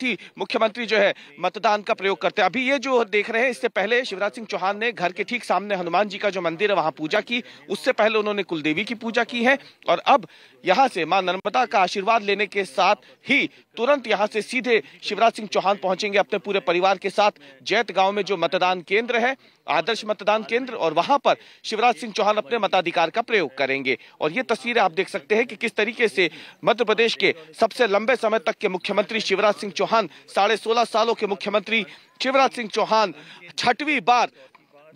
बाद ही मुख्यमंत्री जो है मतदान का प्रयोग करते हैं। अभी ये जो देख रहे हैं, इससे पहले शिवराज सिंह चौहान ने घर के ठीक सामने हनुमान जी का जो मंदिर है, वहाँ पूजा की। उससे पहले उन्होंने कुलदेवी की पूजा की है और अब यहाँ से माँ नर्मदा का आशीर्वाद लेने के साथ ही तुरंत यहाँ से सीधे शिवराज सिंह चौहान पहुँचेंगे अपने पूरे परिवार के साथ। जैत गाँव में जो मतदान केंद्र है आदर्श मतदान केंद्र और वहाँ पर शिवराज सिंह चौहान अपने मताधिकार का प्रयोग करेंगे। और ये तस्वीरें आप देख सकते हैं कि किस तरीके से मध्य प्रदेश के सबसे लंबे समय तक के मुख्यमंत्री शिवराज सिंह चौहान, साढ़े सोलह सालों के मुख्यमंत्री शिवराज सिंह चौहान, छठवीं बार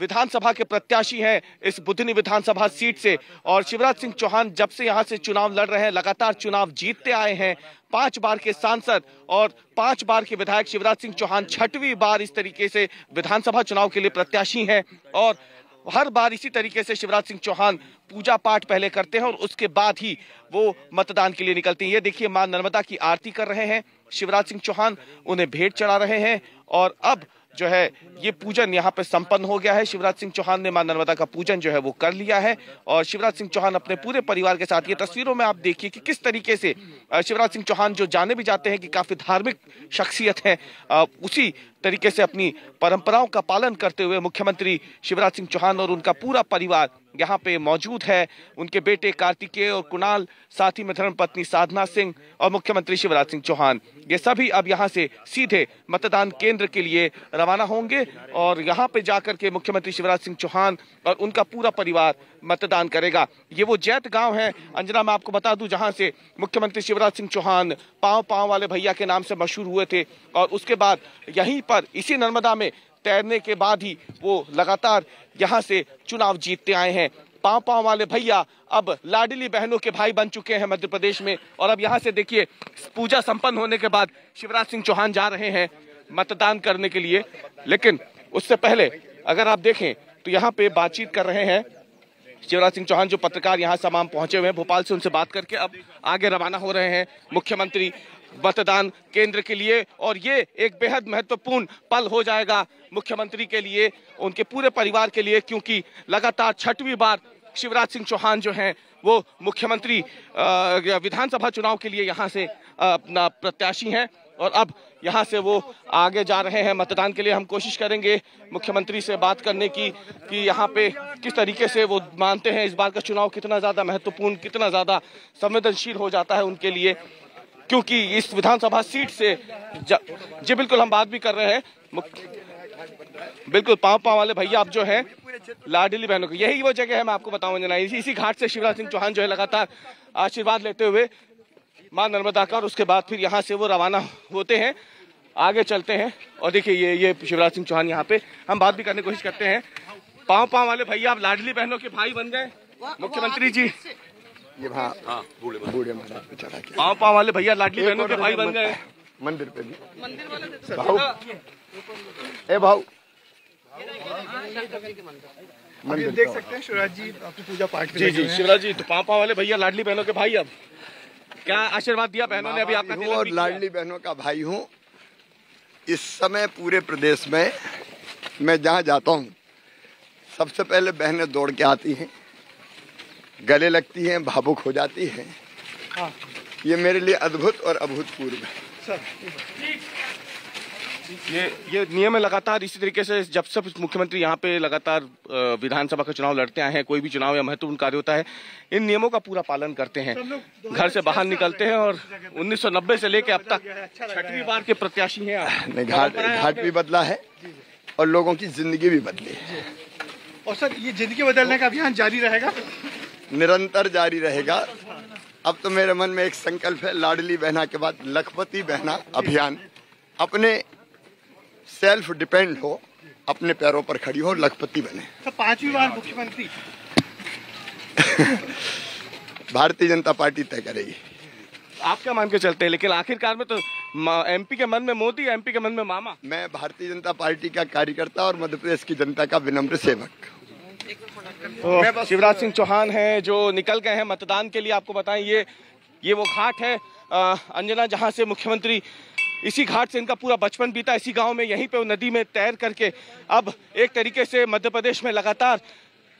विधानसभा के प्रत्याशी हैं इस बुधनी विधानसभा सीट से। और शिवराज सिंह चौहान जब से यहाँ से चुनाव लड़ रहे हैं, लगातार चुनाव जीतते आए हैं। पाँच बार के सांसद और पाँच बार के विधायक शिवराज सिंह चौहान छठवीं बार इस तरीके से विधानसभा चुनाव के लिए प्रत्याशी हैं। और हर बार इसी तरीके से शिवराज सिंह चौहान पूजा पाठ पहले करते हैं और उसके बाद ही वो मतदान के लिए निकलते हैं। ये देखिए, माँ नर्मदा की आरती कर रहे हैं। शिवराज सिंह चौहान उन्हें भेंट चढ़ा रहे हैं और अब जो है, ये पूजन यहाँ पे संपन्न हो गया है। शिवराज सिंह चौहान ने माँ नर्मदा का पूजन जो है वो कर लिया है। और शिवराज सिंह चौहान अपने पूरे परिवार के साथ, ये तस्वीरों में आप देखिए कि किस तरीके से शिवराज सिंह चौहान जो जाने भी जाते हैं कि काफ़ी धार्मिक शख्सियत है उसी तरीके से अपनी परंपराओं का पालन करते हुए मुख्यमंत्री शिवराज सिंह चौहान और उनका पूरा परिवार यहाँ पे मौजूद है। उनके बेटे कार्तिकेय और कुणाल, साथ ही में धर्मपत्नी साधना सिंह और मुख्यमंत्री शिवराज सिंह चौहान। ये सभी अब यहाँ से सीधे मतदान केंद्र के लिए रवाना होंगे और यहाँ पे जाकर के मुख्यमंत्री शिवराज सिंह चौहान और उनका पूरा परिवार मतदान करेगा। ये वो जैत गाँव है। अंजना, मैं आपको बता दूँ, जहाँ से मुख्यमंत्री शिवराज सिंह चौहान पाँव पाँव वाले भैया के नाम से मशहूर हुए थे और उसके बाद यहीं पर इसी नर्मदा में तैरने के बाद ही वो लगातार यहाँ से चुनाव जीतते आए हैं। पाँव पाँव वाले भैया अब लाडली बहनों के भाई बन चुके हैं मध्य प्रदेश में। और अब यहाँ से देखिए, पूजा संपन्न होने के बाद शिवराज सिंह चौहान जा रहे हैं मतदान करने के लिए। लेकिन उससे पहले अगर आप देखें तो यहाँ पे बातचीत कर रहे हैं शिवराज सिंह चौहान, जो पत्रकार यहाँ तमाम पहुँचे हुए हैं। भोपाल से उनसे बात करके अब आगे रवाना हो रहे हैं मुख्यमंत्री। मतदान केंद्र के लिए और ये एक बेहद महत्वपूर्ण पल हो जाएगा मुख्यमंत्री के लिए, उनके पूरे परिवार के लिए, क्योंकि लगातार छठवीं बार शिवराज सिंह चौहान जो हैं, वो मुख्यमंत्री विधानसभा चुनाव के लिए यहाँ से अपना प्रत्याशी हैं और अब यहाँ से वो आगे जा रहे हैं। मतदान के लिए हम कोशिश करेंगे मुख्यमंत्री से बात करने की, कि यहाँ पे किस तरीके से वो मानते हैं इस बार का चुनाव कितना ज़्यादा महत्वपूर्ण, कितना ज़्यादा संवेदनशील हो जाता है उनके लिए। क्योंकि इस विधानसभा सीट से जी बिल्कुल हम बात भी कर रहे हैं। बिल्कुल पाँव पाँव वाले भैया आप जो हैं लाडली बहनों को यही वो जगह है मैं आपको बताऊँ जना इसी इसी घाट से शिवराज सिंह चौहान जो है लगातार आशीर्वाद लेते हुए माँ नर्मदा का और उसके बाद फिर यहाँ से वो रवाना होते हैं। आगे चलते हैं और देखिए ये ये शिवराज सिंह चौहान यहाँ पे। हम बात भी करने की कोशिश करते हैं। पाँव पाँव वाले भैया आप लाडली बहनों के भाई बन गए। मुख्यमंत्री जी। ये वहाँ बूढ़े महाराज पे चढ़ा के पाँव पाँव वाले भैया लाडली बहनों के भाई बन गए। मंदिर पे भी। भाऊ। ए भाऊ। मंदिर देख सकते हैं शिवराज जी आपकी पूजा पाठ जी जी शिवराज जी तो पाँव पाँव वाले भैया लाडली बहनों के भाई अब। क्या आशीर्वाद दिया बहनों ने अभी आपका और लाडली बहनों का भाई हूँ। इस समय पूरे प्रदेश में मैं जहाँ जाता हूँ सबसे पहले बहनें दौड़ के आती हैं। गले लगती हैं भावुक हो जाती हैं। ये मेरे लिए अद्भुत और अभूतपूर्व है। ये ये नियम है लगातार इसी तरीके से जब सब मुख्यमंत्री यहाँ पे लगातार विधानसभा का चुनाव लड़ते आए हैं कोई भी चुनाव या महत्वपूर्ण कार्य होता है इन नियमों का पूरा पालन करते हैं। घर से बाहर निकलते हैं और 1990 से लेके अब तक छठवीं बार के प्रत्याशी हैं घाट घाट भी बदला है और लोगों की ज़िंदगी भी बदली है। और सर ये ज़िंदगी बदलने का अभियान जारी रहेगा? निरंतर जारी रहेगा। अब तो मेरे मन में एक संकल्प है लाडली बहना के बाद लखपति बहना अभियान। अपने सेल्फ डिपेंड हो अपने पैरों पर खड़ी हो लखपति बने। सर पांचवी बार मुख्यमंत्री। भारतीय जनता पार्टी तय करेगी। आप क्या मान के चलते हैं? लेकिन आखिरकार में तो एमपी के मन में मोदी एमपी के मन में मामा। मैं भारतीय जनता पार्टी का कार्यकर्ता और मध्य प्रदेश की जनता का विनम्र सेवक। तो शिवराज सिंह चौहान हैं, जो निकल गए हैं मतदान के लिए, आपको बताएँ, ये ये वो घाट है अंजना, जहाँ से मुख्यमंत्री, इसी घाट से इनका पूरा बचपन बीता, इसी गाँव में, यहीं पे वो नदी में तैर करके, अब एक तरीके से मध्य प्रदेश में लगातार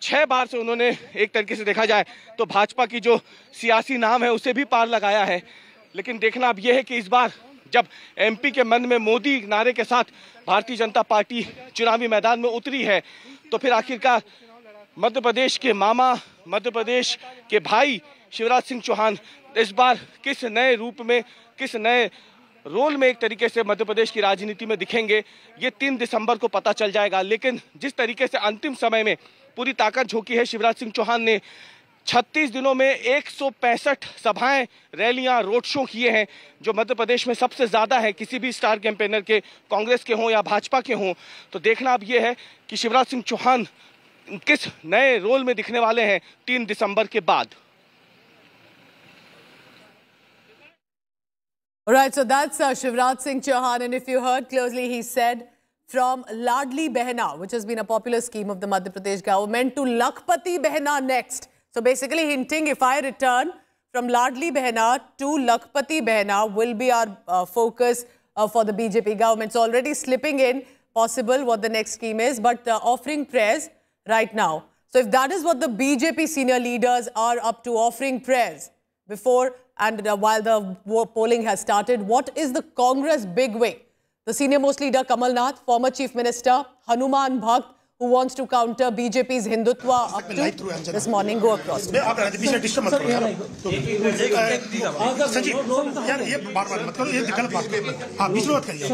छह बार से उन्होंने एक तरीके से देखा जाए तो भाजपा की जो सियासी नाम है, उसे भी पार लगाया है। लेकिन देखना अब यह है कि इस बार, जब एमपी के मन में मोदी नारे के साथ भारतीय जनता पार्टी चुनावी मैदान में उतरी है तो फिर आखिरकार मध्य प्रदेश के मामा, मध्य प्रदेश के भाई शिवराज सिंह चौहान इस बार किस नए रूप में, किस नए रोल में एक तरीके से मध्य प्रदेश की राजनीति में दिखेंगे, ये तीन दिसंबर को पता चल जाएगा। लेकिन जिस तरीके से अंतिम समय में पूरी ताकत झोंकी है शिवराज सिंह चौहान ने 36 दिनों में एक सौ पैंसठ सभाएँ, रैलियाँ, रोड शो किए हैं, जो मध्य प्रदेश में सबसे ज़्यादा है, किसी भी स्टार कैंपेनर के, कांग्रेस के हों या भाजपा के हों। तो देखना अब ये है कि शिवराज सिंह चौहान किस नए रोल में दिखने वाले हैं तीन दिसंबर के बाद right, so that's uh, Shivraj Singh Chauhan, and if you heard closely, he said from Ladli Behna, which has been a popular scheme of the Madhya Pradesh government, to Lakpati Behna next. So basically hinting if I return from Ladli Behna to Lakpati Behna will be our uh, focus uh, for the BJP government. It's already slipping in possible what the next scheme is, but uh, offering prayers right now. So if that is what the BJP senior leaders are up to offering prayers before and uh, while the polling has started, what is the Congress big way? The senior most leader Kamal Nath, former chief minister Hanuman Bhakt, who wants to counter BJP's Hindutva up to this morning. Go across. आप बीच disturb मत करो संजीव यार। ये बार बार मत करो ये गलत बात। हाँ बीच में मत करिए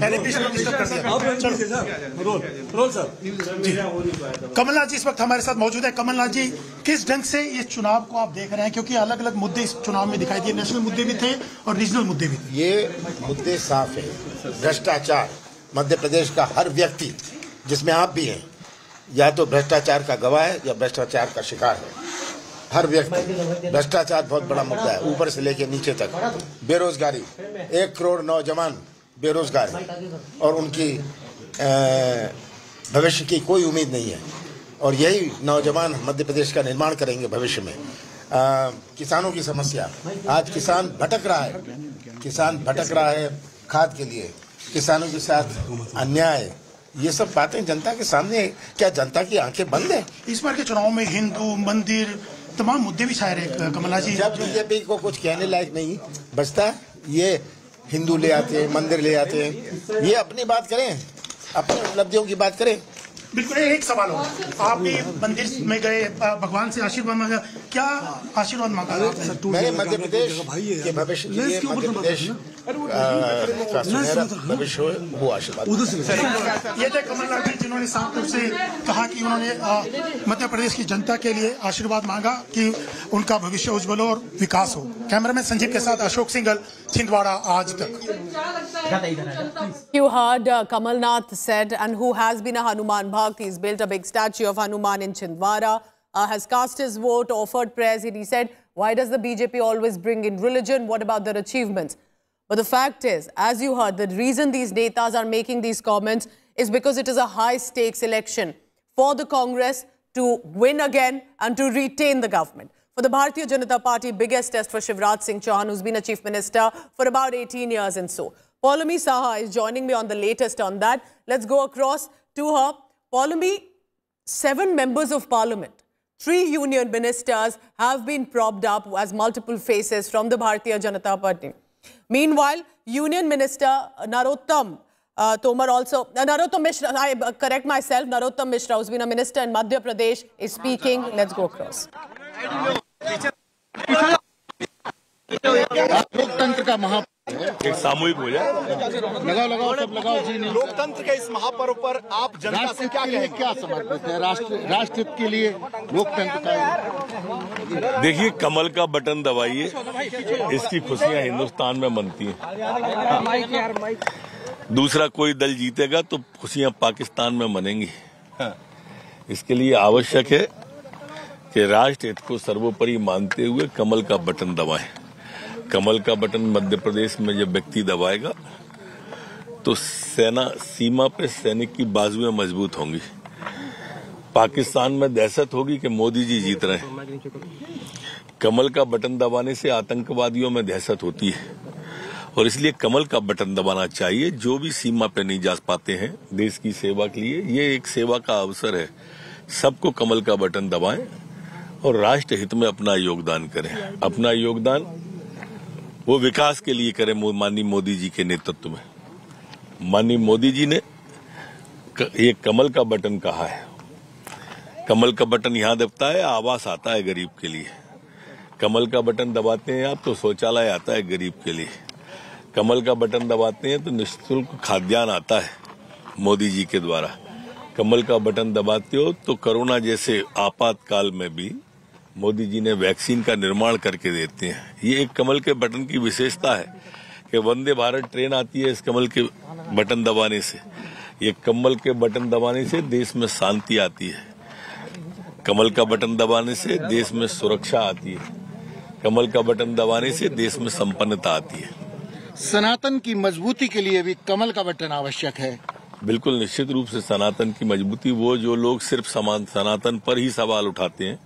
पहले बीच में डिस्टर्ब कर दिया। चलो। Roll roll sir. जी। कमलनाथ जी इस वक्त हमारे साथ मौजूद है। कमलनाथ जी किस ढंग से इस चुनाव को आप देख रहे हैं? क्योंकि अलग अलग मुद्दे इस चुनाव में दिखाई दिए। नेशनल मुद्दे भी थे और रीजनल मुद्दे भी थे। ये मुद्दे साफ़ है। भ्रष्टाचार मध्य प्रदेश का हर व्यक्ति जिसमें आप भी हैं या तो भ्रष्टाचार का गवाह है या भ्रष्टाचार का शिकार है। हर व्यक्ति भ्रष्टाचार बहुत बड़ा मुद्दा है ऊपर से लेकर नीचे तक। बेरोजगारी एक करोड़ नौजवान बेरोजगार है और उनकी भविष्य की कोई उम्मीद नहीं है। और यही नौजवान मध्य प्रदेश का निर्माण करेंगे भविष्य में। आ, किसानों की समस्या। आज किसान भटक रहा है। किसान भटक रहा है खाद के लिए। किसानों के साथ अन्याय ये सब बातें जनता के सामने क्या जनता की आँखें बंद है? इस बार के चुनाव में हिंदू मंदिर तमाम मुद्दे भी छाए रहे कमला जी। जब बीजेपी को कुछ कहने लायक नहीं बचता ये हिंदू ले आते हैं मंदिर ले आते हैं। ये अपनी बात करें अपनी उपलब्धियों की बात करें। बिल्कुल एक सवाल हो आप भी मंदिर में गए भगवान से आशीर्वाद मांगा क्या आशीर्वाद मांगा? मैंने मध्य प्रदेश के भविष्य के लिए मध्य प्रदेश भविष्य वो आशीर्वाद ये थे कमलनाथ जी जिन्होंने साफ़ तौर से कहा कि उन्होंने मध्य प्रदेश की जनता के लिए आशीर्वाद मांगा कि उनका भविष्य उज्जवल हो और विकास हो कैमरामैन संजीव के साथ अशोक सिंगल छिंदवाड़ा आज तक You heard uh, Kamal Nath said, and who has been a Hanuman Bhakt. He's built a big statue of Hanuman in Chindwara, uh, has cast his vote, offered prayers. And he said, why does the BJP always bring in religion? What about their achievements? But the fact is, as you heard, the reason these netas are making these comments is because it is a high-stakes election for the Congress to win again and to retain the government. For the Bharatiya Janata Party, biggest test for Shivraj Singh Chauhan, who's been a chief minister for about 18 years and so. Paulami Saha is joining me on the latest on that. Let's go across to her. Paulami, seven members of parliament, three union ministers have been propped up as multiple faces from the Bharatiya Janata Party. Meanwhile, Union Minister Narottam uh, Tomar also, uh, Narottam Mishra, I uh, correct myself, Narottam Mishra, who's been a minister in Madhya Pradesh, is speaking. Let's go across. लोकतंत्र का महा एक सामूहिक हो। जाए लगाओ लगाओ सब लगाओ जी लोकतंत्र के इस महापर्व पर आप जनता से क्या कहें क्या समर्पित है? राष्ट्र राष्ट्र के लिए लोकतंत्र का देखिए कमल का बटन दबाइए इसकी खुशियाँ हिंदुस्तान में मनती हैं। दूसरा कोई दल जीतेगा तो खुशियाँ पाकिस्तान में मनेंगी इसके लिए आवश्यक है कि राष्ट्र हित को सर्वोपरि मानते हुए कमल का बटन दबाएँ। कमल का बटन मध्य प्रदेश में जब व्यक्ति दबाएगा तो सेना सीमा पे सैनिक की बाजुएँ मज़बूत होंगी। पाकिस्तान में दहशत होगी कि मोदी जी जीत रहे हैं। कमल का बटन दबाने से आतंकवादियों में दहशत होती है। और इसलिए कमल का बटन दबाना चाहिए, जो भी सीमा पे नहीं जा पाते हैं देश की सेवा के लिए। ये एक सेवा का अवसर है। सबको कमल का बटन दबाएँ और राष्ट्र हित में अपना योगदान करें। अपना योगदान वो विकास के लिए करे माननीय मोदी जी के नेतृत्व में। माननीय मोदी जी ने ये कमल का बटन कहा है। कमल का बटन यहाँ दबता है, आवास आता है गरीब के लिए। कमल का बटन दबाते हैं आप तो शौचालय आता है गरीब के लिए। कमल का बटन दबाते हैं तो निःशुल्क खाद्यान्न आता है मोदी जी के द्वारा। कमल का बटन दबाते हो तो कोरोना जैसे आपातकाल में भी मोदी जी ने वैक्सीन का निर्माण करके देते हैं। ये एक कमल के बटन की विशेषता है कि वंदे भारत ट्रेन आती है इस कमल के बटन दबाने से। ये कमल के बटन दबाने से देश में शांति आती है। कमल का बटन दबाने से देश में सुरक्षा आती है। कमल का बटन दबाने से देश में संपन्नता आती है। सनातन की मजबूती के लिए भी कमल का बटन आवश्यक है। बिल्कुल निश्चित रूप से सनातन की मजबूती वो जो लोग सिर्फ़ समान सनातन पर ही सवाल उठाते हैं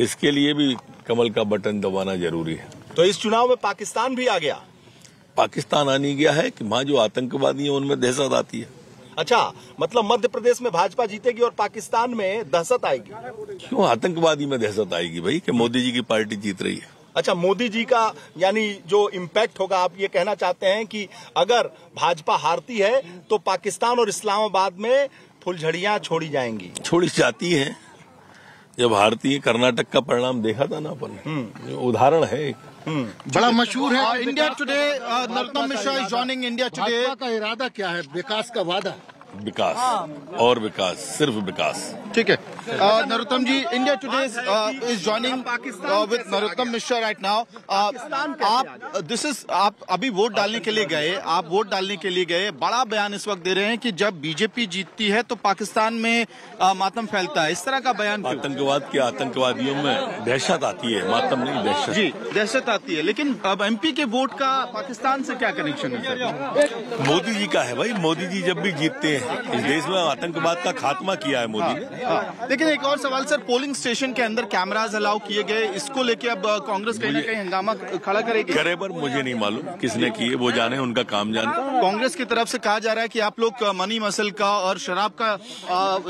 इसके लिए भी कमल का बटन दबाना ज़रूरी है। तो इस चुनाव में पाकिस्तान भी आ गया। पाकिस्तान आने गया है कि वहाँ जो आतंकवादी है उनमें दहशत आती है। अच्छा मतलब मध्य प्रदेश में भाजपा जीतेगी और पाकिस्तान में दहशत आएगी। क्यों आतंकवादी में दहशत आएगी भाई कि मोदी जी की पार्टी जीत रही है? अच्छा मोदी जी का यानी जो इम्पैक्ट होगा आप ये कहना चाहते हैं कि अगर भाजपा हारती है तो पाकिस्तान और इस्लामाबाद में फुलझड़ियाँ छोड़ी जाएँगी। छोड़ी जाती है। जब हारती है कर्नाटक का परिणाम देखा था ना अपन। उदाहरण है बड़ा मशहूर है। India Today Narottam Mishra is joining India Today का इरादा क्या है? विकास का वादा। विकास। और विकास सिर्फ़ विकास। ठीक है। Narottam ji India Today is joining with Narottam Mishra right now आप दिस इज़ आप अभी वोट डालने के लिए गए आप वोट डालने के लिए गए। बड़ा बयान इस वक्त दे रहे हैं कि जब बीजेपी जीतती है तो पाकिस्तान में मातम फैलता है। इस तरह का बयान आतंकवाद के आतंकवादियों में दहशत आती है मातम नहीं दहशत। जी दहशत आती है। लेकिन अब एमपी के वोट का पाकिस्तान से क्या कनेक्शन है मोदी जी का है भाई मोदी जी जब भी जीतते हैं इस देश में आतंकवाद का खात्मा किया है मोदी ने। हाँ, लेकिन एक और सवाल सर पोलिंग स्टेशन के अंदर कैमराज अलाउ किए गए इसको लेके अब कांग्रेस कहीं ना कहीं हंगामा खड़ा करेगी। करे पर मुझे नहीं मालूम किसने किए वो जाने उनका काम जाने। कांग्रेस की तरफ़ से कहा जा रहा है कि आप लोग मनी मसल का और शराब का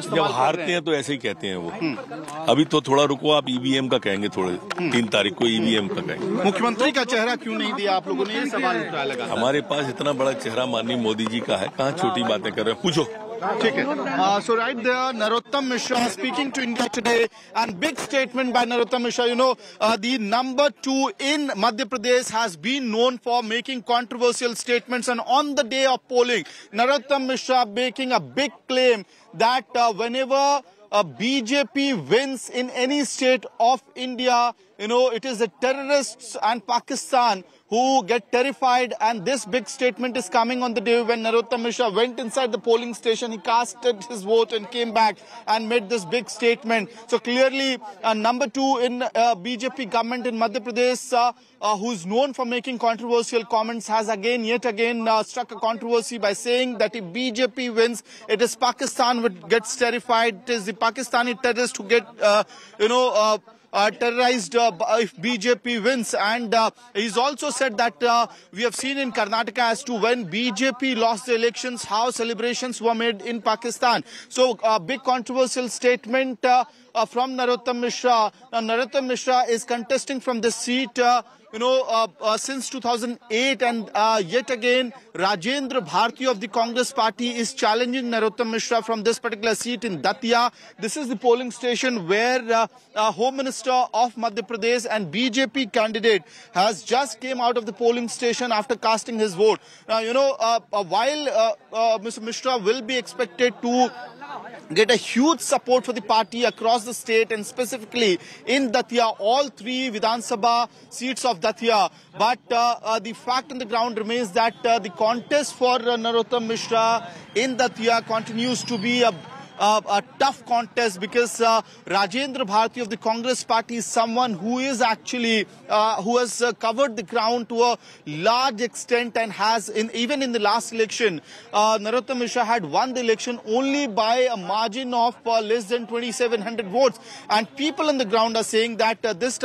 जब हारते हैं। तो ऐसे ही कहते हैं वो। अभी तो थोड़ा रुको आप ईवीएम का कहेंगे थोड़े तीन तारीख को ईवीएम का कहेंगे। मुख्यमंत्री का चेहरा क्यों नहीं दिया आप लोगों ने? ये सवाल उठाया लगा। हमारे पास इतना बड़ा चेहरा माननीय मोदी जी का है कहाँ छोटी बातें कर रहे हैं? Uh, so right there, Narottam Mishra speaking to India today, and big statement by Narottam Mishra. You know, uh, the number two in Madhya Pradesh has been known for making controversial statements, and on the day of polling, Narottam Mishra making a big claim that uh, whenever a BJP wins in any state of India, you know, it is the terrorists and Pakistan who get terrified and this big statement is coming on the day when Narottam Mishra went inside the polling station, he casted his vote and came back and made this big statement. So clearly, uh, number two in uh, BJP government in Madhya Pradesh, uh, uh, who's known for making controversial comments, has again, yet again, uh, struck a controversy by saying that if BJP wins, it is Pakistan which gets terrified. It is the Pakistani terrorists who get, uh, you know, uh, terrorized uh, if BJP wins. And uh, he's also said that uh, we have seen in Karnataka as to when BJP lost the elections, how celebrations were made in Pakistan. So, a big controversial statement uh, from Narottam Mishra. Now, Narottam Mishra is contesting from the seat. You know, uh, uh, since 2008 and uh, yet again, Rajendra Bharti of the Congress party is challenging Narottam Mishra from this particular seat in Datia. This is the polling station where uh, uh, Home Minister of Madhya Pradesh and BJP candidate has just came out of the polling station after casting his vote. Now, you know, uh, while Mr. Mishra will be expected to get a huge support for the party across the state and specifically in Datia, all three Vidhan Sabha seats of Datia. But uh, uh, the fact on the ground remains that uh, the contest for uh, Narottam Mishra in Datia continues to be a uh, a tough contest because uh, Rajendra Bharti of the Congress party is someone who is actually uh, who has uh, covered the ground to a large extent and has in even in the last election uh, Narottam Mishra had won the election only by a margin of uh, less than 2700 votes and people on the ground are saying that uh, this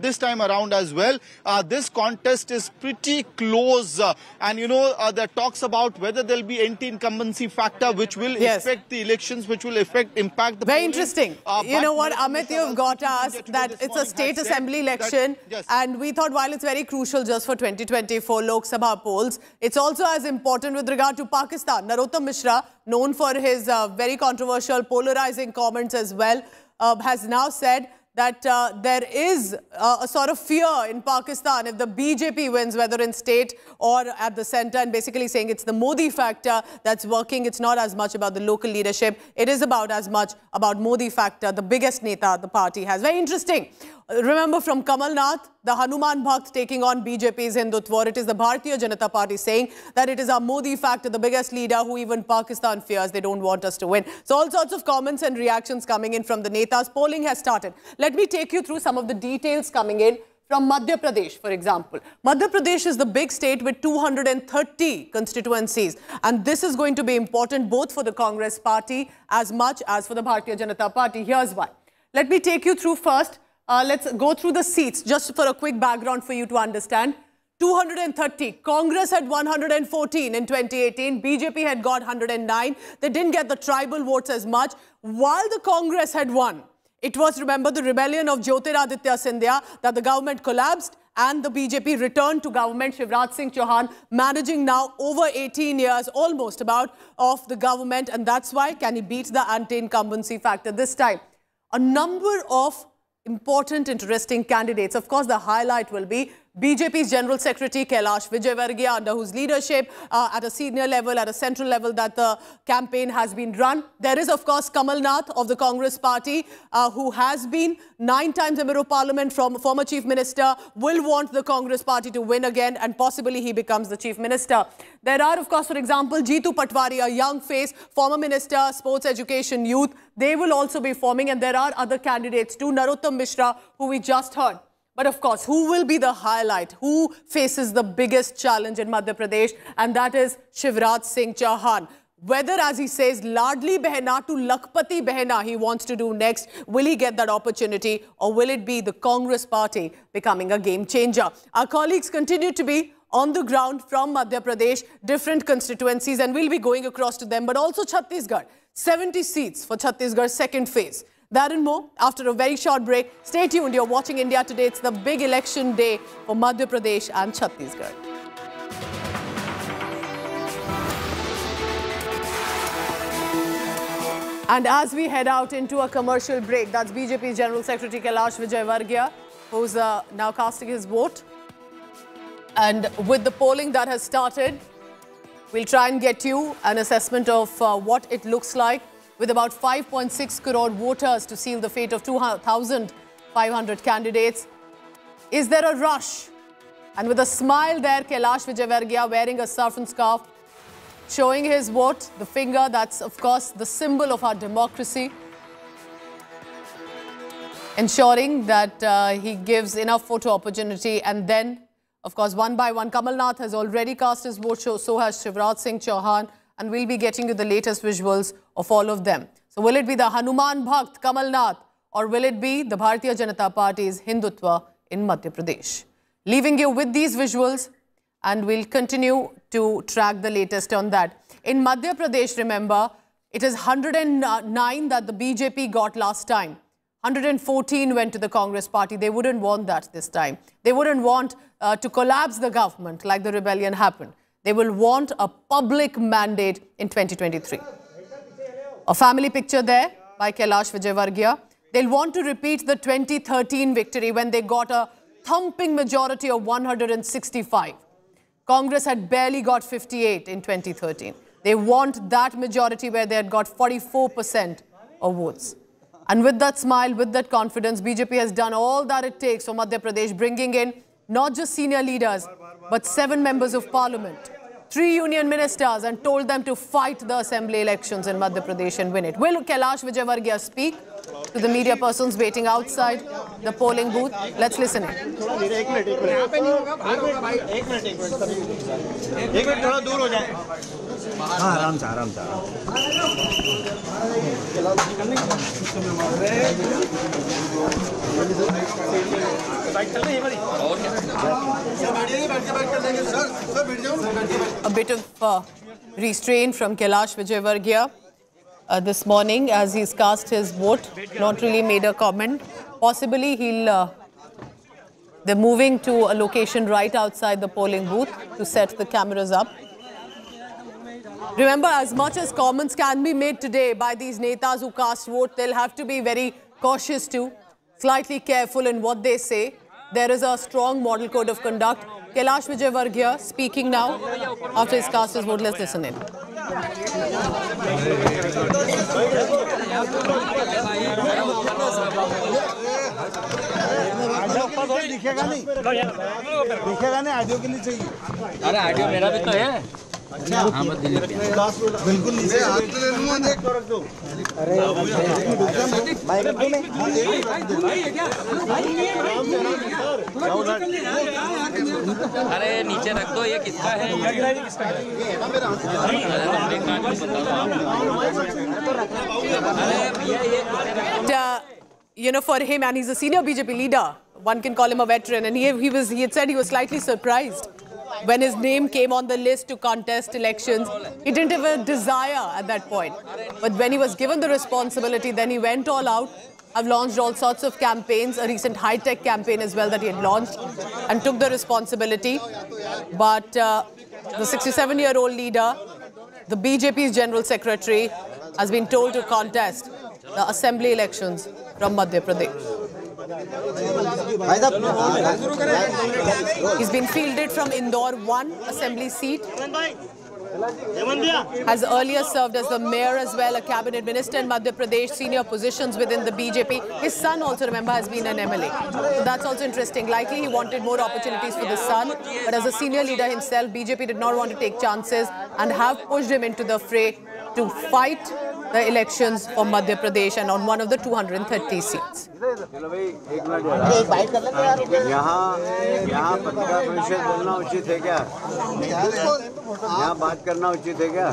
this time around as well uh, this contest is pretty close uh, and you know uh, there are talks about whether there'll be anti incumbency factor which will Yes. affect the elections which will affect impact the Very interesting. Uh, you know what, Amit, you've got us that it's a state assembly that- election. yes. And we thought while it's very crucial just for 2024 Lok Sabha polls, it's also as important with regard to Pakistan. Narottam Mishra, known for his uh, very controversial, polarizing comments as well, uh, has now said that uh, there is a sort of fear in Pakistan if the BJP wins, whether in state or at the center, and basically saying it's the Modi factor that's working. It's not as much about the local leadership. It is about as much about Modi factor, the biggest neta the party has. Very interesting. Remember from Kamal Nath, the Hanuman Bhakt taking on BJP's Hindutva. It is the Bharatiya Janata Party saying that it is our Modi factor, the biggest leader who even Pakistan fears. They don't want us to win. So all sorts of comments and reactions coming in from the netas. Polling has started. Let me take you through some of the details coming in from Madhya Pradesh, for example. Madhya Pradesh is the big state with 230 constituencies. And this is going to be important both for the Congress party as much as for the Bharatiya Janata Party. Here's why. Let me take you through first. Uh, let's go through the seats just for a quick background for you to understand. 230. Congress had 114 in 2018. BJP had got 109. They didn't get the tribal votes as much. While the Congress had won, it was, remember, the rebellion of Jyotiraditya Scindia that the government collapsed and the BJP returned to government. Shivraj Singh Chauhan managing now over 18 years, almost about, of the government. And that's why can he beat the anti-incumbency factor this time? A number of important, interesting candidates. Of course, the highlight will be BJP's General Secretary Kailash Vijayvargiya, under whose leadership uh, at a senior level, at a central level, that the campaign has been run. There is, of course, Kamal Nath of the Congress Party, uh, who has been nine times a Member of Parliament from former Chief Minister, will want the Congress Party to win again, and possibly he becomes the Chief Minister. There are, of course, for example, Jitu Patwari, a young face, former Minister, Sports, Education, Youth. They will also be forming, and there are other candidates too. Narottam Mishra, who we just heard. But of course, who will be the highlight? Who faces the biggest challenge in Madhya Pradesh? And that is Shivraj Singh Chauhan. Whether, as he says, Ladli Behna to Lakhpati Behna he wants to do next, will he get that opportunity or will it be the Congress party becoming a game changer? Our colleagues continue to be on the ground from Madhya Pradesh, different constituencies, and we'll be going across to them, but also Chhattisgarh. 70 seats for Chhattisgarh's second phase. That and more after a very short break. Stay tuned. You're watching India Today. It's the big election day for Madhya Pradesh and Chhattisgarh. And as we head out into a commercial break, that's BJP's General Secretary Kailash Vijayvargiya, who's uh, now casting his vote. And with the polling that has started, we'll try and get you an assessment of uh, what it looks like with about 5.6 crore voters to seal the fate of 2,500 candidates. Is there a rush? And with a smile there, Kailash Vijayvargiya wearing a and scarf, showing his vote, the finger, that's of course the symbol of our democracy. Ensuring that uh, he gives enough photo opportunity and then, of course, one by one, Kamal Nath has already cast his vote, so, so has Shivraj Singh Chauhan and we'll be getting you the latest visuals of all of them. So will it be the Hanuman Bhakt Kamal Nath or will it be the Bharatiya Janata Party's Hindutva in Madhya Pradesh? Leaving you with these visuals and we'll continue to track the latest on that. In Madhya Pradesh, remember, it is 109 that the BJP got last time. 114 went to the Congress party. They wouldn't want that this time. They wouldn't want uh, to collapse the government like the rebellion happened. They will want a public mandate in 2023. A family picture there by Kailash Vijayvargiya. They'll want to repeat the 2013 victory when they got a thumping majority of 165. Congress had barely got 58 in 2013. They want that majority where they had got 44% of votes. And with that smile, with that confidence, BJP has done all that it takes for Madhya Pradesh, bringing in not just senior leaders, but seven members of parliament, three union ministers, and told them to fight the assembly elections in Madhya Pradesh and win it. Will Kailash Vijayvargiya speak to the media persons waiting outside the polling booth. Let's listen. A bit of uh, restraint from Kailash Vijayvargiya uh, this morning as he's cast his vote. Not really made a comment. Possibly he'll. Uh, they're moving to a location right outside the polling booth to set the cameras up. Remember, as much as comments can be made today by these netas who cast vote, they'll have to be very cautious too, slightly careful in what they say. There is a strong model code of conduct. Kailash Vijayvargiya speaking now after his cast his vote. Let's listen in. दिखेगा नहीं दिखेगा नहीं audio के लिए चाहिए अरे audio मेरा भी तो है अच्छा बिल्कुल नीचे हाथ ले लूँगा देख रख दो अरे अरे नीचे रख दो ये किसका है uh, you know, for him, and he's a senior BJP leader, one can call him a veteran, and he, he was he had said he was slightly surprised when his name came on the list to contest elections. He didn't have a desire at that point, but when he was given the responsibility, then he went all out. I've launched all sorts of campaigns, a recent high-tech campaign as well that he had launched, and took the responsibility. But uh, the 67-year-old leader, the BJP's general secretary, has been told to contest the assembly elections from Madhya Pradesh. He's been fielded from Indore 1 assembly seat. Has earlier served as the mayor as well, a cabinet minister in Madhya Pradesh, senior positions within the BJP. His son also, remember, has been an MLA. So that's also interesting. Likely he wanted more opportunities for the son, but as a senior leader himself, BJP did not want to take chances and have pushed him into the fray to fight the elections for Madhya Pradesh and on one of the 230 seats. यहाँ यहाँ पत्रकार परिषद बोलना उचित है क्या? यहाँ बात करना उचित है क्या?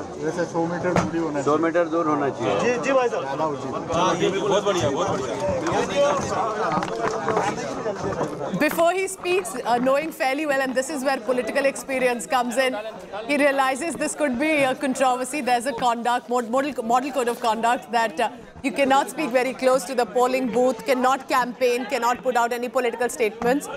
सौ मीटर दूरी होना सौ मीटर दूर होना चाहिए। जी जी भाई हाँ, बहुत बढ़िया before he speaks knowing fully well and this is where political experience comes in he realizes this could be a controversy there is a conduct model code of conduct that you can not speak very close to the polling booth can cannot campaign, cannot put out any political statements.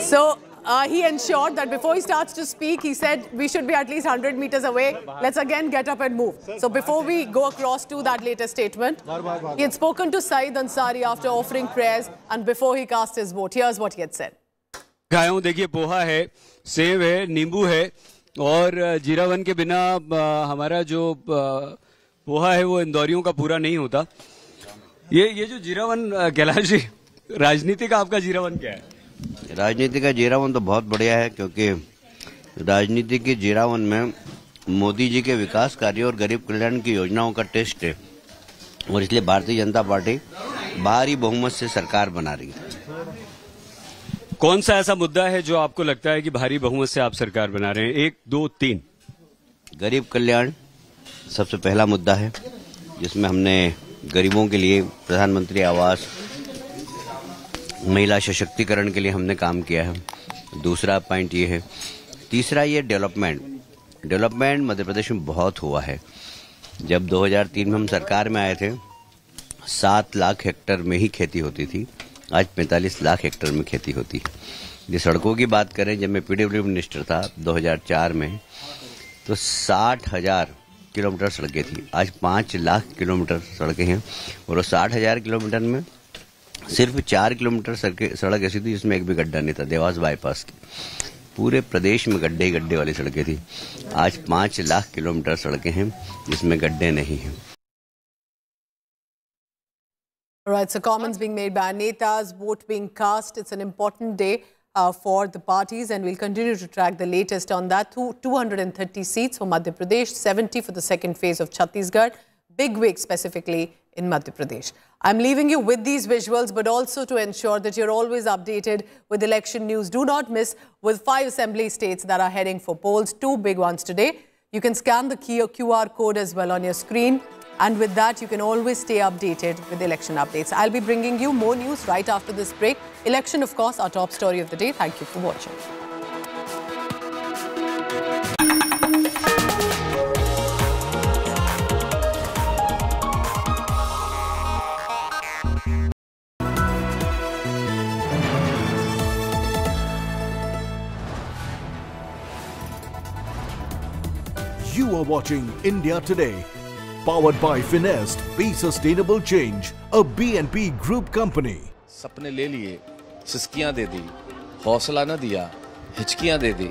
So uh, he ensured that before he starts to speak, he said we should be at least 100 meters away. Let's again get up and move. So before we go across to that latest statement, he had spoken to Saeed Ansari after offering prayers and before he cast his vote. Here's what he had said. खाया हूँ देखिए पोहा है सेब है नींबू है और जीरावन के बिना हमारा जो पोहा है वो इंदौरियों का पूरा नहीं होता ये ये जो जीरावन कैलाश जी राजनीति का आपका जीरावन क्या है? राजनीति का जीरावन तो बहुत बढ़िया है क्योंकि राजनीति के जीरावन में मोदी जी के विकास कार्य और गरीब कल्याण की योजनाओं का टेस्ट है और इसलिए भारतीय जनता पार्टी भारी बहुमत से सरकार बना रही है। कौन सा ऐसा मुद्दा है जो आपको लगता है कि भारी बहुमत से आप सरकार बना रहे हैं? एक दो तीन। गरीब कल्याण सबसे पहला मुद्दा है जिसमें हमने गरीबों के लिए प्रधानमंत्री आवास, महिला सशक्तिकरण के लिए हमने काम किया है। दूसरा पॉइंट ये है। तीसरा ये डेवलपमेंट। डेवलपमेंट मध्य प्रदेश में बहुत हुआ है। जब 2003 में हम सरकार में आए थे, सात लाख हेक्टर में ही खेती होती थी। आज 45 लाख हेक्टर में खेती होती है। ये सड़कों की बात करें, जब मैं पीडब्ल्यू मिनिस्टर था 2004 में तो साठ हज़ार किलोमीटर सड़कें थी। आज पाँच लाख किलोमीटर सड़कें हैं और साठ हज़ार किलोमीटर में सिर्फ़ चार किलोमीटर सड़कें ऐसी थी जिसमें एक भी गड्ढा नहीं था देवास बाईपास की। पूरे प्रदेश में गड्ढे ही गड्ढे वाली सड़कें थी। आज पाँच लाख किलोमीटर सड़कें हैं जिसमें गड्ढे नहीं हैं। Right, so comments being made by Netas, vote being cast. It's an important day uh, for the parties, and we'll continue to track the latest on that. Two, 230 seats for Madhya Pradesh, 70 for the second phase of Chhattisgarh. Big week specifically in Madhya Pradesh. I'm leaving you with these visuals, but also to ensure that you're always updated with election news. Do not miss with five assembly states that are heading for polls, two big ones today. You can scan the QR code as well on your screen. And with that, you can always stay updated with election updates. I'll be bringing you more news right after this break. Election, of course, our top story of the day. Thank you for watching. You are watching India Today powered by Finest, Be Sustainable Change, a BNP Group company. सपने ले लिए सिस्कियाँ दे दी हौसला न दिया हिचकियाँ दे दी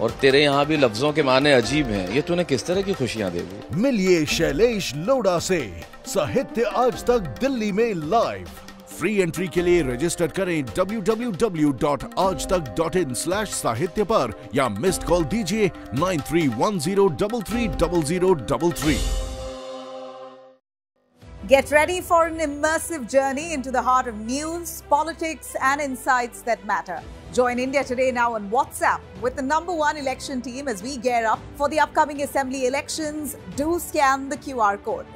और तेरे यहाँ भी लफ्जों के माने अजीब हैं। ये तूने किस तरह की खुशियाँ दे दी? मिलिए शैलेश लोडा से। साहित्य आज तक दिल्ली में लाइव फ्री एंट्री के लिए रजिस्टर करें www.aajtak.in/साहित्य पर या मिस्ड कॉल दीजिए 9310330033 Get ready for an immersive journey into the heart of news, politics, and insights that matter. Join India Today now on WhatsApp with the number one election team as we gear up for the upcoming assembly elections. Do scan the QR code.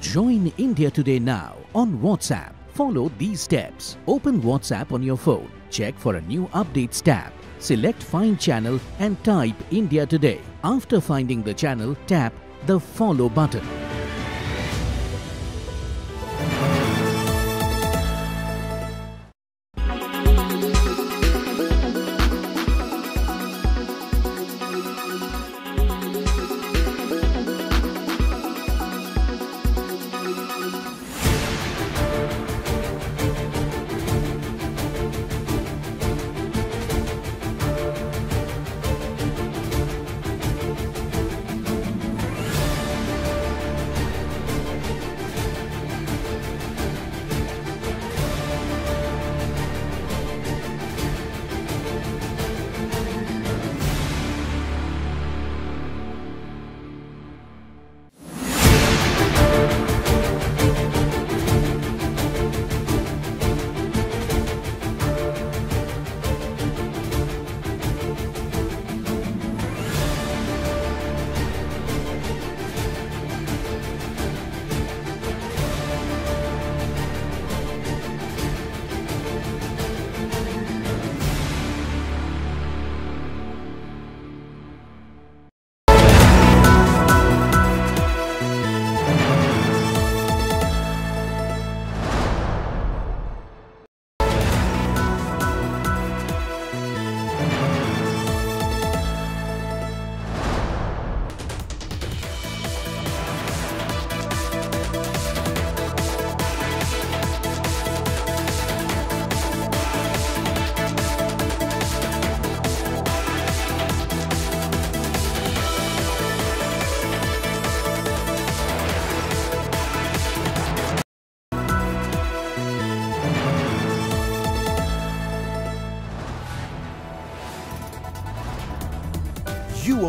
Join India Today now on WhatsApp. Follow these steps. Open WhatsApp on your phone. Check for a new updates tab. Select Find Channel and type India Today. After finding the channel, tap the Follow button.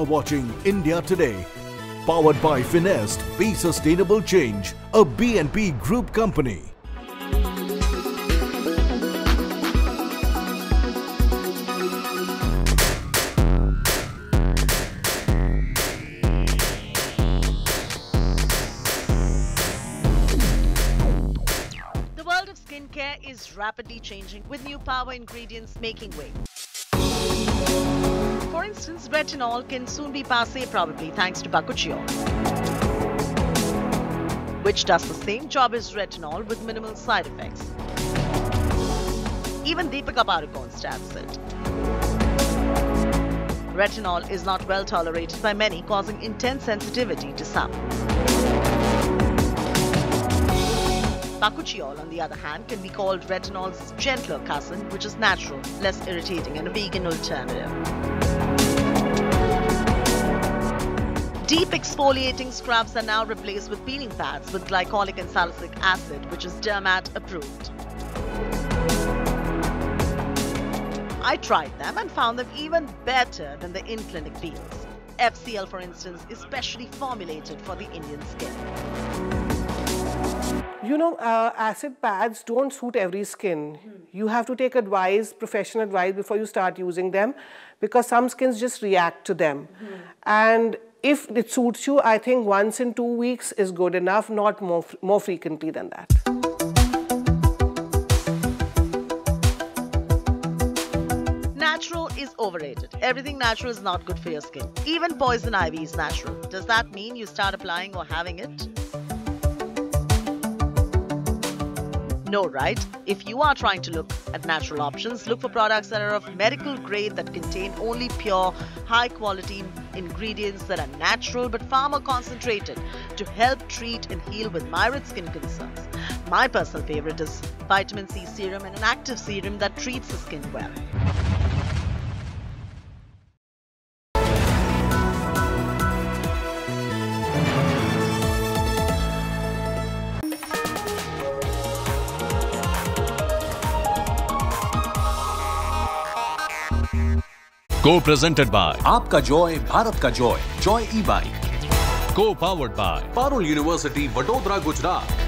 Are watching India Today, powered by Finest, Be Sustainable Change, a BNP Group company. The world of skincare is rapidly changing with new power ingredients making way. Instance, retinol can soon be passe probably thanks to Bakuchiol, which does the same job as retinol with minimal side effects. Even Deepika Padukone stats it. Retinol is not well tolerated by many, causing intense sensitivity to some. Bakuchiol, on the other hand, can be called retinol's gentler cousin, which is natural, less irritating, and a vegan alternative. Deep exfoliating scrubs are now replaced with peeling pads with glycolic and salicylic acid, which is Dermat approved. I tried them and found them even better than the in-clinic peels. FCL, for instance, is specially formulated for the Indian skin. You know, uh, acid pads don't suit every skin. You have to take advice, professional advice, before you start using them because some skins just react to them. And if it suits you, I think once in two weeks is good enough, not more, more frequently than that. Natural is overrated. Everything natural is not good for your skin. Even poison ivy is natural. Does that mean you start applying or having it? No, right? If you are trying to look at natural options, look for products that are of medical grade that contain only pure, high quality ingredients that are natural but far more concentrated to help treat and heal with myriad skin concerns. My personal favorite is vitamin C serum and an active serum that treats the skin well. को presented by आपका Joy Bharat का Joy Joy ई bike को powered by Parul university Vadodara Gujarat.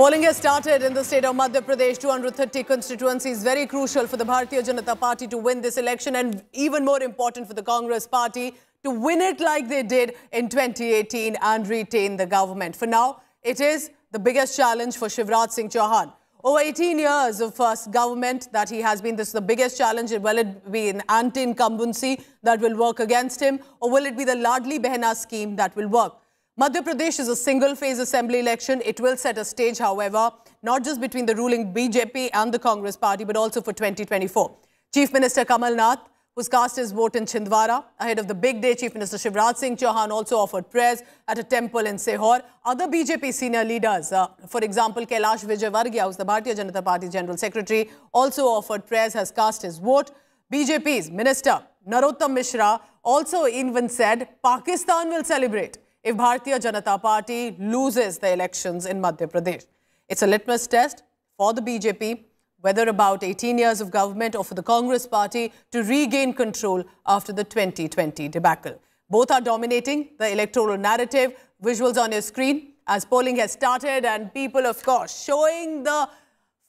Polling has started in the state of Madhya Pradesh. 230 constituencies, very crucial for the Bharatiya Janata Party to win this election and even more important for the Congress Party to win it like they did in 2018 and retain the government. For now, it is the biggest challenge for Shivraj Singh Chauhan. Over 18 years of first government that he has been, this is the biggest challenge. Will it be an anti-incumbency that will work against him or will it be the Ladli Behna scheme that will work? Madhya Pradesh is a single-phase assembly election. It will set a stage, however, not just between the ruling BJP and the Congress party, but also for 2024. Chief Minister Kamal Nath, who's cast his vote in Chhindwara. Ahead of the big day, Chief Minister Shivraj Singh Chauhan also offered prayers at a temple in Sehore. Other BJP senior leaders, uh, for example, Kailash Vijayvargiya, who's the Bharatiya Janata Party General Secretary, also offered prayers, has cast his vote. BJP's Minister Narottam Mishra also even said Pakistan will celebrate if Bharatiya Janata Party loses the elections in Madhya Pradesh. It's a litmus test for the BJP, whether about 18 years of government or for the Congress Party to regain control after the 2020 debacle. Both are dominating the electoral narrative. Visuals on your screen as polling has started and people, of course, showing the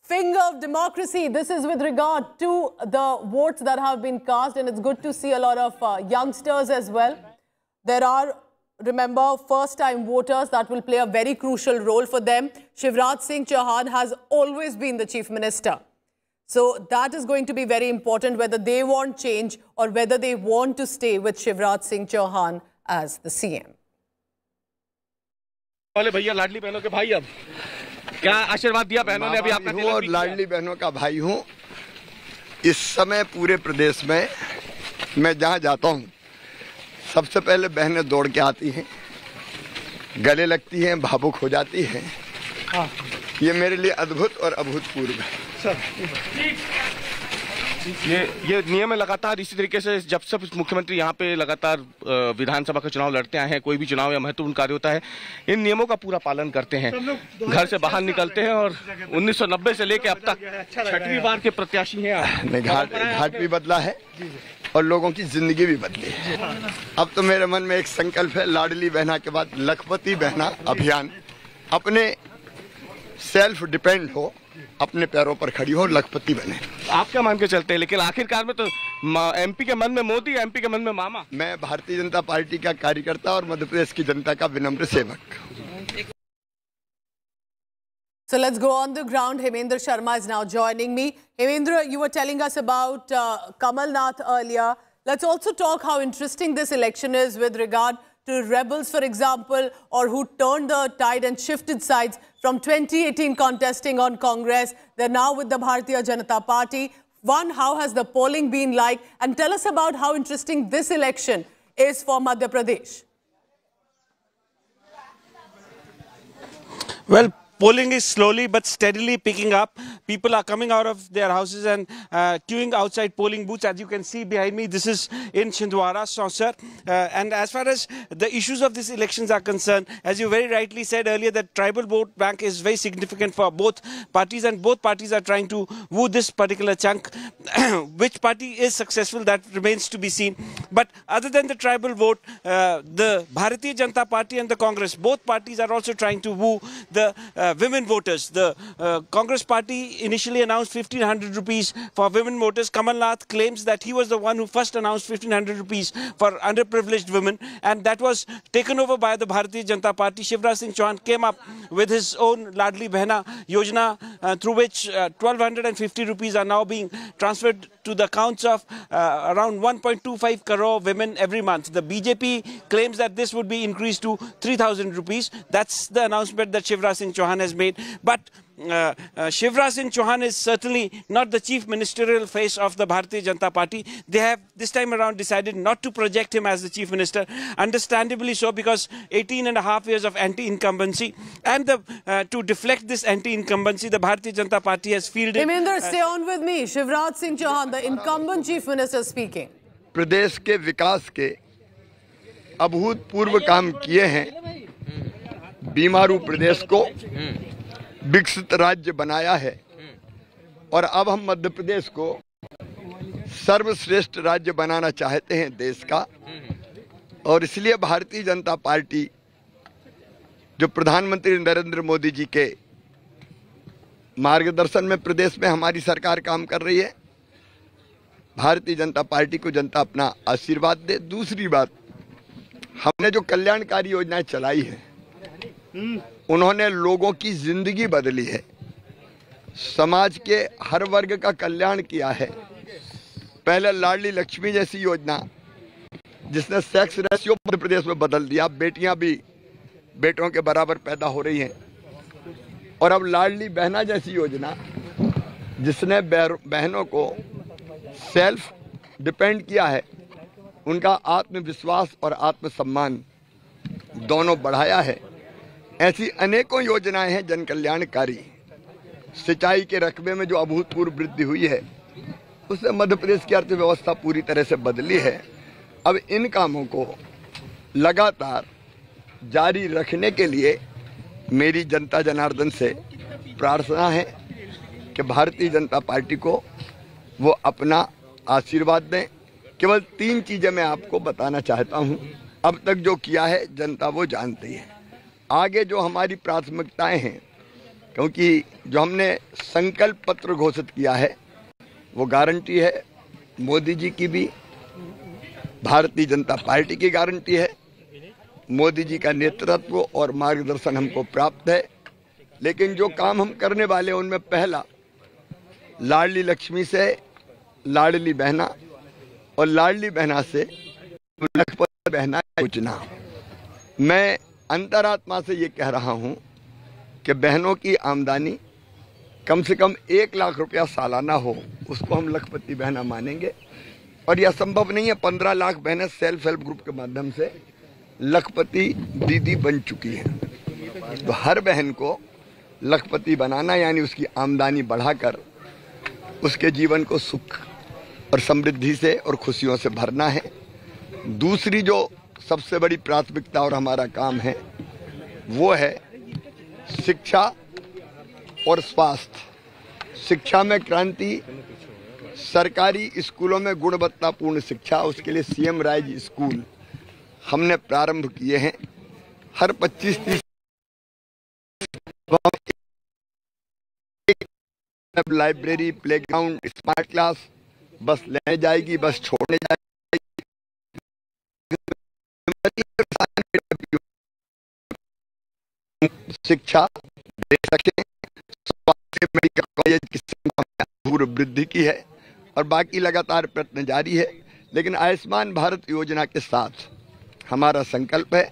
finger of democracy. This is with regard to the votes that have been cast and it's good to see a lot of uh, youngsters as well. There are remember first time voters that will play a very crucial role for them shivraj singh chauhan has always been the chief minister so that is going to be very important whether they want change or whether they want to stay with shivraj singh chauhan as the cm वाले भैया लाडली बहनों के भाई अब क्या आशीर्वाद दिया बहनों ने अभी आपका हूँ और लाडली बहनों का भाई हूँ इस समय पूरे प्रदेश में मैं जहाँ जाता हूँ सबसे पहले बहनें दौड़ के आती हैं गले लगती हैं भावुक हो जाती हैं। ये मेरे लिए अद्भुत और अभूतपूर्व है। ये ये नियम है लगातार इसी तरीके से जब सब मुख्यमंत्री यहाँ पे लगातार विधानसभा का चुनाव लड़ते आए हैं कोई भी चुनाव या महत्वपूर्ण कार्य होता है इन नियमों का पूरा पालन करते हैं। घर से बाहर निकलते हैं और 1990 से लेके अब तक छठवीं बार के प्रत्याशी हैं घाट घाट भी बदला है। और लोगों की ज़िंदगी भी बदली है। अब तो मेरे मन में एक संकल्प है लाडली बहना के बाद लखपति बहना अभियान। अपने सेल्फ डिपेंड हो अपने पैरों पर खड़ी हो लखपति बने। आप क्या मान के चलते हैं? लेकिन आखिरकार में तो एमपी के मन में मोदी एमपी के मन में मामा। मैं भारतीय जनता पार्टी का कार्यकर्ता और मध्य प्रदेश की जनता का विनम्र सेवक। So let's go on the ground. Hemendra Sharma is now joining me. Hemendra, you were telling us about uh, Kamal Nath earlier. Let's also talk how interesting this election is with regard to rebels, for example, or who turned the tide and shifted sides from 2018 contesting on Congress. They're now with the Bharatiya Janata Party. One, how has the polling been like? And tell us about how interesting this election is for Madhya Pradesh. Well, polling is slowly but steadily picking up. People are coming out of their houses and uh, queuing outside polling booths. As you can see behind me, this is in Chhindwara, Sausar. Uh, and as far as the issues of these elections are concerned, as you very rightly said earlier, that tribal vote bank is very significant for both parties and both parties are trying to woo this particular chunk. Which party is successful, that remains to be seen. But other than the tribal vote, uh, the Bharatiya Janata Party and the Congress, both parties are also trying to woo the uh, women voters. The uh, Congress party initially announced 1500 rupees for women voters. Kamal Nath claims that he was the one who first announced 1500 rupees for underprivileged women, and that was taken over by the Bharatiya Janata Party. Shivraj Singh Chauhan came up with his own Ladli Behna Yojana, uh, through which uh, 1250 rupees are now being transferred to the accounts of uh, around 1.25 crore women every month. The BJP claims that this would be increased to 3000 rupees. That's the announcement that Shivraj Singh Chauhan has made. But uh, uh, Shivra Singh Chauhan is certainly not the chief ministerial face of the Bharatiya Janata Party. They have this time around decided not to project him as the chief minister, understandably so, because 18 and a half years of anti-incumbency, and the, uh, to deflect this anti-incumbency, the Bharatiya Janata Party has fielded. Uh, Hemendra, stay on with me. Shivraj Singh Chauhan, the incumbent chief minister, speaking. प्रदेश के विकास के अभूतपूर्व काम किए हैं बीमारू प्रदेश को विकसित राज्य बनाया है। और अब हम मध्य प्रदेश को सर्वश्रेष्ठ राज्य बनाना चाहते हैं देश का। और इसलिए भारतीय जनता पार्टी जो प्रधानमंत्री नरेंद्र मोदी जी के मार्गदर्शन में प्रदेश में हमारी सरकार काम कर रही है भारतीय जनता पार्टी को जनता अपना आशीर्वाद दे। दूसरी बात हमने जो कल्याणकारी योजनाएँ चलाई है उन्होंने लोगों की ज़िंदगी बदली है। समाज के हर वर्ग का कल्याण किया है। पहले लाडली लक्ष्मी जैसी योजना, जिसने सेक्स रेशियो मध्य प्रदेश में बदल दिया। बेटियाँ भी बेटों के बराबर पैदा हो रही हैं। और अब लाडली बहना जैसी योजना, जिसने बहनों को सेल्फ डिपेंड किया है, उनका आत्मविश्वास और आत्मसम्मान दोनों बढ़ाया है। ऐसी अनेकों योजनाएँ हैं जन कल्याणकारी सिंचाई के रकबे में जो अभूतपूर्व वृद्धि हुई है, उससे मध्य प्रदेश की अर्थव्यवस्था पूरी तरह से बदली है। अब इन कामों को लगातार जारी रखने के लिए मेरी जनता जनार्दन से प्रार्थना है कि भारतीय जनता पार्टी को वो अपना आशीर्वाद दें। केवल तीन चीज़ें मैं आपको बताना चाहता हूँ। अब तक जो किया है, जनता वो जानती है। आगे जो हमारी प्राथमिकताएँ हैं, क्योंकि जो हमने संकल्प पत्र घोषित किया है, वो गारंटी है, मोदी जी की भी, भारतीय जनता पार्टी की गारंटी है, मोदी जी का नेतृत्व और मार्गदर्शन हमको प्राप्त है। लेकिन जो काम हम करने वाले हैं, उनमें पहला, लाडली लक्ष्मी से, लाडली बहना, और लाडली बहना से, लखपत बहना योजना मैं अंतरात्मा से ये कह रहा हूँ कि बहनों की आमदनी कम से कम एक लाख रुपया सालाना हो, उसको हम लखपति बहना मानेंगे। और यह संभव नहीं है, पंद्रह लाख बहनें सेल्फ हेल्प ग्रुप के माध्यम से लखपति दीदी बन चुकी हैं। तो हर बहन को लखपति बनाना, यानी उसकी आमदनी बढ़ाकर उसके जीवन को सुख और समृद्धि से और खुशियों से भरना है। दूसरी जो सबसे बड़ी प्राथमिकता और हमारा काम है, वो है शिक्षा और स्वास्थ्य। शिक्षा में क्रांति, सरकारी स्कूलों में गुणवत्तापूर्ण शिक्षा, उसके लिए सीएम राइज स्कूल हमने प्रारंभ किए हैं। हर 25 तीस लाइब्रेरी, प्लेग्राउंड, स्मार्ट क्लास, बस लेने जाएगी, बस छोड़ने जाएगी। शिक्षा दे सके स्वास्थ्य मेडिकल कॉलेज की संख्या पूर्व वृद्धि की है, और बाकी लगातार प्रयत्न जारी है। लेकिन आयुष्मान भारत योजना के साथ हमारा संकल्प है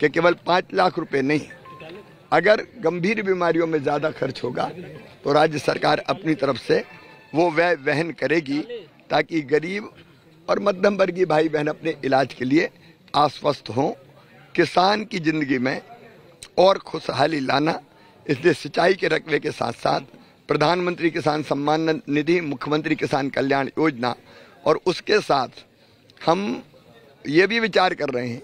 कि केवल पाँच लाख रुपए नहीं, अगर गंभीर बीमारियों में ज़्यादा खर्च होगा तो राज्य सरकार अपनी तरफ़ से वो व्यय वहन करेगी, ताकि गरीब और मध्यम वर्गीय भाई बहन अपने इलाज के लिए आश्वस्त हों। किसान की ज़िंदगी में और खुशहाली लाना, इसलिए सिंचाई के रकबे के साथ साथ प्रधानमंत्री किसान सम्मान निधि, मुख्यमंत्री किसान कल्याण योजना और उसके साथ हम ये भी विचार कर रहे हैं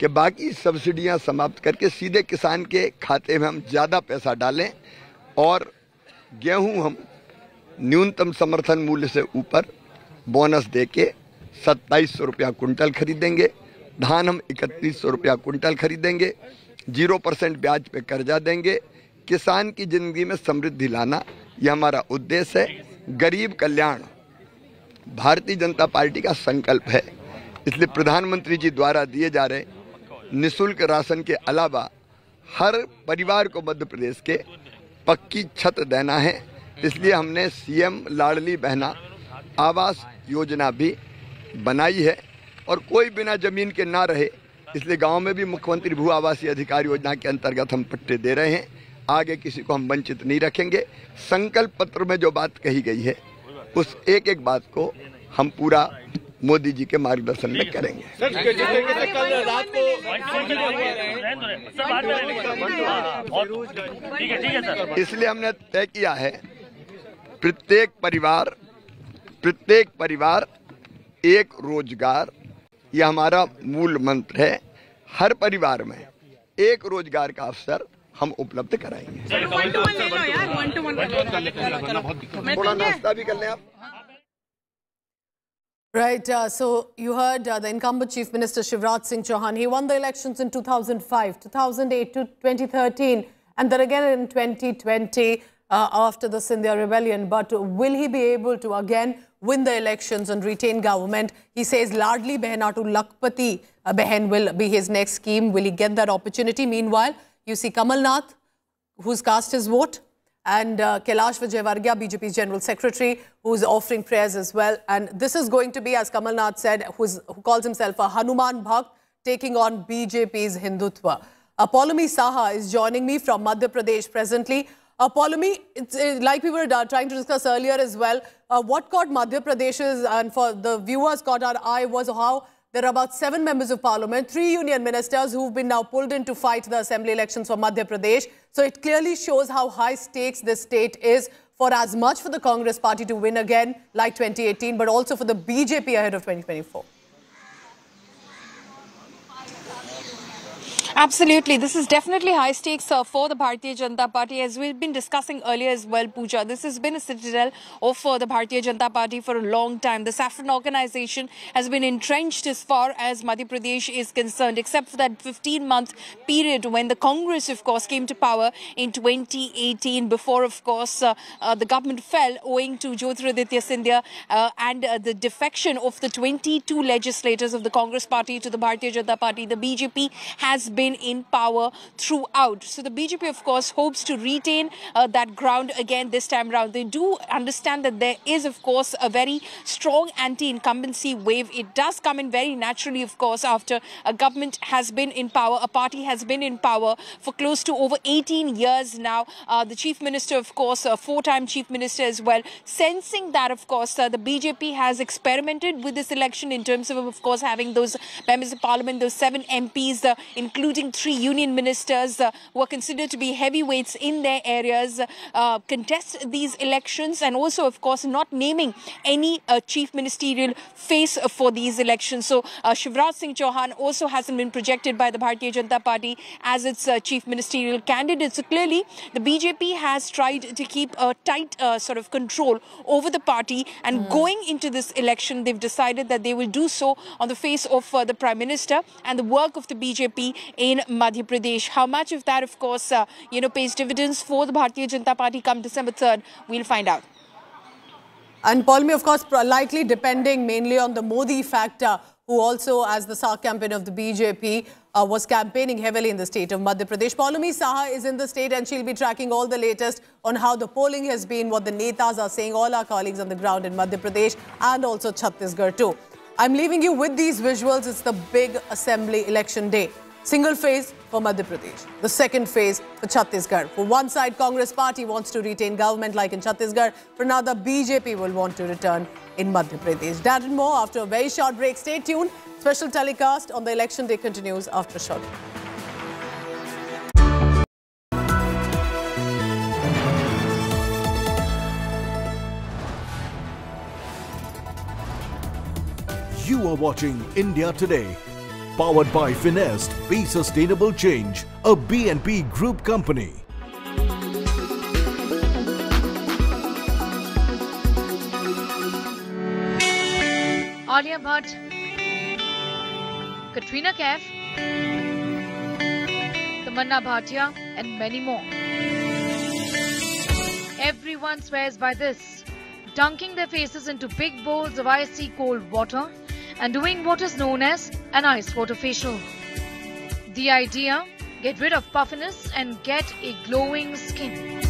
कि बाकी सब्सिडियाँ समाप्त करके सीधे किसान के खाते में हम ज़्यादा पैसा डालें और गेहूँ हम न्यूनतम समर्थन मूल्य से ऊपर बोनस दे के सत्ताईस सौ रुपया कुंटल खरीदेंगे। धान हम इकतीस सौ रुपया कुंटल खरीदेंगे, ज़ीरो परसेंट ब्याज पे कर्जा देंगे। किसान की ज़िंदगी में समृद्धि लाना यह हमारा उद्देश्य है। गरीब कल्याण, भारतीय जनता पार्टी का संकल्प है। इसलिए प्रधानमंत्री जी द्वारा दिए जा रहे निशुल्क राशन के अलावा हर परिवार को मध्य प्रदेश के पक्की छत देना है। इसलिए हमने सीएम लाडली बहना आवास योजना भी बनाई है। और कोई बिना ज़मीन के ना रहे। इसलिए गाँव में भी मुख्यमंत्री भू आवासीय अधिकार योजना के अंतर्गत हम पट्टे दे रहे हैं। आगे किसी को हम वंचित नहीं रखेंगे। संकल्प पत्र में जो बात कही गई है उस एक एक बात को हम पूरा मोदी जी के मार्गदर्शन में करेंगे। इसलिए हमने तय किया है प्रत्येक परिवार प्रत्येक परिवार एक रोज़गार यह हमारा मूल मंत्र है हर परिवार में एक रोज़गार का अवसर हम उपलब्ध कराएँगे थोड़ा नाश्ता भी कर लें आप Right, uh, so you heard uh, the incumbent Chief Minister Shivraj Singh Chauhan. He won the elections in 2005, 2008 to 2013, and then again in 2020 uh, after the Scindia rebellion. But will he be able to again win the elections and retain government? He says Ladli Behna to Lakhpati uh, Behen will be his next scheme. Will he get that opportunity? Meanwhile, you see Kamal Nath, who's cast his vote, and uh, Kailash Vijayvargiya, BJP's General Secretary, who's offering prayers as well. And this is going to be, as Kamal Nath said, who calls himself a Hanuman Bhakt, taking on BJP's Hindutva. Paulami Saha is joining me from Madhya Pradesh presently. Uh, it's, uh, like we were uh, trying to discuss earlier as well, uh, what caught Madhya Pradesh's, and for the viewers caught our eye, was how there are about seven members of parliament, three union ministers who've been now pulled in to fight the assembly elections for Madhya Pradesh. So it clearly shows how high stakes this state is for as much for the Congress party to win again like 2018, but also for the BJP ahead of 2024. Absolutely. This is definitely high stakes uh, for the Bharatiya Janata Party. As we've been discussing earlier as well, Pooja, this has been a citadel of uh, the Bharatiya Janata Party for a long time. The Saffron organization has been entrenched as far as Madhya Pradesh is concerned, except for that 15-month period when the Congress, of course, came to power in 2018 before, of course, uh, uh, the government fell owing to Jyotiraditya Scindia uh, and uh, the defection of the 22 legislators of the Congress party to the Bharatiya Janata Party. The BJP has been in power throughout. So the BJP, of course, hopes to retain uh, that ground again this time around. They do understand that there is, of course, a very strong anti-incumbency wave. It does come in very naturally, of course, after a government has been in power, a party has been in power for close to over 18 years now. Uh, the chief minister, of course, a four-time chief minister as well, sensing that, of course, uh, the BJP has experimented with this election in terms of, of course, having those members of parliament, those seven MPs, uh, including three union ministers uh, who are considered to be heavyweights in their areas, uh, contest these elections and also, of course, not naming any uh, chief ministerial face for these elections. So uh, Shivraj Singh Chauhan also hasn't been projected by the Bharatiya Janata Party as its uh, chief ministerial candidate. So clearly, the BJP has tried to keep a tight uh, sort of control over the party and going into this election, they've decided that they will do so on the face of uh, the Prime Minister and the work of the BJP in Madhya Pradesh. How much of that, of course, uh, you know, pays dividends for the Bharatiya Janata Party come December 3rd, we'll find out. And Paulmi, of course, likely depending mainly on the Modi factor, who also, as the SARC campaign of the BJP, uh, was campaigning heavily in the state of Madhya Pradesh. Paulami Saha is in the state and she'll be tracking all the latest on how the polling has been, what the netas are saying, all our colleagues on the ground in Madhya Pradesh and also Chhattisgarh too. I'm leaving you with these visuals. It's the big assembly election day. Single phase for Madhya Pradesh. The second phase for Chhattisgarh. For one side, Congress party wants to retain government like in Chhattisgarh. For another, BJP will want to return in Madhya Pradesh. That and more after a very short break. Stay tuned. Special telecast on the election day continues after a short break. You are watching India Today, powered by Finest, Be Sustainable Change, a BNP Group company. Alia Bhatt, Katrina Kaif, Tamanna Bhatia, and many more. everyone swears by this dunking their faces into big bowls of icy cold water and doing what is known as an ice water facial. The idea get rid of puffiness and get a glowing skin.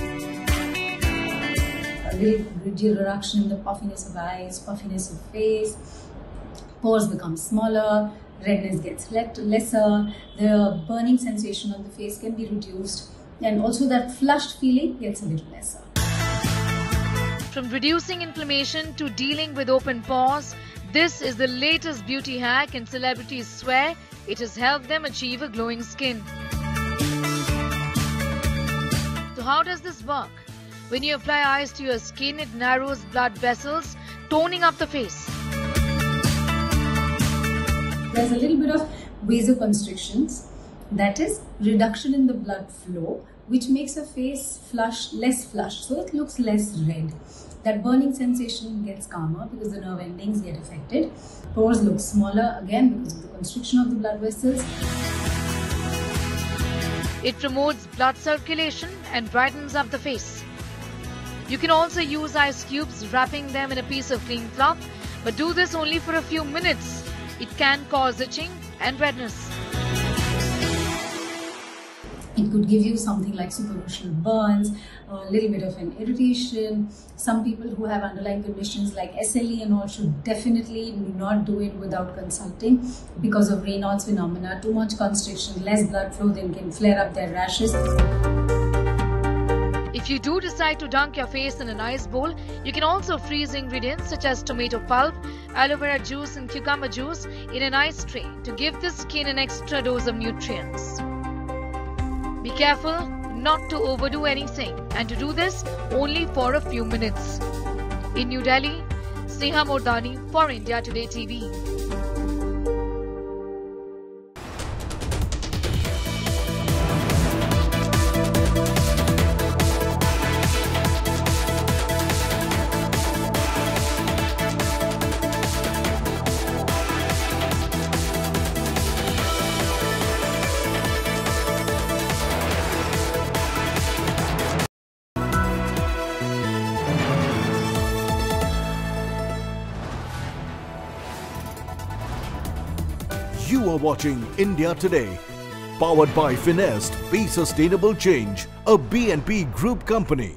A little reduction in the puffiness of eyes, puffiness of face, pores become smaller, redness gets lesser, the burning sensation on the face can be reduced, and also that flushed feeling gets a little lesser. From reducing inflammation to dealing with open pores, this is the latest beauty hack, and celebrities swear it has helped them achieve a glowing skin. So, how does this work? When you apply ice to your skin, it narrows blood vessels, toning up the face. There's a little bit of vasoconstrictions, that is, reduction in the blood flow, which makes a face flush, less flushed, so it looks less red. That burning sensation gets calmer because the nerve endings get affected. Pores look smaller again because of the constriction of the blood vessels. It promotes blood circulation and brightens up the face. You can also use ice cubes, wrapping them in a piece of clean cloth, but do this only for a few minutes. It can cause itching and redness. It could give you something like superficial burns, a little bit of an irritation. Some people who have underlying conditions like SLE and all should definitely not do it without consulting because of Raynaud's phenomena. Too much constriction, less blood flow, then can flare up their rashes. If you do decide to dunk your face in an ice bowl, you can also freeze ingredients such as tomato pulp, aloe vera juice and cucumber juice in an ice tray to give the skin an extra dose of nutrients. Be careful not to overdo anything and to do this only for a few minutes. In New Delhi, Sneha Mordani for India Today TV. Are watching India Today, powered by Finest, Be Sustainable Change, a BNP Group company.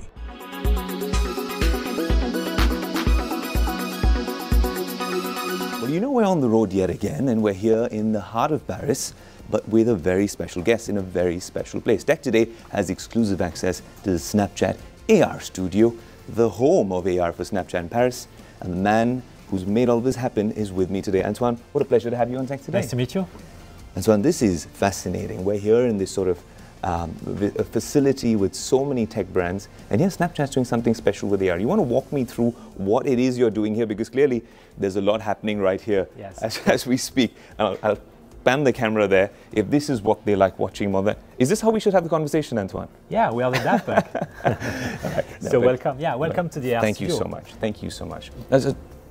Well, you know, we're on the road yet again, and we're here in the heart of Paris, but with a very special guest in a very special place. Tech Today has exclusive access to the Snapchat AR studio, the home of AR for Snapchat in Paris, and the man who's made all this happen is with me today. Antoine, what a pleasure to have you on Tech Today. Nice to meet you. Antoine, this is fascinating. We're here in this sort of um, a facility with so many tech brands, and here Snapchat's doing something special with AR. You want to walk me through what it is you're doing here, because clearly there's a lot happening right here Yes. as, as we speak. And I'll, I'll pan the camera there. If this is what they like watching more than, is this how we should have the conversation, Antoine? Yeah, we are the Daft Punk. No, so welcome. Yeah, welcome to the AR Thank you so much. Thank you so much.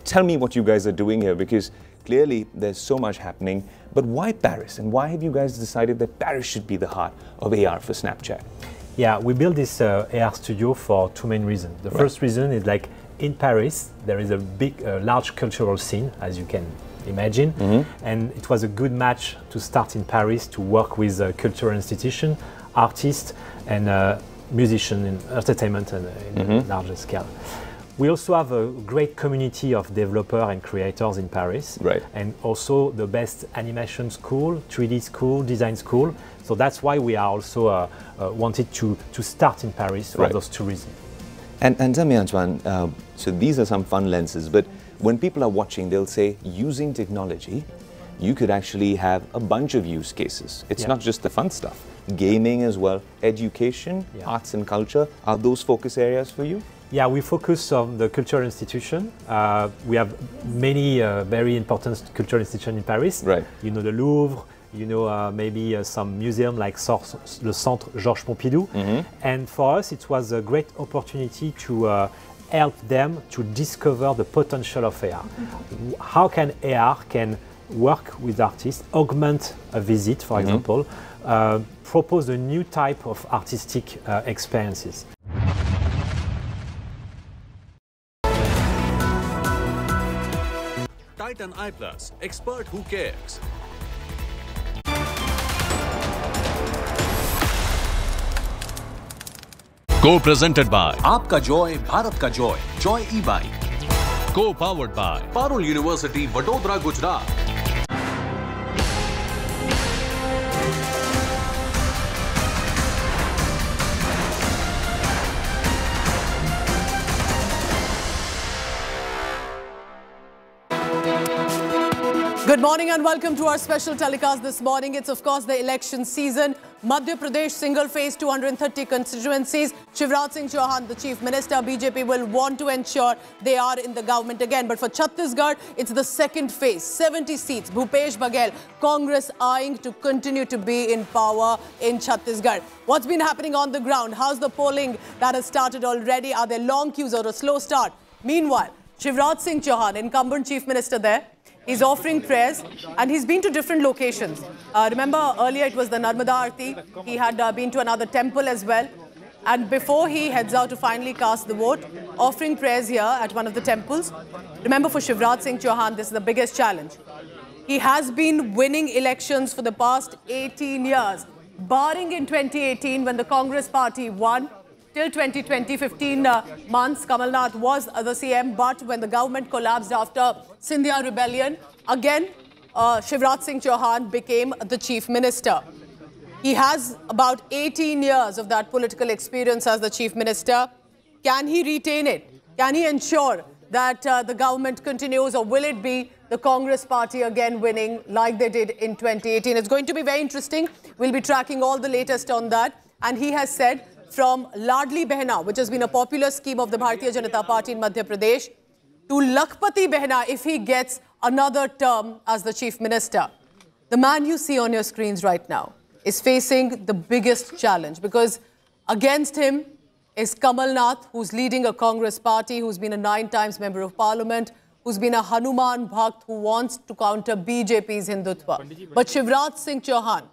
Tell me what you guys are doing here because clearly there's so much happening. But why Paris? And why have you guys decided that Paris should be the heart of AR for Snapchat? Yeah, we built this uh, AR studio for two main reasons. The Right. first reason is like in Paris, there is a big, uh, large cultural scene, as you can imagine, Mhm. and it was a good match to start in Paris to work with a cultural institution, artists, and uh, musicians in entertainment and uh, in a Mhm. larger scale. We also have a great community of developers and creators in Paris, Right. and also the best animation school, 3D school, design school. So that's why we are also uh, uh, wanted to, to start in Paris for Right. those two reasons. And, and tell me, Antoine, uh, so these are some fun lenses, but when people are watching, they'll say, using technology, you could actually have a bunch of use cases. It's Yeah. not just the fun stuff. Gaming as well, education, arts and culture, are those focus areas for you? Yeah, we focus on the cultural institution. Uh, we have many uh, very important cultural institutions in Paris. Right. You know the Louvre. You know uh, maybe uh, some museum like Sor- le Centre Georges Pompidou. Mhm. And for us, it was a great opportunity to uh, help them to discover the potential of AR. How can AR can work with artists, augment a visit, for Mhm. example, uh, propose a new type of artistic uh, experiences. Get I eye plus. Expert who cares. Co-presented by आपका Joy Bharat का Joy Joy e bike Co-powered by Parul University Vadodara Gujarat morning and welcome to our special telecast this morning. It's of course the election season. Madhya Pradesh single phase 230 constituencies. Shivraj Singh Chauhan, the chief minister, BJP will want to ensure they are in the government again. But for Chhattisgarh, it's the second phase, 70 seats. Bhupesh Baghel, Congress eyeing to continue to be in power in Chhattisgarh. What's been happening on the ground? How's the polling that has started already? Are there long queues or a slow start? Meanwhile, Shivraj Singh Chauhan, incumbent chief minister there, He's offering prayers and he's been to different locations. Uh, remember earlier it was the Narmada Aarti. He had uh, been to another temple as well. And before he heads out to finally cast the vote, offering prayers here at one of the temples. Remember for Shivraj Singh Chauhan, this is the biggest challenge. He has been winning elections for the past 18 years, barring in 2018 when the Congress party won. Till 2020, 15 uh, months, Kamal Nath was the CM, but when the government collapsed after Scindia rebellion, again, uh, Shivraj Singh Chauhan became the chief minister. He has about 18 years of that political experience as the chief minister. Can he retain it? Can he ensure that uh, the government continues or will it be the Congress party again winning like they did in 2018? It's going to be very interesting. We'll be tracking all the latest on that. And he has said from Ladli Behna, which has been a popular scheme of the Bharatiya Janata Party in Madhya Pradesh, to Lakhpati Behna if he gets another term as the chief minister. The man you see on your screens right now is facing the biggest challenge because against him is Kamal Nath, who's leading a Congress party, who's been a nine times member of parliament, who's been a Hanuman Bhakt who wants to counter BJP's Hindutva. But Shivraj Singh Chauhan,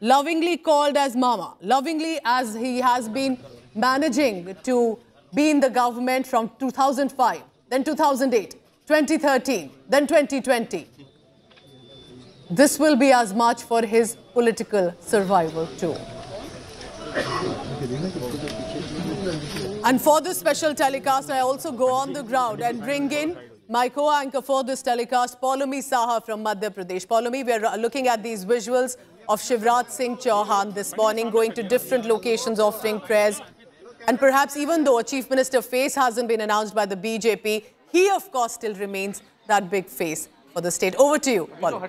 lovingly called as Mama, lovingly as he has been managing to be in the government from 2005, then 2008, 2013, then 2020. This will be as much for his political survival too. And for this special telecast, I also go on the ground and bring in my co-anchor for this telecast, Paulomi Saha from Madhya Pradesh. Paulomi, we are looking at these visuals of Shivraj Singh Chauhan this morning, going to different locations offering prayers. And perhaps even though a chief minister face hasn't been announced by the BJP, he of course still remains that big face for the state. Over to you, Paulo.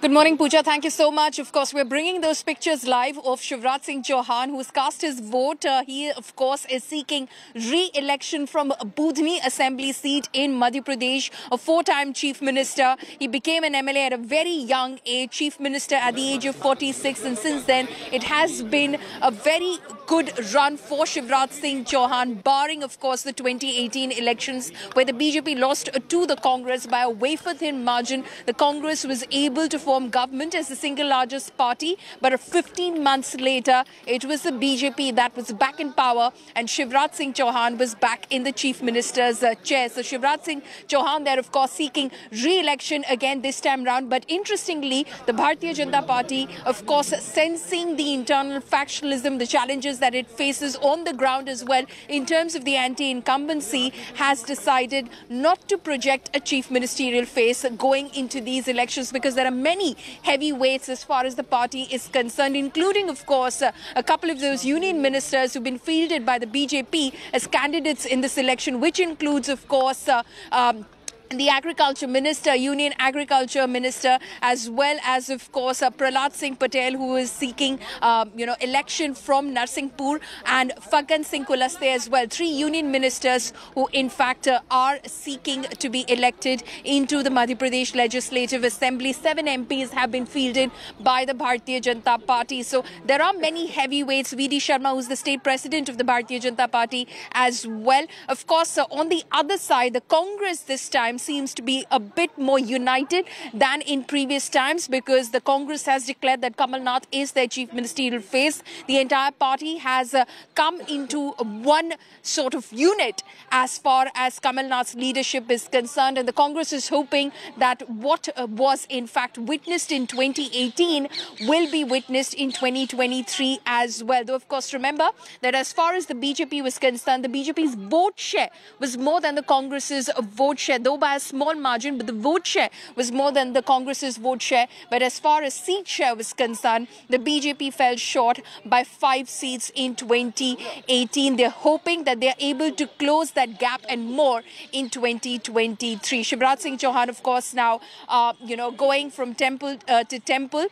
Good morning, Pooja. Thank you so much. Of course, we're bringing those pictures live of Shivraj Singh Chauhan, who's cast his vote. Uh, he, of course, is seeking re-election from Budhni Assembly seat in Madhya Pradesh, a four-time chief minister. He became an MLA at a very young age, chief minister at the age of 46, and since then, it has been a very good run for Shivraj Singh Chauhan, barring, of course, the 2018 elections, where the BJP lost to the Congress by a wafer-thin margin. The Congress was able to form government as the single largest party, but 15 months later, it was the BJP that was back in power, and Shivraj Singh Chauhan was back in the chief minister's uh, chair. So Shivraj Singh Chauhan, there, of course, seeking re-election again this time round. But interestingly, the Bharatiya Janata Party, of course, sensing the internal factionalism, the challenges that it faces on the ground as well in terms of the anti-incumbency, has decided not to project a chief ministerial face going into these elections because there are many heavyweights as far as the party is concerned, including, of course, uh, a couple of those union ministers who've been fielded by the BJP as candidates in this election, which includes, of course, uh, um, the agriculture minister, union agriculture minister, as well as, of course, uh, Prahlad Singh Patel, who is seeking, um, you know, election from Narsinghpur, and Faggan Singh Kulaste as well. Three union ministers who, in fact, uh, are seeking to be elected into the Madhya Pradesh Legislative Assembly. Seven MPs have been fielded by the Bharatiya Janata Party. So there are many heavyweights. V.D. Sharma, who's the state president of the Bharatiya Janata Party, as well. Of course, uh, on the other side, the Congress this time seems to be a bit more united than in previous times because the Congress has declared that Kamal Nath is their chief ministerial face. The entire party has uh, come into one sort of unit as far as Kamal Nath's leadership is concerned, and the Congress is hoping that what uh, was in fact witnessed in 2018 will be witnessed in 2023 as well. Though, of course, remember that as far as the BJP was concerned, the BJP's vote share was more than the Congress's vote share, though by a small margin, but the vote share was more than the Congress's vote share. But as far as seat share was concerned, the BJP fell short by five seats in 2018. They're hoping that they're able to close that gap and more in 2023. Shivraj Singh Chauhan, of course, now, uh, you know, going from temple uh, to temple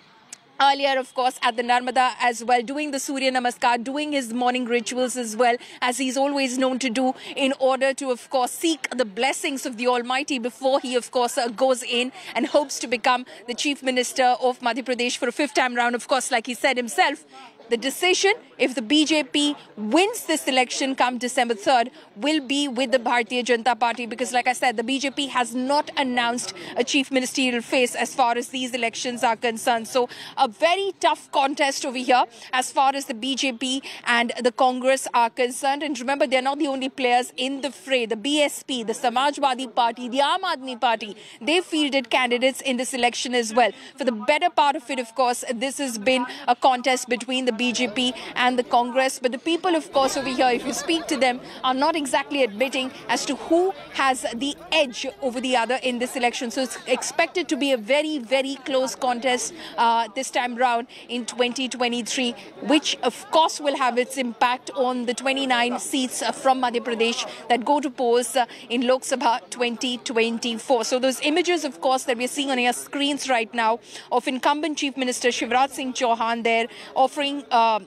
earlier, of course, at the Narmada as well, doing the Surya Namaskar, doing his morning rituals as well, as he's always known to do, in order to, of course, seek the blessings of the Almighty before he, of course, uh, goes in and hopes to become the Chief Minister of Madhya Pradesh for a fifth time round. Of course, like he said himself, the decision, if the BJP wins this election come December 3rd, will be with the Bharatiya Janata Party because, like I said, the BJP has not announced a chief ministerial face as far as these elections are concerned. So, a very tough contest over here as far as the BJP and the Congress are concerned. And remember, they're not the only players in the fray. The BSP, the Samajwadi Party, the Aam Party, they fielded candidates in this election as well. For the better part of it, of course, this has been a contest between the BJP and the Congress. But the people, of course, over here, if you speak to them, are not exactly admitting as to who has the edge over the other in this election. So it's expected to be a very, very close contest uh, this time round in 2023, which, of course, will have its impact on the 29 seats uh, from Madhya Pradesh that go to polls uh, in Lok Sabha 2024. So those images, of course, that we're seeing on your screens right now of incumbent Chief Minister Shivraj Singh Chauhan there offering uh,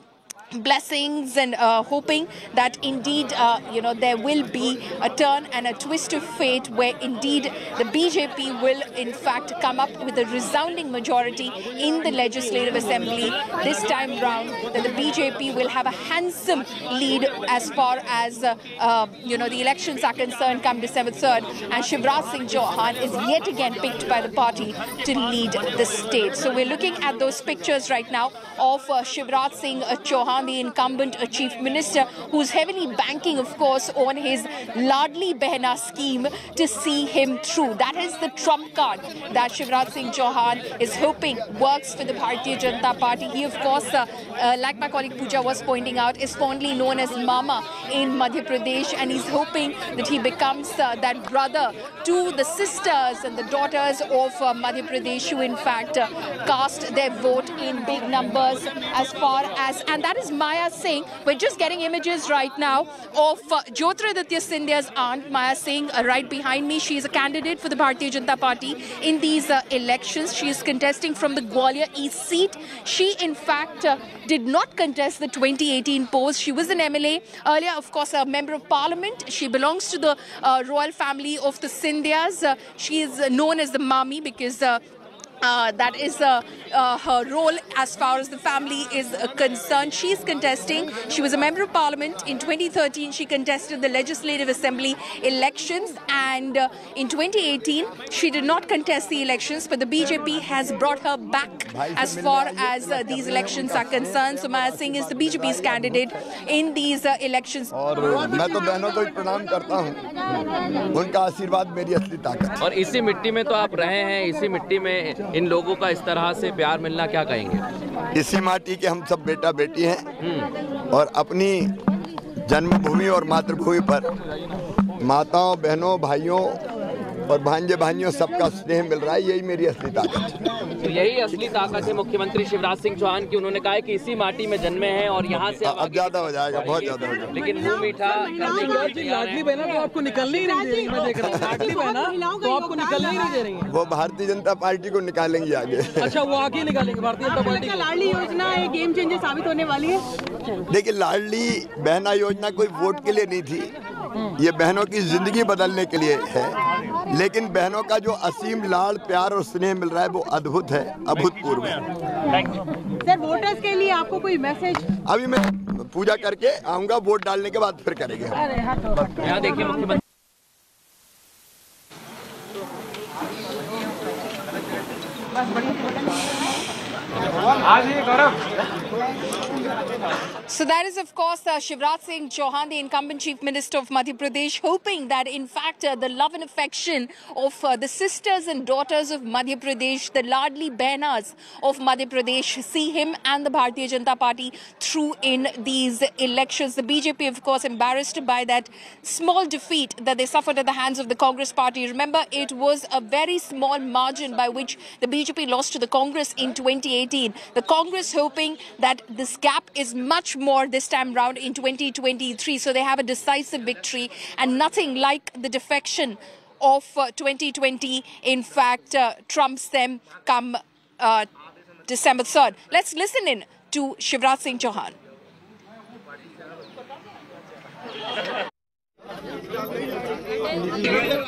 blessings and uh, hoping that indeed uh, you know there will be a turn and a twist of fate where indeed the BJP will in fact come up with a resounding majority in the legislative assembly this time round that the BJP will have a handsome lead as far as uh, uh, you know the elections are concerned come December 3rd and Shivraj Singh Chauhan is yet again picked by the party to lead the state. So we're looking at those pictures right now of uh, Shivraj Singh uh, The incumbent uh, chief minister, who's heavily banking, of course, on his Ladli Behna scheme to see him through. That is the trump card that Shivraj Singh Chauhan is hoping works for the Bharatiya Janata Party. He, of course, uh, uh, like my colleague Pooja was pointing out, is fondly known as Mama in Madhya Pradesh, and he's hoping that he becomes uh, that brother to the sisters and the daughters of uh, Madhya Pradesh, who in fact uh, cast their vote in big numbers as far as, and that is Maya Singh. We're just getting images right now of uh, Jyotiraditya Scindia's aunt, Maya Singh, uh, right behind me. She is a candidate for the Bharatiya Janata Party in these uh, elections. She is contesting from the Gwalior East seat. She, in fact, uh, did not contest the 2018 post. She was an MLA earlier, of course, a member of parliament. She belongs to the uh, royal family of the Scindias. Uh, she is uh, known as the Mami because uh, uh, that is uh, uh, her role as far as the family is uh, concerned. She's contesting. She was a member of parliament. In 2013, she contested the Legislative Assembly elections. And uh, in 2018, she did not contest the elections, but the BJP has brought her back as far as uh, these elections are concerned. So Maya Singh is the BJP's candidate in these uh, elections. और मैं तो बहनों को भी प्रणाम करता हूँ उनका आशीर्वाद मेरी असली ताकत और इसी मिट्टी में तो आप रहे हैं इसी मिट्टी में इन लोगों का इस तरह से प्यार मिलना क्या कहेंगे? इसी माटी के हम सब बेटा बेटी हैं और अपनी जन्मभूमि और मातृभूमि पर माताओं, बहनों, भाइयों और भांजे भाइयों सबका स्नेह मिल रहा है यही मेरी असली ताकत है। तो यही असली ताकत है मुख्यमंत्री शिवराज सिंह चौहान की। उन्होंने कहा है कि इसी माटी में जन्मे हैं और यहाँ से अब ज़्यादा हो जाएगा बहुत ज़्यादा हो जाएगा। लेकिन मुँह मीठा हैं। लाडली बहना तो आपको निकलने ही नहीं दे रही मैं देख रहा हूँ। लाडली बहना तो आपको निकलने ही नहीं दे रही। है वो भारतीय जनता पार्टी को निकालेंगे आगे। अच्छा वो आगे निकालेंगे भारतीय जनता पार्टी लाडली योजना एक गेम चेंजर साबित होने वाली है। देखिए लाडली बहना योजना कोई वोट के लिए नहीं थी। ये बहनों की ज़िंदगी बदलने के लिए है। लेकिन बहनों का जो असीम लाल प्यार और स्नेह मिल रहा है वो अद्भुत है अभूतपूर्व है। सर वोटर्स के लिए आपको कोई मैसेज अभी मैं पूजा करके आऊँगा वोट डालने के बाद फिर करेंगे। हाँ तो। बस बढ़िया So that is, of course, uh, Shivraj Singh Chauhan, the incumbent chief minister of Madhya Pradesh, hoping that, in fact, uh, the love and affection of uh, the sisters and daughters of Madhya Pradesh, the Ladli Behnas of Madhya Pradesh, see him and the Bharatiya Janata Party through in these elections. The BJP, of course, embarrassed by that small defeat that they suffered at the hands of the Congress party. Remember, it was a very small margin by which the BJP lost to the Congress in 2018. The Congress hoping that this gap is much more this time round in 2023. So they have a decisive victory and nothing like the defection of uh, 2020, in fact, uh, trumps them come uh, December 3rd. Let's listen in to Shivraj Singh Chauhan.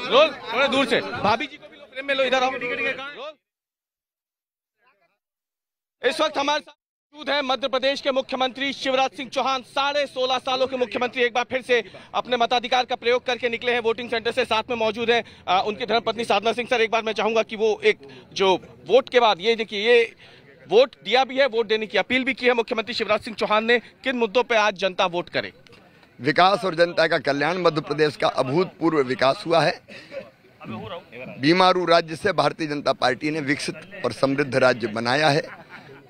Roll थोड़ा दूर से भाभी जी को भी low flame में लो इधर आओ role इस वक्त हमारे साथ मौजूद हैं मध्य प्रदेश के मुख्यमंत्री शिवराज सिंह चौहान। साढ़े सोलह सालों के मुख्यमंत्री एक बार फिर से अपने मताधिकार का प्रयोग करके निकले हैं वोटिंग सेंटर से साथ में मौजूद हैं। आ, उनकी धर्मपत्नी साधना सिंह सर एक बार मैं चाहूँगा कि वो एक जो वोट के बाद ये देखिए ये वोट दिया भी है वोट देने की अपील भी की है मुख्यमंत्री शिवराज सिंह चौहान ने किन मुद्दों पर आज जनता वोट करे? विकास और जनता का कल्याण मध्य प्रदेश का अभूतपूर्व विकास हुआ है। बीमारू राज्य से भारतीय जनता पार्टी ने विकसित और समृद्ध राज्य बनाया है।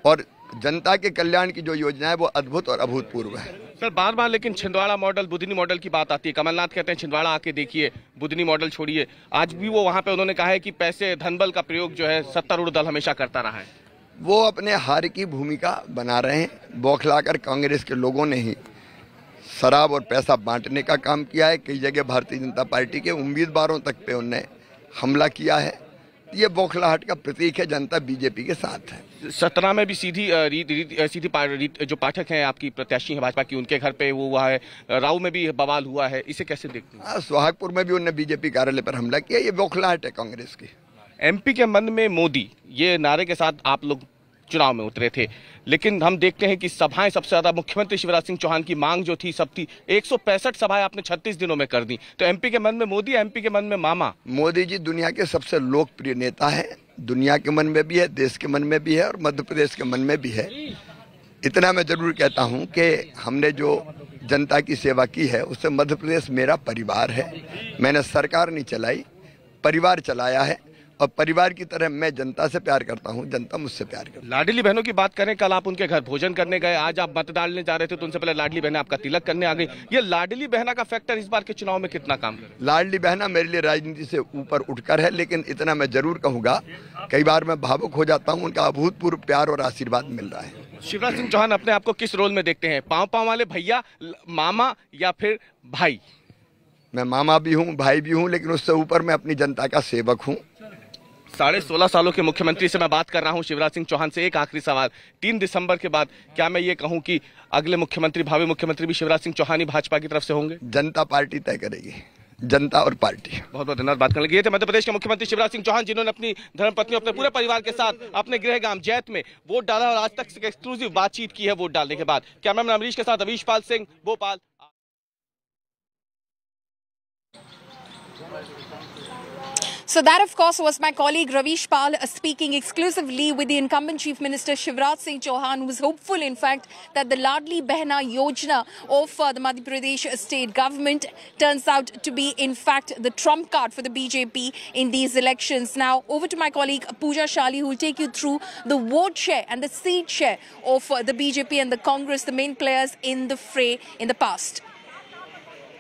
और जनता के कल्याण की जो योजना है वो अद्भुत और अभूतपूर्व है। सर बार बार लेकिन छिंदवाड़ा मॉडल बुधनी मॉडल की बात आती है। कमलनाथ कहते हैं छिंदवाड़ा आके देखिए बुधनी मॉडल छोड़िए। आज भी वो वहाँ पे उन्होंने कहा है कि पैसे धनबल का प्रयोग जो है सत्तारूढ़ दल हमेशा करता रहा है। वो अपने हार की भूमिका बना रहे हैं। बौखलाकर कांग्रेस के लोगों ने ही शराब और पैसा बांटने का काम किया है। कई जगह भारतीय जनता पार्टी के उम्मीदवारों तक पे उनने हमला किया है। ये बौखलाहट का प्रतीक है जनता बीजेपी के साथ है। सतना में भी सीधी रीत रीत सीधी पा- रीत जो पाठक हैं आपकी प्रत्याशी हैं भाजपा की उनके घर पे वो हुआ है राव में भी बवाल हुआ है इसे कैसे देखते हैं? हाँ, सुहागपुर में भी उनने बीजेपी कार्यालय पर हमला किया ये बौखलाहट है कांग्रेस की। एमपी के मन में मोदी ये नारे के साथ आप लोग चुनाव में उतरे थे लेकिन हम देखते हैं कि सभाएँ सबसे ज़्यादा मुख्यमंत्री शिवराज सिंह चौहान की मांग जो थी सब थी एक सभाएँ आपने 36 दिनों में कर दी तो एमपी के मन में मोदी एमपी के मन में मामा? मोदी जी दुनिया के सबसे लोकप्रिय नेता है दुनिया के मन में भी है, देश के मन में भी है और मध्य प्रदेश के मन में भी है। इतना मैं ज़रूर कहता हूँ कि हमने जो जनता की सेवा की है, उससे मध्य प्रदेश मेरा परिवार है। मैंने सरकार नहीं चलाई, परिवार चलाया है। और परिवार की तरह मैं जनता से प्यार करता हूँ जनता मुझसे प्यार करती लाडली बहनों की बात करें कल आप उनके घर भोजन करने गए आज आप मत डालने जा रहे थे तो उनसे पहले लाडली बहन आपका तिलक करने आ गई। ये लाडली बहना का फैक्टर इस बार के चुनाव में कितना काम लाडली बहना मेरे लिए राजनीति से ऊपर उठकर है लेकिन इतना मैं ज़रूर कहूँगा कई बार मैं भावुक हो जाता हूँ उनका अभूतपूर्व प्यार और आशीर्वाद मिल रहा है। शिवराज सिंह चौहान अपने आप को किस रोल में देखते हैं? पाँव पाँव वाले भैया मामा या फिर भाई? मैं मामा भी हूँ भाई भी हूँ लेकिन उससे ऊपर मैं अपनी जनता का सेवक हूँ। साढ़े सोलह सालों के मुख्यमंत्री से मैं बात कर रहा हूँ शिवराज सिंह चौहान से एक आखिरी सवाल। तीन दिसंबर के बाद क्या मैं ये कहूँ कि अगले मुख्यमंत्री भावी मुख्यमंत्री भी शिवराज सिंह चौहान ही भाजपा की तरफ़ से होंगे? जनता पार्टी तय करेगी। जनता और पार्टी। बहुत बहुत धन्यवाद बात करने लगे थे मध्य प्रदेश के मुख्यमंत्री शिवराज सिंह चौहान जिन्होंने अपनी धर्मपत्नी अपने पूरे परिवार के साथ अपने गृह गाँव जैत में वोट डाला और आज तक एक्सक्लूसिव बातचीत की है वोट डालने के बाद। कैमरामैन अमरीश के साथ Avish Pal Singh Bhopal. So that, of course, was my colleague Ravish Pal uh, speaking exclusively with the incumbent Chief Minister Shivraj Singh Chauhan, who was hopeful, in fact, that the Ladli Behna Yojana of uh, the Madhya Pradesh state government turns out to be, in fact, the trump card for the BJP in these elections. Now, over to my colleague Pooja Shali, who will take you through the vote share and the seat share of uh, the BJP and the Congress, the main players in the fray in the past.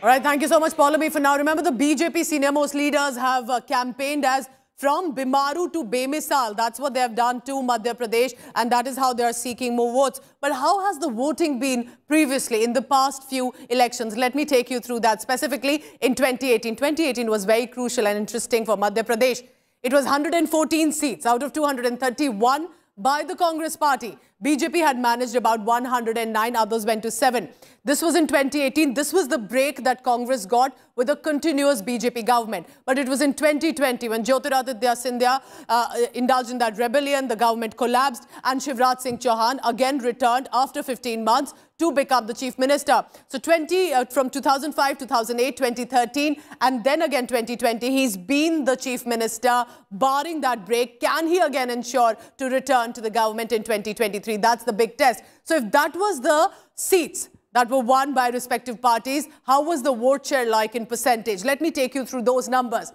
All right, thank you so much, Paulomi. For now, remember the BJP senior most leaders have uh, campaigned as from Bimaru to Bemisal. That's what they have done to Madhya Pradesh, and that is how they are seeking more votes. But how has the voting been previously in the past few elections? Let me take you through that. Specifically, in 2018. 2018 was very crucial and interesting for Madhya Pradesh. It was 114 seats out of 231 by the Congress party. BJP had managed about 109, others went to 7. This was in 2018. This was the break that Congress got with a continuous BJP government. But it was in 2020 when Jyotiraditya Scindia uh, indulged in that rebellion, the government collapsed, and Shivraj Singh Chauhan again returned after 15 months to become the chief minister. So 20 uh, from 2005, 2008, 2013, and then again 2020, he's been the chief minister. Barring that break, can he again ensure to return to the government in 2023? That's the big test. So if that was the seats that were won by respective parties, how was the vote share like in percentage? Let me take you through those numbers.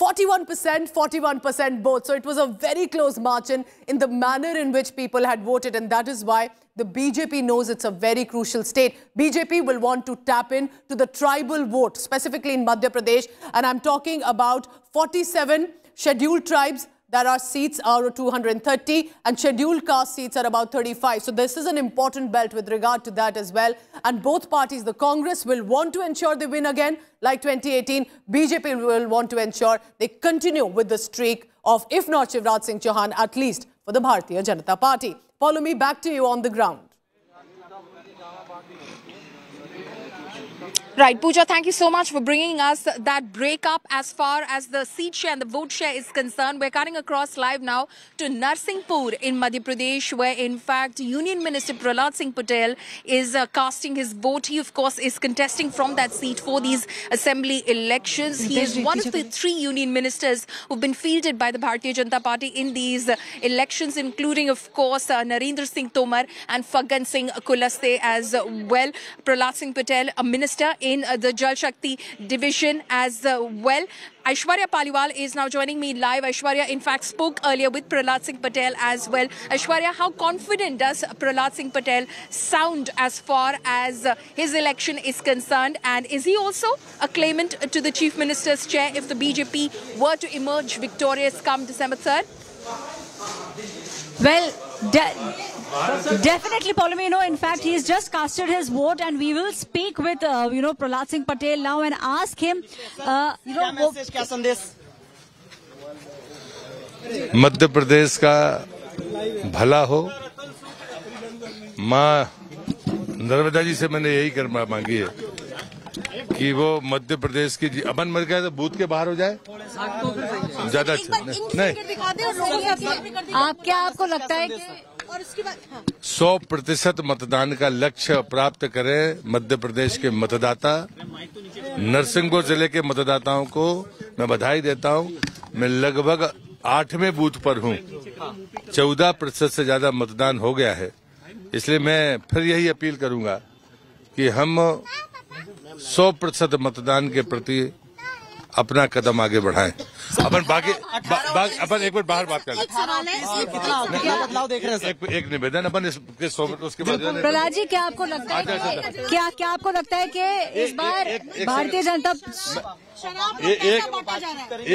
41%, 41% both. So it was a very close margin in the manner in which people had voted. And that is why the BJP knows it's a very crucial state. BJP will want to tap in to the tribal vote, specifically in Madhya Pradesh. And I'm talking about 47 scheduled tribes there are seats are 230 and scheduled caste seats are about 35. So this is an important belt with regard to that as well. And both parties, the Congress will want to ensure they win again like 2018. BJP will want to ensure they continue with the streak of, if not Shivraj Singh Chauhan, at least for the Bharatiya Janata Party. Follow me back to you on the ground. Right, Pooja, thank you so much for bringing us that breakup as far as the seat share and the vote share is concerned. We're cutting across live now to Narsinghpur in Madhya Pradesh, where in fact Union Minister Prahlad Singh Patel is uh, casting his vote. He, of course, is contesting from that seat for these assembly elections. He is one of the three union ministers who've been fielded by the Bharatiya Janata Party in these uh, elections, including, of course, uh, Narendra Singh Tomar and Faggan Singh Kulaste as well. Prahlad Singh Patel, a minister in uh, the Jal Shakti division as uh, well. Aishwarya Paliwal is now joining me live. Aishwarya, in fact, spoke earlier with Prahlad Singh Patel as well. Aishwarya, how confident does Prahlad Singh Patel sound as far as uh, his election is concerned? And is he also a claimant to the Chief Minister's chair if the BJP were to emerge victorious come December 3rd? Well, de definitely, Palomino. In fact, he's just casted his vote, and we will speak with uh, you know Prahlad Singh Patel now and ask him. Uh, you know, message क्या संदेश मध्य प्रदेश का भला हो माँ नर्मदा जी से मैंने यही कर मांगी है कि वो मध्य प्रदेश की जी- अपन मर गया तो बूथ के बाहर हो जाए ज़्यादा अच्छा नहीं आप क्या आपको लगता है कि और उसके हाँ। सौ प्रतिशत मतदान का लक्ष्य प्राप्त करें मध्य प्रदेश के मतदाता। नरसिंहपुर ज़िले के मतदाताओं को मैं बधाई देता हूँ। मैं लगभग आठवें बूथ पर हूँ। चौदह प्रतिशत से ज़्यादा मतदान हो गया है। इसलिए मैं फिर यही अपील करूँगा कि हम सौ प्रतिशत मतदान के प्रति अपना कदम आगे बढ़ाएँ। अपन बाकी अपन एक मिनट बाहर बात कर लें। एक सवाल है इसमें कितना कितना बदलाव देख रहे हैं एक, एक निवेदन अपन इसके उसके बाद प्रहलाद जी क्या आपको लगता है क्या क्या आपको लगता है कि इस बार भारतीय जनता एक है।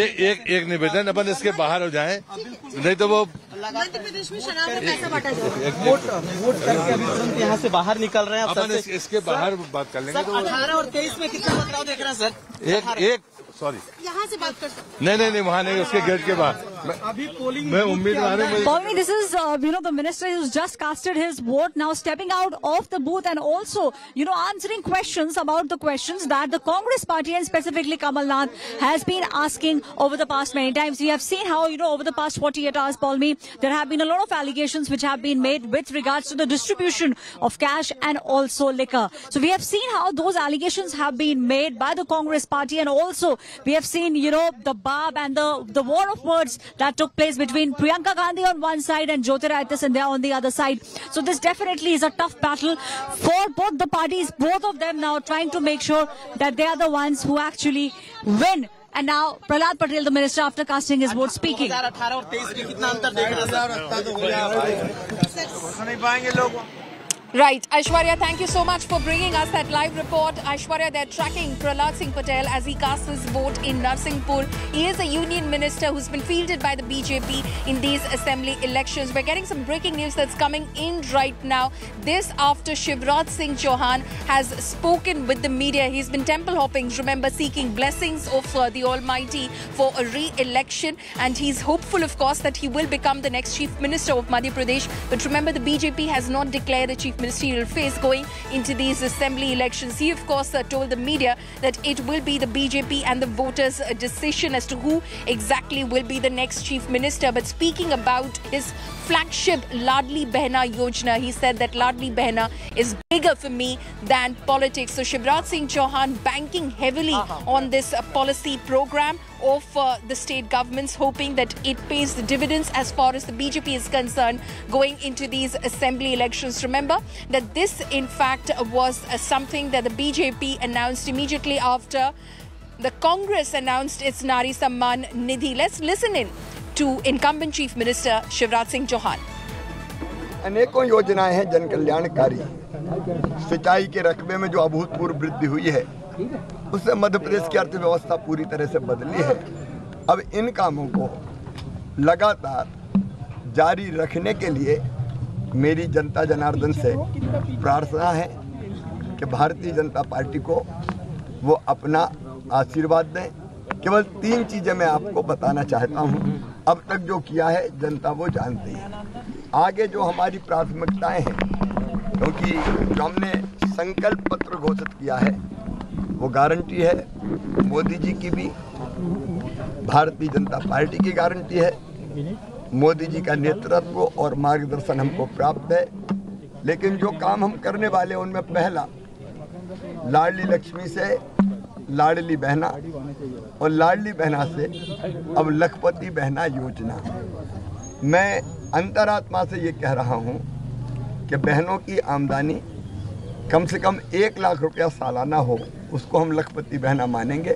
एक एक एक निवेदन अपन इसके बाहर हो जाए। नहीं तो वो मध्य प्रदेश में शराब का पैसा बांटा जा रहा है। वोट वोट करके अभी तुरंत यहाँ से बाहर निकल रहे हैं अपन इसके बाहर बात कर लेंगे तो अठारह और तेईस में कितना बदलाव देख रहे हैं सर? एक एक Sorry. यहाँ से बात कर सकते नहीं नहीं नहीं वहाँ नहीं उसके गेट के बाहर अभी पोलिंग मैं उम्मीदवार हूँ this is you know the minister is just casted his vote now stepping out of the booth and also you know answering question about the question that the Congress party and specifically Kamal has been asking over the past many times. We have seen how, you know, over the past 48 hours, Paulomi, there have been a lot of allegations which have been made with regards to the distribution of cash and also liquor. So we have seen how those allegations have been made by the Congress party and also we have seen, you know, the barb and the, the war of words that took place between Priyanka Gandhi on one side and Jyotiraditya Scindia on the other side. So this definitely is a tough battle for both the parties, both of them now trying to make sure that they are the ones who actually win. And now Prahlad Patel, the minister, after casting his vote, speaking. Right. Aishwarya, thank you so much for bringing us that live report. Aishwarya, they're tracking Prahlad Singh Patel as he casts his vote in Narsinghpur. He is a union minister who's been fielded by the BJP in these assembly elections. We're getting some breaking news that's coming in right now. This after Shivraj Singh Chauhan has spoken with the media. He's been temple hopping, remember, seeking blessings of uh, the Almighty for a re-election. And he's hopeful, of course, that he will become the next chief minister of Madhya Pradesh. But remember, the BJP has not declared a chief ministerial face going into these assembly elections. He, of course, uh, told the media that it will be the BJP and the voters' uh, decision as to who exactly will be the next chief minister. But speaking about his flagship Ladli Behna Yojana, he said that Ladli Behna is bigger for me than politics. So Shivraj Singh Chauhan banking heavily on this uh, policy program of uh, the state governments, hoping that it pays the dividends as far as the BJP is concerned going into these assembly elections. Remember that this, in fact, was uh, something that the BJP announced immediately after the Congress announced its Nari Samman Nidhi. Let's listen in to incumbent Chief Minister Shivraj Singh Chauhan. अनेकों योजनाएं हैं जन कल्याणकारी सिंचाई के रकबे में जो अभूतपूर्व वृद्धि हुई है, उससे मध्य प्रदेश की अर्थव्यवस्था पूरी तरह से बदली है। अब इन कामों को लगातार जारी रखने के लिए मेरी जनता जनार्दन से प्रार्थना है कि भारतीय जनता पार्टी को वो अपना आशीर्वाद दें। केवल तीन चीज़ें मैं आपको बताना चाहता हूँ। अब तक जो किया है, जनता वो जानती है। आगे जो हमारी प्राथमिकताएँ हैं क्योंकि जो हमने संकल्प पत्र घोषित किया है। वो गारंटी है। मोदी जी की भी। भारतीय जनता पार्टी की गारंटी है। मोदी जी का नेतृत्व और मार्गदर्शन हमको प्राप्त है। लेकिन जो काम हम करने वाले हैं, उनमें पहला, लाडली लक्ष्मी से लाडली बहना और लाडली बहना से अब लखपति बहना योजना। मैं अंतरात्मा से ये कह रहा हूँ कि बहनों की आमदनी कम से कम एक लाख रुपया सालाना हो, उसको हम लखपति बहना मानेंगे।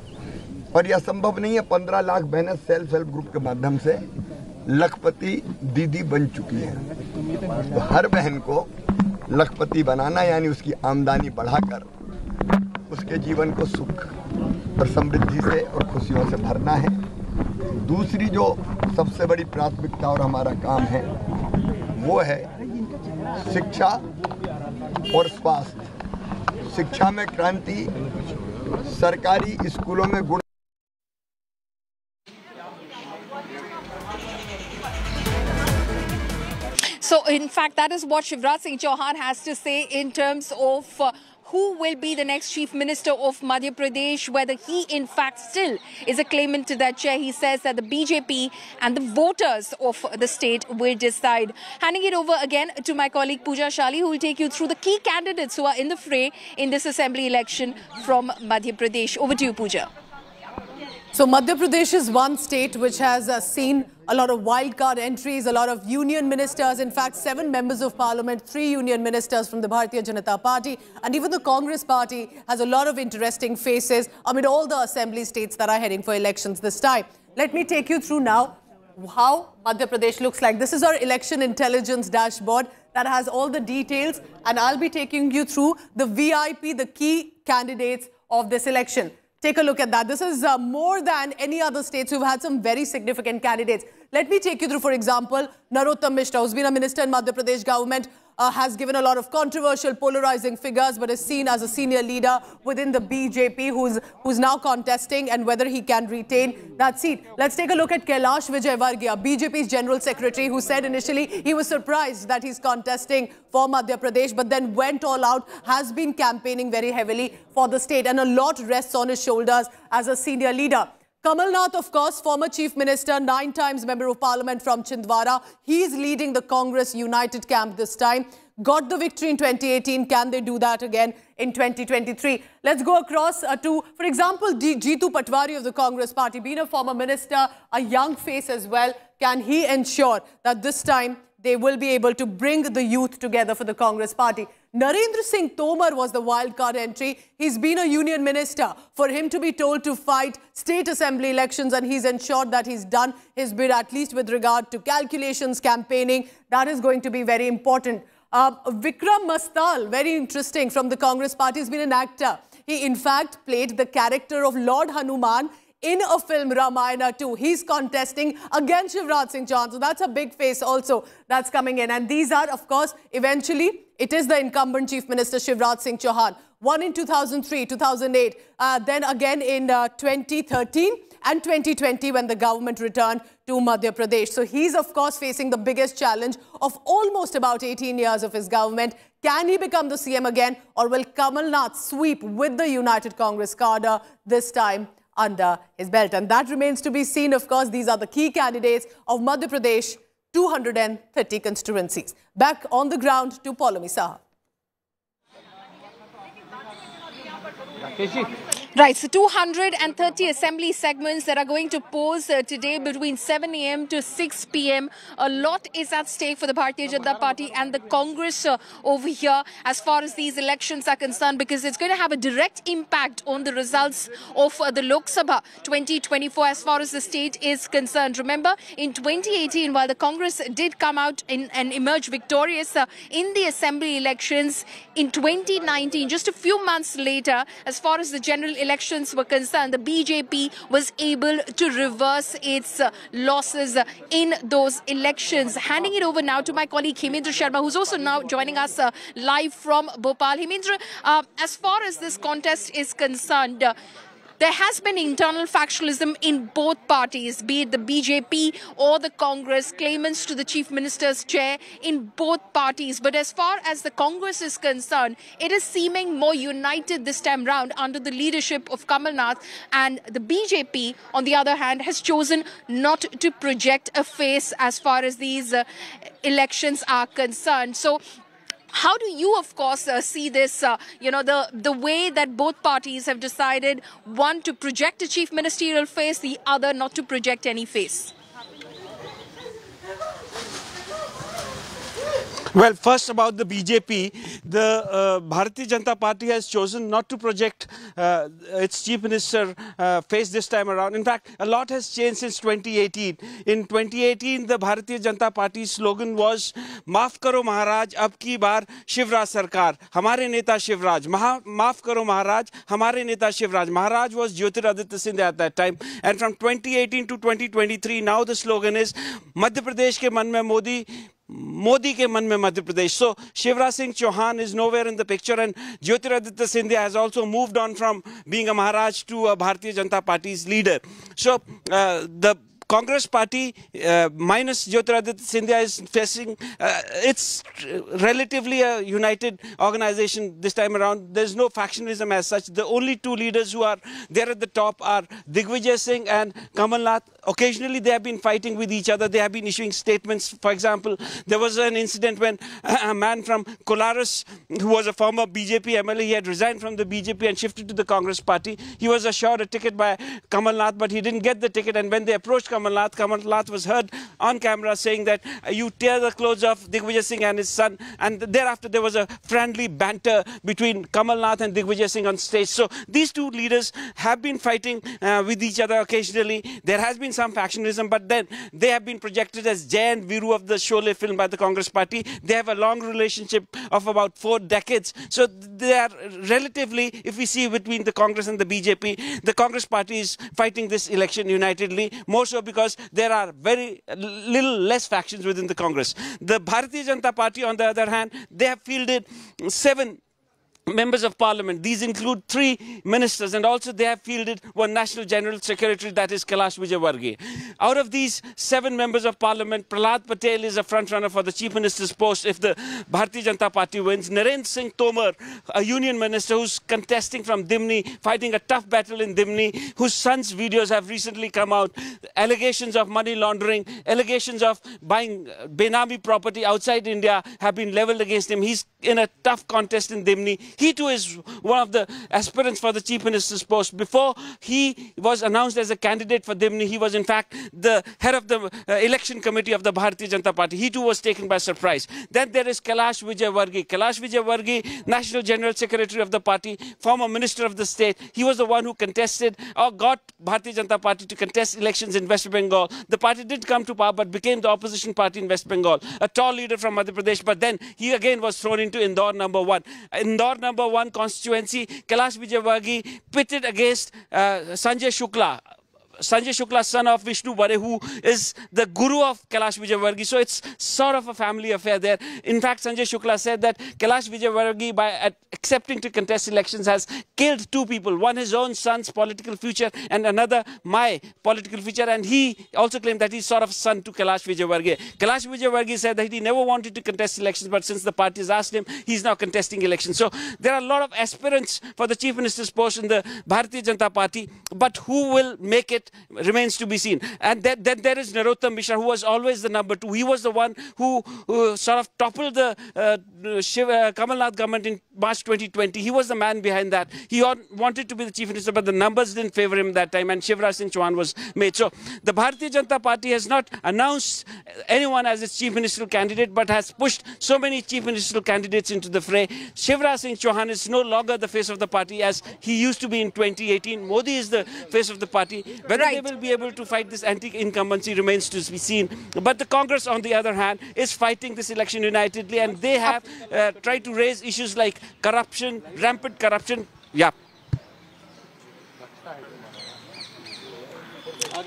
और यह संभव नहीं है पंद्रह लाख बहनें सेल्फ हेल्प ग्रुप के माध्यम से लखपति दीदी बन चुकी हैं। तो हर बहन को लखपति बनाना, यानी उसकी आमदनी बढ़ाकर उसके जीवन को सुख और समृद्धि से और खुशियों से भरना है। दूसरी जो सबसे बड़ी प्राथमिकता और हमारा काम है, वो है शिक्षा और स्वास्थ्य शिक्षा में क्रांति सरकारी स्कूलों में गुण So, in fact, that is what Shivraj Singh Chauhan has to say in terms of uh, who will be the next chief minister of Madhya Pradesh, whether he, in fact, still is a claimant to that chair. He says that the BJP and the voters of the state will decide. Handing it over again to my colleague Pooja Shali, who will take you through the key candidates who are in the fray in this assembly election from Madhya Pradesh. Over to you, Pooja. So Madhya Pradesh is one state which has uh, seen a lot of wildcard entries, a lot of union ministers, in fact, seven members of parliament, three union ministers from the Bharatiya Janata Party, and even the Congress party has a lot of interesting faces amid all the assembly states that are heading for elections this time. Let me take you through now how Madhya Pradesh looks like. This is our election intelligence dashboard that has all the details, and I'll be taking you through the VIP, the key candidates of this election. Take a look at that. This is uh, more than any other states who've had some very significant candidates. Let me take you through, for example, Narottam Mishra, who's been a minister in Madhya Pradesh government, uh, has given a lot of controversial, polarizing figures, but is seen as a senior leader within the BJP who's, who's now contesting and whether he can retain that seat. Let's take a look at Kailash Vijayvargiya, BJP's general secretary, who said initially he was surprised that he's contesting for Madhya Pradesh, but then went all out, has been campaigning very heavily for the state, and a lot rests on his shoulders as a senior leader. Kamal Nath, of course, former chief minister, nine times member of parliament from Chhindwara. He's leading the Congress United camp this time. Got the victory in 2018. Can they do that again in 2023? Let's go across uh, to, for example, D Jitu Patwari of the Congress party, being a former minister, a young face as well. Can he ensure that this time they will be able to bring the youth together for the Congress party. Narendra Singh Tomar was the wildcard entry. He's been a union minister. For him to be told to fight state assembly elections and he's ensured that he's done his bid, at least with regard to calculations, campaigning, that is going to be very important. Uh, Vikram Mastal, very interesting, from the Congress party, has been an actor. He in fact played the character of Lord Hanuman in a film Ramayana 2. He's contesting against Shivraj Singh Chauhan. So that's a big face also that's coming in. And these are, of course, eventually, it is the incumbent Chief Minister Shivraj Singh Chauhan. One in 2003, 2008, uh, then again in uh, 2013. and 2020 when the government returned to Madhya Pradesh. So he's, of course, facing the biggest challenge of almost about 18 years of his government. Can he become the CM again or will Kamal Nath sweep with the United Congress cadre this time under his belt? And that remains to be seen, of course. These are the key candidates of Madhya Pradesh 230 constituencies. Back on the ground to Paulomi Saha. Right, so 230 assembly segments that are going to pose uh, today between 7 a.m. to 6 p.m. A lot is at stake for the Bharatiya Janata Party and the Congress uh, over here as far as these elections are concerned because it's going to have a direct impact on the results of uh, the Lok Sabha 2024 as far as the state is concerned. Remember, in 2018, while the Congress did come out in, and emerge victorious uh, in the assembly elections, in 2019, just a few months later, as far as the general elections were concerned, the BJP was able to reverse its uh, losses in those elections. Handing it over now to my colleague Hemendra Sharma, who's also now joining us uh, live from Bhopal. Hemendra, uh, as far as this contest is concerned, there has been internal factionalism in both parties, be it the BJP or the Congress, claimants to the Chief Minister's chair in both parties. But as far as the Congress is concerned, it is seeming more united this time round under the leadership of Kamal Nath. And the BJP, on the other hand, has chosen not to project a face as far as these uh, elections are concerned. So how do you, of course, uh, see this? Uh, you know, the the way that both parties have decided one to project a chief ministerial face, the other not to project any face. Well, first about the BJP, the uh, Bharatiya Janata Party has chosen not to project uh, its chief minister uh, face this time around. In fact, a lot has changed since 2018. In 2018, the Bharatiya Janata Party's slogan was "Maaf karo Maharaj, ab ki baar Shivraj Sarkar." हमारे नेता शिवराज माफ़ करो महाराज हमारे नेता शिवराज महाराज was Jyotiraditya Scindia at that time and from 2018 to 2023 now the slogan is Madhya Pradesh के मन में मोदी मोदी के मन में Madhya Pradesh. So Shivraj Singh Chauhan is nowhere in the picture and Jyotiraditya Scindia has also moved on from being a Maharaj to a Bharatiya Janata party's leader so the Congress party uh, minus Jyotiraditya Scindia is facing, uh, it's relatively a united organization this time around. There's no factionalism as such. The only two leaders who are there at the top are Digvijay Singh and Kamal Nath. Occasionally they have been fighting with each other. They have been issuing statements. For example, there was an incident when a man from Kolaras, who was a former BJP MLA, he had resigned from the BJP and shifted to the Congress party. He was assured a ticket by Kamal Nath, but he didn't get the ticket. And when they approached Kamal Nath, was heard on camera saying that uh, you tear the clothes off Digvijay Singh and his son. And thereafter there was a friendly banter between Kamal Nath and Digvijay Singh on stage. So these two leaders have been fighting uh, with each other occasionally. There has been some factionalism, but then they have been projected as Jay and Viru of the Sholay film by the Congress party. They have a long relationship of about four decades. So they are relatively, if we see between the Congress and the BJP, the Congress party is fighting this election unitedly, more so because there are very little less factions within the Congress. The Bharatiya Janata Party, on the other hand, they have fielded seven members of parliament. These include three ministers and also they have fielded one national general secretary that is Kailash Vijayvargiya. Out of these seven members of parliament, Prahlad Patel is a frontrunner for the chief minister's post if the Bharatiya Janata Party wins. Narendra Singh Tomar, a union minister who's contesting from Dimani, fighting a tough battle in Dimani, whose son's videos have recently come out. Allegations of money laundering, allegations of buying uh, Benami property outside India have been leveled against him. He's in a tough contest in Dimani. He too is one of the aspirants for the chief minister's post. Before he was announced as a candidate for Dimani, he was in fact the head of the uh, election committee of the Bharatiya Janata Party. He too was taken by surprise. Then there is Kailash Vijayvargiya. Kailash Vijayvargiya, National General Secretary of the party, former Minister of the State. He was the one who contested or got Bharatiya Janata Party to contest elections in West Bengal. The party did come to power but became the opposition party in West Bengal. A tall leader from Madhya Pradesh, but then he again was thrown into Indore number one. Indore number one constituency, Kailash Vijayvargiya pitted against uh, Sanjay Shukla, Sanjay Shukla, son of Vishnu Bare, who is the guru of Kailash Vijayvargi. So it's sort of a family affair there. In fact, Sanjay Shukla said that Kailash Vijayvargi, by accepting to contest elections, has killed two people. One his own son's political future and another my political future. And he also claimed that he's sort of son to Kailash Vijayvargi. Kailash Vijayvargi said that he never wanted to contest elections, but since the party has asked him, he's now contesting elections. So there are a lot of aspirants for the chief minister's post in the Bharatiya Janata Party, but who will make it remains to be seen. And then, then there is Narottam Mishra, who was always the number two. He was the one who, who sort of toppled the uh, Shiv, uh, government in March 2020. He was the man behind that. He wanted to be the chief minister, but the numbers didn't favor him that time, and Shivraj Singh Chauhan was made. So the Bharatiya Janata Party has not announced anyone as its chief ministerial candidate, but has pushed so many chief ministerial candidates into the fray. Shivraj Singh Chauhan is no longer the face of the party as he used to be in 2018. Modi is the face of the party. Whether right. they will be able to fight this anti-incumbency remains to be seen. But the Congress, on the other hand, is fighting this election unitedly, and they have uh, tried to raise issues like corruption, rampant corruption. Yeah.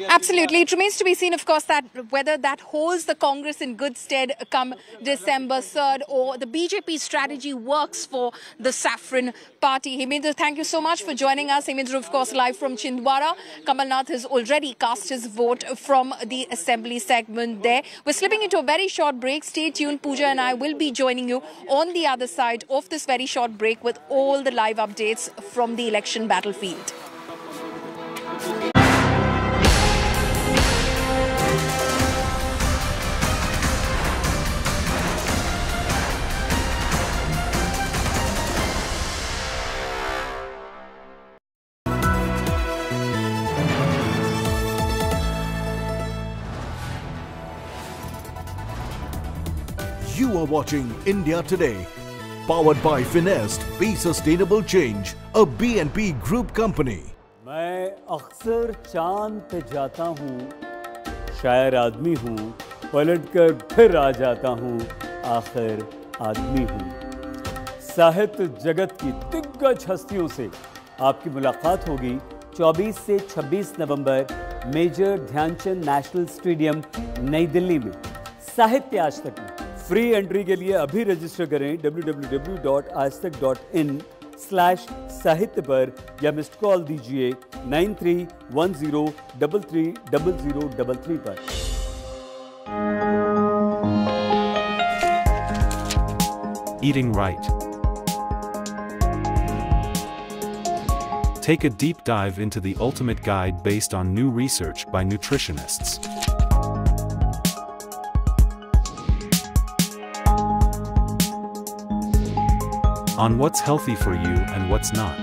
Absolutely. It remains to be seen, of course, that whether that holds the Congress in good stead come December 3rd or the BJP strategy works for the Saffron Party. Hemendra, thank you so much for joining us. Hemendra, of course, live from Chhindwara. Kamalnath has already cast his vote from the assembly segment there. We're slipping into a very short break. Stay tuned. Pooja and I will be joining you on the other side of this very short break with all the live updates from the election battlefield. You are watching India Today, powered by Finest Be Sustainable Change, a BNP Group company. मैं अक्सर चाँद पे जाता हूँ शायर आदमी हूँ पलट कर फिर आ जाता हूँ आखिर आदमी हूँ। साहित्य जगत की दिग्गज हस्तियों से आपकी मुलाकात होगी 24 से 26 नवंबर major Dhyanchand national stadium Nai Delhi में। साहित्य आज तक में फ्री एंट्री के लिए अभी रजिस्टर करें www.aajtak.in स्लैश साहित्य पर या मिस्ड कॉल दीजिए nine three one zero double three double zero double three पर Eating right. Take a deep dive into the ultimate guide based on new research by nutritionists. On what's healthy for you and what's not.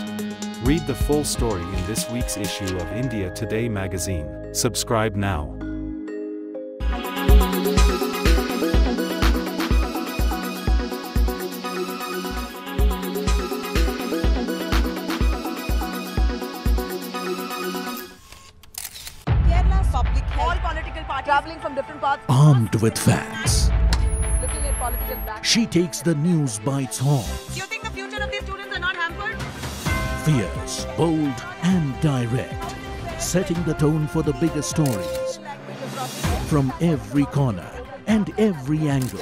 Read the full story in this week's issue of India Today magazine. Subscribe now. all political parties traveling from different parts. Armed with facts. She takes the news by its horns. Fierce, bold, and direct, setting the tone for the biggest stories from every corner and every angle.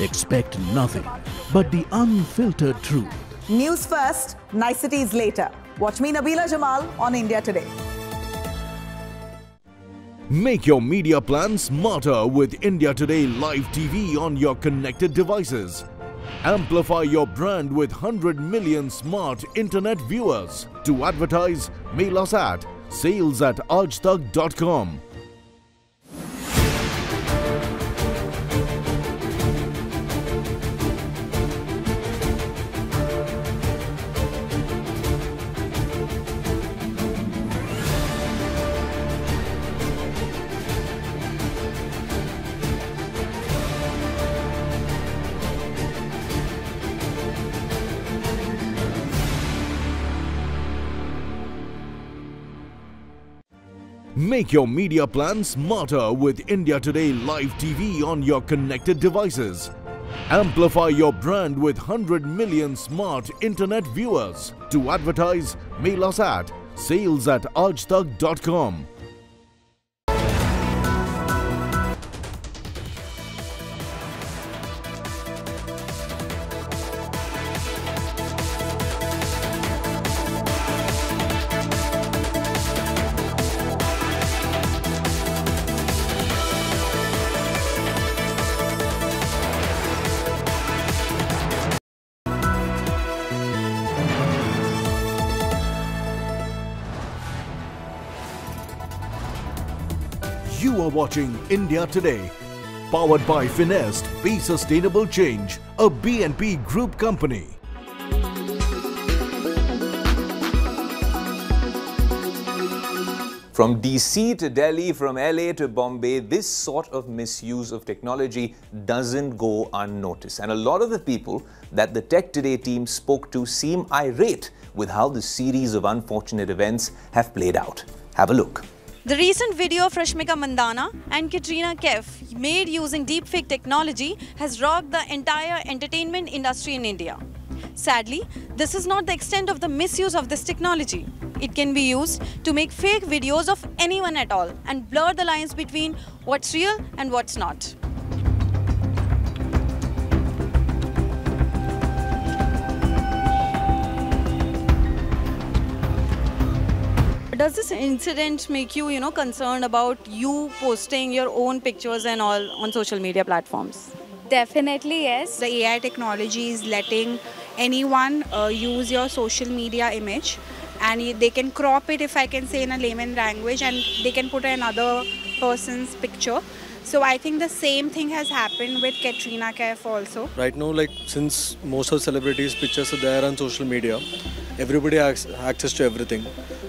Expect nothing but the unfiltered truth. News first, niceties later. Watch me, Nabila Jamal, on India Today. Make your media plan smarter with India Today Live TV on your connected devices. Amplify your brand with 100 million smart internet viewers. To advertise, mail us at sales at aajtak.com. Make your media plan smarter with India Today Live TV on your connected devices. Amplify your brand with 100 million smart internet viewers. To advertise, mail us at Sales at aajtak.com. watching India Today, powered by Finest, Be Sustainable Change, a BNP Group company. From DC to Delhi, from LA to Bombay, this sort of misuse of technology doesn't go unnoticed. And a lot of the people that the Tech Today team spoke to seem irate with how the series of unfortunate events have played out. Have a look. The recent video of Rashmika Mandanna and Katrina Kaif made using deepfake technology has rocked the entire entertainment industry in India. Sadly, this is not the extent of the misuse of this technology. It can be used to make fake videos of anyone at all and blur the lines between what's real and what's not. Does this incident make you, you know, concerned about you posting your own pictures and all on social media platforms? Definitely, yes. The AI technology is letting anyone uh, use your social media image and they can crop it, if I can say in a layman language, and they can put another person's picture. So I think the same thing has happened with Katrina Kaif also. Right now, like since most of celebrities' pictures are there on social media, everybody has access to everything.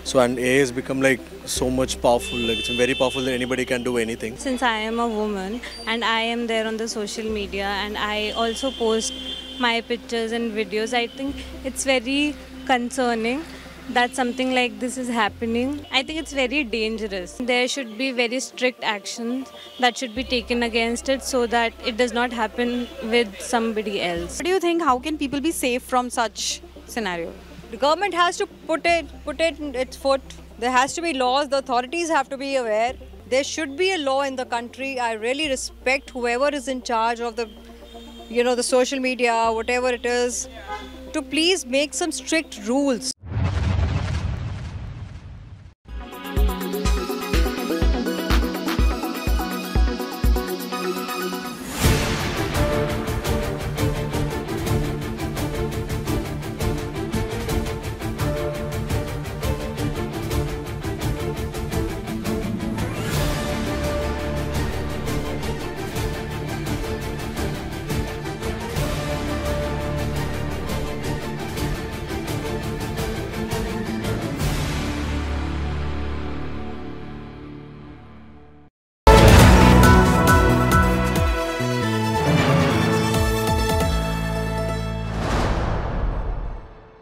So and AI has become like so much powerful. Like it's very powerful that anybody can do anything. Since I am a woman and I am there on the social media and I also post my pictures and videos, I think it's very concerning that something like this is happening. I think it's very dangerous. There should be very strict actions that should be taken against it so that it does not happen with somebody else. What do you think? How can people be safe from such scenario? The government has to put it put it in its foot. There has to be laws. The authorities have to be aware. There should be a law in the country. I really respect whoever is in charge of the, you know, the social media, whatever it is, to please make some strict rules.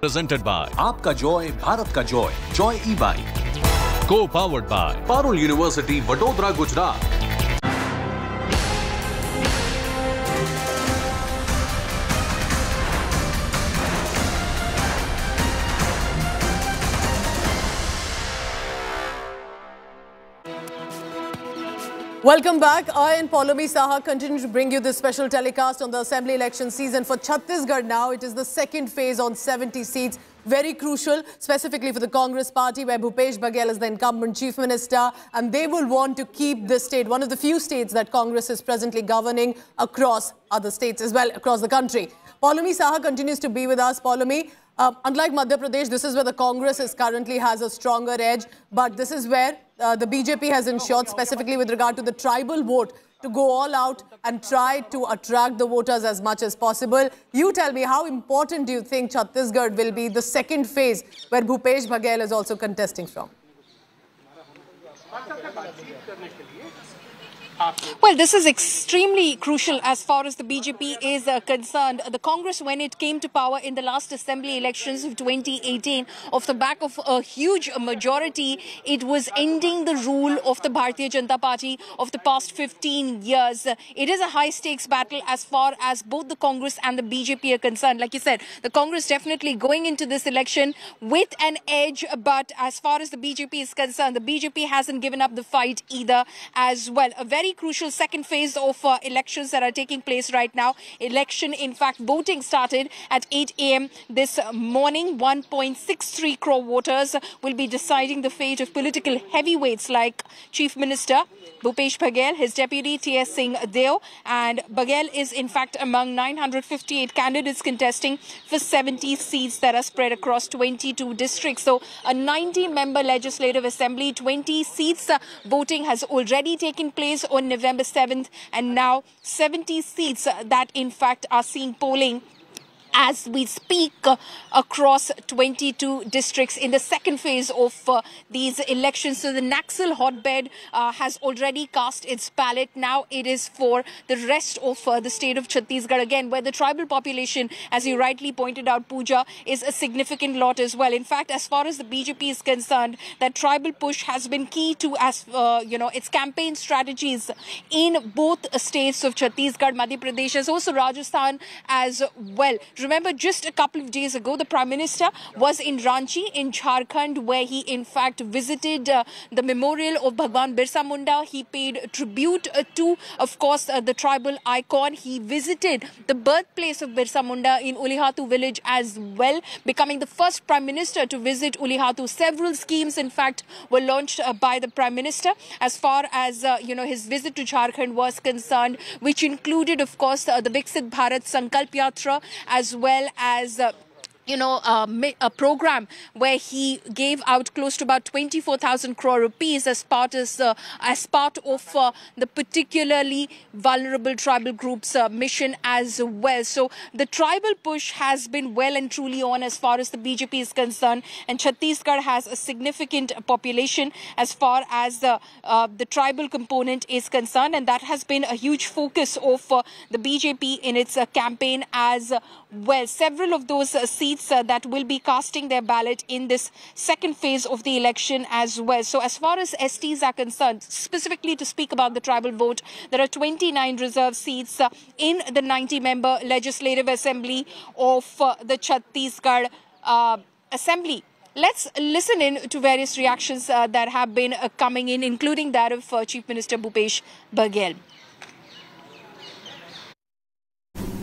Presented by आपका Joy Bharat का Joy Joy e bike. Co powered by Parul University Vadodara Gujarat. Welcome back. I and Paulomi Saha continue to bring you this special telecast on the assembly election season for Chhattisgarh now. It is the second phase on 70 seats. Very crucial, specifically for the Congress party, where Bhupesh Baghel is the incumbent chief minister, and they will want to keep this state, one of the few states that Congress is presently governing across other states as well, across the country. Paulomi Saha continues to be with us. Paulomi, uh, unlike Madhya Pradesh, this is where the Congress is currently has a stronger edge, but this is where uh, the BJP has ensured, specifically with regard to the tribal vote, to go all out and try to attract the voters as much as possible. You tell me, how important do you think Chhattisgarh will be the second phase where Bhupesh Baghel is also contesting from? Well, this is extremely crucial as far as the BJP is uh, concerned. The Congress, when it came to power in the last assembly elections of 2018, off the back of a huge majority, it was ending the rule of the Bharatiya Janata Party of the past 15 years. It is a high stakes battle as far as both the Congress and the BJP are concerned. Like you said, the Congress definitely going into this election with an edge, but as far as the BJP is concerned, the BJP hasn't given up the fight either as well. A very crucial second phase of uh, elections that are taking place right now. Election, in fact, voting started at 8 a.m. this morning. 1.63 crore voters will be deciding the fate of political heavyweights like Chief Minister Bhupesh Baghel, his deputy T.S. Singh Deo, and Baghel is in fact among 958 candidates contesting for 70 seats that are spread across 22 districts. So a 90-member legislative assembly, 20 seats uh, voting has already taken place on November 7th, and now 70 seats that in fact are seeing polling as we speak uh, across 22 districts in the second phase of uh, these elections. So the Naxal hotbed uh, has already cast its ballot. Now it is for the rest of the state of Chhattisgarh again, where the tribal population, as you rightly pointed out, Pooja, is a significant lot as well. In fact, as far as the BJP is concerned, that tribal push has been key to as uh, you know its campaign strategies in both states of Chhattisgarh, Madhya Pradesh, as also Rajasthan as well. Remember, just a couple of days ago, the Prime Minister was in Ranchi in Jharkhand, where he in fact visited uh, the memorial of Bhagwan Birsa Munda. He paid tribute uh, to, of course, uh, the tribal icon. He visited the birthplace of Birsa Munda in Ulihatu village as well, becoming the first Prime Minister to visit Ulihatu. Several schemes, in fact, were launched uh, by the Prime Minister as far as, uh, you know, his visit to Jharkhand was concerned, which included, of course, uh, the Viksit Bharat Sankalp Yatra as well as uh, you know, a program where he gave out close to about 24,000 crore rupees as part, as, uh, as part of uh, the particularly vulnerable tribal groups uh, mission as well. So the tribal push has been well and truly on as far as the BJP is concerned. And Chhattisgarh has a significant population as far as the, uh, the tribal component is concerned. And that has been a huge focus of the BJP in its campaign as well. Several of those seats uh, that will be casting their ballot in this second phase of the election as well. So as far as STs are concerned, specifically to speak about the tribal vote, there are 29 reserve seats uh, in the 90-member Legislative Assembly of uh, the Chhattisgarh uh, Assembly. Let's listen in to various reactions uh, that have been uh, coming in, including that of uh, Chief Minister Bhupesh Baghel.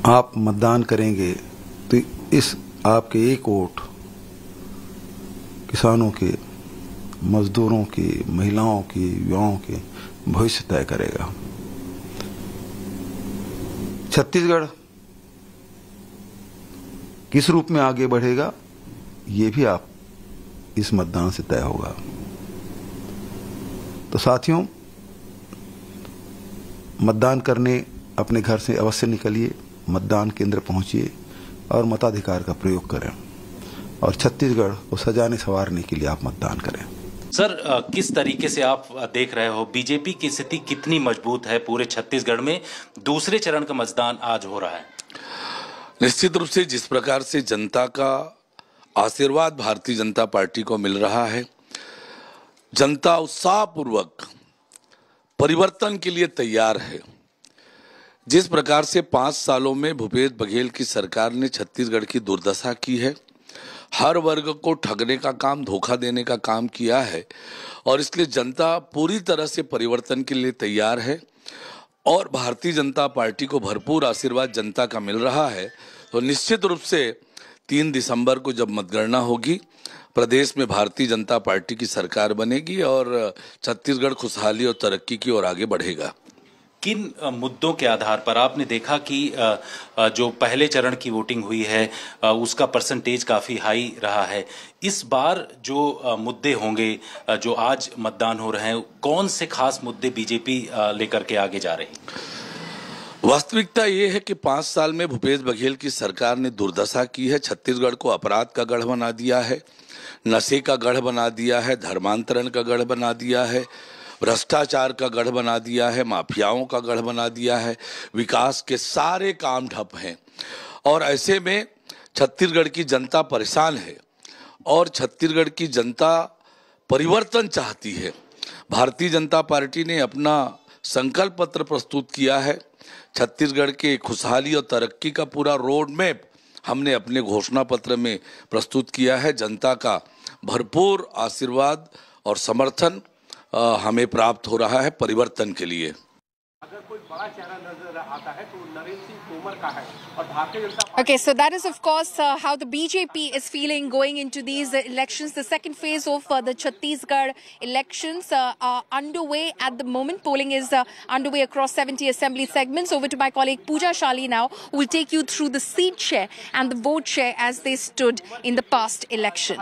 आप मतदान करेंगे तो इस आपके एक vote किसानों के, मजदूरों की, महिलाओं की, युवाओं के भविष्य तय करेगा। छत्तीसगढ़ किस रूप में आगे बढ़ेगा, ये भी आप इस मतदान से तय होगा। तो साथियों, मतदान करने अपने घर से अवश्य निकलिए। मतदान केंद्र पहुंचिए और मताधिकार का प्रयोग करें। और छत्तीसगढ़ को सजाने संवारने के लिए आप मतदान करें। सर किस तरीके से आप देख रहे हो? बीजेपी की स्थिति कितनी मज़बूत है पूरे छत्तीसगढ़ में? दूसरे चरण का मतदान आज हो रहा है। निश्चित रूप से जिस प्रकार से जनता का आशीर्वाद भारतीय जनता पार्टी को मिल रहा है जनता उत्साहपूर्वक परिवर्तन के लिए तैयार है। जिस प्रकार से पाँच सालों में भूपेश बघेल की सरकार ने छत्तीसगढ़ की दुर्दशा की है, हर वर्ग को ठगने का काम, धोखा देने का काम किया है और इसलिए जनता पूरी तरह से परिवर्तन के लिए तैयार है और भारतीय जनता पार्टी को भरपूर आशीर्वाद जनता का मिल रहा है तो निश्चित रूप से तीन दिसंबर को जब मतगणना होगी, प्रदेश में भारतीय जनता पार्टी की सरकार बनेगी और छत्तीसगढ़ खुशहाली और तरक्की की ओर आगे बढ़ेगा। किन मुद्दों के आधार पर? आपने देखा कि जो पहले चरण की वोटिंग हुई है उसका परसेंटेज काफ़ी हाई रहा है। इस बार जो मुद्दे होंगे जो आज मतदान हो रहे हैं, कौन से खास मुद्दे बीजेपी लेकर के आगे जा रही वास्तविकता ये है कि पाँच साल में भूपेश बघेल की सरकार ने दुर्दशा की है। छत्तीसगढ़ को अपराध का गढ़ बना दिया है, नशे का गढ़ बना दिया है, धर्मांतरण का गढ़ बना दिया है। भ्रष्टाचार का गढ़ बना दिया है, माफियाओं का गढ़ बना दिया है, विकास के सारे काम ठप हैं। और ऐसे में छत्तीसगढ़ की जनता परेशान है और छत्तीसगढ़ की जनता परिवर्तन चाहती है। भारतीय जनता पार्टी ने अपना संकल्प पत्र प्रस्तुत किया है। छत्तीसगढ़ के खुशहाली और तरक्की का पूरा रोड मैप हमने अपने घोषणा पत्र में प्रस्तुत किया है। जनता का भरपूर आशीर्वाद और समर्थन अ, हमें प्राप्त हो रहा है परिवर्तन के लिए अगर कोई बड़ा चेहरा नज़र आता है तो नरेंद्र सिंह तोमर का है और Bharatiya Janata Okay, so that is, of course, uh, how the BJP is feeling going into these uh, elections. The second phase of uh, the Chhattisgarh elections uh, are underway at the moment. Polling is uh, underway across 70 assembly segments. Over to my colleague Pooja Shali now, who will take you through the seat share and the vote share as they stood in the past election.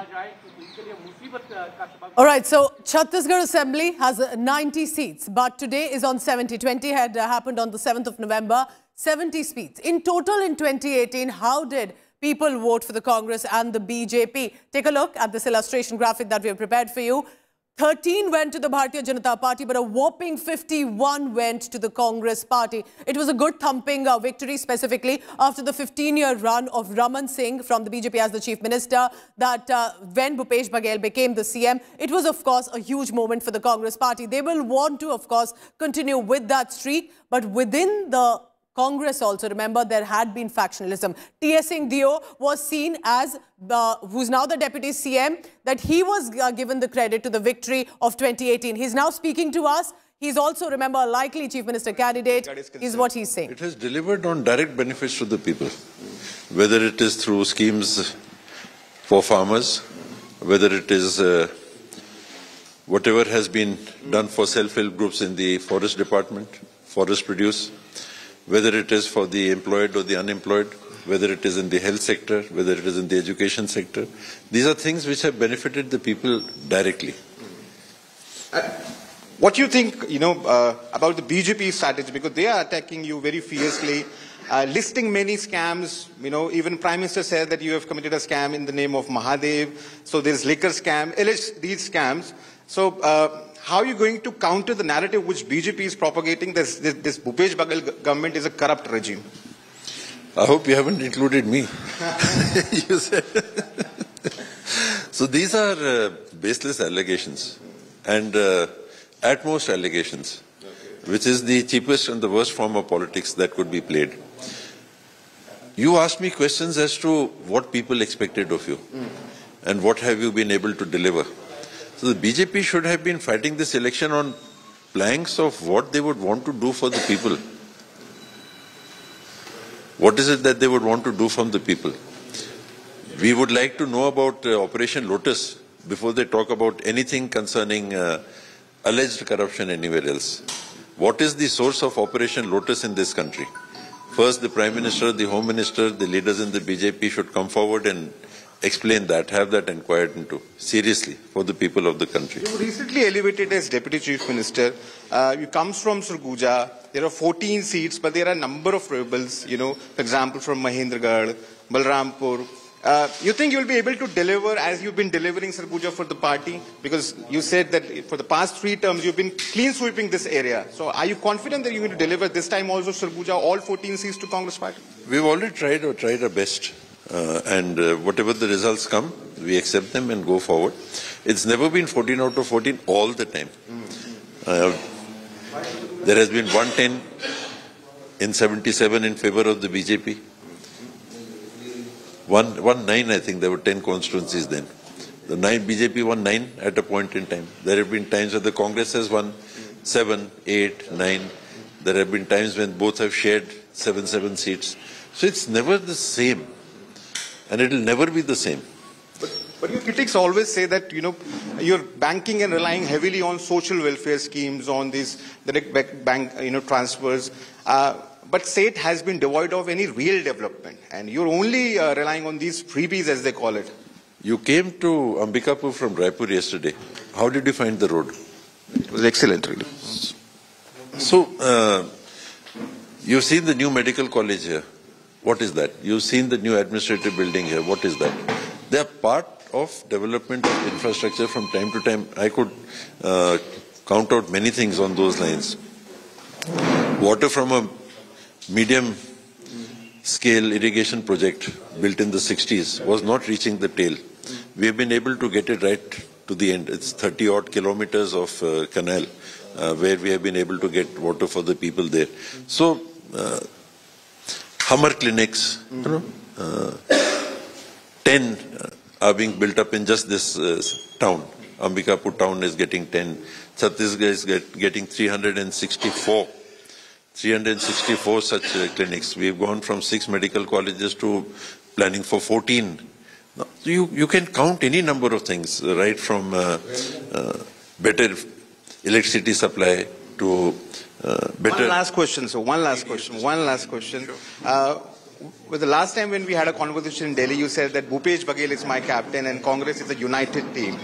All right, so Chhattisgarh Assembly has uh, 90 seats, but today is on 70. 20 had uh, happened on the 7th of November. 70 seats. In total in 2018, how did people vote for the Congress and the BJP? Take a look at this illustration graphic that we have prepared for you. 13 went to the Bharatiya Janata Party, but a whopping 51 went to the Congress Party. It was a good thumping uh, victory, specifically after the 15-year run of Raman Singh from the BJP as the Chief Minister, that uh, when Bhupesh Baghel became the CM, it was, of course, a huge moment for the Congress Party. They will want to, of course, continue with that streak, but within the Congress also, remember, there had been factionalism. T.S. Singh Deo was seen as, uh, who's now the Deputy CM, that he was uh, given the credit to the victory of 2018. He's now speaking to us. He's also, remember, a likely Chief Minister candidate, is what he's saying. It has delivered on direct benefits to the people, whether it is through schemes for farmers, whether it is uh, whatever has been done for self-help groups in the forest department, forest produce, whether it is for the employed or the unemployed, whether it is in the health sector, whether it is in the education sector. These are things which have benefited the people directly. What do you think, you know, uh, about the BJP strategy? Because they are attacking you very fiercely, uh, listing many scams. You know, even Prime Minister said that you have committed a scam in the name of Mahadev. So there's liquor scam, alleged these scams. So uh, how are you going to counter the narrative which BJP is propagating? This, this, this Bhupesh Baghel government is a corrupt regime. I hope you haven't included me. You said- so these are uh, baseless allegations and uh, at most allegations, which is the cheapest and the worst form of politics that could be played. You asked me questions as to what people expected of you and what have you been able to deliver. So the BJP should have been fighting this election on planks of what they would want to do for the people. What is it that they would want to do from the people? We would like to know about uh, Operation Lotus before they talk about anything concerning uh, alleged corruption anywhere else. What is the source of Operation Lotus in this country? First, the Prime Minister, the Home Minister, the leaders in the BJP should come forward and explain that, have that inquired into, seriously, for the people of the country. You were recently elevated as Deputy Chief Minister. Uh, you comes from Surguja. There are 14 seats, but there are a number of rebels, you know, for example, from Mahendragarh, Balrampur. Uh, you think you'll be able to deliver as you've been delivering Sarguja for the party? Because you said that for the past three terms you've been clean sweeping this area. So are you confident that you're going to deliver this time also Sarguja all 14 seats to Congress party? We've already tried or tried our best, uh, and uh, whatever the results come, we accept them and go forward. It's never been 14 out of 14 all the time. Uh, there has been 110 in 77 in favor of the BJP. One, one nine, I think there were 10 constituencies then. The nine BJP won nine at a point in time. There have been times where the Congress has won seven, eight, nine. There have been times when both have shared seven, seven seats. So it's never the same. And it'll never be the same. But your critics always say that you know you're banking and relying heavily on social welfare schemes, on these direct bank you know transfers. Uh, but state has been devoid of any real development, and you're only uh, relying on these freebies, as they call it. You came to Ambikapur from Raipur yesterday. How did you find the road? It was excellent, really. So, uh, you've seen the new medical college here. What is that? You've seen the new administrative building here. What is that? They are part of development of infrastructure from time to time. I could uh, count out many things on those lines. Water from a medium scale irrigation project built in the 60s was not reaching the tail. We have been able to get it right to the end. It's 30 odd kilometers of uh, canal uh, where we have been able to get water for the people there. So, uh, Hamar clinics, you know, uh, 10 uh, are being built up in just this uh, town. Ambikapur town is getting 10. Chhattisgarh is get, getting 364. 364 such uh, clinics. We've gone from six medical colleges to planning for 14. Now, you, you can count any number of things, uh, right from uh, uh, better electricity supply to better. One last question, so one last question, one last question. Uh, well, the last time when we had a conversation in Delhi, you said that Bhupesh Baghel is my captain and Congress is a united team.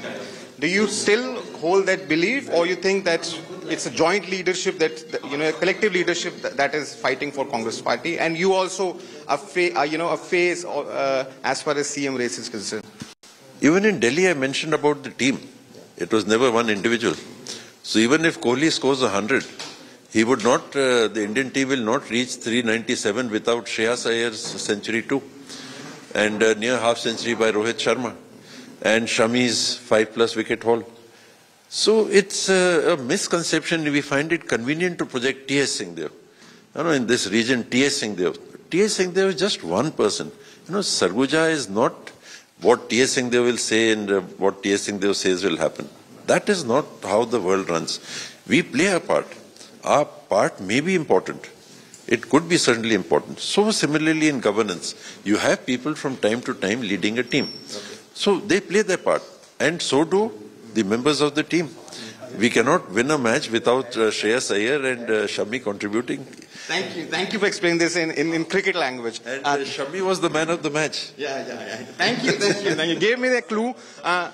Do you still hold that belief, or you think that it's a joint leadership that, you know, a collective leadership that, is fighting for Congress Party, and you also a uh, you know, a face uh, as far as CM race is concerned? Even in Delhi, I mentioned about the team. It was never one individual. So even if Kohli scores 100, he would not, uh, the Indian team will not reach 397 without Shreyas Iyer's century too. And uh, near half century by Rohit Sharma. And Shami's five plus wicket haul. So it's uh, a misconception. We find it convenient to project T.S. Singhdeo. You know, in this region, T.S. Singhdeo. T.S. Singhdeo is just one person. You know, Sarguja is not what T.S. Singhdeo will say and uh, what T.S. Singhdeo says will happen. That is not how the world runs. We play a part. Our part may be important. It could be certainly important. So similarly in governance, you have people from time to time leading a team. So they play their part. And so do the members of the team. We cannot win a match without uh, Shreyas Iyer and uh, Shami contributing. Thank you, thank you for explaining this in, in, in cricket language. And uh, Shami was the man of the match. Yeah, yeah, yeah. Thank you, thank you. Thank you. Gave me the clue. Uh,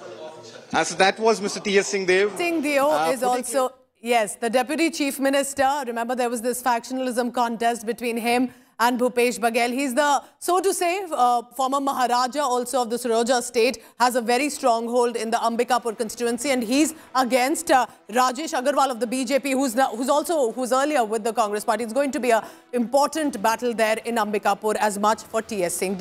uh, so that was Mr. T.S. Singh Dev. Singh Deo Uh, is putting- also, yes, the Deputy Chief Minister. Remember, there was this factionalism contest between him and Bhupesh Baghel. He's the, so to say, uh, former Maharaja also of the Surguja state, has a very strong hold in the Ambikapur constituency, and he's against uh, Rajesh Agarwal of the BJP, who's, now, who's also, who's earlier with the Congress party. It's going to be a important battle there in Ambikapur as much for T.S. Singh.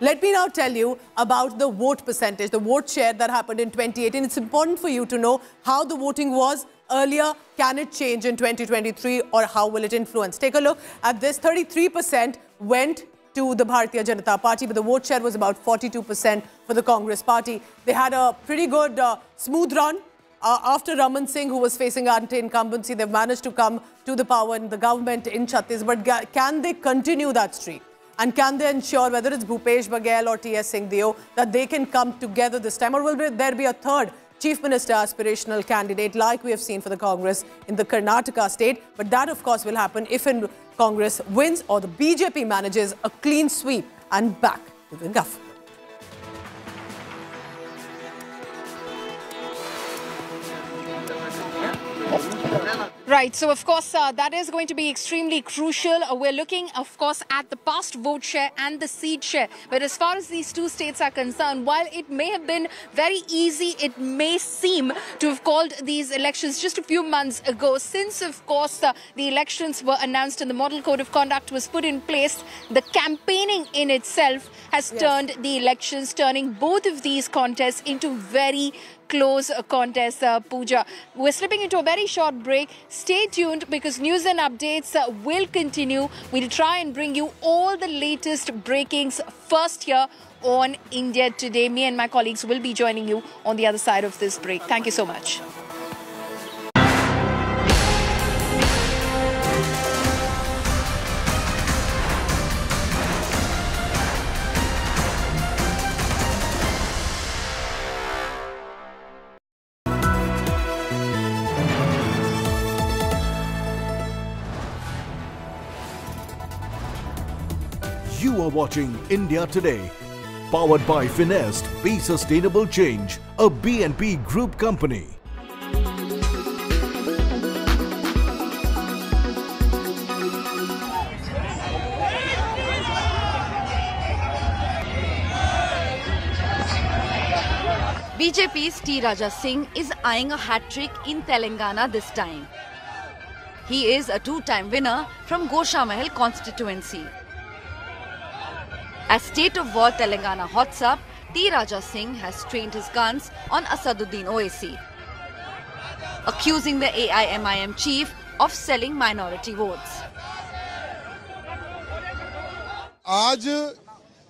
Let me now tell you about the vote percentage, the vote share that happened in 2018. It's important for you to know how the voting was earlier. Can it change in 2023 or how will it influence? Take a look at this. 33% went to the Bharatiya Janata Party, but the vote share was about 42% for the Congress Party. They had a pretty good, uh, smooth run. Uh, after Raman Singh, who was facing anti-incumbency, they've managed to come to the power in the government in Chhattisgarh. But can they continue that streak? And can they ensure, whether it's Bhupesh Baghel or T.S. Singh Deo, that they can come together this time? Or will there be a third Chief Minister aspirational candidate like we have seen for the Congress in the Karnataka state? But that, of course, will happen if in Congress wins or the BJP manages a clean sweep and back to the government. Right, so of course, uh, that is going to be extremely crucial. Uh, we're looking, of course, at the past vote share and the seat share. But as far as these two states are concerned, while it may have been very easy, it may seem to have called these elections just a few months ago. Since, of course, uh, the elections were announced and the model code of conduct was put in place, the campaigning in itself has turned the elections, turning both of these contests into very close uh, contest, uh, Pooja. We're slipping into a very short break. Stay tuned because news and updates uh, will continue. We'll try and bring you all the latest breakings first here on India Today. Me and my colleagues will be joining you on the other side of this break. Thank you so much. Are watching India Today, powered by Finest, Be Sustainable Change, a BNP Group company. BJP's T. Raja Singh is eyeing a hat trick in Telangana this time. He is a two time winner from Goshamahal constituency. As state of war Telangana hots up, T. Raja Singh has trained his guns on Asaduddin Owaisi, accusing the AIMIM chief of selling minority votes. आज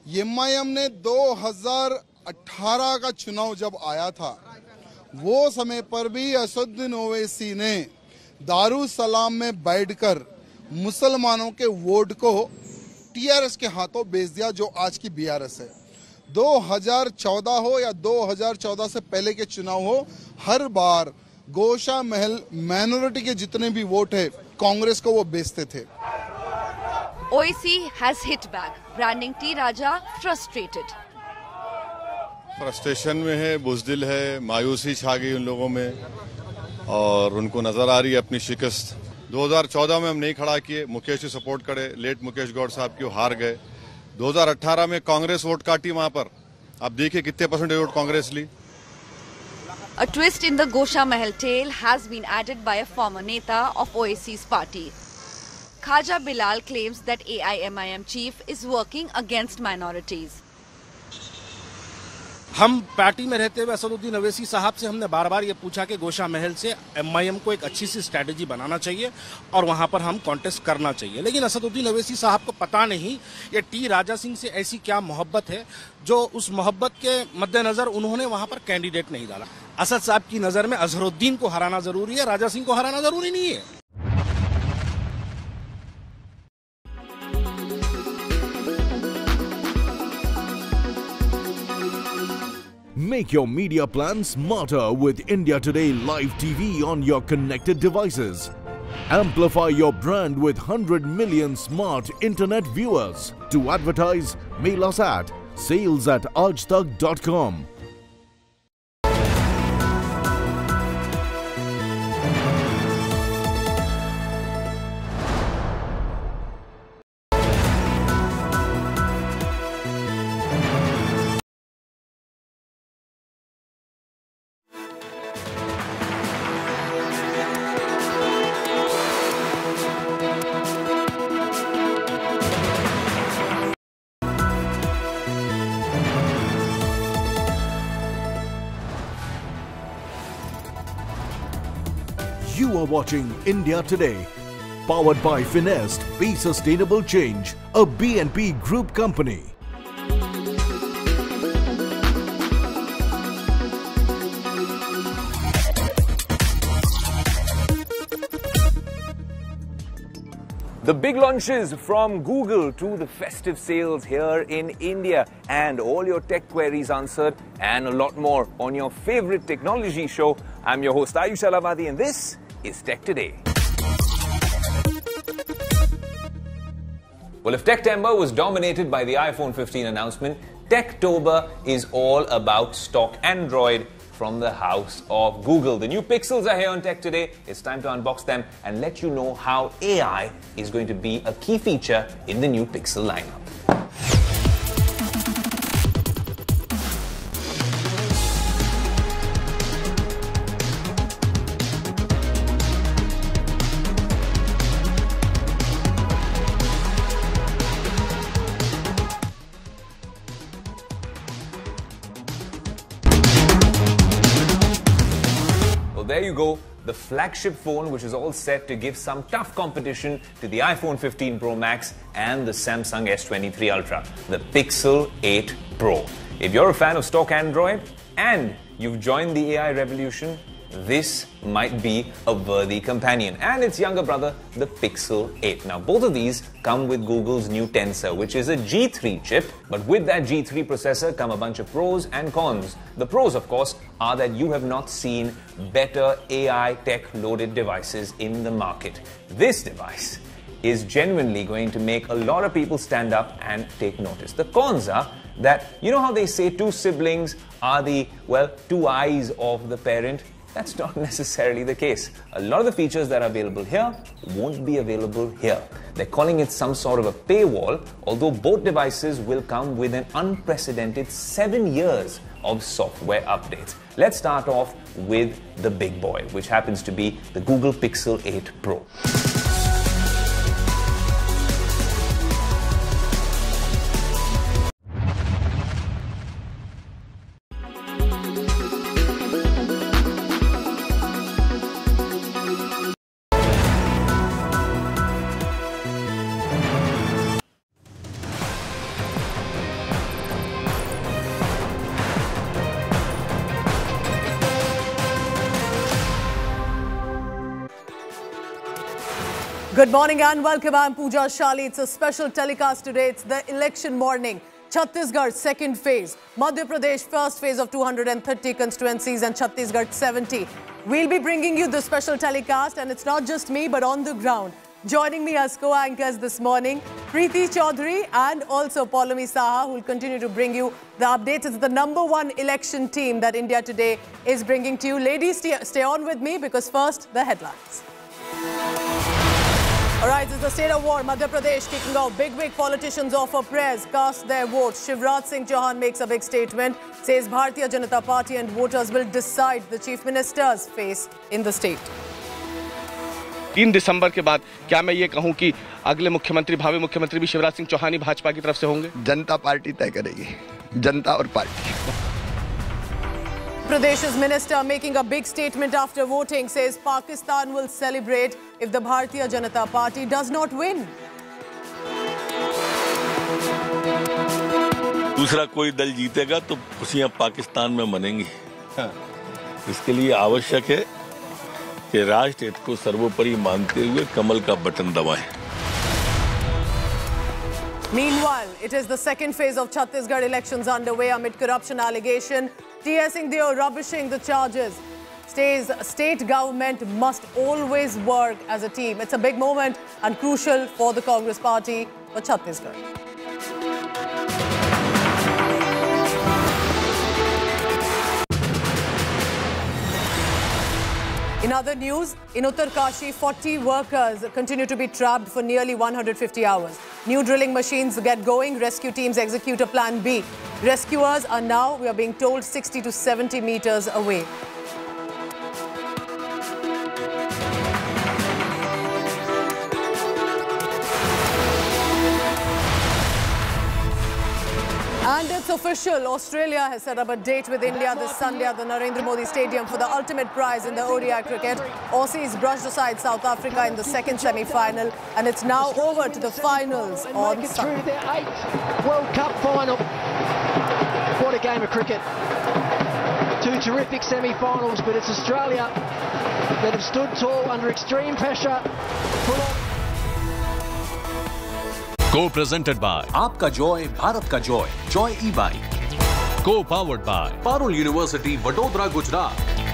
M ने 2018 का चुनाव जब आया था वो समय पर भी असुद्दीन ओवैसी ने दारू सलाम में बैठकर मुसलमानों के वोट को टीआरएस के हाथों बेच दिया जो आज की बीआरएस है 2014 हो या 2014 से पहले के चुनाव हो हर बार गोशा महल माइनॉरिटी के जितने भी वोट है कांग्रेस को वो बेचते थे Owaisi has hit back, branding T. Raja frustrated. Frustration में है बुजदिल है मायूसी छा गई उन लोगों में और उनको नज़र आ रही है अपनी शिकस्त 2014 में हम नहीं खड़ा किए मुकेश जी सपोर्ट करे लेट मुकेश गौड़ साहब की हार गए 2018 में कांग्रेस वोट काटी वहाँ पर आप देखिए कितने परसेंट वोट कांग्रेस ली A twist in the Gosha Mahal tale has been added by a former Neta of OAC's party. Khaja Bilal claims that AIMIM chief is working against minorities. हम पार्टी में रहते हुए असदुद्दीन अवैसी साहब से हमने बार बार ये पूछा कि गोशा महल से एमआईएम को एक अच्छी सी स्ट्रैटेजी बनाना चाहिए और वहाँ पर हम कॉन्टेस्ट करना चाहिए। लेकिन असदुद्दीन अवैसी साहब को पता नहीं ये टी राजा सिंह से ऐसी क्या मोहब्बत है जो उस मोहब्बत के मद्देनजर उन्होंने वहाँ पर कैंडिडेट नहीं डाला। असद साहब की नज़र में अजहरुद्दीन को हराना ज़रूरी है, राजा सिंह को हराना ज़रूरी नहीं है। Make your media plan smarter with India Today Live TV on your connected devices. Amplify your brand with 100 million smart internet viewers. To advertise, mail us at sales at. Watching India Today, powered by Finest Be Sustainable Change, a BNP Group company. The big launches from Google to the festive sales here in India and all your tech queries answered and a lot more on your favorite technology show. I'm your host Aayush Ailawadi and this is Tech Today. Well, if Techtember was dominated by the iPhone 15 announcement, Techtober is all about stock Android from the house of Google. The new Pixels are here on Tech today. It's time to unbox them and let you know how AI is going to be a key feature in the new Pixel lineup. Go. The flagship phone, which is all set to give some tough competition to the iPhone 15 Pro Max and the Samsung S23 Ultra, the Pixel 8 Pro. If you're a fan of stock Android and you've joined the AI revolution, this might be a worthy companion. And its younger brother, the Pixel 8. Now, both of these come with Google's new Tensor, which is a G3 chip. But with that G3 processor come a bunch of pros and cons. The pros, of course, are that you have not seen better AI tech loaded devices in the market. This device is genuinely going to make a lot of people stand up and take notice. The cons are that, you know how they say two siblings are the, well, two eyes of the parent? That's not necessarily the case. A lot of the features that are available here won't be available here. They're calling it some sort of a paywall, although both devices will come with an unprecedented seven years of software updates. Let's start off with the big boy, which happens to be the Google Pixel 8 Pro. Good morning and welcome. I'm Pooja Shali. It's a special telecast today. It's the election morning. Chhattisgarh second phase, Madhya Pradesh first phase of 230 constituencies and Chhattisgarh 70. We'll be bringing you the special telecast and it's not just me but on the ground. Joining me as co-anchors this morning, Preeti Chaudhary and also Paulomi Saha who will continue to bring you the updates. It's the number one election team that India Today is bringing to you. Ladies, stay on with me because first, the headlines. All right, it's the state of war. Madhya Pradesh kicking off. Big, big politicians offer prayers, cast their vote. Shivraj Singh Chauhan makes a big statement, says Bharatiya Janata Party and voters will decide the chief minister's face in the state. तीन दिसंबर के बाद क्या मैं ये कहूँ कि अगले मुख्यमंत्री भावी मुख्यमंत्री भी शिवराज सिंह चौहान ही भाजपा की तरफ़ से होंगे जनता पार्टी तय करेगी जनता और party Pradesh's minister making a big statement after voting says Pakistan will celebrate if the Bharatiya Janata Party does not win. दूसरा कोई दल जीतेगा तो खुशियाँ पाकिस्तान में मनेंगी इसके लिए आवश्यक है कि राष्ट्र हित को सर्वोपरि मानते हुए कमल का बटन दबाएँ Meanwhile, it is the second phase of Chhattisgarh elections underway amid corruption allegation. T.S. Singhdeo rubbishing the charges. Stays, state government must always work as a team. It's a big moment and crucial for the Congress party for Chhattisgarh. In other news, in Uttarkashi, 40 workers continue to be trapped for nearly 150 hours. New drilling machines get going, rescue teams execute a plan B. Rescuers are now, we are being told, 60 to 70 meters away. And it's official. Australia has set up a date with India this Sunday at the Narendra Modi Stadium for the ultimate prize in the ODI cricket. Aussies brushed aside South Africa in the second semi-final and it's now over to the finals on Sunday. their eighth World Cup final. What a game of cricket. Two terrific semi-finals, but it's Australia that have stood tall under extreme pressure. Co presented by आपका Joy Bharat का Joy Joy e bike co powered by Parul University Vadodara Gujarat.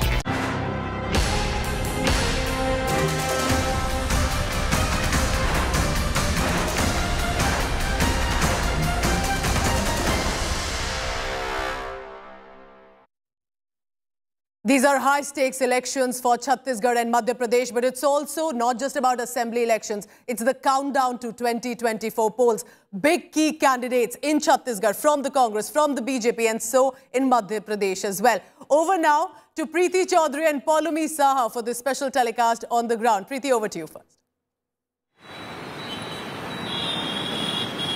These are high stakes elections for Chhattisgarh and Madhya Pradesh, but it's also not just about assembly elections. It's the countdown to 2024 polls. Big key candidates in Chhattisgarh from the Congress, from the BJP, and so in Madhya Pradesh as well. Over now to Preeti Chaudhary and Paulomi Saha for this special telecast on the ground. Preeti, over to you first.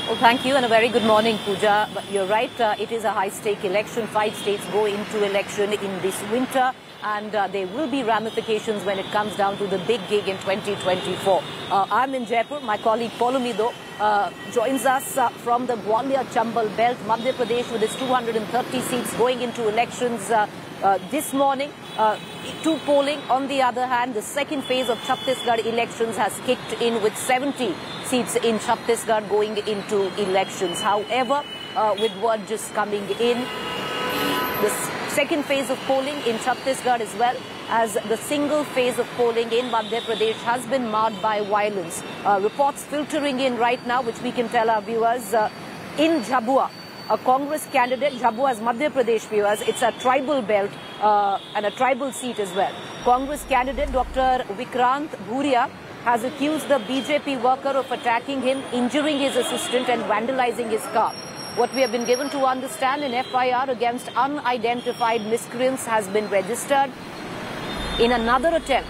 Well, thank you and a very good morning, Pooja. But you're right, uh, it is a high-stake election. Five states go into election in this winter and uh, there will be ramifications when it comes down to the big gig in 2024. Uh, I'm in Jaipur. My colleague Polomido uh, joins us uh, from the Gwalior Chambal belt, Madhya Pradesh with its 230 seats going into elections uh, uh, this morning. Uh, to polling. On the other hand, the second phase of Chhattisgarh elections has kicked in with 70 seats in Chhattisgarh going into elections. However, with word just coming in, the second phase of polling in Chhattisgarh as well as the single phase of polling in Madhya Pradesh has been marred by violence. Uh, reports filtering in right now, which we can tell our viewers, uh, in Jhabua, a Congress candidate. Jhabua is Madhya Pradesh viewers. It's a tribal belt uh, and a tribal seat as well. Congress candidate Dr. Vikrant Bhuria has accused the BJP worker of attacking him, injuring his assistant and vandalizing his car. What we have been given to understand in FIR against unidentified miscreants has been registered in another attempt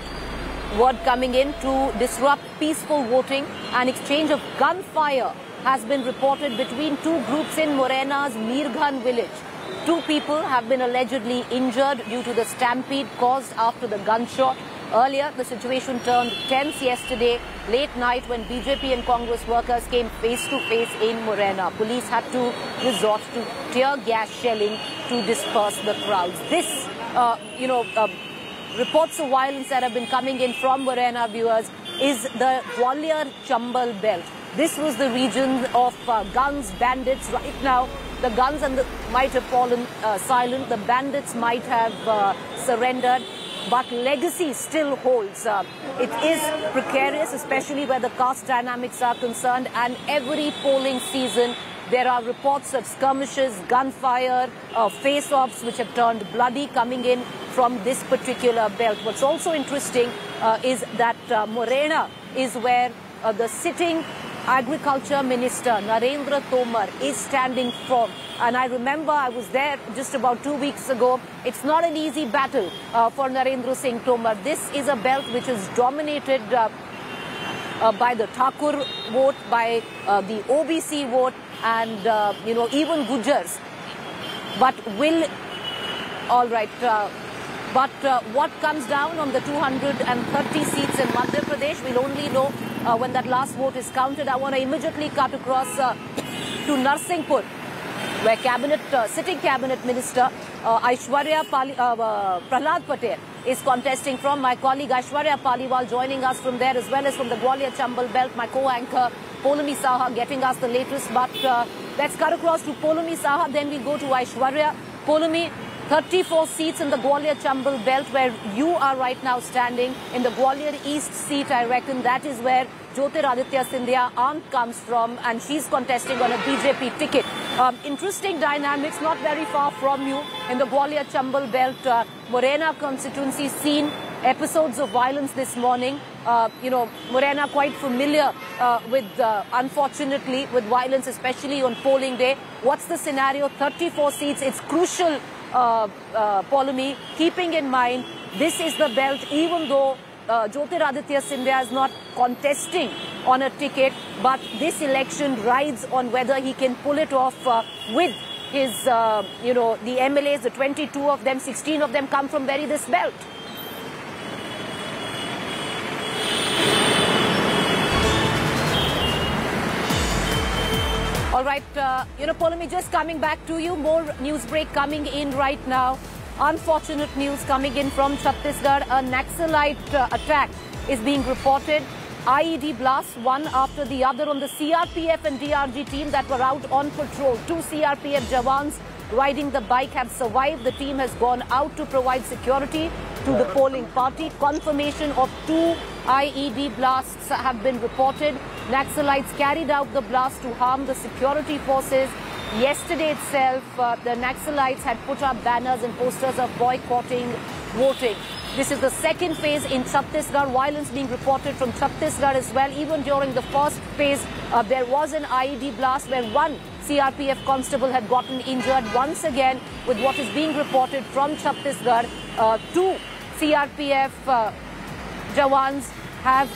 word coming in to disrupt peaceful voting. An exchange of gunfire has been reported between two groups in Morena's Mirghan village. Two people have been allegedly injured due to the stampede caused after the gunshot. Earlier, the situation turned tense yesterday, late night, when BJP and Congress workers came face to face in Morena. Police had to resort to tear gas shelling to disperse the crowds. This, uh, you know, uh, reports of violence that have been coming in from Morena viewers is the Gwalior Chambal belt. This was the region of uh, guns, bandits. Right now, the guns and the, might have fallen uh, silent. The bandits might have uh, surrendered. But legacy still holds. Uh, it is precarious, especially where the caste dynamics are concerned. And every polling season, there are reports of skirmishes, gunfire, uh, face-offs which have turned bloody coming in from this particular belt. What's also interesting uh, is that uh, Morena is where uh, the sitting Agriculture Minister Narendra Tomar is standing firm. And I remember I was there just about two weeks ago. It's not an easy battle uh, for Narendra Singh Tomar. This is a belt which is dominated uh, uh, by the Thakur vote, by uh, the OBC vote, and uh, you know even Gujars. But will all right. But uh, what comes down on the 230 seats in Madhya Pradesh, we'll only know uh, when that last vote is counted. I want to immediately cut across uh, to Narsinghpur, where cabinet, uh, sitting cabinet minister uh, Aishwarya Pali, uh, Prahlad Patel is contesting from. My colleague Aishwarya Paliwal joining us from there as well as from the Gwalior Chambal belt. My co-anchor Paulomi Saha getting us the latest. But let's cut across to Paulomi Saha, then we go to Aishwarya. Paulomi, 34 seats in the Gwalior Chambal belt where you are right now standing. In the Gwalior East seat, I reckon that is where Jyotiraditya Scindia aunt comes from and she's contesting on a BJP ticket. Um, interesting dynamics, not very far from you in the Gwalior Chambal belt. Uh, Morena constituency seen episodes of violence this morning. Uh, you know, Morena quite familiar uh, with, uh, unfortunately, with violence, especially on polling day. What's the scenario? 34 seats. It's crucial uh, uh, keeping in mind this is the belt, even though uh, Jyotiraditya Scindia is not contesting on a ticket, but this election rides on whether he can pull it off uh, with his, uh, you know, the MLAs, the 22 of them, 16 of them come from very this belt. All right, uh, you know, Paulomi, just coming back to you, more news break coming in right now. Unfortunate news coming in from Chhattisgarh. A Naxalite uh, attack is being reported. IED blasts, one after the other on the CRPF and DRG team that were out on patrol. Two CRPF Jawans riding the bike have survived. The team has gone out to provide security to the polling party. Confirmation of two IED blasts have been reported. Naxalites carried out the blast to harm the security forces. Yesterday itself, uh, the Naxalites had put up banners and posters of boycotting voting. This is the second phase in Chhattisgarh. Violence being reported from Chhattisgarh as well. Even during the first phase, uh, there was an IED blast where one CRPF constable had gotten injured. Once again, with what is being reported from Chhattisgarh, uh, two CRPF uh, Jawans have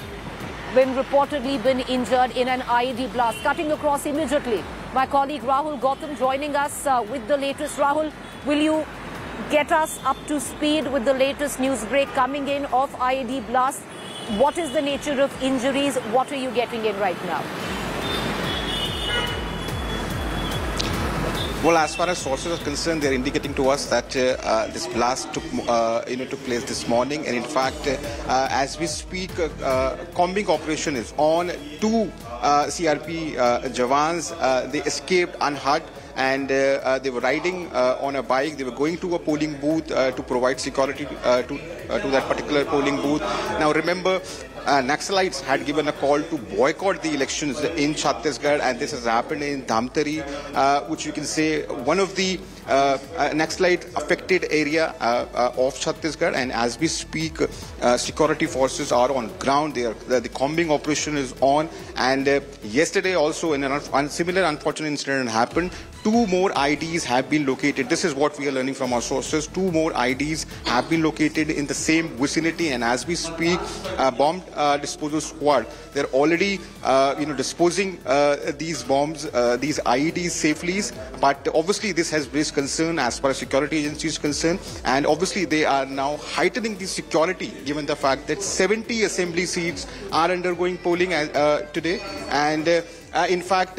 been reportedly been injured in an IED blast. Cutting across immediately, my colleague Rahul Gautam joining us uh, with the latest. Rahul, will you get us up to speed with the latest news break coming in of IED blast? What is the nature of injuries? What are you getting in right now? Well, as far as sources are concerned, they're indicating to us that uh, uh, this blast took, uh, you know, took place this morning, and in fact, uh, as we speak, uh, uh, combing operation is on. Two CRP Jawans they escaped unhurt and uh, uh, they were riding uh, on a bike. They were going to a polling booth to provide security to, to that particular polling booth. Now, remember, uh, Naxalites had given a call to boycott the elections in Chhattisgarh, and this has happened in Dhamtari, uh, which you can say one of the uh, uh, Naxalite affected area uh, uh, of Chhattisgarh. And as we speak, security forces are on ground. They are, the, the combing operation is on. And yesterday also, in an un- similar unfortunate incident happened. Two more IEDs have been located. This is what we are learning from our sources. Two more IEDs have been located in the same vicinity, and as we speak, uh, bomb uh, disposal squad they're already, uh, you know, disposing uh, these bombs, uh, these IEDs safely. But obviously, this has raised concern as far as security agencies concerned, and obviously they are now heightening the security given the fact that 70 assembly seats are undergoing polling uh, today, and in fact.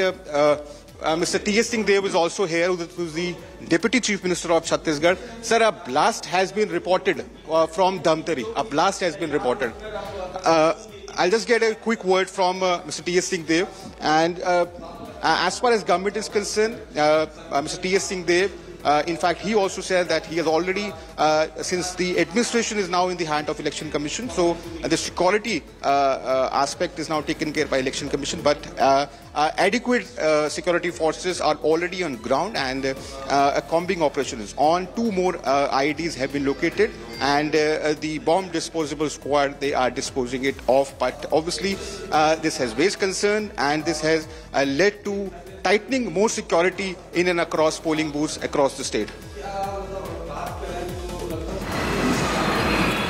Uh, Mr. T.S. Singh Dev is also here, who's the Deputy Chief Minister of Chhattisgarh. Sir, a blast has been reported uh, from Dhamtari. A blast has been reported. Uh, I'll just get a quick word from uh, Mr. T.S. Singh Dev. And uh, as far as government is concerned, Mr. T.S. Singh Dev, uh, in fact, he also said that he has already, uh, since the administration is now in the hand of Election Commission, so uh, the security uh, uh, aspect is now taken care by Election Commission, but uh, adequate security forces are already on ground and a combing operation is on. Two more IEDs have been located and the bomb disposable squad, they are disposing it off. But obviously, this has raised concern and this has led to tightening more security in and across polling booths across the state.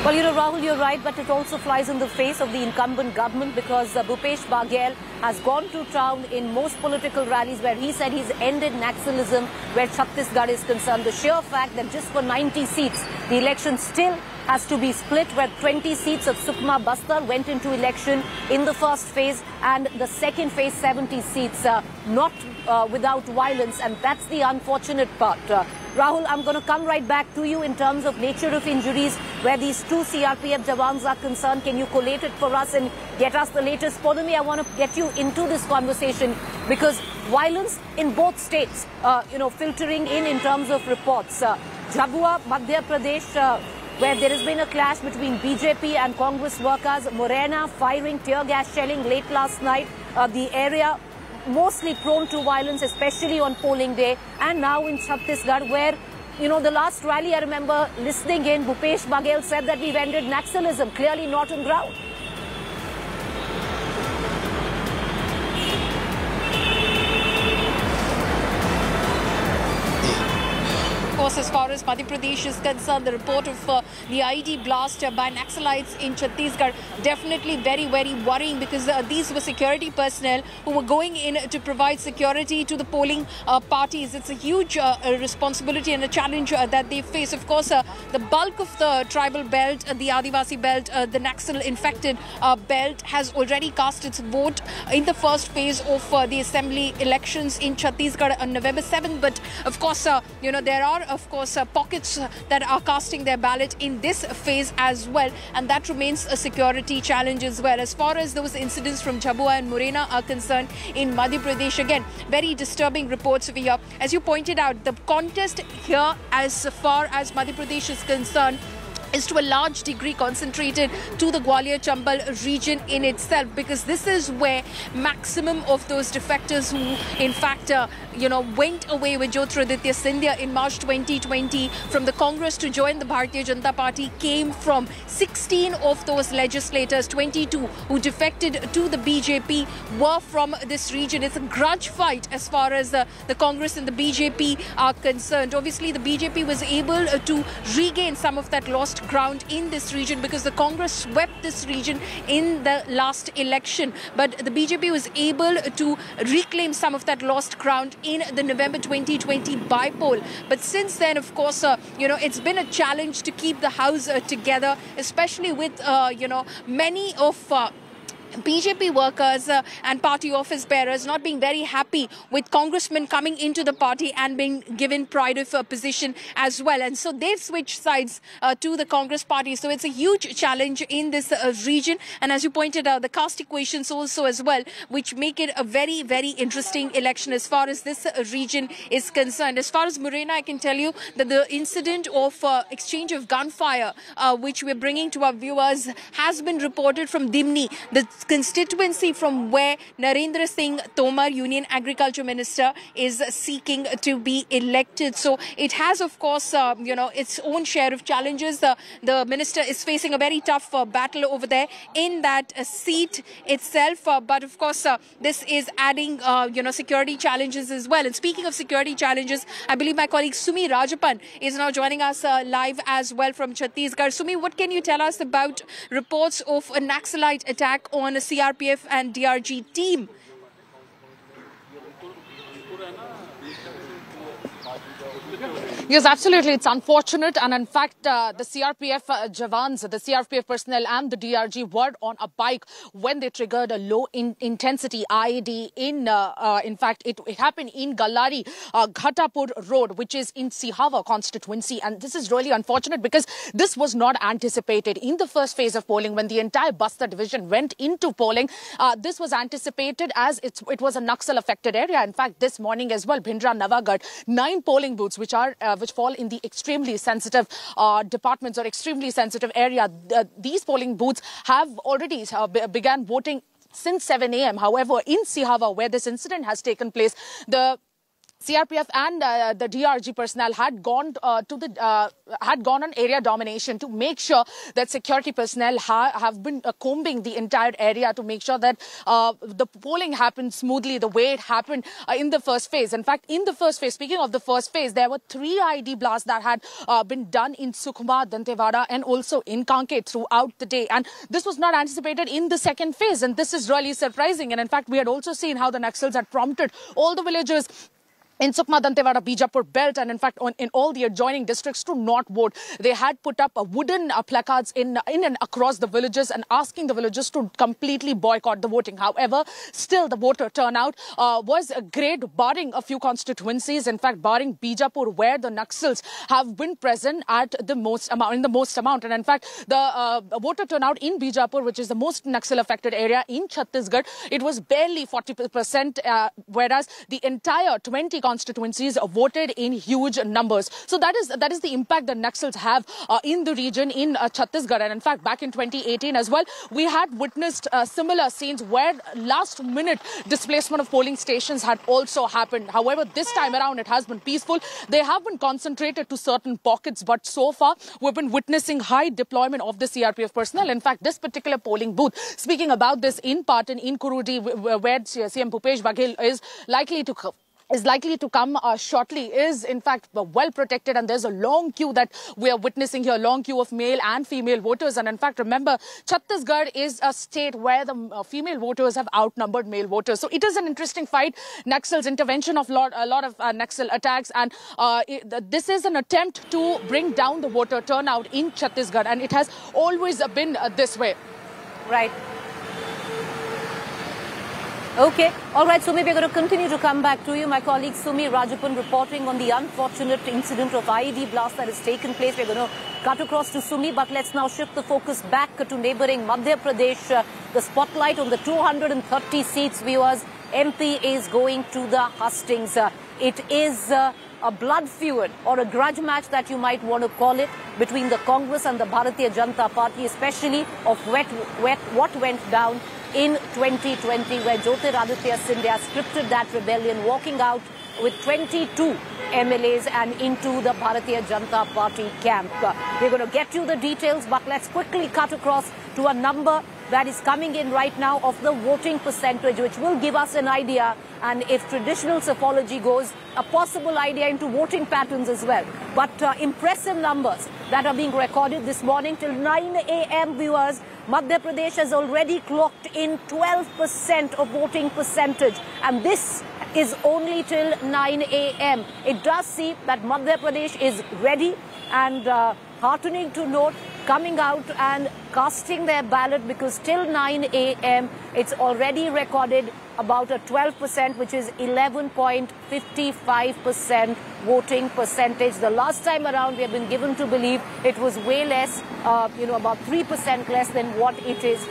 Well, you know, Rahul, you're right, but it also flies in the face of the incumbent government because uh, Bhupesh Baghel has gone to town in most political rallies where he said he's ended Naxalism where Chhattisgarh is concerned. The sheer fact that just for 90 seats, the election still has to be split where 20 seats of Sukma Bastar went into election in the first phase and the second phase 70 seats uh, not uh, without violence and that's the unfortunate part. Uh, Rahul, I'm going to come right back to you in terms of nature of injuries where these two CRPF Jawans are concerned. Can you collate it for us and get us the latest? Paulomi, I want to get you into this conversation because violence in both states, uh, you know, filtering in in terms of reports. Uh, Jhabua, Madhya Pradesh, uh, where there has been a clash between BJP and Congress workers. Morena firing tear gas shelling late last night. Uh, the area mostly prone to violence, especially on polling day. And now in Chhattisgarh, where, you know, the last rally I remember listening in, Bhupesh Baghel said that we've ended Naxalism, clearly not on ground. Course, as far as Madhya Pradesh is concerned, the report of uh, the IED blast by Naxalites in Chhattisgarh definitely very, very worrying because uh, these were security personnel who were going in to provide security to the polling uh, parties. It's a huge uh, responsibility and a challenge uh, that they face. Of course, uh, the bulk of the tribal belt, the Adivasi belt, the Naxal infected belt has already cast its vote in the first phase of the assembly elections in Chhattisgarh on November 7th. But of course, you know, there are, of course, uh, pockets uh, that are casting their ballot in this phase as well. And that remains a security challenge as well. As far as those incidents from Jhabua and Morena are concerned in Madhya Pradesh, again, very disturbing reports over here. As you pointed out, the contest here, as far as Madhya Pradesh is concerned, is to a large degree concentrated to the Gwalior Chambal region in itself because this is where maximum of those defectors who in fact uh, you know went away with Jyotiraditya Scindia in March 2020 from the Congress to join the Bharatiya Janata Party came from 16 of those legislators 22 who defected to the BJP were from this region. It's a grudge fight as far as uh, the Congress and the BJP are concerned. Obviously the BJP was able to regain some of that lost ground in this region because the Congress swept this region in the last election. But the BJP was able to reclaim some of that lost ground in the November 2020 by-poll. But since then, of course, uh, you know, it's been a challenge to keep the House uh, together, especially with, uh, you know, many of... BJP workers uh, and party office bearers not being very happy with congressmen coming into the party and being given pride of a position as well. And so they've switched sides uh, to the Congress party. So it's a huge challenge in this uh, region. And as you pointed out, the caste equations also as well, which make it a very, very interesting election as far as this uh, region is concerned. As far as Morena, I can tell you that the incident of uh, exchange of gunfire, uh, which we're bringing to our viewers, has been reported from Dimani. The constituency from where Narendra Singh Tomar, Union Agriculture Minister, is seeking to be elected. So it has, of course, uh, you know, its own share of challenges. Uh, the minister is facing a very tough uh, battle over there in that uh, seat itself. Uh, but of course, uh, this is adding, you know, security challenges as well. And speaking of security challenges, I believe my colleague Sumi Rajappan is now joining us live as well from Chhattisgarh. Sumi, what can you tell us about reports of a Naxalite attack on on a CRPF and DRG team. Yes, absolutely. It's unfortunate. And in fact, uh, the CRPF uh, Javans, the CRPF personnel and the DRG were on a bike when they triggered a low in intensity IED in, uh, uh, in fact, it, it, happened in Galari, uh, Ghatapur Road, which is in Sihava constituency. And this is really unfortunate because this was not anticipated in the first phase of polling when the entire Bastar division went into polling. Uh, this was anticipated as it was a Naxal affected area. In fact, this morning as well, Bindranawagarh, nine polling booths, which are which fall in the extremely sensitive uh, departments or extremely sensitive area. Uh, these polling booths have already uh, began voting since 7 a.m. However, in Sihava, where this incident has taken place, the CRPF and uh, the DRG personnel had gone uh, to the uh, had gone on area domination to make sure that security personnel ha have been uh, combing the entire area to make sure that uh, the polling happened smoothly the way it happened uh, in the first phase. In fact, in the first phase, speaking of the first phase, there were three ID blasts that had been done in Sukma, Dantewada, and also in Kanker throughout the day. And this was not anticipated in the second phase, and this is really surprising. And in fact, we had also seen how the Naxals had prompted all the villagers in Sukma, Dantewada, Bijapur belt and in fact on, in all the adjoining districts to not vote. They had put up wooden uh, placards in, in and across the villages and asking the villagers to completely boycott the voting. However, still the voter turnout uh, was great barring a few constituencies. In fact, barring Bijapur where the Naxals have been present at the most amount, in the most amount. And in fact, the uh, voter turnout in Bijapur, which is the most Naxal affected area in Chhattisgarh, it was barely 40%, uh, whereas the entire 20 constituencies voted in huge numbers. So that is that is the impact that Naxals have uh, in the region in uh, Chhattisgarh. And in fact, back in 2018 as well, we had witnessed uh, similar scenes where last minute displacement of polling stations had also happened. However, this time around, it has been peaceful. They have been concentrated to certain pockets, but so far, we've been witnessing high deployment of the CRPF personnel. In fact, this particular polling booth, speaking about this in Patan, in Kurudih, where CM Bhupesh Baghel is likely to is likely to come uh, shortly is in fact well protected. And there's a long queue that we are witnessing here long queue of male and female voters. And in fact remember Chhattisgarh is a state where the uh, female voters have outnumbered male voters. So it is an interesting fight. Naxal's intervention of lot, a lot of uh, Naxal attacks. And uh, it, this is an attempt to bring down the voter turnout in Chhattisgarh. And it has always been uh, this way. Right Okay. All right, Sumi, we're going to continue to come back to you. My colleague Sumi Rajappan reporting on the unfortunate incident of IED blast that has taken place. We're going to cut across to Sumi, but let's now shift the focus back to neighboring Madhya Pradesh. Uh, the spotlight on the 230 seats, viewers. MP is going to the hustings. Uh, it is... Uh, a blood feud or a grudge match that you might want to call it between the Congress and the Bharatiya Janata Party, especially of what, what went down in 2020 where Jyotiraditya Scindia scripted that rebellion, walking out with 22 MLAs and into the Bharatiya Janata Party camp. We're going to get you the details, but let's quickly cut across to a number that is coming in right now of the voting percentage, which will give us an idea, and if traditional psephology goes, a possible idea into voting patterns as well. But uh, impressive numbers that are being recorded this morning till 9 a.m. viewers. Madhya Pradesh has already clocked in 12% of voting percentage, and this is only till 9 a.m. It does seem that Madhya Pradesh is ready and uh, heartening to note coming out and casting their ballot because till 9 a.m. it's already recorded about a 12%, which is 11.55% voting percentage. The last time around, we have been given to believe it was way less, uh, you know, about 3% less than what it is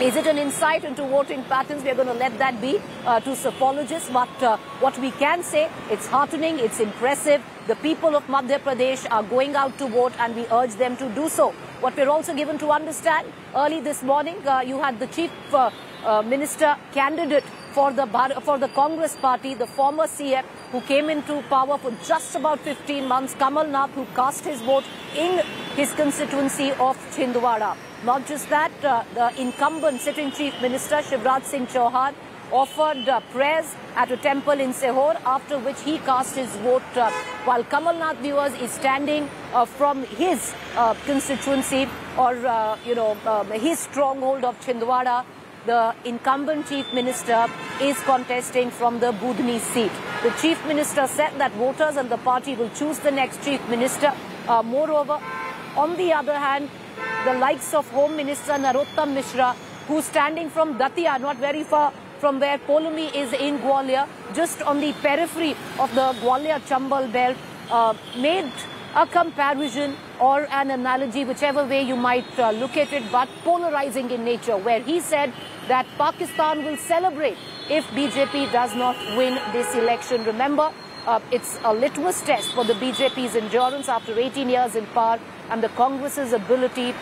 is it an insight into voting patterns? We are going to let that be uh, to psephologists. But uh, what we can say, it's heartening, it's impressive. The people of Madhya Pradesh are going out to vote and we urge them to do so. What we're also given to understand, early this morning, uh, you had the chief uh, minister candidate for the, for the Congress party, the former CM, who came into power for just about 15 months, Kamal Nath, who cast his vote in his constituency of Chhindwara. Not just that, uh, the incumbent sitting chief minister Shivraj Singh Chouhan offered uh, prayers at a temple in Sehore, after which he cast his vote, uh, while Kamal Nath viewers is standing uh, from his uh, constituency or, uh, you know, um, his stronghold of Chhindwara. The incumbent chief minister is contesting from the Budhni seat. The chief minister said that voters and the party will choose the next chief minister. Uh, moreover, on the other hand, the likes of Home Minister Narottam Mishra, who's standing from Datia, not very far from where Paulomi is in Gwalior, just on the periphery of the Gwalior-Chambal belt, uh, made a comparison or an analogy, whichever way you might uh, look at it, but polarizing in nature, where he said that Pakistan will celebrate if BJP does not win this election. Remember, uh, it's a litmus test for the BJP's endurance after 18 years in power and the Congress's ability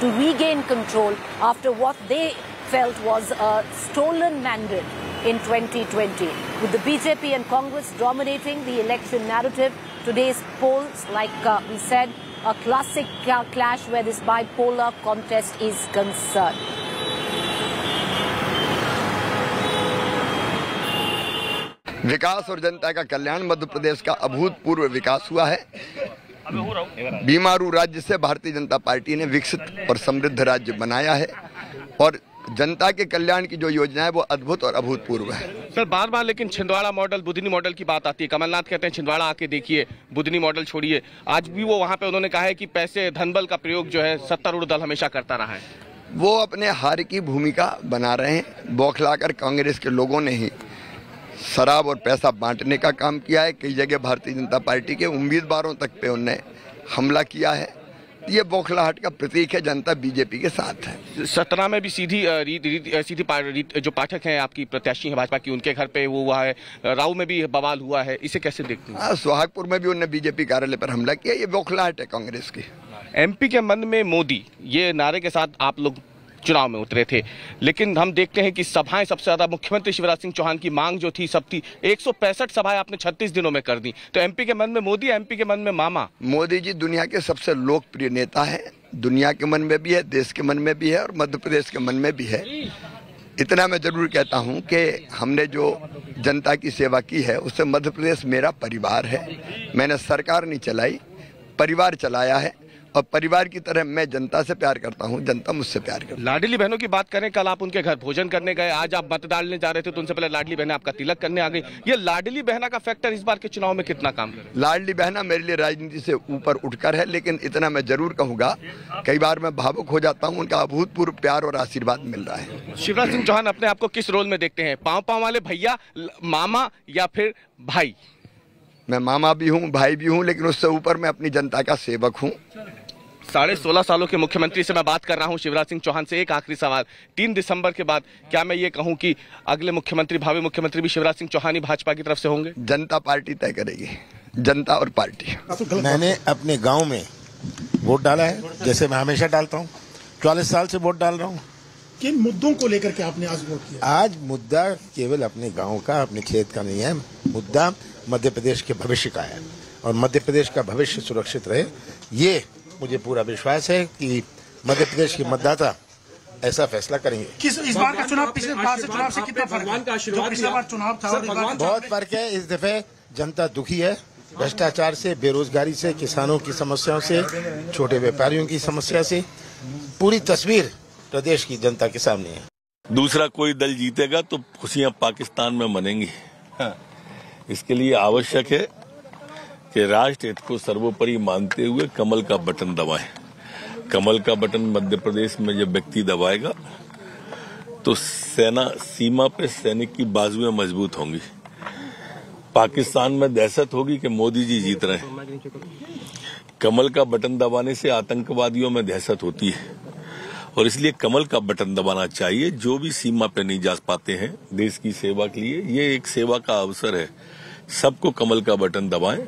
to regain control after what they felt was a stolen mandate in 2020. With the BJP and Congress dominating the election narrative, today's polls, like uh, we said, a classic clash where this bipolar contest is concerned. विकास और जनता का कल्याण मध्य प्रदेश का अभूतपूर्व विकास हुआ है। बीमारू राज्य से भारतीय जनता पार्टी ने विकसित और समृद्ध राज्य बनाया है और जनता के कल्याण की जो योजना है वो अद्भुत और अभूतपूर्व है। सर बार बार लेकिन छिंदवाड़ा मॉडल बुधनी मॉडल की बात आती है। कमलनाथ कहते हैं छिंदवाड़ा आके देखिए बुधनी मॉडल छोड़िए। आज भी वो वहाँ पे उन्होंने कहा है कि पैसे धनबल का प्रयोग जो है सत्तारूढ़ दल हमेशा करता रहा है। वो अपने हार की भूमिका बना रहे हैं। बौखलाकर कांग्रेस के लोगों ने ही शराब और पैसा बांटने का काम किया है। कई जगह भारतीय जनता पार्टी के उम्मीदवारों तक पे उनने हमला किया है। ये बौखलाहट का प्रतीक है। जनता बीजेपी के साथ है। सतना में भी सीधी रीत रीत सीधी रीत जो पाठक हैं आपकी प्रत्याशी हैं भाजपा की उनके घर पे वो हुआ है। राव में भी बवाल हुआ है। इसे कैसे देखते हैं? सुहागपुर में भी उन्होंने बीजेपी कार्यालय पर हमला किया। ये बौखलाहट है कांग्रेस की। एमपी के मन में मोदी ये नारे के साथ आप लोग चुनाव में उतरे थे। लेकिन हम देखते हैं कि सभाएँ सबसे ज़्यादा मुख्यमंत्री शिवराज सिंह चौहान की मांग जो थी, सब थी। एक सभाएँ आपने 36 दिनों में कर दी। तो एमपी के मन में मोदी, एमपी के मन में मामा? मोदी जी दुनिया के सबसे लोकप्रिय नेता है। दुनिया के मन में भी है, देश के मन में भी है और मध्य प्रदेश के मन में भी है। इतना मैं ज़रूर कहता हूँ कि हमने जो जनता की सेवा की है, उससे मध्य प्रदेश मेरा परिवार है। मैंने सरकार नहीं चलाई, परिवार चलाया है। और परिवार की तरह मैं जनता से प्यार करता हूँ जनता मुझसे प्यार करती लाडली बहनों की बात करें कल आप उनके घर भोजन करने गए आज आप मत डालने जा रहे थे तो उनसे पहले लाडली बहना आपका तिलक करने आ गई। ये लाडली बहना का फैक्टर इस बार के चुनाव में कितना काम करे लाडली बहना मेरे लिए राजनीति से ऊपर उठकर है लेकिन इतना मैं ज़रूर कहूँगा कई बार मैं भावुक हो जाता हूँ उनका अभूतपूर्व प्यार और आशीर्वाद मिल रहा है। शिवराज सिंह चौहान अपने आप को किस रोल में देखते हैं? पाँव पाँव वाले भैया मामा या फिर भाई? मैं मामा भी हूँ भाई भी हूँ लेकिन उससे ऊपर मैं अपनी जनता का सेवक हूँ। साढ़े सोलह सालों के मुख्यमंत्री से मैं बात कर रहा हूँ शिवराज सिंह चौहान से एक आखिरी सवाल। तीन दिसंबर के बाद क्या मैं ये कहूँ कि अगले मुख्यमंत्री भावी मुख्यमंत्री भी शिवराज सिंह चौहान ही भाजपा की तरफ़ से होंगे? जनता पार्टी तय करेगी। जनता और पार्टी। मैंने अपने गाँव में वोट डाला है जैसे मैं हमेशा डालता हूँ। चालीस साल से वोट डाल रहा हूँ। किन मुद्दों को लेकर के आपने आज वोट किया? आज मुद्दा केवल अपने गाँव का अपने खेत का नहीं है मुद्दा मध्य प्रदेश के भविष्य का है। और मध्य प्रदेश का भविष्य सुरक्षित रहे ये मुझे पूरा विश्वास है कि मध्य प्रदेश के मतदाता ऐसा फैसला करेंगे। किस इस बार का चुनाव पिछले बार से चुनाव से कितना फ़र्क है? जो पिछला बार चुनाव था बहुत फ़र्क है। इस दफे जनता दुखी है। भ्रष्टाचार से बेरोजगारी से किसानों की समस्याओं से छोटे व्यापारियों की समस्या से पूरी तस्वीर प्रदेश की जनता के सामने है। दूसरा कोई दल जीतेगा तो खुशियाँ पाकिस्तान में मनेंगी। हाँ। इसके लिए आवश्यक है कि राष्ट्र हित को सर्वोपरि मानते हुए कमल का बटन दबाएँ। कमल का बटन मध्य प्रदेश में जब व्यक्ति दबाएगा तो सेना सीमा पे सैनिक की बाजुएँ मज़बूत होंगी। पाकिस्तान में दहशत होगी कि मोदी जी जीत रहे हैं। कमल का बटन दबाने से आतंकवादियों में दहशत होती है। और इसलिए कमल का बटन दबाना चाहिए, जो भी सीमा पे नहीं जा पाते हैं देश की सेवा के लिए। ये एक सेवा का अवसर है। सबको कमल का बटन दबाएँ।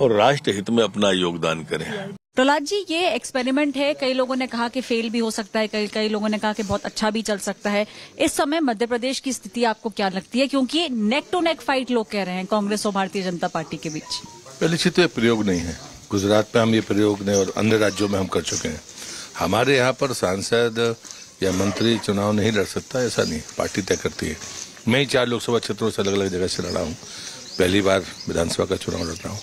और राष्ट्र हित में अपना योगदान करें। प्रहलाद जी ये एक्सपेरिमेंट है। कई लोगों ने कहा कि फेल भी हो सकता है। कई कई लोगों ने कहा कि बहुत अच्छा भी चल सकता है। इस समय मध्य प्रदेश की स्थिति आपको क्या लगती है? क्योंकि नेक टू नेक फाइट लोग कह रहे हैं कांग्रेस और भारतीय जनता पार्टी के बीच। पहली चीज़ तो ये प्रयोग नहीं है। गुजरात में हम ये प्रयोग नहीं और अन्य राज्यों में हम कर चुके हैं। हमारे यहाँ पर सांसद या मंत्री चुनाव नहीं लड़ सकता ऐसा नहीं। पार्टी तय करती है। मैं ही चार लोकसभा क्षेत्रों से अलग अलग जगह से लड़ा हूँ। पहली बार विधानसभा का चुनाव लड़ रहा हूँ।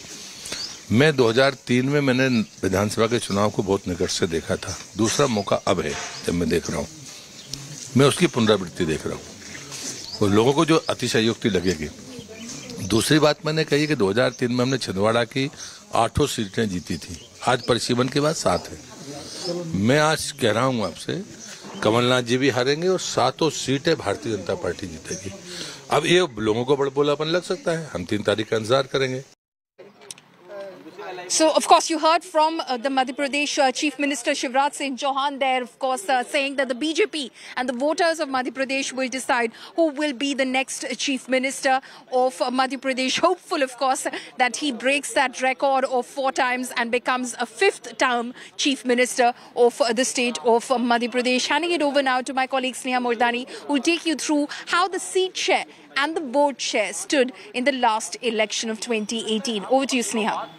मैं 2003 में मैंने विधानसभा के चुनाव को बहुत निकट से देखा था। दूसरा मौका अब है, जब मैं देख रहा हूँ। मैं उसकी पुनरावृत्ति देख रहा हूँ। और लोगों को जो अतिशयोक्ति लगेगी। दूसरी बात मैंने कही कि 2003 में हमने छिंदवाड़ा की आठों सीटें जीती थी। आज परिसीमन के बाद सात है। मैं आज कह रहा हूँ आपसे, कमलनाथ जी भी हारेंगे और सातों सीटें भारतीय जनता पार्टी जीतेगी। अब ये लोगों को बड़बोलापन लग सकता है। हम तीन तारीख का इंतज़ार करेंगे। So, of course, you heard from uh, the Madhya Pradesh uh, Chief Minister Shivraj Singh Chouhan there, of course, uh, saying that the BJP and the voters of Madhya Pradesh will decide who will be the next Chief Minister of Madhya Pradesh. Hopeful, of course, that he breaks that record of four times and becomes a fifth term Chief Minister of the state of Madhya Pradesh. Handing it over now to my colleague Sneha Mordani, who will take you through how the seat share and the vote share stood in the last election of 2018. Over to you, Sneha.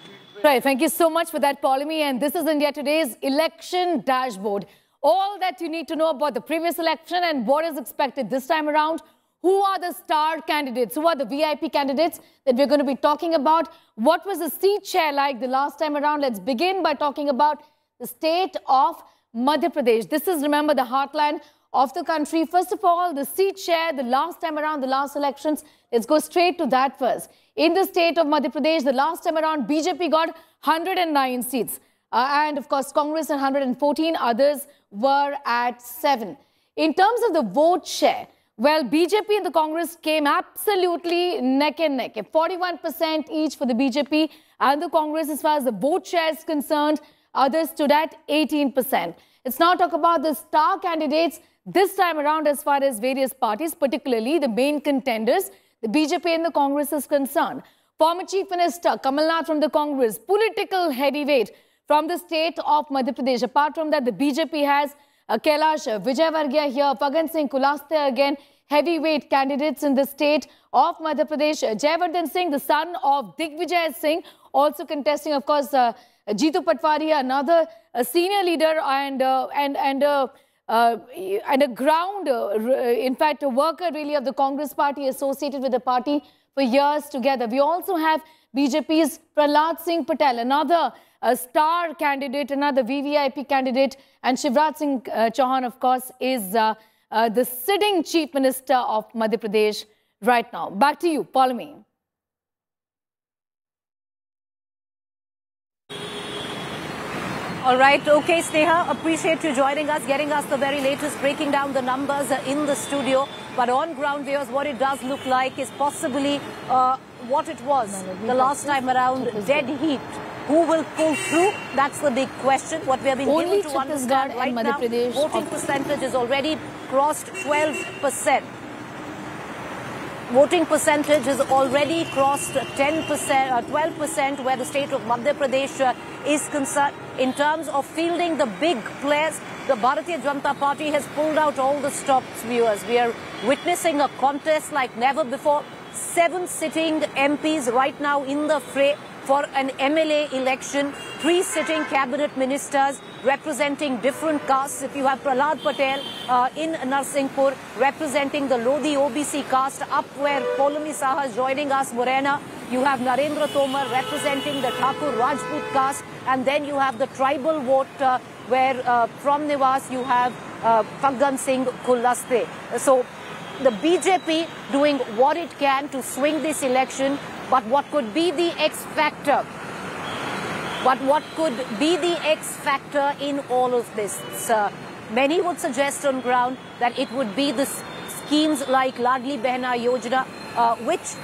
Right, thank you so much for that, Paulomi. And this is India Today's election dashboard. All that you need to know about the previous election and what is expected this time around. Who are the star candidates? Who are the VIP candidates that we're going to be talking about? What was the seat share like the last time around? Let's begin by talking about the state of Madhya Pradesh. This is, remember, the heartland of the country. First of all, the seat share the last time around the last elections. Let's go straight to that first. In the state of Madhya Pradesh, the last time around, BJP got 109 seats. Uh, and of course, Congress and 114 others were at 7. In terms of the vote share, well, BJP and the Congress came absolutely neck and neck. 41% each for the BJP and the Congress as far as the vote share is concerned. Others stood at 18%. Let's now talk about the star candidates this time around as far as various parties, particularly the main contenders the BJP and the Congress is concerned. Former Chief Minister Kamal Nath from the Congress, political heavyweight from the state of Madhya Pradesh. Apart from that, the BJP has uh, Kailash Vijayvargiya here, Faggan Singh Kulaste again, heavyweight candidates in the state of Madhya Pradesh. Jaivardhan Singh, the son of Digvijay Singh, also contesting, of course, uh, Jitu Patwari, another uh, senior leader and, uh, and, and uh, and a ground, uh, in fact, a worker really of the Congress party associated with the party for years together. We also have BJP's Prahlad Singh Patel, another a star candidate, another VVIP candidate, and Shivraj Singh uh, Chouhan, of course, is uh, uh, the sitting Chief Minister of Madhya Pradesh right now. Back to you, Pauline. All right, okay, Sneha, appreciate you joining us, getting us the very latest, breaking down the numbers in the studio. But on ground, viewers, what it does look like is possibly uh, what it was the last time around, dead heat. Who will pull through? That's the big question. What we have been Only able to understand right Madhya now, Pradesh voting percentage has already crossed 12%. Voting percentage has already crossed 10%, uh, 12% where the state of Madhya Pradesh uh, is concerned. In terms of fielding the big players, the Bharatiya Janata Party has pulled out all the stops, viewers. We are witnessing a contest like never before. Seven sitting MPs right now in the fray for an MLA election. Three sitting cabinet ministers representing different castes. If you have Prahlad Patel uh, in Narsinghpur representing the Lodi OBC caste, up where Paulomi Saha joining us, Morena. You have Narendra Tomar representing the Thakur Rajput caste, and then you have the tribal vote uh, where uh, from Nivas you have uh, Singh Kulaste. So the BJP doing what it can to swing this election, but what could be the X factor But what could be the X factor in all of this? Uh, many would suggest on ground that it would be the schemes like Ladli Behna Yojana, uh, which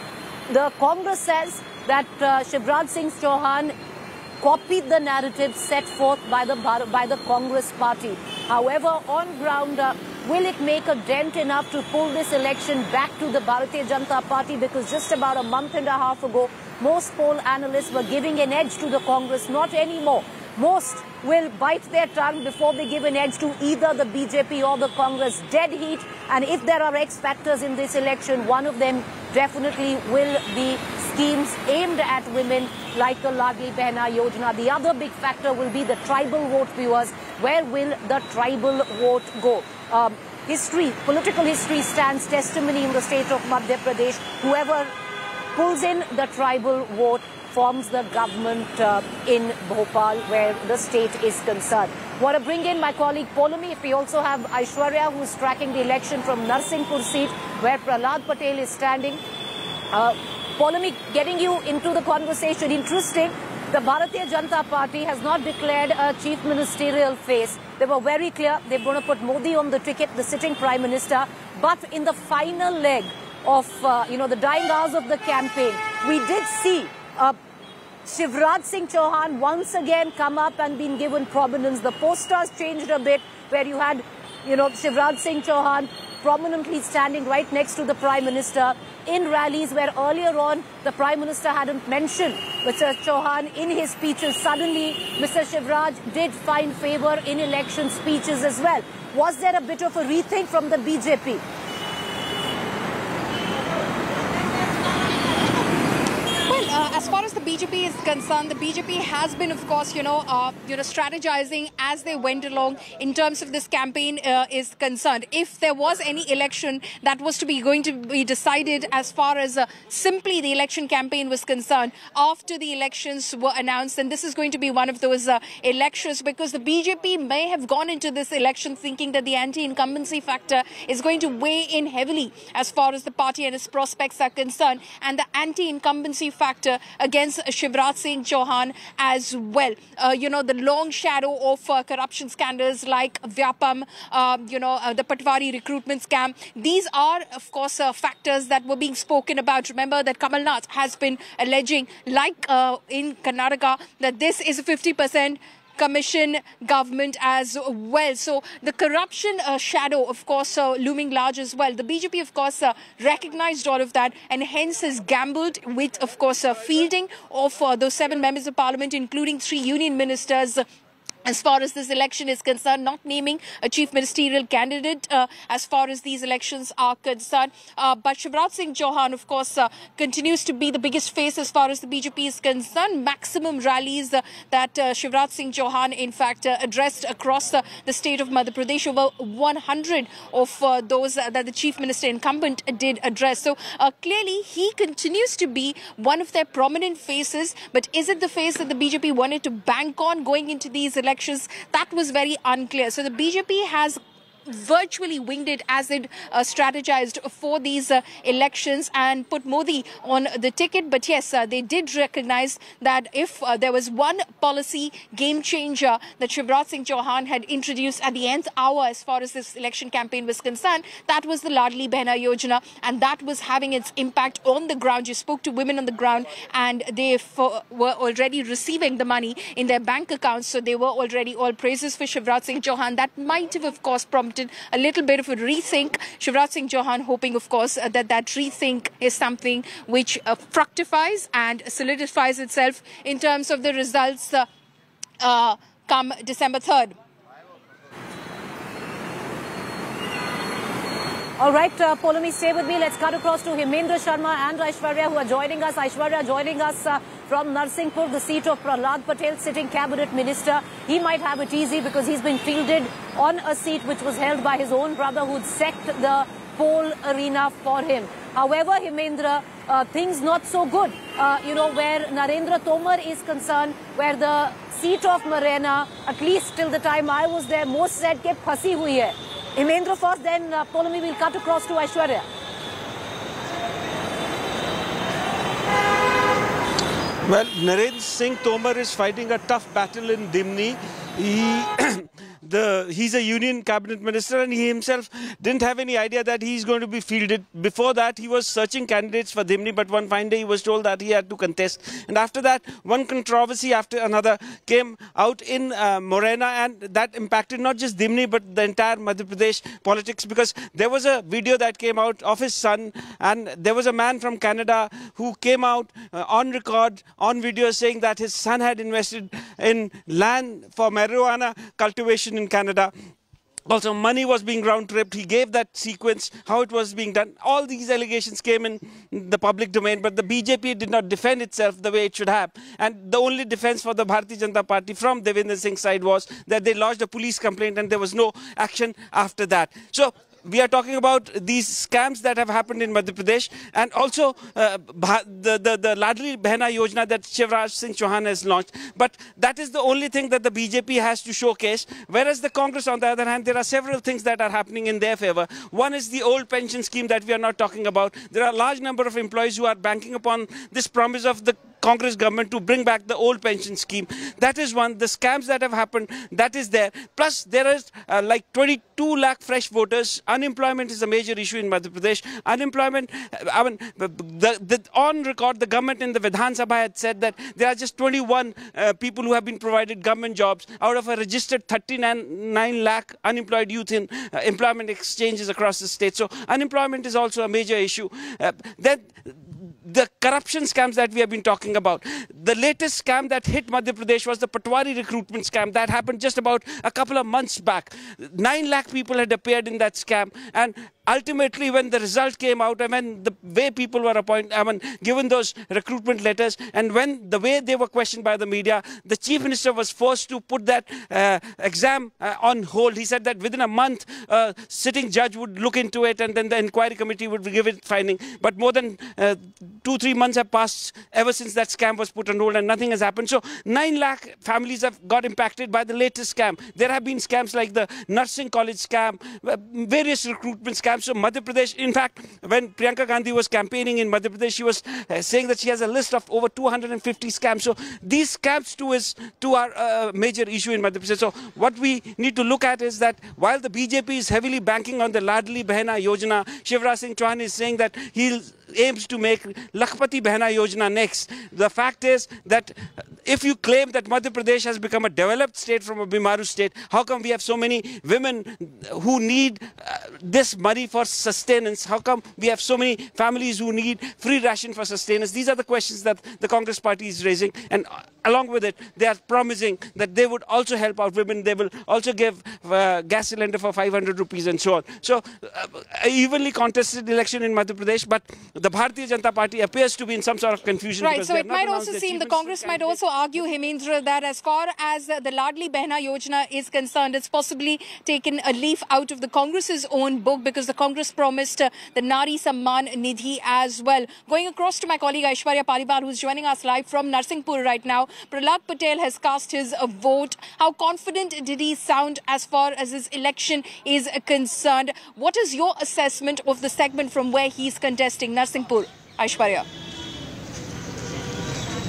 the Congress says that uh, Shivraj Singh Chouhan copied the narrative set forth by the by the Congress party. However, on ground, uh, will it make a dent enough to pull this election back to the Bharatiya Janata Party? Because just about a month and a half ago, most poll analysts were giving an edge to the Congress. Not anymore. Most will bite their tongue before they give an edge to either the BJP or the Congress. Dead heat. And if there are X factors in this election, one of them definitely will be schemes aimed at women like the Ladli Behna Yojana. The other big factor will be the tribal vote viewers. Where will the tribal vote go? Um, history, political history stands testimony in the state of Madhya Pradesh. Whoever pulls in the tribal vote forms the government uh, in Bhopal where the state is concerned. Want to bring in my colleague Paulomi. If we also have Aishwarya who's tracking the election from Narsinghpur seat where Prahlad Patel is standing. Uh, getting you into the conversation. Interesting. The Bharatiya Janata Party has not declared a chief ministerial face. They were very clear they're going to put Modi on the ticket, the sitting prime minister. But in the final leg of, uh, you know, the dying hours of the campaign, we did see uh, Shivraj Singh Chouhan once again come up and been given prominence. The posters changed a bit where you had, you know, Shivraj Singh Chouhan prominently standing right next to the Prime Minister in rallies where earlier on the Prime Minister hadn't mentioned Mr. Chouhan in his speeches. Suddenly, Mr. Shivraj did find favor in election speeches as well. Was there a bit of a rethink from the BJP? Uh, as far as the BJP is concerned, the BJP has been, of course, you know, uh, you know, strategizing as they went along in terms of this campaign uh, is concerned. If there was any election that was to be going to be decided as far as uh, simply the election campaign was concerned, after the elections were announced, and this is going to be one of those uh, elections because the BJP may have gone into this election thinking that the anti-incumbency factor is going to weigh in heavily as far as the party and its prospects are concerned, and the anti-incumbency factor against Shivraj Singh Chouhan as well. Uh, you know, the long shadow of uh, corruption scandals like Vyapam, uh, you know, uh, the Patwari recruitment scam. These are, of course, uh, factors that were being spoken about. Remember that Kamal Nath has been alleging, like uh, in Karnataka, that this is a 50% commission government as well. So the corruption uh, shadow, of course, uh, looming large as well. The BJP, of course, uh, recognized all of that and hence has gambled with, of course, fielding of those seven members of parliament, including three union ministers as far as this election is concerned, not naming a chief ministerial candidate uh, as far as these elections are concerned. Uh, but Shivraj Singh Chouhan, of course, uh, continues to be the biggest face as far as the BJP is concerned. Maximum rallies uh, that uh, Shivraj Singh Chouhan, in fact, uh, addressed across the state of Madhya Pradesh. Over 100 of those that the chief minister incumbent did address. So clearly, he continues to be one of their prominent faces. But is it the face that the BJP wanted to bank on going into these elections? Elections, that was very unclear. So the BJP has virtually winged it as it uh, strategized for these uh, elections and put Modi on the ticket. But yes, uh, they did recognize that if uh, there was one policy game changer that Shivraj Singh Chouhan had introduced at the nth hour as far as this election campaign was concerned, that was the Ladli Behna Yojana and that was having its impact on the ground. You spoke to women on the ground and they were already receiving the money in their bank accounts. So they were already all praises for Shivraj Singh Chouhan. That might have, of course, prompted a little bit of a rethink. Shivraj Singh Chouhan hoping, of course, uh, that that rethink is something which uh, fructifies and solidifies itself in terms of the results uh come December 3rd. All right, uh, Paulomi, stay with me. Let's cut across to Hemendra Sharma and Aishwarya who are joining us. Aishwarya joining us uh, from Narsinghpur, the seat of Prahlad Patel, sitting cabinet minister. He might have it easy because he's been fielded on a seat which was held by his own brother who'd sacked the poll arena for him. However, Hemendra, uh, things not so good. Uh, you know, where Narendra Tomar is concerned, where the seat of Morena, at least till the time I was there, most said ke phasi hui hai. Hemendra first, then uh, will cut across to Aishwarya. Well, Narendra Singh Tomar is fighting a tough battle in Dimani. He the he's a union cabinet minister and he himself didn't have any idea that he's going to be fielded. Before that, he was searching candidates for Dimani, but one fine day he was told that he had to contest. And after that, one controversy after another came out in uh, Morena, and that impacted not just Dimani but the entire Madhya Pradesh politics because there was a video that came out of his son, and there was a man from Canada who came out uh, on record, on video, saying that his son had invested in land for marijuana cultivation in Canada. Also, money was being round tripped. He gave that sequence, how it was being done. All these allegations came in the public domain, but the BJP did not defend itself the way it should have. And the only defense for the Bharatiya Janata Party from Devendra Singh's side was that they lodged a police complaint and there was no action after that. So we are talking about these scams that have happened in Madhya Pradesh and also uh, the, the, the Ladli Behna Yojana that Shivraj Singh Chouhan has launched. But that is the only thing that the BJP has to showcase. Whereas the Congress, on the other hand, there are several things that are happening in their favor. One is the old pension scheme that we are not talking about. There are a large number of employees who are banking upon this promise of the Congress government to bring back the old pension scheme. That is one. The scams that have happened, that is there. Plus, there is uh, like 22 lakh fresh voters. Unemployment is a major issue in Madhya Pradesh. Unemployment, uh, I mean, the, the, on record, the government in the Vidhan Sabha had said that there are just 21 uh, people who have been provided government jobs out of a registered 39 lakh unemployed youth in uh, employment exchanges across the state. So unemployment is also a major issue. Uh, the corruption scams that we have been talking about. The latest scam that hit Madhya Pradesh was the Patwari recruitment scam that happened just about a couple of months back. Nine lakh people had appeared in that scam, and ultimately when the result came out and when the way people were appointed, I mean, given those recruitment letters and when the way they were questioned by the media, the chief minister was forced to put that uh, exam uh, on hold. He said that within a month, a sitting judge would look into it and then the inquiry committee would give it finding. But more than uh, two, three months have passed ever since that scam was put on hold and nothing has happened. So nine lakh families have got impacted by the latest scam. There have been scams like the nursing college scam, uh, various recruitment scams so Madhya Pradesh, in fact, when Priyanka Gandhi was campaigning in Madhya Pradesh, she was uh, saying that she has a list of over 250 scams. So these scams too is to our uh, major issue in Madhya Pradesh. So what we need to look at is that while the BJP is heavily banking on the Ladli Behna Yojana, Shivraj Singh Chouhan is saying that he'll aims to make Lakhpati Behna Yojana next. The fact is that if you claim that Madhya Pradesh has become a developed state from a Bimaru state, how come we have so many women who need uh, this money for sustenance? How come we have so many families who need free ration for sustenance? These are the questions that the Congress party is raising. And uh, along with it, they are promising that they would also help out women. They will also give uh, gas cylinder for 500 rupees and so on. So, uh, evenly contested election in Madhya Pradesh, but the Bharatiya Janata Party appears to be in some sort of confusion. Right, so it might also seem the Congress might also argue, Hemendra, that as far as the Ladli Behna Yojana is concerned, it's possibly taken a leaf out of the Congress's own book because the Congress promised uh, the Nari Samman Nidhi as well. Going across to my colleague Aishwarya Paliwal, who's joining us live from Narsinghpur right now. Prahlad Patel has cast his uh, vote. How confident did he sound as far as his election is concerned? What is your assessment of the segment from where he's contesting? Narsinghpur, Aishwarya.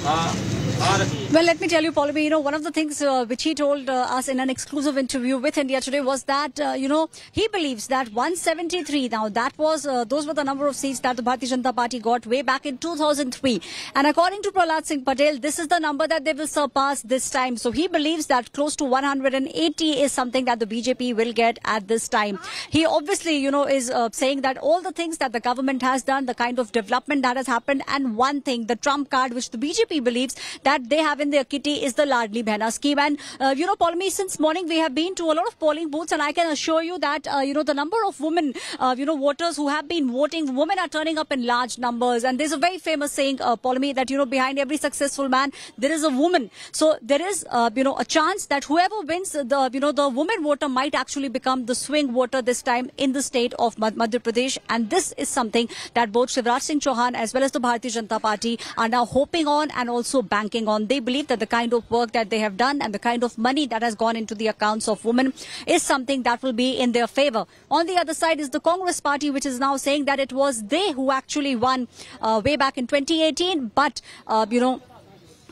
Uh. Well, let me tell you, Paulavi, you know, one of the things uh, which he told uh, us in an exclusive interview with India Today was that, uh, you know, he believes that 173, now that was, uh, those were the number of seats that the Bharatiya Janata Party got way back in 2003. And according to Prahlad Singh Patel, this is the number that they will surpass this time. So he believes that close to 180 is something that the BJP will get at this time. He obviously, you know, is uh, saying that all the things that the government has done, the kind of development that has happened, and one thing, the trump card, which the BJP believes that that they have in their kitty is the Ladli Behna scheme. And, uh, you know, Paulmi, since morning we have been to a lot of polling booths and I can assure you that, uh, you know, the number of women, uh, you know, voters who have been voting, women are turning up in large numbers. And there's a very famous saying, uh, Paulmi, that, you know, behind every successful man, there is a woman. So there is, uh, you know, a chance that whoever wins, the, you know, the woman voter might actually become the swing voter this time in the state of Madhya Pradesh. And this is something that both Shivraj Singh Chouhan as well as the Bharatiya Janata Party are now hoping on and also banking on. They believe that the kind of work that they have done and the kind of money that has gone into the accounts of women is something that will be in their favor. On the other side is the Congress party, which is now saying that it was they who actually won uh, way back in 2018, but, uh, you know,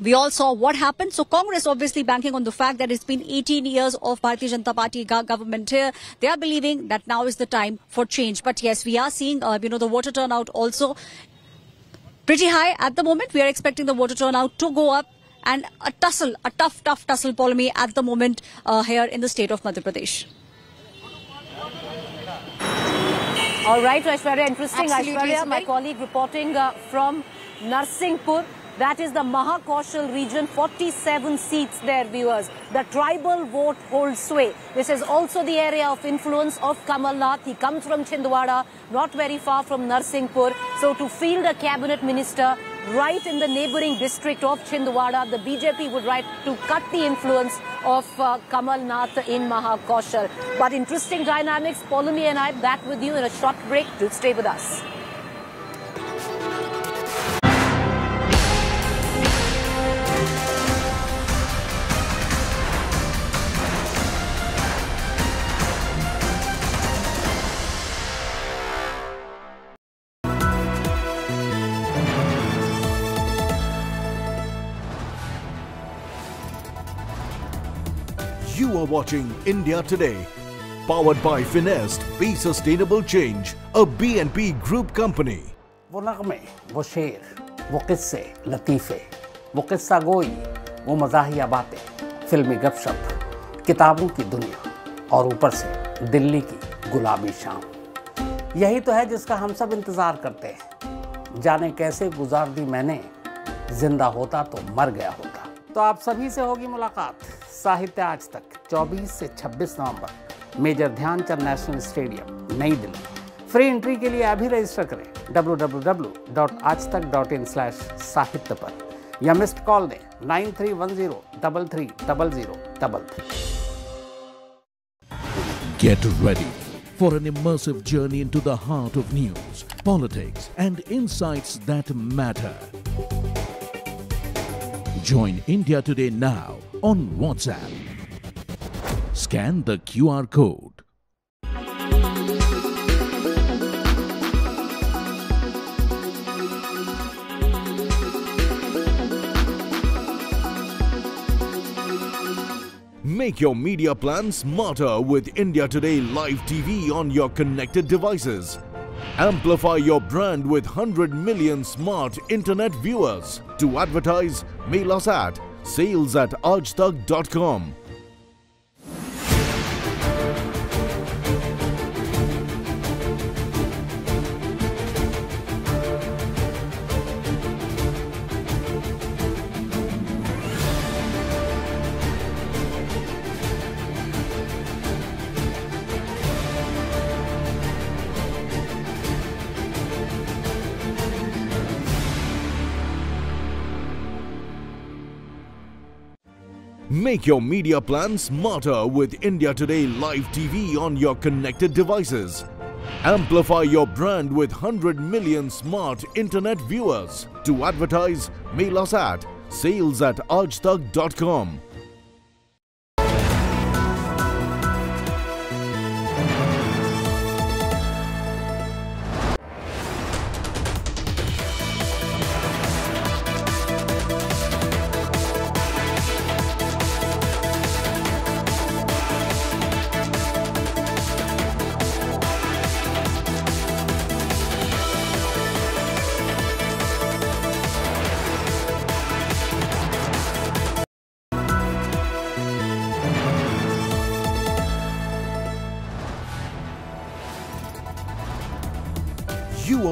we all saw what happened. So Congress obviously banking on the fact that it's been 18 years of Bharatiya Janata Party government here. They are believing that now is the time for change. But yes, we are seeing, uh, you know, the voter turnout also pretty high at the moment. We are expecting the voter turnout to go up and a tussle, a tough, tough tussle, Polemy, at the moment uh, here in the state of Madhya Pradesh. All right, Aishwarya, interesting. Absolutely, Aishwarya, my colleague reporting uh, from Narsinghpur. That is the Mahakoshal region, 47 seats there, viewers. The tribal vote holds sway. This is also the area of influence of Kamal Nath. He comes from Chhindwara, not very far from Narsinghpur. So to field a cabinet minister right in the neighboring district of Chhindwara, the BJP would like to cut the influence of uh, Kamal Nath in Mahakoshal. But interesting dynamics. Paulomi and I back with you in a short break. Do stay with us. You are watching India Today, powered by Finest. Be sustainable change, a BNP Group company. वो नगमे वो शेर वो किस्से लतीफ़े वो किस्सा गोई वो मजाहिया बातें फिल्मी गपशप किताबों की दुनिया और ऊपर से दिल्ली की गुलाबी शाम यही तो है जिसका हम सब इंतज़ार करते हैं जाने कैसे गुजार दी मैंने ज़िंदा होता तो मर गया होता तो आप सभी से होगी मुलाकात साहित्य आज तक 24 से 26 नवंबर major Dhyanchand national stadium Nai Delhi free entry के लिए अभी रजिस्टर करें www.aajtak.in साहित्य पर या मिस्ड कॉल दें nine three one zero double three double zero double three Get ready for an immersive journey into the heart of news, politics, and insights that matter. Join India Today now on WhatsApp. Scan the QR code. Make your media plan smarter with India Today Live TV on your connected devices. Amplify your brand with 100 million smart internet viewers. To advertise, mail us at sales at aajtak.com. Make your media plan smarter with India Today Live TV on your connected devices. Amplify your brand with 100 million smart internet viewers. To advertise, mail us at sales at aajtak.com.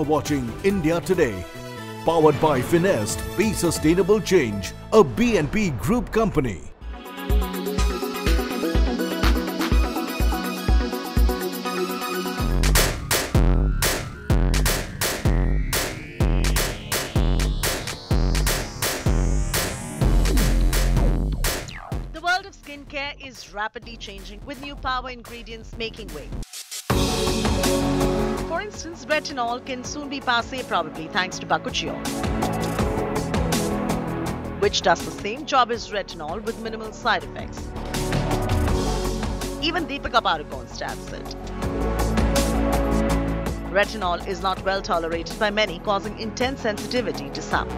watching India Today, powered by Finest. Be sustainable change, a BNP Group company. The world of skincare is rapidly changing with new power ingredients making way. For instance, retinol can soon be passe probably thanks to Bakuchiol, which does the same job as retinol with minimal side effects. Even Deepika Padukone stabs it. Retinol is not well tolerated by many, causing intense sensitivity to some.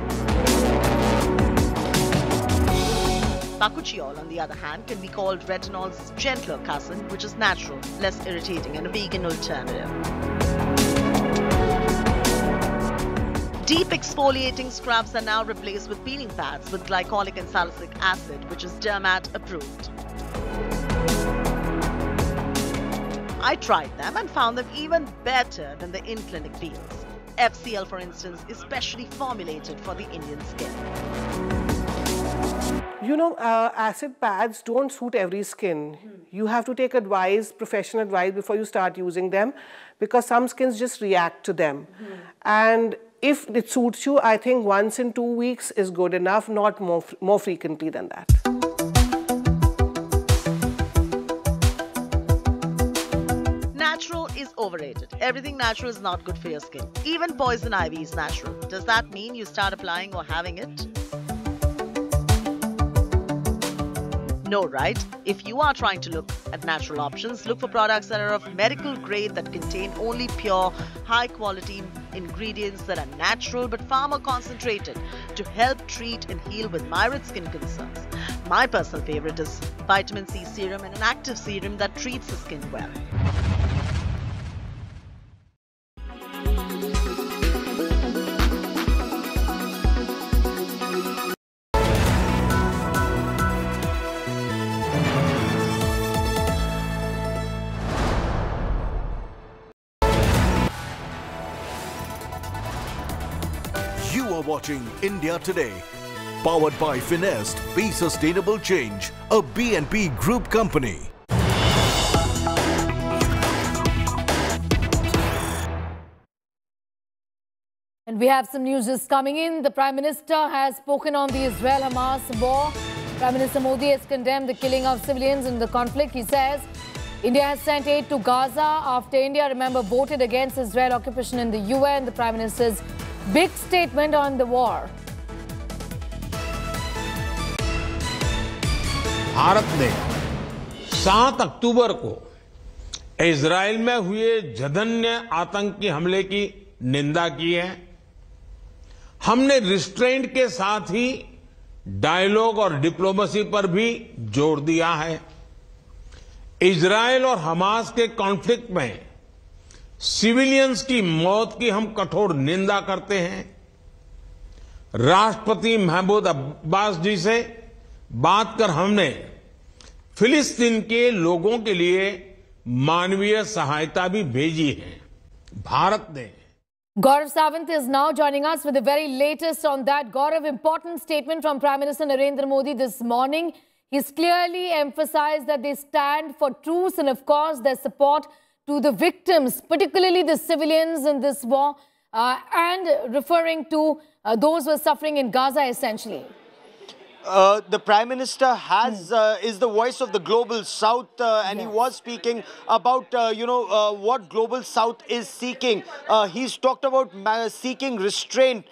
Bakuchiol, on the other hand, can be called retinol's gentler cousin, which is natural, less irritating, and a vegan alternative. Deep exfoliating scrubs are now replaced with peeling pads with glycolic and salicylic acid, which is Dermat approved. I tried them and found them even better than the in clinic peels. FCL, for instance, is specially formulated for the Indian skin. You know, uh, acid pads don't suit every skin. You have to take advice, professional advice, before you start using them because some skins just react to them. And if it suits you, I think once in two weeks is good enough, not more, more frequently than that. Natural is overrated. Everything natural is not good for your skin. Even poison ivy is natural. Does that mean you start applying or having it? No, right? If you are trying to look at natural options, look for products that are of medical grade that contain only pure, high quality ingredients that are natural but far more concentrated to help treat and heal with myriad skin concerns. My personal favorite is vitamin C serum and an active serum that treats the skin well. Watching India Today. Powered by Finest, Be Sustainable Change, a BNP Group company. And we have some news just coming in. The Prime Minister has spoken on the Israel-Hamas war. Prime Minister Modi has condemned the killing of civilians in the conflict. He says India has sent aid to Gaza after India, remember, voted against Israel occupation in the UN. The Prime Minister's big statement on the war. Bharat ने 7 अक्टूबर को Israel में हुए जघन्य आतंकी हमले की निंदा की है हमने रिस्ट्रेंट के साथ ही डायलॉग और डिप्लोमेसी पर भी ज़ोर दिया है इसराइल और हमास के कॉन्फ्लिक्ट में सिविलियंस की मौत की हम कठोर निंदा करते हैं राष्ट्रपति महमूद अब्बास जी से बात कर हमने फिलिस्तीन के लोगों के लिए मानवीय सहायता भी भेजी है भारत ने Gaurav Sawant is now joining us with the very latest on that. Gaurav, important statement from Prime Minister Narendra Modi this morning. He's clearly emphasized that they stand for truce and, of course, their support to the victims, particularly the civilians in this war, uh, and referring to uh, those who are suffering in Gaza, essentially. Uh, the prime minister has uh, is the voice of the global south uh, and he was speaking about uh, you know uh, what global south is seeking. He's talked about seeking restraint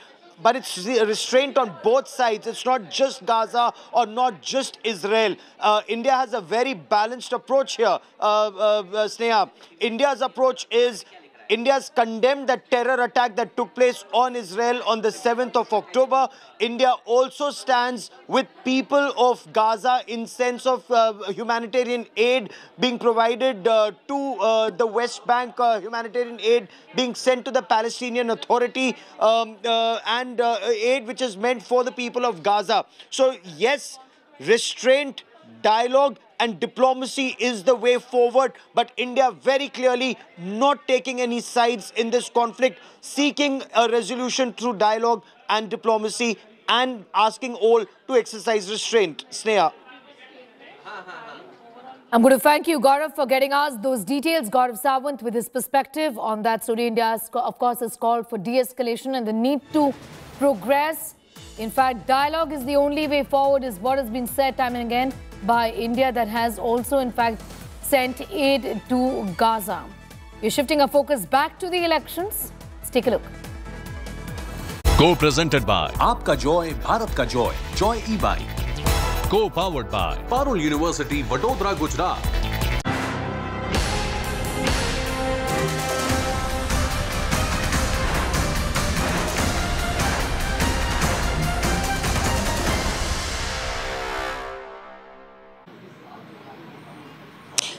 but it's restraint on both sides. It's not just Gaza or not just Israel. Uh, India has a very balanced approach here, uh, uh, Sneha. India's approach is India's condemned the terror attack that took place on Israel on the 7th of October. India also stands with people of Gaza in sense of uh, humanitarian aid being provided uh, to uh, the West Bank, humanitarian aid being sent to the Palestinian Authority um, and aid which is meant for the people of Gaza. So yes, restraint, dialogue and diplomacy is the way forward. But India very clearly not taking any sides in this conflict, seeking a resolution through dialogue and diplomacy and asking all to exercise restraint. Sneha. I'm going to thank you, Gaurav, for getting us those details. Gaurav Sawant with his perspective on that story. India, of course, has called for de-escalation and the need to progress. In fact, dialogue is the only way forward is what has been said time and again by India that has also in fact sent aid to Gaza. We're shifting our focus back to the elections. Let's take a look. Co-presented by Aapka Joy, Bharat Ka Joy, Joy E-Bike. Co-powered by Parul University, Vadodara, Gujarat.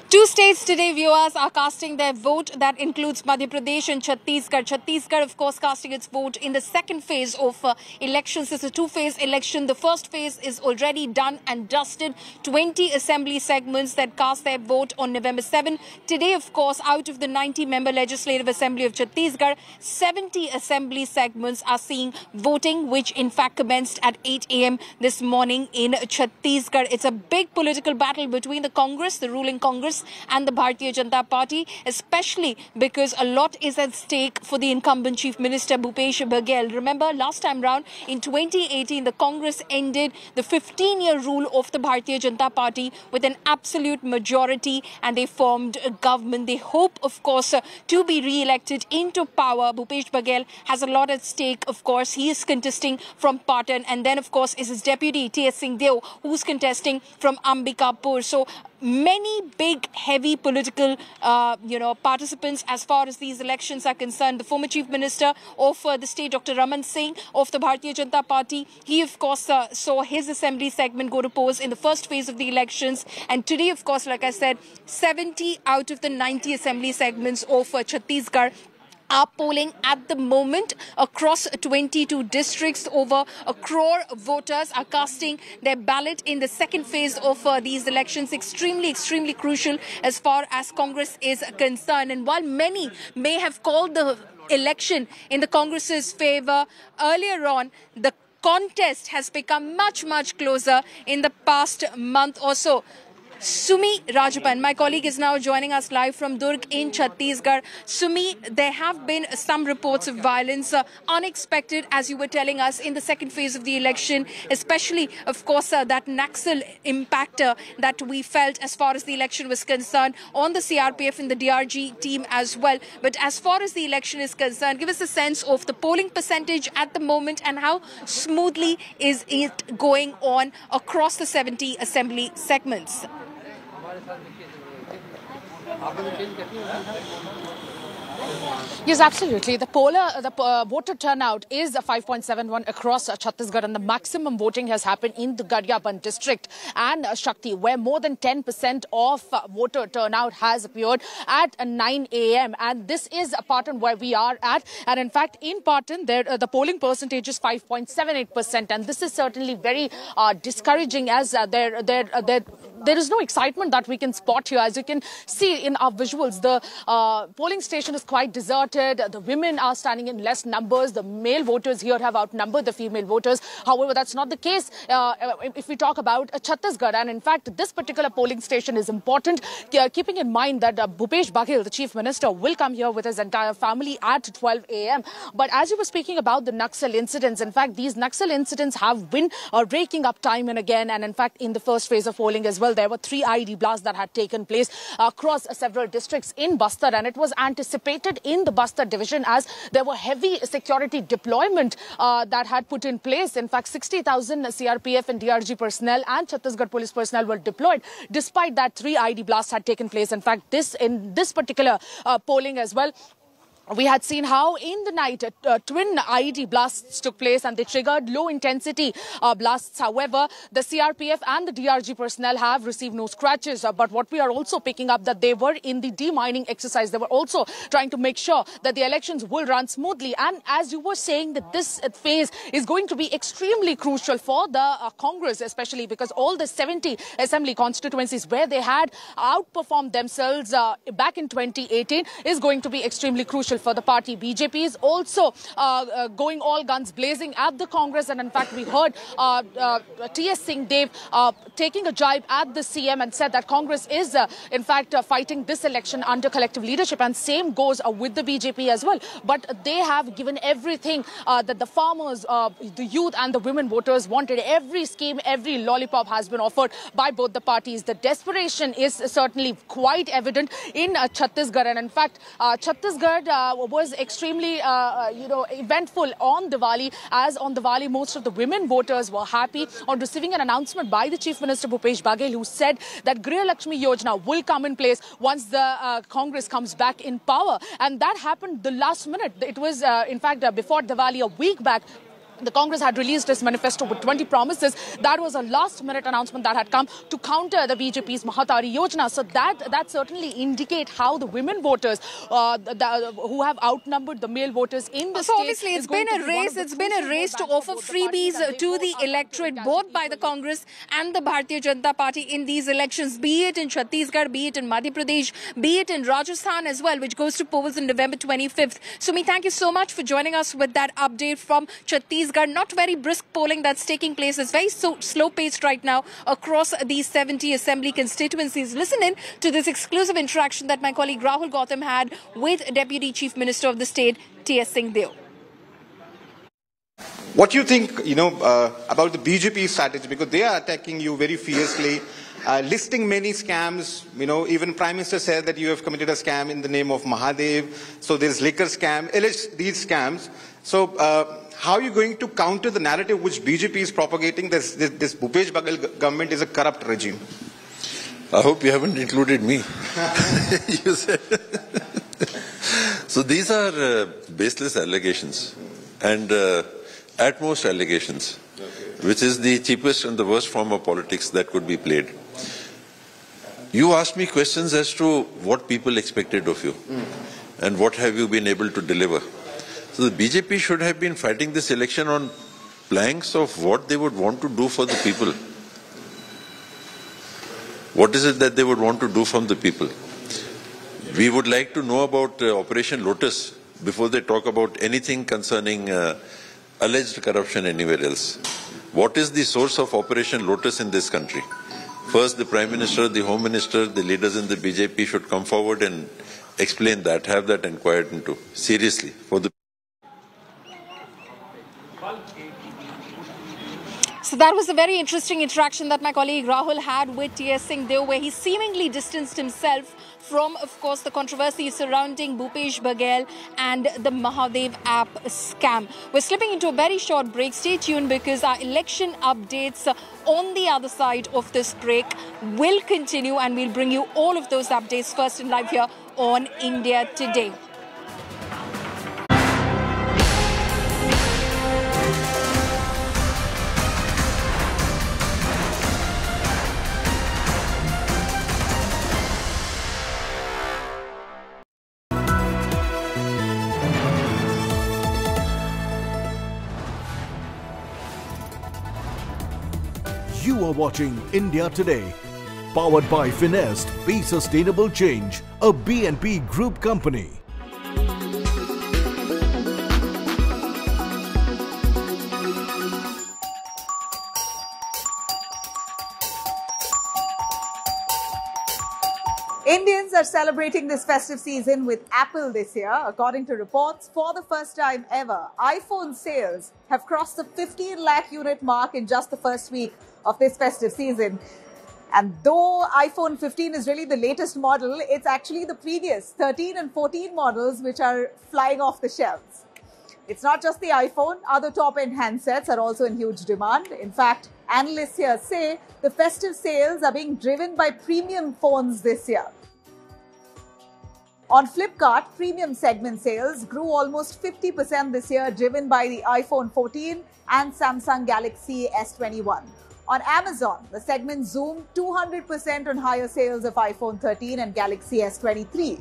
Two states today, viewers, are casting their vote. That includes Madhya Pradesh and Chhattisgarh. Chhattisgarh, of course, casting its vote in the second phase of uh, elections. It's a two-phase election. The first phase is already done and dusted. 20 assembly segments that cast their vote on November 7. Today, of course, out of the 90-member Legislative Assembly of Chhattisgarh, 70 assembly segments are seeing voting, which in fact commenced at 8 a.m. this morning in Chhattisgarh. It's a big political battle between the Congress, the ruling Congress, and the Bharatiya Janata Party, especially because a lot is at stake for the incumbent Chief Minister Bhupesh Baghel. Remember, last time round in 2018, the Congress ended the 15-year rule of the Bharatiya Janata Party with an absolute majority and they formed a government. They hope, of course, to be re-elected into power. Bhupesh Baghel has a lot at stake, of course. He is contesting from Patan and then, of course, is his deputy, T.S. Singh Deo, who's contesting from Ambikapur. So many big, heavy political, uh, you know, participants as far as these elections are concerned. The former Chief Minister of uh, the state, Dr. Raman Singh of the Bharatiya Janata Party, he, of course, uh, saw his assembly segment go to pose in the first phase of the elections. And today, of course, like I said, 70 out of the 90 assembly segments of uh, Chhattisgarh are polling at the moment across 22 districts. Over a crore voters are casting their ballot in the second phase of uh, these elections. Extremely, extremely crucial as far as Congress is concerned. And while many may have called the election in the Congress's favor earlier on, the contest has become much, much closer in the past month or so. Sumi Rajappan, my colleague, is now joining us live from Durg in Chhattisgarh. Sumi, there have been some reports of violence, uh, unexpected, as you were telling us, in the second phase of the election, especially, of course, uh, that Naxal impact uh, that we felt as far as the election was concerned on the CRPF and the DRG team as well. But as far as the election is concerned, give us a sense of the polling percentage at the moment and how smoothly is it going on across the 70 assembly segments. साढ़े सात बच्चे अपने change करती Yes, absolutely. The polar, the uh, voter turnout is 5.71 across uh, Chhattisgarh, and the maximum voting has happened in the Gariaband district and uh, Shakti, where more than 10% of uh, voter turnout has appeared at 9 a.m. And this is a Patan where we are at. And in fact, in Patan, there, uh, the polling percentage is 5.78%, and this is certainly very uh, discouraging as there, there, there there is no excitement that we can spot here. As you can see in our visuals, the uh, polling station is quite deserted. The women are standing in less numbers. The male voters here have outnumbered the female voters. However, that's not the case uh, if we talk about uh, Chhattisgarh. And in fact, this particular polling station is important, uh, keeping in mind that uh, Bhupesh Baghel, the chief minister, will come here with his entire family at 12 a.m. But as you were speaking about the Naxal incidents, in fact, these Naxal incidents have been uh, raking up time and again. And in fact, in the first phase of polling as well, there were three IED blasts that had taken place across several districts in Bastar. And it was anticipated in the Bastar division as there were heavy security deployment uh, that had put in place. In fact, 60,000 CRPF and DRG personnel and Chhattisgarh police personnel were deployed. Despite that, three ID blasts had taken place. In fact, this in this particular uh, polling as well, we had seen how in the night uh, twin IED blasts took place and they triggered low intensity uh, blasts. However, the CRPF and the DRG personnel have received no scratches. Uh, but what we are also picking up that they were in the demining exercise. They were also trying to make sure that the elections will run smoothly. And as you were saying that this phase is going to be extremely crucial for the uh, Congress, especially because all the 70 assembly constituencies where they had outperformed themselves uh, back in 2018 is going to be extremely crucial for the party. BJP is also uh, uh, going all guns blazing at the Congress. And in fact, we heard uh, uh T.S. Singh uh, taking a jibe at the CM and said that Congress is, uh, in fact, fighting this election under collective leadership. And same goes with the BJP as well. But they have given everything that the farmers, the youth and the women voters wanted. Every scheme, every lollipop has been offered by both the parties. The desperation is certainly quite evident in Chhattisgarh. And in fact, Chhattisgarh uh, was extremely, uh, uh, you know, eventful on Diwali. As on Diwali, most of the women voters were happy on receiving an announcement by the Chief Minister Bhupesh Baghel, who said that Griha Lakshmi Yojana will come in place once the uh, Congress comes back in power. And that happened the last minute. It was, uh, in fact, uh, before Diwali, a week back, the Congress had released its manifesto with 20 promises. That was a last minute announcement that had come to counter the BJP's Mahatari Yojana. So that that certainly indicate how the women voters uh, the, the, who have outnumbered the male voters in the so state. obviously it's been a race it's been a race to offer banks for the party freebies that to the electorate both by the congress and the bharatiya janata party in these elections be it in chhattisgarh be it in madhya pradesh be it in rajasthan as well which goes to polls in november 25th sumi thank you so much for joining us with that update from chhattisgarh not very brisk polling that's taking place it's very so slow paced right now across these 70 assembly constituencies listen in to this exclusive interaction that my colleague rahul gautam had with deputy chief minister of the state ts singh deo What do you think, you know, uh, about the BJP strategy? Because they are attacking you very fiercely, uh, listing many scams. You know, even Prime Minister said that you have committed a scam in the name of Mahadev. So there's liquor scam, alleged these scams. So uh, how are you going to counter the narrative which BJP is propagating? This, this, this Bhupesh Baghel government is a corrupt regime. I hope you haven't included me. you said. so these are uh, baseless allegations and uh, at most allegations, which is the cheapest and the worst form of politics that could be played. You asked me questions as to what people expected of you and what have you been able to deliver. So the BJP should have been fighting this election on planks of what they would want to do for the people. What is it that they would want to do from the people? We would like to know about uh, Operation Lotus before they talk about anything concerning uh, alleged corruption anywhere else. What is the source of Operation Lotus in this country? First, the Prime Minister, the Home Minister, the leaders in the BJP should come forward and explain that, have that inquired into, seriously, for the So that was a very interesting interaction that my colleague Rahul had with T.S. Singh Deo, where he seemingly distanced himself from, of course, the controversy surrounding Bhupesh Baghel and the Mahadev app scam. We're slipping into a very short break. Stay tuned because our election updates on the other side of this break will continue and we'll bring you all of those updates first and live here on India Today. You are watching India Today, powered by Finest Be Sustainable Change, a BNP Group company. Indians are celebrating this festive season with Apple this year. According to reports, for the first time ever, iPhone sales have crossed the 15 lakh unit mark in just the first week of this festive season. And though iPhone 15 is really the latest model, it's actually the previous 13 and 14 models which are flying off the shelves. It's not just the iPhone, other top end handsets are also in huge demand. In fact, analysts here say the festive sales are being driven by premium phones this year. On Flipkart, premium segment sales grew almost 50% this year, driven by the iPhone 14 and Samsung Galaxy S21. On Amazon, the segment zoomed 200% on higher sales of iPhone 13 and Galaxy S23.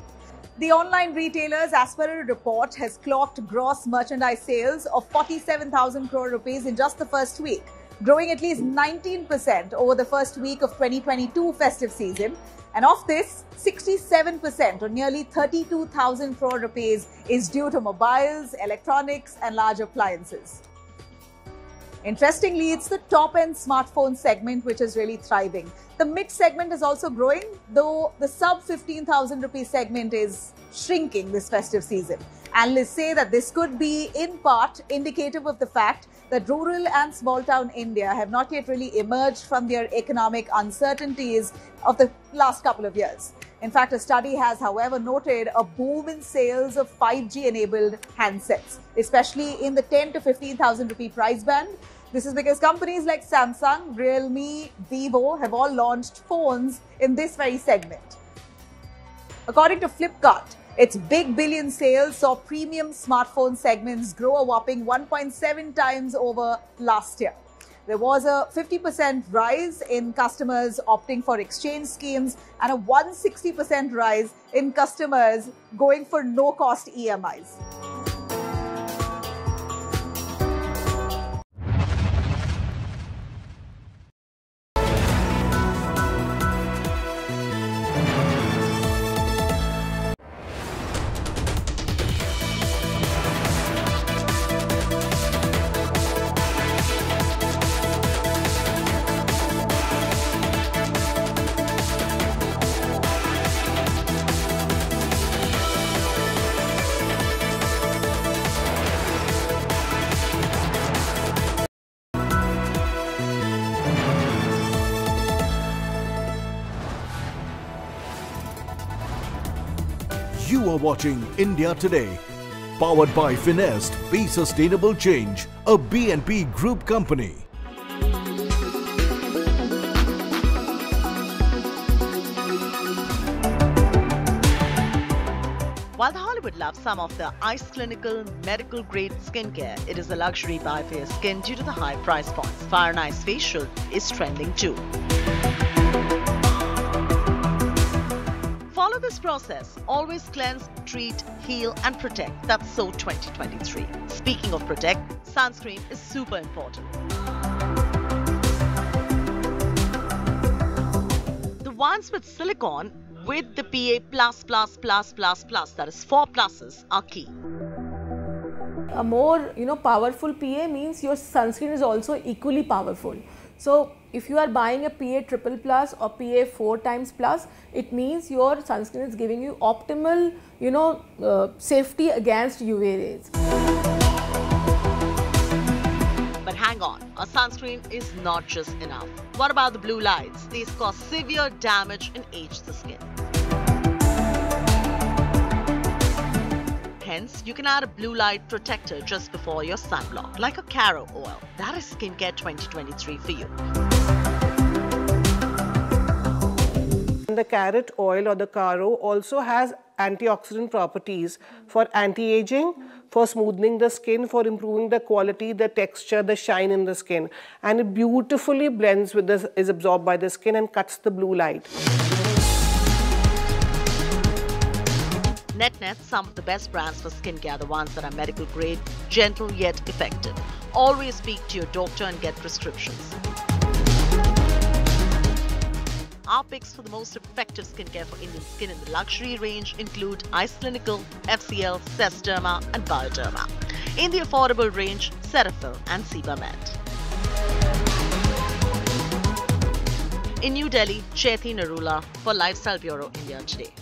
The online retailers, as per a report, has clocked gross merchandise sales of 47,000 crore rupees in just the first week, growing at least 19% over the first week of 2022 festive season. And of this, 67% or nearly 32,000 crore rupees is due to mobiles, electronics and large appliances. Interestingly, it's the top end smartphone segment which is really thriving. The mid segment is also growing, though the sub 15,000 rupee segment is shrinking this festive season. Analysts say that this could be in part indicative of the fact that rural and small town India have not yet really emerged from their economic uncertainties of the last couple of years. In fact, a study has, however, noted a boom in sales of 5G enabled handsets, especially in the 10 to 15,000 rupee price band. This is because companies like Samsung, Realme, Vivo have all launched phones in this very segment. According to Flipkart, Its big billion sales saw premium smartphone segments grow a whopping 1.7 times over last year. There was a 50% rise in customers opting for exchange schemes and a 160% rise in customers going for no cost EMIs. Watching India Today, powered by Finest Be Sustainable Change, a BNP Group company. While the Hollywood loves some of the ice clinical medical grade skincare, it is a luxury buy for your skin due to the high price points. Fire and Ice Facial is trending too. Follow this process. Always cleanse, treat, heal, and protect. That's so 2023. Speaking of protect, sunscreen is super important. The ones with silicone with the PA plus plus plus plus plus, that is four pluses, are key. a more you know powerful PA means your sunscreen is also equally powerful. So if you are buying a PA triple plus or PA four times plus, it means your sunscreen is giving you optimal you know uh, safety against UV rays. But hang on, a sunscreen is not just enough. What about the blue lights? These cause severe damage and age the skin. Hence, you can add a blue light protector just before your sunblock, like a Caro oil. That is Skincare 2023 for you. The carrot oil or the Caro also has antioxidant properties for anti-aging, for smoothing the skin, for improving the quality, the texture, the shine in the skin. And it beautifully blends with this, is absorbed by the skin and cuts the blue light. Net net, some of the best brands for skincare are the ones that are medical grade, gentle yet effective. Always speak to your doctor and get prescriptions. Our picks for the most effective skincare for Indian skin in the luxury range include Ice Clinical, FCL, Sesderma, and Bioderma. In the affordable range, Cetaphil and Sebamed. In New Delhi, Chethi Narula for Lifestyle Bureau India Today.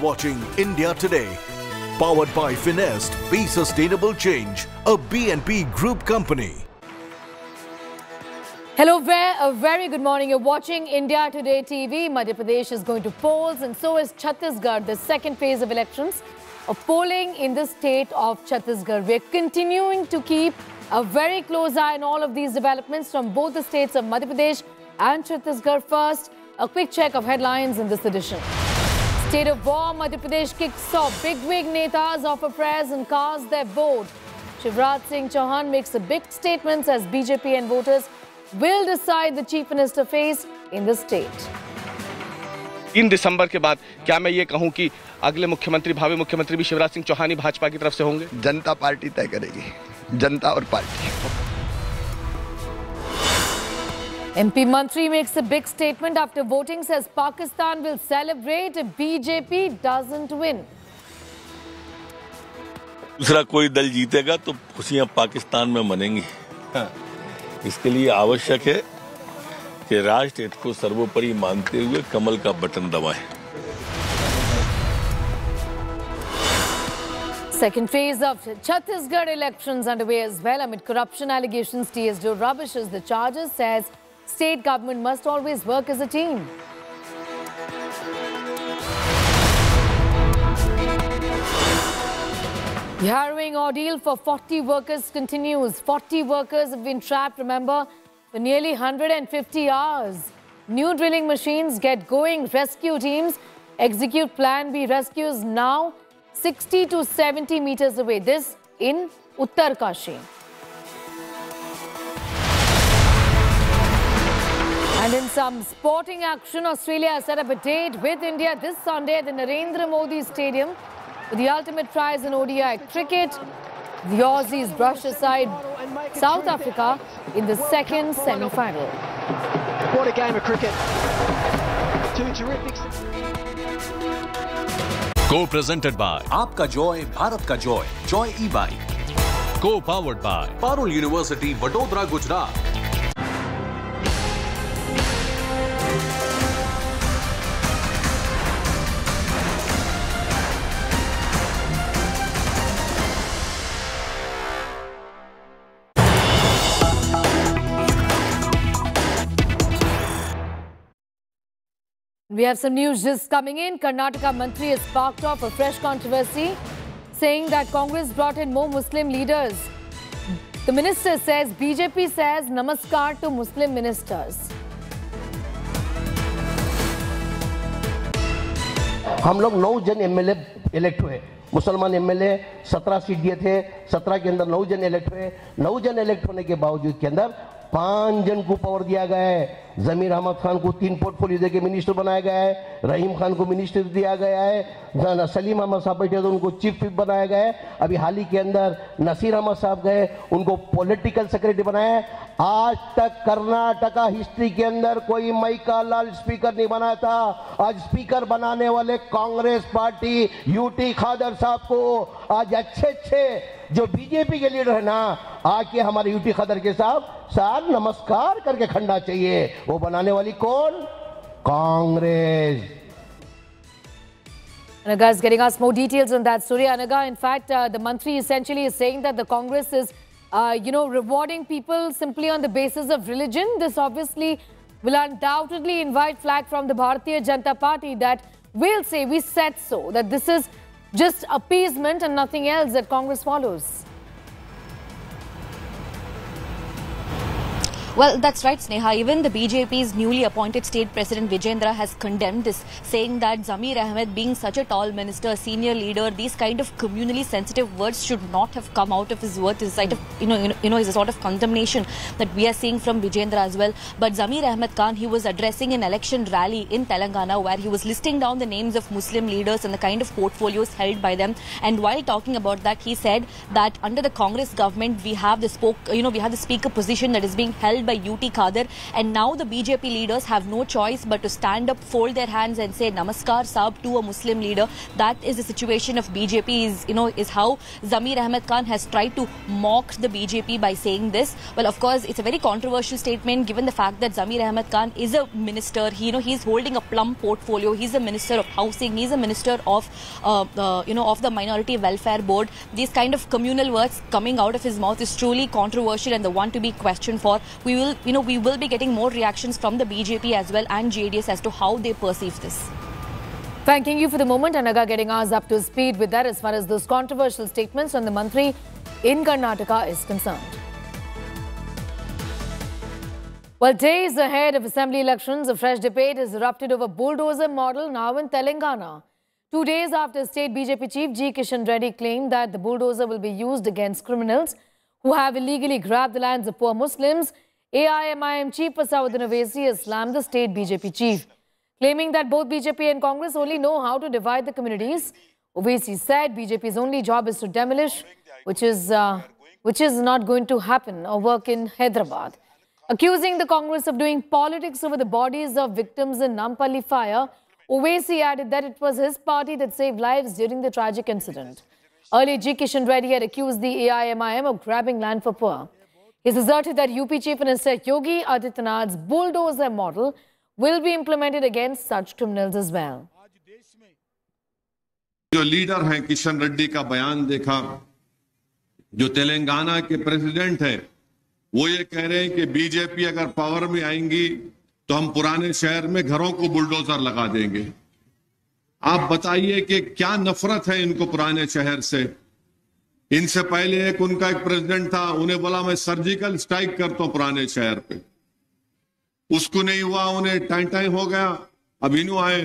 Watching India Today, powered by Finest Be Sustainable Change, a BNP Group company. Hello, very, a very good morning. You're watching India Today TV. Madhya Pradesh is going to polls, and so is Chhattisgarh, the second phase of elections of polling in the state of Chhattisgarh. We're continuing to keep a very close eye on all of these developments from both the states of Madhya Pradesh and Chhattisgarh. First, a quick check of headlines in this edition. State of war, Madhya Pradesh kicks off. Big wig netas offer prayers and cast their vote. Shivraj Singh Chauhan makes a big statements as BJP and voters will decide the chief minister face in the state. तीन दिसंबर के बाद क्या मैं ये कहूँ कि अगले मुख्यमंत्री भावी मुख्यमंत्री भी शिवराज सिंह चौहान ही भाजपा की तरफ़ से होंगे जनता पार्टी तय करेगी जनता और party MP Mantri makes a big statement after voting says Pakistan will celebrate if BJP doesn't win. दूसरा कोई दल जीतेगा तो खुशियाँ पाकिस्तान में मनेंगी इसके लिए आवश्यक है कि राष्ट्र हित को सर्वोपरि मानते हुए कमल का बटन दबाएँ Second phase of Chhattisgarh elections underway as well amid corruption allegations. TSDO rubbishes the charges, says state government must always work as a team. The harrowing ordeal for 40 workers continues. 40 workers have been trapped, remember, for nearly 150 hours. New drilling machines get going. Rescue teams execute Plan B rescues now 60 to 70 meters away. This in Uttarkashi. And in some sporting action, Australia set up a date with India this Sunday at the Narendra Modi Stadium with the ultimate prize in ODI cricket. The Aussies brush aside South Africa in the second semi-final. What a game of cricket. Two terrific... Co-presented by Aapka Joy, Bharat Ka Joy, Joy E-Bike. Co-powered by Parul University, Vadodara, Gujarat. We have some news just coming in. Karnataka Mantri has sparked off a fresh controversy, saying that Congress brought in more Muslim leaders. The minister says BJP says namaskar to Muslim ministers. हम लोग नौ जन MLA elect हुए मुसलमान MLA सत्रह seat दिए थे सत्रह के अंदर नौ जन इलेक्ट हुए नौ जन इलेक्ट होने के बावजूद के अंदर पाँच जन को पावर दिया गया है। जमीर अहमद खान को तीन पोर्टफोलियो देके मिनिस्टर बनाया गया है। रहीम खान को मिनिस्टर दिया गया है। सलीम अहमद साहब बैठे तो उनको चीफ विप बनाया गया है। अभी हाल ही के अंदर नसीर अहमद साहब गए, उनको पॉलिटिकल सेक्रेटरी बनाया है। आज तक कर्नाटका हिस्ट्री के अंदर कोई मैका लाल स्पीकर नहीं बनाया था। आज स्पीकर बनाने वाले कांग्रेस पार्टी यूटी खादर साहब को आज अच्छे अच्छे जो बीजेपी के लीडर है ना आके हमारे यूटी खदर के साहब सर नमस्कार करके खंडा चाहिए वो बनाने वाली कौन Congress Anaga is getting us more details on that story. Anaga, in fact, uh, the Mantri essentially is saying that the Congress is, uh, you know, rewarding people simply on the basis of religion. This obviously will undoubtedly invite flag from the Bharatiya Janata Party that will say we said so, that this is just appeasement and nothing else that Congress follows. Well, that's right, Sneha. Even the BJP's newly appointed state president Vijayendra has condemned this, saying that Zamir Ahmed, being such a tall minister, senior leader, these kind of communally sensitive words should not have come out of his words. Is sort of, you know, you know, is a sort of condemnation that we are seeing from Vijayendra as well. But Zamir Ahmed Khan, he was addressing an election rally in Telangana where he was listing down the names of Muslim leaders and the kind of portfolios held by them. And while talking about that, he said that under the Congress government, we have the spoke, you know, we have the speaker position that is being held by UT Khader and now the BJP leaders have no choice but to stand up, fold their hands and say Namaskar Saab to a Muslim leader. That is the situation of BJP is, you know, is how Zamir Ahmed Khan has tried to mock the BJP by saying this. Well, of course, it's a very controversial statement given the fact that Zamir Ahmed Khan is a minister. He, you know, he's holding a plum portfolio. He's a minister of housing. He's a minister of, uh, uh, you know, of the Minority Welfare Board. These kind of communal words coming out of his mouth is truly controversial and the one to be questioned for. We will, you know, we will be getting more reactions from the BJP as well and JDS as to how they perceive this. Thanking you for the moment, Anagha getting us up to speed with that as far as those controversial statements on the Mantri in Karnataka is concerned. Well, days ahead of assembly elections, a fresh debate has erupted over bulldozer model now in Telangana. Two days after state BJP chief G. Kishan Reddy claimed that the bulldozer will be used against criminals who have illegally grabbed the lands of poor Muslims, AIMIM chief Asaduddin Owaisi has slammed the state BJP chief, claiming that both BJP and Congress only know how to divide the communities. Owaisi said BJP's only job is to demolish, which is, uh, which is not going to happen or work in Hyderabad. Accusing the Congress of doing politics over the bodies of victims in Nampally fire, Owaisi added that it was his party that saved lives during the tragic incident. Earlier, G. Kishan Reddy had accused the AIMIM of grabbing land for poor. He's asserted that UP Chief Minister Yogi Adityanath's bulldozer model will be implemented against such criminals as well. जो leader हैं किशन रेड्डी का बयान देखा जो तेलंगाना के president है वो ये कह रहे हैं कि बीजेपी अगर पावर में आएँगी तो हम पुराने शहर में घरों को बुलडोजर लगा देंगे आप बताइए कि क्या नफरत है इनको पुराने शहर से इनसे पहले एक उनका एक प्रेसिडेंट था, उन्हें बोला, मैं सर्जिकल स्ट्राइक करता हूँ पुराने शहर पे। उसको नहीं हुआ, उन्हें टाइम टाइम हो गया। अब इन्हों आए।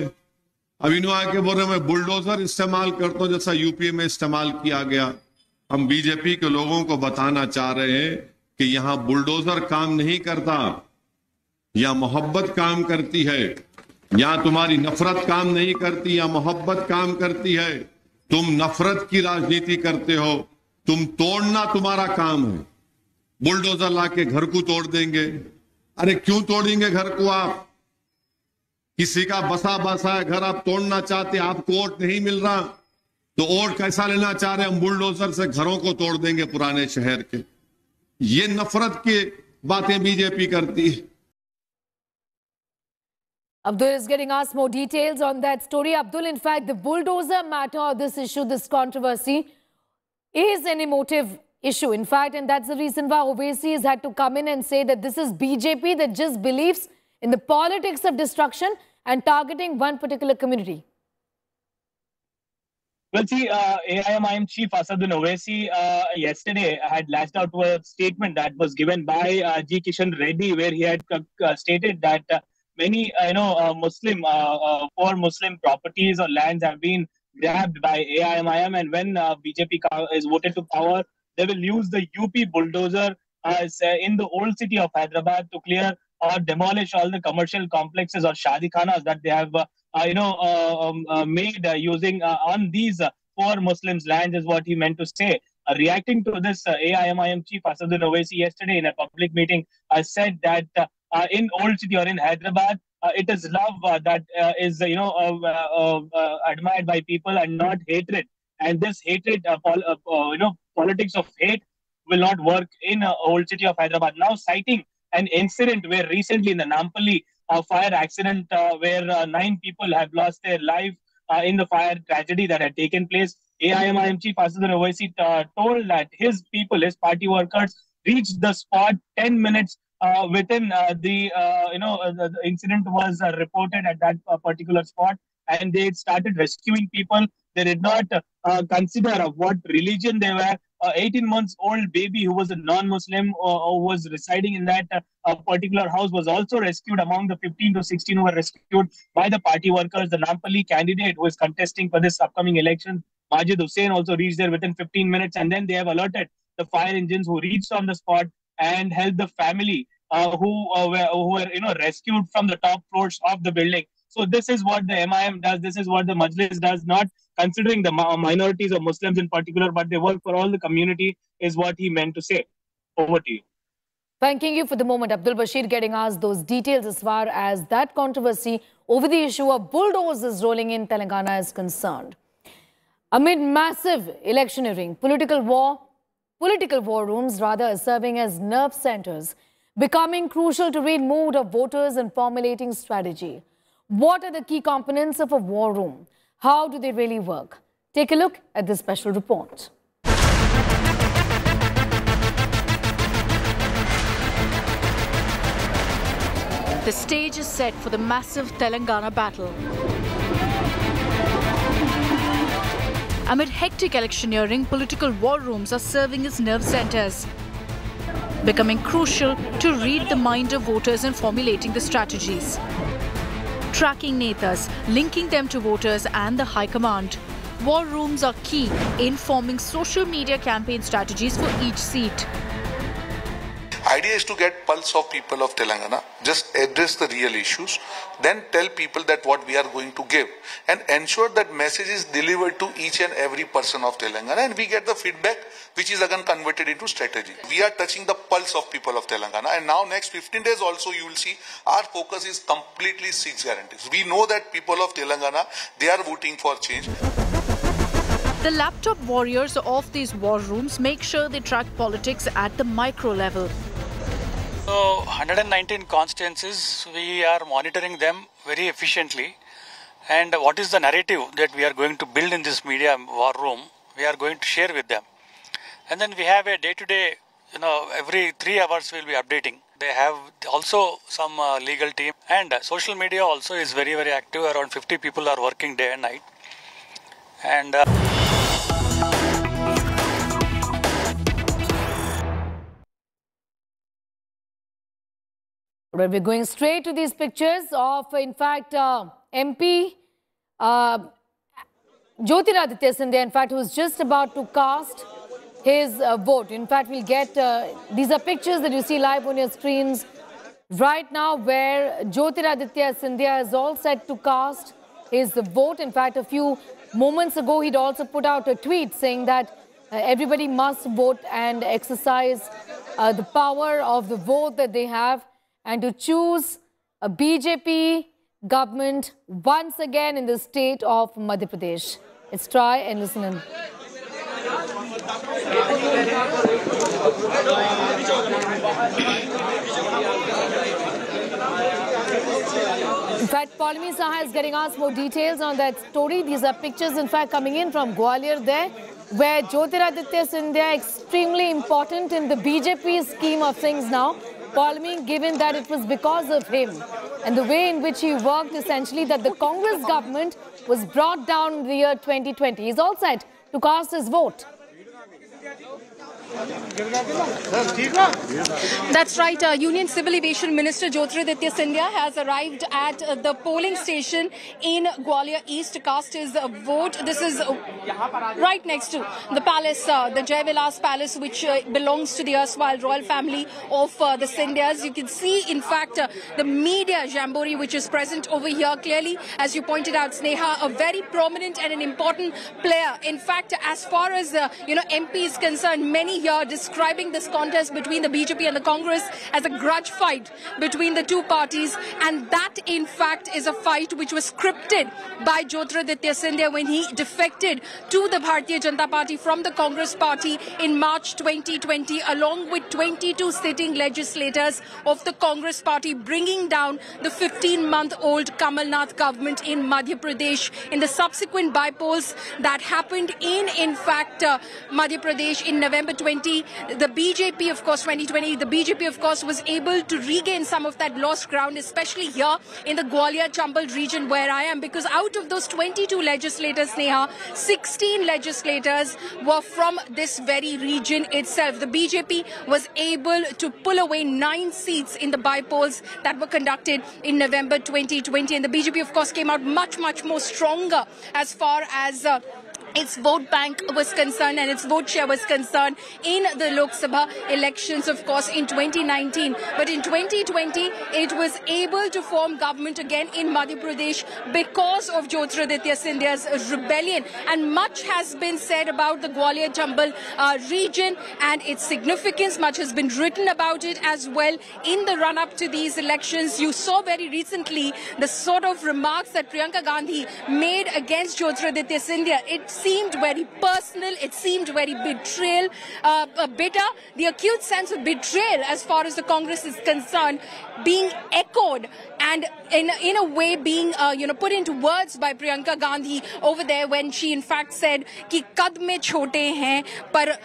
अब इन्हों आके बोल रहे मैं बुलडोजर इस्तेमाल करता हूँ, जैसा यूपी में इस्तेमाल किया गया। हम बीजेपी के लोगों को बताना चाह रहे हैं कि यहाँ बुलडोजर काम नहीं करता यहाँ मोहब्बत काम करती है यहाँ तुम्हारी नफरत काम नहीं करती, या मोहब्बत काम करती है। तुम नफरत की राजनीति करते हो। तुम तोड़ना तुम्हारा काम है। बुलडोजर लाके घर को तोड़ देंगे। अरे क्यों तोड़ेंगे घर को आप? किसी का बसा बसा है घर आप तोड़ना चाहते आपको वोट नहीं मिल रहा। तो वोट कैसा लेना चाह रहे हम बुलडोजर से घरों को तोड़ देंगे पुराने शहर के। ये नफरत की बातें बीजेपी करती है। Abdul is getting us more details on that story. Abdul, in fact, the bulldozer matter, this issue, this controversy is an emotive issue. In fact, and that's the reason why Owaisi has had to come in and say that this is BJP that just believes in the politics of destruction and targeting one particular community. Well, see, uh, AIMIM chief Asaduddin Owaisi uh, yesterday had lashed out to a statement that was given by uh, G. Kishan Reddy, where he had uh, stated that uh, many, uh, you know, uh, Muslim, uh, uh, poor Muslim properties or lands have been grabbed by AIMIM, and when uh, BJP is voted to power, they will use the UP bulldozer uh, in the old city of Hyderabad to clear or demolish all the commercial complexes or shadi khanas that they have, uh, you know, uh, um, uh, made uh, using on these poor Muslims' lands, is what he meant to say. Reacting to this, AIMIM chief Asaduddin Owaisi yesterday in a public meeting said that in Old City or in Hyderabad, it is love uh, that uh, is, uh, you know, uh, uh, uh, admired by people and not hatred. And this hatred, uh, pol- uh, uh, you know, politics of hate will not work in uh, Old City of Hyderabad. Now, citing an incident where recently in the Nampally uh, fire accident, uh, where uh, nine people have lost their life uh, in the fire tragedy that had taken place, AIMIM chief Asaduddin uh, told that his people, his party workers, reached the spot 10 minutes uh, within uh, the, uh, you know, uh, the, the incident was uh, reported at that uh, particular spot and they started rescuing people. They did not consider of what religion they were. A 18 months old baby who was a non-Muslim who was residing in that particular house was also rescued among the 15 to 16 who were rescued by the party workers. The Nampally candidate who is contesting for this upcoming election, Majid Hussain, also reached there within 15 minutes, and then they have alerted the fire engines who reached on the spot and help the family uh, who uh, were who were you know rescued from the top floors of the building. So this is what the MIM does. This is what the Majlis does. Not considering the mi- minorities or Muslims in particular, but they work for all the community. Is what he meant to say. Over to you. Thanking you for the moment, Abdul Bashir, getting us those details as far as that controversy over the issue of bulldozers rolling in Telangana is concerned. Amid massive electioneering, political war, political war rooms rather are serving as nerve centers, becoming crucial to read mood of voters and formulating strategy. What are the key components of a war room? How do they really work? Take a look at this special report. The stage is set for the massive Telangana battle. Amid hectic electioneering, political war rooms are serving as nerve centers, becoming crucial to read the mind of voters and formulating the strategies. Tracking netas, linking them to voters and the high command. War rooms are key in forming social media campaign strategies for each seat. Idea is to get pulse of people of Telangana, just address the real issues, then tell people that what we are going to give and ensure that message is delivered to each and every person of Telangana and we get the feedback which is again converted into strategy. We are touching the pulse of people of Telangana and now next 15 days also you will see our focus is completely six guarantees. We know that people of Telangana, they are voting for change. The laptop warriors of these war rooms make sure they track politics at the micro level. So 119 constituencies, we are monitoring them very efficiently. And what is the narrative that we are going to build in this media war room, we are going to share with them. And then we have a day-to-day, you know, every three hours we'll be updating. They have also some uh, legal team and uh, social media also is very, very active. Around 50 people are working day and night. And uh, We're going straight to these pictures of, in fact, uh, MP uh, Jyotiraditya Scindia, in fact, who's just about to cast his uh, vote. In fact, we'll get, uh, these are pictures that you see live on your screens right now where Jyotiraditya Scindia is all set to cast his vote. In fact, a few moments ago, he'd also put out a tweet saying that uh, everybody must vote and exercise uh, the power of the vote that they have and to choose a BJP government once again in the state of Madhya Pradesh. Let's try and listen in. In fact, Paulomi Saha is getting us more details on that story. These are pictures, in fact, coming in from Gwalior there, where Jyotiraditya Scindia extremely important in the BJP scheme of things now. Paulomi, given that it was because of him and the way in which he worked, essentially, that the Congress government was brought down in the year 2020. He's all set to cast his vote. That's right. Uh, Union Civil Aviation Minister Jyotiraditya Scindia has arrived at uh, the polling station in Gwalior East to cast his uh, vote. This is uh, right next to the palace, uh, the Jai Vilas Palace, which uh, belongs to the erstwhile royal family of the Scindias. You can see, in fact, the media jamboree which is present over here. Clearly, as you pointed out, Sneha, a very prominent and an important player. In fact, as far as you know, MP is concerned, many here describing this contest between the BJP and the Congress as a grudge fight between the two parties. And that, in fact, is a fight which was scripted by Jyotiraditya Scindia when he defected to the Bharatiya Janata Party from the Congress Party in March 2020, along with 22 sitting legislators of the Congress Party, bringing down the 15-month-old Kamal Nath government in Madhya Pradesh. In the subsequent by polls that happened in, in fact, uh, Madhya Pradesh in November 20 the BJP, of course, 2020, the BJP, of course, was able to regain some of that lost ground, especially here in the Gwalior Chambal region where I am, because out of those 22 legislators, Neha, 16 legislators were from this very region itself. The BJP was able to pull away nine seats in the bypolls that were conducted in November 2020. And the BJP, of course, came out much, much more stronger as far as uh, its vote bank was concerned and its vote share was concerned in the Lok Sabha elections, of course, in 2019. But in 2020, it was able to form government again in Madhya Pradesh because of Jyotiraditya Scindia's rebellion. And much has been said about the Gwalior Chambal uh, region and its significance. Much has been written about it as well in the run-up to these elections. You saw very recently the sort of remarks that Priyanka Gandhi made against Jyotiraditya Scindia. It seemed very personal, it seemed very betrayal, uh, uh, bitter. The acute sense of betrayal, as far as the Congress is concerned, being echoed and in, in a way being uh, you know put into words by Priyanka Gandhi over there when she in fact said, "Ki kad chote hain, par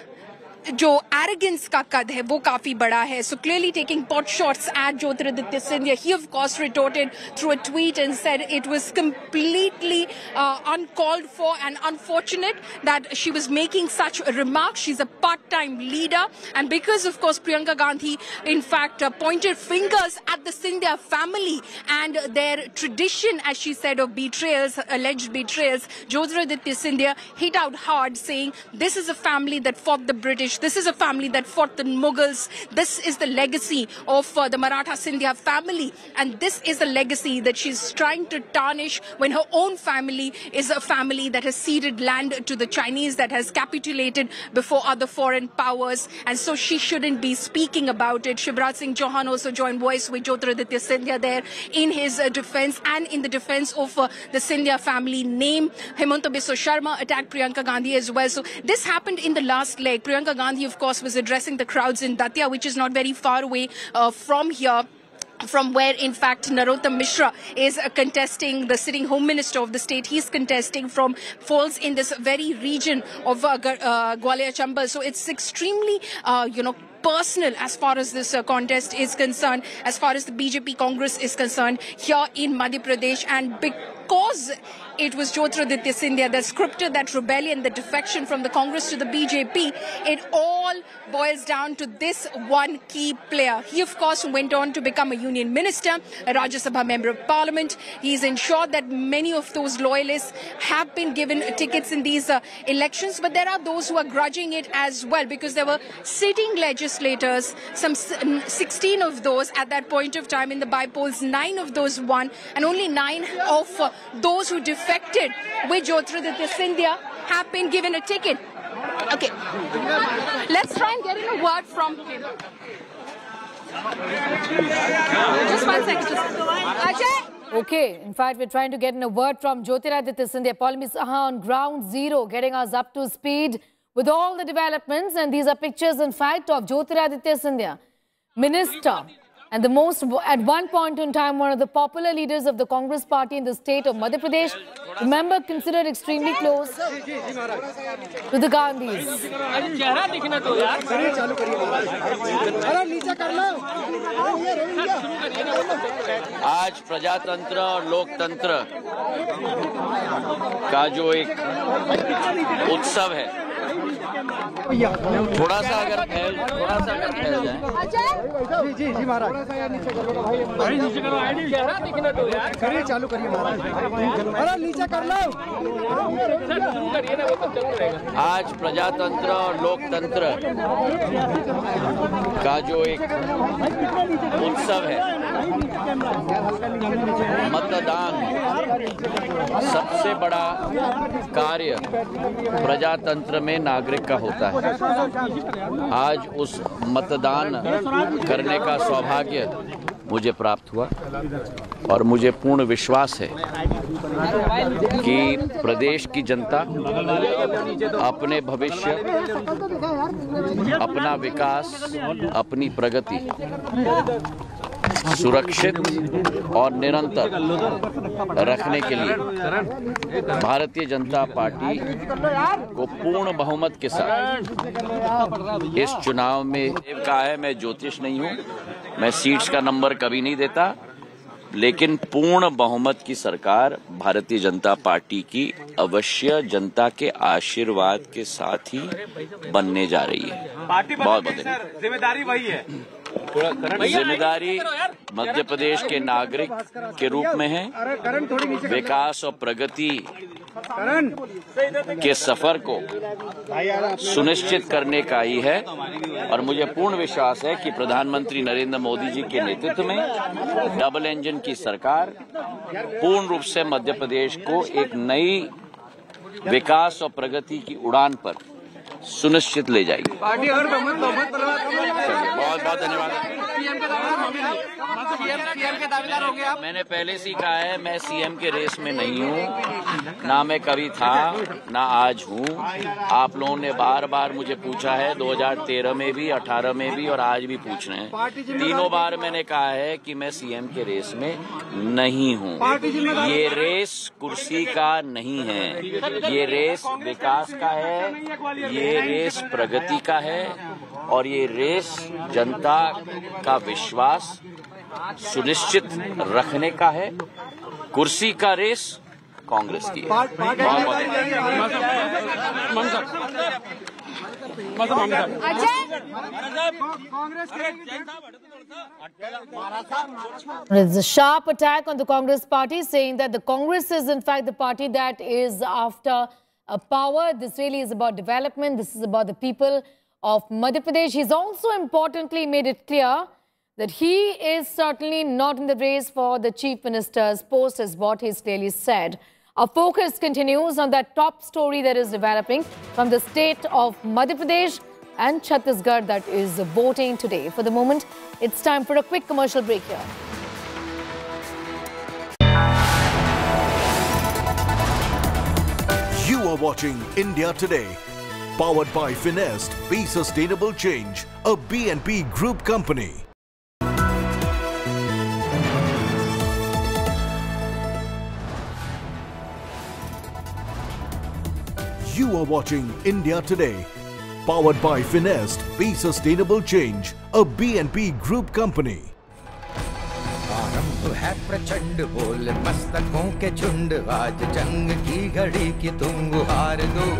जो arrogance का कद है वो काफी बड़ा है so clearly taking pot at Jyotiraditya Scindia. He, of course, retorted through a tweet and said it was completely uh, uncalled for and unfortunate that she was making such remarks. She's a part-time leader, and because, of course, Priyanka Gandhi, in fact, uh, pointed fingers at the Scindia family and their tradition, as she said, of betrayals, alleged betrayals. Jyotiraditya Scindia hit out hard, saying, "This is a family that fought the British this is a family that fought the Mughals. This is the legacy of uh, the Maratha Scindia family. And this is the legacy that she's trying to tarnish when her own family is a family that has ceded land to the Chinese, that has capitulated before other foreign powers. And so she shouldn't be speaking about it. Shivraj Singh Chouhan also joined voice with Jyotiraditya Scindia there in his uh, defense and in the defense of uh, the Scindia family name. Himanta Biswa Sharma attacked Priyanka Gandhi as well. So this happened in the last leg. Priyanka Gandhi, of course, was addressing the crowds in Datia, which is not very far away uh, from here from where, in fact, Narottam Mishra is uh, contesting, the sitting home minister of the state. He's contesting from falls in this very region of uh, uh, Gwalior Chambal. So it's extremely, uh, you know, personal as far as this uh, contest is concerned, as far as the BJP Congress is concerned here in Madhya Pradesh. And because it was Jyotiraditya Scindia that scripted that rebellion, the defection from the Congress to the BJP, it all all boils down to this one key player. He, of course, went on to become a union minister, a Rajya Sabha member of parliament. He's ensured that many of those loyalists have been given tickets in these uh, elections, but there are those who are grudging it as well because there were sitting legislators, some mm, 16 of those at that point of time in the by-polls, nine of those won, and only nine of uh, those who defected with Jyotiraditya Scindia have been given a ticket. Okay, let's try and get in a word from him. Just one. Just... Ajay! Okay, in fact, we're trying to get in a word from Jyotiraditya Scindia, Paulomi Saha on ground zero, getting us up to speed with all the developments. And these are pictures, in fact, of Jyotiraditya Scindia, minister, and the most, at one point in time, one of the popular leaders of the Congress party in the state of Madhya Pradesh. Remember, considered extremely close to the Gandhis. आज प्रजातंत्र और लोकतंत्र का जो एक उत्सव है थोड़ा सा अगर फैल थोड़ा सा अगर फैल जाए जी जी जी महाराज करिए चालू करिए अरे नीचे कर लो आज प्रजातंत्र और लोकतंत्र का जो एक उत्सव है, मतदान सबसे बड़ा कार्य प्रजातंत्र में नागरिक का होता है। आज उस मतदान करने का सौभाग्य मुझे प्राप्त हुआ और मुझे पूर्ण विश्वास है कि प्रदेश की जनता अपने भविष्य, अपना विकास, अपनी प्रगति सुरक्षित और निरंतर रखने के लिए भारतीय जनता पार्टी को पूर्ण बहुमत के साथ इस चुनाव में कहा है मैं ज्योतिष नहीं हूँ मैं सीट्स का नंबर कभी नहीं देता लेकिन पूर्ण बहुमत की सरकार भारतीय जनता पार्टी की अवश्य जनता के आशीर्वाद के साथ ही बनने जा रही है। पार्टी बहुत बदल बहुत ज़िम्मेदारी वही है। ज़िम्मेदारी मध्य प्रदेश के नागरिक के रूप में है। विकास और प्रगति के सफ़र को सुनिश्चित करने का ही है और मुझे पूर्ण विश्वास है कि प्रधानमंत्री नरेंद्र मोदी जी के नेतृत्व में डबल इंजन की सरकार पूर्ण रूप से मध्य प्रदेश को एक नई विकास और प्रगति की उड़ान पर सुनिश्चित ले जाएगी। बहुमत बहुत बहुत धन्यवाद। सीएम के दावेदार सीएम के दावेदार गए आप। मैंने पहले से ही कहा है मैं सीएम के रेस में नहीं हूँ ना मैं कभी था ना आज हूँ। आप लोगों ने बार बार मुझे पूछा है 2013 में भी 18 में भी और आज भी पूछ रहे हैं तीनों बार मैंने कहा है कि मैं सीएम के रेस में नहीं हूँ। ये रेस कुर्सी का नहीं है ये रेस विकास का है ये रेस प्रगति का है और ये रेस जनता का विश्वास सुनिश्चित रखने का है कुर्सी का रेस कांग्रेस की है It's a sharp attack on the Congress party, saying that the Congress is, in fact, the party that is after uh, power. This really is about development. This is about the people of Madhya Pradesh. He's also importantly made it clear that he is certainly not in the race for the chief minister's post, is what he's clearly said. Our focus continues on that top story that is developing from the state of Madhya Pradesh and Chhattisgarh that is voting today. For the moment, it's time for a quick commercial break here. Are watching India Today, powered by Finest. Be sustainable change, a BNP Group company. You are watching India Today, powered by Finest. Be sustainable change, a BNP Group company. है प्रचंड बोल, मस्तकों के झुंड। आज जंग की घड़ी की तुम गुहार दो।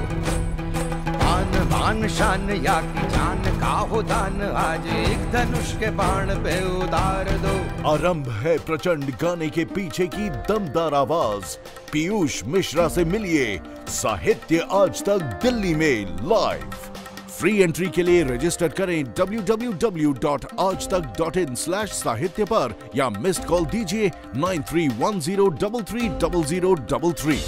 आन आन शान, या की जान, का हो दान, आज एक धनुष के बाण पे उतार दो। आरंभ है प्रचंड गाने के पीछे की दमदार आवाज़। पीयूष मिश्रा से मिलिए साहित्य आज तक दिल्ली में लाइव फ्री एंट्री के लिए रजिस्टर करें www.aajtak.in/साहित्य पर या मिस्ड कॉल दीजिए 9310330033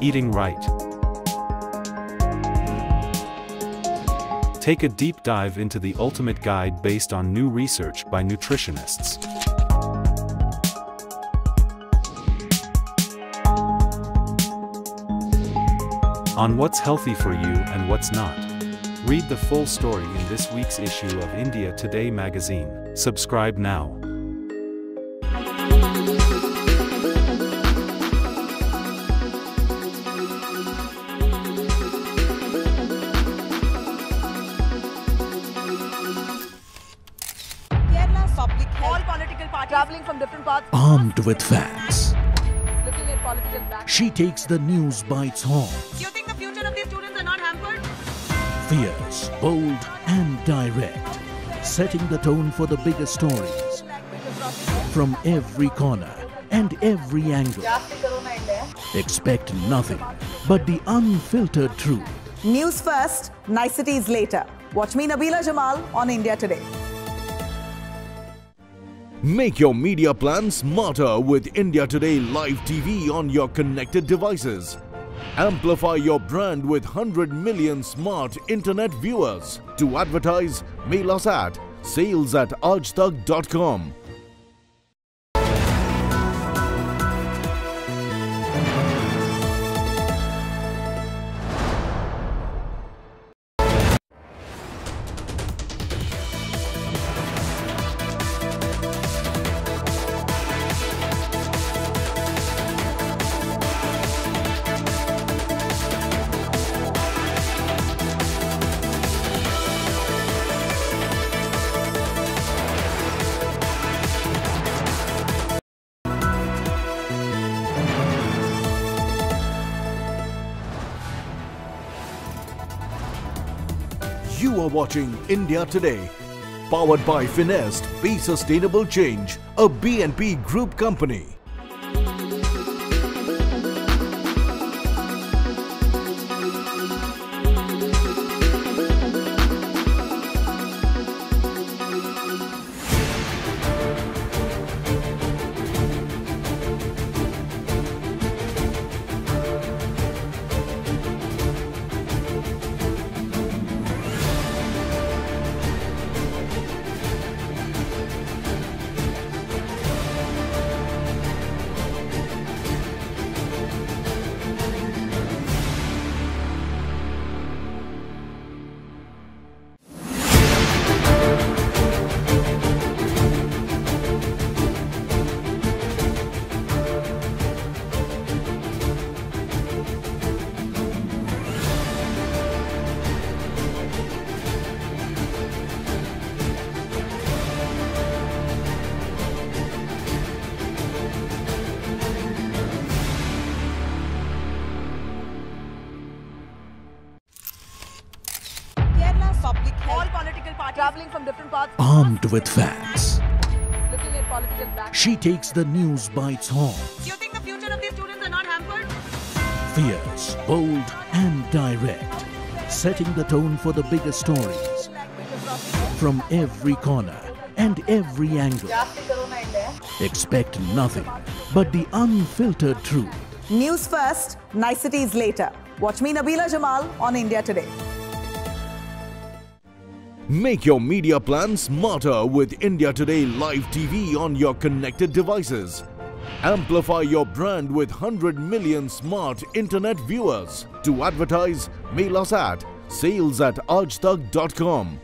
Eating right. Take a deep dive into the ultimate guide based on new research by nutritionists. On what's healthy for you and what's not. Read the full story in this week's issue of India Today magazine. Subscribe now. Kerala public health. All political parties traveling from different parts. Armed with facts, Looking at political back. she takes the news by its horns. Fierce, bold, and direct, setting the tone for the biggest stories from every corner and every angle. Expect nothing but the unfiltered truth. News first, niceties later. Watch me, Nabila Jamal, on India Today. Make your media plan smarter with India Today Live TV on your connected devices. Amplify your brand with 100 million smart internet viewers. To advertise, mail us at sales at aajtak.com. watching India Today, powered by Finest Be Sustainable Change, a BNP Group company. Takes the news by its horns. Do you think the future of these students are not hampered? Fierce, bold, and direct, setting the tone for the biggest stories from every corner and every angle. Expect nothing but the unfiltered truth. News first, niceties later. Watch me, Nabila Jamal, on India Today. Make your media plan smarter with India Today Live TV on your connected devices. Amplify your brand with 100 million smart internet viewers. To advertise, mail us at sales at aajtak.com.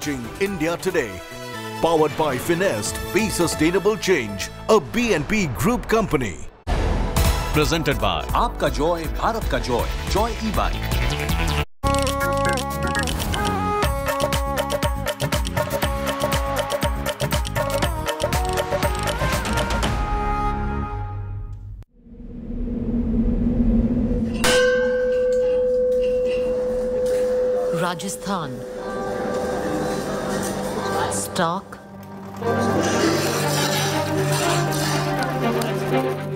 watching India Today. Powered by Finest, Be Sustainable Change, a BNP Group company. Presented by Aapka Joy, Bharat Ka Joy, Joy E-Bike. Rajasthan,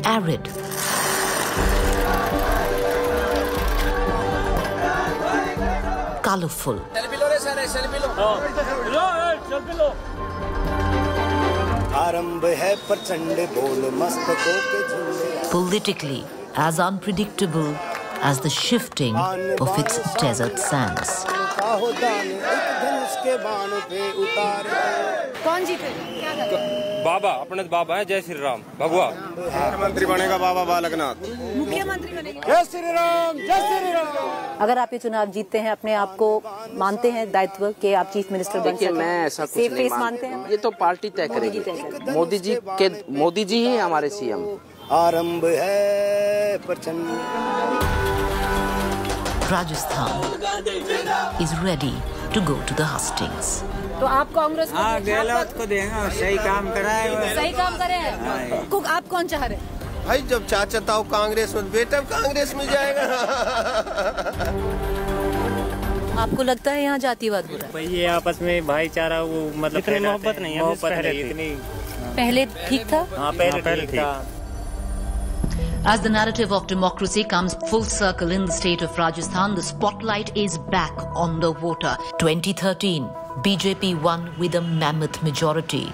arid. Colorful. Politically, as unpredictable as the shifting of its desert sands. एक धनुष के बाण पे उतारे। कौन जीते? बाबा अपने बाबा है जय श्री राम। भगवा मुख्यमंत्री बनेगा बाबा बालकनाथ। मुख्यमंत्री बनेगा जय श्री राम जय श्री राम। अगर आप ये चुनाव जीतते हैं अपने आप को मानते हैं दायित्व के आप चीफ मिनिस्टर बन सकते मैं ऐसा कुछ नहीं मानते। हैं? ये तो पार्टी तय करेगी। मोदी जी के मोदी जी ही हमारे सीएम आरंभ है प्रचंड। Rajasthan is ready to go to the hustings. तो आप कांग्रेस को हाँ गहलोत को देंगे सही काम कराए सही काम करे हैं। को आप कौन चाह रहे भाई जब चाचा था कांग्रेस में बेटा कांग्रेस में जाएगा। आपको लगता है यहाँ जातिवाद हो? रहा भाई ये आपस में भाईचारा वो मतलब इतनी मोहब्बत नहीं है, मोहब्बत पहले नहीं इतनी। पहले ठीक था? हाँ पहले पहले ठीक था। As the narrative of democracy comes full circle in the state of Rajasthan, the spotlight is back on the voter. 2013, BJP won with a mammoth majority.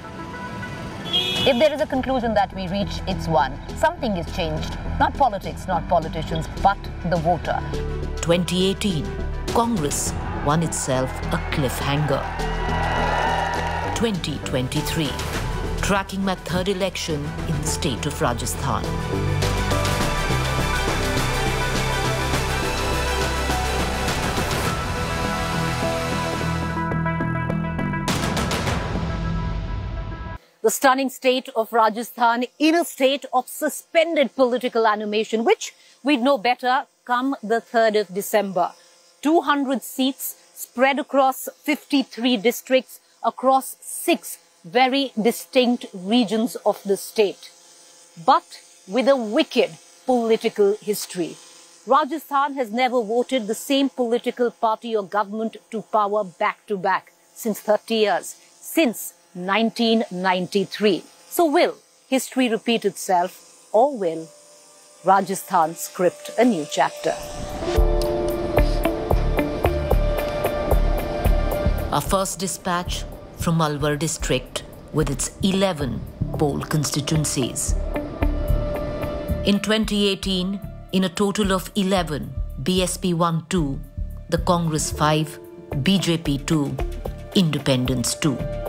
If there is a conclusion that we reach, it's one. Something is changed. Not politics, not politicians, but the voter. 2018, Congress won itself a cliffhanger. 2023, tracking my third election in the state of Rajasthan. The stunning state of Rajasthan in a state of suspended political animation, which we'd know better come the 3rd of December. 200 seats spread across 53 districts across six very distinct regions of the state. But with a wicked political history. Rajasthan has never voted the same political party or government to power back to back since 30 years, since 1993. So will history repeat itself or will Rajasthan script a new chapter? Our first dispatch from Alwar district with its 11 poll constituencies. In 2018, in a total of 11, BSP won 2, the Congress 5, BJP 2, Independence 2.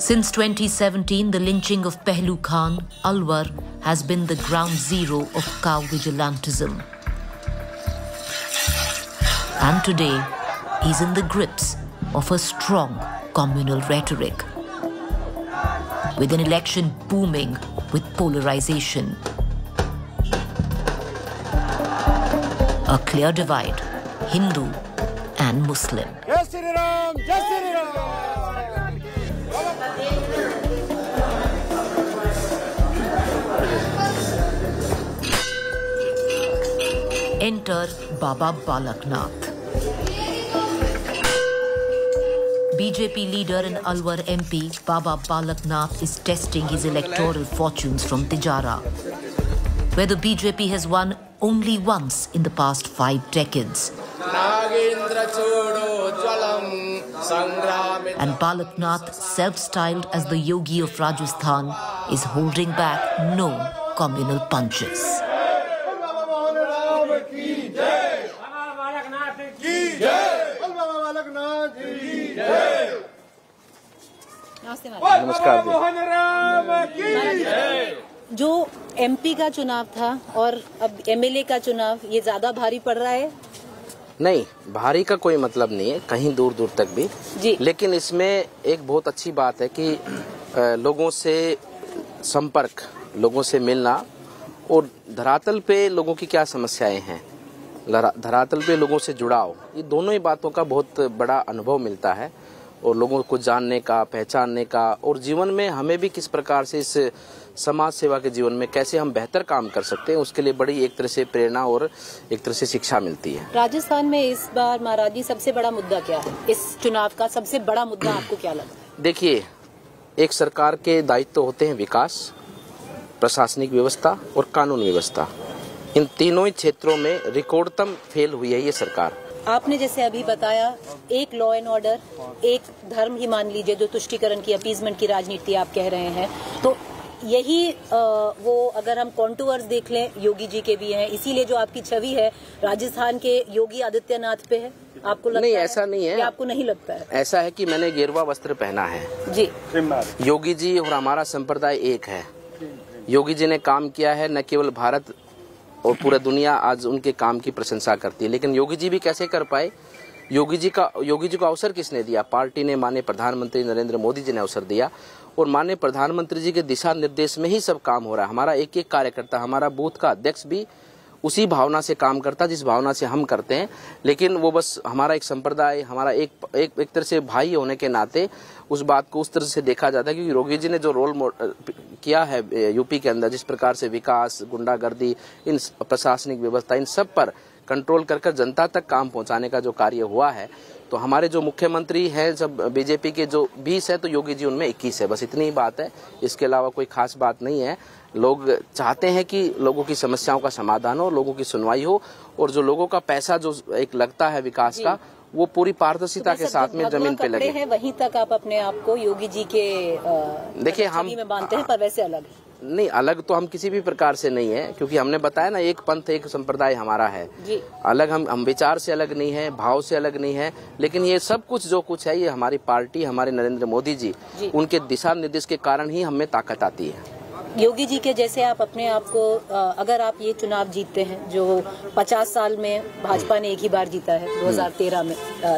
Since 2017, the lynching of Pehlu Khan, Alwar, has been the ground zero of cow vigilantism. And today, he's in the grips of a strong communal rhetoric. With an election booming with polarization. A clear divide, Hindu and Muslim. Enter Baba Balaknath. BJP leader and Alwar MP Baba Balaknath is testing his electoral fortunes from Tijara, where the BJP has won only once in the past five decades. And Balaknath, self-styled as the yogi of Rajasthan, is holding back no communal punches. नमस्कार मोहन राम जो MP का चुनाव था और अब MLA का चुनाव ये ज़्यादा भारी पड़ रहा है? नहीं भारी का कोई मतलब नहीं है कहीं दूर दूर तक भी। जी। लेकिन इसमें एक बहुत अच्छी बात है कि लोगों से संपर्क लोगों से मिलना और धरातल पे लोगों की क्या समस्याएँ हैं? धरातल पे लोगों से जुड़ाव ये दोनों ही बातों का बहुत बड़ा अनुभव मिलता है। और लोगों को जानने का पहचानने का और जीवन में हमें भी किस प्रकार से इस समाज सेवा के जीवन में कैसे हम बेहतर काम कर सकते हैं उसके लिए बड़ी एक तरह से प्रेरणा और एक तरह से शिक्षा मिलती है। राजस्थान में इस बार महाराज जी सबसे बड़ा मुद्दा क्या है? इस चुनाव का सबसे बड़ा मुद्दा आपको क्या लगता है देखिए एक सरकार के दायित्व तो होते हैं विकास प्रशासनिक व्यवस्था और कानून व्यवस्था। इन तीनों ही क्षेत्रों में रिकॉर्डतम फेल हुई है ये सरकार। आपने जैसे अभी बताया एक लॉ एंड ऑर्डर एक धर्म ही मान लीजिए जो तुष्टिकरण की अपीजमेंट की राजनीति आप कह रहे हैं। तो यही वो अगर हम कॉन्टूअर्स देख लें योगी जी के भी हैं। इसीलिए जो आपकी छवि है राजस्थान के योगी आदित्यनाथ पे है? आपको लगता नहीं, है ऐसा नहीं है। आपको नहीं लगता है? ऐसा है कि मैंने गेरुआ वस्त्र पहना है। जी। योगी जी और हमारा संप्रदाय एक है। योगी जी ने काम किया है न केवल भारत और पूरा दुनिया आज उनके काम की प्रशंसा करती है। लेकिन योगी जी भी कैसे कर पाए? योगी जी का योगी जी को अवसर किसने दिया? पार्टी ने माननीय प्रधानमंत्री नरेंद्र मोदी जी ने अवसर दिया। और माननीय प्रधानमंत्री जी के दिशा निर्देश में ही सब काम हो रहा है। हमारा एक एक कार्यकर्ता हमारा बूथ का अध्यक्ष भी उसी भावना से काम करता जिस भावना से हम करते हैं। लेकिन वो बस हमारा एक संप्रदाय हमारा एक एक, एक तरह से भाई होने के नाते उस बात को उस तरह से देखा जाता है, क्योंकि योगी जी ने जो रोल किया है यूपी के अंदर, जिस प्रकार से विकास, गुंडागर्दी, इन प्रशासनिक व्यवस्था, इन सब पर कंट्रोल कर कर जनता तक काम पहुँचाने का जो कार्य हुआ है तो हमारे जो मुख्यमंत्री हैं, जब बीजेपी के जो 20 है तो योगी जी उनमें 21 है। बस इतनी ही बात है। इसके अलावा कोई खास बात नहीं है। लोग चाहते हैं कि लोगों की समस्याओं का समाधान हो, लोगों की सुनवाई हो, और जो लोगों का पैसा जो एक लगता है विकास का वो पूरी पारदर्शिता के साथ में ज़मीन पे लगे। हैं वहीं तक आप अपने आप को योगी जी के देखिए हम में बांधते हैं पर वैसे अलग है। नहीं अलग तो हम किसी भी प्रकार से नहीं है क्योंकि हमने बताया ना एक पंथ एक संप्रदाय हमारा है। जी। अलग हम हम विचार से अलग नहीं है भाव से अलग नहीं है लेकिन ये सब कुछ जो कुछ है ये हमारी पार्टी हमारे नरेंद्र मोदी जी जी। उनके दिशा निर्देश के कारण ही हमें ताकत आती है। योगी जी के जैसे आप अपने आप को अगर आप ये चुनाव जीतते हैं जो 50 साल में भाजपा ने एक ही बार जीता है 2013 में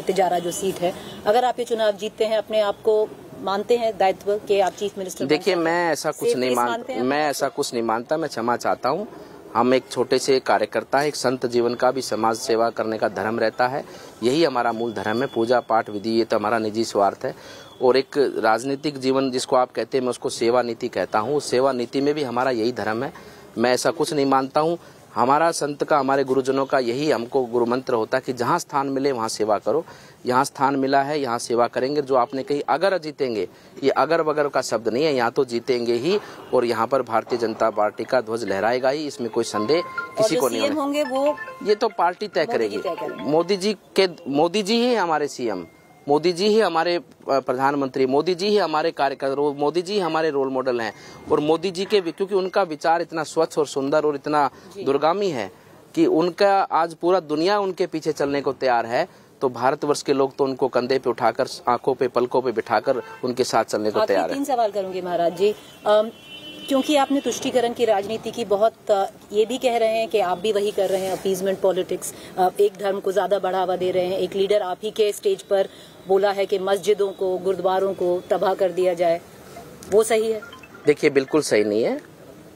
तिजारा जो सीट है अगर आप ये चुनाव जीतते हैं अपने आप को मानते हैं दायित्व के आप चीफ मिनिस्टर देखिए मैं ऐसा कुछ नहीं मान मैं ऐसा कुछ नहीं मानता मैं क्षमा चाहता हूँ। हम एक छोटे से कार्यकर्ता है एक संत जीवन का भी समाज सेवा करने का धर्म रहता है यही हमारा मूल धर्म है पूजा पाठ विधि ये तो हमारा निजी स्वार्थ है। और एक राजनीतिक जीवन जिसको आप कहते हैं मैं उसको सेवा नीति कहता हूँ। सेवा नीति में भी हमारा यही धर्म है। मैं ऐसा कुछ नहीं मानता हूँ। हमारा संत का हमारे गुरुजनों का यही हमको गुरु मंत्र होता है कि जहाँ स्थान मिले वहाँ सेवा करो। यहाँ स्थान मिला है यहाँ सेवा करेंगे। जो आपने कही अगर जीतेंगे ये अगर वगर का शब्द नहीं है यहाँ तो जीतेंगे ही। और यहाँ पर भारतीय जनता पार्टी का ध्वज लहराएगा ही इसमें कोई संदेह किसी को नहीं होंगे वो ये तो पार्टी तय करेगी। मोदी जी के मोदी जी ही हमारे सीएम मोदी जी ही हमारे प्रधानमंत्री मोदी जी ही हमारे कार्यकर्ता मोदी जी हमारे रोल मॉडल हैं। और मोदी जी के क्योंकि उनका विचार इतना स्वच्छ और सुंदर और इतना दुर्गामी है कि उनका आज पूरा दुनिया उनके पीछे चलने को तैयार है तो भारतवर्ष के लोग तो उनको कंधे पे उठाकर आँखों पे पलकों पे बिठाकर उनके साथ चलने को तैयार है। तीन सवाल करूँगी महाराज जी। क्योंकि आपने तुष्टिकरण की राजनीति की बहुत ये भी कह रहे हैं कि आप भी वही कर रहे हैं अपीजमेंट पॉलिटिक्स एक धर्म को ज़्यादा बढ़ावा दे रहे हैं। एक लीडर आप ही के स्टेज पर बोला है कि मस्जिदों को गुरुद्वारों को तबाह कर दिया जाए। वो सही है? देखिए बिल्कुल सही नहीं है।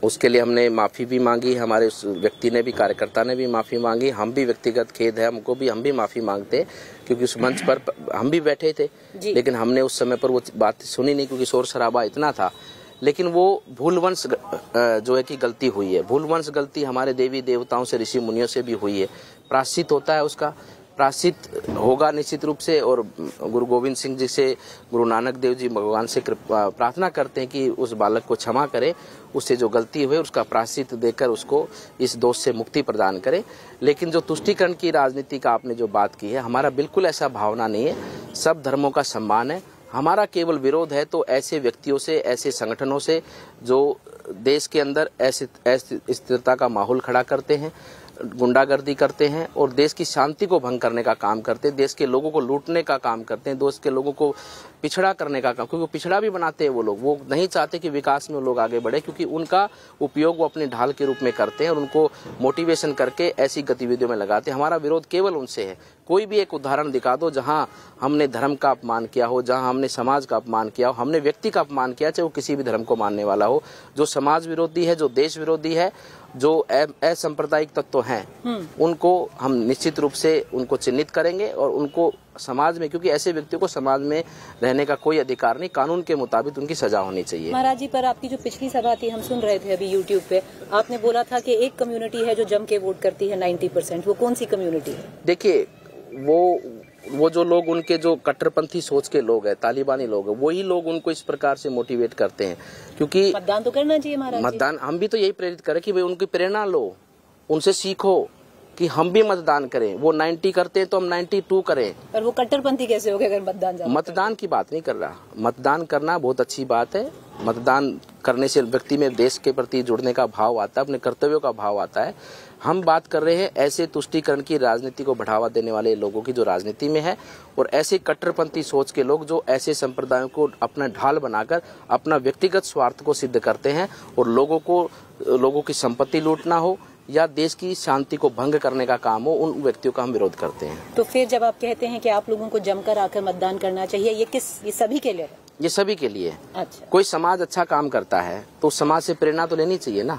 उसके लिए हमने माफ़ी भी मांगी हमारे उस व्यक्ति ने भी कार्यकर्ता ने भी माफ़ी मांगी। हम भी व्यक्तिगत खेद है हमको भी हम भी माफ़ी मांगते क्योंकि उस मंच पर हम भी बैठे थे। लेकिन हमने उस समय पर वो बात सुनी नहीं क्योंकि शोर शराबा इतना था। लेकिन वो भूलवंश जो है कि गलती हुई है। भूलवंश गलती हमारे देवी देवताओं से, ऋषि मुनियों से भी हुई है। प्राश्चित होता है उसका। प्राश्चित होगा निश्चित रूप से और गुरु गोविंद सिंह जी से, गुरु नानक देव जी भगवान से प्रार्थना करते हैं कि उस बालक को क्षमा करे, उससे जो गलती हुई उसका प्राश्चित देकर उसको इस दोष से मुक्ति प्रदान करें। लेकिन जो तुष्टिकरण की राजनीति का आपने जो बात की है, हमारा बिल्कुल ऐसा भावना नहीं है। सब धर्मों का सम्मान है। हमारा केवल विरोध है तो ऐसे व्यक्तियों से, ऐसे संगठनों से जो देश के अंदर ऐसे स्थिरता का माहौल खड़ा करते हैं। गुंडागर्दी करते हैं और देश की शांति को भंग करने का काम करते हैं, देश के लोगों को लूटने का काम करते हैं, देश के लोगों को पिछड़ा करने का काम, क्योंकि पिछड़ा भी बनाते हैं वो लोग। वो नहीं चाहते कि विकास में लोग आगे बढ़े, क्योंकि उनका उपयोग वो अपने ढाल के रूप में करते हैं और उनको मोटिवेशन करके ऐसी गतिविधियों में लगाते हैं। हमारा विरोध केवल उनसे है। कोई भी एक उदाहरण दिखा दो जहाँ हमने धर्म का अपमान किया हो, जहाँ हमने समाज का अपमान किया हो, हमने व्यक्ति का अपमान किया, चाहे वो किसी भी धर्म को मानने वाला हो, जो समाज विरोधी है, जो देश विरोधी है जो असंप्रदायिक तत्व हैं उनको हम निश्चित रूप से उनको चिन्हित करेंगे और उनको समाज में क्योंकि ऐसे व्यक्तियों को समाज में रहने का कोई अधिकार नहीं कानून के मुताबिक उनकी सजा होनी चाहिए। महाराज जी पर आपकी जो पिछली सभा थी हम सुन रहे थे अभी यूट्यूब पे आपने बोला था कि एक कम्युनिटी है जो जम के वोट करती है 90 परसेंट वो कौन सी कम्युनिटी है? देखिए वो वो जो लोग उनके जो कट्टरपंथी सोच के लोग हैं तालिबानी लोग हैं वही लोग उनको इस प्रकार से मोटिवेट करते हैं। क्योंकि मतदान तो करना चाहिए महाराज मतदान हम भी तो यही प्रेरित करें कि भाई उनकी प्रेरणा लो उनसे सीखो कि हम भी मतदान करें। वो 90 करते हैं तो हम 92 करें। पर वो कट्टरपंथी कैसे हो गए अगर मतदान मतदान की बात नहीं कर रहा। मतदान करना बहुत अच्छी बात है। मतदान करने से व्यक्ति में देश के प्रति जुड़ने का भाव आता है अपने कर्तव्यों का भाव आता है। हम बात कर रहे हैं ऐसे तुष्टीकरण की राजनीति को बढ़ावा देने वाले लोगों की जो राजनीति में है और ऐसे कट्टरपंथी सोच के लोग जो ऐसे संप्रदायों को अपना ढाल बनाकर अपना व्यक्तिगत स्वार्थ को सिद्ध करते हैं और लोगों को लोगों की संपत्ति लूटना हो या देश की शांति को भंग करने का काम हो उन व्यक्तियों का हम विरोध करते हैं। तो फिर जब आप कहते हैं कि आप लोगों को जमकर आकर मतदान करना चाहिए ये किस ये सभी के लिए है? ये सभी के लिए। अच्छा। कोई समाज अच्छा काम करता है तो समाज से प्रेरणा तो लेनी चाहिए ना?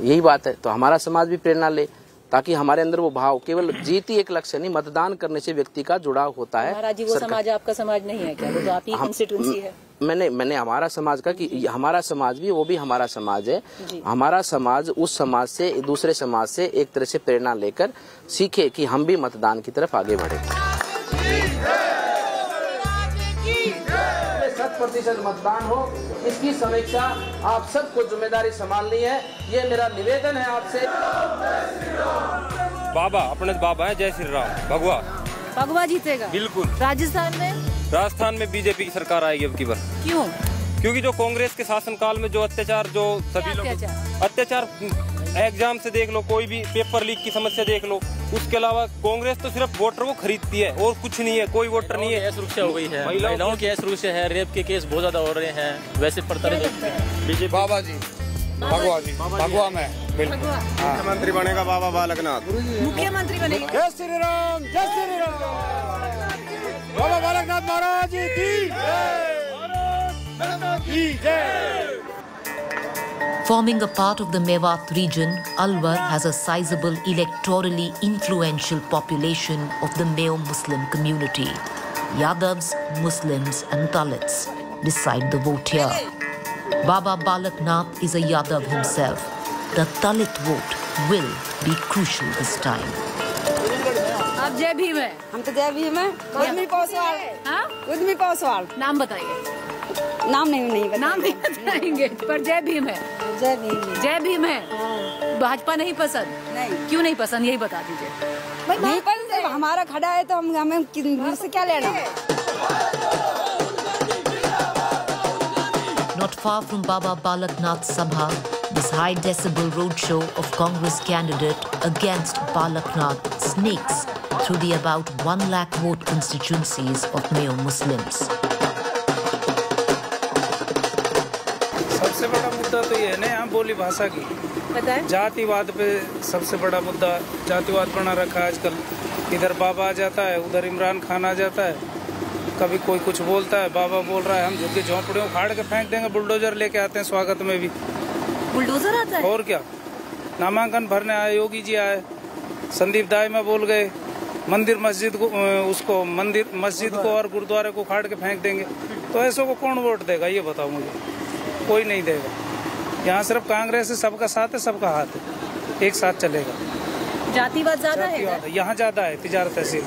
यही बात है। तो हमारा समाज भी प्रेरणा ले ताकि हमारे अंदर वो भाव केवल जीत ही एक लक्ष्य नहीं मतदान करने से व्यक्ति का जुड़ाव होता है। जी वो समाज आपका समाज नहीं है क्या? वो तो आप ही हम- कंस्टिट्यूंसी है। मैंने मैंने हमारा समाज का कि हमारा समाज भी वो भी हमारा समाज है। हमारा समाज उस समाज से दूसरे समाज से एक तरह से प्रेरणा लेकर सीखे कि हम भी मतदान की तरफ़ आगे बढ़े। प्रतिशत मतदान हो इसकी समीक्षा आप सबको ज़िम्मेदारी संभालनी है। ये मेरा निवेदन है आपसे। बाबा अपने बाबा है जय श्री राम। भगवा। भगवा जीतेगा। बिल्कुल। राजस्थान में? राजस्थान में बीजेपी की सरकार आएगी अब की बार क्यों? क्योंकि जो कांग्रेस के शासनकाल में जो अत्याचार जो सभी लोग अत्याचार? एग्ज़ाम से देख लो कोई भी पेपर लीक की समस्या देख लो उसके अलावा कांग्रेस तो सिर्फ़ वोटर को खरीदती है और कुछ नहीं है कोई वोटर नहीं है। सुरक्षा हो गई है। महिलाओं की सुरक्षा है रेप के केस बहुत ज़्यादा हो रहे हैं वैसे पड़ता बीजेपी बाबा जी। भगवा जी। भगवा में मुख्यमंत्री बनेगा बाबा बालकनाथ। मुख्यमंत्री बनेगा। जय श्री राम जय श्री राम। बाबा बालकनाथ महाराज जी की की जय। Forming a part of the Mewat region, Alwar has a sizable electorally influential population of the Meo Muslim community. Yadavs, Muslims and Dalits decide the vote here. Baba Balaknath is a Yadav himself. The Dalit vote will be crucial this time. आप जय भीम है हम तो जय भीम है उर्मी पासवाल हाँ नाम नहीं नहीं बताएँगे। नाम नहीं बताएँगे पर जय भीम है जय भीम जय भीम है भाजपा नहीं पसंद नहीं क्यों नहीं पसंद यही बता दीजिए नहीं पर हमारा खड़ा है तो हम हमें से क्या लेना Not far from Baba Balaknath's Sabha, this high decibel roadshow of Congress candidate against Balaknath snakes through the about 1 lakh vote constituencies of Mayo Muslims. सबसे बड़ा मुद्दा तो ये है ना यहाँ बोली भाषा की। बताएँ। जातिवाद पे सबसे बड़ा मुद्दा जातिवाद बना रखा है आजकल। इधर बाबा आ जाता है उधर इमरान खान आ जाता है। कभी कोई कुछ बोलता है बाबा बोल रहा है हम झुके झोंपड़ियों फाड़ के फेंक देंगे बुलडोजर लेके आते हैं स्वागत में भी। बुलडोजर आता है? और क्या? नामांकन भरने आए योगी जी आए संदीप दाय में बोल गए मंदिर मस्जिद को उसको मंदिर मस्जिद को और गुरुद्वारे को खाड़ के फेंक देंगे। तो ऐसों को कौन वोट देगा ये बताओ मुझे। कोई नहीं देगा। यहाँ सिर्फ़ कांग्रेस है सबका साथ है सबका हाथ है। एक साथ चलेगा। जातिवाद ज़्यादा है। यहाँ ज़्यादा है तिजारत तहसील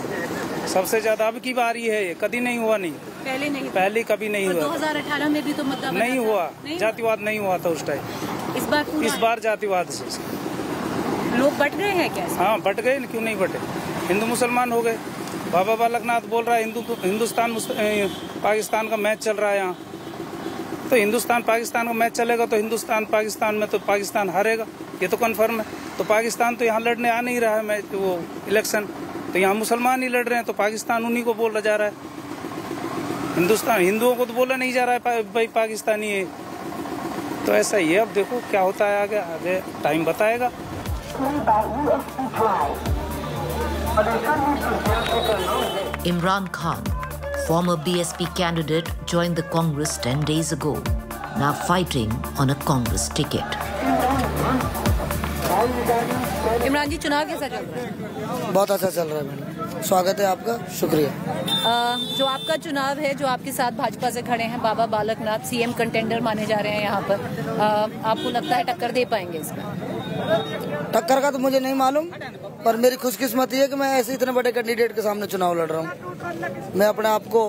सबसे ज़्यादा अब की बार बारी है ये। कभी नहीं हुआ नहीं। पहले नहीं पहले कभी नहीं हुआ। 2018 में भी तो बना नहीं हुआ। जातिवाद नहीं हुआ था उस टाइम। इस बार इस बार जातिवाद से लोग बट गए हैं क्या? हाँ बट गए क्यों नहीं बटे? हिंदू मुसलमान हो गए। बाबा बालकनाथ बोल रहा है हिंदू हिंदुस्तान पाकिस्तान का मैच चल रहा है यहाँ। तो हिंदुस्तान पाकिस्तान का मैच चलेगा तो हिंदुस्तान पाकिस्तान में तो पाकिस्तान हारेगा। ये तो कन्फर्म है। तो पाकिस्तान तो यहाँ लड़ने आ नहीं रहा है मैच वो इलेक्शन तो यहाँ मुसलमान ही लड़ रहे हैं तो पाकिस्तान उन्हीं को बोला जा रहा है। हिंदुस्तान हिंदुओं को तो बोला नहीं जा रहा है पा- भाई पाकिस्तानी है तो ऐसा ही है। अब देखो क्या होता है आगे आगे टाइम बताएगा। Imran Khan, former BSP candidate, joined the Congress 10 days ago, now fighting on a Congress ticket. Imran जी चुनाव कैसा चल रहा है बहुत अच्छा चल रहा है मैडम स्वागत है आपका शुक्रिया। जो आपका चुनाव है जो आपके साथ भाजपा से खड़े हैं बाबा बालकनाथ सीएम कंटेंडर माने जा रहे हैं यहाँ पर अ, आपको लगता है टक्कर दे पाएँगे इसमें? टक्कर का तो मुझे नहीं मालूम पर मेरी खुशकिस्मती है कि मैं ऐसे इतने बड़े कैंडिडेट के सामने चुनाव लड़ रहा हूँ। मैं अपने आप को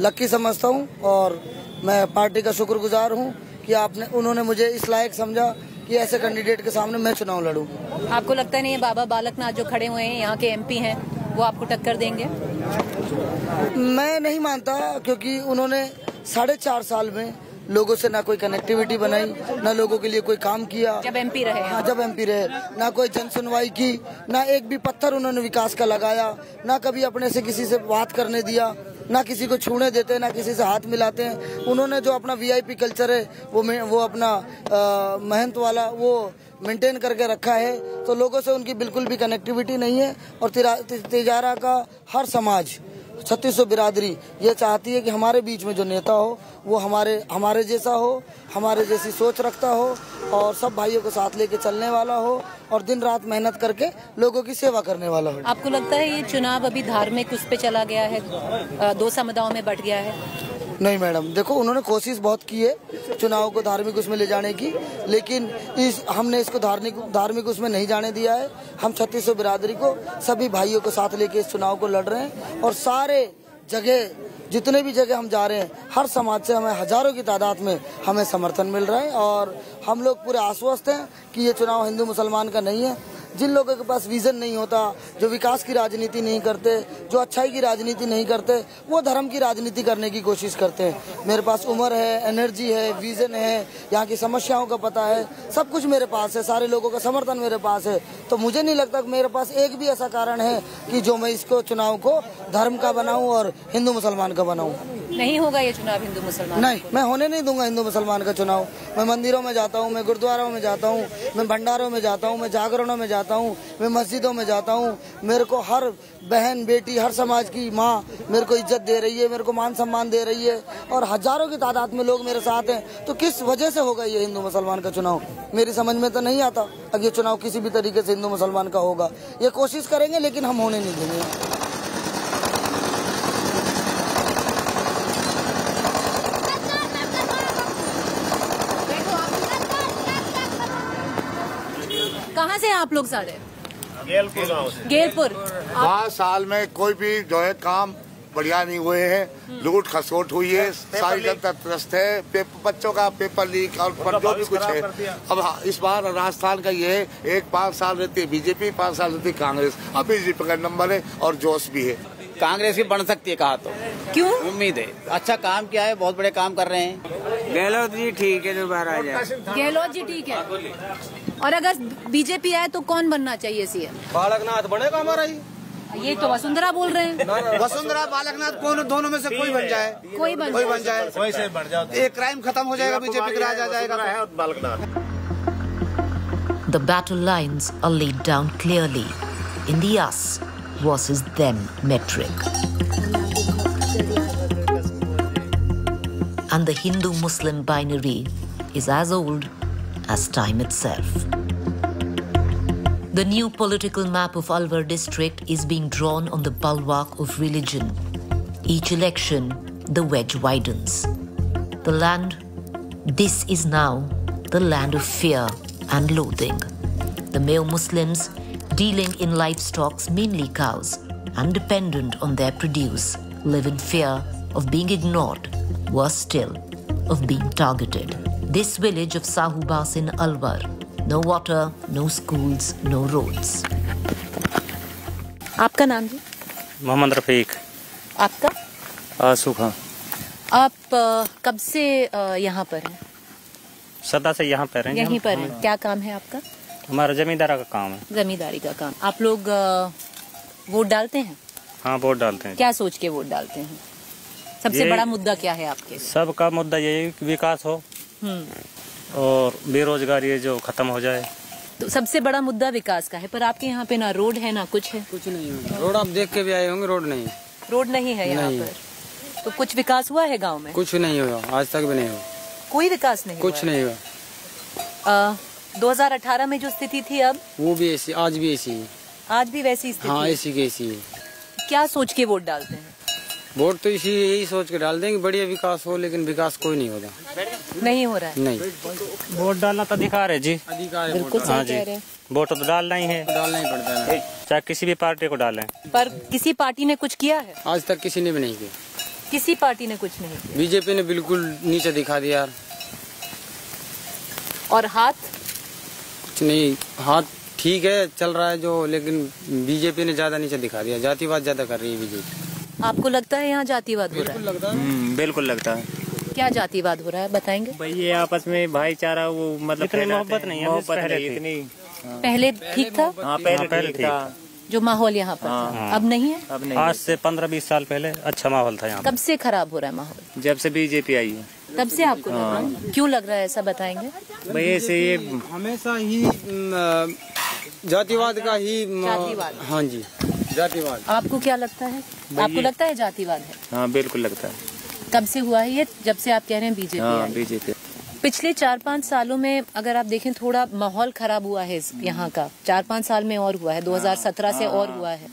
लक्की समझता हूँ और मैं पार्टी का शुक्रगुजार हूँ कि आपने उन्होंने मुझे इस लायक समझा कि ऐसे कैंडिडेट के सामने मैं चुनाव लड़ूं। आपको लगता नहीं है बाबा बालकनाथ जो खड़े हुए हैं यहाँ के एमपी हैं वो आपको टक्कर देंगे? मैं नहीं मानता क्योंकि उन्होंने साढ़े चार साल में लोगों से ना कोई कनेक्टिविटी बनाई ना लोगों के लिए कोई काम किया। जब एमपी रहे हाँ जब एमपी रहे। ना कोई जन सुनवाई की ना एक भी पत्थर उन्होंने विकास का लगाया ना कभी अपने से किसी से बात करने दिया ना किसी को छूने देते ना किसी से हाथ मिलाते। हैं उन्होंने जो अपना वीआईपी कल्चर है वो वो अपना महंत वाला वो मेंटेन करके रखा है। तो लोगों से उनकी बिल्कुल भी कनेक्टिविटी नहीं है और तिजारा का हर समाज छत्तीस बिरादरी ये चाहती है कि हमारे बीच में जो नेता हो, वो हमारे हमारे जैसा हो, हमारे जैसी सोच रखता हो और सब भाइयों को साथ लेके चलने वाला हो और दिन रात मेहनत करके लोगों की सेवा करने वाला हो। आपको लगता है ये चुनाव अभी धार्मिक उस पर चला गया है? दो समुदायों में बट गया है। नहीं मैडम, देखो उन्होंने कोशिश बहुत की है चुनाव को धार्मिक उसमें ले जाने की, लेकिन इस, हमने इसको धार्मिक धार्मिक उसमें नहीं जाने दिया है। हम छत्तीसगढ़ बिरादरी को, सभी भाइयों को साथ लेके इस चुनाव को लड़ रहे हैं और सारे जगह जितने भी जगह हम जा रहे हैं, हर समाज से हमें हज़ारों की तादाद में हमें समर्थन मिल रहा है और हम लोग पूरे आश्वस्त हैं कि ये चुनाव हिंदू मुसलमान का नहीं है। जिन लोगों के पास विजन नहीं होता, जो विकास की राजनीति नहीं करते, जो अच्छाई की राजनीति नहीं करते, वो धर्म की राजनीति करने की कोशिश करते हैं। मेरे पास उम्र है एनर्जी है विजन है, यहाँ की समस्याओं का पता है, सब कुछ मेरे पास है, सारे लोगों का समर्थन मेरे पास है। तो मुझे नहीं लगता मेरे पास एक भी ऐसा कारण है कि जो मैं इसको, चुनाव को धर्म का बनाऊँ और हिंदू मुसलमान का बनाऊँ। नहीं होगा ये चुनाव हिंदू मुसलमान नहीं मैं होने नहीं दूँगा हिंदू मुसलमान का चुनाव। मैं मंदिरों में जाता हूँ मैं गुरुद्वारों में जाता हूँ मैं भंडारों में जाता हूँ मैं जागरणों में जाता हूँ मैं मस्जिदों में जाता हूँ। मेरे को हर बहन बेटी हर समाज की माँ मेरे को इज़्ज़त दे रही है मेरे को मान सम्मान दे रही है और हज़ारों की तादाद में लोग मेरे साथ हैं। तो किस वजह से होगा ये हिंदू मुसलमान का चुनाव? मेरी समझ में तो नहीं आता। अब ये चुनाव किसी भी तरीके से हिंदू मुसलमान का होगा। ये कोशिश करेंगे लेकिन हम होने नहीं देंगे। कहाँ से हैं आप लोग सारे? गेलपुर गाँव गेलपुर। पाँच साल में कोई भी जो है काम बढ़िया नहीं हुए हैं। लूट खसोट हुई है सारी जनता त्रस्त है। पेपर, बच्चों का पेपर लीक और पर जो भी कुछ है। अब हाँ, इस बार राजस्थान का ये है एक पाँच साल रहती है बीजेपी पाँच साल रहती है कांग्रेस। अब बीजेपी का नंबर है और जोश भी है। कांग्रेस भी बन सकती है कहा तो। क्यों? उम्मीद है। अच्छा काम किया है बहुत बड़े काम कर रहे हैं। गहलोत जी ठीक है दोबारा आ जाए। गहलोत जी ठीक है। और अगर बीजेपी आए तो कौन बनना चाहिए सीएम? बालकनाथ बनेगा हमारा ही। ये तो वसुंधरा बोल रहे हैं। वसुंधरा बालकनाथ कौन दोनों में से कोई बन जाए? कोई बन कोई जाए। बन जाए। कोई से बन जाओ एक क्राइम खत्म हो जाएगा बीजेपी का राज आ जाएगा Balaknath. The battle lines are laid down clearly. In the us versus them metric. And the Hindu Muslim binary is as old as time itself. The new political map of Alwar district is being drawn on the bulwark of religion. Each election, the wedge widens. The land, this is now the land of fear and loathing. The Meo Muslims dealing in livestock, mainly cows, and dependent on their produce, live in fear of being ignored, worse still, of being targeted. This village of Sahubas in Alwar, no water, no schools, no roads. आपका नाम जी मोहम्मद रफीक आपका आसू खां आप अ, कब से अ, यहाँ पर हैं सदा से यहाँ पे रहेंगे यहीं हम। पर हैं क्या काम है आपका हमारा जमींदारा का काम है। जमींदारी का काम। आप लोग वोट डालते हैं? हाँ वोट डालते हैं। क्या सोच के वोट डालते हैं? सबसे बड़ा मुद्दा क्या है आपके? सबका मुद्दा यही है विकास हो। हम्म। और बेरोजगारी जो खत्म हो जाए। तो सबसे बड़ा मुद्दा विकास का है पर आपके यहाँ पे ना रोड है ना कुछ है? कुछ नहीं है। रोड आप देख के भी आए होंगे रोड नहीं रोड नहीं है यहाँ पर? तो कुछ विकास हुआ है गाँव में? कुछ नहीं हुआ आज तक भी नहीं हुआ। कोई विकास नहीं कुछ नहीं हुआ। हुआ 2018 में जो स्थिति थी अब? वो भी ऐसी आज भी ऐसी है। आज भी वैसी स्थिति हाँ है। ऐसी की ऐसी है। क्या सोच के वोट डालते हैं? वोट तो इसी यही सोच के डाल देंगे बढ़िया विकास हो लेकिन विकास कोई नहीं होता। नहीं हो रहा है। नहीं। वोट डालना तो अधिकार है जी। अधिकार बिल्कुल हाँ। जी वोट तो डालना ही है। डालना ही पड़ता है। चाहे किसी भी पार्टी को डालें। पर किसी पार्टी ने कुछ किया है? आज तक किसी ने भी नहीं किया। किसी पार्टी ने कुछ नहीं किया। बीजेपी ने बिल्कुल नीचे दिखा दिया। यार और हाथ? कुछ नहीं। हाथ ठीक है चल रहा है जो लेकिन बीजेपी ने ज़्यादा नीचे दिखा दिया। जातिवाद ज़्यादा कर रही है बीजेपी। आपको लगता है यहाँ जातिवाद हो रहा है? लगता हम्म, बिल्कुल लगता है। क्या जातिवाद हो रहा है बताएँगे? भाई ये आपस में भाईचारा वो मतलब इतनी मोहब्बत नहीं है मोहब्बत इतनी। पहले ठीक था? हाँ पहले पहले ठीक था। जो माहौल यहाँ पर था। अब नहीं है? अब नहीं आज से पंद्रह बीस साल पहले अच्छा माहौल था यहाँ कब से खराब हो रहा है माहौल? जब से बीजेपी आई है। तब से आपको लग? रहा है। क्यों लग रहा है ऐसा बताएँगे? भाई ऐसे ये हमेशा ही जातिवाद का ही जातिवाद। हाँ जी जातिवाद। आपको क्या लगता है? आपको लगता है जातिवाद है? हाँ बिल्कुल लगता है। कब से हुआ है ये जब से आप कह रहे हैं बीजेपी हाँ बीजेपी। पिछले चार पाँच सालों में अगर आप देखें थोड़ा माहौल खराब हुआ है यहाँ का। चार पाँच साल में और हुआ है 2017 से और हुआ है।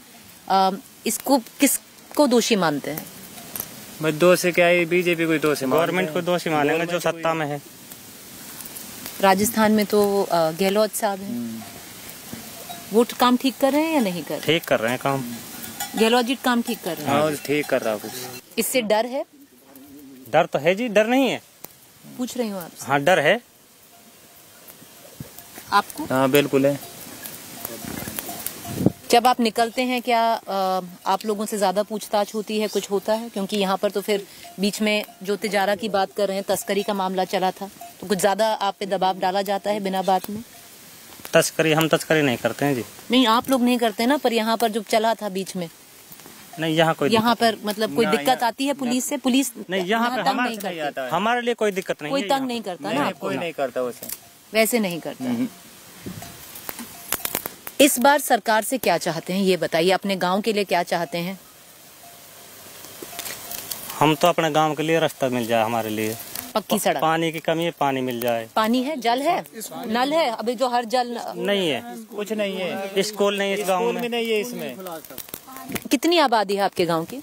अम, इसको किसको दोषी मानते हैं? भाई दो से क्या है? बीजेपी को दोषी गवर्नमेंट को दोषी मानेंगे जो सत्ता में है। राजस्थान में तो गहलोत साहब हैं। वो काम ठीक कर रहे हैं या नहीं कर रहे? ठीक कर रहे हैं काम। गहलोत जी काम ठीक कर रहे हैं। हाँ ठीक कर रहा कुछ इससे डर है? डर तो है जी डर नहीं है। पूछ रही हूँ आपसे। हाँ डर है। आपको? हाँ बिल्कुल है। जब आप निकलते हैं क्या आप लोगों से ज़्यादा पूछताछ होती है कुछ होता है? क्योंकि यहाँ पर तो फिर बीच में जो तिजारा की बात कर रहे हैं तस्करी का मामला चला था। तो कुछ ज़्यादा आप पे दबाव डाला जाता है बिना बात में? तस्करी हम तस्करी नहीं करते हैं जी। नहीं आप लोग नहीं करते ना पर यहाँ पर जो चला था बीच में? नहीं यहाँ कोई यहाँ पर मतलब कोई दिक्कत आती है पुलिस से? पुलिस नहीं यहाँ पे तंग हमारे नहीं करती। आता हमारे लिए कोई दिक्कत नहीं कोई तंग नहीं करता ना कोई नहीं करता वैसे नहीं करता। है इस बार सरकार से क्या चाहते हैं? ये बताइए अपने गाँव के लिए क्या चाहते हैं? हम तो अपने गाँव के लिए रास्ता मिल जाए हमारे लिए। पक्की सड़क। पानी की कमी है पानी मिल जाए। पानी है? जल है? नल है? अभी जो हर जल नहीं है। कुछ नहीं है। स्कूल नहीं है इस गाँव में। नहीं है इसमें। कितनी आबादी है आपके गाँव की?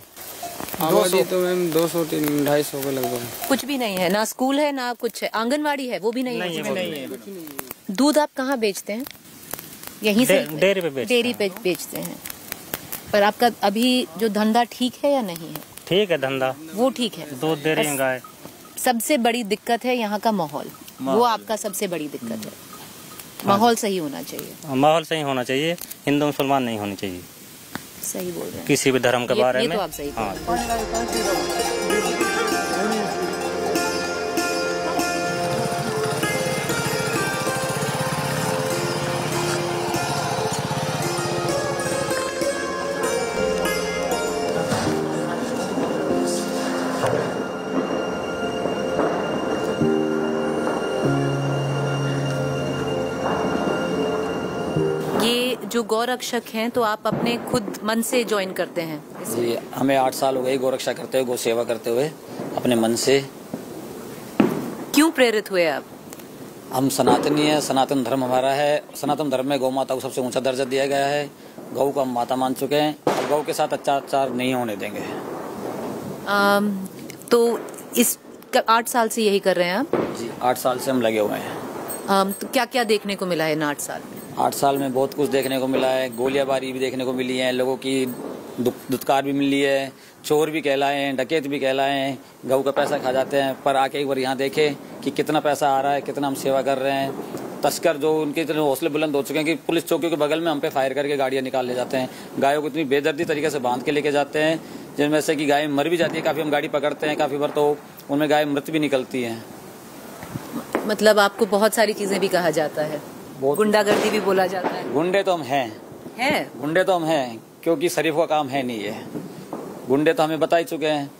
आबादी तो मैम दो सौ तीन ढाई सौ के लगभग। कुछ भी नहीं है। ना स्कूल है ना कुछ है। आंगनवाड़ी है वो भी नहीं, नहीं है, है। दूध आप कहाँ बेचते हैं? यहीं से डेयरी पे बेचते डेयरी पे बेचते हैं। पर आपका अभी जो धंधा ठीक है या नहीं है? ठीक है धंधा। वो ठीक है। दूध दे रही है गाय। सबसे बड़ी दिक्कत है यहाँ का माहौल। वो आपका सबसे बड़ी दिक्कत है। माहौल सही होना चाहिए। माहौल सही होना चाहिए। हिंदू मुसलमान नहीं होनी चाहिए। सही बोल रहे हैं। किसी भी धर्म के बारे में तो आप सही हाँ। जो गौरक्षक हैं तो आप अपने खुद मन से ज्वाइन करते हैं? जी हमें आठ साल हो गए गौरक्षा करते हुए गौ सेवा करते हुए अपने मन से। क्यों प्रेरित हुए आप? हम सनातनी है सनातन धर्म हमारा है। सनातन धर्म में गौ माता को सबसे ऊँचा दर्जा दिया गया है। गौ को हम माता मान चुके हैं। और गौ के साथ अत्याचार नहीं होने देंगे। आम, तो इस आठ साल से यही कर रहे हैं आप? जी आठ साल से हम लगे हुए हैं। आम, तो क्या क्या देखने को मिला है इन आठ साल में? आठ साल में बहुत कुछ देखने को मिला है, गोलियाबारी भी देखने को मिली है, लोगों की दुत्कार भी मिली है, चोर भी कहलाए हैं, डकैत भी कहलाए हैं, गऊ का पैसा खा जाते हैं, पर आके एक बार यहाँ देखे कि कितना पैसा आ रहा है, कितना हम सेवा कर रहे हैं। तस्कर जो उनके इतने हौसले बुलंद हो चुके हैं कि पुलिस चौकियों के बगल में हम पे फायर करके गाड़ियाँ निकाल ले जाते हैं। गायों को इतनी बेदर्दी तरीके से बाँध के लेके जाते हैं, जिनमें से कि गाय मर भी जाती है, काफ़ी हम गाड़ी पकड़ते हैं, काफ़ी बार तो उनमें गाय मृत भी निकलती हैं। मतलब आपको बहुत सारी चीज़ें भी कहा जाता है। गुंडागर्दी भी बोला जाता है। गुंडे तो हम हैं। है? गुंडे तो हम हैं क्योंकि शरीफ का काम है नहीं है गुंडे तो हमें बता ही चुके हैं।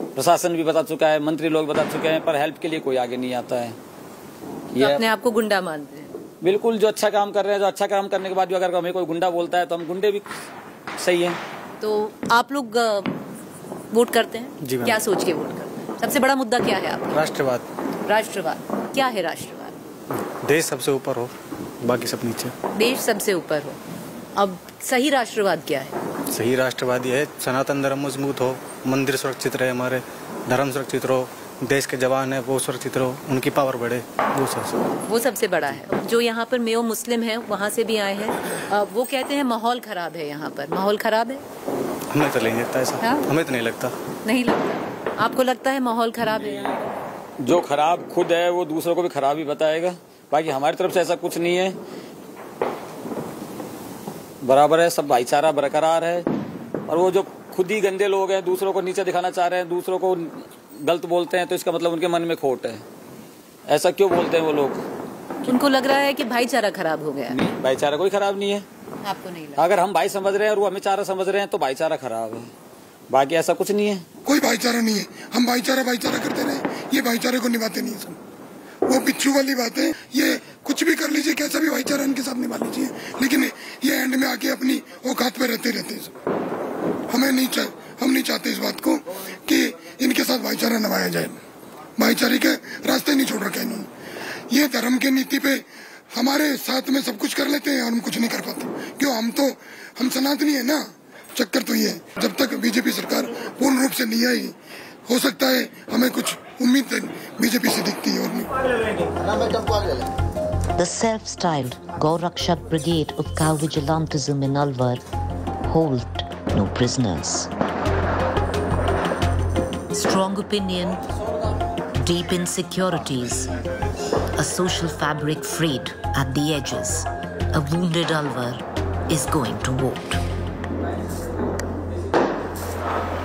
प्रशासन भी बता चुका है मंत्री लोग बता चुके हैं पर हेल्प के लिए कोई आगे नहीं आता है। तो अपने आप को गुंडा मानते हैं। बिल्कुल जो अच्छा काम कर रहे हैं जो अच्छा काम करने के बाद भी अगर हमें कोई गुंडा बोलता है तो हम गुंडे भी सही हैं। तो आप लोग वोट करते हैं? जी क्या सोच के वोट करते हैं? सबसे बड़ा मुद्दा क्या है आप राष्ट्रवाद। राष्ट्रवाद। क्या है राष्ट्रवाद? देश सबसे ऊपर हो। बाकी सब नीचे। देश सबसे ऊपर हो। अब सही राष्ट्रवाद क्या है? सही राष्ट्रवादी है सनातन धर्म मज़बूत हो मंदिर सुरक्षित रहे हमारे धर्म सुरक्षित रहो देश के जवान है वो सुरक्षित रहो उनकी पावर बढ़े वो सबसे वो सबसे बड़ा है। जो यहाँ पर मेयो मुस्लिम है वहाँ से भी आए हैं। वो कहते हैं माहौल खराब है यहाँ पर। माहौल खराब है? हमें तो नहीं लगता ऐसा। हाँ? हमें तो नहीं लगता। नहीं लगता। आपको लगता है माहौल खराब है जो खराब खुद है वो दूसरों को भी खराब ही बताएगा। बाकी हमारी तरफ़ से ऐसा कुछ नहीं है। बराबर है सब भाईचारा बरकरार है। और वो जो खुद ही गंदे लोग हैं दूसरों को नीचे दिखाना चाह रहे हैं दूसरों को गलत बोलते हैं तो इसका मतलब उनके मन में खोट है। ऐसा क्यों बोलते हैं वो लोग? उनको लग रहा है कि भाईचारा खराब हो गया। है भाईचारा कोई खराब नहीं है। आपको नहीं लगता अगर हम भाई समझ रहे हैं और वो हमें चारा समझ रहे हैं तो भाईचारा खराब है। बाकी ऐसा कुछ नहीं है। कोई भाईचारा नहीं है। हम भाईचारा भाईचारा करते रहे। ये भाईचारे को निभाते नहीं सब। वो बिच्छू वाली बात है। ये कुछ भी कर लीजिए, कैसा भी भाईचारा इनके साथ निभा लीजिए। लेकिन ये एंड में आके अपनी औकात पे रहते रहते हमें नहीं चाह हम नहीं चाहते इस बात को कि इनके साथ भाईचारा निभाया जाए। भाईचारे के रास्ते नहीं छोड़ रखे इन्होंने। ये धर्म के नीति पे हमारे साथ में सब कुछ कर लेते हैं और हम कुछ नहीं कर पाते। क्यों? हम तो हम सनातनी है ना। चक्कर तो ये है। जब तक बीजेपी सरकार पूर्ण रूप से नहीं आई हो सकता है हमें कुछ उम्मीद बीजेपी से दिखती है और नहीं The self-styled Gorakshak Brigade of Cow Vigilantism in Alwar hold no prisoners. Strong opinion, deep insecurities, a social fabric frayed at the edges. A wounded Alwar is going to vote.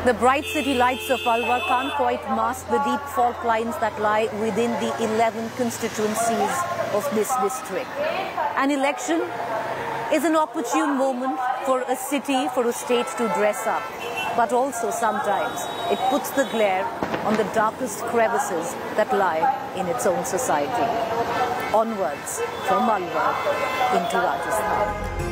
The bright city lights of Alwar can't quite mask the deep fault lines that lie within the 11 constituencies of this district. An election is an opportune moment for a city, for a state to dress up. But also sometimes it puts the glare on the darkest crevices that lie in its own society. Onwards from Alwar into Rajasthan.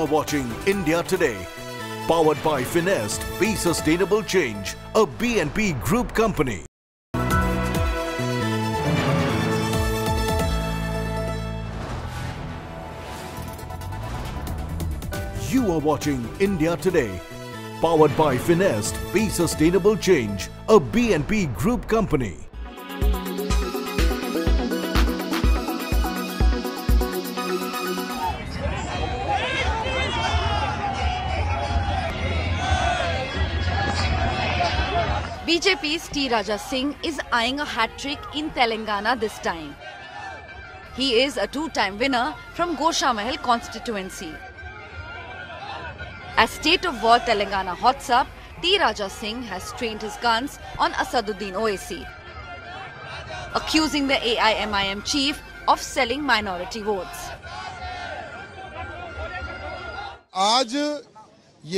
Are watching India Today, powered by Finest, Be Sustainable Change, a BNP Group company. You are watching India Today, powered by Finest, Be Sustainable Change, a BNP Group company. BJP's T. Raja Singh is eyeing a hat trick in Telangana this time. He is a two-time winner from Goshamahal constituency. As state of war Telangana hots up, T. Raja Singh has trained his guns on Asaduddin Owaisi, accusing the AIMIM chief of selling minority votes. आज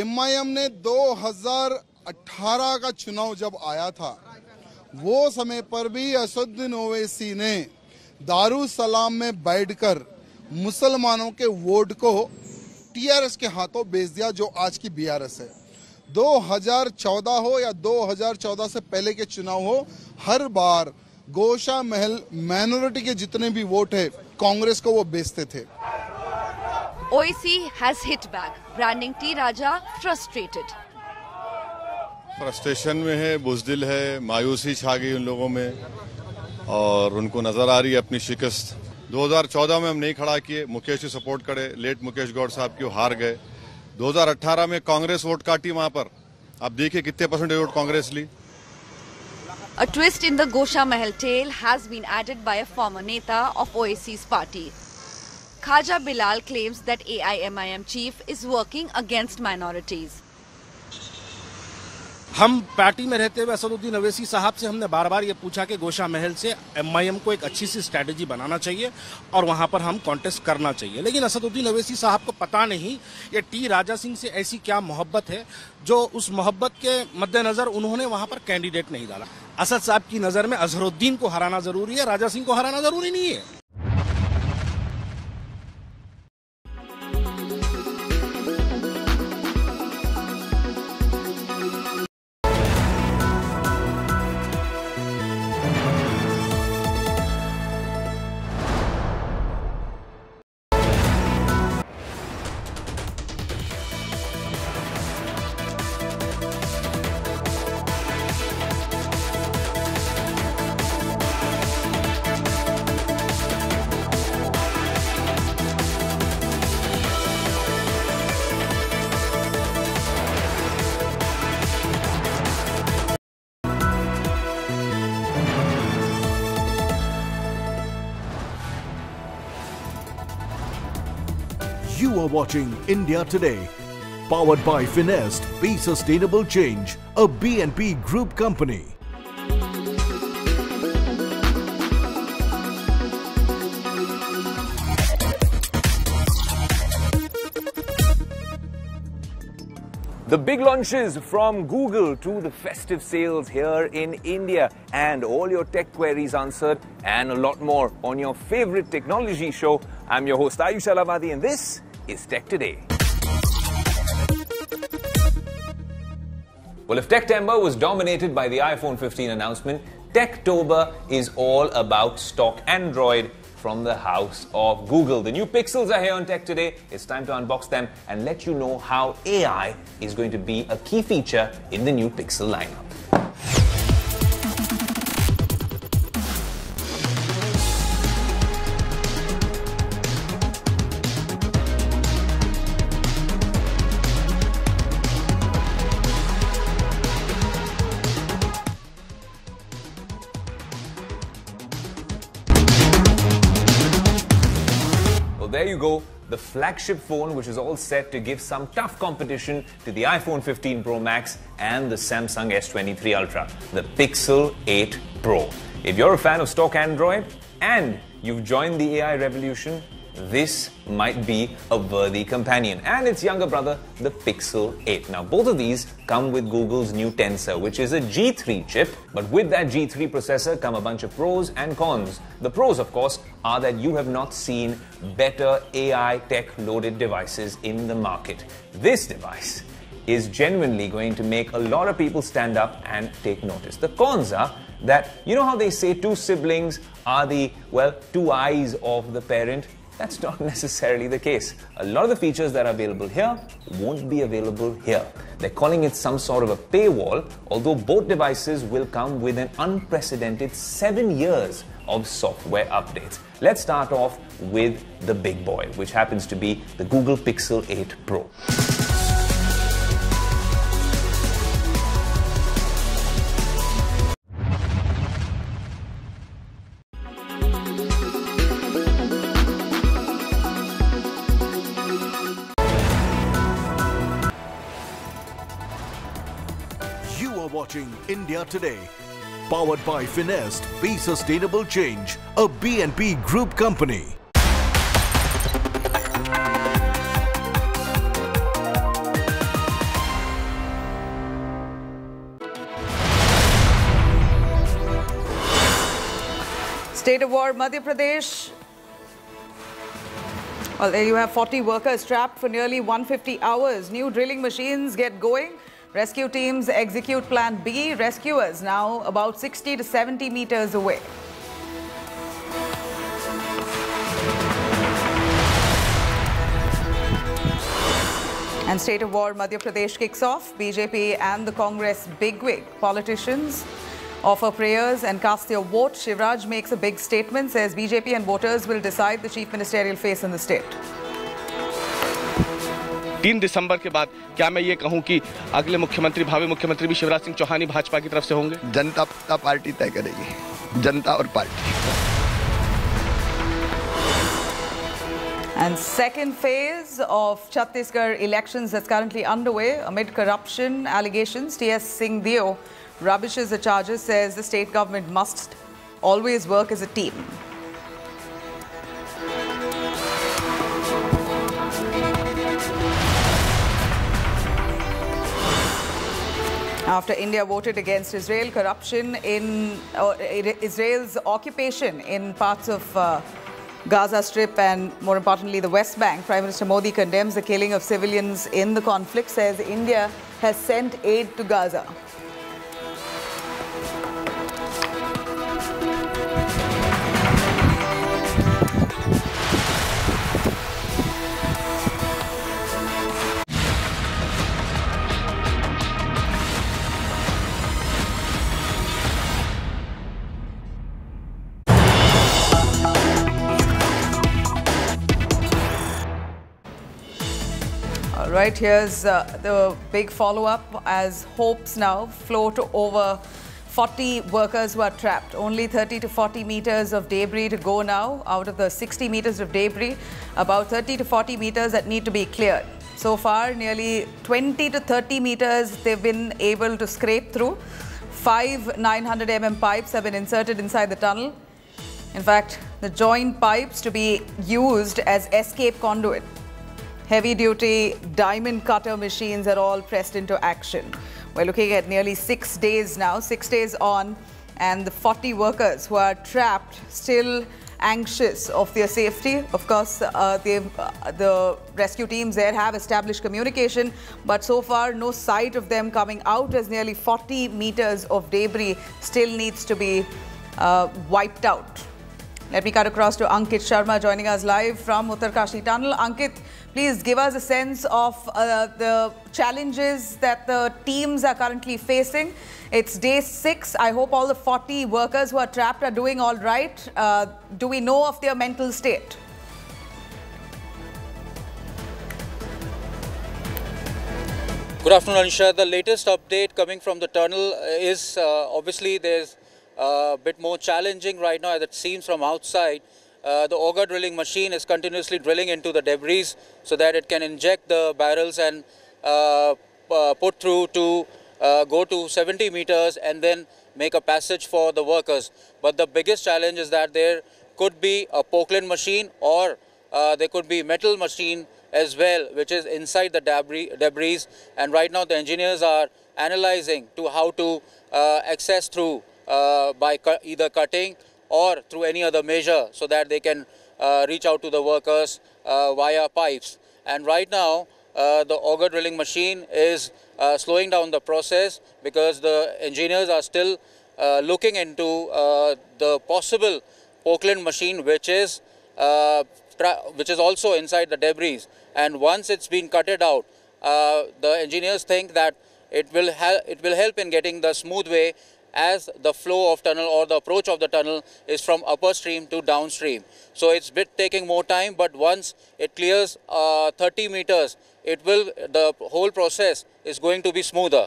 MIM ने 2000 2018 का चुनाव जब आया था वो समय पर भी असदुद्दीन ओवैसी ने दारू सलाम में बैठकर मुसलमानों के वोट को टीआरएस के हाथों बेच दिया जो आज की बीआरएस है 2014 हो या 2014 से पहले के चुनाव हो हर बार गोशा महल माइनॉरिटी के जितने भी वोट है कांग्रेस को वो बेचते थे Owaisi has hit back, branding T. Raja frustrated. Frustration में है बुजदिल है मायूसी छा गई उन लोगों में और उनको नज़र आ रही है अपनी शिकस्त 2014 में हम नहीं खड़ा किए मुकेश की सपोर्ट करे लेट मुकेश गौड़ साहब की हार गए 2018 में कांग्रेस वोट काटी वहाँ पर आप देखिए कितने परसेंट वोट कांग्रेस ली A twist in the Gosha Mahal tale has been added by a former Neta of OAC's party. Khaja Bilal claims that AIMIM chief is working against minorities. हम पार्टी में रहते हुए असदुद्दीन अवैसी साहब से हमने बार बार ये पूछा कि गोशा महल से एमआईएम को एक अच्छी सी स्ट्रैटेजी बनाना चाहिए और वहाँ पर हम कॉन्टेस्ट करना चाहिए। लेकिन असदुद्दीन अवैसी साहब को पता नहीं ये टी राजा सिंह से ऐसी क्या मोहब्बत है जो उस मोहब्बत के मद्देनजर उन्होंने वहाँ पर कैंडिडेट नहीं डाला। असद साहब की नज़र में अजहरुद्दीन को हराना ज़रूरी है, राजा सिंह को हराना ज़रूरी नहीं है। Are watching India Today, powered by Finest, Be Sustainable Change, a BNP Group company. The big launches from Google to the festive sales here in India and all your tech queries answered and a lot more on your favorite technology show. I'm your host Aayush Ailawadi and this is Tech Today. Well, if Techtember was dominated by the iPhone 15 announcement, Techtober is all about stock Android from the house of Google. The new Pixels are here on Tech Today. It's time to unbox them and let you know how AI is going to be a key feature in the new Pixel lineup. Go. The flagship phone, which is all set to give some tough competition to the iPhone 15 Pro Max and the Samsung S23 Ultra, the Pixel 8 Pro. If you're a fan of stock Android and you've joined the AI revolution, this might be a worthy companion. And its younger brother, the Pixel 8. Now, both of these come with Google's new Tensor, which is a G3 chip. But with that G3 processor come a bunch of pros and cons. The pros, of course, are that you have not seen better AI tech loaded devices in the market. This device is genuinely going to make a lot of people stand up and take notice. The cons are that, you know how they say two siblings are the, well, two eyes of the parent? That's not necessarily the case. A lot of the features that are available here won't be available here. They're calling it some sort of a paywall, although both devices will come with an unprecedented seven years of software updates. Let's start off with the big boy, which happens to be the Google Pixel 8 Pro. Watching India Today, powered by Finest, Be Sustainable Change, a BNP Group company. State of war, Madhya Pradesh. Well, there you have 40 workers trapped for nearly 150 hours. New drilling machines get going. Rescue teams execute Plan B. Rescuers now about 60 to 70 meters away. And state of war, Madhya Pradesh kicks off. BJP and the Congress bigwig politicians offer prayers and cast their vote. Shivraj makes a big statement, says BJP and voters will decide the chief ministerial face in the state. तीन दिसंबर के बाद क्या मैं ये कहूँ कि अगले मुख्यमंत्री भावी मुख्यमंत्री भी शिवराज सिंह चौहान ही भाजपा की तरफ़ से होंगे जनता पार्टी तय करेगी जनता और party And second phase of Chhattisgarh elections that's currently underway amid corruption allegations. T.S. Singh Dio rubbishes the charges, says the state government must always work as a team. After India voted against Israel corruption in uh, Israel's occupation in parts of uh, Gaza Strip and more importantly the West Bank, Prime Minister Modi condemns the killing of civilians in the conflict, says India has sent aid to Gaza. Right, here's uh, the big follow-up as hopes now float over 40 workers who are trapped. Only 30 to 40 meters of debris to go now out of the 60 meters of debris. About 30 to 40 meters that need to be cleared. So far, nearly 20 to 30 meters they've been able to scrape through. Five 900 mm pipes have been inserted inside the tunnel. In fact, the joint pipes to be used as escape conduit. Heavy duty diamond cutter machines are all pressed into action. We're looking at nearly six days now, six days on, and the 40 workers who are trapped still anxious of their safety. Of course, uh, uh, the rescue teams there have established communication, but so far no sight of them coming out as nearly 40 meters of debris still needs to be uh, wiped out. Let me cut across to Ankit Sharma joining us live from Uttarkashi Tunnel. Ankit, please give us a sense of uh, the challenges that the teams are currently facing. It's day six. I hope all the 40 workers who are trapped are doing all right. Uh, do we know of their mental state? Good afternoon, Anisha. The latest update coming from the tunnel is uh, obviously there's a bit more challenging right now as it seems from outside. Uh, the auger drilling machine is continuously drilling into the debris so that it can inject the barrels and uh, uh, put through to uh, go to 70 meters and then make a passage for the workers. But the biggest challenge is that there could be a Poclain machine or uh, there could be metal machine as well, which is inside the debris, debris. And right now the engineers are analyzing to how to uh, access through uh, by cu either cutting or through any other measure so that they can uh, reach out to the workers uh, via pipes. And right now, uh, the auger drilling machine is uh, slowing down the process because the engineers are still uh, looking into the possible Poclain machine, which is which is also inside the debris. And once it's been cutted out, the engineers think that it will it will help in getting the smooth way as the flow of tunnel or the approach of the tunnel is from upper stream to downstream. So it's bit taking more time, but once it clears uh, 30 meters, it will the whole process is going to be smoother.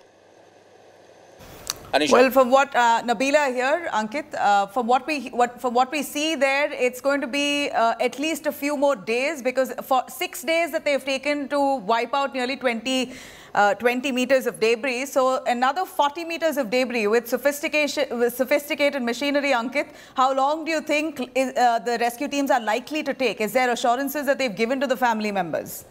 Anisha. Well, from what uh, Nabila here, Ankit, uh, from what we what from what we see there, it's going to be uh, at least a few more days because for six days that they've taken to wipe out nearly 20, uh, 20 meters of debris. So another 40 meters of debris with sophistication with sophisticated machinery, Ankit. How long do you think is, uh, the rescue teams are likely to take? Is there assurances that they've given to the family members?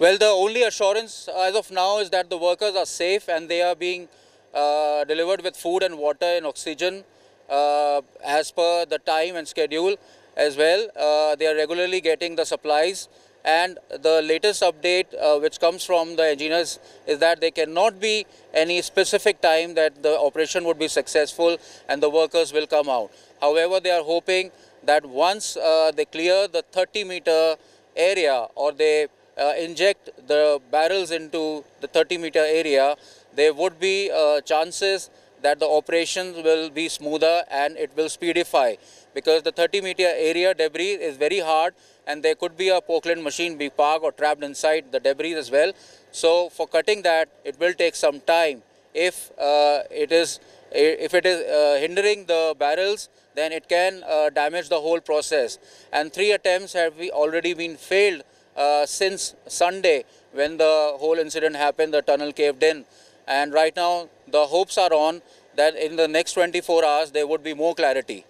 Well, the only assurance as of now is that the workers are safe and they are being uh, delivered with food and water and oxygen uh, as per the time and schedule as well. Uh, they are regularly getting the supplies and the latest update uh, which comes from the engineers is that there cannot be any specific time that the operation would be successful and the workers will come out. However, they are hoping that once uh, they clear the 30 meter area or they uh, inject the barrels into the 30 meter area, there would be uh, chances that the operations will be smoother and it will speedify because the 30 meter area debris is very hard and there could be a Poclain machine be parked or trapped inside the debris as well. So for cutting that, it will take some time. If uh, it is if it is uh, hindering the barrels, then it can uh, damage the whole process. And three attempts have already been failed uh, since Sunday when the whole incident happened, the tunnel caved in. And right now, the hopes are on that in the next 24 hours, there would be more clarity.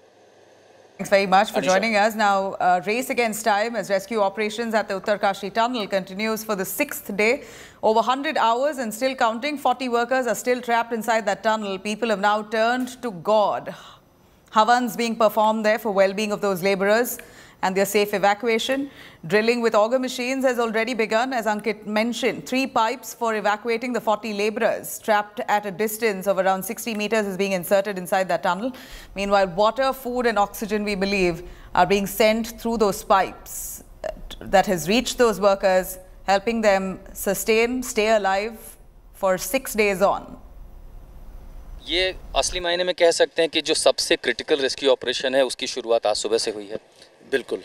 Thanks very much for Anisha. joining us. Now, uh, race against time as rescue operations at the Uttarkashi tunnel continues for the sixth day. Over 100 hours and still counting. 40 workers are still trapped inside that tunnel. People have now turned to God. Havans being performed there for well-being of those labourers and their safe evacuation. Drilling with auger machines has already begun, as Ankit mentioned. Three pipes for evacuating the 40 labourers trapped at a distance of around 60 metres is being inserted inside that tunnel. Meanwhile, water, food and oxygen, we believe, are being sent through those pipes that has reached those workers, helping them sustain, stay alive for six days on. ये असली मायने में कह सकते हैं कि जो सबसे क्रिटिकल रेस्क्यू ऑपरेशन है उसकी शुरुआत आज सुबह से हुई है बिल्कुल।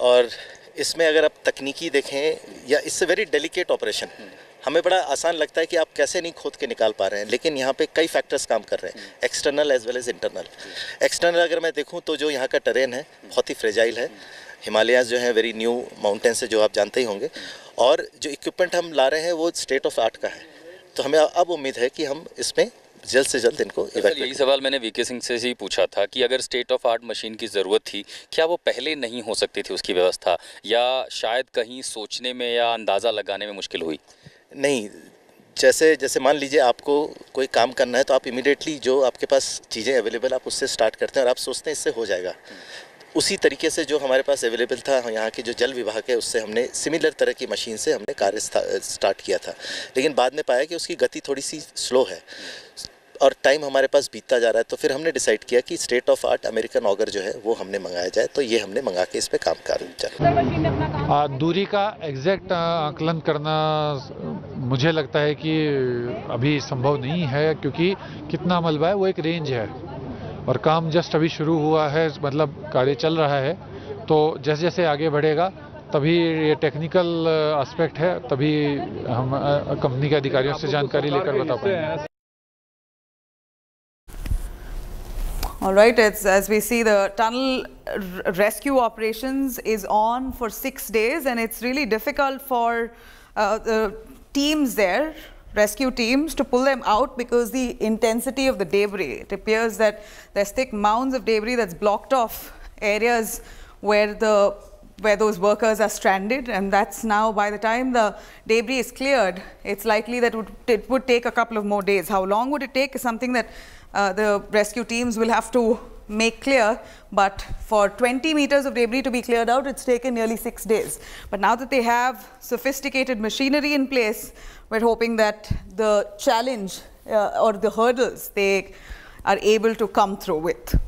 और इसमें अगर आप तकनीकी देखें या it's a very delicate operation हमें बड़ा आसान लगता है कि आप कैसे नहीं खोद के निकाल पा रहे हैं लेकिन यहाँ पे कई फैक्टर्स काम कर रहे हैं external as well as internal external अगर मैं देखूँ तो जो यहाँ का टेरेन है बहुत ही फ्रेजाइल है। हिमालयाज जो है वेरी न्यू माउंटेन्स है जो आप जानते ही होंगे। और जो इक्विपमेंट हम ला रहे हैं वो स्टेट ऑफ़ आर्ट का है। तो हमें अब उम्मीद है कि हम इसमें जल्द से जल्द इनको यही सवाल मैंने वीके सिंह से ही पूछा था कि अगर स्टेट ऑफ़ आर्ट मशीन की ज़रूरत थी क्या वो पहले नहीं हो सकती थी उसकी व्यवस्था? या शायद कहीं सोचने में या अंदाज़ा लगाने में मुश्किल हुई? नहीं जैसे जैसे मान लीजिए आपको कोई काम करना है तो आप इमिडिएटली जो आपके पास चीज़ें अवेलेबल आप उससे स्टार्ट करते हैं और आप सोचते हैं इससे हो जाएगा। उसी तरीके से जो हमारे पास अवेलेबल था यहाँ के जो जल विभाग है उससे हमने सिमिलर तरह की मशीन से हमने कार्य स्टार्ट किया था। लेकिन बाद में पाया कि उसकी गति थोड़ी सी स्लो है। और टाइम हमारे पास बीतता जा रहा है तो फिर हमने डिसाइड किया कि state of art American auger जो है वो हमने मंगाया जाए तो ये हमने मंगा के इस पर काम कर आ, दूरी का एग्जैक्ट आकलन करना मुझे लगता है कि अभी संभव नहीं है क्योंकि कितना मलबा है वो एक रेंज है। और काम जस्ट अभी शुरू हुआ है मतलब कार्य चल रहा है तो जैसे जैसे आगे बढ़ेगा तभी ये टेक्निकल एस्पेक्ट है तभी हम कंपनी के अधिकारियों से जानकारी लेकर बता पाएँगे। All right, it's, as we see, the tunnel rescue operations is on for six days, and it's really difficult for uh, the teams there, rescue teams, to pull them out because the intensity of the debris. It appears that there's thick mounds of debris that's blocked off areas where the where those workers are stranded and that's now by the time the debris is cleared it's likely that it would, it would take a couple of more days how long would it take is something that uh, the rescue teams will have to make clear but for 20 meters of debris to be cleared out it's taken nearly six days. But now that they have sophisticated machinery in place we're hoping that the challenge uh, or the hurdles they are able to come through with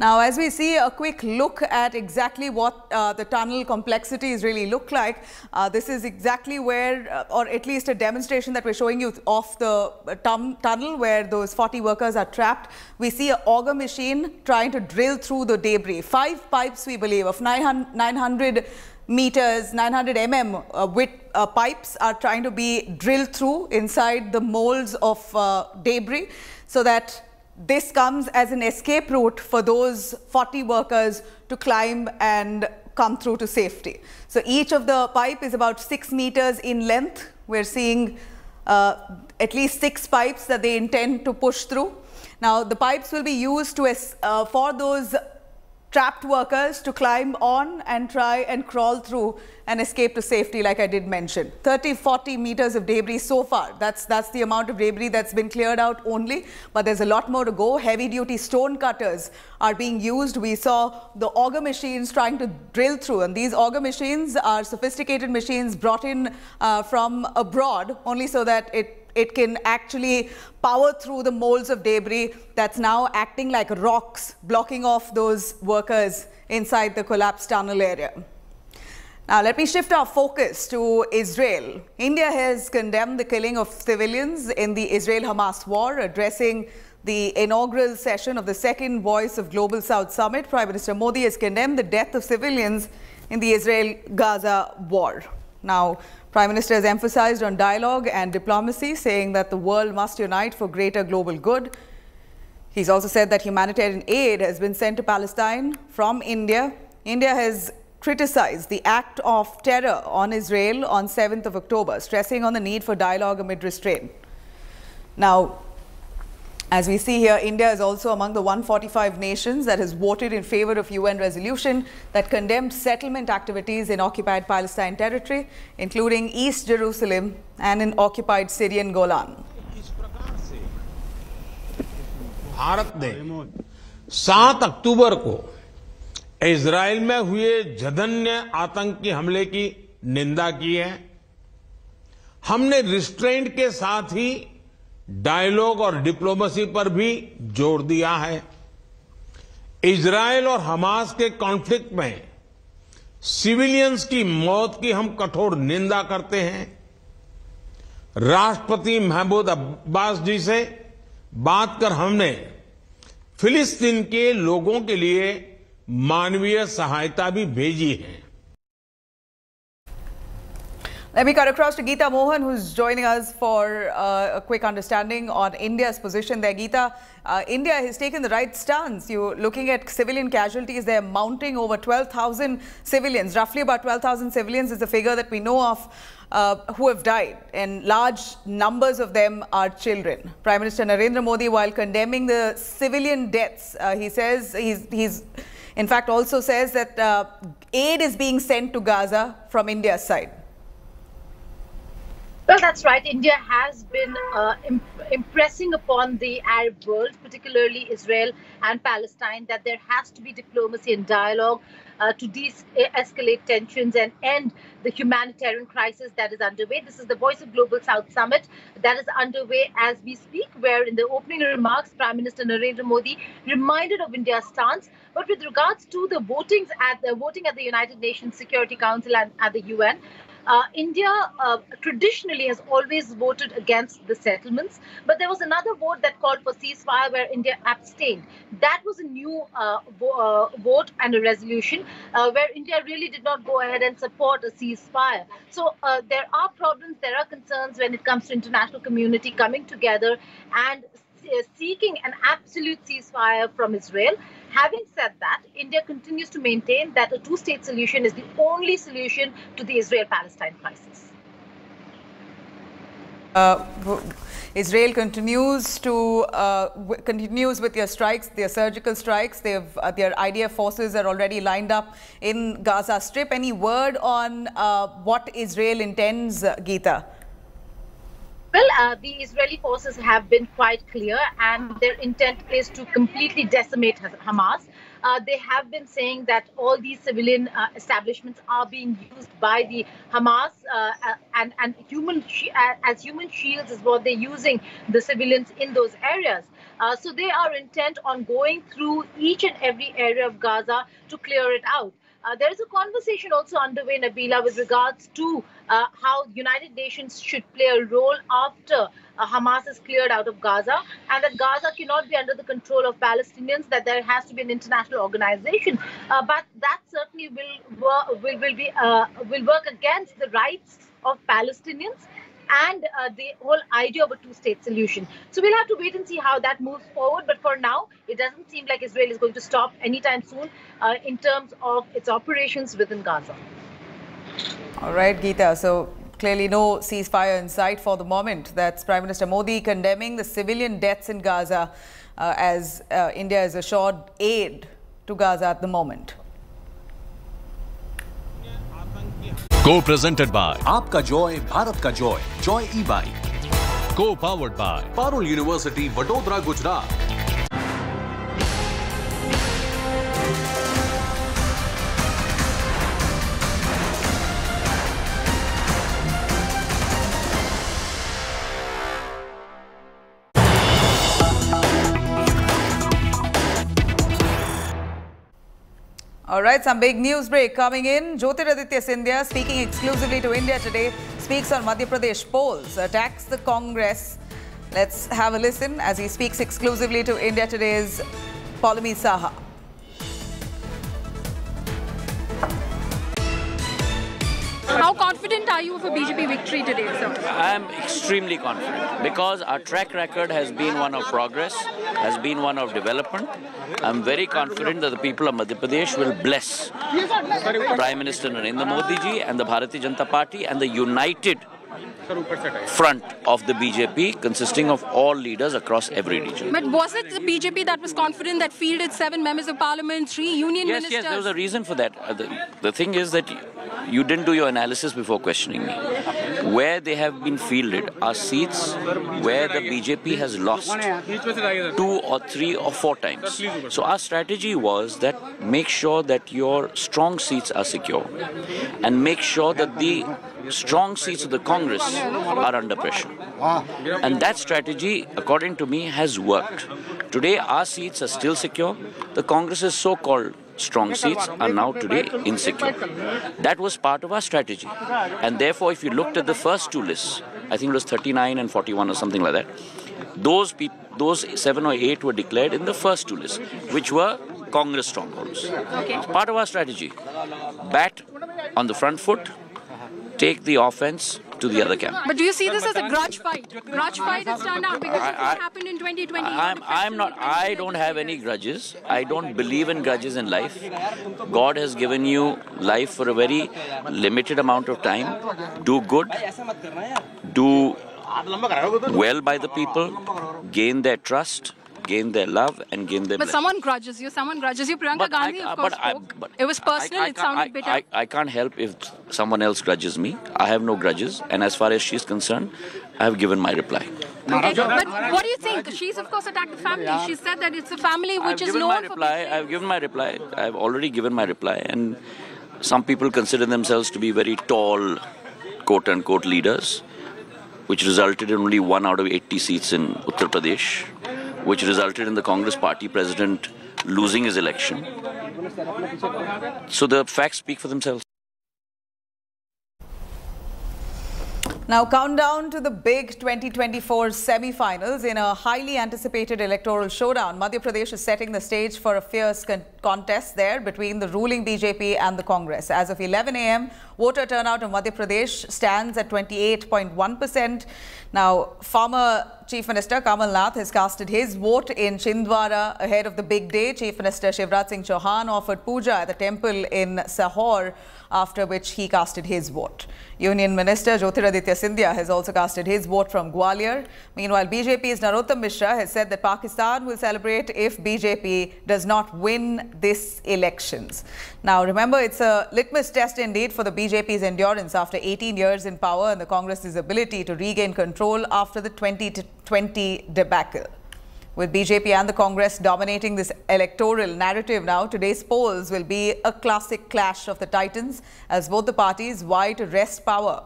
Now, as we see a quick look at exactly what uh, the tunnel complexities really look like, uh, this is exactly where, uh, or at least a demonstration that we're showing you of the tunnel where those 40 workers are trapped. We see an auger machine trying to drill through the debris. Five pipes, we believe, of 900 meters, 900 mm uh, width uh, pipes are trying to be drilled through inside the molds of uh, debris so that this comes as an escape route for those 40 workers to climb and come through to safety. So each of the pipe is about six meters in length. We're seeing uh, at least six pipes that they intend to push through. Now the pipes will be used to uh, for those trapped workers to climb on and try and crawl through and escape to safety like I did mention. 30, 40 meters of debris so far. That's, that's the amount of debris that's been cleared out only, but there's a lot more to go. Heavy duty stone cutters are being used. We saw the auger machines trying to drill through and these auger machines are sophisticated machines brought in uh, from abroad only so that it it can actually power through the molds of debris that's now acting like rocks, blocking off those workers inside the collapsed tunnel area. Now, let me shift our focus to Israel. India has condemned the killing of civilians in the Israel Hamas war, addressing the inaugural session of the second Voice of Global South Summit. Prime Minister Modi has condemned the death of civilians in the Israel Gaza war. Now, Prime Minister has emphasized on dialogue and diplomacy, saying that the world must unite for greater global good. He's also said that humanitarian aid has been sent to Palestine from India. India has criticized the act of terror on Israel on 7th of October, stressing on the need for dialogue amid restraint. Now, as we see here, India is also among the 145 nations that has voted in favor of UN resolution that condemned settlement activities in occupied Palestine territory, including East Jerusalem and in occupied Syrian Golan. Bharat ने 7 अक्टूबर को Israel में हुए जघन्य आतंकी हमले की निंदा की है हमने रिस्ट्रेंट के साथ ही डायलॉग और डिप्लोमेसी पर भी ज़ोर दिया है। इसराइल और हमास के कॉन्फ्लिक्ट में सिविलियंस की मौत की हम कठोर निंदा करते हैं। राष्ट्रपति महमूद अब्बास जी से बात कर हमने फिलिस्तीन के लोगों के लिए मानवीय सहायता भी भेजी है। Let me cut across to Geeta Mohan, who's joining us for uh, a quick understanding on India's position there. Geeta, uh, India has taken the right stance. You're looking at civilian casualties. They're mounting over 12,000 civilians. Roughly about 12,000 civilians is the figure that we know of uh, who have died, and large numbers of them are children. Prime Minister Narendra Modi, while condemning the civilian deaths, uh, he says he's, he's, in fact, also says that uh, aid is being sent to Gaza from India's side. Well, that's right. India has been uh, imp impressing upon the Arab world, particularly Israel and Palestine, that there has to be diplomacy and dialogue uh, to de-escalate tensions and end the humanitarian crisis that is underway. This is the Voice of Global South Summit that is underway as we speak, where in the opening remarks, Prime Minister Narendra Modi reminded of India's stance. But with regards to the votings at the voting at the United Nations Security Council and at the UN, uh, India uh, traditionally has always voted against the settlements, but there was another vote that called for ceasefire where India abstained. That was a new uh, vo vote and a resolution where India really did not go ahead and support a ceasefire. So there are problems, there are concerns when it comes to international community coming together and seeking an absolute ceasefire from Israel. Having said that, India continues to maintain that a two state solution is the only solution to the Israel Palestine crisis. Uh, Israel continues to uh, continues with their strikes, their surgical strikes. They've uh, their IDF forces are already lined up in Gaza Strip. Any word on uh, what Israel intends, Geeta? Well, uh, the Israeli forces have been quite clear, and their intent is to completely decimate Hamas. Uh, they have been saying that all these civilian uh, establishments are being used by the Hamas, uh, and and human as human shields is what they're using the civilians in those areas. Uh, so they are intent on going through each and every area of Gaza to clear it out. Uh, there is a conversation also underway, Nabila, with regards to uh, how United Nations should play a role after uh, Hamas is cleared out of Gaza, and that Gaza cannot be under the control of Palestinians. That there has to be an international organization, uh, but that certainly will will will be uh, will work against the rights of Palestinians and uh, the whole idea of a two-state solution. So we'll have to wait and see how that moves forward. But for now, it doesn't seem like Israel is going to stop anytime soon uh, in terms of its operations within Gaza. All right, Geeta. So clearly no ceasefire in sight for the moment. That's Prime Minister Modi condemning the civilian deaths in Gaza uh, as uh, India is assured aid to Gaza at the moment. Co presented by आपका Joy Bharat का Joy Joy e bike. Co powered by Parul University Vadodara Gujarat. All right, some big news break coming in. Jyotiraditya Scindia, speaking exclusively to India today, speaks on Madhya Pradesh polls, attacks the Congress. Let's have a listen as he speaks exclusively to India today's Paulomi Saha. How confident are you of a BJP victory today, sir? I am extremely confident because our track record has been one of progress, has been one of development. I'm very confident that the people of Madhya Pradesh will bless Prime Minister Narendra Modi ji and the Bharatiya Janata Party and the united front of the BJP consisting of all leaders across every region. But was it the BJP that was confident that fielded seven members of parliament, three union Yes, ministers? yes, there was a reason for that. Uh, the, the thing is that you didn't do your analysis before questioning me. Where they have been fielded are seats where the BJP has lost two or three or four times. So our strategy was that make sure that your strong seats are secure and make sure that the strong seats of the Congress are under pressure. And that strategy, according to me, has worked. Today, our seats are still secure. The Congress's so called strong seats are now today insecure. That was part of our strategy. And therefore, if you looked at the first two lists, I think it was 39 and 41 or something like that, those, peop- those seven or eight were declared in the first two lists, which were Congress strongholds. It's part of our strategy. Bat on the front foot, take the offense to the other camp. But do you see this as a grudge fight? Grudge fight has turned out because I- I- happened in 2020. I'm, I'm not, I don't have any grudges. I don't believe in grudges in life. God has given you life for a very limited amount of time. Do good, do well by the people, gain their trust, gain their love, and gain their But blessing. someone grudges you. Someone grudges you. Priyanka Gandhi, of course, I- spoke. it was personal. it sounded bitter. I, I can't help if someone else grudges me. I have no grudges. And as far as she's concerned, I have given my reply. Okay, But what do you think? She's, of course, attacked the family. She said that it's a family I've which is given my known for reply. I've given my reply. I've already given my reply. And some people consider themselves to be very tall, quote unquote, leaders, which resulted in only one out of 80 seats in Uttar Pradesh, which resulted in the Congress party president losing his election. So the facts speak for themselves. Now, countdown to the big 2024 semi-finals in a highly anticipated electoral showdown. Madhya Pradesh is setting the stage for a fierce con- contest there between the ruling BJP and the Congress. As of 11 a.m., voter turnout in Madhya Pradesh stands at 28.1%. Now, former Chief Minister Kamal Nath has casted his vote in Chhindwara ahead of the big day. Chief Minister Shivraj Singh Chouhan offered puja at the temple in Sehore, after which he casted his vote. Union Minister Jyotiraditya Scindia has also casted his vote from Gwalior. Meanwhile, BJP's Narottam Mishra has said that Pakistan will celebrate if BJP does not win this elections. Now, remember, it's a litmus test indeed for the BJP's endurance after 18 years in power and the Congress's ability to regain control after the 2020 debacle. With BJP and the Congress dominating this electoral narrative now, today's polls will be a classic clash of the titans as both the parties vie to wrest power.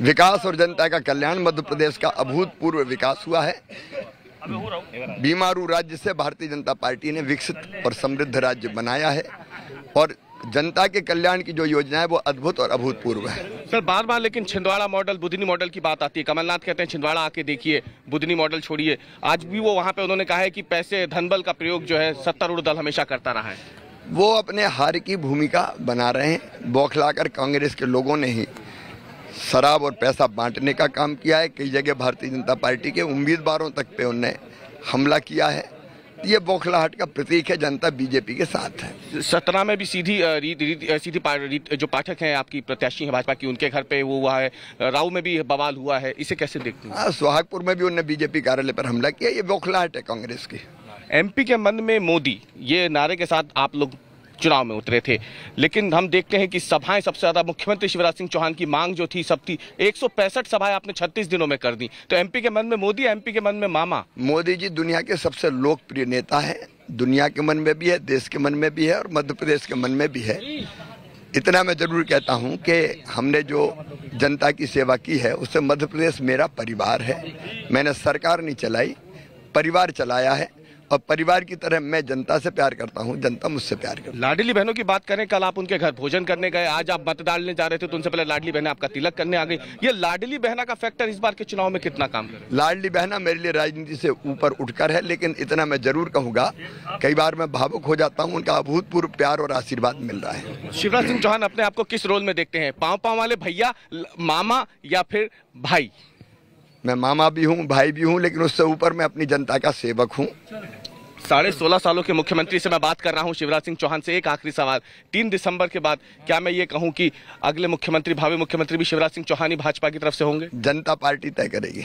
विकास और जनता का कल्याण मध्य प्रदेश का अभूतपूर्व विकास हुआ है बीमारू राज्य से भारतीय जनता पार्टी ने विकसित और समृद्ध राज्य बनाया है और जनता के कल्याण की जो योजना है वो अद्भुत और अभूतपूर्व है। सर बार बार लेकिन छिंदवाड़ा मॉडल बुधनी मॉडल की बात आती है। कमलनाथ कहते हैं छिंदवाड़ा आके देखिए बुधनी मॉडल छोड़िए। आज भी वो वहाँ पे उन्होंने कहा है कि पैसे धनबल का प्रयोग जो है सत्तारूढ़ दल हमेशा करता रहा है। वो अपने हार की भूमिका बना रहे हैं। बौखलाकर कांग्रेस के लोगों ने ही शराब और पैसा बांटने का काम किया है। कई जगह भारतीय जनता पार्टी के उम्मीदवारों तक पे उनने हमला किया है। ये बौखलाहट का प्रतीक है जनता बीजेपी के साथ है। सतना में भी सीधी रीत रीत सीधी पा- रीत जो पाठक हैं आपकी प्रत्याशी हैं भाजपा की उनके घर पे वो हुआ है राव में भी बवाल हुआ है इसे कैसे देखते हैं? हाँ, सुहागपुर में भी उन्होंने बीजेपी कार्यालय पर हमला किया ये बौखलाहट है कांग्रेस की। एमपी के मन में मोदी ये नारे के साथ आप लोग चुनाव में उतरे थे। लेकिन हम देखते हैं कि सभाएँ सबसे ज़्यादा, मुख्यमंत्री शिवराज सिंह चौहान की मांग जो थी, सब थी। एक सभाएँ आपने 36 दिनों में कर दी। तो एमपी के मन में मोदी, एमपी के मन में मामा? मोदी जी दुनिया के सबसे लोकप्रिय नेता है। दुनिया के मन में भी है, देश के मन में भी है और मध्य प्रदेश के मन में भी है। इतना मैं ज़रूर कहता हूँ कि हमने जो जनता की सेवा की है, उससे मध्य प्रदेश मेरा परिवार है। मैंने सरकार नहीं चलाई, परिवार चलाया है। और परिवार की तरह मैं जनता से प्यार करता हूँ जनता मुझसे प्यार करती लाडली बहनों की बात करें कल आप उनके घर भोजन करने गए आज आप मत डालने जा रहे थे तो उनसे पहले लाडली बहन आपका तिलक करने आ गई। ये लाडली बहना का फैक्टर इस बार के चुनाव में कितना काम कर लाडली बहना मेरे लिए राजनीति से ऊपर उठकर है लेकिन इतना मैं ज़रूर कहूँगा कई बार मैं भावुक हो जाता हूँ उनका अभूतपूर्व प्यार और आशीर्वाद मिल रहा है। शिवराज सिंह चौहान अपने आप को किस रोल में देखते हैं? पाँव पाँव वाले भैया मामा या फिर भाई? मैं मामा भी हूँ भाई भी हूँ लेकिन उससे ऊपर मैं अपनी जनता का सेवक हूँ। साढ़े सोलह सालों के मुख्यमंत्री से मैं बात कर रहा हूँ शिवराज सिंह चौहान से एक आखिरी सवाल। तीन दिसंबर के बाद क्या मैं ये कहूँ कि अगले मुख्यमंत्री भावी मुख्यमंत्री भी शिवराज सिंह चौहान ही भाजपा की तरफ़ से होंगे? जनता पार्टी तय करेगी।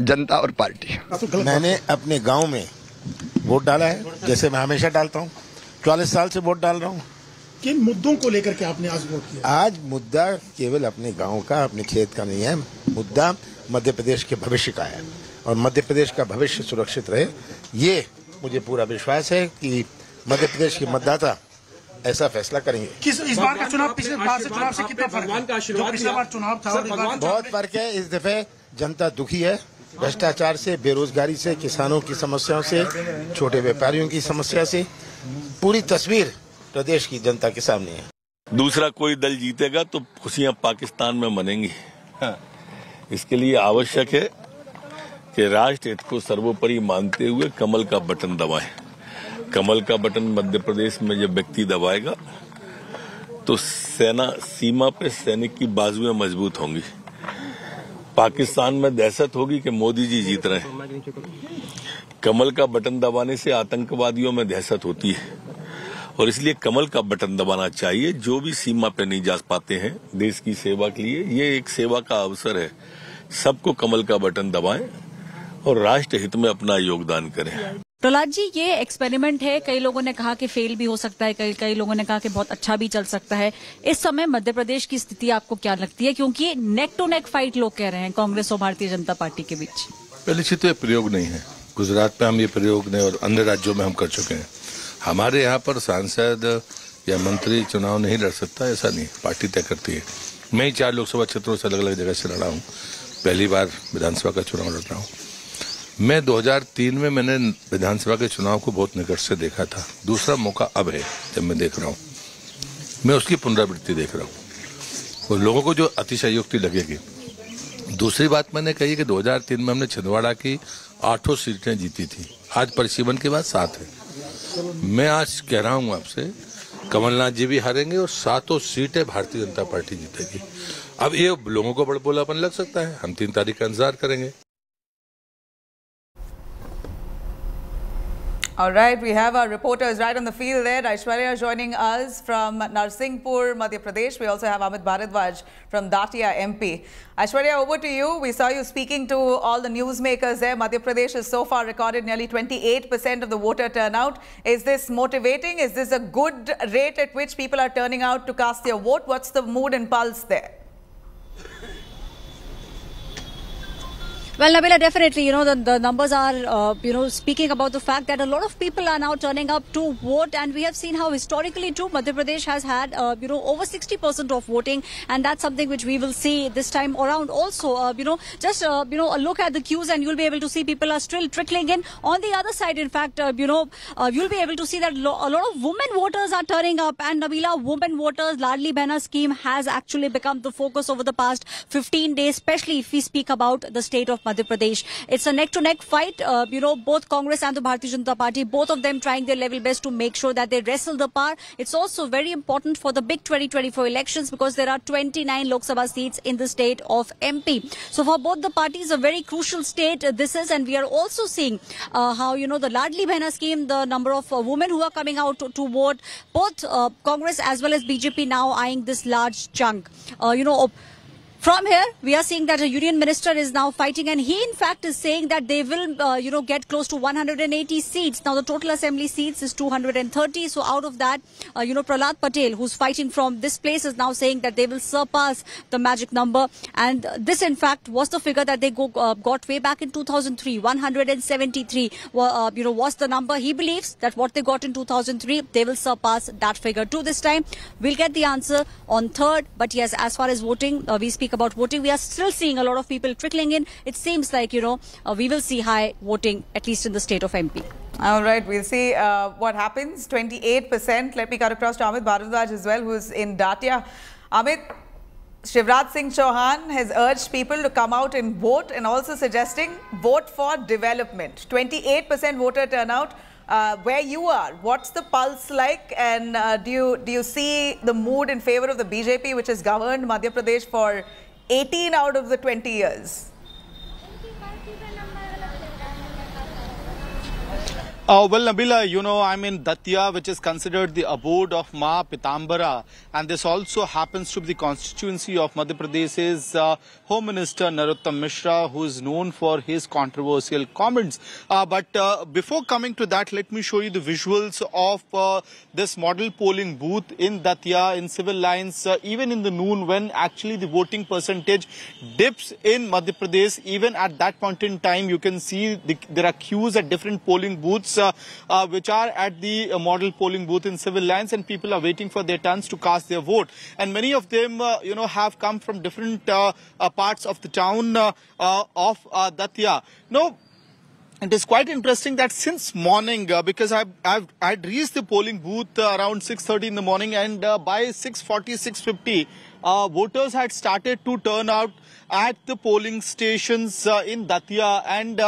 जनता और पार्टी। मैंने अपने गाँव में वोट डाला है जैसे मैं हमेशा डालता हूँ। चालीस साल से वोट डाल रहा हूँ। किन मुद्दों को लेकर के आपने आज वोट किया? आज मुद्दा केवल अपने गाँव का अपने खेत का नहीं है। मुद्दा मध्य प्रदेश के भविष्य का है। और मध्य प्रदेश का भविष्य सुरक्षित रहे। ये मुझे पूरा विश्वास है कि मध्य प्रदेश के मतदाता ऐसा फैसला करेंगे। किस इस बार का चुनाव पिछले बार से चुनाव से कितना फ़र्क है? जो पिछला बार चुनाव था और इस बार बहुत फ़र्क है इस दफे जनता दुखी है। भ्रष्टाचार से बेरोजगारी से किसानों की समस्याओं से छोटे व्यापारियों की समस्या से पूरी तस्वीर प्रदेश की जनता के सामने है। दूसरा कोई दल जीतेगा तो खुशियाँ पाकिस्तान में मनेंगी। इसके लिए आवश्यक है कि राष्ट्र हित को सर्वोपरि मानते हुए कमल का बटन दबाएँ। कमल का बटन मध्य प्रदेश में जब व्यक्ति दबाएगा तो सेना सीमा पे सैनिक की बाजुएँ मज़बूत होंगी। पाकिस्तान में दहशत होगी कि मोदी जी जीत रहे हैं। कमल का बटन दबाने से आतंकवादियों में दहशत होती है। और इसलिए कमल का बटन दबाना चाहिए, जो भी सीमा पे नहीं जा पाते हैं देश की सेवा के लिए। ये एक सेवा का अवसर है। सबको कमल का बटन दबाएँ। और राष्ट्र हित में अपना योगदान करें। प्रहलाद जी ये एक्सपेरिमेंट है। कई लोगों ने कहा कि फेल भी हो सकता है। कई कई लोगों ने कहा कि बहुत अच्छा भी चल सकता है। इस समय मध्य प्रदेश की स्थिति आपको क्या लगती है? क्योंकि नेक टू नेक फाइट लोग कह रहे हैं कांग्रेस और भारतीय जनता पार्टी के बीच। पहली चीज़ तो ये प्रयोग नहीं है। गुजरात में हम ये प्रयोग नहीं और अन्य राज्यों में हम कर चुके हैं। हमारे यहाँ पर सांसद या मंत्री चुनाव नहीं लड़ सकता ऐसा नहीं। पार्टी तय करती है। मैं ही चार लोकसभा क्षेत्रों से अलग अलग जगह से लड़ा हूँ। पहली बार विधानसभा का चुनाव लड़ रहा हूँ। मैं 2003 में मैंने विधानसभा के चुनाव को बहुत निकट से देखा था। दूसरा मौका अब है, जब मैं देख रहा हूँ। मैं उसकी पुनरावृत्ति देख रहा हूँ। और लोगों को जो अतिशयोक्ति लगेगी। दूसरी बात मैंने कही कि 2003 में हमने छिंदवाड़ा की आठों सीटें जीती थी। आज परिसीमन के बाद सात है। मैं आज कह रहा हूँ आपसे, कमलनाथ जी भी हारेंगे और सातों सीटें भारतीय जनता पार्टी जीतेगी। अब ये लोगों को बड़बोलापन लग सकता है। हम तीन तारीख का इंतज़ार करेंगे। All right, we have our reporters right on the field there. Aishwarya joining us from Narsinghpur, Madhya Pradesh. We also have Amit Bharadwaj from Datia MP. Aishwarya, over to you. We saw you speaking to all the newsmakers there. Madhya Pradesh has so far recorded nearly 28% of the voter turnout. Is this motivating? Is this a good rate at which people are turning out to cast their vote? What's the mood and pulse there? Well, Nabila, definitely, you know, the, the numbers are, uh, you know, speaking about the fact that a lot of people are now turning up to vote. And we have seen how historically, too, Madhya Pradesh has had, uh, you know, over 60% of voting. And that's something which we will see this time around. Also, uh, you know, just, uh, you know, a look at the queues and you'll be able to see people are still trickling in. On the other side, in fact, uh, you know, uh, you'll be able to see that lo- a lot of women voters are turning up. And Nabila, women voters, Ladli Behna scheme has actually become the focus over the past 15 days, especially if we speak about the state of Madhya Pradesh. It's a neck-to-neck fight. Uh, you know, both Congress and the Bharatiya Janata Party, both of them trying their level best to make sure that they wrestle the power. It's also very important for the big 2024 elections because there are 29 Lok Sabha seats in the state of MP. So for both the parties, a very crucial state this is, and we are also seeing uh, how you know the Ladli Behna scheme, the number of uh, women who are coming out to, to vote, both uh, Congress as well as BJP now eyeing this large chunk. Uh, you know. From here, we are seeing that a union minister is now fighting, and he, in fact, is saying that they will, uh, you know, get close to 180 seats. Now, the total assembly seats is 230. So, out of that, uh, you know, Prahlad Patel, who's fighting from this place, is now saying that they will surpass the magic number. And this, in fact, was the figure that they go, uh, got way back in 2003. 173, uh, you know, was the number. He believes that what they got in 2003, they will surpass that figure. To this time, we'll get the answer on third. But yes, as far as voting, uh, we speak about about voting. We are still seeing a lot of people trickling in. It seems like, you know, uh, we will see high voting, at least in the state of MP. All right, we'll see uh, what happens. 28%. Let me cut across to Amit Bharadwaj as well, who's in Datia. Amit, Shivraj Singh Chouhan has urged people to come out and vote and also suggesting vote for development. 28% voter turnout. Uh, where you are, what's the pulse like, and uh, do you do you see the mood in favor of the BJP, which has governed Madhya Pradesh for 18 out of the 20 years? Uh, well, Nabila, you know, I'm in Datia, which is considered the abode of Ma Pitambara, and this also happens to be the constituency of Madhya Pradesh's uh, Home Minister Narottam Mishra, who is known for his controversial comments. Uh, but uh, before coming to that, let me show you the visuals of uh, this model polling booth in Datia, in civil lines, uh, even in the noon when actually the voting percentage dips in Madhya Pradesh. Even at that point in time, you can see the, there are queues at different polling booths uh, uh, which are at the model polling booth in civil lines and people are waiting for their turns to cast their vote. And many of them, you know, have come from different parts of the town uh, uh, of uh, Datia. Now, it is quite interesting that since morning, uh, because I've, I've I'd reached the polling booth uh, around 6:30 in the morning, and uh, by 6:40, 6:50, uh, voters had started to turn out at the polling stations in Datia, and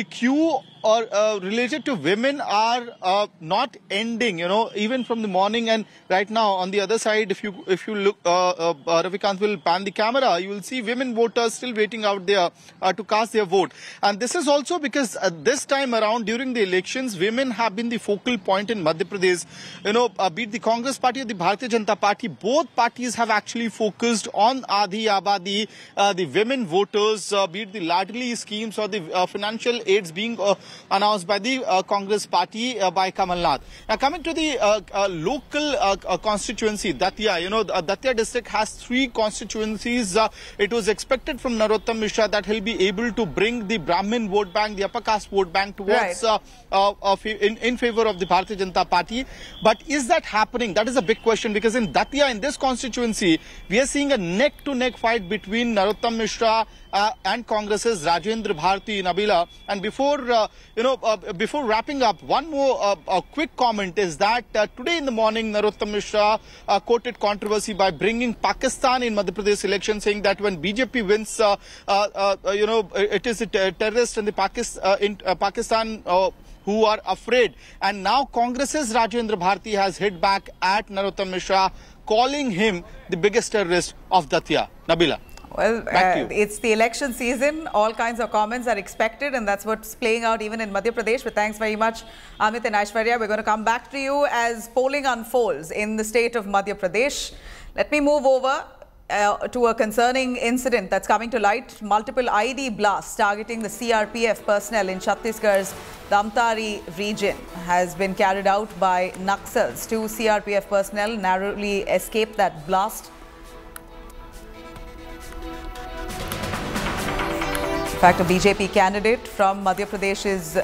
the queue or uh, related to women are uh, not ending. You know, even from the morning and right now on the other side, if you if you look, uh, uh, will pan the camera, you will see women voters still waiting out there uh, to cast their vote. And this is also because uh, this time around during the elections, women have been the focal point in Madhya Pradesh. You know, uh, be it the Congress party or the Bharatiya Janata party, both parties have actually focused on Adi Abadi, the women voters, be it the Ladli schemes or the financial aids being announced by the uh, Congress party uh, by Kamal Nath. Now coming to the uh, uh, local uh, uh, constituency, Datia, you know, uh, Datia district has three constituencies. Uh, it was expected from Narottam Mishra that he'll be able to bring the Brahmin vote bank, the upper caste vote bank towards Right. uh, uh, in, in favor of the Bharatiya Janata Party. But is that happening? That is a big question because in Datia, in this constituency, we are seeing a neck-to-neck fight between Narottam Mishra uh, and Congress's Rajendra Bharti Nabila. And before uh, you know, uh, before wrapping up, one more uh, quick comment is that uh, today in the morning, Narottam Mishra uh, quoted controversy by bringing Pakistan in Madhya Pradesh election, saying that when BJP wins, you know, it is a ter- terrorist in the Pakis- uh, in Pakistan. Who are afraid. And now Congress's Rajendra Bharti has hit back at Narottam Mishra, calling him the biggest terrorist of Datia. Nabila. Well, uh, it's the election season. All kinds of comments are expected, and that's what's playing out even in Madhya Pradesh. But thanks very much, Amit and Aishwarya. We're going to come back to you as polling unfolds in the state of Madhya Pradesh. Let me move over uh, to a concerning incident that's coming to light. Multiple IED blasts targeting the CRPF personnel in Chhattisgarh's Dhamtari region has been carried out by Naxals. Two CRPF personnel narrowly escaped that blast. In fact, a BJP candidate from Madhya Pradesh's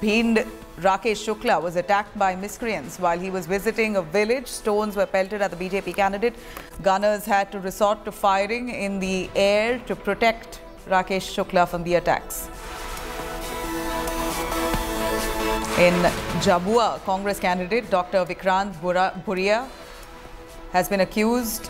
Bhind, Rakesh Shukla, was attacked by miscreants while he was visiting a village. Stones were pelted at the BJP candidate. Gunners had to resort to firing in the air to protect Rakesh Shukla from the attacks. In Jhabua, Congress candidate Dr. Vikrant Bhuria has been accused,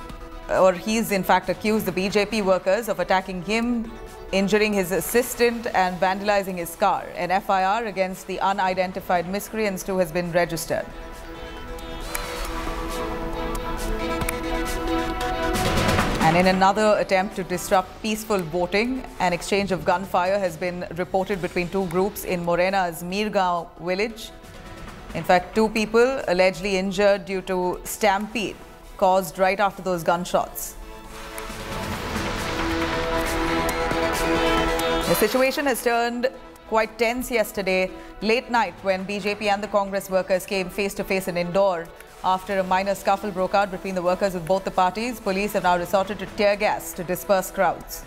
or he's in fact accused the BJP workers of attacking him, injuring his assistant, and vandalizing his car. An FIR against the unidentified miscreants too has been registered. And in another attempt to disrupt peaceful voting, an exchange of gunfire has been reported between two groups in Morena's Mirgaon village. In fact, two people allegedly injured due to stampede caused right after those gunshots. The situation has turned quite tense yesterday, late night, when BJP and the Congress workers came face to face in Indore. After a minor scuffle broke out between the workers of both the parties, police have now resorted to tear gas to disperse crowds.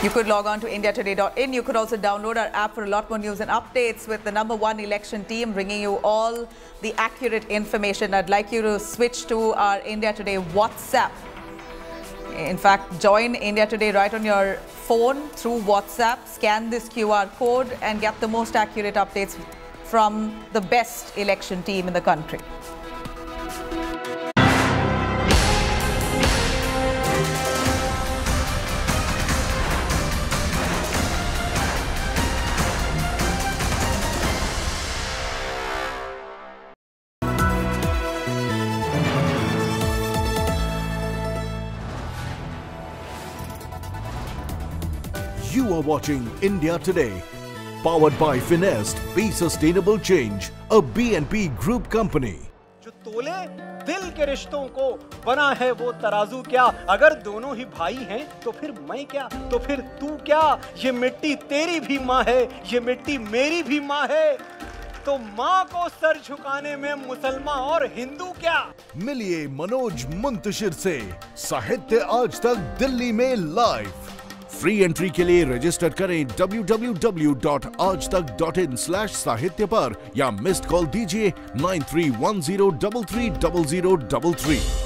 You could log on to indiatoday.in. You could also download our app for a lot more news and updates with the number one election team bringing you all the accurate information. I'd like you to switch to our India Today WhatsApp. In fact, join India Today right on your phone through WhatsApp. Scan this QR code and get the most accurate updates from the best election team in the country. You are watching India Today, powered by Finest, Be Sustainable Change, a BNP Group company. जो तोले दिल के रिश्तों को बना है वो तराजू क्या? अगर दोनों ही भाई हैं तो फिर मैं क्या? तो फिर तू क्या? ये मिट्टी तेरी भी माँ है ये मिट्टी मेरी भी माँ है। तो माँ को सर झुकाने में मुसलमान और हिंदू क्या? मिलिए मनोज मुंतशिर से साहित्य आज तक दिल्ली में लाइव फ्री एंट्री के लिए रजिस्टर करें www.aajtak.in/साहित्य पर या मिस्ड कॉल दीजिए 9310330033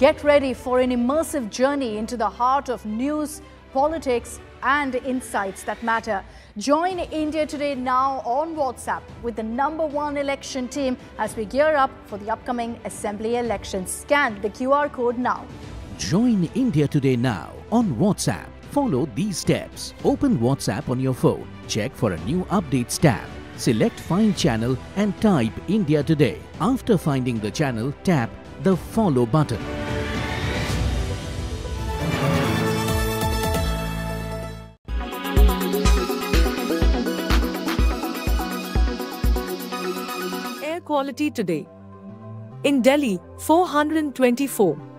Get ready for an immersive journey into the heart of news, politics, and insights that matter. Join India Today now on WhatsApp with the number one election team as we gear up for the upcoming assembly elections. Scan the QR code now. Join India Today now on WhatsApp. Follow these steps. Open WhatsApp on your phone. Check for a new updates tab. Select Find Channel and type India Today. After finding the channel, tap the Follow button. Air quality today. In Delhi, 424.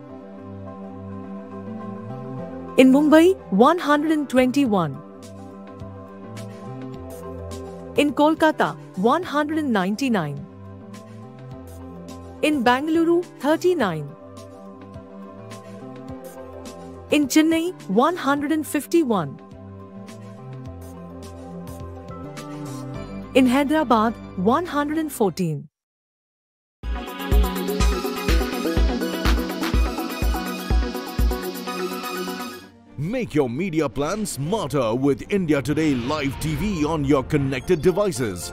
In Mumbai, 121. In Kolkata, 199. In Bangalore, 39. In Chennai, 151. In Hyderabad, 114. Make your media plan smarter with India Today Live TV on your connected devices.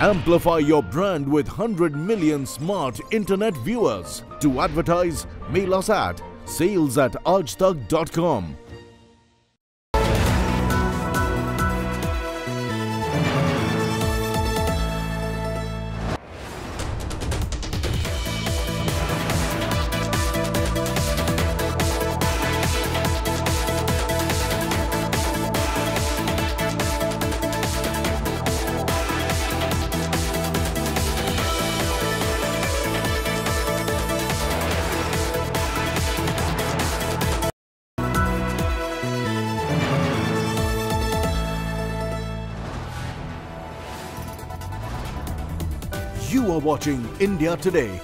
Amplify your brand with 100 million smart internet viewers. To advertise, mail us at sales at aajtak.com. watching India Today,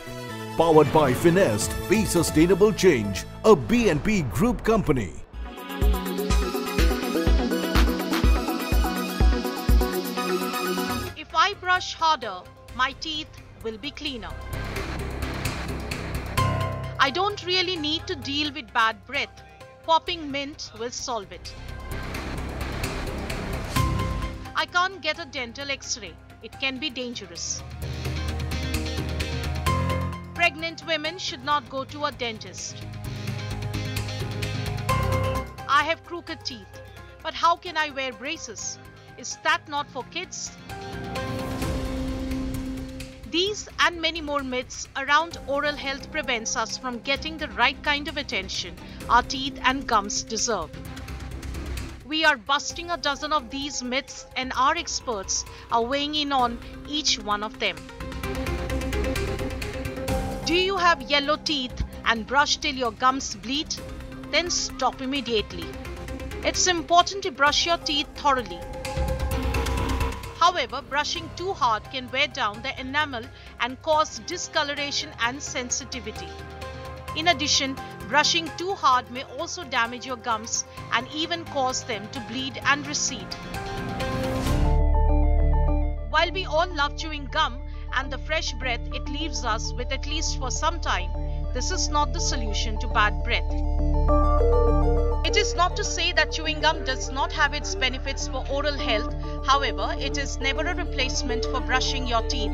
powered by Finest, Be Sustainable Change, a BNP Group company. If I brush harder, my teeth will be cleaner. I don't really need to deal with bad breath. Popping mint will solve it. I can't get a dental x ray, it can be dangerous. Pregnant women should not go to a dentist. I have crooked teeth, but how can I wear braces? Is that not for kids? These and many more myths around oral health prevents us from getting the right kind of attention our teeth and gums deserve. We are busting a dozen of these myths and our experts are weighing in on each one of them. Do you have yellow teeth and brush till your gums bleed? Then stop immediately. It's important to brush your teeth thoroughly. However, brushing too hard can wear down the enamel and cause discoloration and sensitivity. In addition, Brushing too hard may also damage your gums and even cause them to bleed and recede. While we all love chewing gum and the fresh breath it leaves us with at least for some time, this is not the solution to bad breath. It is not to say that chewing gum does not have its benefits for oral health, however, it is never a replacement for brushing your teeth.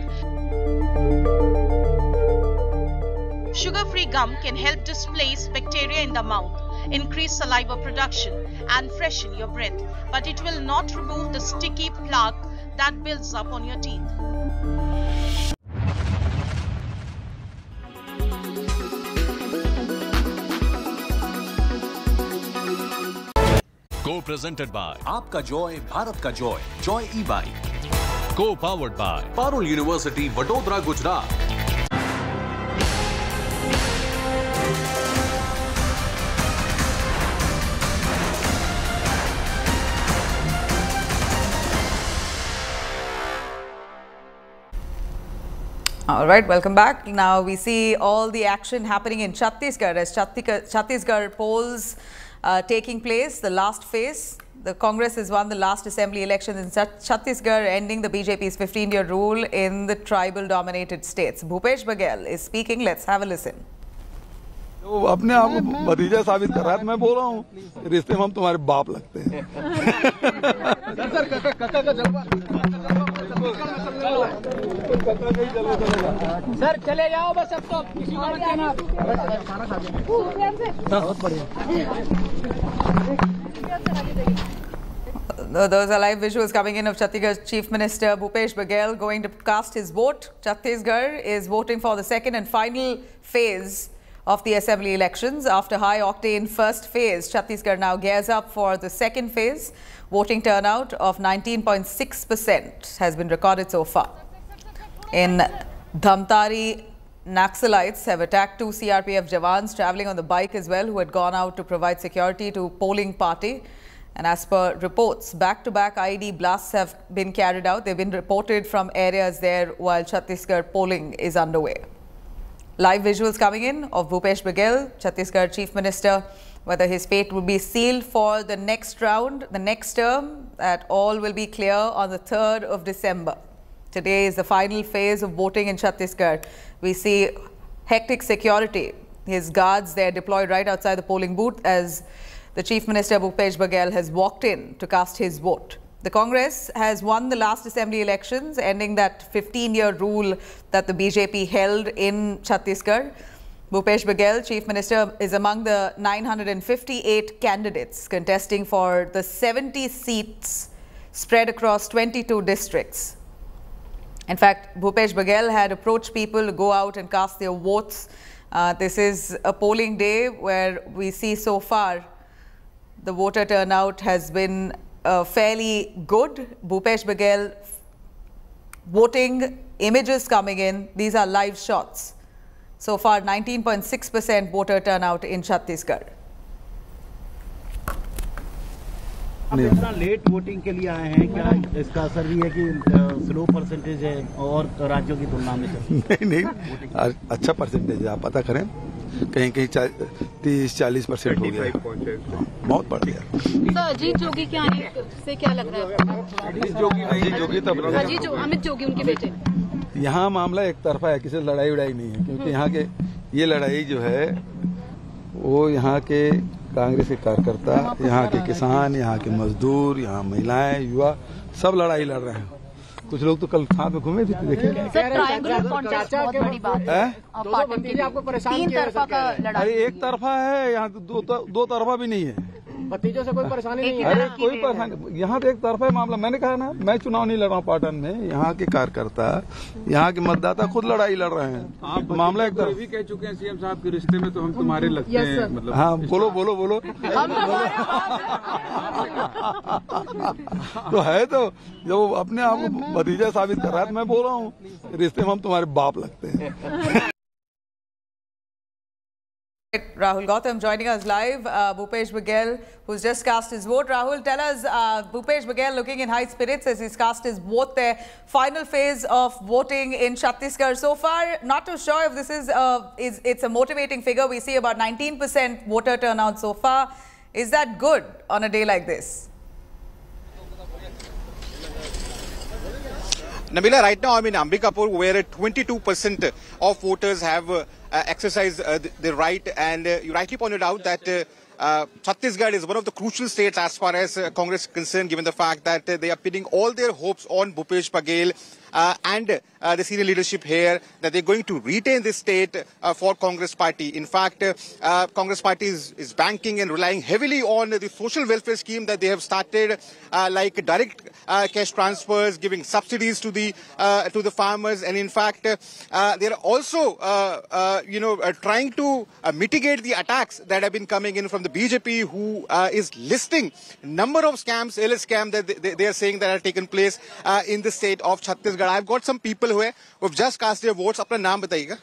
Sugar free gum can help displace bacteria in the mouth, increase saliva production, and freshen your breath, but it will not remove the sticky plaque that builds up on your teeth. Co presented by आपका Joy Bharat का Joy Joy e bike co powered by Parul University Vadodara Gujarat All right, welcome back. Now we see all the action happening in Chhattisgarh as Chhattisgarh polls uh, taking place, the last phase. The Congress has won the last assembly elections in Chhat- Chhattisgarh, ending the BJP's 15-year rule in the tribal-dominated states. Bhupesh Baghel is speaking. Let's have a listen. वो अपने आप को भतीजा साबित कर रहा है तो मैं बोल रहा हूँ रिश्ते में हम तुम्हारे बाप लगते हैं सर चले जाओ बस अब तो किसी बहुत बढ़िया Uh, Those are live visuals coming in of Chhattisgarh Chief Minister Bhupesh Baghel going to cast his vote. Chhattisgarh is voting for the second and final phase of the assembly elections. After high octane first phase, Chhattisgarh now gears up for the second phase. Voting turnout of 19.6% has been recorded so far. In Dhamtari, Naxalites have attacked two CRPF jawans traveling on the bike as well who had gone out to provide security to polling party. And as per reports, back-to-back IED blasts have been carried out. They've been reported from areas there while Chhattisgarh polling is underway. Live visuals coming in of Bhupesh Baghel, Chhattisgarh Chief Minister, whether his fate will be sealed for the next round, the next term, that all will be clear on the 3rd of December. Today is the final phase of voting in Chhattisgarh. We see hectic security. His guards, they're deployed right outside the polling booth as the Chief Minister Bhupesh Baghel has walked in to cast his vote. The Congress has won the last assembly elections, ending that 15-year rule that the BJP held in Chhattisgarh. Bhupesh Baghel, Chief Minister, is among the 958 candidates contesting for the 70 seats spread across 22 districts. In fact, Bhupesh Baghel had approached people to go out and cast their votes. Uh, this is a polling day where we see so far the voter turnout has been uh, fairly good. Bhupesh Baghel voting images coming in. These are live shots. So far, 19.6% voter turnout in Chhattisgarh. आप इतना late voting के लिए आए हैं क्या इसका असर भी है कि स्लो परसेंटेज है और राज्यों की तुलना में नहीं नहीं अच्छा परसेंटेज है आप पता करें कहीं कहीं तीस चालीस परसेंट हो गया। हाँ, बहुत बढ़ गया। अजीत जोगी क्या से क्या लग रहा है? अजीत जोगी अजीत जोगी तब अजीत जो अमित जोगी उनके बेटे। यहाँ मामला एक तरफा है किसी लड़ाई उड़ाई नहीं है क्योंकि यहाँ के ये लड़ाई जो है वो यहाँ के कांग्रेस के कार्यकर्ता यहाँ के किसान यहाँ के मजदूर यहाँ महिलाएँ युवा सब लड़ाई लड़ रहे हैं। कुछ लोग तो कल साथ में घूमे भी देखे। आपको परेशान अरे एक तरफा है यहाँ तो दो तरफा भी नहीं है। भतीजों से कोई परेशानी नहीं अरे है कोई परेशानी यहाँ तो एक तरफा है मामला। मैंने कहा ना मैं चुनाव नहीं लड़ रहा हूँ पाटन में। यहाँ के कार्यकर्ता यहाँ के मतदाता खुद लड़ाई लड़ रहे हैं। आप मामला एक तो तरफ़। भी कह चुके हैं सीएम साहब के रिश्ते में तो हम तुम्हारे लगते हैं मतलब। हाँ बोलो बोलो बोलो। तो है। तो जब अपने आप को भतीजा साबित कर रहा है तो मैं बोल रहा हूँ रिश्ते में हम तुम्हारे बाप लगते हैं। Rahul Gautam joining us live. Uh, Bhupesh Baghel, who's just cast his vote. Rahul, tell us, uh, Bhupesh Baghel looking in high spirits as he's cast his vote there. Final phase of voting in Chhattisgarh. So far, not too sure if this is, uh, is it's a motivating figure. We see about 19% voter turnout so far. Is that good on a day like this? Nabila, right now I'm in Ambikapur where 22% of voters have uh, uh, uh, the, the right and uh, you rightly pointed out that uh, Chhattisgarh is one of the crucial states as far as uh, Congress is concerned given the fact that uh, they are pinning all their hopes on Bhupesh Baghel and uh, the senior leadership here that they're going to retain this state uh, for Congress party. In fact, uh, uh, Congress party is, is banking and relying heavily on the social welfare scheme that they have started, uh, like direct uh, cash transfers, giving subsidies to the uh, to the farmers, and in fact, uh, uh, they're also uh, uh, you know uh, trying to uh, mitigate the attacks that have been coming in from the BJP, who uh, is listing number of scams, LS scam that they, they are saying that have taken place uh, in the state of Chhattisgarh. I've I got some people who've just cast your votes अपना नाम बताइएगा।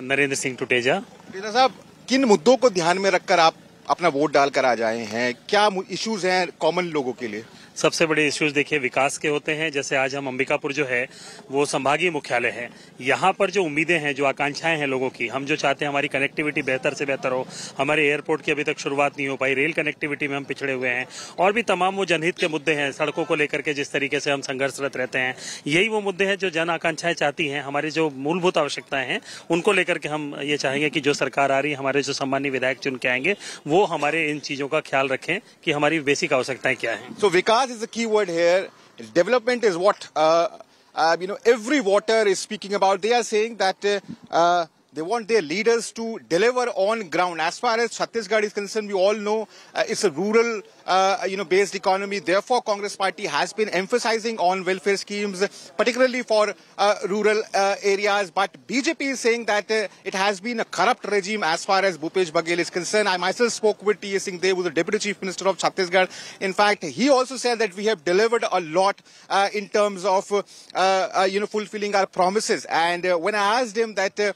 नरेंद्र सिंह टुटेजा। टुटेजा साहब किन मुद्दों को ध्यान में रखकर आप अपना वोट डालकर आ जाए हैं? क्या इश्यूज़ हैं कॉमन लोगों के लिए? सबसे बड़े इश्यूज़ देखिए, विकास के होते हैं। जैसे आज हम अंबिकापुर जो है, वो संभागीय मुख्यालय है। यहाँ पर जो उम्मीदें हैं, जो आकांक्षाएँ हैं लोगों की, हम जो चाहते हैं हमारी कनेक्टिविटी बेहतर से बेहतर हो। हमारे एयरपोर्ट की अभी तक शुरुआत नहीं हो पाई रेल कनेक्टिविटी में हम पिछड़े हुए हैं। और भी तमाम वो जनहित के मुद्दे हैं, सड़कों को लेकर के जिस तरीके से हम संघर्षरत रहते हैं। यही वो मुद्दे हैं जो जन आकांक्षाएँ चाहती हैं। हमारी जो मूलभूत आवश्यकताएँ हैं, उनको लेकर के हम ये चाहेंगे कि जो सरकार आ रही है, हमारे जो सम्मान्य विधायक चुन के आएँगे, वो हमारे इन चीज़ों का ख्याल रखें कि हमारी बेसिक आवश्यकताएँ क्या है। तो So Is the key word here. Development is what uh, uh, you know. Every voter is speaking about. They are saying that uh, uh, they want their leaders to deliver on ground. As far as Chhattisgarh is concerned, we all know uh, it's a rural, uh, you know, based economy. Therefore, Congress Party has been emphasizing on welfare schemes, particularly for uh, rural uh, areas. But BJP is saying that uh, it has been a corrupt regime as far as Bhupesh Baghel is concerned. I myself spoke with T.S. Singh Deo, who is the Deputy Chief Minister of Chhattisgarh. In fact, he also said that we have delivered a lot uh, in terms of, uh, you know, fulfilling our promises. And when I asked him that, that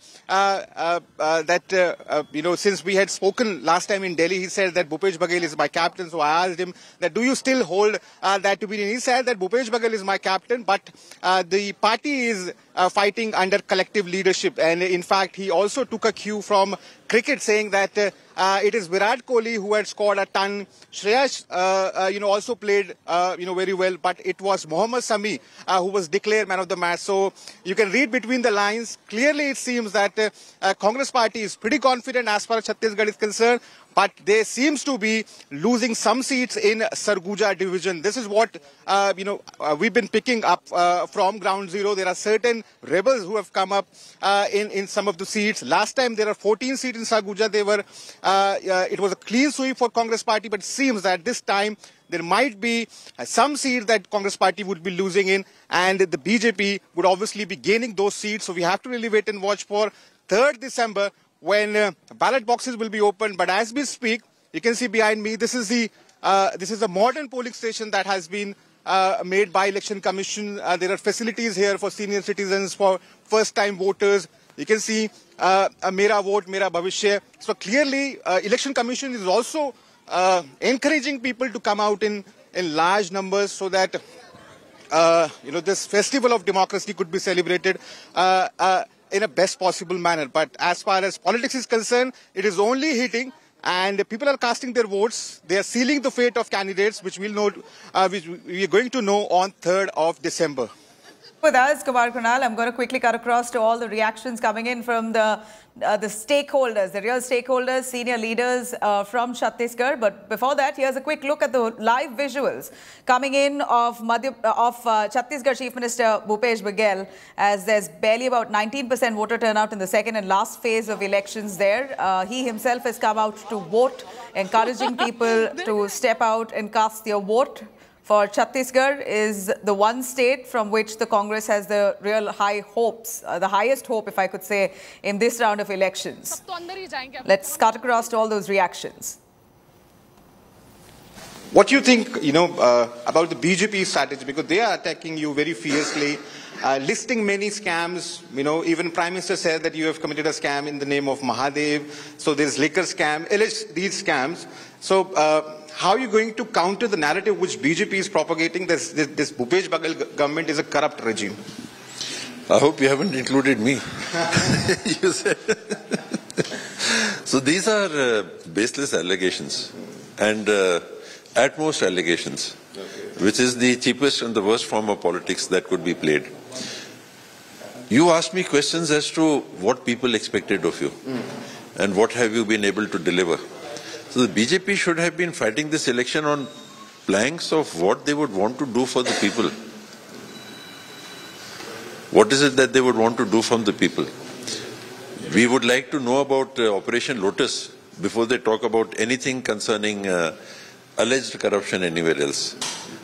you know, since we had spoken last time in Delhi, he said that Bhupesh Baghel is my captain. So I asked him that, do you still hold uh, that opinion? He said that Bhupesh Baghel is my captain, but uh, the party is uh, fighting under collective leadership. And in fact, he also took a cue from cricket, saying that uh, uh, it is Virat Kohli who had scored a ton. Shreyas, uh, you know, also played, you know, very well. But it was Mohammad Shami who was declared man of the match. So you can read between the lines. Clearly, it seems that Congress party is pretty confident as far as Chhattisgarh is concerned. But they seems to be losing some seats in Surguja division. This is what uh, you know uh, we've been picking up uh, from ground zero. There are certain rebels who have come up uh, in in some of the seats. Last time there are 14 seats in Surguja. They were uh, uh, it was a clean sweep for Congress party, but it seems that this time there might be some seats that Congress party would be losing in, and the BJP would obviously be gaining those seats. So we have to really wait and watch for 3rd December when uh, ballot boxes will be opened. But as we speak, you can see behind me, this is the uh, this is a modern polling station that has been uh, made by Election Commission. Uh, there are facilities here for senior citizens, for first-time voters. You can see uh, a Mera Vote, Mera Bhavishya. So clearly, uh, Election Commission is also uh, encouraging people to come out in, in large numbers so that you know this festival of democracy could be celebrated in a best possible manner. But as far as politics is concerned, it is only hitting. And people are casting their votes. They are sealing the fate of candidates, which we'll know, uh, which we are going to know on 3rd of December. With us, Kumar Kunal, I'm going to quickly cut across to all the reactions coming in from the uh, the stakeholders, the real stakeholders, senior leaders uh, from Chhattisgarh. But before that, here's a quick look at the live visuals coming in of Madhya, of uh, Chhattisgarh Chief Minister Bhupesh Baghel, as there's barely about 19% voter turnout in the second and last phase of elections there. Uh, he himself has come out to vote, encouraging people to step out and cast their vote for Chhattisgarh is the one state from which the Congress has the real high hopes, uh, the highest hope, if I could say, in this round of elections. Let's cut across to all those reactions. What do you think, you know, uh, about the BJP strategy? Because they are attacking you very fiercely. uh, listing many scams. You know, even Prime Minister said that you have committed a scam in the name of Mahadev. So there's liquor scam, alleged these scams. So uh, how are you going to counter the narrative which BJP is propagating? This, this, this Bhupesh Baghel government is a corrupt regime. I hope you haven't included me. you said. so these are uh, baseless allegations and uh, at most allegations, which is the cheapest and the worst form of politics that could be played. You asked me questions as to what people expected of you and what have you been able to deliver. So the BJP should have been fighting this election on planks of what they would want to do for the people. What is it that they would want to do from the people? We would like to know about uh, Operation Lotus before they talk about anything concerning uh, alleged corruption anywhere else.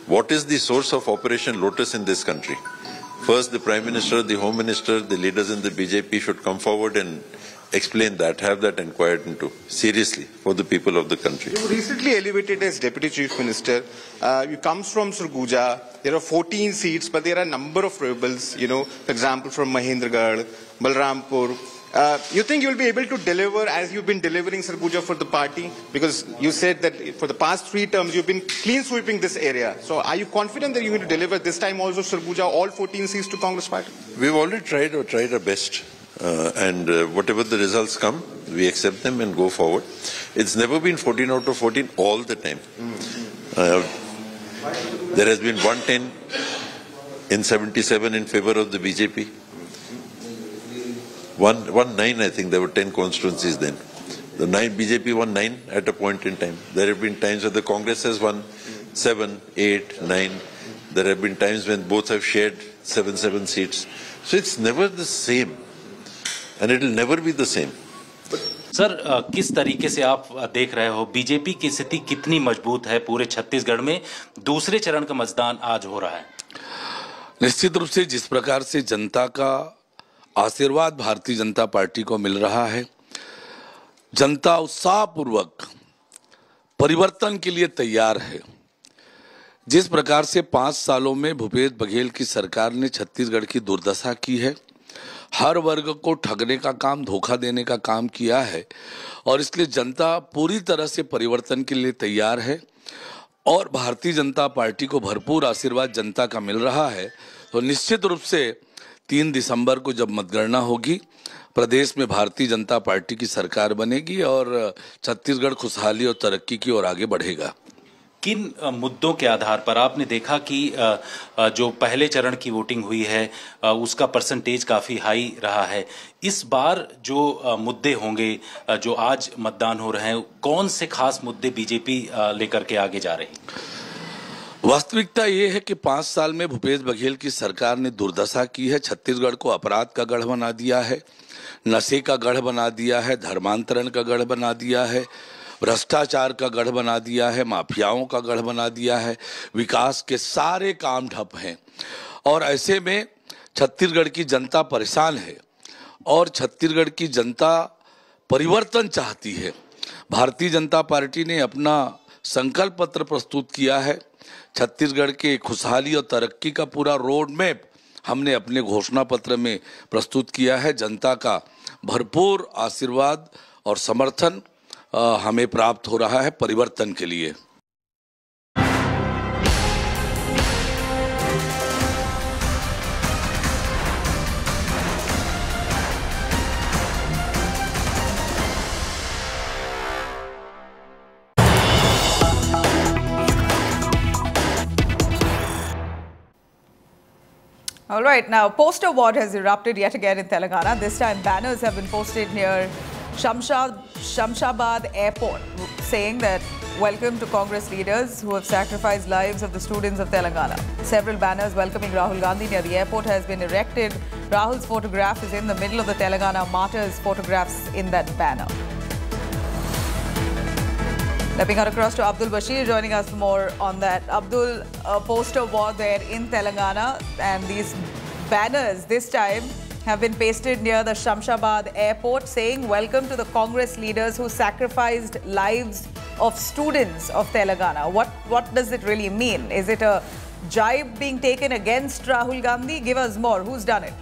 What is the source of Operation Lotus in this country? First, the Prime Minister, the Home Minister, the leaders in the BJP should come forward and explain that, have that inquired into seriously for the people of the country. You were recently elevated as Deputy Chief Minister. Uh, you comes from Surguja. There are 14 seats, but there are a number of rebels, you know, for example, from Mahendragarh, Balrampur. Uh, you think you'll be able to deliver as you've been delivering Surguja for the party? Because you said that for the past three terms you've been clean sweeping this area. So are you confident that you're going to deliver this time also Surguja all 14 seats to Congress party? We've already tried or tried our best. Uh, and uh, whatever the results come, we accept them and go forward. It's never been 14 out of 14 all the time. Uh, there has been 110 in 77 in favor of the BJP. One, one nine, I think there were 10 constituencies then. The nine BJP won nine at a point in time. There have been times when the Congress has won seven, eight, nine. There have been times when both have shared seven, seven seats. So it's never the same. And it will never be the same. Sir किस तरीके से आप देख रहे हो? BJP की स्थिति कितनी मज़बूत है पूरे छत्तीसगढ़ में? दूसरे चरण का मतदान आज हो रहा है। निश्चित रूप से जिस प्रकार से जनता का आशीर्वाद भारतीय जनता पार्टी को मिल रहा है जनता उत्साहपूर्वक परिवर्तन के लिए तैयार है। जिस प्रकार से पाँच सालों में भूपेश बघेल की सरकार ने छत्तीसगढ़ की दुर्दशा की है हर वर्ग को ठगने का काम, धोखा देने का काम किया है और इसलिए जनता पूरी तरह से परिवर्तन के लिए तैयार है और भारतीय जनता पार्टी को भरपूर आशीर्वाद जनता का मिल रहा है। तो निश्चित रूप से तीन दिसंबर को जब मतगणना होगी, प्रदेश में भारतीय जनता पार्टी की सरकार बनेगी और छत्तीसगढ़ खुशहाली और तरक्की की ओर आगे बढ़ेगा। किन मुद्दों के आधार पर? आपने देखा कि जो पहले चरण की वोटिंग हुई है उसका परसेंटेज काफ़ी हाई रहा है। इस बार जो मुद्दे होंगे जो आज मतदान हो रहे हैं, कौन से खास मुद्दे बीजेपी लेकर के आगे जा रही वास्तविकता ये है कि पाँच साल में भूपेश बघेल की सरकार ने दुर्दशा की है। छत्तीसगढ़ को अपराध का गढ़ बना दिया है, नशे का गढ़ बना दिया है, धर्मांतरण का गढ़ बना दिया है। भ्रष्टाचार का गढ़ बना दिया है, माफियाओं का गढ़ बना दिया है, विकास के सारे काम ठप हैं। और ऐसे में छत्तीसगढ़ की जनता परेशान है और छत्तीसगढ़ की जनता परिवर्तन चाहती है। भारतीय जनता पार्टी ने अपना संकल्प पत्र प्रस्तुत किया है। छत्तीसगढ़ के खुशहाली और तरक्की का पूरा रोड मैप हमने अपने घोषणा पत्र में प्रस्तुत किया है। जनता का भरपूर आशीर्वाद और समर्थन हमें प्राप्त हो रहा है परिवर्तन के लिए All right, now poster war has erupted yet again in Telangana. This time banners have been posted near Shamshad, Shamshabad Airport saying that welcome to Congress leaders who have sacrificed lives of the students of Telangana. Several banners welcoming Rahul Gandhi near the airport has been erected. Rahul's photograph is in the middle of the Telangana martyrs photographs in that banner. Stepping out across to Abdul Bashir, joining us for more on that. Abdul, a poster war there in Telangana, and these banners this time have been pasted near the Shamshabad airport saying, Welcome to the Congress leaders who sacrificed lives of students of Telangana. What, what does it really mean? Is it a jibe being taken against Rahul Gandhi? Give us more. Who's done it?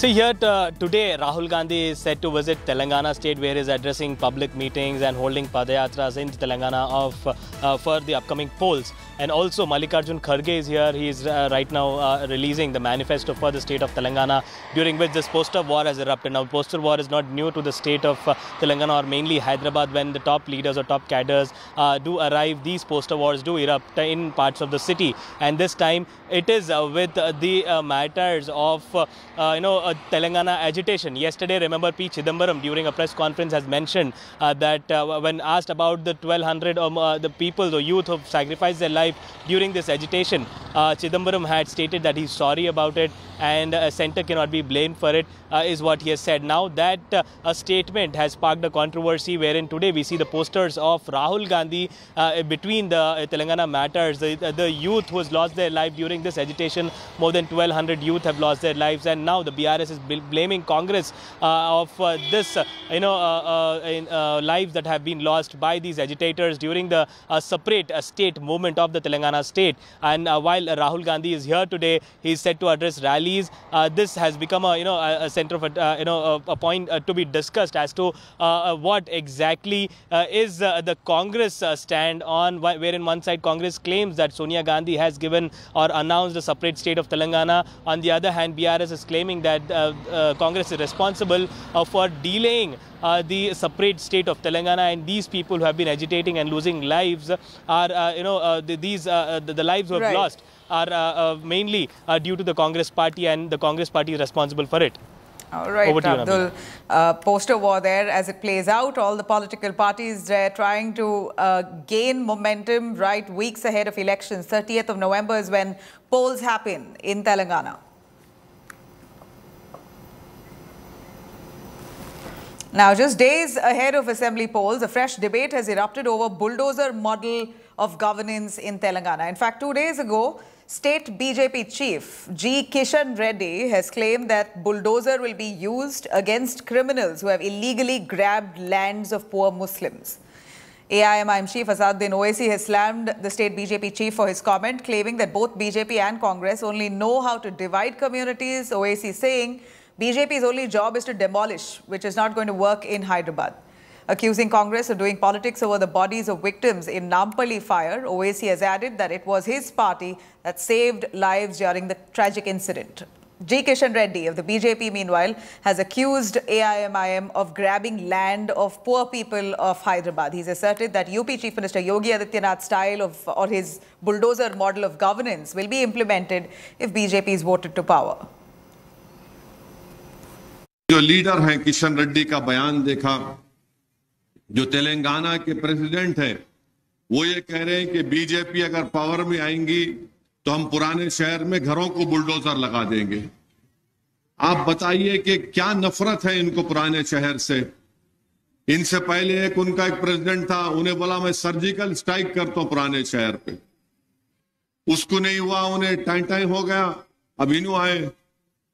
See here uh, today, Rahul Gandhi is set to visit Telangana state where he is addressing public meetings and holding padayatras in Telangana of, uh, for the upcoming polls. And also Mallikarjun Kharge is here. He is uh, right now uh, releasing the manifesto for the state of Telangana during which this poster war has erupted. Now poster war is not new to the state of uh, Telangana or mainly Hyderabad when the top leaders or top cadres uh, do arrive. These poster wars do erupt in parts of the city. And this time it is uh, with uh, the uh, matters of, you know, Telangana agitation. Yesterday, remember P. Chidambaram during a press conference has mentioned uh, that uh, when asked about the 1200 um, uh, the people, the youth who sacrificed their life during this agitation, Chidambaram had stated that he's sorry about it and a center cannot be blamed for it, is what he has said. Now that a statement has sparked a controversy wherein today we see the posters of Rahul Gandhi between the Telangana matters, the, the youth who has lost their life during this agitation, more than 1200 youth have lost their lives and now the BRS is blaming Congress uh, of uh, this, uh, you know, uh, uh, in, uh, lives that have been lost by these agitators during the separate state movement of the Telangana state. And while Rahul Gandhi is here today, he is set to address rallies. this has become a, you know, a, a center of, a, you know, a, point to be discussed as to what exactly is the Congress stand on, wherein one side Congress claims that Sonia Gandhi has given or announced a separate state of Telangana. On the other hand, BRS is claiming that uh, uh, Congress is responsible uh, for delaying uh, the separate state of Telangana and these people who have been agitating and losing lives are, uh, you know, uh, the, these, the, the, lives who have right. lost are mainly due to the Congress party and the Congress party is responsible for it. All right, Over Abdul. Uh, poster war there as it plays out. All the political parties there trying to uh, gain momentum right weeks ahead of elections. 30th of November is when polls happen in Telangana. Now, just days ahead of assembly polls, a fresh debate has erupted over bulldozer model of governance in Telangana. In fact, two days ago, State BJP chief G. Kishan Reddy has claimed that bulldozer will be used against criminals who have illegally grabbed lands of poor Muslims. AIMIM chief Asaduddin Owaisi has slammed the state BJP chief for his comment, claiming that both BJP and Congress only know how to divide communities. Owaisi saying BJP's only job is to demolish, which is not going to work in Hyderabad accusing Congress of doing politics over the bodies of victims in Nampally fire. Owaisi has added that it was his party that saved lives during the tragic incident. G. Kishan Reddy of the BJP, meanwhile, has accused AIMIM of grabbing land of poor people of Hyderabad. He's asserted that UP Chief Minister Yogi Adityanath's style of or his bulldozer model of governance will be implemented if BJP is voted to power. जो leader हैं किशन रेड्डी का बयान देखा जो तेलंगाना के president हैं, वो ये कह रहे हैं कि बीजेपी अगर पावर में आएँगी तो हम पुराने शहर में घरों को बुलडोजर लगा देंगे। आप बताइए कि क्या नफरत है इनको पुराने शहर से? इनसे पहले एक उनका एक प्रेसिडेंट था, उन्हें बोला, मैं सर्जिकल स्ट्राइक करता हूँ पुराने शहर पे। उसको नहीं हुआ, उन्हें टाइम टाइम हो गया, अब इनू आए।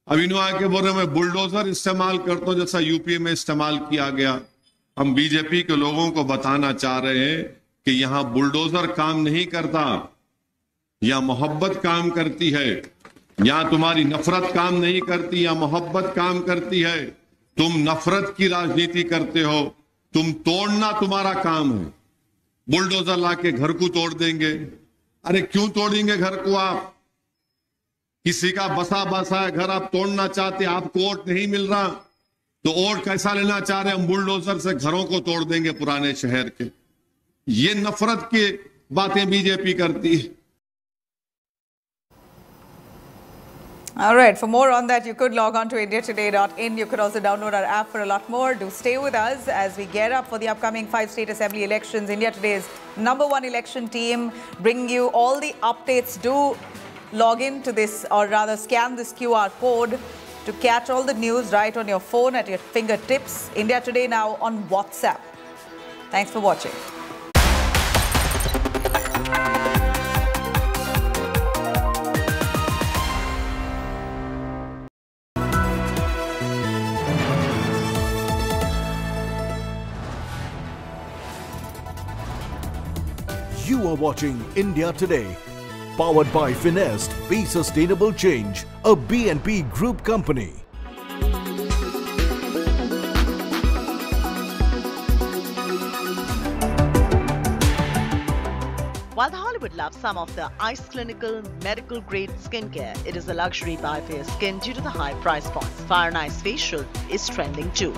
अब इन्हों आके बोल रहे मैं बुलडोजर इस्तेमाल करता हूँ, जैसा यूपी में इस्तेमाल किया गया। हम बीजेपी के लोगों को बताना चाह रहे हैं कि यहाँ बुलडोजर काम नहीं करता, या मोहब्बत काम करती है, या तुम्हारी नफरत काम नहीं करती, या मोहब्बत काम करती है, तुम नफरत की राजनीति करते हो, तुम तोड़ना तुम्हारा काम है। बुलडोजर लाके घर को तोड़ देंगे। अरे क्यों तोड़ेंगे घर को आप? किसी का बसा बसा है घर, आप तोड़ना चाहते आपको वोट नहीं मिल रहा। तो वोट कैसा लेना चाह रहे हम बुलडोजर से घरों को तोड़ देंगे पुराने शहर के ये नफरत की बातें बीजेपी करती है All right, for more on that, you could log on to indiatoday.in. You could also download our app for a lot more. Do stay with us as we gear up for the upcoming five state assembly elections. India Today's number one election team bringing you all the updates. Do log in to this or rather scan this QR code to catch all the news right on your phone at your fingertips. India Today now on WhatsApp. Thanks for watching. You are watching India Today. Powered by Finest, Be Sustainable Change, a BNP Group company. While the Hollywood loves some of the ice clinical medical grade skincare, it is a luxury buy for your skin due to the high price points. Fire and Ice Facial is trending too.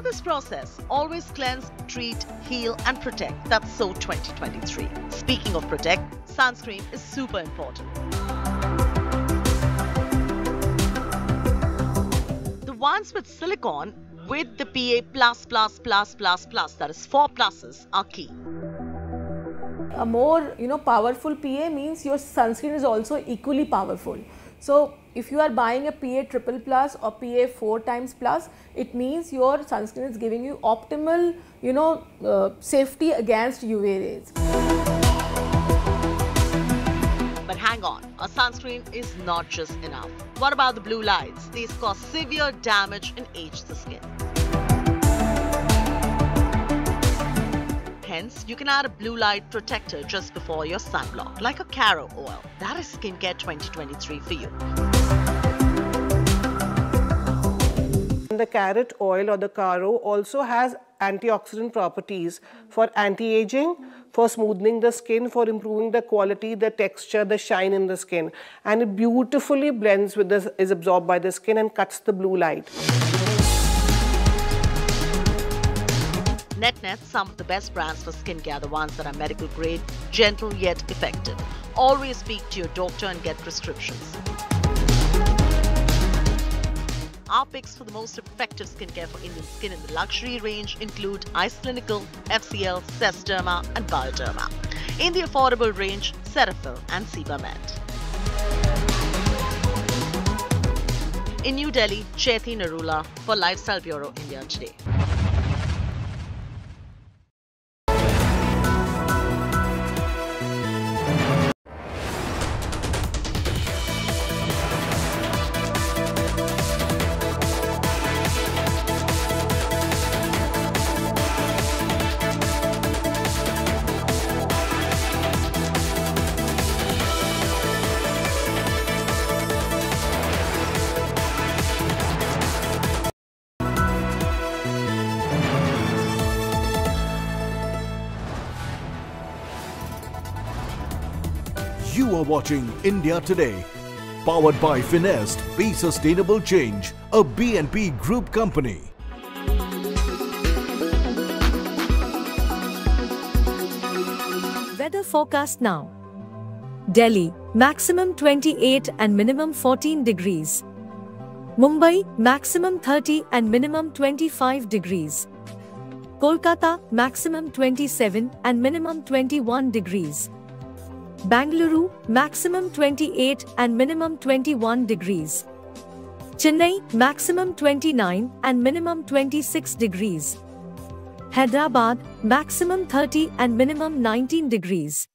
Follow this process. Always cleanse, treat, heal, and protect. That's so 2023. Speaking of protect, sunscreen is super important. The ones with silicone with the PA plus plus plus plus plus, that is four pluses, are key. a more you know powerful PA means your sunscreen is also equally powerful. So if you are buying a PA triple plus or PA four times plus, it means your sunscreen is giving you optimal you know uh, safety against UV rays. But hang on, a sunscreen is not just enough. What about the blue lights? These cause severe damage and age the skin. Hence, you can add a blue light protector just before your sunblock, like a Caro oil. That is Skincare 2023 for you. The carrot oil or the Caro also has antioxidant properties for anti-aging, for smoothing the skin, for improving the quality, the texture, the shine in the skin. And it beautifully blends with this, is absorbed by the skin and cuts the blue light. Net net, some of the best brands for skincare are the ones that are medical grade, gentle yet effective. Always speak to your doctor and get prescriptions. Our picks for the most effective skincare for Indian skin in the luxury range include iS Clinical, FCL, Sesderma, and Bioderma. In the affordable range, Cetaphil and Sebamed. In New Delhi, Chethi Narula for Lifestyle Bureau India Today. Are watching India Today. Powered by Finest, Be Sustainable Change, a BNP Group company. Weather forecast now. Delhi, maximum 28 and minimum 14 degrees. Mumbai, maximum 30 and minimum 25 degrees. Kolkata, maximum 27 and minimum 21 degrees. Bangalore, maximum 28 and minimum 21 degrees. Chennai, maximum 29 and minimum 26 degrees. Hyderabad, maximum 30 and minimum 19 degrees.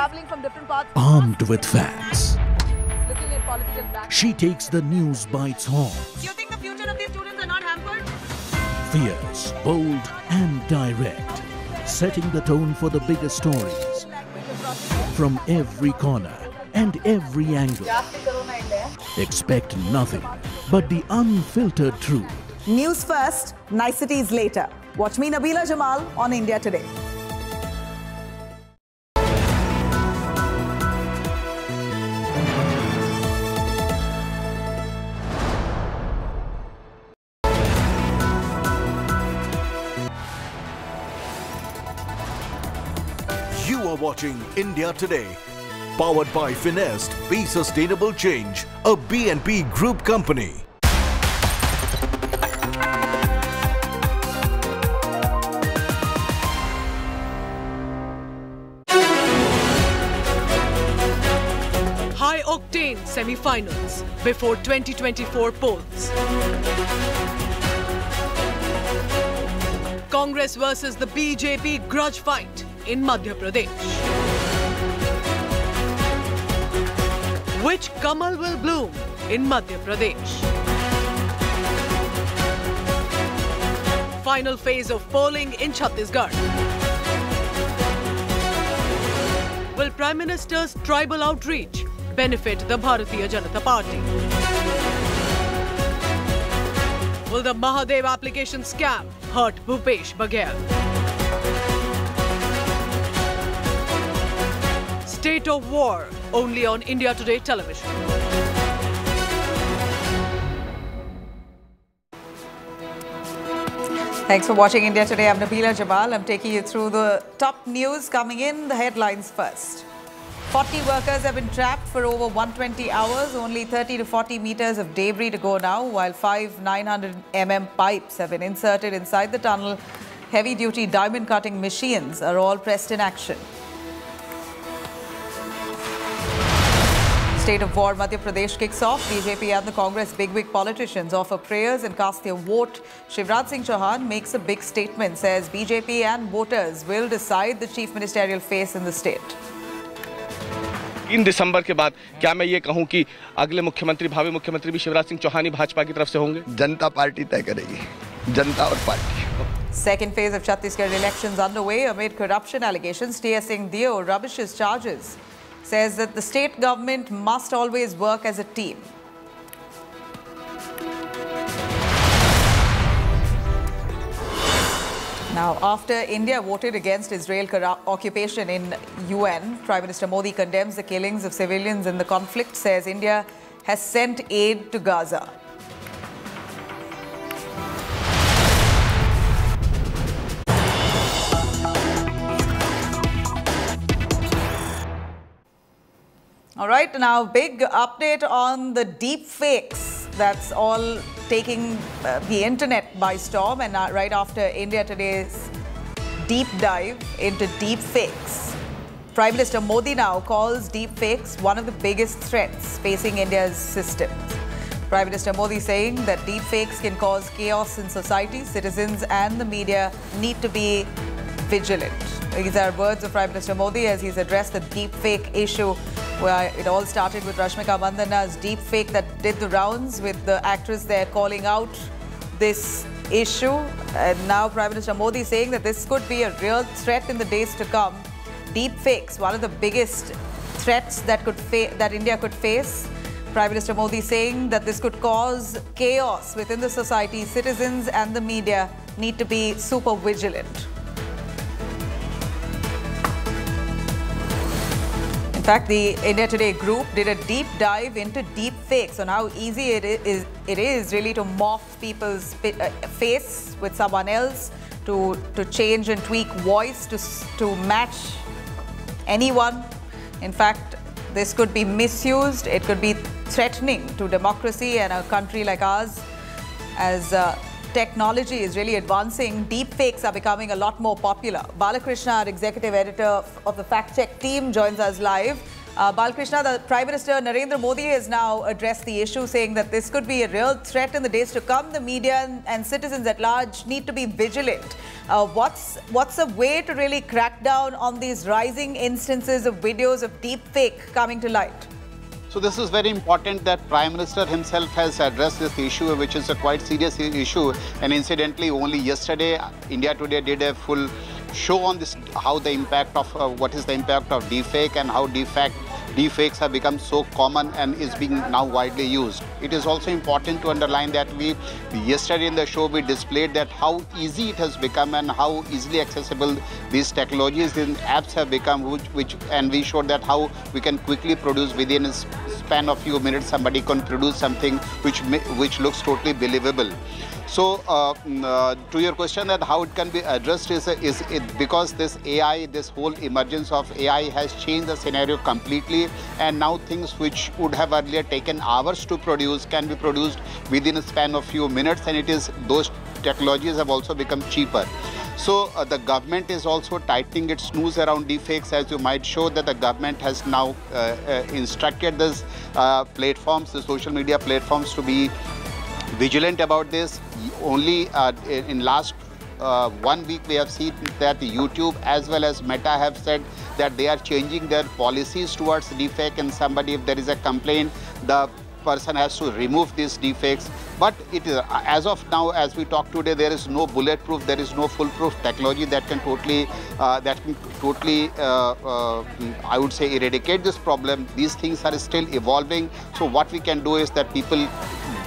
Traveling from different parts. Armed with facts, Looking at political back. she takes the news by its horns. You think the future of these students are not hampered? Fierce, bold, and direct. Setting the tone for the biggest stories. From every corner and every angle. Expect nothing but the unfiltered truth. News first, niceties later. Watch me, Nabila Jamal, on India Today. Watching India Today. Powered by Finest, Be Sustainable Change, a BNP Group company. High octane semi-finals before 2024 polls. Congress versus the BJP grudge fight in Madhya Pradesh. Which Kamal will bloom in Madhya Pradesh? Final phase of polling in Chhattisgarh. Will Prime Minister's tribal outreach benefit the Bharatiya Janata Party? Will the Mahadev application scam hurt Bhupesh Baghel? State of War only on India Today television. Thanks for watching India Today. I'm Nabila Jamal. I'm taking you through the top news coming in. The headlines first. 40 workers have been trapped for over 120 hours. Only 30 to 40 meters of debris to go now, while five 900 mm pipes have been inserted inside the tunnel. Heavy-duty diamond cutting machines are all pressed in action. State of war, Madhya Pradesh kicks off. BJP and the Congress bigwig politicians offer prayers and cast their vote. Shivraj Singh Chauhan makes a big statement, says BJP and voters will decide the chief ministerial face in the state. तीन दिसंबर के बाद क्या मैं ये कहूँ कि अगले मुख्यमंत्री भावी मुख्यमंत्री भी शिवराज सिंह चौहान ही भाजपा की तरफ़ से होंगे जनता पार्टी तय करेगी जनता और party Second phase of Chhattisgarh elections underway amid corruption allegations. T.S. Singh Dio rubbishes charges, says that the state government must always work as a team. Now, after India voted against Israel occupation in UN, Prime Minister Modi condemns the killings of civilians in the conflict, says India has sent aid to Gaza. All right, now big update on the deep fakes. That's all taking uh, the internet by storm and uh, right after India today's deep dive into deep fakes. Prime Minister Modi now calls deep fakes one of the biggest threats facing India's systems. Prime Minister Modi saying that deep fakes can cause chaos in society. Citizens and the media need to be vigilant. These are words of Prime Minister Modi as he's addressed the deep fake issue where it all started with Rashmika Mandanna's deep fake that did the rounds with the actress there calling out this issue. And now Prime Minister Modi saying that this could be a real threat in the days to come. Deep fakes, one of the biggest threats that could that India could face. Prime Minister Modi saying that this could cause chaos within the society. Citizens and the media need to be super vigilant. In fact, the India Today group did a deep dive into deep fakes on how easy it is, it is really to morph people's face with someone else, to, to change and tweak voice to, to match anyone. In fact, this could be misused. It could be threatening to democracy and a country like ours as uh, technology is really advancing, deep fakes are becoming a lot more popular. Balakrishna, our executive editor of the fact check team, joins us live. Uh, Balakrishna, the Prime Minister Narendra Modi has now addressed the issue, saying that this could be a real threat in the days to come. The media and, and citizens at large need to be vigilant. Uh, what's what's a way to really crack down on these rising instances of videos of deep fake coming to light? So this is very important that Prime Minister himself has addressed this issue, which is a quite serious issue. And incidentally, only yesterday, India Today did a full show on this, how the impact of, uh, what is the impact of deepfake and how deepfake, deepfakes have become so common and is being now widely used. It is also important to underline that we, yesterday in the show, we displayed that how easy it has become and how easily accessible these technologies and apps have become, which, which and we showed that how we can quickly produce within a span of few minutes somebody can produce something which which looks totally believable. So, uh, mm, uh, to your question that how it can be addressed is, is it because this AI, this whole emergence of AI has changed the scenario completely and now things which would have earlier taken hours to produce can be produced within a span of few minutes and it is those technologies have also become cheaper. So uh, the government is also tightening its noose around deepfakes as you might show that the government has now uh, uh, instructed these uh, platforms, the social media platforms to be vigilant about this. Only uh, in last uh, one week we have seen that YouTube as well as Meta have said that they are changing their policies towards deepfake and somebody if there is a complaint the person has to remove these defects but it is as of now as we talk today there is no bulletproof there is no foolproof technology that can totally uh, that can totally uh, uh, i would say eradicate this problem. These things are still evolving. So what we can do is that people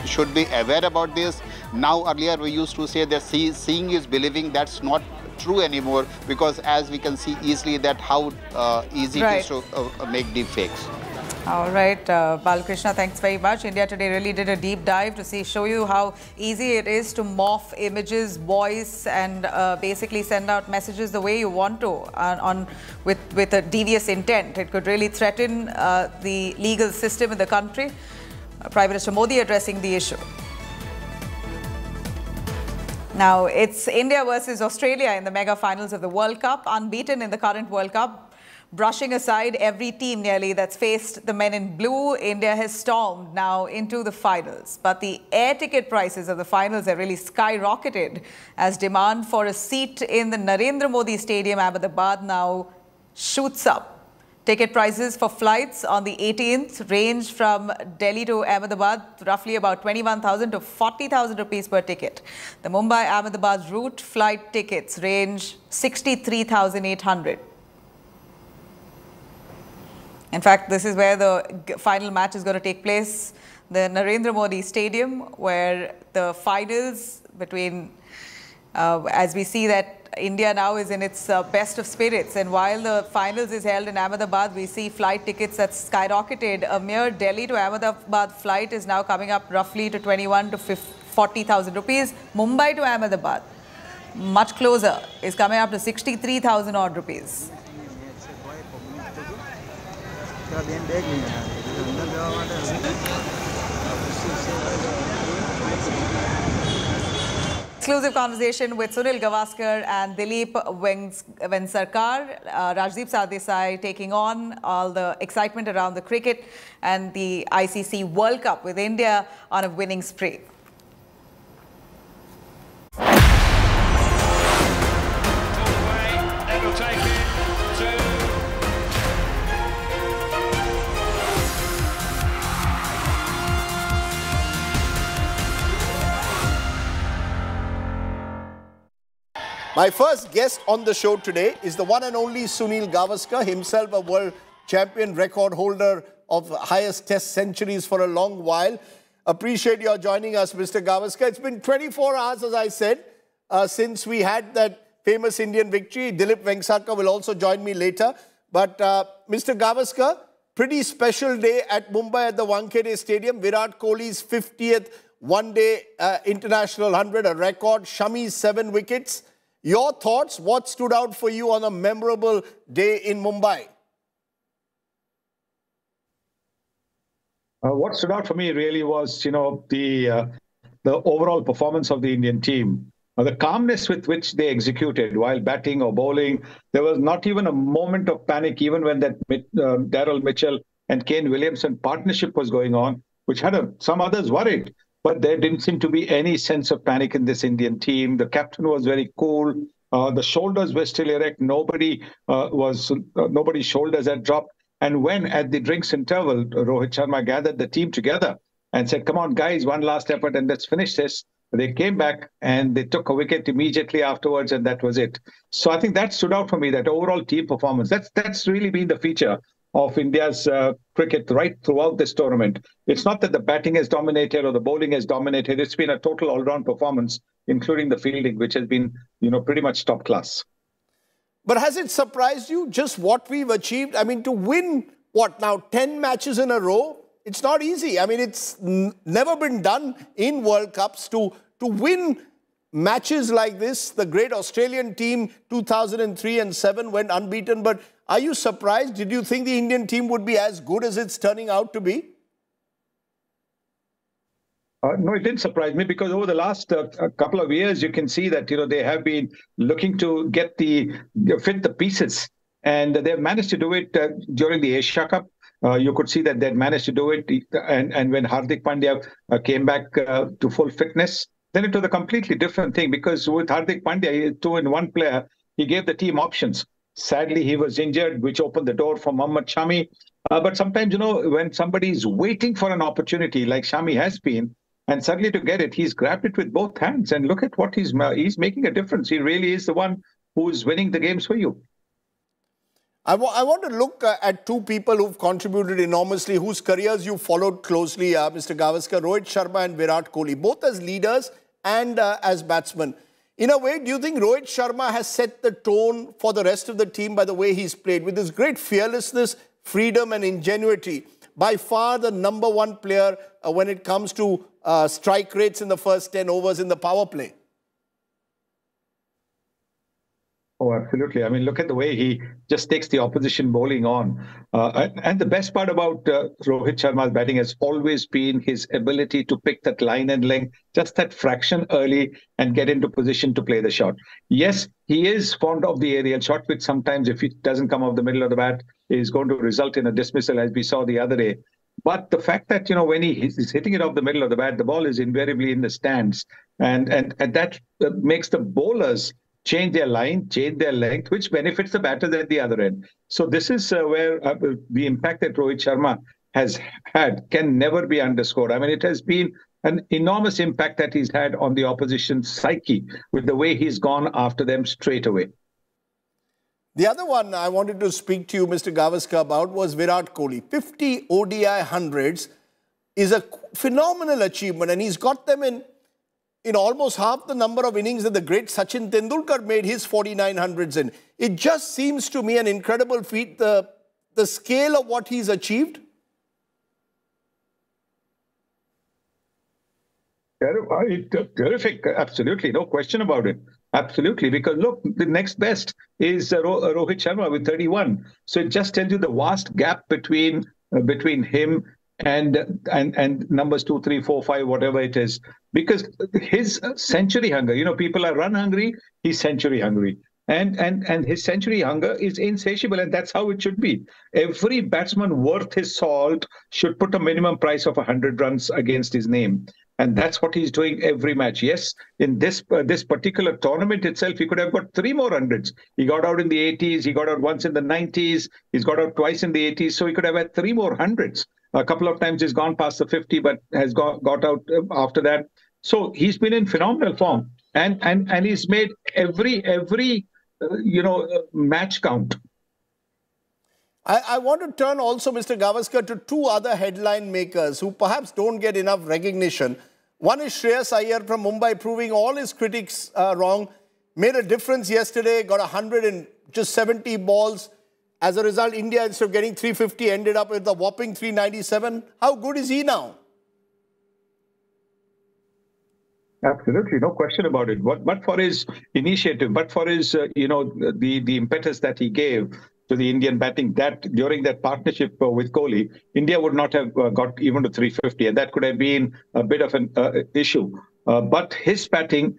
should be aware about this. Now, earlier we used to say that see, seeing is believing. That's not true anymore because as we can see easily that how uh, easy Right. it is to uh, make deep fakes. All right, uh, Balakrishna, thanks very much. India Today really did a deep dive to see, show you how easy it is to morph images, voice, and uh, basically send out messages the way you want to on, on with with a devious intent. It could really threaten uh, the legal system in the country. Uh, Prime Minister Modi addressing the issue. Now, it's India versus Australia in the mega finals of the World Cup, unbeaten in the current World Cup. Brushing aside every team nearly that's faced the men in blue, India has stormed now into the finals. But the air ticket prices of the finals have really skyrocketed as demand for a seat in the Narendra Modi Stadium, Ahmedabad, now shoots up. Ticket prices for flights on the 18th range from Delhi to Ahmedabad, roughly about 21,000 to 40,000 rupees per ticket. The Mumbai Ahmedabad route flight tickets range 63,800. In fact, this is where the final match is going to take place, the Narendra Modi Stadium, where the finals between, uh, as we see that India now is in its uh, best of spirits. And while the finals is held in Ahmedabad, we see flight tickets that skyrocketed. A mere Delhi to Ahmedabad flight is now coming up roughly to 21 to 40,000 rupees. Mumbai to Ahmedabad, much closer, is coming up to 63,000 odd rupees. Exclusive conversation with Sunil Gavaskar and Dilip Vengsarkar, uh, Rajdeep Sardesai taking on all the excitement around the cricket and the ICC World Cup with India on a winning spree. My first guest on the show today is the one and only Sunil Gavaskar, himself a world champion record holder of highest test centuries for a long while. Appreciate your joining us, Mr. Gavaskar. It's been 24 hours, as I said, uh, since we had that famous Indian victory. Dilip Vengsarkar will also join me later. But uh, Mr. Gavaskar, pretty special day at Mumbai at the Wankhede Stadium. Virat Kohli's 50th one-day uh, international 100, a record. Shami's seven wickets. Your thoughts? What stood out for you on a memorable day in Mumbai? Uh, what stood out for me really was, you know, the uh, the overall performance of the Indian team, uh, the calmness with which they executed while batting or bowling. There was not even a moment of panic, even when that uh, Daryl Mitchell and Kane Williamson partnership was going on, which had a, some others worried. But there didn't seem to be any sense of panic in this Indian team. The captain was very cool. Uh, the shoulders were still erect. Nobody uh, was uh, nobody's shoulders had dropped. And when at the drinks interval, Rohit Sharma gathered the team together and said, "Come on, guys, one last effort and let's finish this." They came back and they took a wicket immediately afterwards, and that was it. So I think that stood out for me. That overall team performance. That's that's really been the feature of India's uh, cricket right throughout this tournament. It's not that the batting has dominated or the bowling has dominated. It's been a total all-round performance, including the fielding, which has been, you know, pretty much top class. But has it surprised you just what we've achieved? I mean, to win what now 10 matches in a row It's not easy. I mean, it's never been done in World Cups to, to win matches like this. The great Australian team, 2003 and 7, went unbeaten. But are you surprised? Did you think the Indian team would be as good as it's turning out to be? Uh, no, it didn't surprise me because over the last uh, couple of years, you can see that you know they have been looking to get the fit the pieces, and they've managed to do it uh, during the Asia Cup. Uh, you could see that they managed to do it, and and when Hardik Pandya uh, came back uh, to full fitness, then it was a completely different thing because with Hardik Pandya, two in one player, he gave the team options. Sadly, he was injured, which opened the door for Mohammad Shami. but sometimes, you know, when somebody is waiting for an opportunity, like Shami has been, and suddenly to get it, he's grabbed it with both hands. And look at what he's he's making a difference. He really is the one who's winning the games for you. I, I want to look uh, at two people who've contributed enormously, whose careers you followed closely, uh, Mr. Gavaskar, Rohit Sharma and Virat Kohli, both as leaders and uh, as batsmen. In a way, do you think Rohit Sharma has set the tone for the rest of the team by the way he's played? With his great fearlessness, freedom and ingenuity, by far the number one player uh, when it comes to uh, strike rates in the first 10 overs in the power play. Oh, absolutely. I mean, look at the way he just takes the opposition bowling on. Uh, and the best part about uh, Rohit Sharma's batting has always been his ability to pick that line and length, just that fraction early and get into position to play the shot. Yes, he is fond of the aerial shot, which sometimes, if it doesn't come off the middle of the bat, is going to result in a dismissal, as we saw the other day. But the fact that you know when he is hitting it off the middle of the bat, the ball is invariably in the stands, and and, and that uh, makes the bowlers change their line, change their length, which benefits the batters at the other end. So this is uh, where uh, the impact that Rohit Sharma has had can never be underscored. I mean, it has been an enormous impact that he's had on the opposition's psyche with the way he's gone after them straight away. The other one I wanted to speak to you, Mr. Gavaskar, about was Virat Kohli. 50 ODI hundreds is a phenomenal achievement, and he's got them in, in almost half the number of innings that the great Sachin Tendulkar made his 49 hundreds in. It just seems to me an incredible feat, the, the scale of what he's achieved. Terrific, absolutely, no question about it. Absolutely, because look, the next best is uh, uh, Rohit Sharma with 31. So it just tells you the vast gap between uh, between him and and and numbers two, three, four, five, whatever it is. Because his century hunger, you know, people are run hungry. He's century hungry. And and and his century hunger is insatiable, and that's how it should be. Every batsman worth his salt should put a minimum price of 100 runs against his name and that's what he's doing every match. Yes, in this uh, this particular tournament itself, he could have got three more hundreds. He got out in the 80s, he got out once in the 90s, he's got out twice in the 80s, so he could have had three more hundreds. A couple of times he's gone past the 50, but has got got out uh, after that. So he's been in phenomenal form, and and and he's made every every uh, you know uh, match count. I, I, want to turn also, Mr. Gavaskar, to two other headline makers who perhaps don't get enough recognition. One is Shreyas Iyer from Mumbai, proving all his critics uh, wrong. Made a difference yesterday, got 100 and just 70 balls. As a result, India, instead of getting 350, ended up with a whopping 397. How good is he now? Absolutely, no question about it. But, but for his initiative, but for his, uh, you know, the the impetus that he gave, to the Indian batting that during that partnership uh, with Kohli, India would not have uh, got even to 350, and that could have been a bit of an uh, issue. Uh, but his batting,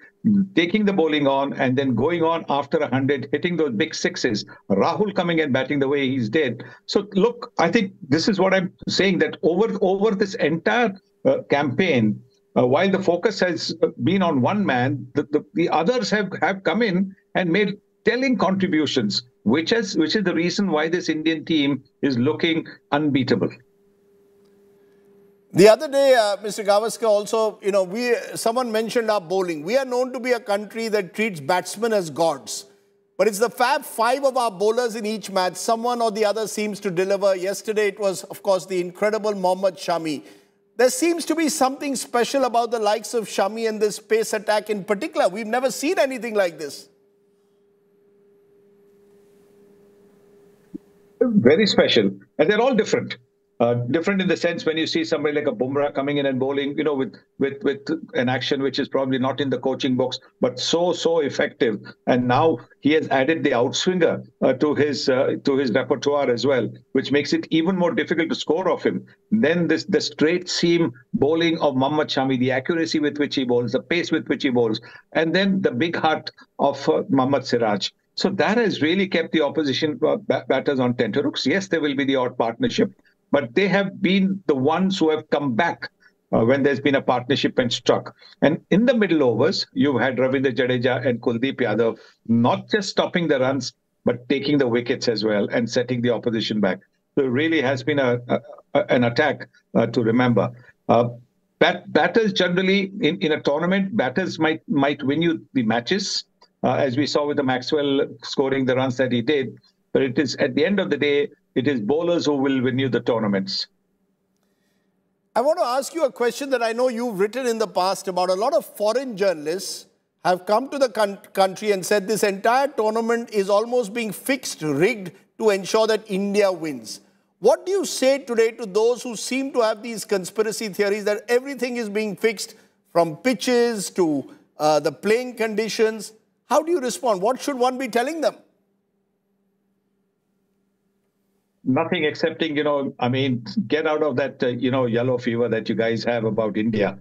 taking the bowling on and then going on after 100, hitting those big sixes, Rahul coming and batting the way he's did. So look, I think this is what I'm saying that over over this entire uh, campaign, uh, while the focus has been on one man, the, the, the others have, have come in and made telling contributions which is which is the reason why this Indian team is looking unbeatable. The other day, uh, Mr. Gavaskar, also, you know, we someone mentioned our bowling. We are known to be a country that treats batsmen as gods. But it's the fab five of our bowlers in each match. Someone or the other seems to deliver. Yesterday, it was, of course, the incredible Mohammad Shami. There seems to be something special about the likes of Shami and this pace attack in particular. We've never seen anything like this. very special, and they're all different. Uh, different in the sense when you see somebody like a Bumrah coming in and bowling, you know, with with with an action which is probably not in the coaching box, but so so effective. And now he has added the outswinger uh, to his uh, to his repertoire as well, which makes it even more difficult to score off him. Then this the straight seam bowling of Mohammad Shami, the accuracy with which he bowls, the pace with which he bowls, and then the big heart of uh, Mohammad Siraj. So that has really kept the opposition uh, batters on tenterhooks. Yes, there will be the odd partnership, but they have been the ones who have come back uh, when there's been a partnership and struck. And in the middle overs, you've had Ravindra Jadeja and Kuldeep Yadav not just stopping the runs, but taking the wickets as well and setting the opposition back. So it really has been a, a an attack uh, to remember. Uh, bat, batters generally in, in a tournament, batters might might win you the matches, uh, as we saw with the Maxwell scoring the runs that he did. But it is at the end of the day, it is bowlers who will win you the tournaments. I want to ask you a question that I know you've written in the past about a lot of foreign journalists have come to the country and said this entire tournament is almost being fixed, rigged to ensure that India wins. What do you say today to those who seem to have these conspiracy theories that everything is being fixed from pitches to uh, the playing conditions? How do you respond? What should one be telling them? Nothing excepting, you know, I mean, get out of that, uh, you know, yellow fever that you guys have about India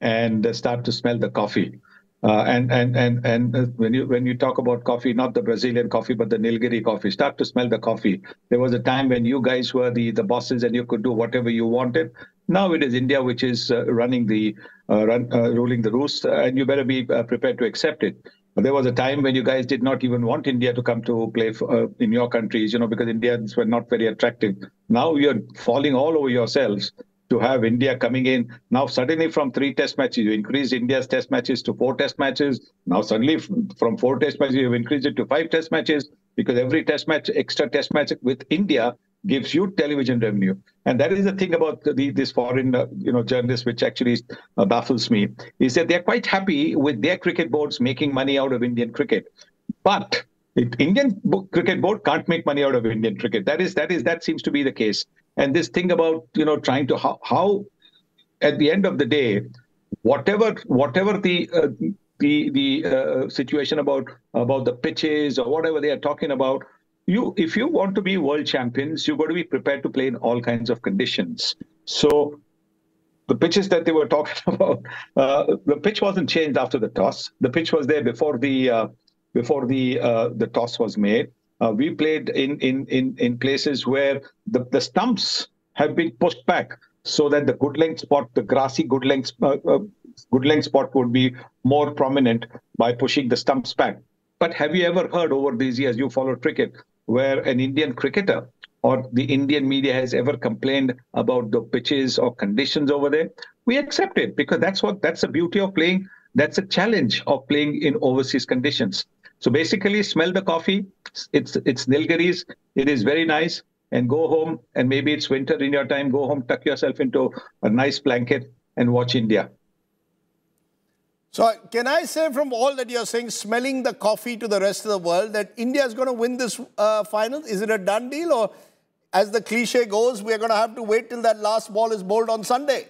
and uh, start to smell the coffee. Uh, and and and and uh, when you when you talk about coffee, not the Brazilian coffee, but the Nilgiri coffee, start to smell the coffee. There was a time when you guys were the the bosses and you could do whatever you wanted. Now it is India which is uh, running the uh, run, ruling the roost, and you better be prepared to accept it. There was a time when you guys did not even want India to come to play for, uh, in your countries, you know, because Indians were not very attractive. Now you're falling all over yourselves to have India coming in. Now suddenly from three test matches, you increased India's test matches to four test matches. Now suddenly from four test matches, you've increased it to five test matches because every test match, extra test match with India gives you television revenue. And that is the thing about the, this foreign, uh, you know, journalists, which actually uh, baffles me, is that they're quite happy with their cricket boards making money out of Indian cricket. But it, Indian cricket board can't make money out of Indian cricket. That is, that is, that seems to be the case. And this thing about, you know, trying to how, how at the end of the day, whatever, whatever the, uh, the, the uh, situation about, about the pitches or whatever they are talking about, you if you want to be world champions, you've got to be prepared to play in all kinds of conditions. So the pitches that they were talking about, uh, the pitch wasn't changed after the toss. The pitch was there before the uh, before the uh, the toss was made. Uh, we played in in in in places where the, the stumps have been pushed back so that the good length spot, the grassy good length uh, uh, good length spot would be more prominent by pushing the stumps back. But have you ever heard over these years, you follow cricket, where an Indian cricketer or the Indian media has ever complained about the pitches or conditions over there, we accept it because that's what that's the beauty of playing. That's a challenge of playing in overseas conditions. So basically, smell the coffee. It's it's Nilgiris. It is very nice. And go home, and maybe it's winter in your time. Go home, tuck yourself into a nice blanket, and watch India. So can I say from all that you're saying, smelling the coffee to the rest of the world, that India is going to win this uh, final? Is it a done deal or as the cliche goes, we're going to have to wait till that last ball is bowled on Sunday?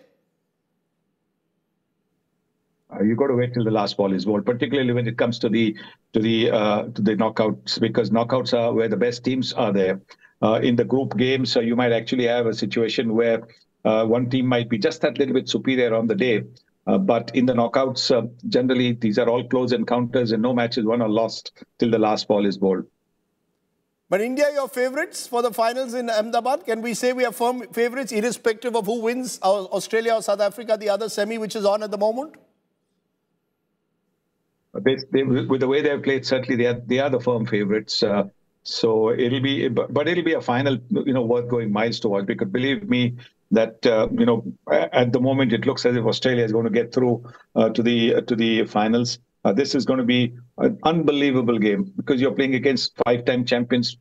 Uh, you got to wait till the last ball is bowled, particularly when it comes to the to the uh, to the knockouts, because knockouts are where the best teams are there. Uh, in the group games, you might actually have a situation where uh, one team might be just that little bit superior on the day, uh, but in the knockouts, uh, generally, these are all close encounters and no match is won or lost till the last ball is bowled. But India, your favourites for the finals in Ahmedabad? Can we say we are firm favourites irrespective of who wins, Australia or South Africa, the other semi which is on at the moment? They, they, with the way they've played, certainly they are, they are the firm favourites. Uh, so it'll be, but, but, it'll be a final, you know, worth going miles to watch. Because believe me, that uh, you know at the moment it looks as if Australia is going to get through uh, to the uh, to the finals. This is going to be an unbelievable game because you're playing against five-time champions,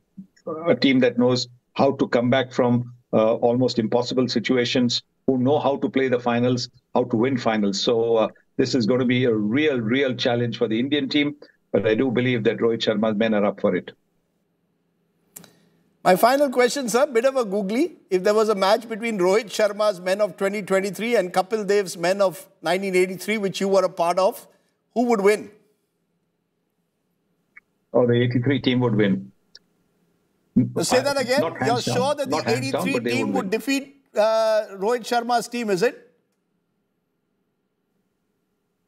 a team that knows how to come back from almost impossible situations, who know how to play the finals, how to win finals. So this is going to be a real, real challenge for the Indian team. But I do believe that Rohit Sharma's men are up for it. My final question, sir, bit of a googly. If there was a match between Rohit Sharma's men of 2023 and Kapil Dev's men of 1983, which you were a part of, who would win? Oh, the 83 team would win. Say that again. Not You're down. sure that the Not hands down, 83 but they team would would defeat uh, Rohit Sharma's team, is it?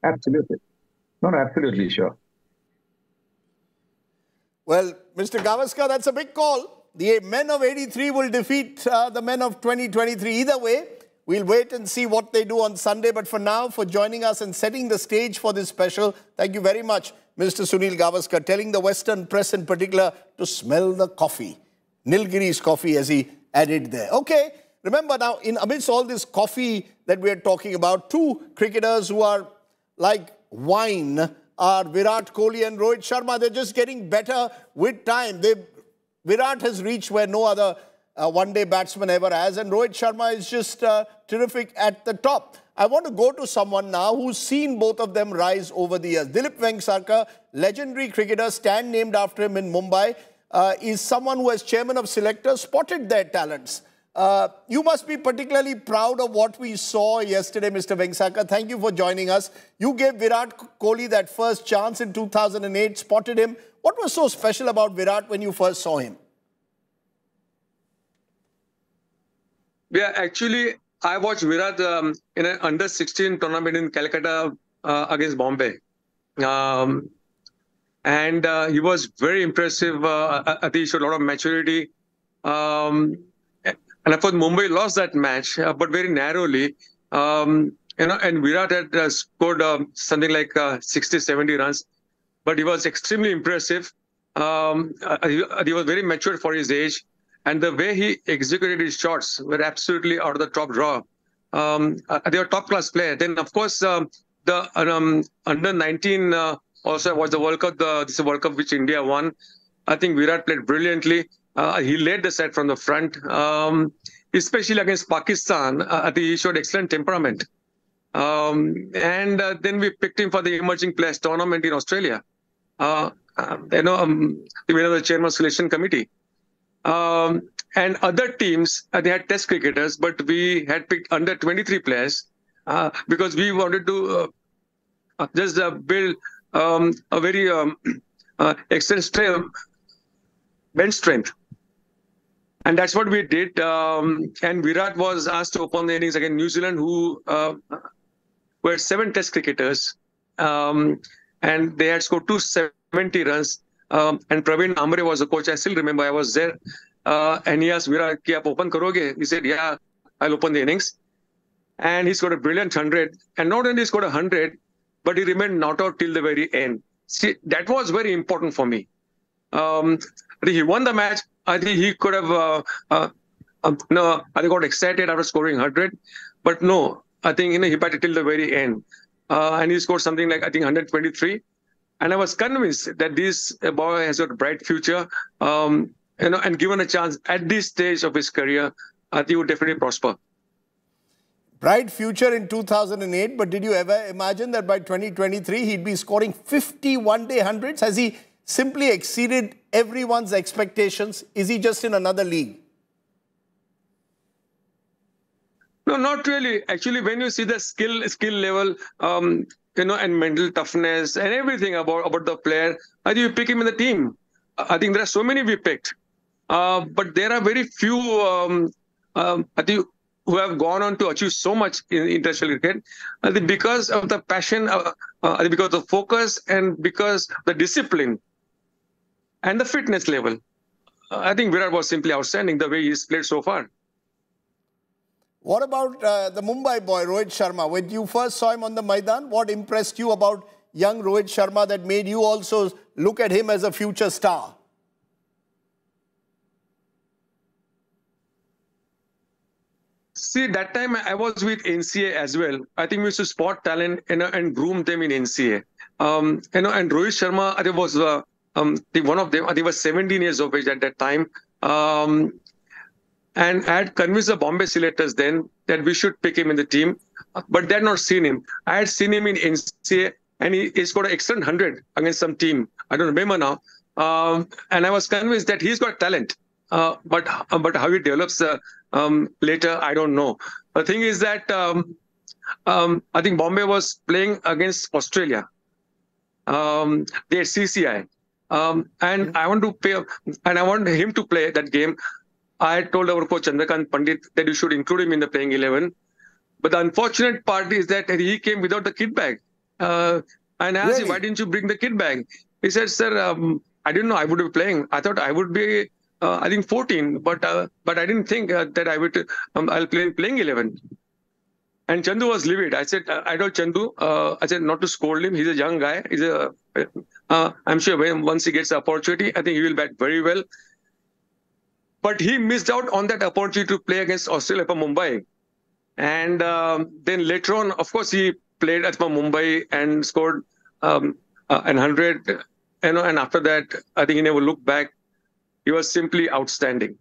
Absolutely. No, no, absolutely sure. Well, Mr. Gavaskar, that's a big call. The men of 83 will defeat uh, the men of 2023. Either way, we'll wait and see what they do on Sunday. But for now, for joining us and setting the stage for this special, thank you very much, Mr. Sunil Gavaskar, telling the Western press in particular to smell the coffee. Nilgiri's coffee, as he added there. Okay, remember now, in amidst all this coffee that we are talking about, two cricketers who are like wine are Virat Kohli and Rohit Sharma. They're just getting better with time. They, Virat has reached where no other uh, one-day batsman ever has, and Rohit Sharma is just uh, terrific at the top. I want to go to someone now who's seen both of them rise over the years. Dilip Vengsarkar, legendary cricketer, stand named after him in Mumbai, uh, is someone who, as chairman of selectors, spotted their talents. Uh, you must be particularly proud of what we saw yesterday, Mr. Vengsarkar. Thank you for joining us. You gave Virat Kohli that first chance in 2008, spotted him. What was so special about Virat when you first saw him? Yeah, actually, I watched Virat um, in an under 16 tournament in Calcutta uh, against Bombay. Um, and uh, he was very impressive. Uh, I think he showed a lot of maturity. Um, and of course, Mumbai lost that match, uh, but very narrowly. Um, you know, and Virat had uh, scored um, something like uh, 60, 70 runs, but he was extremely impressive. Um, uh, he, he was very mature for his age, and the way he executed his shots were absolutely out of the top draw. Um, uh, they were top class player. Then, of course, um, the um, under 19 uh, also was the World Cup. The, this World Cup which India won. I think Virat played brilliantly. Uh, he led the set from the front, um, especially against Pakistan. Uh, I think he showed excellent temperament. Um, and uh, then we picked him for the emerging players tournament in Australia. Uh, you know, um, were the chairman selection committee. Um, and other teams, uh, they had test cricketers, but we had picked under 23 players uh, because we wanted to uh, uh, just uh, build um, a very um, uh, strength, bench strength. And that's what we did. Um, and Virat was asked to open the innings against New Zealand, who were seven test cricketers. Um, and they had scored 270 runs. Um, and Praveen Amre was the coach. I still remember I was there. Uh, and he asked Virat, Ki aap open karoge? He said, yeah, I'll open the innings. And he scored a brilliant 100. And not only he scored a 100, but he remained not out till the very end. See, that was very important for me. Um, he won the match. I think he could have, uh, uh, uh, no, I got excited after scoring 100. But no, I think you know, he batted till the very end. Uh, and he scored something like, I think, 123. And I was convinced that this boy has got a bright future. Um, you know, and given a chance at this stage of his career, I think he would definitely prosper. Bright future in 2008, but did you ever imagine that by 2023 he'd be scoring 50 one-day hundreds? Has he simply exceeded everyone's expectations? Is he just in another league? No, not really. Actually, when you see the skill skill level, um, you know, and mental toughness and everything about about the player, I think you pick him in the team. I think there are so many we picked, uh, but there are very few. Um, um, I think who have gone on to achieve so much in international cricket. I think because of the passion, uh, uh, because of the focus, and because the discipline and the fitness level. I think Virat was simply outstanding the way he's played so far. What about uh, the Mumbai boy, Rohit Sharma? When you first saw him on the Maidan, what impressed you about young Rohit Sharma that made you also look at him as a future star? See, that time I was with NCA as well. I think we used to spot talent you know, and groom them in NCA. Um, you know, and Rohit Sharma, I think was uh, um, the one of them. I think was 17 years of age at that time. Um, and I had convinced the Bombay selectors then that we should pick him in the team, but they had not seen him. I had seen him in NCA, and he, he scored an excellent 100 against some team. I don't remember now. Um, and I was convinced that he's got talent. uh, but uh, but how he develops uh, um, later, I don't know. The thing is that um, um, I think Bombay was playing against Australia. Um, they had CCI, um, and I want to pay, and I want him to play that game. I told our coach Chandrakant Pandit that you should include him in the playing eleven. But the unfortunate part is that he came without the kit bag. Uh, and I asked Really? him, why didn't you bring the kit bag? He said, sir, um, I didn't know I would be playing. I thought I would be, uh, I think 14, but uh, but I didn't think uh, that I would, um, I'll play playing 11. And Chandu was livid. I said, uh, I told Chandu, uh, I said not to scold him. He's a young guy. He's a, uh, I'm sure when once he gets the opportunity, I think he will bat very well. But he missed out on that opportunity to play against Australia for Mumbai. And um, then later on, of course, he played at Mumbai and scored um, uh, an hundred. You know, and after that, I think he never looked back. He was simply outstanding.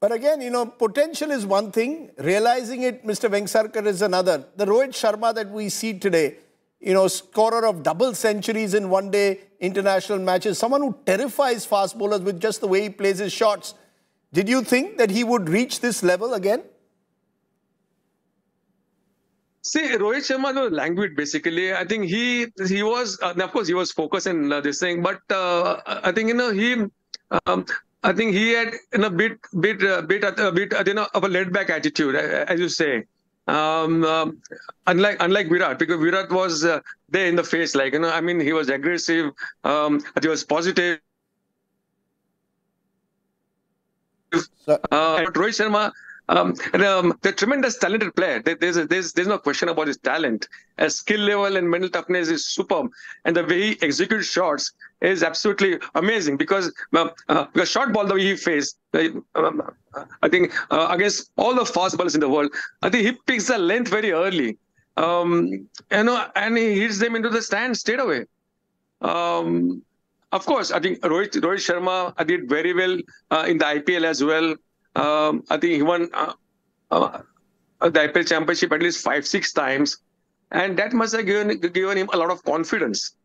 But again, you know, potential is one thing, realizing it, Mr. Vengsarkar, is another. The Rohit Sharma that we see today, you know, scorer of double centuries in one day international matches, someone who terrifies fast bowlers with just the way he plays his shots. Did you think that he would reach this level again? See, Rohit Sharma was languid basically. I think he he was, uh, of course, he was focused in uh, this thing, but uh, I think you know he, um, I think he had in a bit bit uh, bit a bit uh, you know of a laid back attitude, uh, as you say. Um, um, unlike unlike Virat, because Virat was uh, there in the face, like you know, I mean, he was aggressive. Um, he was positive. Uh, but Rohit Sharma, um, um, the tremendous talented player. There's, there's there's no question about his talent. His skill level and mental toughness is superb, and the way he executes shots is absolutely amazing. Because uh, uh, the short ball the way he faced, uh, um, I think uh, against all the fast balls in the world, I think he picks the length very early. Um, you know, and he hits them into the stand straight away. Um, of course, I think Rohit, Rohit Sharma did very well uh, in the IPL as well. Um, I think he won uh, uh, the IPL championship at least five, six times. And that must have given, given him a lot of confidence.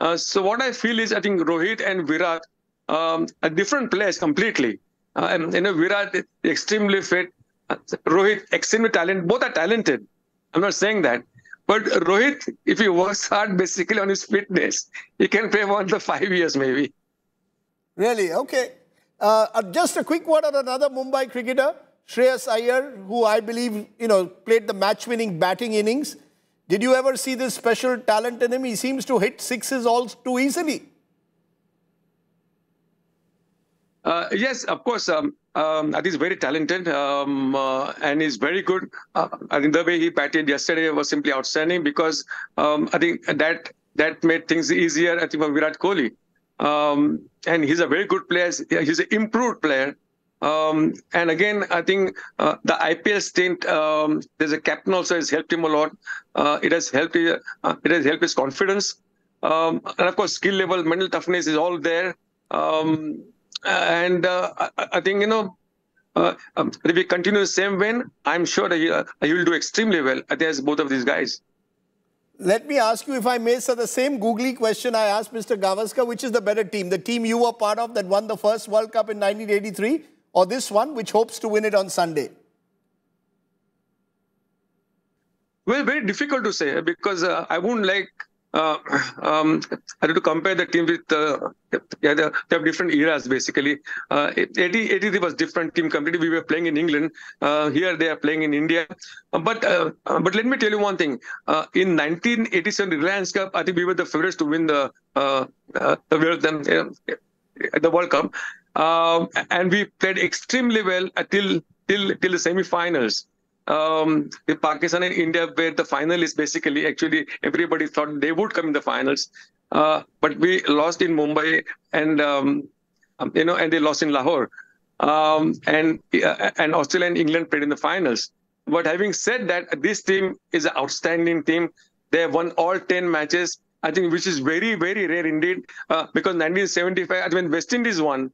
Uh, so what I feel is I think Rohit and Virat um, are different players completely. Uh, and you know, Virat extremely fit. Uh, Rohit extremely talented. Both are talented. I'm not saying that. But Rohit, if he works hard basically on his fitness, he can play one the five years maybe. Really? Okay. Uh, uh, just a quick word on another Mumbai cricketer, Shreyas Iyer, who I believe, you know, played the match-winning batting innings. Did you ever see this special talent in him? He seems to hit sixes all too easily. Uh, yes, of course. Um, um, I think he's very talented um, uh, and he's very good. Uh, I think the way he batted yesterday was simply outstanding because um, I think that that made things easier. I think for Virat Kohli, um, and he's a very good player. He's an improved player. Um, and again, I think uh, the IPL stint, um, there's a captain also has helped him a lot. Uh, it has helped. Uh, it has helped his confidence, um, and of course, skill level, mental toughness is all there. Um, and uh, I, I think you know uh, um, if we continue the same vein, I'm sure that he, uh, he will do extremely well against both of these guys. Let me ask you, if I may, sir, the same googly question I asked Mr. Gavaskar, which is the better team? The team you were part of that won the first World Cup in 1983 or this one, which hopes to win it on Sunday? Well, very difficult to say because uh, I wouldn't like uh, um, I had to compare the team with uh, yeah, they have different eras basically. Uh, 80, 83 was different team completely. We were playing in England. Uh, here they are playing in India. Uh, but uh, uh, but let me tell you one thing. In 1987 Reliance Cup, I think we were the favorites to win the the, uh, the World Cup, um, and we played extremely well until till till the semi-finals um, Pakistan and India where the final is basically actually everybody thought they would come in the finals, uh, but we lost in Mumbai and um, um, you know and they lost in Lahore, um, and uh, and Australia and England played in the finals. But having said that, this team is an outstanding team. They have won all ten matches. I think which is very very rare indeed uh, because 1975 when West Indies won,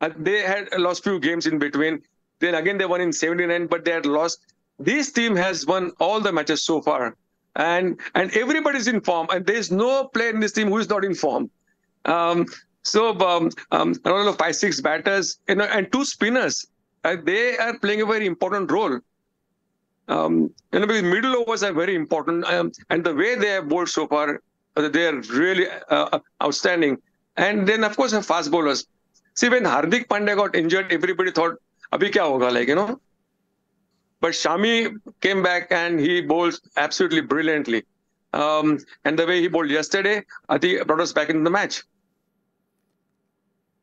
uh, they had lost few games in between. Then again they won in 79, but they had lost this team has won all the matches so far, and and everybody's in form, and there's no player in this team who is not in form. Um, So um, um, around of five, six batters, you know, and two spinners. Uh, they are playing a very important role. Um, you know, middle overs are very important, um, and the way they have bowled so far, uh, they are really uh, outstanding. And then, of course, have fast bowlers. See, when Hardik Pandya got injured, everybody thought, "Abhi kya hoga?" Like you know. But Shami came back and he bowls absolutely brilliantly. Um, and the way he bowled yesterday, I think brought us back into the match.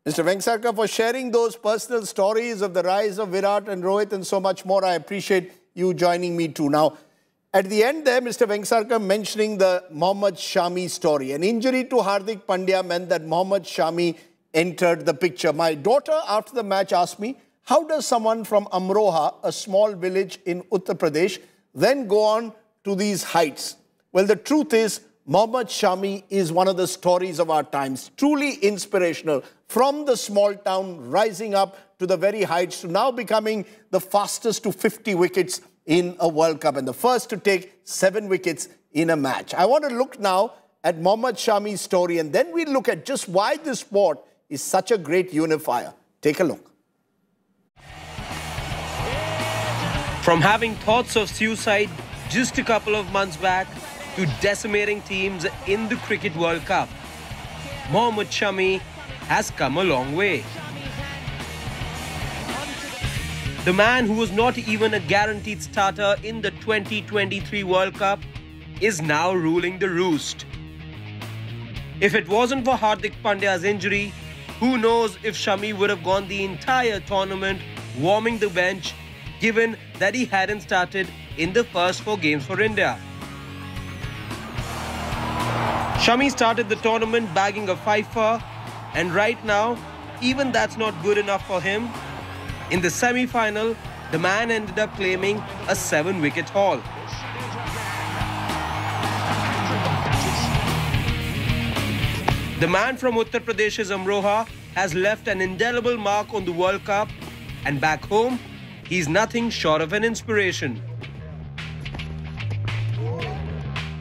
Mr. Vengsarkar, for sharing those personal stories of the rise of Virat and Rohit and so much more. I appreciate you joining me too. Now, at the end there, Mr. Vengsarkar mentioning the Mohammad Shami story. An injury to Hardik Pandya meant that Mohammad Shami entered the picture. My daughter, after the match, asked me, how does someone from Amroha, a small village in Uttar Pradesh, then go on to these heights? Well, the truth is, Mohammad Shami is one of the stories of our times, truly inspirational. From the small town, rising up to the very heights, to now becoming the fastest to 50 wickets in a World Cup and the first to take seven wickets in a match. I want to look now at Mohammad Shami's story and then we look at just why this sport is such a great unifier. Take a look. From having thoughts of suicide just a couple of months back to decimating teams in the Cricket World Cup, Mohammad Shami has come a long way. The man who was not even a guaranteed starter in the 2023 World Cup is now ruling the roost. If it wasn't for Hardik Pandya's injury, who knows if Shami would have gone the entire tournament warming the bench given that he hadn't started in the first four games for India. Shami started the tournament bagging a fifer and right now, even that's not good enough for him. In the semi-final, the man ended up claiming a seven-wicket haul. The man from Uttar Pradesh's Amroha has left an indelible mark on the World Cup and back home, he's nothing short of an inspiration.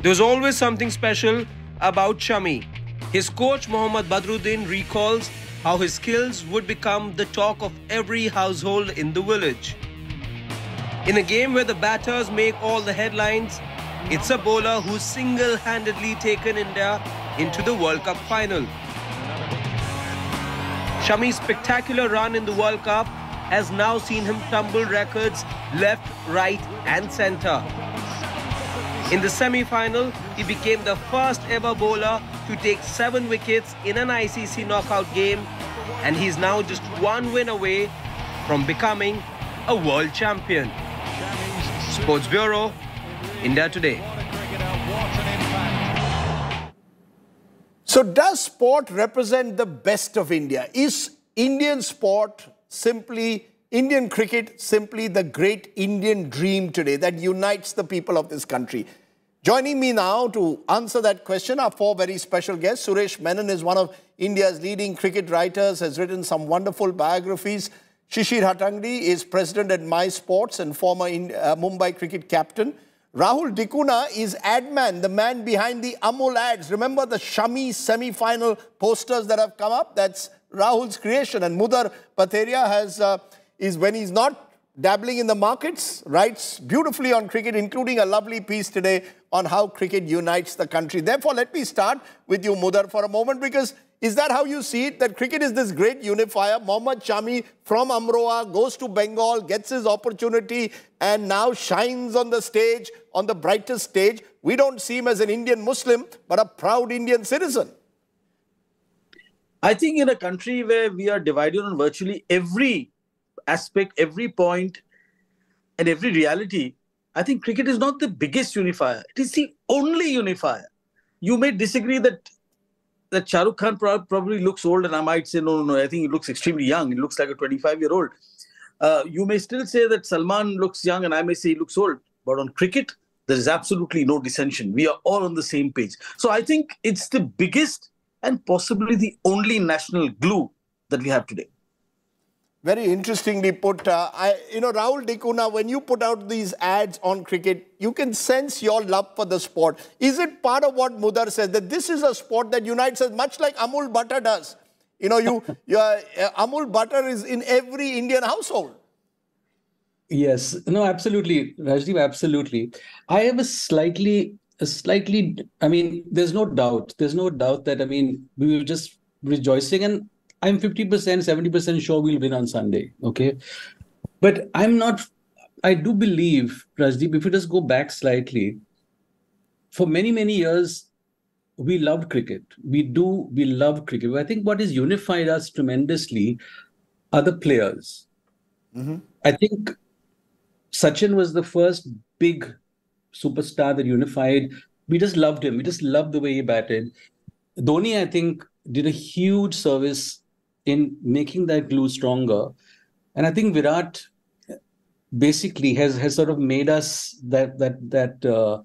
There's always something special about Shami. His coach Mohammad Badruddin recalls how his skills would become the talk of every household in the village. In a game where the batters make all the headlines, it's a bowler who's single-handedly taken India into the World Cup final. Shami's spectacular run in the World Cup has now seen him tumble records left, right and centre. In the semi-final, he became the first ever bowler to take seven wickets in an ICC knockout game and he's now just one win away from becoming a world champion. Sports Bureau, India Today. So does sport represent the best of India? Is Indian sport simply, Indian cricket simply the great Indian dream today that unites the people of this country? Joining me now to answer that question are four very special guests. Suresh Menon is one of India's leading cricket writers, has written some wonderful biographies. Shishir Hattangadi is president at My Sports and former in, uh, Mumbai cricket captain. Rahul DaCunha is ad man, the man behind the Amul ads. Remember the Shami semi-final posters that have come up? That's Rahul's creation. And Mudar Patheria has, uh, is when he's not dabbling in the markets, writes beautifully on cricket, including a lovely piece today on how cricket unites the country. Therefore, let me start with you, Mudar, for a moment, because is that how you see it? That cricket is this great unifier. Mohammad Shami from Amroha goes to Bengal, gets his opportunity, and now shines on the stage, on the brightest stage. We don't see him as an Indian Muslim, but a proud Indian citizen. I think in a country where we are divided on virtually every aspect, every point, and every reality, I think cricket is not the biggest unifier. It is the only unifier. You may disagree that that Shah Rukh Khan probably looks old, and I might say, no, no, no, I think he looks extremely young. He looks like a 25 year old. Uh, you may still say that Salman looks young, and I may say he looks old. But on cricket, there is absolutely no dissension. We are all on the same page. So I think it's the biggest and possibly the only national glue that we have today. Very interestingly put. Uh, I, you know, Rahul DaCunha, when you put out these ads on cricket, you can sense your love for the sport. Is it part of what Mudar says, that this is a sport that unites us, much like Amul Butter does? You know, you, your uh, Amul butter is in every Indian household. Yes, no, absolutely, Rajdeep, absolutely. I have a slightly, a slightly. I mean, there's no doubt. There's no doubt that I mean, we were just rejoicing, and I'm 50%, 70% sure we'll win on Sunday. Okay, but I'm not. I do believe, Rajdeep, if we just go back slightly, for many many years, we loved cricket. We do. We love cricket. I think what has unified us tremendously are the players. Mm-hmm. I think Sachin was the first big superstar that unified. We just loved him. We just loved the way he batted. Dhoni, I think, did a huge service in making that glue stronger. And I think Virat basically has has sort of made us that that that uh,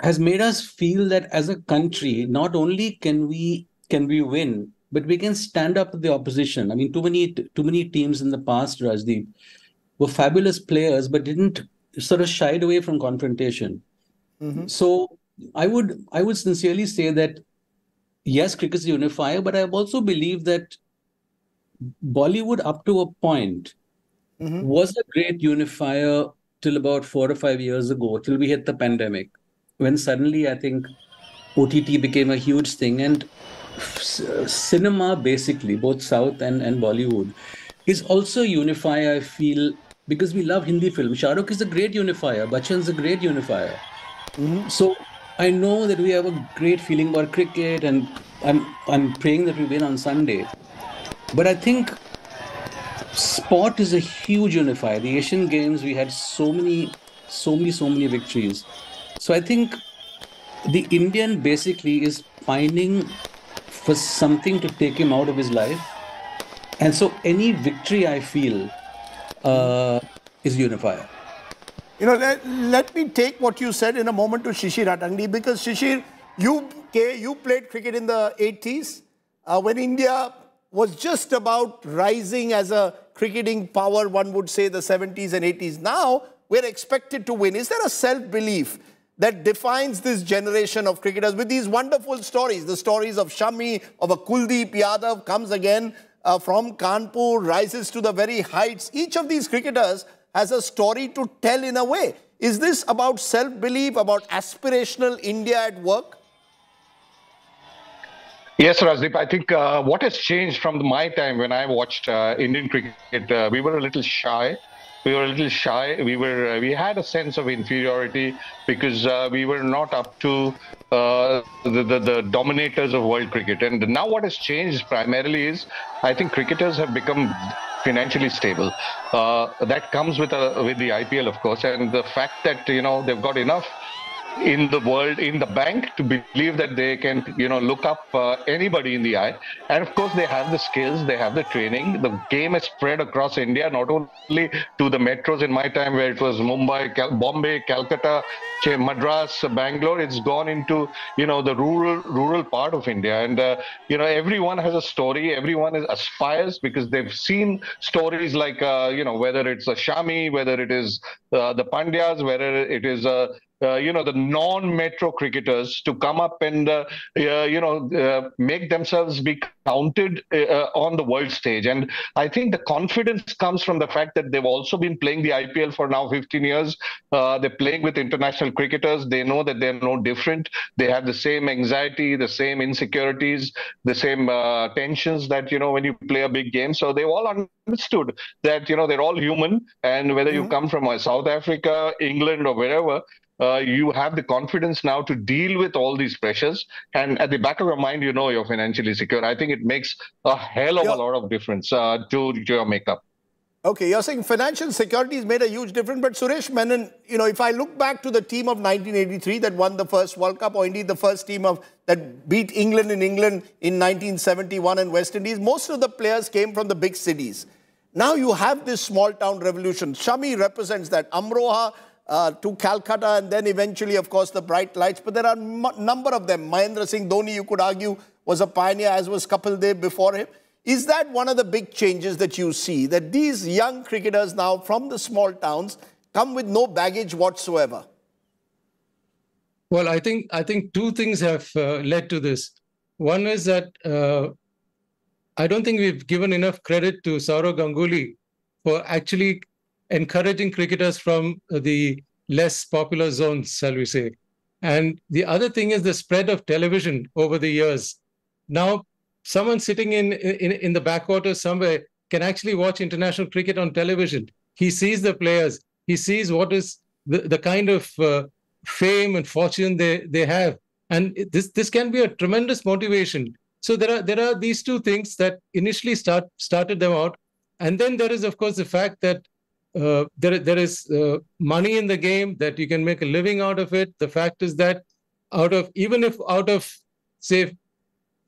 has made us feel that as a country, not only can we can we win, but we can stand up to the opposition. I mean, too many too many teams in the past, Rajdeep, were fabulous players, but didn't sort of shied away from confrontation. Mm-hmm. So I would I would sincerely say that yes, cricket is a unifier, but I also believe that Bollywood, up to a point, mm-hmm. was a great unifier till about four or five years ago, till we hit the pandemic, when suddenly I think OTT became a huge thing, and cinema basically, both South and, and Bollywood, is also a unifier. I feel because we love Hindi film. Shah Rukh is a great unifier. Bachchan's a great unifier. Mm-hmm. So I know that we have a great feeling about cricket, and I'm I'm praying that we win on Sunday. But I think sport is a huge unifier. The Asian Games, we had so many, so many, so many victories. So I think the Indian basically is pining for something to take him out of his life. And so any victory I feel uh, is unifier. You know, let, let me take what you said in a moment to Shishir Hattangadi because Shishir, you, you played cricket in the 80s uh, when India was just about rising as a cricketing power, one would say the 70s and 80s. Now we're expected to win. Is there a self belief that defines this generation of cricketers with these wonderful stories? The stories of Shami, of a Kuldeep Yadav comes again uh, from Kanpur, rises to the very heights. Each of these cricketers has a story to tell in a way. Is this about self belief, about aspirational India at work? Yes, Rajdeep. I think uh, what has changed from my time when I watched uh, Indian cricket, uh, we were a little shy. We were a little shy. We were uh, we had a sense of inferiority because uh, we were not up to uh, the, the the dominators of world cricket. And now what has changed primarily is I think cricketers have become financially stable. Uh, that comes with a, with the IPL, of course, and the fact that you know they've got enough in the world in the bank to believe that they can you know look up uh, anybody in the eye. And of course they have the skills they have the training. The game is spread across india not only to the metros in my time where it was mumbai Cal- bombay calcutta madras bangalore. It's gone into you know the rural rural part of india. And uh, you know everyone has a story. Everyone is aspires because they've seen stories like uh, you know whether it's a shami whether it is uh, the pandyas whether it is uh, uh, you know the non-metro cricketers to come up and uh, uh, you know uh, make themselves be counted uh, on the world stage. And i think the confidence comes from the fact that they've also been playing the ipl for now 15 years. Uh, they're playing with international cricketers. They know that they're no different. They have the same anxiety the same insecurities the same uh, tensions that you know when you play a big game. So they've all understood that you know they're all human. And whether you come from south africa england or wherever uh, you have the confidence now to deal with all these pressures and at the back of your mind you know you're financially secure i think it makes a hell of a lot of difference uh, to, to your makeup Okay, you're saying financial security has made a huge difference, but Suresh Menon, you know, if I look back to the team of 1983 that won the first World Cup, or indeed the first team of that beat England in England in 1971 and West Indies, most of the players came from the big cities. Now you have this small town revolution. Shami represents that. Amroha uh, to Calcutta, and then eventually, of course, the bright lights. But there are a number of them. Mahendra Singh Dhoni, you could argue, was a pioneer, as was Kapil Dev before him. Is that one of the big changes that you see? That these young cricketers now from the small towns come with no baggage whatsoever? Well, I think I think two things have uh, led to this. One is that uh, I don't think we've given enough credit to Sourav Ganguly for actually encouraging cricketers from the less popular zones, shall we say. And the other thing is the spread of television over the years. Now, someone sitting in, in, in the backwater somewhere can actually watch international cricket on television. He sees the players, he sees what is the, the kind of uh, fame and fortune they, they have. And this, this can be a tremendous motivation. So there are there are these two things that initially start started them out, and then there is of course the fact that uh, there there is uh, money in the game that you can make a living out of it. The fact is that out of even if out of say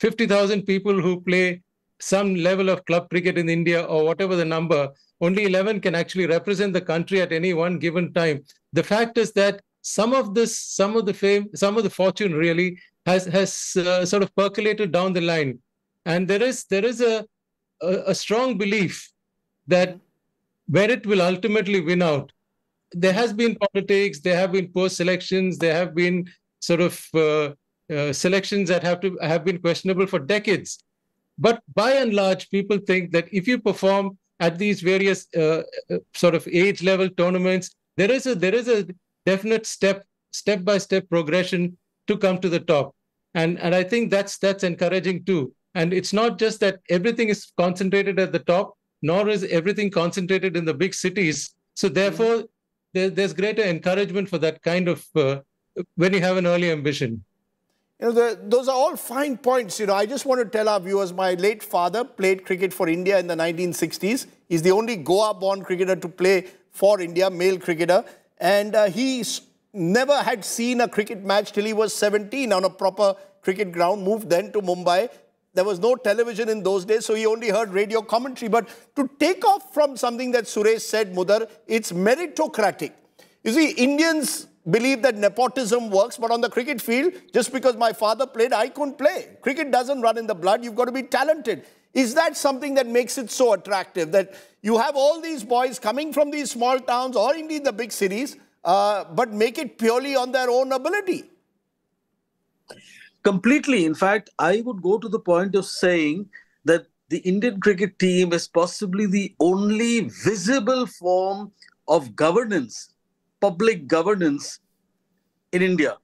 fifty thousand people who play some level of club cricket in India or whatever the number, only 11 can actually represent the country at any one given time. The fact is that some of this, some of the fame, some of the fortune really has has uh, sort of percolated down the line, and there is there is a a, a strong belief that where it will ultimately win out. There has been politics, there have been post selections, there have been sort of uh, uh, selections that have to have been questionable for decades. But by and large, people think that if you perform at these various uh, uh sort of age level tournaments, there is a there is a definite step step by step progression to come to the top, and and I think that's that's encouraging too. And it's not just that everything is concentrated at the top, nor is everything concentrated in the big cities. So therefore, there, there's greater encouragement for that kind of uh, when you have an early ambition. You know, the, those are all fine points. You know, I just want to tell our viewers, my late father played cricket for India in the 1960s. He's the only Goa-born cricketer to play for India, male cricketer. And uh, he never had seen a cricket match till he was 17 on a proper cricket ground, moved then to Mumbai. There was no television in those days, so he only heard radio commentary. But to take off from something that Suresh said, Mudar, it's meritocratic. You see, Indians believe that nepotism works, but on the cricket field, just because my father played, I couldn't play. Cricket doesn't run in the blood. You've got to be talented. Is that something that makes it so attractive that you have all these boys coming from these small towns or indeed the big cities, uh, but make it purely on their own ability? Completely. In fact, I would go to the point of saying that the Indian cricket team is possibly the only visible form of governance public governance in India.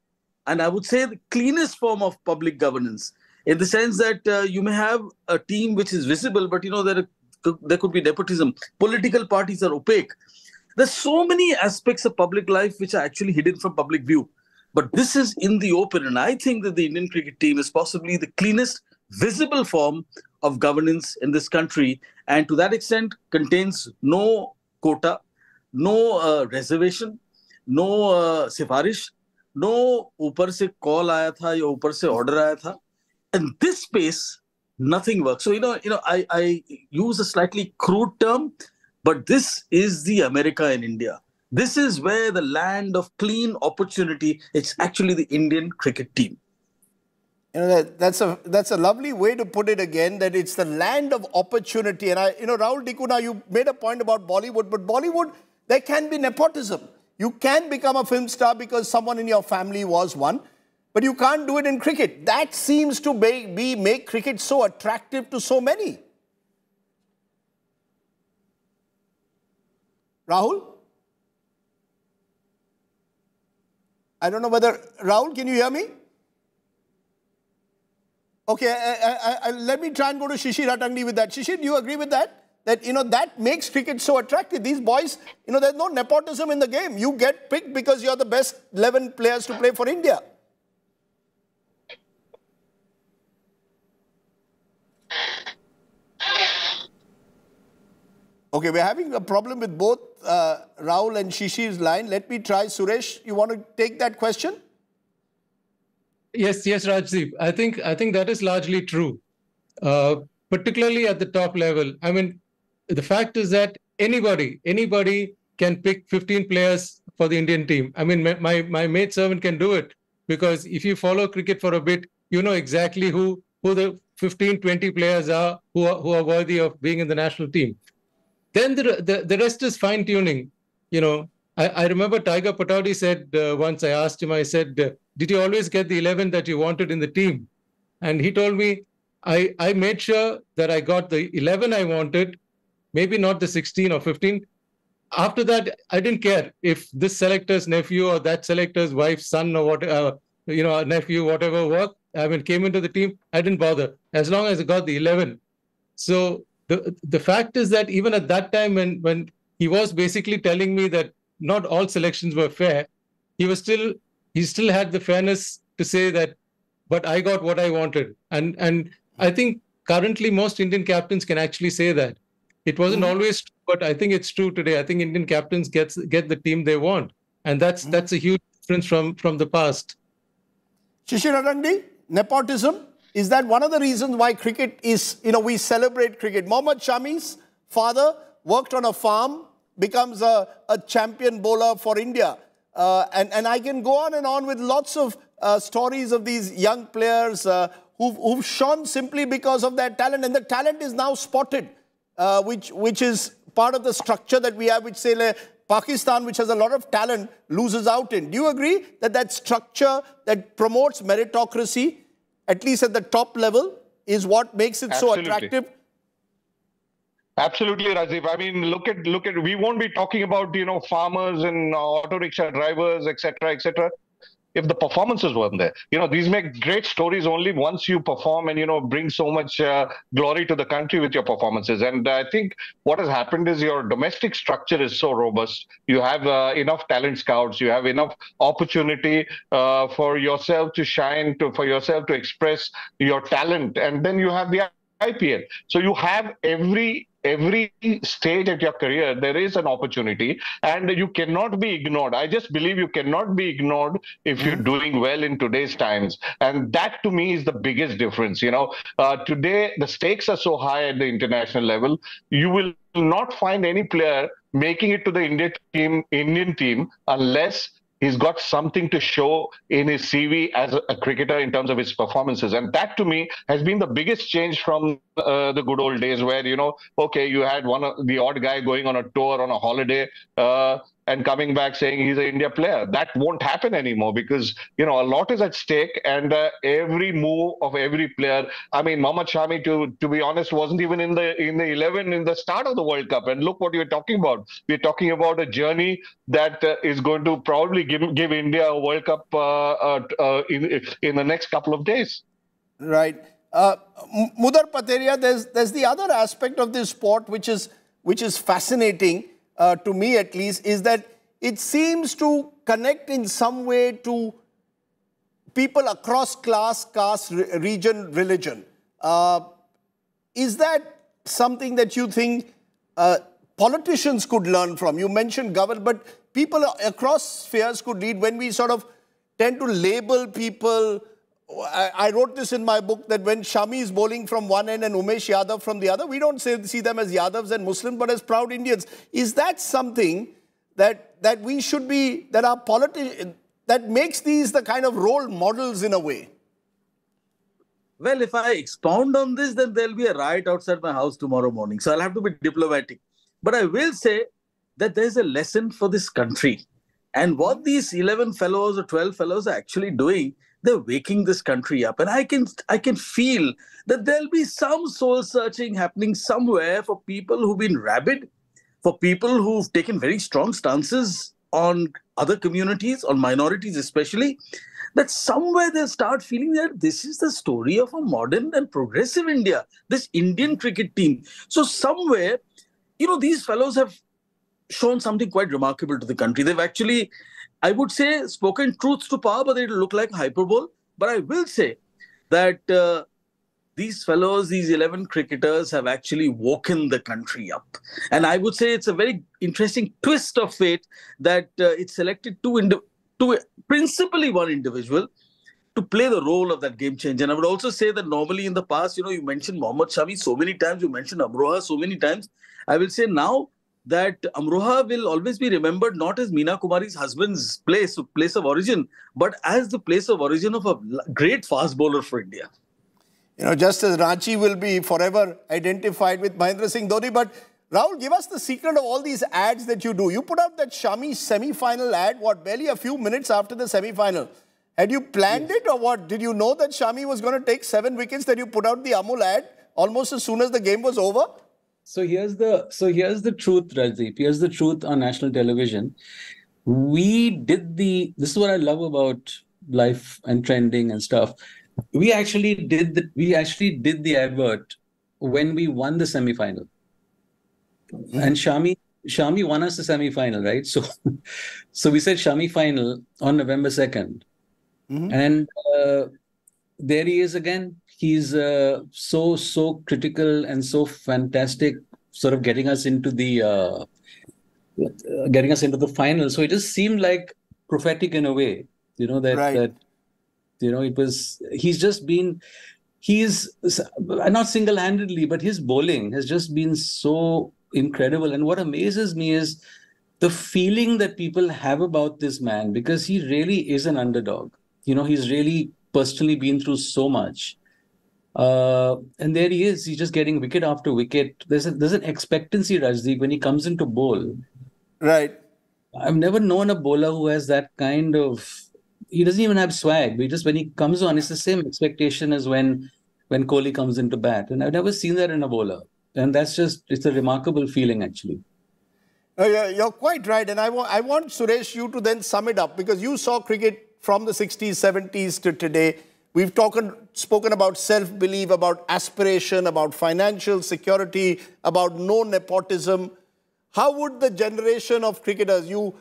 And I would say the cleanest form of public governance in the sense that uh, you may have a team which is visible, but you know, there, there could be nepotism. Political parties are opaque. There's so many aspects of public life which are actually hidden from public view. But this is in the open, and I think that the Indian cricket team is possibly the cleanest visible form of governance in this country, and to that extent contains no quota, no uh, reservation, no uh, sifarish, no upar se call aaya tha ya upar se order aaya tha. In this space, nothing works. So you know, you know, I, I use a slightly crude term, but this is the America in India. This is where the land of clean opportunity. It's actually the Indian cricket team. You know that, that's a that's a lovely way to put it again. That it's the land of opportunity. And I, you know, Rahul DaCunha, you made a point about Bollywood, but Bollywood there can be nepotism. You can become a film star because someone in your family was one, but you can't do it in cricket. That seems to be, be make cricket so attractive to so many. Rahul? I don't know whether, Rahul, can you hear me? Okay, I, I, I, let me try and go to Shishir Hattangadi with that. Shishir, do you agree with that? that, you know, that makes cricket so attractive. These boys, you know, there's no nepotism in the game. You get picked because you're the best 11 players to play for India. Okay, we're having a problem with both uh, Rahul and Shishir's line. Let me try. Suresh, you want to take that question? Yes, yes, Rajdeep. I think I think that is largely true, uh, particularly at the top level. I mean, the fact is that anybody, anybody can pick 15 players for the Indian team. I mean, my, my maid servant can do it because if you follow cricket for a bit, you know exactly who, who the 15, 20 players are who, are who are worthy of being in the national team. Then the, the, the rest is fine tuning. You know, I, I remember Tiger Pataudi said uh, once, I asked him, I said, uh, Did you always get the 11 that you wanted in the team? And he told me, I, I made sure that I got the 11 I wanted, maybe not the 16 or 15. After that, I didn't care if this selector's nephew or that selector's wife's son or what, uh, you know, nephew, whatever worked, I mean, came into the team. I didn't bother as long as I got the 11. So the the fact is that even at that time, when when he was basically telling me that not all selections were fair, he was still he still had the fairness to say that, but I got what I wanted, and and I think currently most Indian captains can actually say that. It wasn't Mm-hmm. always, true, but I think it's true today. I think Indian captains gets get the team they want, and that's Mm-hmm. that's a huge difference from from the past. Shishir nepotism, is that one of the reasons why cricket is, you know, we celebrate cricket? Mohammad Shami's father worked on a farm, becomes a, a champion bowler for India. Uh, and, and I can go on and on with lots of uh, stories of these young players uh, who've, who've shone simply because of their talent. And the talent is now spotted, uh, which, which is part of the structure that we have, which say, like, Pakistan, which has a lot of talent, loses out in. Do you agree that that structure that promotes meritocracy, at least at the top level, is what makes it so attractive? Absolutely, Rajiv. I mean, look at look at. We won't be talking about you know farmers and uh, auto rickshaw drivers, etc., etc. If the performances weren't there, you know, these make great stories only once you perform and you know bring so much uh, glory to the country with your performances. And I think what has happened is your domestic structure is so robust. You have uh, enough talent scouts. You have enough opportunity uh, for yourself to shine, to for yourself to express your talent, and then you have the IPL. So you have every every stage at your career there is an opportunity and you cannot be ignored. I just believe you cannot be ignored if you're doing well in today's times. And that to me is the biggest difference you know. Uh, today the stakes are so high at the international level you will not find any player making it to the team indian team unless he's got something to show in his CV as a, a cricketer in terms of his performances. And that to me has been the biggest change from uh, the good old days where, you know, okay, you had one of the odd guy going on a tour on a holiday uh, and coming back saying he's an India player. That won't happen anymore because, you know, a lot is at stake and uh, every move of every player. I mean, Mohammad Shami, to, to be honest, wasn't even in the in the 11 in the start of the World Cup. And look what you're talking about. We're talking about a journey that uh, is going to probably give, give India a World Cup uh, uh, uh, in, in the next couple of days. Right. Uh, Mudar Patherya, there's there's the other aspect of this sport which is which is fascinating uh, to me at least is that it seems to connect in some way to people across class, caste, re- region, religion. Uh, is that something that you think uh, politicians could learn from? You mentioned government, but people across spheres could lead when we sort of tend to label people. I, wrote this in my book that when Shami is bowling from one end and Umesh Yadav from the other, we don't see them as Yadavs and Muslims, but as proud Indians. Is that something that that we should be that our politi- that makes these the kind of role models in a way? Well, if I expound on this, then there'll be a riot outside my house tomorrow morning. So I'll have to be diplomatic. But I will say that there's a lesson for this country. And what these 11 fellows or 12 fellows are actually doing, they're waking this country up. And I can I can feel that there'll be some soul searching happening somewhere for people who've been rabid, for people who've taken very strong stances on other communities, on minorities especially, that somewhere they'll start feeling that this is the story of a modern and progressive India, this Indian cricket team. So somewhere, you know, these fellows have shown something quite remarkable to the country. They've actually, I would say, spoken truths to power, but it'll look like hyperbole. But I will say that uh, these fellows, these 11 cricketers, have actually woken the country up. And I would say it's a very interesting twist of fate that uh, it selected two, indi- two, principally one individual to play the role of that game changer. And I would also say that normally in the past, you know, you mentioned Mohammad Shami so many times, you mentioned Amroha so many times. I will say now that Amroha will always be remembered not as Meena Kumari's husband's place, place of origin, but as the place of origin of a great fast bowler for India. You know, just as Ranchi will be forever identified with Mahendra Singh Dhoni. But Rahul, give us the secret of all these ads that you do. You put out that Shami semi-final ad, what, barely a few minutes after the semi-final. Had you planned it or what? Did you know that Shami was going to take seven wickets that you put out the Amul ad almost as soon as the game was over? So here's the so here's the truth, Rajdeep. Here's the truth on national television. We did the this is what I love about life and trending and stuff. We actually did the we actually did the advert when we won the semi-final. And Shami Shami won us the semi-final, right? So so we said Shami final on November 2nd. And uh, there he is again. He's uh, so so critical and so fantastic, sort of getting us into the uh, getting us into the final. So it just seemed like prophetic in a way, you know that Right. that you know it was. He's just been. He's not single-handedly, but his bowling has just been so incredible. And what amazes me is the feeling that people have about this man because he really is an underdog. You know, he's really personally been through so much. Uh, and there he is. He's just getting wicket after wicket. There's a, there's an expectancy, Rajdeep, when he comes into bowl. Right. I've never known a bowler who has that kind of. He doesn't even have swag. We just when he comes on, it's the same expectation as when when Kohli comes into bat, and I've never seen that in a bowler. And that's just it's a remarkable feeling, actually. No, you're, you're quite right. And I, wa- I want Suresh, you to then sum it up because you saw cricket from the 60s, 70s to today. We've talking, spoken about self belief, about aspiration, about financial security, about no nepotism. How would the generation of cricketers, you,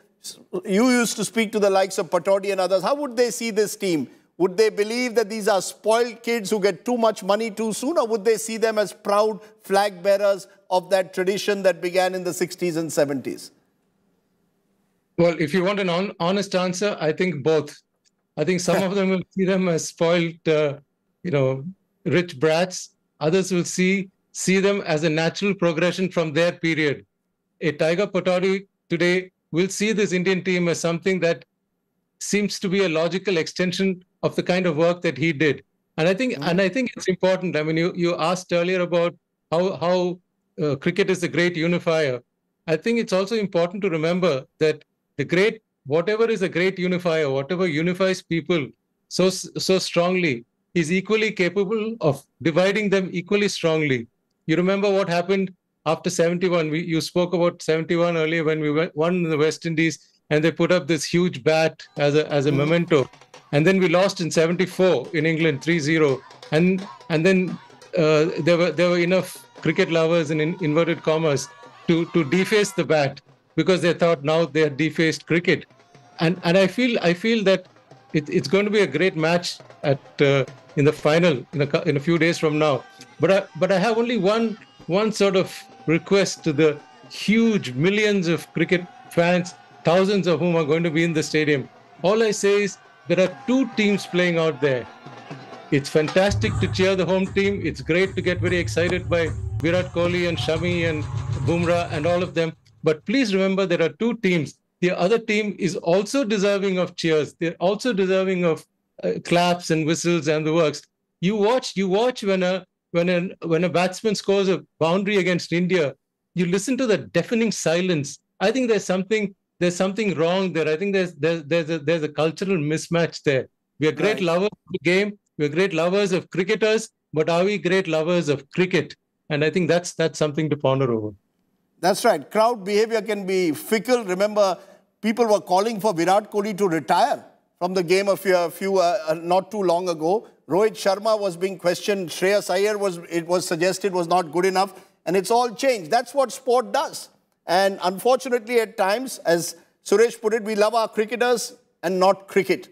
you used to speak to the likes of Pataudi and others, how would they see this team? Would they believe that these are spoiled kids who get too much money too soon, or would they see them as proud flag bearers of that tradition that began in the 60s and 70s? Well, if you want an on, honest answer, I think both. I think some of them will see them as spoiled, uh, you know, rich brats. Others will see see them as a natural progression from their period. A Tiger Pataudi today will see this Indian team as something that seems to be a logical extension of the kind of work that he did. And I think, and I think it's important. I mean, you you asked earlier about how how uh, cricket is a great unifier. I think it's also important to remember that the great, whatever is a great unifier, whatever unifies people so so strongly, is equally capable of dividing them equally strongly. You remember what happened after 71? We, you spoke about 71 earlier when we went, won in the West Indies and they put up this huge bat as a as a memento. And then we lost in 74 in England 3-0. And and then uh, there were there were enough cricket lovers in, in inverted commas to to deface the bat because they thought now they had defaced cricket. And and I feel I feel that it, it's going to be a great match at uh, in the final in a, in a few days from now. But I but I have only one one sort of request to the huge millions of cricket fans, thousands of whom are going to be in the stadium. All I say is there are two teams playing out there. It's fantastic to cheer the home team. It's great to get very excited by Virat Kohli and Shami and Bumrah and all of them. But please remember there are two teams. The other team is also deserving of cheers. They're also deserving of uh, claps and whistles and the works. You watch, you watch when a when a when a batsman scores a boundary against India, you listen to the deafening silence. I think there's something there's something wrong there. I think there's there's there's a, there's a cultural mismatch there. We are great Right. lovers of the game. We're great lovers of cricketers, but are we great lovers of cricket? And I think that's that's something to ponder over. That's right. Crowd behavior can be fickle. Remember, people were calling for Virat Kohli to retire from the game a few, a few uh, uh, not too long ago. Rohit Sharma was being questioned. Shreyas Iyer was, it was suggested was not good enough. And it's all changed. That's what sport does. And unfortunately, at times, as Suresh put it, we love our cricketers and not cricket.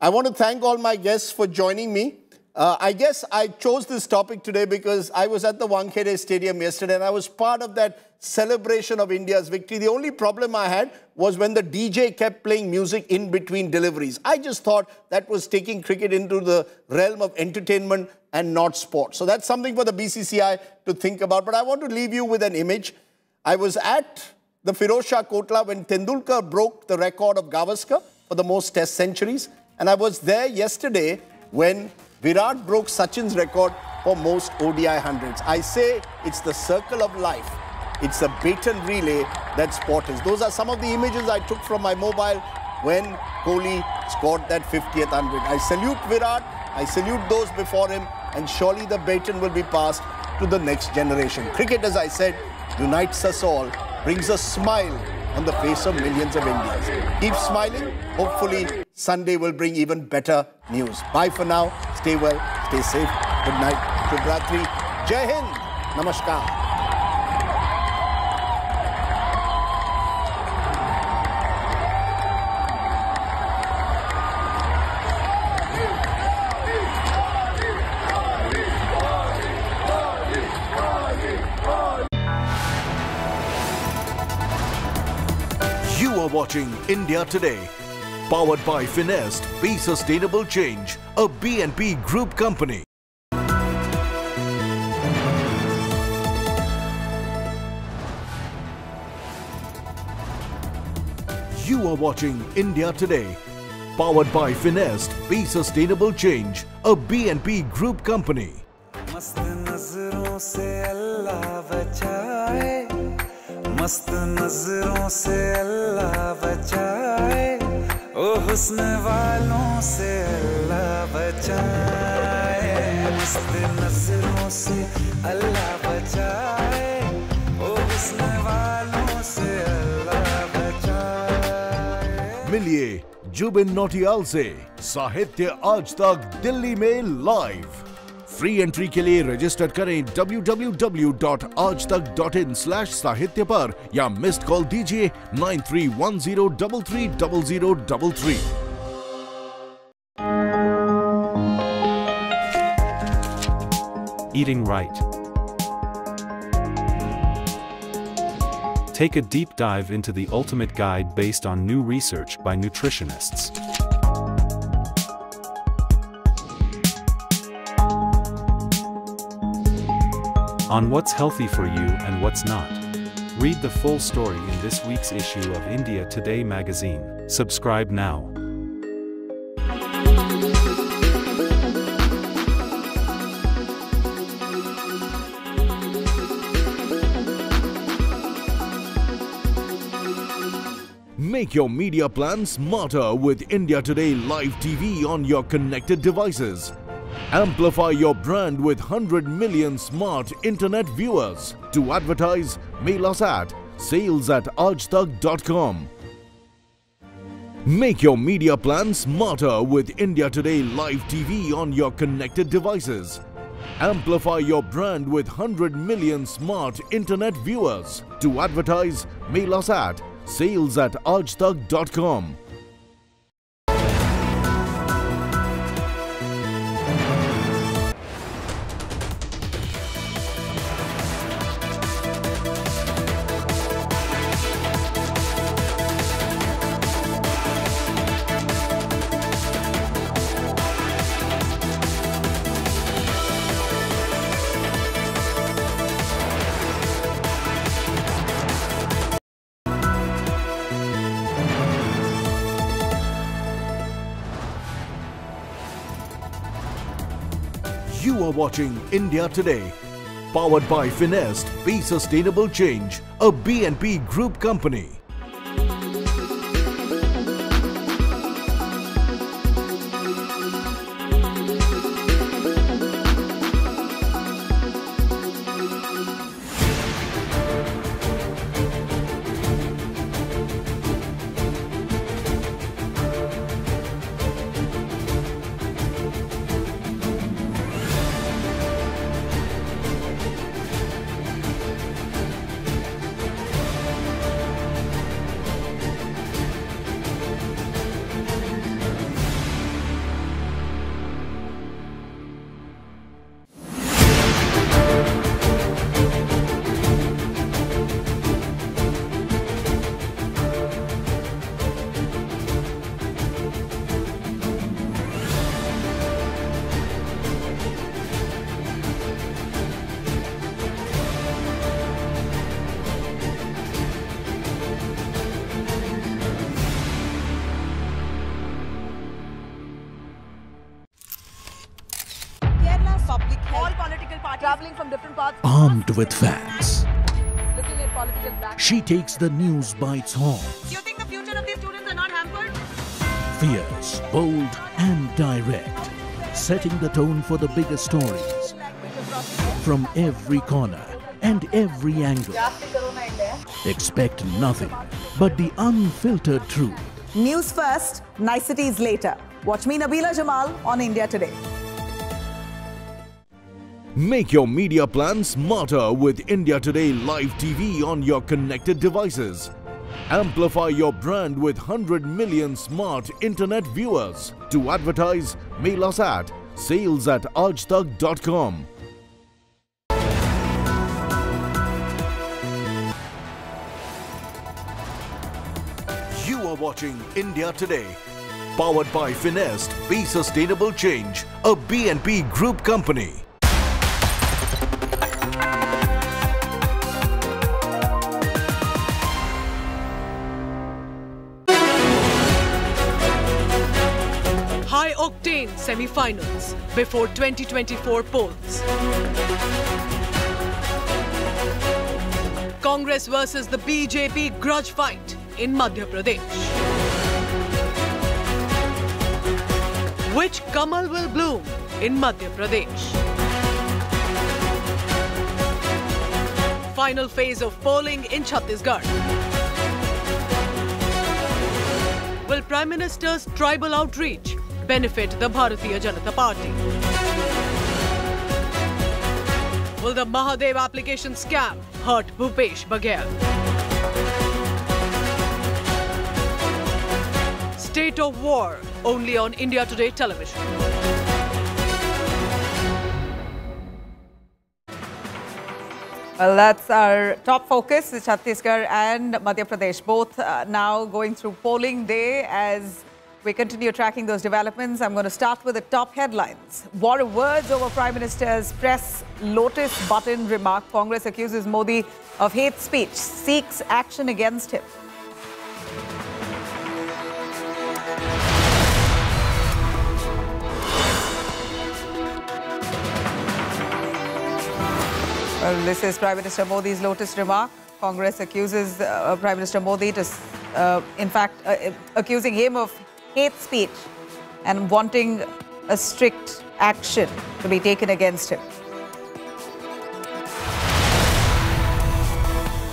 I want to thank all my guests for joining me. Uh, I guess I chose this topic today because I was at the Wankhede Stadium yesterday and I was part of that celebration of India's victory. The only problem I had was when the DJ kept playing music in between deliveries. I just thought that was taking cricket into the realm of entertainment and not sport. So that's something for the BCCI to think about. But I want to leave you with an image. I was at the Firoz Shah Kotla when Tendulkar broke the record of Gavaskar for the most test centuries. And I was there yesterday when Virat broke Sachin's record for most ODI hundreds. I say it's the circle of life. It's a baton relay that sport is. Those are some of the images I took from my mobile when Kohli scored that 50th 100. I salute Virat, I salute those before him, and surely the baton will be passed to the next generation. Cricket, as I said, unites us all, brings a smile on the face of millions of Indians. Keep smiling. Hopefully, Sunday will bring even better news. Bye for now. Stay well, stay safe. Good night. Shubhratri. Jai Hind. Namaskar. are watching India Today, powered by Finest Be Sustainable Change, a BNP Group company. You are watching India Today, powered by Finest Be Sustainable Change, a BNP Group company. मस्त नजरों से अल्लाह बचाए मस्त नज़रों से अल्लाह बचाए, ओ हुस्न वालों से अल्लाह बचाए। मस्त नज़रों से अल्लाह बचाए, ओ हुस्न वालों से अल्लाह बचाए। मिलिए जुबिन नोटियाल से साहित्य आज तक दिल्ली में लाइव फ्री एंट्री के लिए रजिस्टर करें www.aajtak.in slash साहित्य पर या मिस्ड कॉल दीजिए 9310330033 Eating right. Take a deep dive into the ultimate guide based on new research by nutritionists. On what's healthy for you and what's not. Read the full story in this week's issue of India Today magazine. Subscribe now. Make your media plan smarter with India Today Live TV on your connected devices. Amplify your brand with 100 million smart internet viewers. To advertise, mail us at sales at aajtak.com. Make your media plan smarter with India Today Live TV on your connected devices. Amplify your brand with 100 million smart internet viewers. To advertise, mail us at sales at aajtak.com. watching India Today, powered by Finest Be Sustainable Change, a BNP Group company. With facts, Looking at political back. she takes the news by its horn. Do you think the future of these students are not hampered? Fierce, bold, and direct. Setting the tone for the biggest stories. From every corner and every angle. Expect nothing but the unfiltered truth. News first, niceties later. Watch me, Nabila Jamal, on India Today. Make your media plan smarter with India Today Live TV on your connected devices. Amplify your brand with 100 million smart internet viewers. To advertise, mail us at sales at aajtak.com. You are watching India Today. Powered by Finest, Be Sustainable Change, a BNP Group company. Semi-finals before 2024 polls. Congress versus the BJP grudge fight in Madhya Pradesh. Which Kamal will bloom in Madhya Pradesh? Final phase of polling in Chhattisgarh. Will Prime Minister's tribal outreach benefit the Bharatiya Janata Party? Will the Mahadev application scam hurt Bhupesh Baghel? State of War only on India Today television. Well, that's our top focus, is Chhattisgarh and Madhya Pradesh, both uh, now going through polling day as we continue tracking those developments. I'm going to start with the top headlines. War of words over Prime Minister's press lotus button remark. Congress accuses Modi of hate speech, seeks action against him. Well, this is Prime Minister Modi's lotus remark. Congress accuses uh, Prime Minister Modi to, uh, in fact, uh, accusing him of hate speech and wanting a strict action to be taken against him.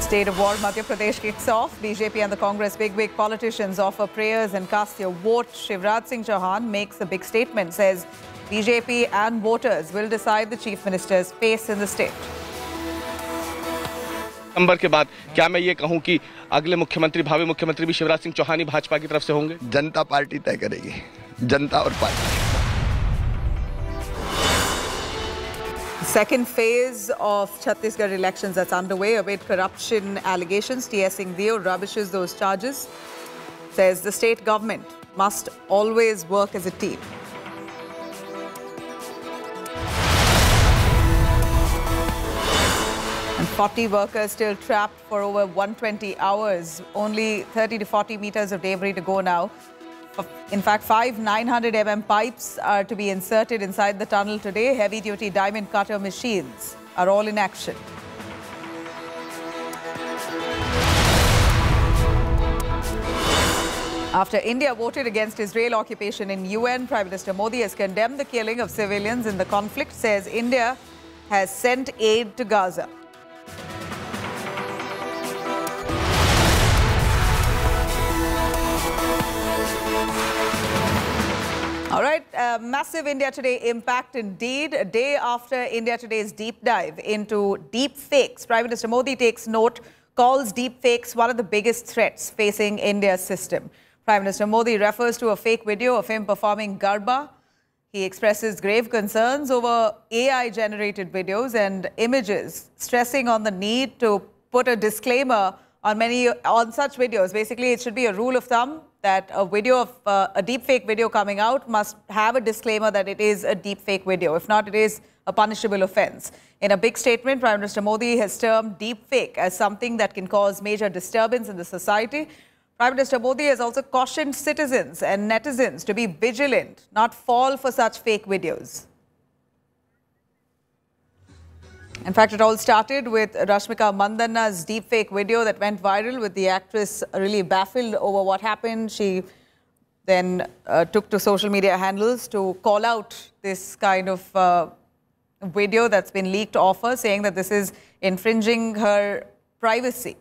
State of war, Madhya Pradesh kicks off. BJP and the Congress bigwig politicians offer prayers and cast their vote. Shivraj Singh Chouhan makes a big statement, says BJP and voters will decide the chief minister's face in the state. Number के बाद क्या मैं ये कहूँ कि अगले मुख्यमंत्री भावी मुख्यमंत्री भी शिवराज सिंह चौहान ही भाजपा की तरफ़ से होंगे जनता पार्टी तय करेगी जनता और party Second phase of Chhattisgarh elections that's underway amid corruption allegations. T.S. Singhdeo rubbishes those charges, says the state government must always work as a team. 40 workers still trapped for over 120 hours. Only 30 to 40 meters of debris to go now. In fact, five 900 mm pipes are to be inserted inside the tunnel today. Heavy duty diamond cutter machines are all in action. After India voted against Israel occupation in UN, Prime Minister Modi has condemned the killing of civilians in the conflict, says India has sent aid to Gaza. All right, uh, massive India Today impact indeed. A day after India Today's deep dive into deep fakes, Prime Minister Modi takes note, calls deep fakes one of the biggest threats facing India's system. Prime Minister Modi refers to a fake video of him performing Garba. He expresses grave concerns over AI generated videos and images, stressing on the need to put a disclaimer on many on such videos. Basically, it should be a rule of thumb that a video of uh, a deep fake video coming out must have a disclaimer that it is a deep fake video. If not, it is a punishable offense. In a big statement, Prime Minister Modi has termed deep fake as something that can cause major disturbance in the society. Prime Minister Modi has also cautioned citizens and netizens to be vigilant, not fall for such fake videos. In fact, it all started with Rashmika Mandanna's deepfake video that went viral with the actress really baffled over what happened. She then uh, took to social media handles to call out this kind of uh, video that's been leaked off her, saying that this is infringing her privacy.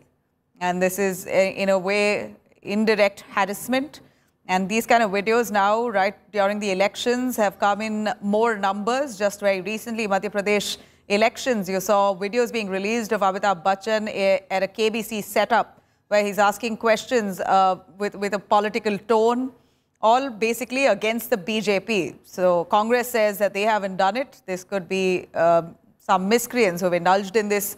And this is, a, in a way, indirect harassment. And these kind of videos now, right during the elections, have come in more numbers. Just very recently, Madhya Pradesh elections, you saw videos being released of Amitabh Bachchan at a KBC setup where he's asking questions uh, with, with a political tone, all basically against the BJP. So Congress says that they haven't done it. This could be um, some miscreants who have indulged in this.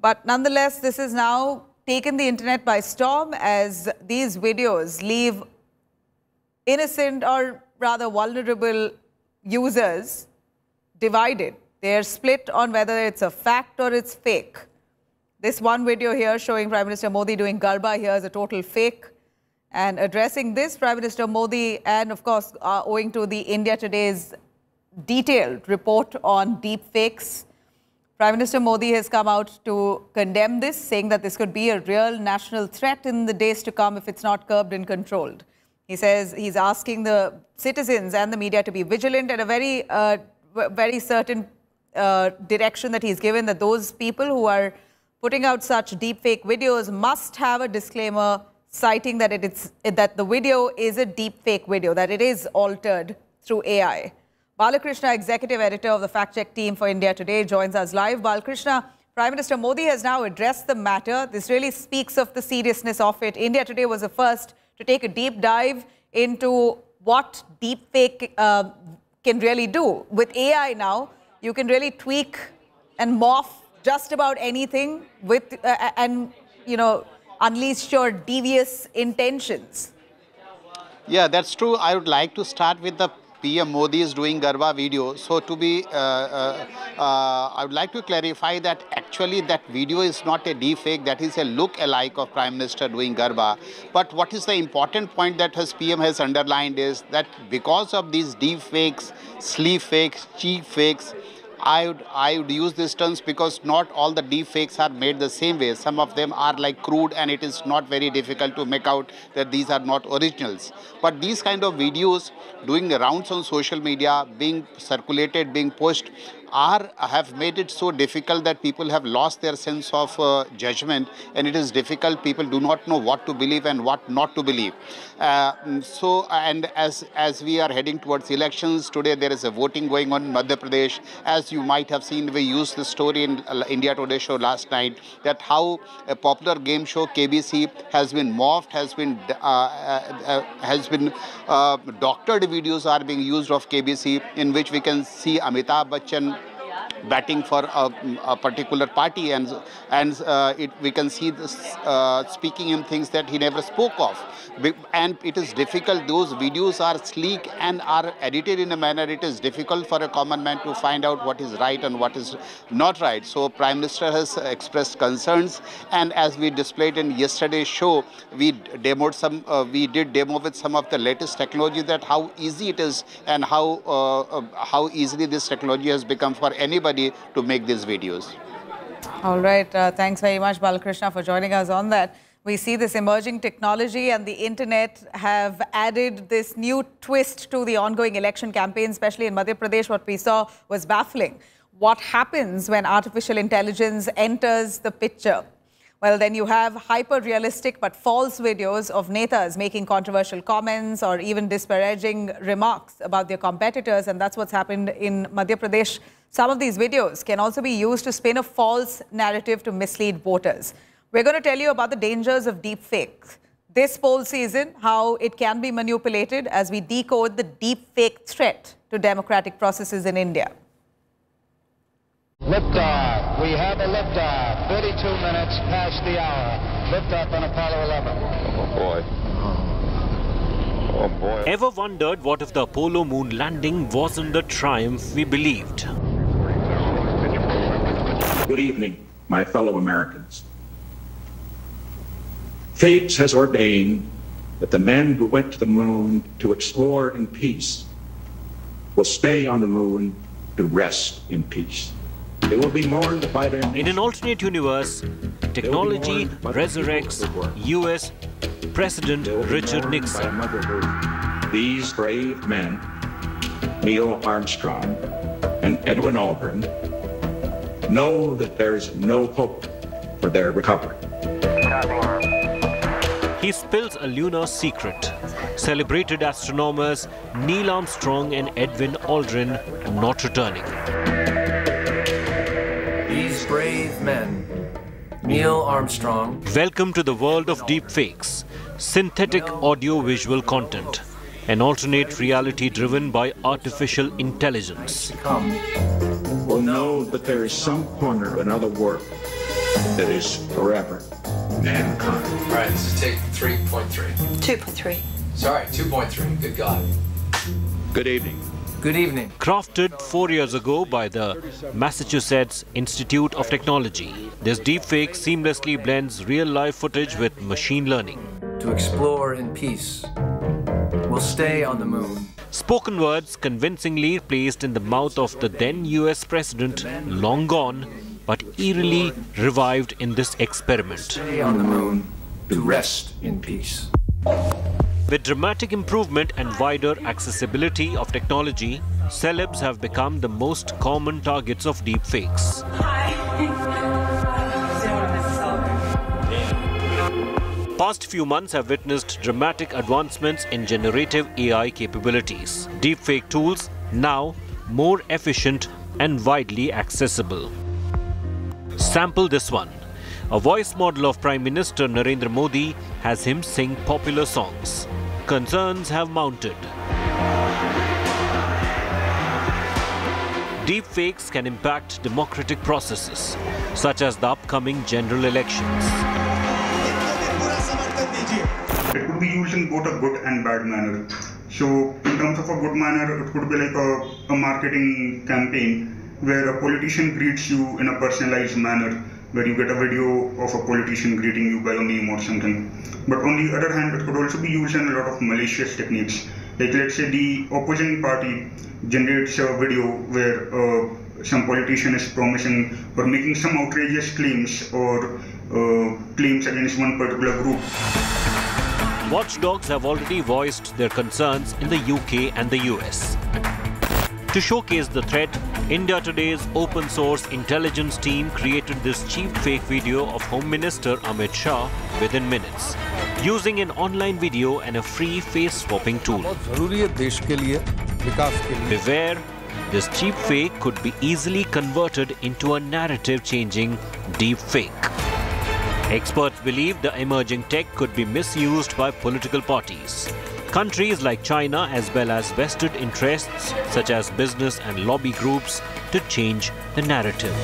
But nonetheless, this has now taken the internet by storm as these videos leave innocent or rather vulnerable users divided. They're split on whether it's a fact or it's fake. This one video here showing Prime Minister Modi doing Garba here is a total fake. And addressing this, Prime Minister Modi, and of course, uh, owing to the India Today's detailed report on deep fakes, Prime Minister Modi has come out to condemn this, saying that this could be a real national threat in the days to come if it's not curbed and controlled. He says he's asking the citizens and the media to be vigilant and a very, uh, very certain uh, direction that he's given that those people who are putting out such deepfake videos must have a disclaimer citing that it is that the video is a deepfake video, that it is altered through AI. Balakrishna, executive editor of the fact check team for India Today, joins us live. Balakrishna, Prime Minister Modi has now addressed the matter. This really speaks of the seriousness of it. India Today was the first to take a deep dive into what deepfake uh, can really do. With AI now, you can really tweak and morph just about anything with uh, and you know unleash your devious intentions. Yeah, that's true. I would like to start with the PM Modi is doing Garba video. So to be, uh, uh, uh, I would like to clarify that actually that video is not a deepfake. That is a look alike of Prime Minister doing Garba. But what is the important point that his PM has underlined is that because of these deepfakes, sleeve fakes, cheap fakes, I would, I would use these terms because not all the deep fakes are made the same way. Some of them are like crude and it is not very difficult to make out that these are not originals. But these kind of videos doing rounds on social media, being circulated, being pushed, are have made it so difficult that people have lost their sense of uh, judgment and it is difficult people do not know what to believe and what not to believe uh, so and as as we are heading towards elections today there is a voting going on in madhya pradesh. As you might have seen we used the story in uh, india today show last night that how a popular game show kbc has been morphed has been uh, uh, uh, has been doctored videos are being used of kbc in which we can see amitabh bachchan batting for a, a particular party and and uh, it, we can see this uh, speaking him things that he never spoke of. And it is difficult those videos are sleek and are edited in a manner it is difficult for a common man to find out what is right and what is not right. So prime minister has expressed concerns and as we displayed in yesterday's show we demoed some uh, we did demo with some of the latest technology that how easy it is and how uh, uh, how easily this technology has become for anybody to make these videos. All right. Uh, thanks very much, Balakrishna, for joining us on that. We see this emerging technology and the internet have added this new twist to the ongoing election campaign, especially in Madhya Pradesh. What we saw was baffling. What happens when artificial intelligence enters the picture? Well, then you have hyper-realistic but false videos of netas making controversial comments or even disparaging remarks about their competitors. And that's what's happened in Madhya Pradesh. Some of these videos can also be used to spin a false narrative to mislead voters. We're going to tell you about the dangers of deepfakes. This poll season, how it can be manipulated as we decode the deepfake threat to democratic processes in India. Liftoff. We have a liftoff. 32 minutes past the hour. Liftoff on Apollo 11. Oh, boy. Oh, boy. Ever wondered what if the Apollo moon landing wasn't the triumph we believed? Good evening, my fellow Americans. Fate has ordained that the men who went to the moon to explore in peace will stay on the moon to rest in peace. They will be mourned by their In an alternate universe, technology resurrects US President Richard Nixon. these brave men, Neil Armstrong and Edwin Aldrin, know that there's no hope for their recovery. He spills a lunar secret. Celebrated astronomers Neil Armstrong and Edwin Aldrin not returning. These brave men, Neil Armstrong, Welcome to the world of deepfakes, synthetic audio-visual content, an alternate reality driven by artificial intelligence. Will know that there is some corner of another world that is forever mankind. All right, this is take 3.3. 2.3. Sorry, 2.3. Good God. Good evening. Good evening. Crafted four years ago by the Massachusetts Institute of Technology, this deepfake seamlessly blends real-life footage with machine learning. To explore in peace. We'll stay on the moon. Spoken words convincingly placed in the mouth of the then US president, long gone, but eerily revived in this experiment. Stay on the moon to rest in peace. With dramatic improvement and wider accessibility of technology, celebs have become the most common targets of deepfakes. Past few months have witnessed dramatic advancements in generative AI capabilities. Deepfake tools now more efficient and widely accessible. Sample this one. A voice model of Prime Minister Narendra Modi has him sing popular songs. Concerns have mounted. Deepfakes can impact democratic processes, such as the upcoming general elections. Be used in both a good and bad manner. So, in terms of a good manner, it could be like a, a marketing campaign where a politician greets you in a personalized manner, where you get a video of a politician greeting you by a meme or something. But on the other hand, it could also be used in a lot of malicious techniques. Like, let's say the opposing party generates a video where uh, some politician is promising or making some outrageous claims or uh, claims against one particular group. Watchdogs have already voiced their concerns in the UK and the US. To showcase the threat, India Today's open source intelligence team created this cheap fake video of Home Minister Amit Shah within minutes, using an online video and a free face swapping tool. Beware, this cheap fake could be easily converted into a narrative changing deep fake. Experts believe the emerging tech could be misused by political parties. Countries like China, as well as vested interests such as business and lobby groups, to change the narrative.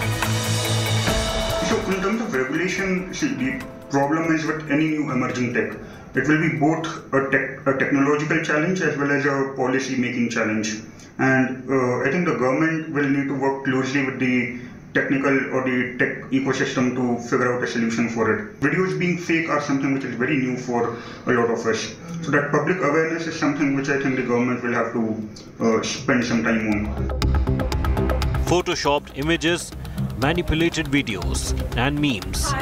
So, in terms of regulation, see, the problem is with any new emerging tech. It will be both a, a technological challenge as well as a policy making challenge. And uh, I think the government will need to work closely with the technical or the tech ecosystem to figure out a solution for it. Videos being fake are something which is very new for a lot of us. So that public awareness is something which I think the government will have to uh, spend some time on. Photoshopped images, manipulated videos, and memes.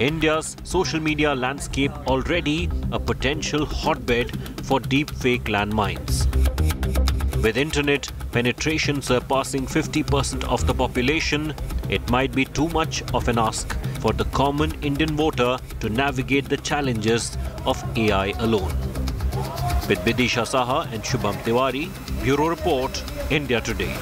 India's social media landscape already a potential hotbed for deepfake landmines. With internet penetration surpassing 50% of the population, it might be too much of an ask for the common Indian voter to navigate the challenges of AI alone. With Bidisha Saha and Shubham Tiwari, Bureau Report, India Today.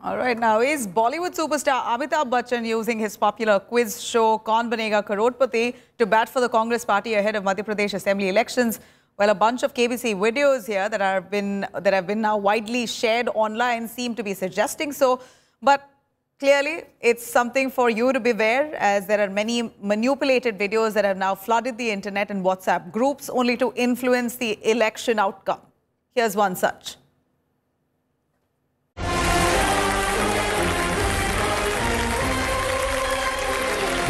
All right, now is Bollywood superstar Amitabh Bachchan using his popular quiz show Kaun Banega Crorepati to bat for the Congress party ahead of Madhya Pradesh assembly elections? Well, a bunch of KBC videos here that have been that have been now widely shared online seem to be suggesting so, but clearly it's something for you to beware as there are many manipulated videos that have now flooded the internet and WhatsApp groups only to influence the election outcome. Here's one such.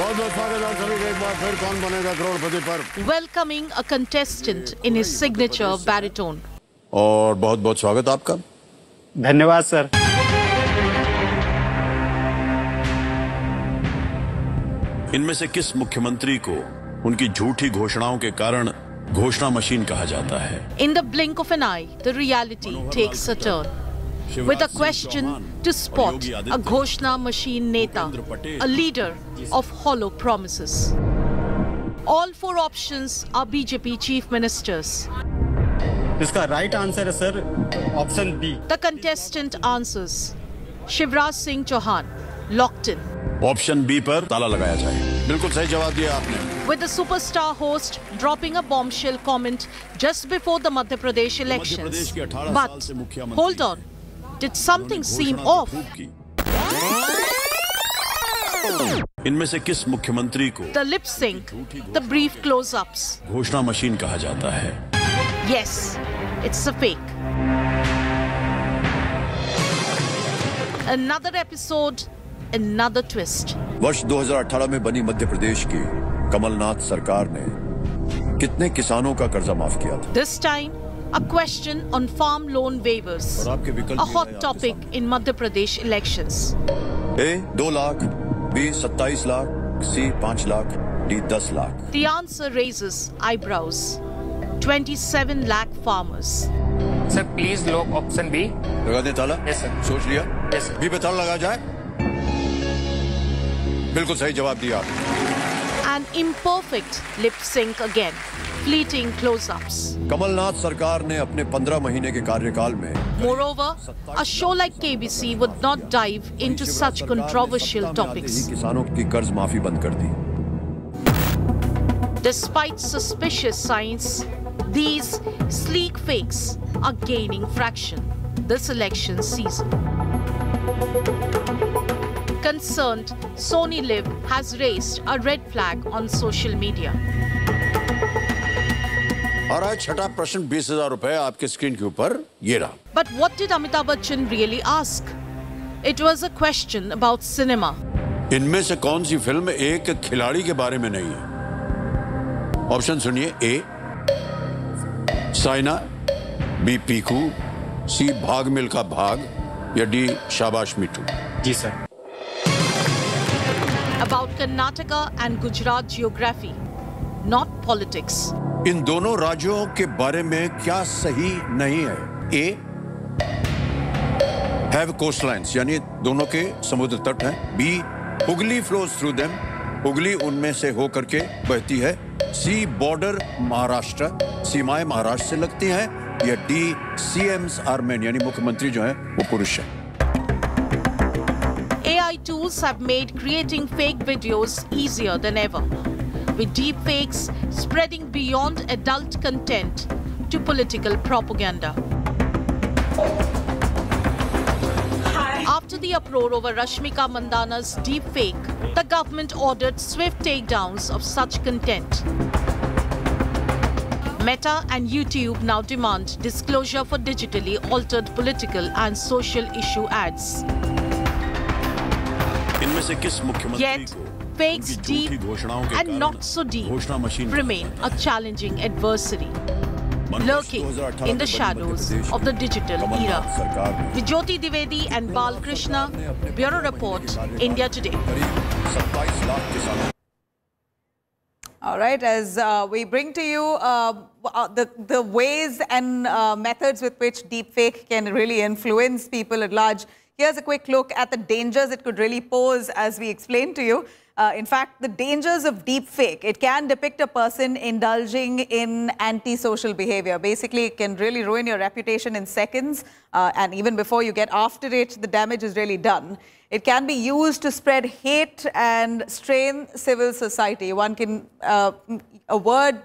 बहुत बहुत स्वागत है आप सभी का एक बार फिर कौन बनेगा करोड़पति पर welcoming a contestant in his signature baritone. और बहुत बहुत स्वागत आपका धन्यवाद सर इनमें से किस मुख्यमंत्री को उनकी झूठी घोषणाओं के कारण घोषणा मशीन कहा जाता है in the blink of an eye the reality takes a turn. with a question to spot a Ghoshna machine neta, a leader of hollow promises. All four options are BJP chief ministers. इसका right answer is sir option B. The contestant answers. Shivraj Singh Chouhan, locked in. Option B पर ताला लगाया जाए बिल्कुल सही जवाब दिया आपने with superstar host dropping a bombshell comment just before the Madhya Pradesh election Did something seem off? तो इनमें से किस मुख्यमंत्री को the lip sync the brief close ups घोषणा मशीन कहा जाता है। Yes it's a fake another episode another twist वर्ष 2018 में बनी मध्य प्रदेश की कमलनाथ सरकार ने कितने किसानों का कर्जा माफ़ किया था? This time a question on farm loan waivers. और आपके विकल्प A भी hot हैं topic in Madhya Pradesh elections. ए दो लाख बी सत्ताईस लाख सी पाँच लाख डी दस lakh The answer raises eyebrows. 27 lakh farmers. Sir please लोग ऑप्शन बी लगा दें ताला यस सर सोच लिया यस बी पे ताला लगा जाए बिल्कुल सही जवाब दिया आपने An imperfect lip sync again. fleeting close-ups. Kamalnath Sarkar ne apne 15 mahine ke Moreover, a show like KBC would not dive into such controversial topics. Despite suspicious signs, these sleek fakes are gaining fraction this election season. Concerned, SonyLIV has raised a red flag on social media. और आज छठा प्रश्न बीस हज़ार रूपए आपके screen के ऊपर। ये रहा। But what did Amitabh Bachchan really ask it was a question about cinema इनमें से कौन सी फ़िल्म एक खिलाड़ी के बारे में नहीं है? ऑप्शन सुनिए A Saina B Piku C Bhaag Milkha Bhaag या D Shabaash Mithu. Ji sir. About Karnataka and Gujarat geography not politics. इन दोनों राज्यों के बारे में क्या सही नहीं है? ए हैव कोस्टलाइंस यानी दोनों के समुद्र तट हैं। B Hooghly flows through them Hooghly उनमें से होकर के बहती है। सी बॉर्डर महाराष्ट्र सीमाएँ महाराष्ट्र से लगती हैं। या डी सीएम्स आर मेन यानी मुख्यमंत्री जो है वो पुरुष है। AI tools have made creating fake videos easier than ever, with deepfakes spreading beyond adult content to political propaganda. After the uproar over Rashmika Mandanna's deepfake, the government ordered swift takedowns of such content. Meta and YouTube now demand disclosure for digitally altered political and social issue ads. Yet, Peg's deep and not so deep remain a challenging adversary. Lurking in the shadows of the digital era. Vijyoti Divedi and Bal Krishna, Bureau Report, India Today. All right, as uh, we bring to you uh, uh, the, the ways and uh, methods with which deepfake can really influence people at large, here's a quick look at the dangers it could really pose as we explain to you. Uh, in fact, the dangers of deepfake, it can depict a person indulging in antisocial behavior. Basically, it can really ruin your reputation in seconds. uh, and even before you get after it, the damage is really done. It can be used to spread hate and strain civil society. One can, uh, a word,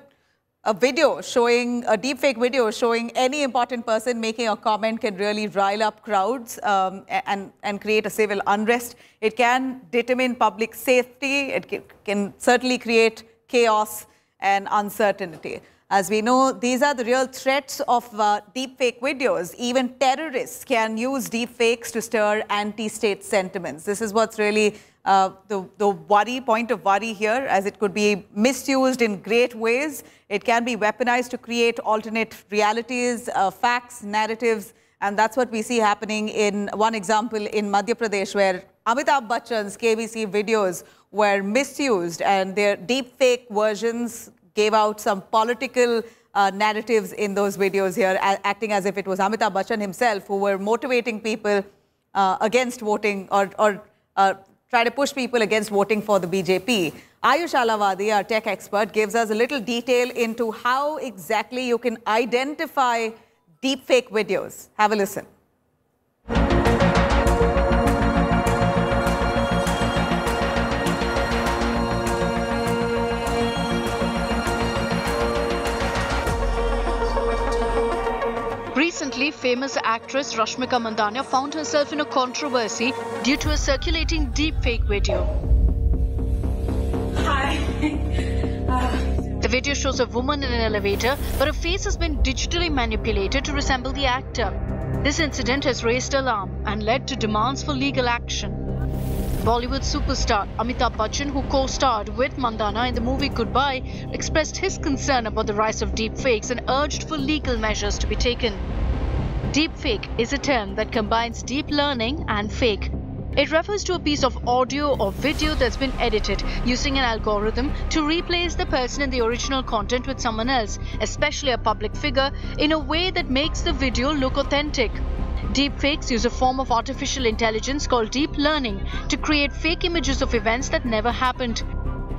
a video showing, a deepfake video showing any important person making a comment can really rile up crowds um, and, and create a civil unrest. It can determine public safety. It can certainly create chaos and uncertainty. As we know, these are the real threats of uh, deepfake videos. Even terrorists can use deepfakes to stir anti-state sentiments. This is what's really uh, the, the worry, point of worry here, as it could be misused in great ways. It can be weaponized to create alternate realities, uh, facts, narratives, and that's what we see happening in one example in Madhya Pradesh, where Amitabh Bachchan's KBC videos were misused and their deep fake versions gave out some political uh, narratives in those videos here, acting as if it was Amitabh Bachchan himself who were motivating people uh, against voting or, or uh, try to push people against voting for the BJP. Aayush Ailawadi, our tech expert, gives us a little detail into how exactly you can identify deepfake videos. Have a listen. Recently, famous actress Rashmika Mandanna found herself in a controversy due to a circulating deepfake video. Hi. Uh, the video shows a woman in an elevator, but her face has been digitally manipulated to resemble the actor. This incident has raised alarm and led to demands for legal action. Bollywood superstar Amitabh Bachchan, who co-starred with Mandanna in the movie Goodbye, expressed his concern about the rise of deepfakes and urged for legal measures to be taken. Deepfake is a term that combines deep learning and fake. It refers to a piece of audio or video that's been edited using an algorithm to replace the person in the original content with someone else, especially a public figure, in a way that makes the video look authentic. Deepfakes use a form of artificial intelligence called deep learning to create fake images of events that never happened.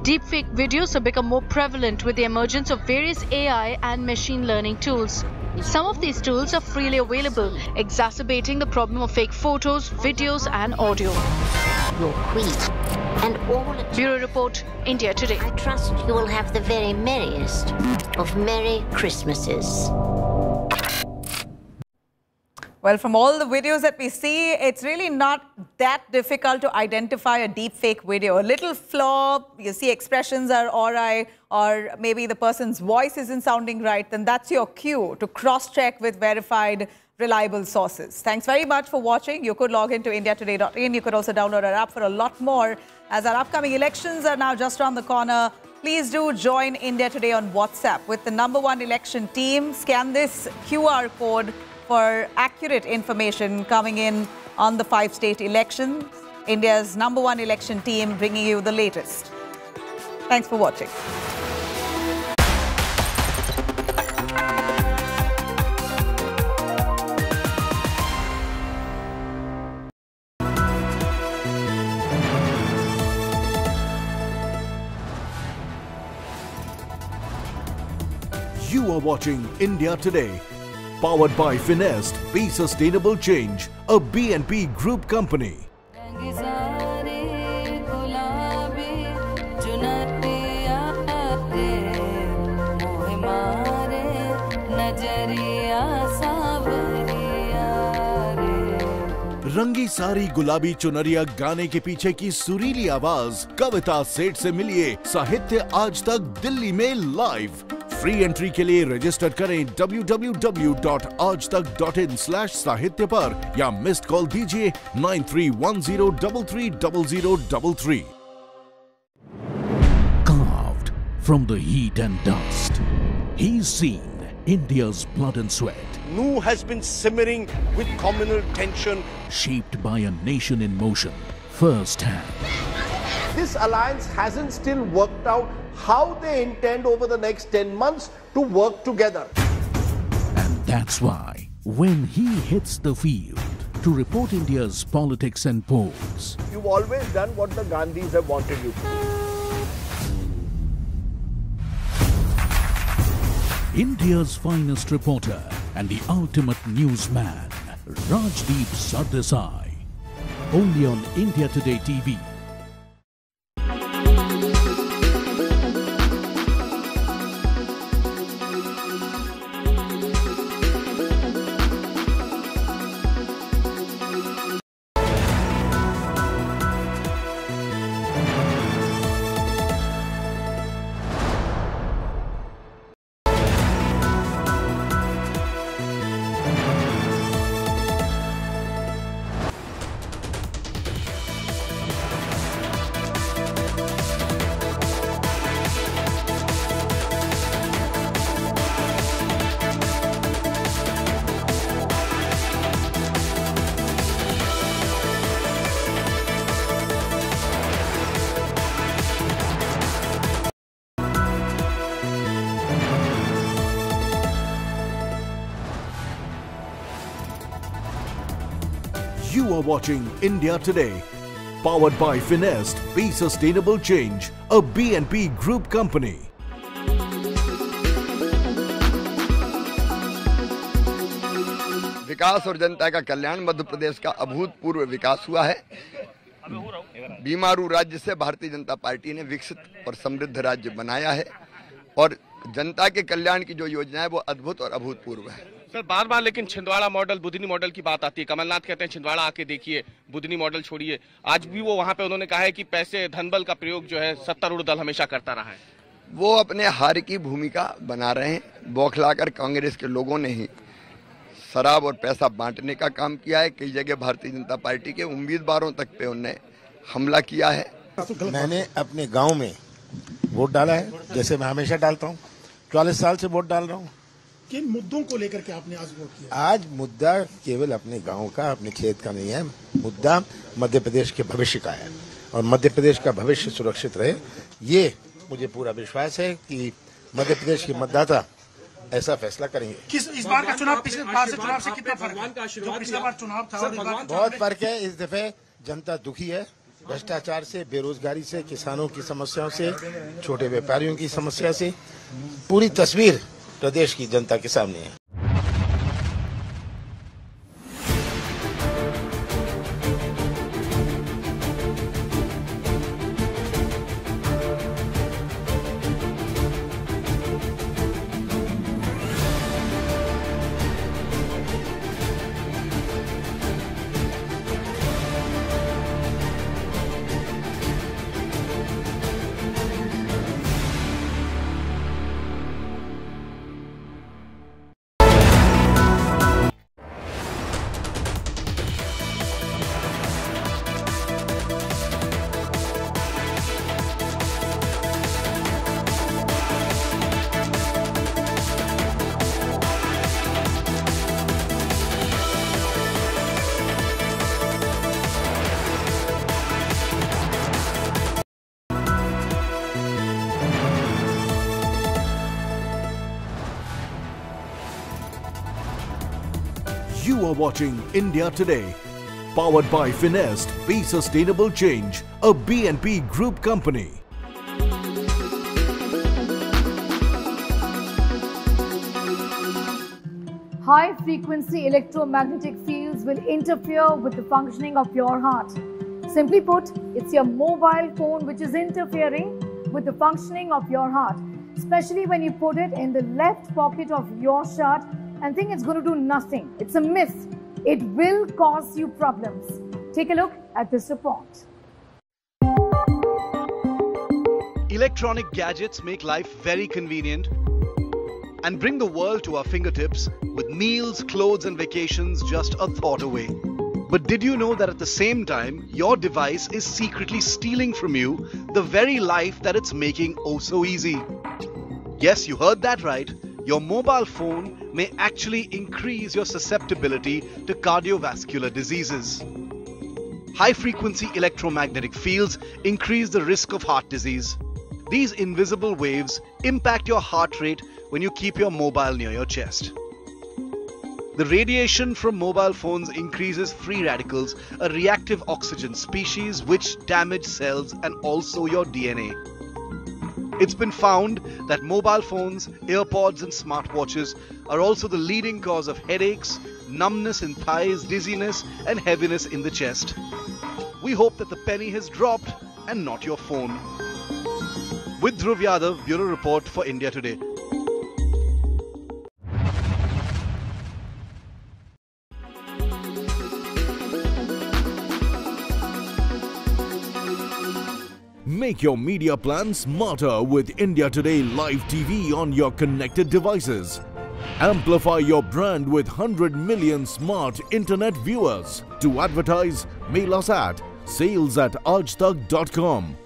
Deepfake videos have become more prevalent with the emergence of various AI and machine learning tools. Some of these tools are freely available, exacerbating the problem of fake photos, videos and audio. Your queen and all... Bureau Report, India Today. I trust you will have the very merriest of Merry Christmases. Well, from all the videos that we see, it's really not that difficult to identify a deepfake video. A little flaw, you see expressions are awry, or maybe the person's voice isn't sounding right, then that's your cue to cross-check with verified, reliable sources. Thanks very much for watching. You could log into indiatoday.in. You could also download our app for a lot more. As our upcoming elections are now just around the corner, please do join India Today on WhatsApp with the number one election team. Scan this QR code for accurate information coming in on the five state elections. India's number one election team bringing you the latest. Thanks for watching. You are watching India Today powered by Finest Be Sustainable Change, a BNP Group company. रंगी सारी गुलाबी चुनरिया गाने के पीछे की सुरीली आवाज़ कविता सेठ से मिलिए साहित्य आज तक दिल्ली में लाइव फ्री एंट्री के लिए रजिस्टर करें www.aajtak.in साहित्य पर या मिस्ड कॉल दीजिए 9310330033 Carved from the heat and dust, he's seen India's blood and sweat. Nu has been simmering with communal tension. Shaped by a nation in motion, firsthand. This alliance hasn't still worked out how they intend over the next 10 months to work together. And that's why, when he hits the field to report India's politics and polls, you've always done what the Gandhis have wanted you to do. India's finest reporter and the ultimate newsman, Rajdeep Sardesai. Only on India Today TV watching India Today, powered by Finest Be Sustainable Change, a BNP Group company. विकास और जनता का कल्याण मध्य प्रदेश का अभूतपूर्व विकास हुआ है। बीमारू राज्य से भारतीय जनता पार्टी ने विकसित और समृद्ध राज्य बनाया है और जनता के कल्याण की जो योजना है वो अद्भुत और अभूतपूर्व है। सर बार बार लेकिन छिंदवाड़ा मॉडल बुधनी मॉडल की बात आती है। कमलनाथ कहते हैं छिंदवाड़ा आके देखिए बुधनी मॉडल छोड़िए। आज भी वो वहाँ पे उन्होंने कहा है कि पैसे धनबल का प्रयोग जो है सत्तारूढ़ दल हमेशा करता रहा है। वो अपने हार की भूमिका बना रहे हैं। बौखलाकर कांग्रेस के लोगों ने ही शराब और पैसा बांटने का काम किया है। कई जगह भारतीय जनता पार्टी के उम्मीदवारों तक पे उनने हमला किया है। मैंने अपने गाँव में वोट डाला है जैसे मैं हमेशा डालता हूँ। चालीस साल से वोट डाल रहा हूँ। किन मुद्दों को लेकर के आपने आज वोट किया? आज मुद्दा केवल अपने गाँव का अपने खेत का नहीं है। मुद्दा मध्य प्रदेश के भविष्य का है। और मध्य प्रदेश का भविष्य सुरक्षित रहे ये मुझे पूरा विश्वास है कि मध्य प्रदेश के मतदाता ऐसा फैसला करेंगे। किस इस बार का चुनाव पिछले बार से चुनाव से कितना फ़र्क है? जो पिछला बार चुनाव था और इस बार बहुत फ़र्क है। इस दफे जनता दुखी है। भ्रष्टाचार से बेरोजगारी से किसानों की समस्याओं से छोटे व्यापारियों की समस्या से। पूरी तस्वीर प्रदेश की जनता के सामने है। Watching India Today, powered by Finest Be Sustainable Change, a BNP Group company. High frequency electromagnetic fields will interfere with the functioning of your heart. Simply put, it's your mobile phone which is interfering with the functioning of your heart, especially when you put it in the left pocket of your shirt and think it's going to do nothing. It's a myth. It will cause you problems. Take a look at this report. Electronic gadgets make life very convenient and bring the world to our fingertips with meals, clothes, and vacations just a thought away. But did you know that at the same time, your device is secretly stealing from you the very life that it's making oh so easy? Yes, you heard that right. Your mobile phone may actually increase your susceptibility to cardiovascular diseases. High frequency electromagnetic fields increase the risk of heart disease. These invisible waves impact your heart rate when you keep your mobile near your chest. The radiation from mobile phones increases free radicals, a reactive oxygen species which damage cells and also your DNA. It's been found that mobile phones, earpods, and smartwatches are also the leading cause of headaches, numbness in thighs, dizziness, and heaviness in the chest. We hope that the penny has dropped and not your phone. With Dhruv Yadav, Bureau Report for India Today. Make your media plan smarter with India Today Live TV on your connected devices. Amplify your brand with 100 million smart internet viewers. To advertise, mail us at sales at aajtak.com.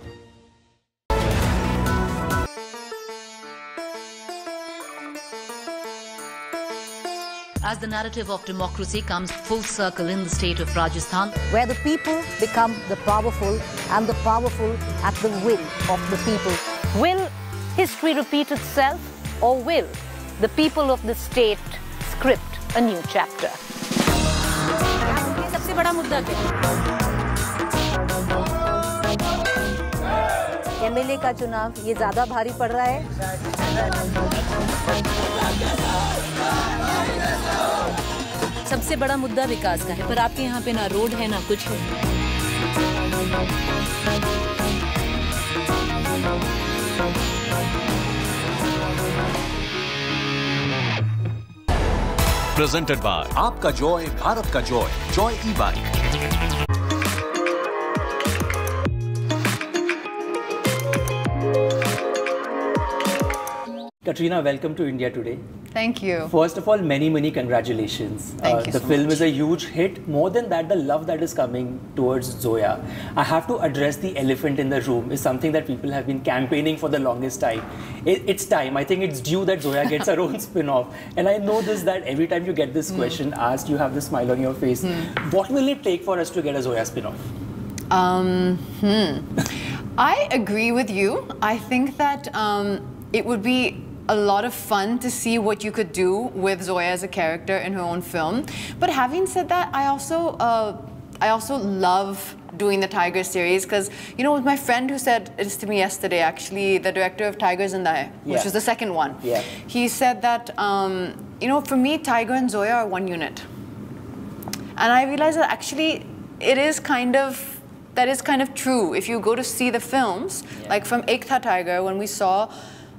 As the narrative of democracy comes full circle in the state of Rajasthan, where the people become the powerful and the powerful at the will of the people. Will history repeat itself or will the people of the state script a new chapter? बड़ा मुद्दा क्या MLA का चुनाव ये ज़्यादा भारी पड़ रहा है। सबसे बड़ा मुद्दा विकास का है पर आपके यहाँ पे ना रोड है ना कुछ है। प्रेजेंटेड बाय आपका जॉय भारत का Joy Joy e bike Katrina, welcome to India today. Thank you. First of all, many, many congratulations. Thank you The so film much. is a huge hit. More than that, the love that is coming towards Zoya. I have to address the elephant in the room. is something that people have been campaigning for the longest time. It, it's time. I think it's due that Zoya gets her own spin-off. And I know this that every time you get this question asked, you have this smile on your face. What will it take for us to get a Zoya spin-off? Um, hmm. I agree with you. I think that um, it would be a lot of fun to see what you could do with Zoya as a character in her own film. But having said that, I also uh, I also love doing the Tiger series because you know it was my friend who said this to me yesterday. Actually, the director of Tiger Zinda Hai, which Yeah. was the second one. Yeah. He said that um, you know for me, Tiger and Zoya are one unit. And I realized that actually it is kind of that is kind of true. If you go to see the films, like from Ek Tha Tiger, when we saw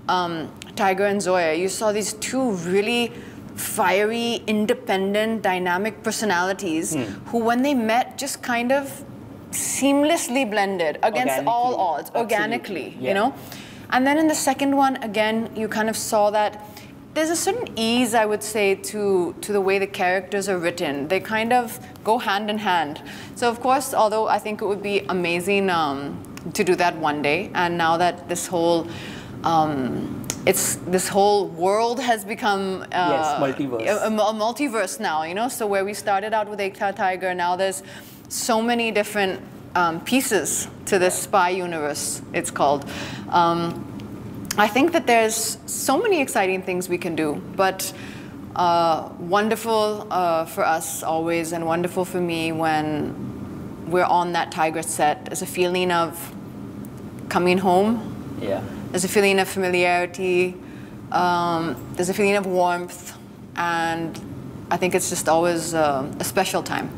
um, Tiger and Zoya, you saw these two really fiery, independent, dynamic personalities who, when they met, just kind of seamlessly blended against all odds, organically, Yeah. you know? And then in the second one, again, you kind of saw that there's a certain ease, I would say, to, to the way the characters are written. They kind of go hand in hand. So, of course, although I think it would be amazing um, to do that one day, and now that this whole um, it's this whole world has become uh, Yes, multiverse. A, a mul- multiverse now, you know. So where we started out with Ek Tha Tiger, now there's so many different um, pieces to this spy universe. It's called. Um, I think that there's so many exciting things we can do, but uh, wonderful uh, for us always, and wonderful for me when we're on that Tiger set is a feeling of coming home. Yeah. There's a feeling of familiarity. Um, there's a feeling of warmth, and I think it's just always uh, a special time.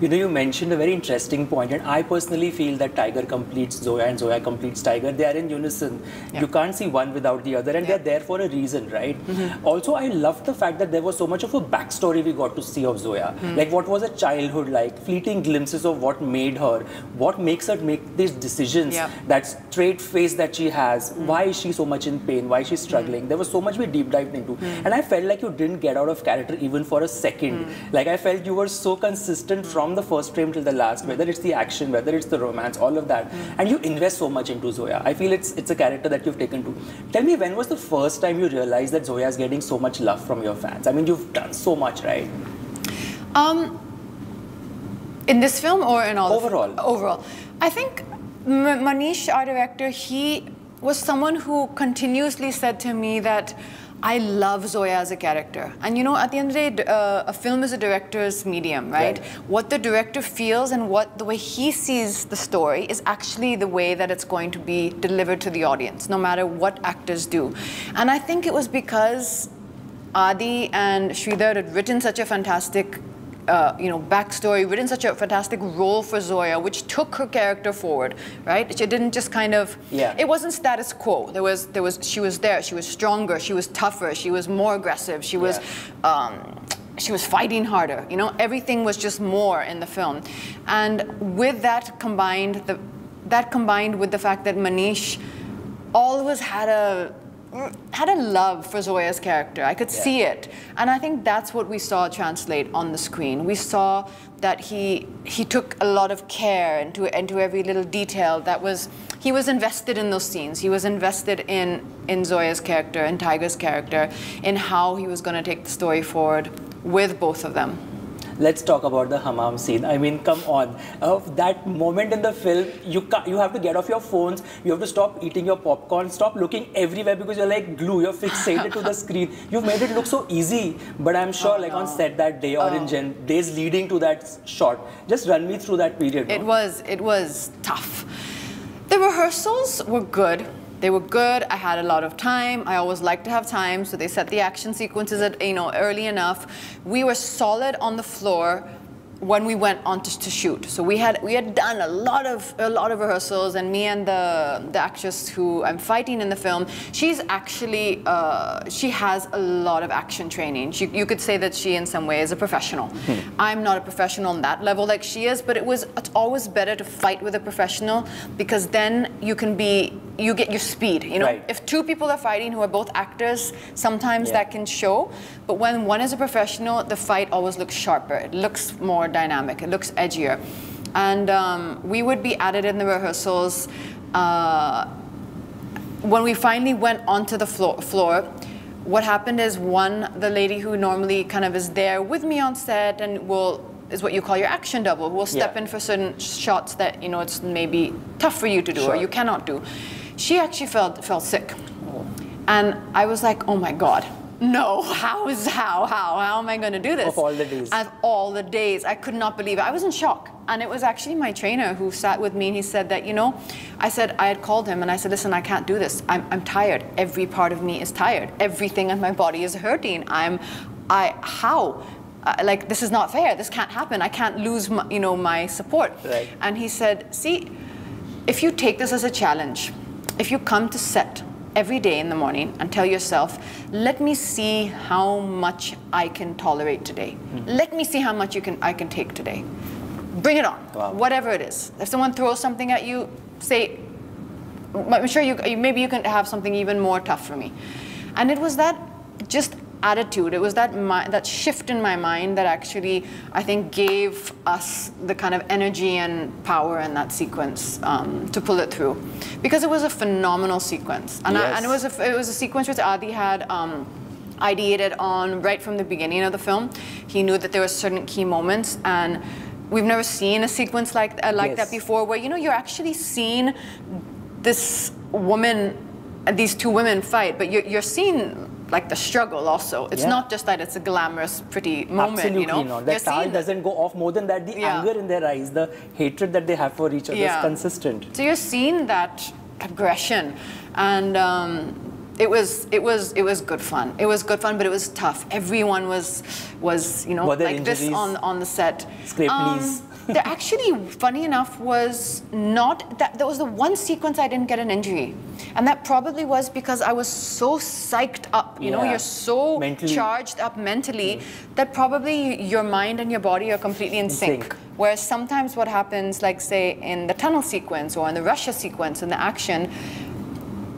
You know, you mentioned a very interesting point, and I personally feel that Tiger completes Zoya and Zoya completes Tiger. They are in unison. You can't see one without the other, and they're there for a reason, right? Mm-hmm. Also, I love the fact that there was so much of a backstory we got to see of Zoya. Mm. Like, what was her childhood like? Fleeting glimpses of what made her, what makes her make these decisions, Yeah. that straight face that she has. Mm. Why is she so much in pain? Why is she struggling? Mm. There was so much we deep dived into, mm. and I felt like you didn't get out of character even for a second. Like I felt you were so consistent from the first frame till the last, whether it's the action, whether it's the romance, all of that, and you invest so much into Zoya. I feel it's it's a character that you've taken to. Tell me, when was the first time you realized that Zoya is getting so much love from your fans? I mean, you've done so much, right? Um, in this film or in all? Overall. overall, I think M- Manish, our director, he was someone who continuously said to me that I love Zoya as a character. And you know, at the end of the day, uh, a film is a director's medium, right? What the director feels and what the way he sees the story is actually the way that it's going to be delivered to the audience, no matter what actors do. And I think it was because Adi and Sridhar had written such a fantastic, uh, you know, backstory, written such a fantastic role for Zoya, which took her character forward, right? She didn't just kind of, Yeah. it wasn't status quo. There was, there was, she was there. She was stronger. She was tougher. She was more aggressive. She was. Um, she was fighting harder, you know. Everything was just more in the film, and with that combined, the, that combined with the fact that Manish always had a had a love for Zoya's character. I could see it. And I think that's what we saw translate on the screen. We saw that he he took a lot of care into into every little detail that was he was invested in those scenes. He was invested in in Zoya's character and Tiger's character in how he was going to take the story forward with both of them. Let's talk about the hammam scene. I mean, come on. Uh, that moment in the film, you ca- you have to get off your phones. You have to stop eating your popcorn. Stop looking everywhere because you're like glue. You're fixated to the screen. You've made it look so easy. But I'm sure, like on set that day or in Oh. gen- days leading to that shot, just run me through that period. It no? was it was tough. The rehearsals were good. They were good. I had a lot of time. I always like to have time, so they set the action sequences at you know early enough. We were solid on the floor when we went on to, to shoot. So we had we had done a lot of a lot of rehearsals, and me and the the actress who I'm fighting in the film, she's actually uh, she has a lot of action training. She, you could say that she in some way is a professional. I'm not a professional on that level like she is, but it was it's always better to fight with a professional because then you can be you get your speed. You know, Right. if two people are fighting who are both actors, sometimes Yeah. that can show. But when one is a professional, the fight always looks sharper. It looks more dynamic. It looks edgier. And um, we would be at it in the rehearsals. Uh, when we finally went onto the floor, floor, what happened is one, the lady who normally kind of is there with me on set and will is what you call your action double. Will step Yeah. in for certain shots that you know it's maybe tough for you to do or you cannot do. She actually felt felt sick, and I was like, oh my god. No, how is how how how am I going to do this? Of all the days. Of all the days, I could not believe it. I was in shock, and it was actually my trainer who sat with me, and he said that you know, I said I had called him, and I said, listen, I can't do this. I'm I'm tired. Every part of me is tired. Everything in my body is hurting. I'm, I how. Uh, like this is not fair. This can't happen. I can't lose, my, you know, my support. Right. And he said, see, if you take this as a challenge, if you come to set every day in the morning and tell yourself, let me see how much I can tolerate today. Mm-hmm. Let me see how much you can I can take today. Bring it on. Wow. Whatever it is. If someone throws something at you, say, I'm sure you maybe you can have something even more tough for me. And it was that just attitude. It was that mi- that shift in my mind that actually I think gave us the kind of energy and power in that sequence um, to pull it through, because it was a phenomenal sequence, and, I, and it was a, it was a sequence which Adi had. Um, ideated on right from the beginning of the film. He knew that there were certain key moments, and we've never seen a sequence like uh, like that before, where you know you're actually seeing this woman, these two women fight, but you're, you're seeing like the struggle also. It's Yeah. not just that it's a glamorous, pretty moment, Absolutely you know. not. The towel doesn't go off more than that. The Yeah. anger in their eyes, the hatred that they have for each other Yeah. is consistent. So you're seeing that aggression, and um, it was it was it was good fun. It was good fun, but it was tough. Everyone was was you know like this injuries? on on the set. Scraped Um, knees? There actually, funny enough, was not that. There was the one sequence I didn't get an injury, and that probably was because I was so psyched up. You know, you're so Mentally. charged up mentally mm. that probably your mind and your body are completely in sync. sync. Whereas sometimes what happens, like say in the tunnel sequence or in the Russia sequence in the action,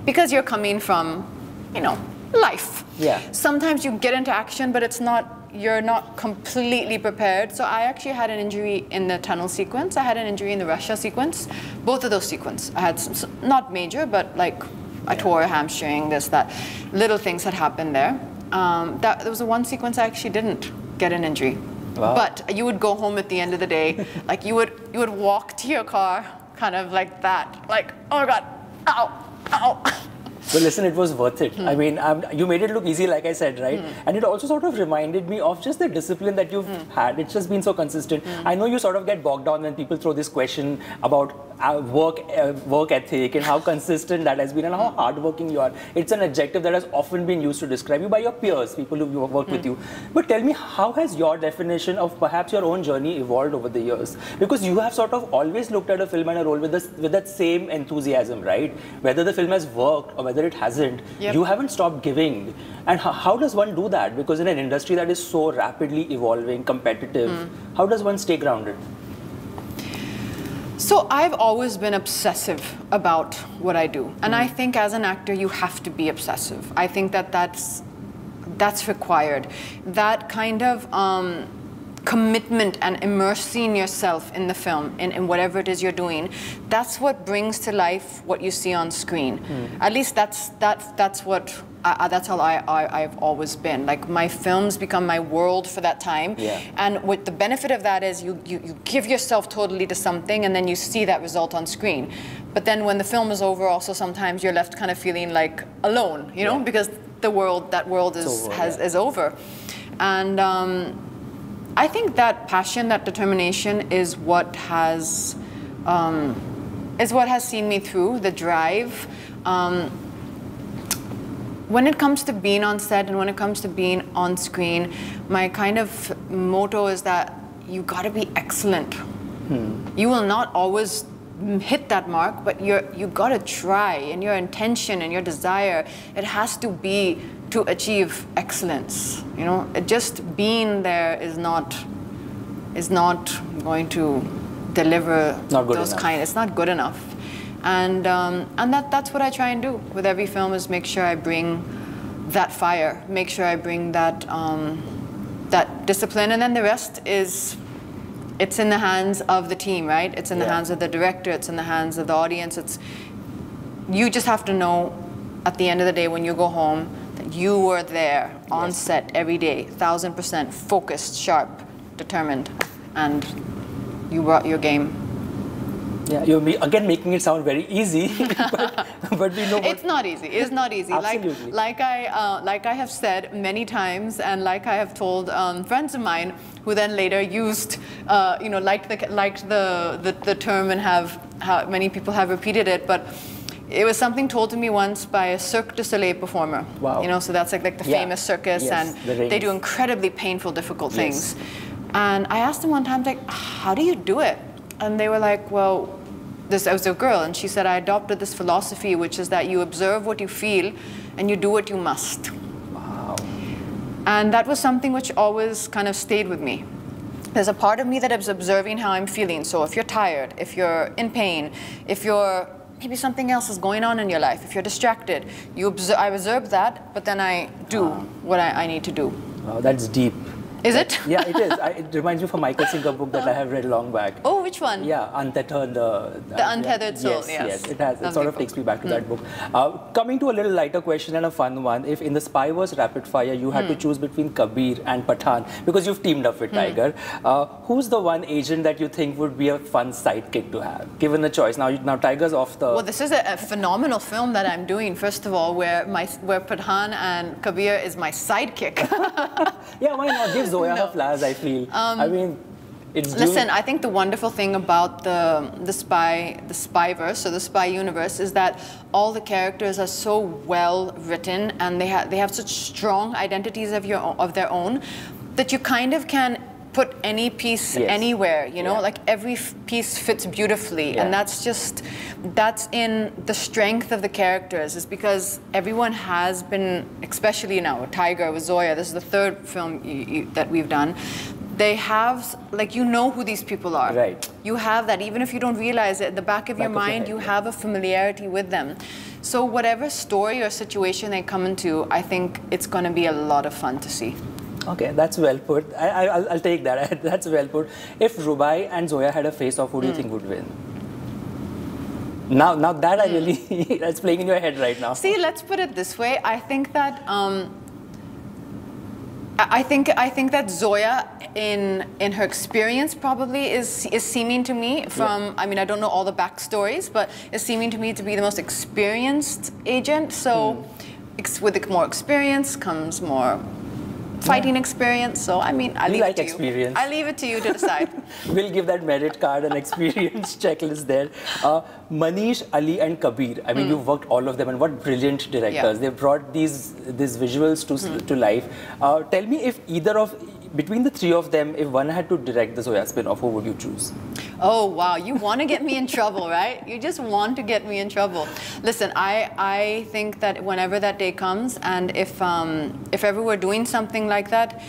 because you're coming from, you know, life. Yeah. Sometimes you get into action, but it's not. You're not completely prepared. So I actually had an injury in the tunnel sequence. I had an injury in the Russia sequence. Both of those sequences. I had some, not major, but like I tore a hamstring. This that, little things had happened there. Um, that there was the one sequence I actually didn't get an injury. Wow. But you would go home at the end of the day, like you would you would walk to your car, kind of like that, like oh my god, ow, ow. But listen, it was worth it. Hmm. I mean, um, you made it look easy, like I said, right? And it also sort of reminded me of just the discipline that you've Hmm. had. It's just been so consistent. I know you sort of get bogged down when people throw this question about uh, work, uh, work ethic, and how consistent that has been, and how Hmm. hardworking you are. It's an adjective that has often been used to describe you by your peers, people who Hmm. with you. But tell me, how has your definition of perhaps your own journey evolved over the years? Because you have sort of always looked at a film and a role with this, with that same enthusiasm, right? Whether the film has worked or whether it hasn't, Yep. you haven't stopped giving. And how, how does one do that? Because in an industry that is so rapidly evolving, competitive, how does one stay grounded? So I've always been obsessive about what I do, and I think as an actor you have to be obsessive. I think that that's that's required. That kind of um, commitment and immersing yourself in the film, in, in whatever it is you're doing, that's what brings to life what you see on screen. At least that's that that's what I, that's how I, I I've always been. Like my films become my world for that time. Yeah. And what the benefit of that is you, you, you give yourself totally to something and then you see that result on screen. But then when the film is over, also sometimes you're left kind of feeling like alone, you know, because the world, that world is, over, has, yeah. is over. And um, I think that passion, that determination is what has, um, is what has seen me through, the drive. Um, when it comes to being on set and when it comes to being on screen, my kind of motto is that you gotta be excellent. You will not always hit that mark, but you're you gotta try, and your intention and your desire, it has to be to achieve excellence. You know, just being there is not is not going to deliver those enough. kind. It's not good enough, and um, and that that's what I try and do with every film is make sure I bring that fire, make sure I bring that um, that discipline, and then the rest is it's in the hands of the team, right? It's in the Yeah. hands of the director. It's in the hands of the audience. It's you just have to know at the end of the day when you go home you were there on set every day, thousand percent focused, sharp, determined, and you brought your game. Yeah, you're again making it sound very easy, but, but we know It's not easy. It's not easy. Absolutely. Like, like I, uh, like I have said many times, and like I have told um, friends of mine who then later used, uh, you know, liked the liked the, the the term and have how many people have repeated it, but. It was something told to me once by a Cirque du Soleil performer. Wow. You know, so that's like, like the Yeah. famous circus, Yes, and the they do incredibly painful, difficult things. Yes. And I asked them one time, like, how do you do it? And they were like, well, this I was a girl, and she said, I adopted this philosophy, which is that you observe what you feel and you do what you must. Wow. And that was something which always kind of stayed with me. There's a part of me that is observing how I'm feeling. So if you're tired, if you're in pain, if you're maybe something else is going on in your life, if you're distracted, you observe, I observe that, but then I do ah. what I, I need to do. Wow, that's deep. Is it? Yeah, it is. I, it reminds me of a Michael Singer book that I have read long back. Oh, which one? Yeah, Untethered. Uh, The Untethered Soul, Yes, yes. yes, it has. It sort of book. takes me back to that book. Uh, coming to a little lighter question and a fun one. If in the Spyverse Rapid Fire you had to Hmm. choose between Kabir and Pathan, because you've teamed up with Hmm. Tiger, uh, who's the one agent that you think would be a fun sidekick to have, given the choice? Now, you, now Tiger's off the. Well, this is a, a phenomenal film that I'm doing. First of all, where my where Pradhan and Kabir is my sidekick. yeah, why not give Zoya her flowers? I feel. Um, I mean, it's. Listen, I think the wonderful thing about the the spy the spyverse or the spy universe is that all the characters are so well written and they have they have such strong identities of your of their own that you kind of can put any piece Yes. anywhere you know Yeah. like every f- piece fits beautifully Yeah. and that's just that's in the strength of the characters is because everyone has been especially now with tiger with zoya this is the third film you, you, that we've done they have like you know who these people are Right. you have that even if you don't realize it at the back of your Back of your mind head, you yeah. have a familiarity with them so whatever story or situation they come into i think it's going to be a lot of fun to see Okay, that's well put. I, I, I'll, I'll take that. that's well put. If Rubai and Zoya had a face-off, who do you think would win? Now, now that I really, that's playing in your head right now. See, let's put it this way. I think that um, I think I think that Zoya, in in her experience, probably is is seeming to me from. I mean, I don't know all the backstories, but is seeming to me to be the most experienced agent. So, ex- with the more experience comes more fighting experience. So, I mean, I leave like it to experience. you. I leave it to you to decide. we'll give that merit card and experience checklist there. Uh, Manish, Ali, and Kabir. I mean, Hmm. you've worked all of them, and what brilliant directors! They've brought these these visuals to Hmm. to life. Uh, tell me if either of between the three of them, if one had to direct the Zoya spin-off, who would you choose? Oh wow, you want to get me in trouble, right? You just want to get me in trouble. Listen, I I think that whenever that day comes, and if um, if ever we're doing something like that,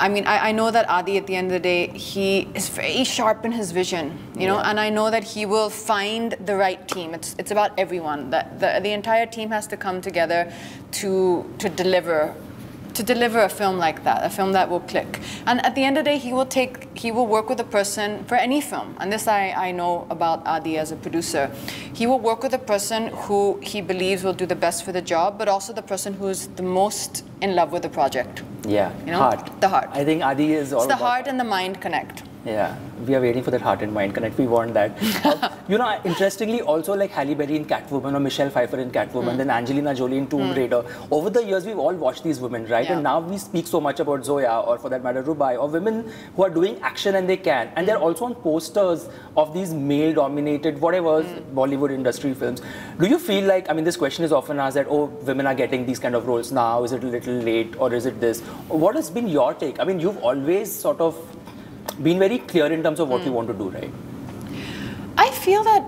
I mean, I, I know that Adi at the end of the day, he is very sharp in his vision, you know, Yeah. and I know that he will find the right team. It's it's about everyone. That the the entire team has to come together to to deliver to deliver a film like that, a film that will click. And at the end of the day, he will take, he will work with a person for any film. And this I, I know about Adi as a producer. He will work with a person who he believes will do the best for the job, but also the person who's the most in love with the project. Yeah, You know, heart. the heart. I think Adi is all It's the heart and the mind connect. Yeah, we are waiting for that heart and mind connect. We want that. Uh, you know, interestingly, also like Halle Berry in Catwoman or Michelle Pfeiffer in Catwoman, Hmm. then Angelina Jolie in Tomb Mm. Raider. Over the years, we've all watched these women, right? Yeah. And now we speak so much about Zoya or for that matter, Rubai, or women who are doing action and they can. And they're also on posters of these male dominated, whatever, Bollywood industry films. Do you feel like, I mean, this question is often asked that, oh, women are getting these kind of roles now. Is it a little late or is it this? What has been your take? I mean, you've always sort of been very clear in terms of what you want to do, right? I feel that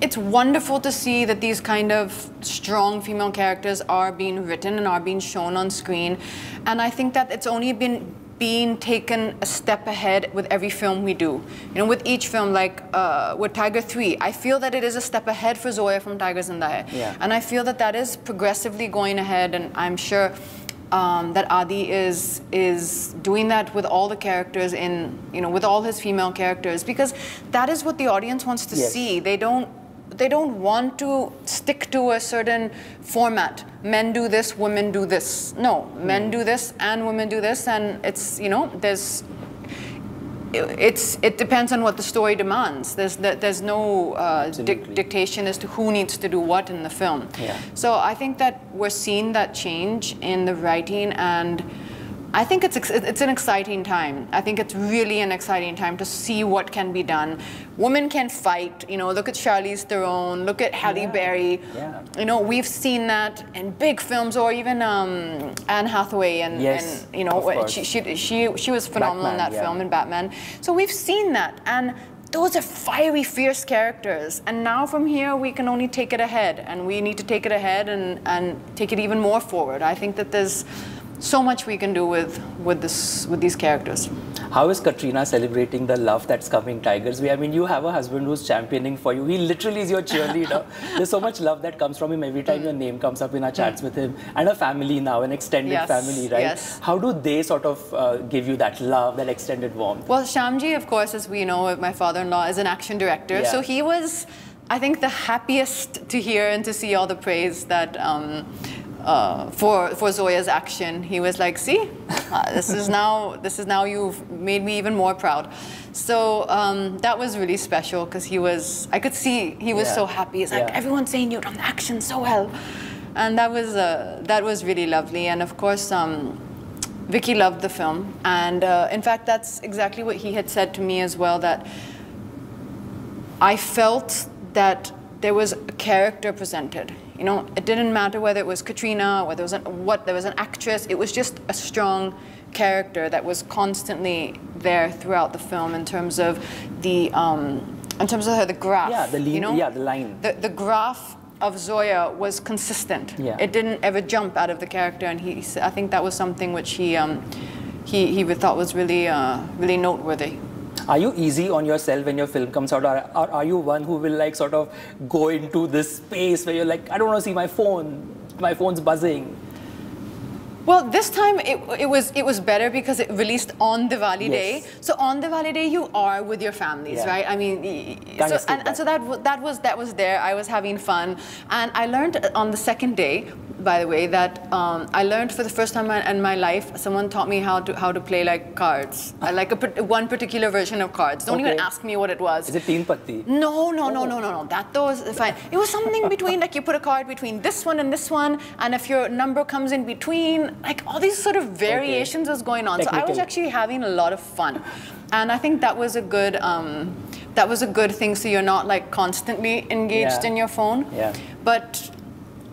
it's wonderful to see that these kind of strong female characters are being written and are being shown on screen. And I think that it's only been being taken a step ahead with every film we do. You know, with each film, like uh, with Tiger 3, I feel that it is a step ahead for Zoya from Tiger Zinda Hai. Yeah. And I feel that that is progressively going ahead, and I'm sure um, that Adi is is doing that with all the characters in you know with all his female characters because that is what the audience wants to Yes. see. They don't they don't want to stick to a certain format. Men do this, women do this. No, men do this and women do this, and it's you know there's it's it depends on what the story demands. There's there's no uh, dic- dictation as to who needs to do what in the film. Yeah. So I think that we're seeing that change in the writing and. I think it's it's an exciting time. I think it's really an exciting time to see what can be done. Women can fight. You know, look at Charlize Theron. Look at Halle Berry. Yeah. You know, we've seen that in big films, or even um, Anne Hathaway, and, Yes, and you know, she, she she she was phenomenal in that yeah. film in Batman. So we've seen that, and those are fiery, fierce characters. And now from here, we can only take it ahead, and we need to take it ahead and and take it even more forward. I think that there's so much we can do with with this with these characters. How is Katrina celebrating the love that's coming Tigers Way? I mean, you have a husband who's championing for you. He literally is your cheerleader. There's so much love that comes from him every time your name comes up in our chats with him. And a family now, an extended Yes, family, right? yes. How do they sort of uh, give you that love, that extended warmth? Well, Shamji, of course, as we know, my father-in-law is an action director, Yeah. so he was, I think, the happiest to hear and to see all the praise that. Um, uh, for for Zoya's action, he was like, "See, uh, this is now this is now you've made me even more proud." So um, that was really special because he was. I could see he was Yeah. so happy. He's like, Yeah. "Everyone's saying you've done the action so well," and that was uh, that was really lovely. And of course. Um, Vicky loved the film, and uh, in fact, that's exactly what he had said to me as well. That I felt that there was a character presented. You know, it didn't matter whether it was Katrina, whether it was an, what there was an actress. It was just a strong character that was constantly there throughout the film in terms of the um, in terms of her, the graph. Yeah, the lean, you know? yeah, the line. the, the graph of Zoya was consistent. Yeah. It didn't ever jump out of the character, and he, I think that was something which he, um, he, he thought was really, uh, really noteworthy. Are you easy on yourself when your film comes out, or, or are you one who will like sort of go into this space where you're like, I don't want to see my phone, my phone's buzzing? Well, this time it, it was it was better because it released on Diwali Yes. day. So on Diwali day, you are with your families, Yeah. right? I mean, y- y- Can't so, and, and so that that was that was there. I was having fun, and I learned on the second day, by the way, that um, I learned for the first time in my life. Someone taught me how to how to play like cards, like a one particular version of cards. Don't even ask me what it was. Is it Teen Patti? No, no, no, no, no, no. That though is fine. It was something between like you put a card between this one and this one, and if your number comes in between, like all these sort of variations was going on. So I was actually having a lot of fun, and I think that was a good. Um, that was a good thing. So you're not like constantly engaged Yeah. in your phone. Yeah. But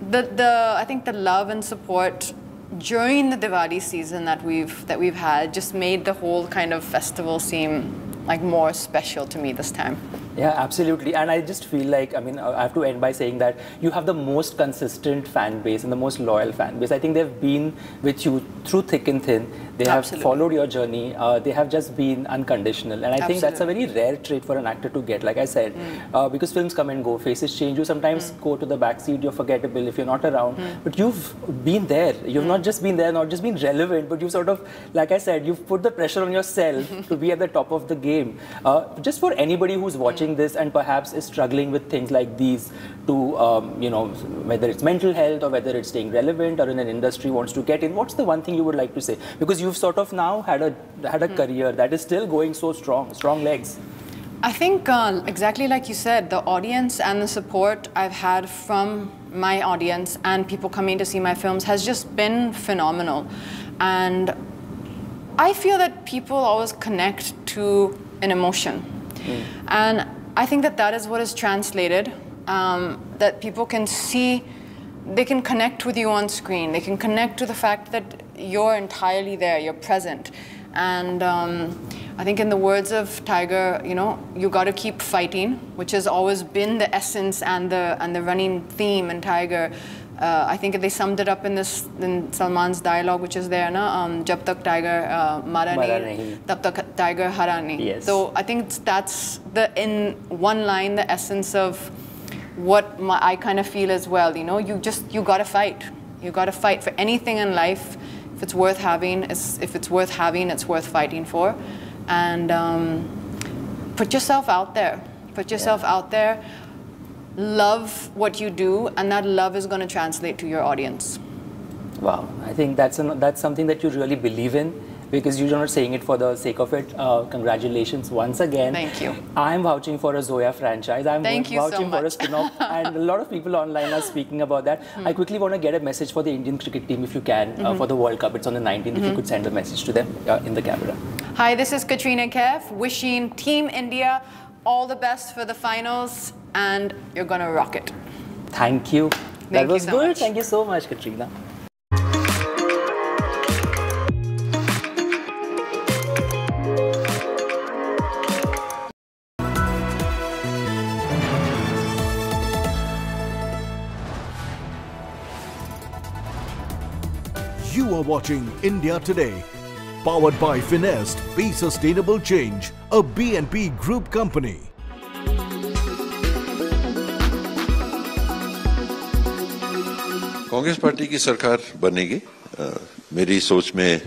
the the I think the love and support during the Diwali season that we've that we've had just made the whole kind of festival seem like more special to me this time. Yeah, absolutely. And I just feel like, I mean, I have to end by saying that you have the most consistent fan base and the most loyal fan base. I think they've been with you through thick and thin. They have Absolutely. followed your journey. Uh, they have just been unconditional, and I think that's a very rare trait for an actor to get. Like I said, uh, because films come and go, faces change. You sometimes go to the backseat. You're forgettable if you're not around. But you've been there. You've not just been there, not just been relevant, but you've sort of, like I said, you've put the pressure on yourself to be at the top of the game. Uh, just for anybody who's watching this and perhaps is struggling with things like these, to um, you know, whether it's mental health or whether it's staying relevant or in an industry wants to get in, what's the one thing you would like to say? Because you've sort of now had a had a career that is still going so strong, strong legs. I think uh, exactly like you said, the audience and the support I've had from my audience and people coming to see my films has just been phenomenal. And I feel that people always connect to an emotion. And I think that that is what is translated, um, that people can see, they can connect with you on screen. They can connect to the fact that you're entirely there, you're present. And um, I think, in the words of Tiger, you know, you got to keep fighting, which has always been the essence and the and the running theme in Tiger. Uh, I think they summed it up in this in Salman's dialogue, which is there, na? Um, "Jab tak Tiger uh, mara Mara nahi, nahi." tab tak Tiger hara nahi." Yes. So I think that's the in one line the essence of what my, I kind of feel as well. You know, you just you gotta fight. You gotta fight for anything in life. If it's worth having, it's, if it's worth having, it's worth fighting for. And um, put yourself out there. Put yourself out there. Love what you do, and that love is going to translate to your audience. Wow, I think that's an, that's something that you really believe in because you're not saying it for the sake of it. Uh, congratulations once again. Thank you. I'm vouching for a Zoya franchise. I'm Thank you so vouching for a spin-off, and a lot of people online are speaking about that. I quickly want to get a message for the Indian cricket team, if you can, uh, Mhm. for the World Cup. It's on the 19th. If you Mhm. could send a message to them uh, in the camera. Hi, this is Katrina Kaif, wishing Team India all the best for the finals, and you're going to rock it. Thank you. that Thank you was so good. much. Thank you so much, Katrina. You are watching India Today, powered by Finest, Be Sustainable Change, a BNP Group company. Congress party की सरकार बनेगी। अ, मेरी सोच में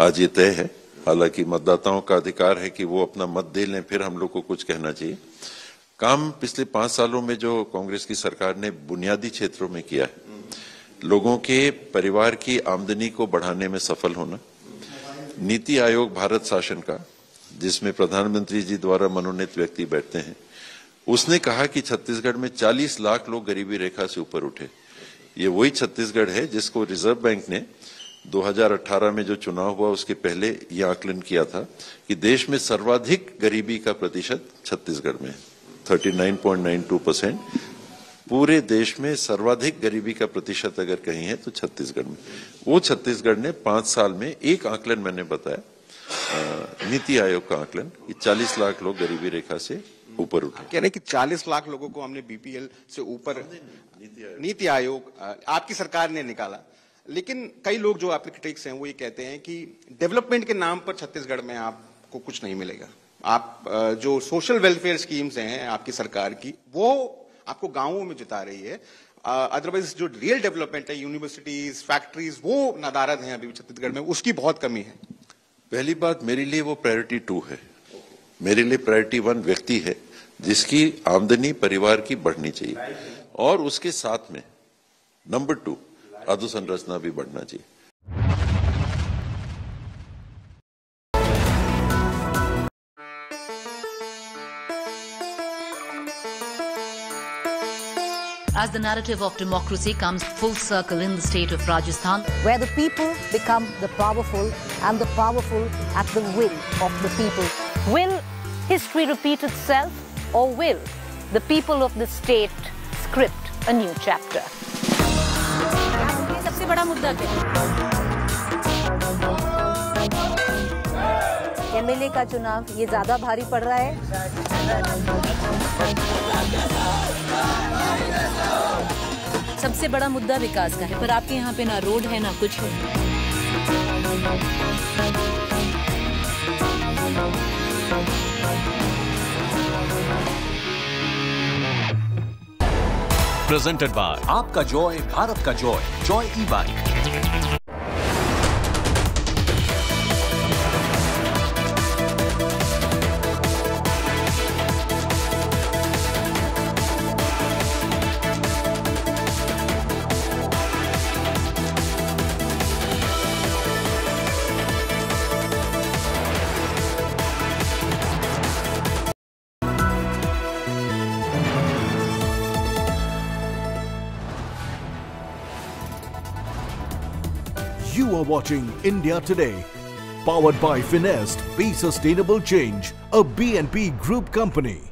आज ये तय है। हालाँकि मतदाताओं का अधिकार है कि वो अपना मत दे लें फिर हम लोग को कुछ कहना चाहिए। काम पिछले पाँच सालों में जो कांग्रेस की सरकार ने बुनियादी क्षेत्रों में किया है लोगों के परिवार की आमदनी को बढ़ाने में सफल होना नीति आयोग भारत शासन का जिसमें प्रधानमंत्री जी द्वारा मनोनीत व्यक्ति बैठते हैं उसने कहा कि छत्तीसगढ़ में 40 लाख लोग गरीबी रेखा से ऊपर उठे। ये वही छत्तीसगढ़ है जिसको रिज़र्व बैंक ने 2018 में जो चुनाव हुआ उसके पहले ये आकलन किया था कि देश में सर्वाधिक गरीबी का प्रतिशत छत्तीसगढ़ में है। 39.92 परसेंट। पूरे देश में सर्वाधिक गरीबी का प्रतिशत अगर कहीं है तो छत्तीसगढ़ में। वो छत्तीसगढ़ ने पाँच साल में एक आकलन मैंने बताया नीति आयोग का आकलन कि 40 लाख लोग गरीबी रेखा से ऊपर उठे। कह रहे कि 40 लाख लोगों को हमने बीपीएल से ऊपर नीति आयोग। आपकी सरकार ने निकाला। लेकिन कई लोग जो आपके क्रिटिक्स हैं वो ये कहते हैं कि डेवलपमेंट के नाम पर छत्तीसगढ़ में आपको कुछ नहीं मिलेगा। आप जो सोशल वेलफेयर स्कीम्स हैं आपकी सरकार की वो आपको गाँवों में जिता रही है। अदरवाइज़ जो रियल डेवलपमेंट है यूनिवर्सिटीज फैक्ट्रीज वो नदारद हैं अभी छत्तीसगढ़ में उसकी बहुत कमी है। पहली बात मेरे लिए वो प्रायोरिटी टू है। मेरे लिए प्रायोरिटी वन व्यक्ति है जिसकी आमदनी परिवार की बढ़नी चाहिए। और उसके साथ में नंबर टू अधोसंरचना भी बढ़ना चाहिए As the narrative of democracy comes full circle in the state of Rajasthan, where the people become the powerful and the powerful at the will of the people. Will history repeat itself or will the people of the state script a new chapter? सबसे बड़ा मुद्दा क्या MLA का चुनाव ये ज़्यादा भारी पड़ रहा है। सबसे बड़ा मुद्दा विकास का है पर आपके यहाँ पे ना रोड है ना कुछ है। Presented by आपका जॉय भारत का Joy Joy e bike are watching India Today, powered by Finest Be Sustainable Change, a BNP Group company.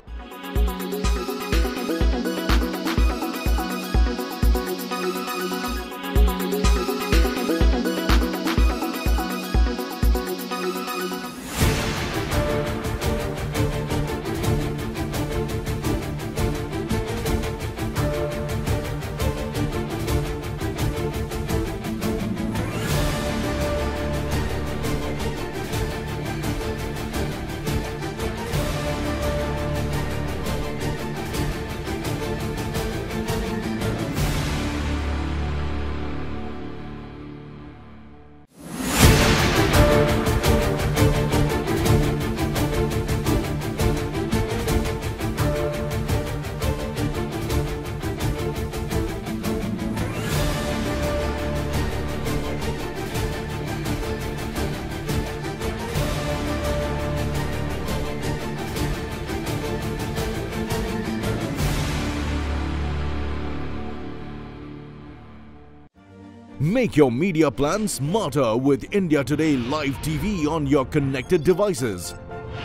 Make your media plan smarter with India Today Live TV on your connected devices.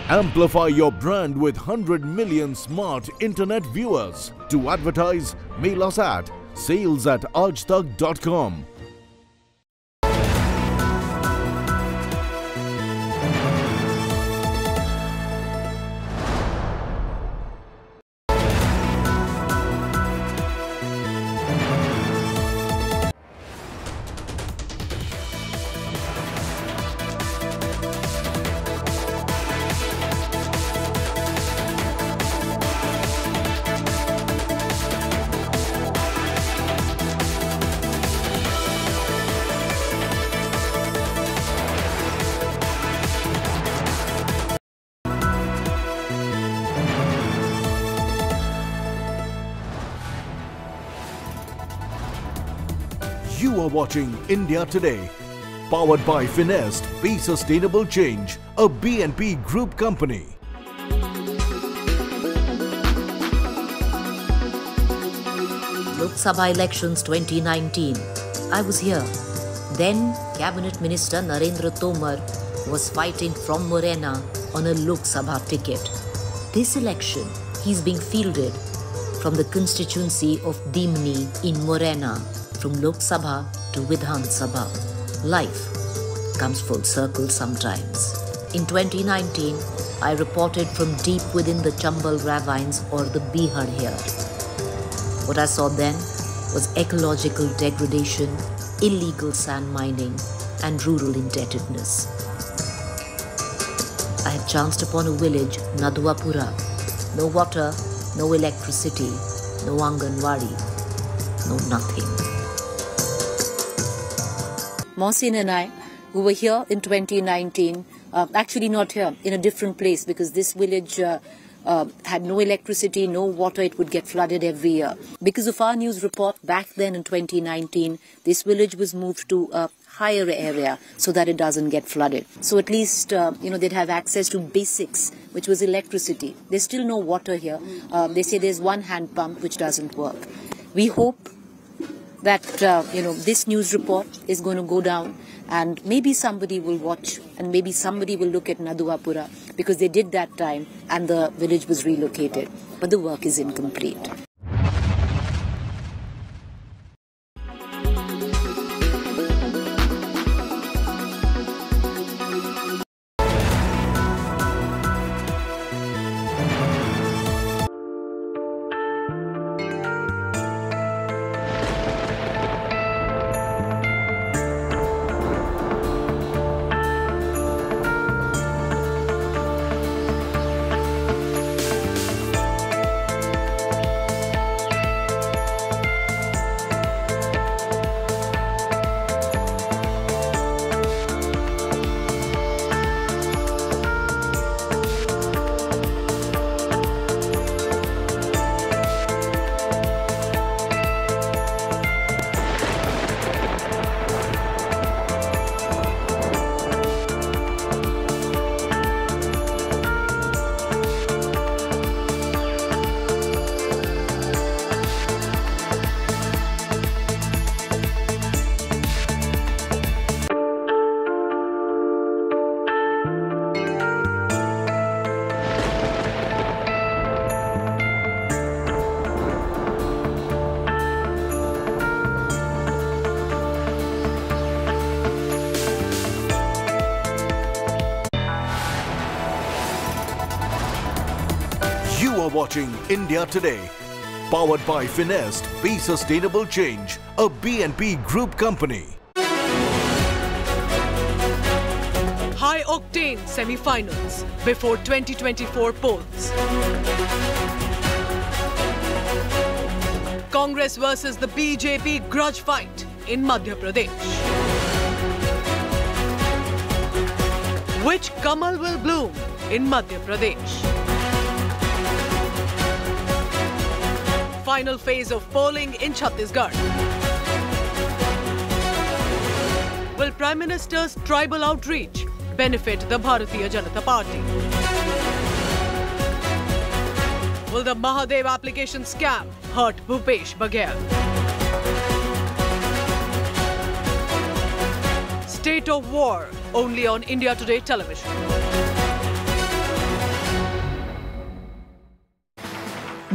Amplify your brand with 100 million smart internet viewers. To advertise, mail us at sales at aajtak.com. are watching India Today, powered by Finest Be Sustainable Change, a BNP Group company. Lok Sabha elections 2019. I was here. Then Cabinet Minister Narendra Tomar was fighting from Morena on a Lok Sabha ticket. This election, he's being fielded from the constituency of Dimani in Morena, from Lok Sabha to Vidhan Sabha. Life comes full circle sometimes. In 2019, I reported from deep within the Chambal ravines or the Bihar here. What I saw then was ecological degradation, illegal sand mining, and rural indebtedness. I had chanced upon a village, Naduapura. No water, no electricity, no Anganwadi, no nothing. Mohsin and I, who were here in 2019, uh, actually not here, in a different place because this village uh, uh, had no electricity, no water, it would get flooded every year. Because of our news report back then in 2019, this village was moved to a higher area so that it doesn't get flooded. So at least, uh, you know, they'd have access to basics, which was electricity. There's still no water here. Uh, they say there's one hand pump which doesn't work. We hope that, uh, you know, this news report is going to go down and maybe somebody will watch and maybe somebody will look at Naduapura because they did that time and the village was relocated. But the work is incomplete. India Today, powered by Finest, Be Sustainable Change, a BNP Group company. High octane semi-finals before 2024 polls. Congress versus the BJP grudge fight in Madhya Pradesh. Which Kamal will bloom in Madhya Pradesh? Final phase of polling in Chhattisgarh. Will Prime Minister's tribal outreach benefit the Bharatiya Janata Party? Will the Mahadev application scam hurt Bhupesh Baghel? State of War only on India Today television.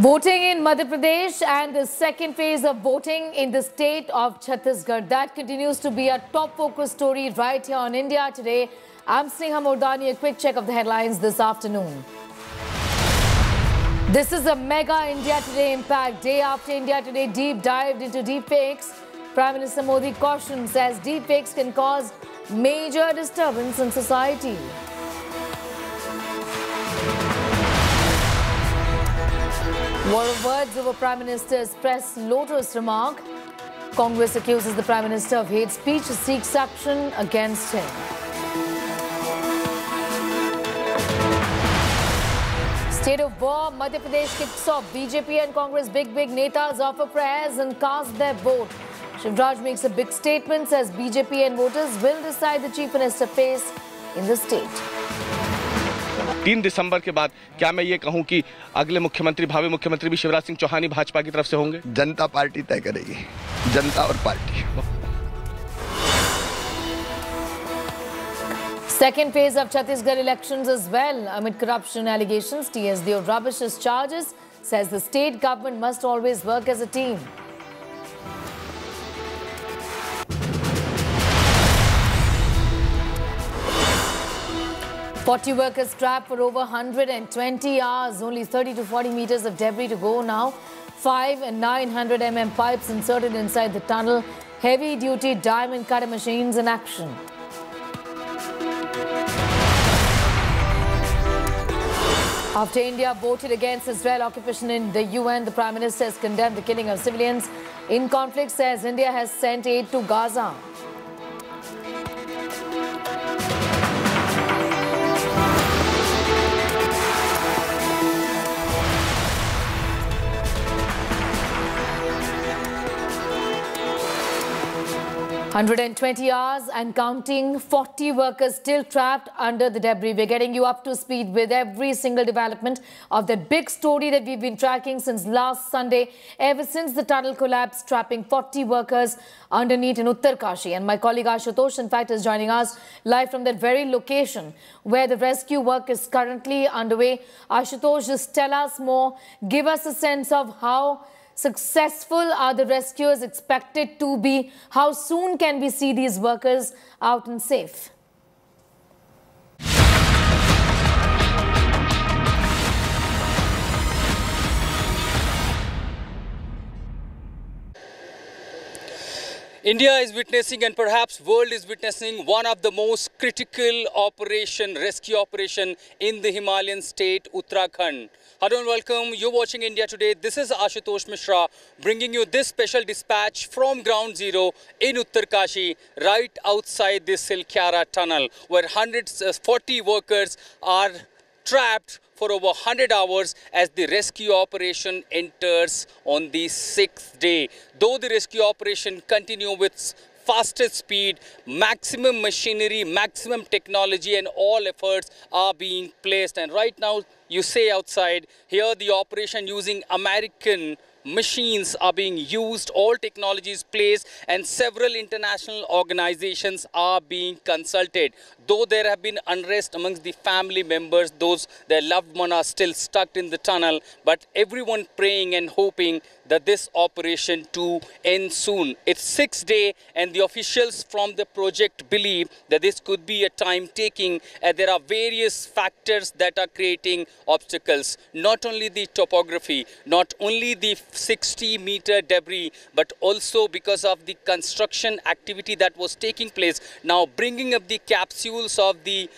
Voting in Madhya Pradesh and the second phase of voting in the state of Chhattisgarh. That continues to be a top focus story right here on India Today. I'm Sneha Mordani. A quick check of the headlines this afternoon. This is a mega India Today impact. Day after India Today deep dived into deepfakes. Prime Minister Modi cautions as deepfakes can cause major disturbance in society. Of words over Prime Minister's press lotus remark. Congress accuses the Prime Minister of hate speech, seeks action against him. State of war, Madhya Pradesh kicks off. BJP and Congress big, big netas offer prayers and cast their vote. Shivraj makes a big statement, says BJP and voters will decide the chief minister face in the state. तीन दिसंबर के बाद क्या मैं ये कहूँ कि अगले मुख्यमंत्री भावी मुख्यमंत्री भी शिवराज सिंह चौहान ही भाजपा की तरफ़ से होंगे जनता पार्टी तय करेगी जनता और party Second phase of Chhattisgarh elections as well. Amid corruption allegations, TSD TSDO rubbishes charges, says the state government must always work as a team. Forty workers trapped for over 120 hours. Only 30 to 40 meters of debris to go now. Five and 900 mm pipes inserted inside the tunnel. Heavy-duty diamond cutter machines in action. After India voted against Israel occupation in the UN, the Prime Minister has condemned the killing of civilians in conflict, says India has sent aid to Gaza. Hundred and twenty hours and counting. Forty workers still trapped under the debris. We're getting you up to speed with every single development of that big story that we've been tracking since last Sunday. Ever since the tunnel collapsed, trapping 40 workers underneath in Uttarkashi. And my colleague Ashutosh, in fact, is joining us live from that very location where the rescue work is currently underway. Ashutosh, just tell us more. Give us a sense of how successful are the rescuers expected to be? How soon can we see these workers out and safe? India is witnessing and perhaps world is witnessing one of the most critical operation, rescue operation in the Himalayan state, Uttarakhand. Hello and welcome. You're watching India Today. This is Ashutosh Mishra bringing you this special dispatch from Ground Zero in Uttarkashi, right outside the Silkyara tunnel, where 140 uh, workers are trapped for over 100 hours as the rescue operation enters on the sixth day. Though the rescue operation continue with fastest speed, maximum machinery, maximum technology and all efforts are being placed. And right now, you say outside, here the operation using American machines are being used, all technologies placed and several international organizations are being consulted. Though there have been unrest amongst the family members, those their loved ones are still stuck in the tunnel, but everyone praying and hoping that this operation to end soon. It's sixth day and the officials from the project believe that this could be a time taking and there are various factors that are creating obstacles, not only the topography, not only the 60 meter debris, but also because of the construction activity that was taking place. Now bringing up the capsules of the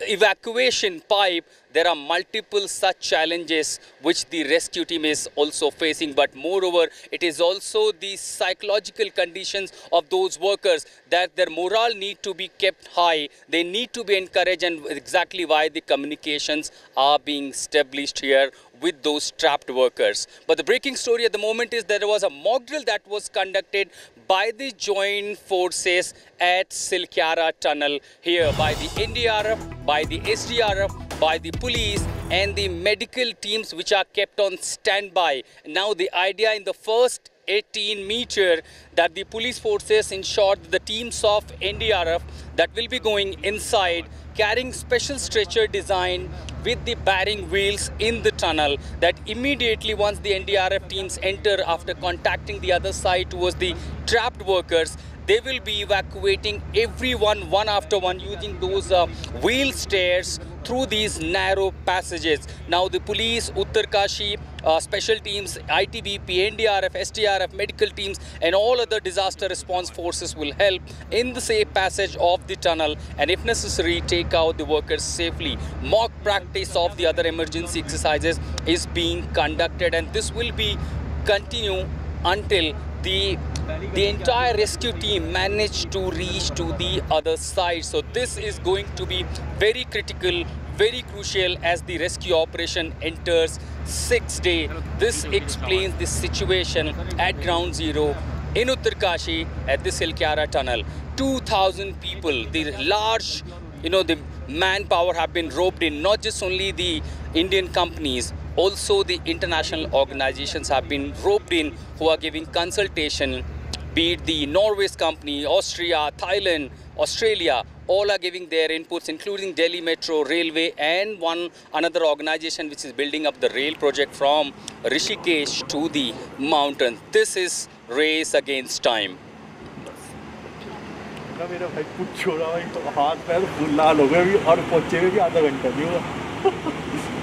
evacuation pipe, there are multiple such challenges which the rescue team is also facing. But moreover, it is also the psychological conditions of those workers that their morale need to be kept high. They need to be encouraged and exactly why the communications are being established here with those trapped workers. But the breaking story at the moment is there was a mock drill that was conducted by the joint forces at Silkyara tunnel here by the NDRF, by the SDRF, by the police and the medical teams which are kept on standby. Now the idea in the first 18 meter that the police forces short the teams of NDRF that will be going inside carrying special stretcher design with the bearing wheels in the tunnel that immediately once the NDRF teams enter after contacting the other side towards the trapped workers they will be evacuating everyone one after one using those uh, wheel stairs through these narrow passages. Now the police, Uttarkashi, uh, special teams, ITBP, NDRF, SDRF, medical teams and all other disaster response forces will help in the safe passage of the tunnel and if necessary take out the workers safely. Mock practice of the other emergency exercises is being conducted and this will be continue until the the entire rescue team managed to reach to the other side. So this is going to be very critical very crucial as the rescue operation enters sixth day. This explains the situation at ground zero in Uttarkashi at the Silkyara tunnel. 2000 people the large you know the manpower have been roped in not just only the Indian companies also the international organizations have been roped in who are giving consultation be it the Norway's company, Austria, Thailand, Australia, all are giving their inputs, including Delhi Metro, Railway, and one another organization which is building up the rail project from Rishikesh to the mountain. This is race against time. मेरा भाई कुछ छोड़ा भाई तो हाथ पैर full लाल हो गए और पहुंचे भी आधा घंटा नहीं हुआ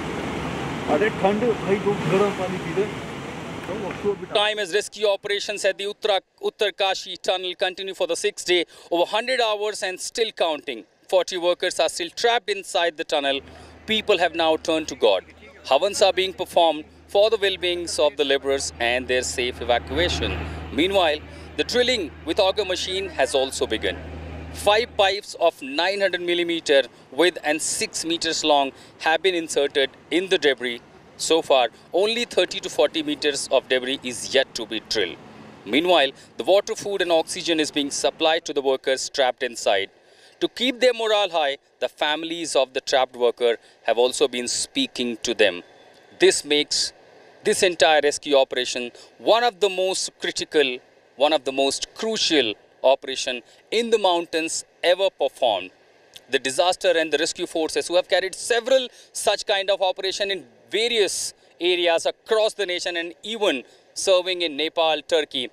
Time as rescue operations at the Uttar, Uttarkashi tunnel continue for the sixth day, over 100 hours and still counting. 40 workers are still trapped inside the tunnel. People have now turned to God. Havans are being performed for the well-being of the laborers and their safe evacuation. Meanwhile, the drilling with auger machine has also begun. Five pipes of 900 millimeter width and 6 meters long have been inserted in the debris so far, only 30 to 40 meters of debris is yet to be drilled. Meanwhile, the water, food and oxygen is being supplied to the workers trapped inside. To keep their morale high, the families of the trapped worker have also been speaking to them. This makes this entire rescue operation one of the most critical, one of the most crucial operation in the mountains ever performed. The disaster and the rescue forces who have carried several such kind of operation in various areas across the nation and even serving in Nepal, Turkey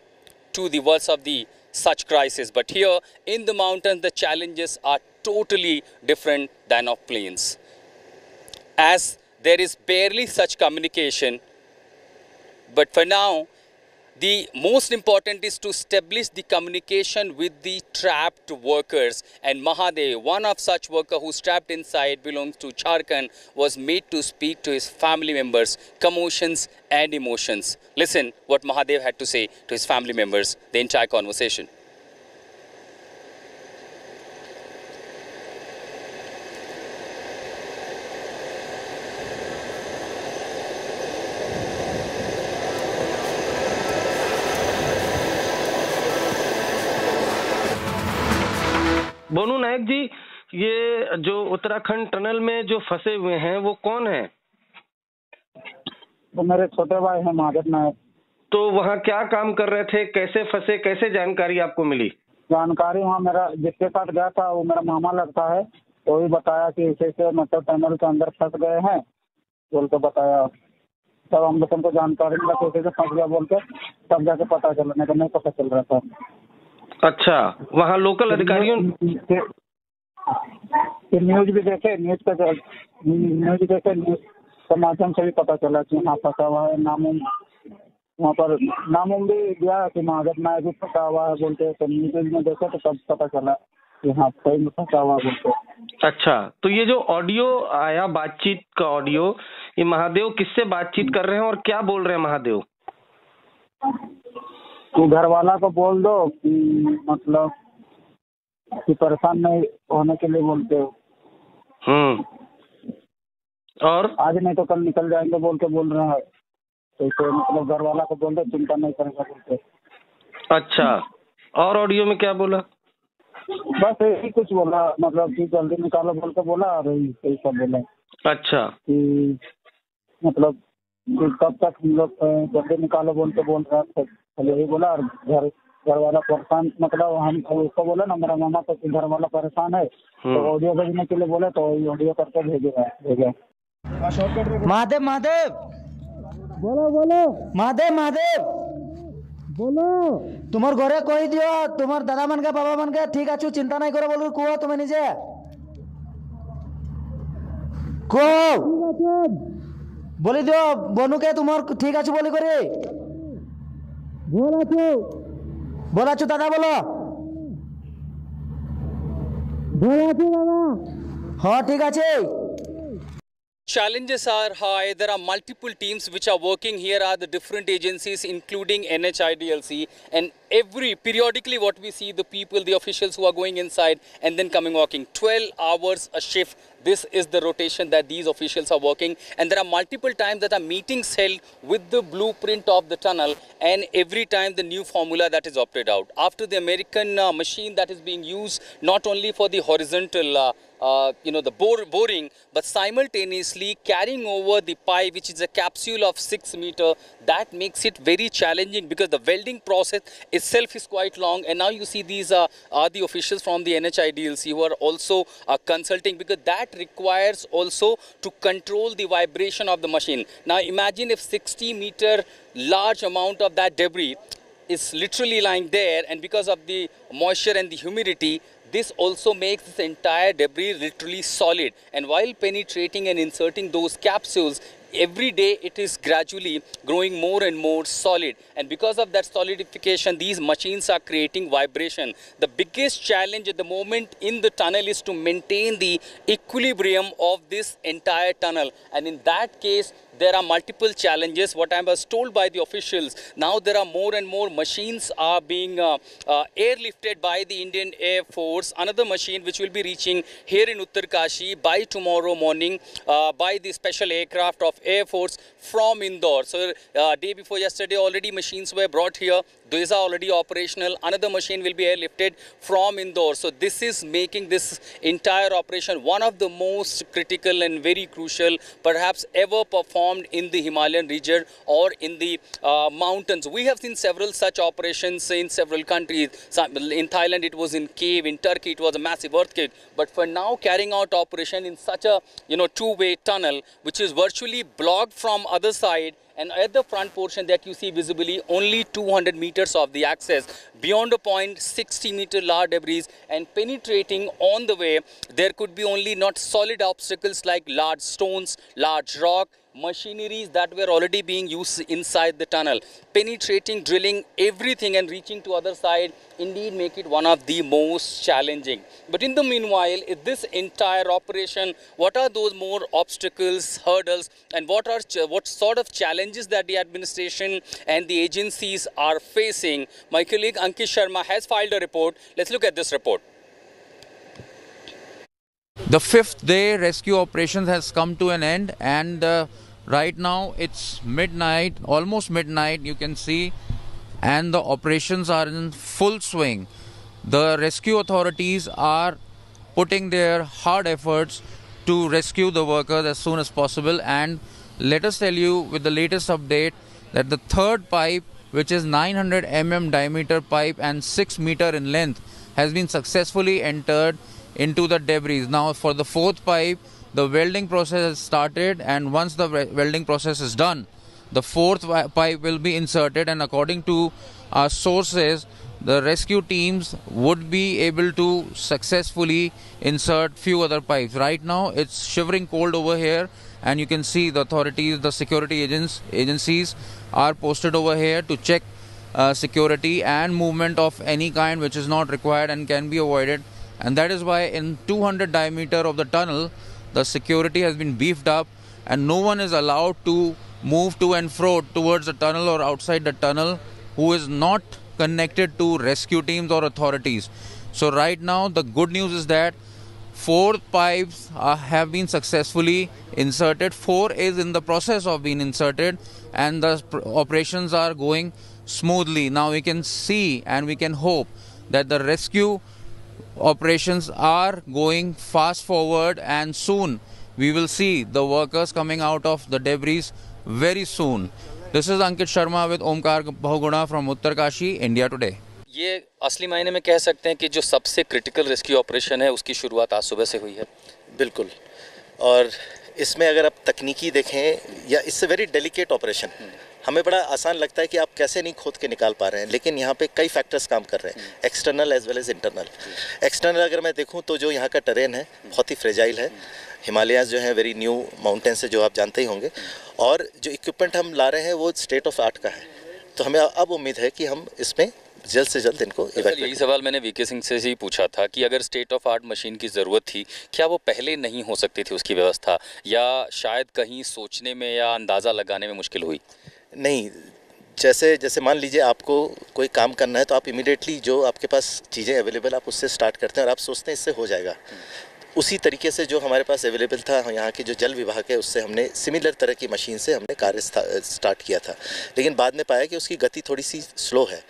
to the worst of the such crisis. But here in the mountains, the challenges are totally different than of plains. As there is barely such communication, but for now, the most important is to establish the communication with the trapped workers. And Mahadev, one of such worker who's trapped inside, belongs to Jharkhand, was made to speak to his family members, commotions and emotions. Listen what Mahadev had to say to his family members, the entire conversation. Bonu Nayak ji ये जो Uttarakhand tunnel में जो फंसे हुए हैं वो कौन है? वो मेरे छोटे भाई हैं महादेव नायक। तो वहाँ क्या काम कर रहे थे? कैसे फंसे? कैसे जानकारी आपको मिली? जानकारी वहाँ मेरा जिसके साथ गया था वो मेरा मामा लगता है। वो भी बताया कि ऐसे ऐसे मतलब टनल के अंदर फंस गए हैं। बोल के बताया। तब हम लोग को जानकारी मिला कैसे कैसे फंस गया बोल के। तब जाके पता चला नहीं तो नहीं पता चल रहा था। अच्छा वहाँ लोकल अधिकारियों न्यूज़ भी देखे न्यूज़ पे न्यूज़ देखे न्यूज़ उसके माध्यम से भी पता चला कि हाँ फंसा हुआ है नामुम वहाँ पर नामुम भी दिया कि महादेव नायक भी फंसा हुआ है बोलते तो न्यूज़ में देखा तो तब पता चला कि हाँ सही में फंसा हुआ बोलते अच्छा तो ये जो ऑडियो आया बातचीत का ऑडियो ये महादेव किससे बातचीत कर रहे हैं और क्या बोल रहे हैं महादेव? कि घर वाला को बोल दो कि मतलब कि परेशान नहीं होने के लिए बोलते हो। हम्म। और? आज नहीं तो कल निकल जाएँगे बोल के बोल रहे हैं। तो इसे मतलब घर वाला को बोल दो चिंता नहीं करेगा बोलते अच्छा। और ऑडियो में क्या बोला? बस यही कुछ बोला मतलब कि जल्दी निकालो बोल के बोला और यही यही सब बोला। अच्छा। कि मतलब कब तक हम लोग जल्दी निकालो बोल के बोल रहा था पहले यही बोला और घर घर वाला परेशान मतलब हम उसको बोला ना मेरा मामा को कि घर वाला परेशान है तो ऑडियो भेजने के लिए बोले तो ऑडियो करके भेजेगा भेजा महादेव महादेव बोलो बोलो महादेव महादेव बोलो তোমার ঘরে কই দিও তোমার দাদা মানকে বাবা মানকে ঠিক আছে চিন্তা নাই করে বলবো কুয়া তুমি নিজে কো বলি দিও বনুকে তোমার ঠিক আছে বলি করে બોલાચો બોલાચો દાદા બોલો બોલાચો દાદા હા ઠીક আছে Challenges are high. There are multiple teams which are working here Are the different agencies, including NHIDCL. And every, periodically what we see, the people, the officials who are going inside and then coming walking. 12 hours a shift this is the rotation that these officials are working. And there are multiple times that are meetings held with the blueprint of the tunnel, and every time the new formula that is opted out. After the American uh, machine that is being used not only for the horizontal. Uh, uh, you know the bore, boring but simultaneously carrying over the pipe which is a capsule of 6 meter that makes it very challenging because the welding process itself is quite long. And now you see these uh, are the officials from the NHIDCL who are also uh, consulting because that requires also to control the vibration of the machine. Now imagine if 60 meter large amount of that debris is literally lying there and because of the moisture and the humidity this also makes this entire debris literally solid. And while penetrating and inserting those capsules every day it is gradually growing more and more solid. And because of that solidification these machines are creating vibration. The biggest challenge at the moment in the tunnel is to maintain the equilibrium of this entire tunnel. And in that case there are multiple challenges. What i was told by the officials now there are more and more machines are being uh, uh, airlifted by the indian air force. Another machine which will be reaching here in uttarkashi by tomorrow morning uh, by the special aircraft of air force from indore. So uh, day before yesterday already machines were brought here these are already operational. Another machine will be airlifted from indore. So this is making this entire operation one of the most critical and very crucial perhaps ever performed in the himalayan region or in the uh, mountains. We have seen several such operations in several countries. In thailand it was in cave. In turkey it was a massive earthquake. But for now carrying out operation in such a you know two way tunnel which is virtually blocked from other side and at the front portion that you see visibly only 200 meters of the access. Beyond a point 60 meter large debris and penetrating on the way there could be only not solid obstacles like large stones large rock machineries that were already being used inside the tunnel. Penetrating drilling everything and reaching to other side indeed make it one of the most challenging. But in the meanwhile this entire operation what are those more obstacles hurdles and what are what sort of challenges that the administration and the agencies are facing? My colleague ankit sharma has filed a report. Let's look at this report. The fifth day rescue operations has come to an end, and right now it's midnight, almost midnight, you can see, and the operations are in full swing. The rescue authorities are putting their hard efforts to rescue the workers as soon as possible. And let us tell you with the latest update that the third pipe, which is 900 mm diameter pipe and 6 meter in length, has been successfully entered into the debris. Now, for the fourth pipe, the welding process has started, and once the welding process is done, the fourth pipe will be inserted. And according to our sources, the rescue teams would be able to successfully insert few other pipes. Right now, it's shivering cold over here, and you can see the authorities, the security agents, agencies are posted over here to check uh, security and movement of any kind which is not required and can be avoided. And that is why in 200 diameter of the tunnel, the security has been beefed up and no one is allowed to move to and fro towards the tunnel or outside the tunnel who is not connected to rescue teams or authorities. So right now the good news is that four pipes uh, have been successfully inserted four is in the process of being inserted and the operations are going smoothly now we can see and we can hope that the rescue operations are going fast forward and soon we will see the workers coming out of the debris very soon this is ankit sharma with omkar bahuguna from uttarkashi india today ये असली मायने में कह सकते हैं कि जो सबसे क्रिटिकल रेस्क्यू ऑपरेशन है उसकी शुरुआत आज सुबह से हुई है बिल्कुल और इसमें अगर आप तकनीकी देखें या इट्स वेरी डेलिकेट ऑपरेशन हमें बड़ा आसान लगता है कि आप कैसे नहीं खोद के निकाल पा रहे हैं लेकिन यहाँ पे कई फैक्टर्स काम कर रहे हैं external as well as internal external अगर मैं देखूँ तो जो यहाँ का टेरेन है बहुत ही फ्रेजाइल है। हिमालयाज जो है वेरी न्यू माउंटेन्स है जो आप जानते ही होंगे। और जो इक्विपमेंट हम ला रहे हैं वो स्टेट ऑफ़ आर्ट का है। तो हमें अब उम्मीद है कि हम इसमें जल्द से जल्द इनको सर यही सवाल मैंने वीके सिंह से ही पूछा था कि अगर स्टेट ऑफ़ आर्ट मशीन की ज़रूरत थी क्या वो पहले नहीं हो सकती थी उसकी व्यवस्था? या शायद कहीं सोचने में या अंदाज़ा लगाने में मुश्किल हुई? नहीं, जैसे जैसे मान लीजिए आपको कोई काम करना है तो आप इमिडिएटली जो आपके पास चीज़ें अवेलेबल आप उससे स्टार्ट करते हैं और आप सोचते हैं इससे हो जाएगा। उसी तरीके से जो हमारे पास अवेलेबल था, यहाँ के जो जल विभाग है, उससे हमने सिमिलर तरह की मशीन से हमने कार्य स्टार्ट किया था। लेकिन बाद में पाया कि उसकी गति थोड़ी सी स्लो है।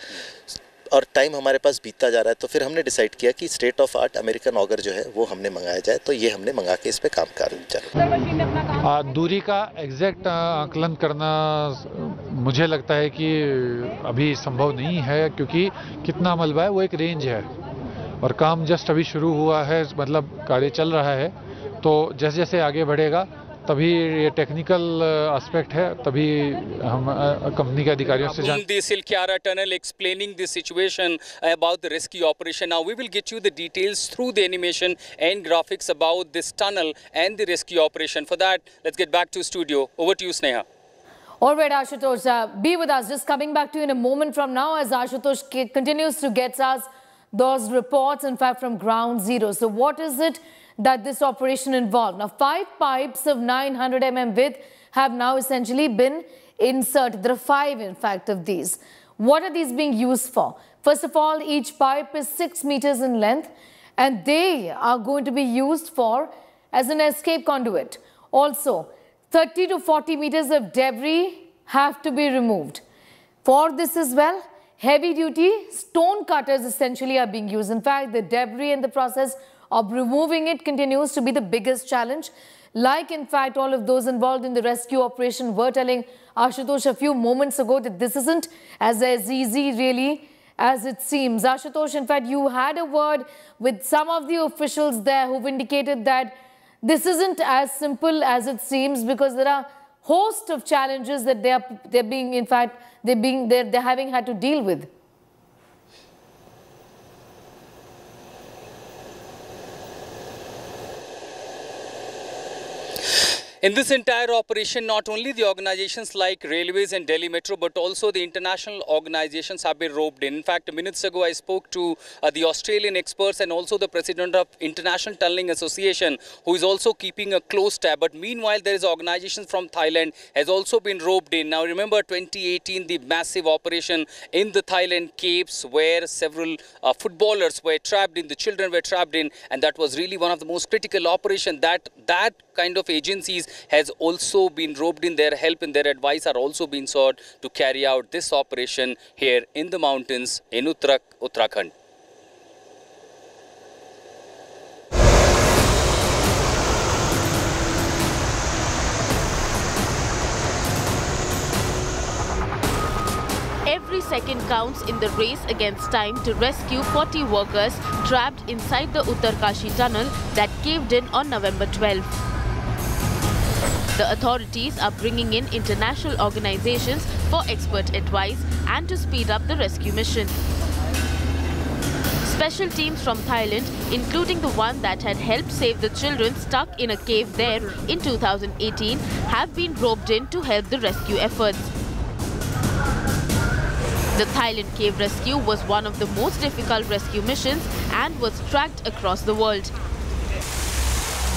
और टाइम हमारे पास बीतता जा रहा है तो फिर हमने डिसाइड किया कि state of art American auger जो है वो हमने मंगाया जाए तो ये हमने मंगा के इस पर काम कर चलो दूरी का एग्जैक्ट आकलन करना मुझे लगता है कि अभी संभव नहीं है क्योंकि कितना मलबा है वो एक रेंज है। और काम जस्ट अभी शुरू हुआ है मतलब कार्य चल रहा है तो जैसे जैसे आगे बढ़ेगा तभी ये टेक्निकल एस्पेक्ट है तभी हम कंपनी के अधिकारियों से जान the Silkyara tunnel explaining the situation about the rescue operation. Now we will get you the details through the animation and graphics about this tunnel and the rescue operation. For that, let's get back to studio. Over to you, Sneha. All right, Ashutosh, uh, be with us. Just coming back to you in a moment from now as Ashutosh continues to get us those reports, in fact, from ground zero. So what is it that this operation involved? Now, five pipes of 900 mm width have now essentially been inserted. There are five, in fact, of these. What are these being used for? First of all, each pipe is six meters in length and they are going to be used for as an escape conduit. Also, 30 to 40 meters of debris have to be removed. For this as well, heavy duty stone cutters essentially are being used. In fact, the debris in the process of removing it continues to be the biggest challenge. Like, in fact, all of those involved in the rescue operation were telling Ashutosh a few moments ago that this isn't as, as easy really as it seems. Ashutosh, in fact, you had a word with some of the officials there who've indicated that this isn't as simple as it seems because there are host of challenges that they are they're being in fact they're being they're, they're having had to deal with. In this entire operation, not only the organizations like Railways and Delhi Metro, but also the international organizations have been roped in. In fact, minutes ago, I spoke to uh, the Australian experts and also the president of International Tunneling Association, who is also keeping a close tab. But meanwhile, there is organizations from Thailand has also been roped in. Now, remember 2018, the massive operation in the Thailand Capes, where several uh, footballers were trapped in, the children were trapped in, and that was really one of the most critical operations that that kind of agencies has also been roped in their help and their advice are also being sought to carry out this operation here in the mountains in Uttarak, Uttarakhand. Every second counts in the race against time to rescue 40 workers trapped inside the Uttarkashi tunnel that caved in on November 12. The authorities are bringing in international organizations for expert advice and to speed up the rescue mission. Special teams from Thailand, including the one that had helped save the children stuck in a cave there in 2018, have been roped in to help the rescue efforts. The Thailand cave rescue was one of the most difficult rescue missions and was tracked across the world.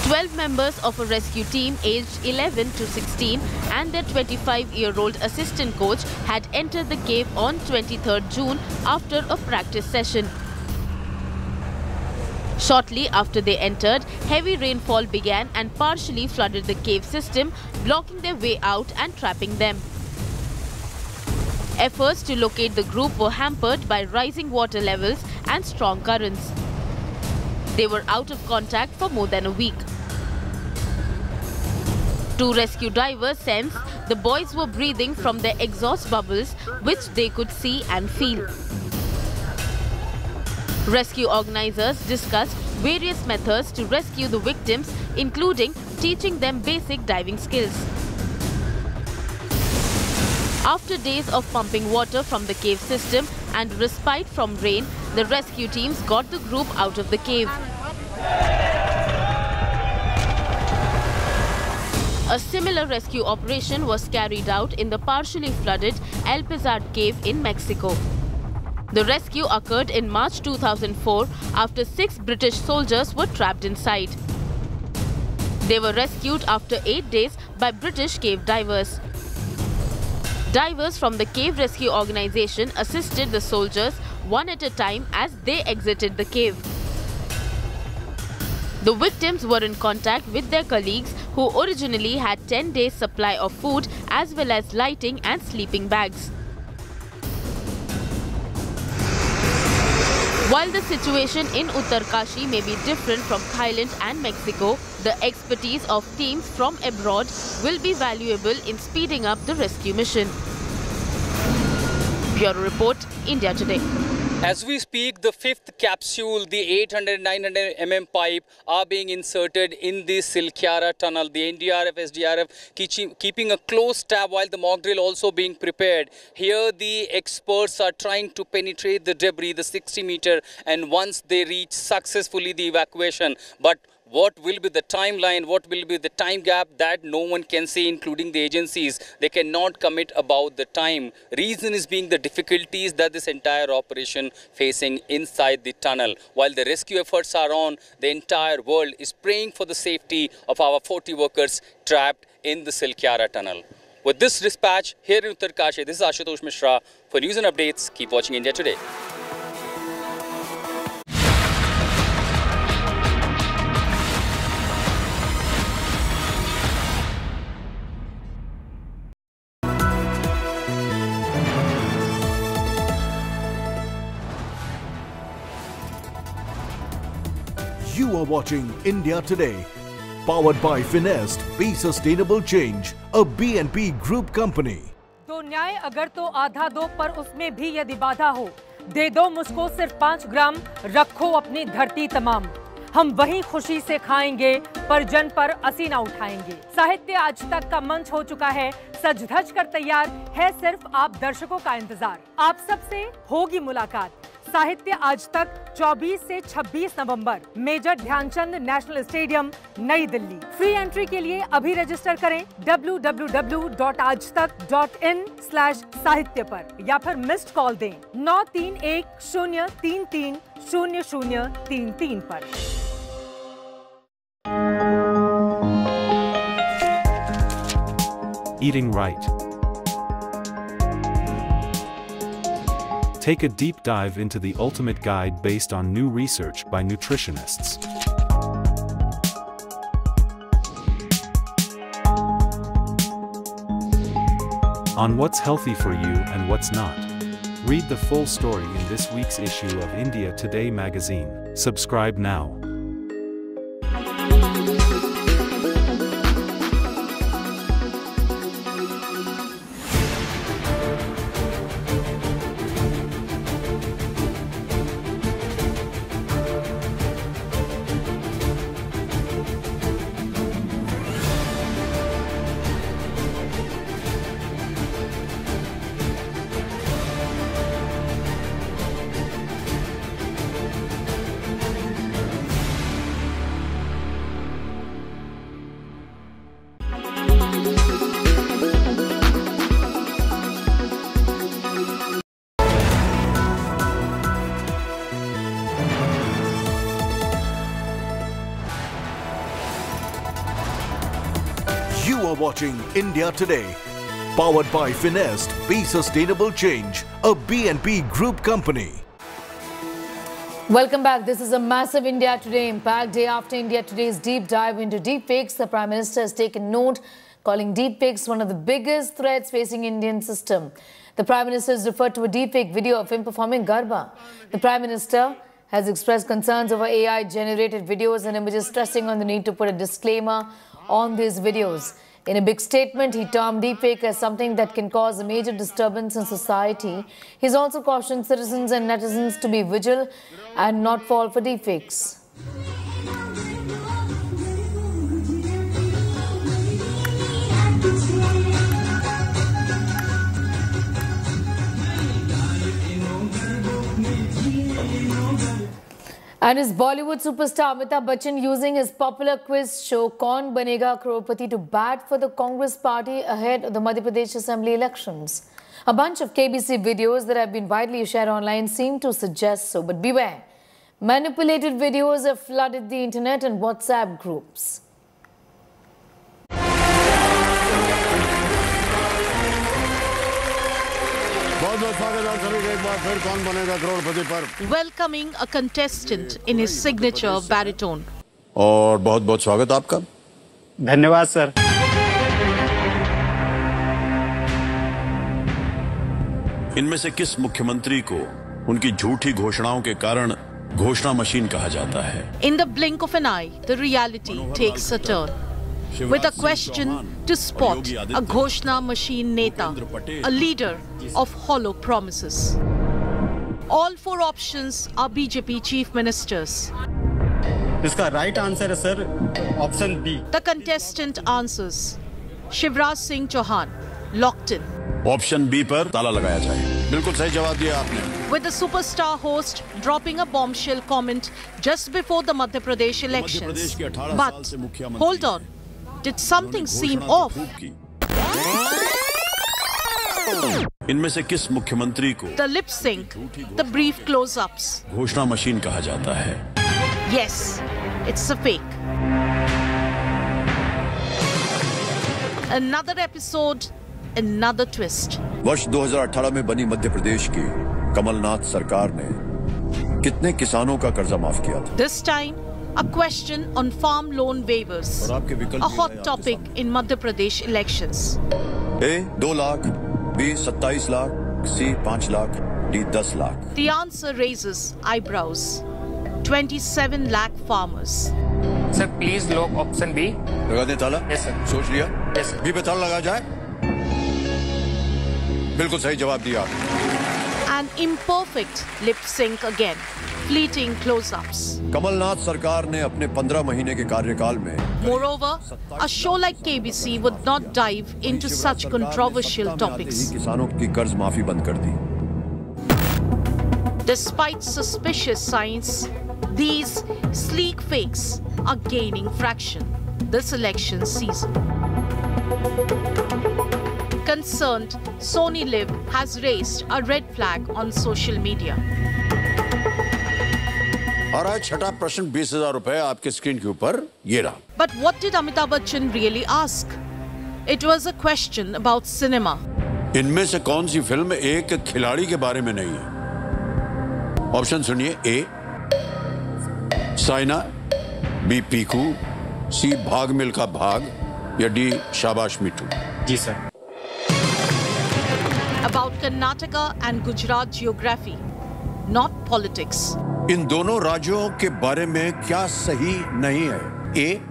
12 members of a rescue team aged 11 to 16 and their 25-year-old assistant coach had entered the cave on 23rd June after a practice session. Shortly after they entered, heavy rainfall began and partially flooded the cave system, blocking their way out and trapping them. Efforts to locate the group were hampered by rising water levels and strong currents. They were out of contact for more than a week. Two rescue divers sensed the boys were breathing from their exhaust bubbles, which they could see and feel. Rescue organizers discussed various methods to rescue the victims, including teaching them basic diving skills. After days of pumping water from the cave system and respite from rain, the rescue teams got the group out of the cave. A similar rescue operation was carried out in the partially flooded Alpazat cave in Mexico. The rescue occurred in March 2004 after six British soldiers were trapped inside. They were rescued after eight days by British cave divers. Divers from the Cave Rescue Organization assisted the soldiers one at a time as they exited the cave. The victims were in contact with their colleagues who originally had 10 days supply of food as well as lighting and sleeping bags. While the situation in Uttarkashi may be different from Thailand and Mexico, the expertise of teams from abroad will be valuable in speeding up the rescue mission. Bureau Report, India Today. As we speak, the fifth capsule, the 800 900 mm pipe, are being inserted in the Silkyara tunnel. The NDRF, SDRF keeping a close tab while the mock drill also being prepared. Here, the experts are trying to penetrate the debris, the 60 meter, and once they reach successfully the evacuation. But what will be the timeline, what will be the time gap that no one can say, including the agencies. They cannot commit about the time. Reason is being the difficulties that this entire operation facing inside the tunnel. While the rescue efforts are on, the entire world is praying for the safety of our 40 workers trapped in the Silkyara tunnel. With this dispatch here in Uttar Uttarkashi, this is Ashutosh Mishra. For news and updates, keep watching India Today. You are watching India Today, powered by Finest, Be Sustainable Change, a BNP Group company. तो न्याय अगर तो आधा दो पर उसमें भी यदि बाधा हो दे दो मुझको सिर्फ़ पाँच ग्राम रखो अपनी धरती तमाम। हम वही खुशी से खाएँगे पर जन पर असीना उठाएँगे। साहित्य आज तक का मंच हो चुका है सज धज कर तैयार है सिर्फ़ आप दर्शकों का इंतज़ार। आप सब सबसे होगी मुलाकात। साहित्य आज तक 24 से 26 नवंबर, major Dhyanchand national stadium, Nai Delhi free entry के लिए अभी रजिस्टर करें www.ajtak.in साहित्य पर, या फिर मिस्ड कॉल दें नौ तीन एक शून्य तीन तीन शून्य शून्य तीन तीन पर Eating right. Take a deep dive into the ultimate guide based on new research by nutritionists. On what's healthy for you and what's not. Read the full story in this week's issue of India Today magazine. Subscribe now. India Today. Powered by Finest, Be Sustainable Change, a BNP Group company. Welcome back. This is a massive India Today impact. Day after India Today's deep dive into deepfakes, the Prime Minister has taken note, calling deepfakes one of the biggest threats facing Indian system. The Prime Minister has referred to a deepfake video of him performing Garba. The Prime Minister has expressed concerns over AI-generated videos and images, stressing on the need to put a disclaimer on these videos. In a big statement, he termed deepfake as something that can cause a major disturbance in society. He's also cautioned citizens and netizens to be vigilant and not fall for deepfakes. And his Bollywood superstar Amitabh Bachchan using his popular quiz show Kaun Banega Crorepati to bat for the Congress party ahead of the Madhya Pradesh Assembly elections. A bunch of KBC videos that have been widely shared online seem to suggest so, but beware. Manipulated videos have flooded the internet and WhatsApp groups. बहुत बहुत स्वागत है आप सभी का एक बार फिर कौन बनेगा करोड़पति पर? Welcoming a contestant in his signature baritone. और बहुत बहुत स्वागत आपका। धन्यवाद सर। इनमें से किस मुख्यमंत्री को उनकी झूठी घोषणाओं के कारण घोषणा मशीन कहा जाता है? In the blink of an eye the reality takes a turn. with a question to spot a Ghoshna machine neta, a leader of hollow promises. All four options are BJP chief ministers. This right answer है sir option B. The contestant answers Shivraj Singh Chouhan locked in. Option B per ताला lagaya With the superstar host dropping a bombshell comment just before the Madhya Pradesh elections. But hold on, did something seem off? इनमें से किस मुख्यमंत्री को The lip sync, the brief close ups. घोषणा machine कहा जाता है Yes, it's a fake. Another episode, another twist. वर्ष 2018 में बनी मध्य प्रदेश की कमलनाथ सरकार ने कितने किसानों का कर्जा माफ़ किया था This time, a question on farm loan waivers. और आपके विकल्प A भी hot है आपके topic in Madhya Pradesh elections. ए दो लाख बी सत्ताईस लाख सी पाँच लाख डी दस lakh The answer raises eyebrows. 27 lakh farmers. Sir please लोग ऑप्शन बी लगा दें ताला यस सर सोच लिया बी पे ताला लगा जाए बिल्कुल सही जवाब दिया आपने An imperfect lip sync again. fleeting close-ups. Kamalnath Sarkar ne apne 15 mahine ke कार्यकाल mein Moreover, a show like KBC would not dive into such controversial topics. Despite suspicious signs, these sleek fakes are gaining fraction this election season. Concerned, SonyLIV has raised a red flag on social media. और आज छठा प्रश्न बीस हज़ार रूपए आपके screen के ऊपर। ये रहा। But what did Amitabh Bachchan really ask it was a question about cinema इनमें से कौन सी फ़िल्म एक खिलाड़ी के बारे में नहीं है? ऑप्शन सुनिए A Saina B Piku C Bhaag Milkha Bhaag या D Shabaash Mithu. Ji sir. About Karnataka and Gujarat geography not politics. इन दोनों राज्यों के बारे में क्या सही नहीं है? ए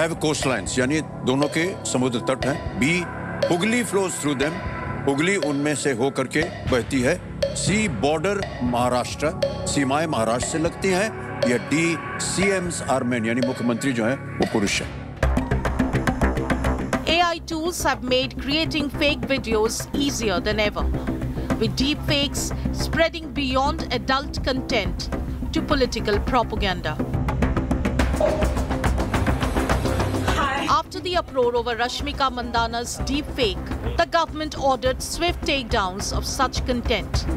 हैव कोस्ट लाइन्स यानी दोनों के समुद्र तट हैं। B Hooghly flows through them Hooghly उनमें से होकर के बहती है। C border Maharashtra. सीमाएँ महाराष्ट्र से लगती हैं। या डी सीएम्स आर मेन यानी मुख्यमंत्री जो है वो पुरुष है। AI tools have made creating fake videos easier than ever, with deepfakes spreading beyond adult content to political propaganda. After the uproar over Rashmika Mandanna's deepfake, the government ordered swift takedowns of such content.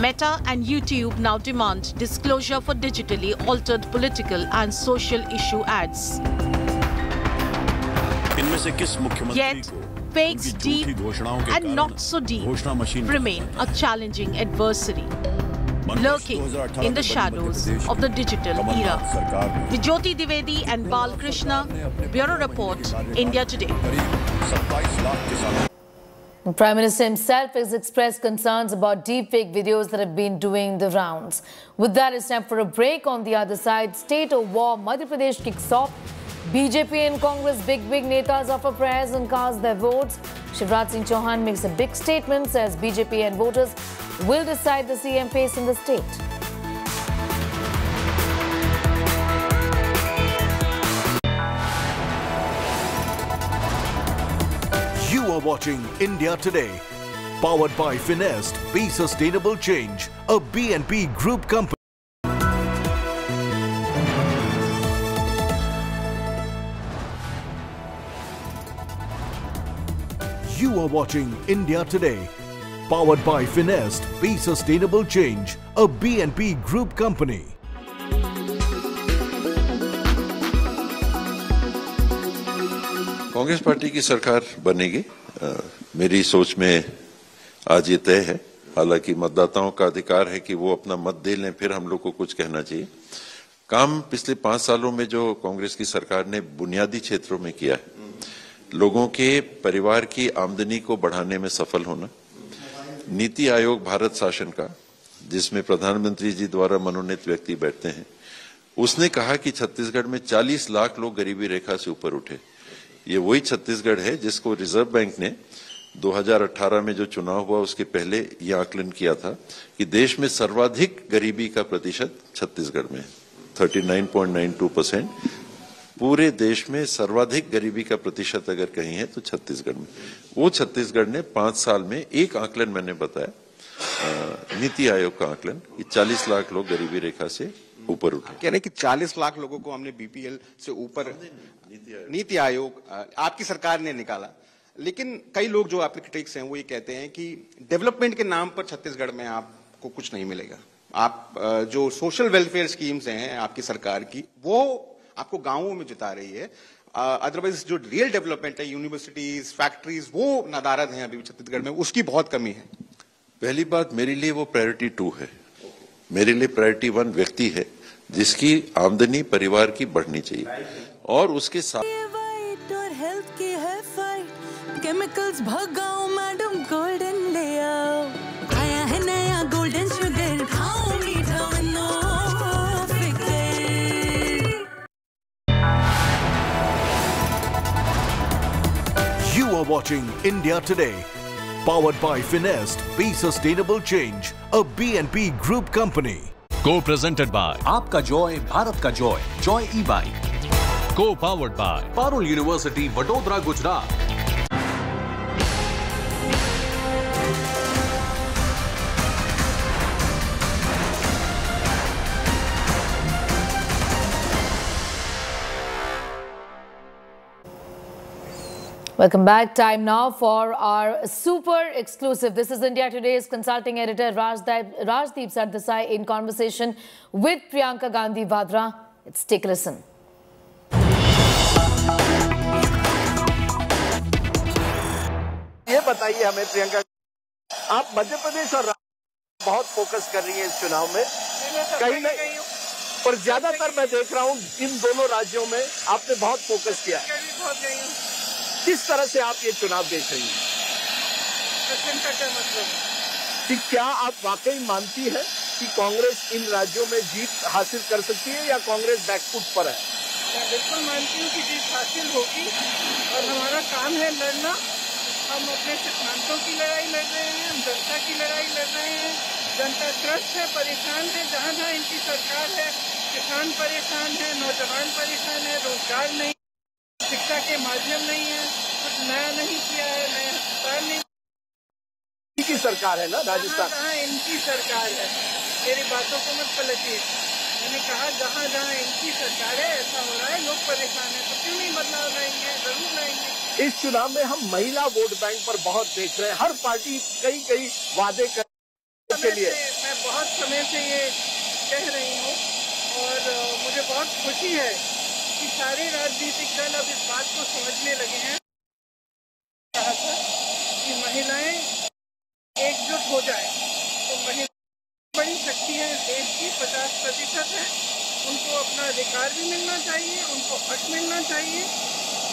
Meta and YouTube now demand disclosure for digitally altered political and social issue ads. Yet, Vivek's deep and not so deep remain a challenging adversary. Lurking in the shadows of the digital era. Vijyoti Divedi and Bal Krishna, Bureau Report, India Today. The Prime Minister himself has expressed concerns about deepfake videos that have been doing the rounds. With that, it's time for a break. On the other side, state of war, Madhya Pradesh kicks off BJP and Congress big, big netas offer prayers and cast their votes. Shivraj Singh Chouhan makes a big statement, says BJP and voters will decide the CM pace in the state. You are watching India Today. Powered by Finest, Be Sustainable Change, a BNP Group company. You are watching India Today. Powered by Finest, Be Sustainable Change, a BNP Group company. Congress party की सरकार बनेगी अ, मेरी सोच में आज ये तय है हालाँकि मतदाताओं का अधिकार है कि वो अपना मत दे लें फिर हम लोग को कुछ कहना चाहिए काम पिछले पाँच सालों में जो कांग्रेस की सरकार ने बुनियादी क्षेत्रों में किया है लोगों के परिवार की आमदनी को बढ़ाने में सफल होना, नीति आयोग भारत शासन का, जिसमें प्रधानमंत्री जी द्वारा मनोनीत व्यक्ति बैठते हैं, उसने कहा कि छत्तीसगढ़ में 40 लाख लोग गरीबी रेखा से ऊपर उठे। ये वही छत्तीसगढ़ है जिसको रिज़र्व बैंक ने 2018 में जो चुनाव हुआ, उसके पहले यह आकलन किया था कि देश में सर्वाधिक गरीबी का प्रतिशत छत्तीसगढ़ में है। 39.92 परसेंट पूरे देश में सर्वाधिक गरीबी का प्रतिशत अगर कहीं है तो छत्तीसगढ़ में। वो छत्तीसगढ़ ने पाँच साल में एक आकलन मैंने बताया नीति आयोग का आकलन कि 40 लाख लोग गरीबी रेखा से ऊपर उठे। कह रहे कि 40 लाख लोगों को हमने बीपीएल से ऊपर नीति आयोग। आपकी सरकार ने निकाला। लेकिन कई लोग जो आपके क्रिटिक्स हैं वो ये कहते हैं कि डेवलपमेंट के नाम पर छत्तीसगढ़ में आपको कुछ नहीं मिलेगा। आप जो सोशल वेलफेयर स्कीम्स हैं आपकी सरकार की वो आपको गाँवों में जिता रही है। अदरवाइज़ जो रियल डेवलपमेंट है यूनिवर्सिटीज फैक्ट्रीज वो नदारद हैं अभी छत्तीसगढ़ में। उसकी बहुत कमी है। पहली बात मेरे लिए वो प्रायोरिटी टू है। मेरे लिए प्रायोरिटी वन व्यक्ति है जिसकी आमदनी परिवार की बढ़नी चाहिए। और उसके साथ और हेल्थ की केमिकल्स भगाओ मैडम गोल्डन ले आओ। are watching India Today, powered by Finest Be Sustainable Change, a BNP Group company. Co-presented by Aapka Joy, Bharat Ka Joy, Joy E-Bike. Co-powered by Parul University, Vadodara, Gujarat. Welcome back. Time now for our super exclusive. This is India Today's consulting editor Rajdeep, Sardesai in conversation with Priyanka Gandhi Vadra. Let's take a listen. ये बताइए हमें प्रियंका आप मध्य प्रदेश और बहुत focus कर रही हैं इस चुनाव में कहीं ना पर ज़्यादातर मैं देख रहा हूँ इन दोनों राज्यों में आपने बहुत फोकस किया है किस तरह से आप ये चुनाव देख रही हैं? कि क्या आप वाकई मानती है कि कांग्रेस इन राज्यों में जीत हासिल कर सकती है या कांग्रेस बैकफुट पर है? मैं बिल्कुल मानती हूँ कि जीत हासिल होगी और हमारा काम है लड़ना। हम अपने सिद्धांतों की लड़ाई लड़ रहे हैं, हम जनता की लड़ाई लड़ रहे हैं। जनता त्रस्त है, परेशान है जहाँ जहाँ इनकी सरकार है। किसान परेशान है, नौजवान परेशान है, रोज़गार नहीं शिक्षा के माध्यम नहीं है कुछ नया नहीं किया है नया अस्पताल नहीं। की सरकार है ना राजस्थान? जहाँ इनकी सरकार है। मेरी बातों को मत पलटिए। मैंने कहा जहाँ जहाँ इनकी सरकार है ऐसा हो रहा है लोग परेशान है। तो क्यों नहीं बदलाव लाएँगे? ज़रूर लाएँगे। इस चुनाव में हम महिला वोट बैंक पर बहुत देख रहे हैं। हर पार्टी कई कई वादे कर के लिए। मैं बहुत समय से ये कह रही हूँ और मुझे बहुत खुशी है कि सारे राजनीतिक दल अब इस बात को समझने लगे हैं। कहा था कि महिलाएँ एकजुट हो जाए। तो महिला बड़ी शक्ति है देश की पचास प्रतिशत है। उनको अपना अधिकार भी मिलना चाहिए उनको हक मिलना चाहिए।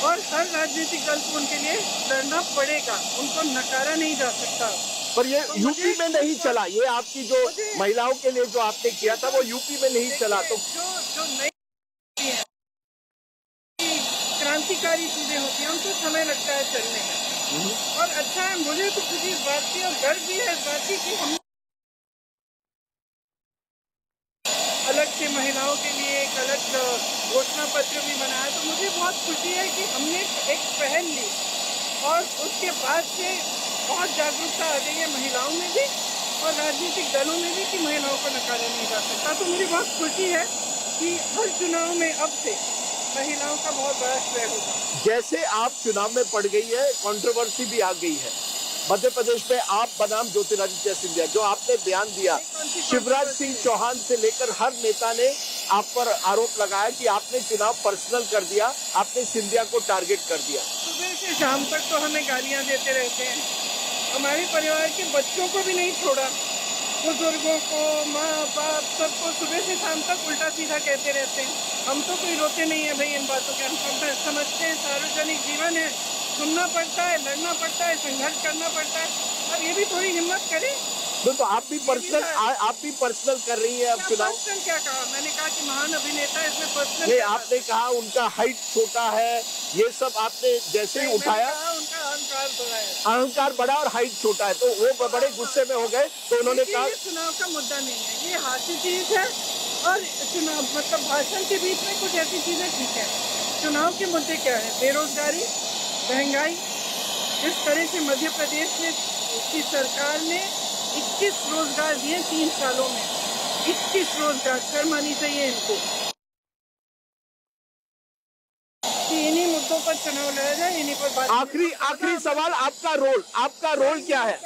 और हर राजनीतिक दल को उनके लिए लड़ना पड़ेगा उनको नकारा नहीं जा सकता। पर ये तो यूपी में नहीं चला ये आपकी जो महिलाओं के लिए जो आपने किया था वो यूपी में नहीं चला तो जो जो नई हैं, क्रांतिकारी चीज़ें होती हैं उनको समय लगता है चलने में। और अच्छा है मुझे तो खुशी इस बात की और गर्व भी है इस बात की कि हम अलग से महिलाओं के लिए एक अलग घोषणा पत्र भी बनाया तो मुझे बहुत खुशी है कि हमने एक पहल ली। और उसके बाद से बहुत जागरूकता आ गई है महिलाओं में भी और राजनीतिक दलों में भी कि महिलाओं को नकारा नहीं जा सकता। तो मुझे बहुत खुशी है कि हर चुनाव में अब से महिलाओं का बहुत बड़ा श्रेय होगा। जैसे आप चुनाव में पड़ गई है कंट्रोवर्सी भी आ गई है। मध्य प्रदेश में आप बनाम ज्योतिरादित्य सिंधिया जो आपने बयान दिया शिवराज सिंह चौहान से लेकर हर नेता ने आप पर आरोप लगाया कि आपने चुनाव पर्सनल कर दिया आपने सिंधिया को टारगेट कर दिया। सुबह से शाम तक तो हमें गालियाँ देते रहते हैं। हमारे परिवार के बच्चों को भी नहीं छोड़ा। बुज़ुर्गों को माँ बाप सबको सुबह से शाम तक उल्टा सीधा कहते रहते हैं। हम तो कोई रोते नहीं है भाई इन बातों के हम सब समझते हैं, सार्वजनिक जीवन है। सुनना पड़ता है लड़ना पड़ता है संघर्ष करना पड़ता है। और ये भी थोड़ी हिम्मत करें। तो, तो आप भी पर्सनल आप भी पर्सनल कर रही है अब चुनाव? पर्सनल क्या कहा? मैंने कहा कि महान अभिनेता है, इसमें पर्सनल ये आपने कहा उनका हाइट छोटा है ये सब आपने जैसे ही उठाया। उनका अहंकार बढ़ा है। अहंकार बड़ा और हाइट छोटा है तो वो बड़े गुस्से में हो गए तो उन्होंने कहा चुनाव का मुद्दा नहीं है ये हाथी चीज़ है और चुनाव मतलब भाषण के बीच में कुछ ऐसी चीज़ें ठीक है। चुनाव के मुद्दे क्या है? बेरोजगारी महँगाई जिस तरह से मध्य प्रदेश में की सरकार ने 21 रोज़गार दिए तीन सालों में 21 रोज़गार शर्म आनी चाहिए इनको। इन्हीं मुद्दों पर चुनाव लड़ा जाए इन्हीं पर बात आखिरी आखिरी सवाल आपका रोल आपका रोल क्या है?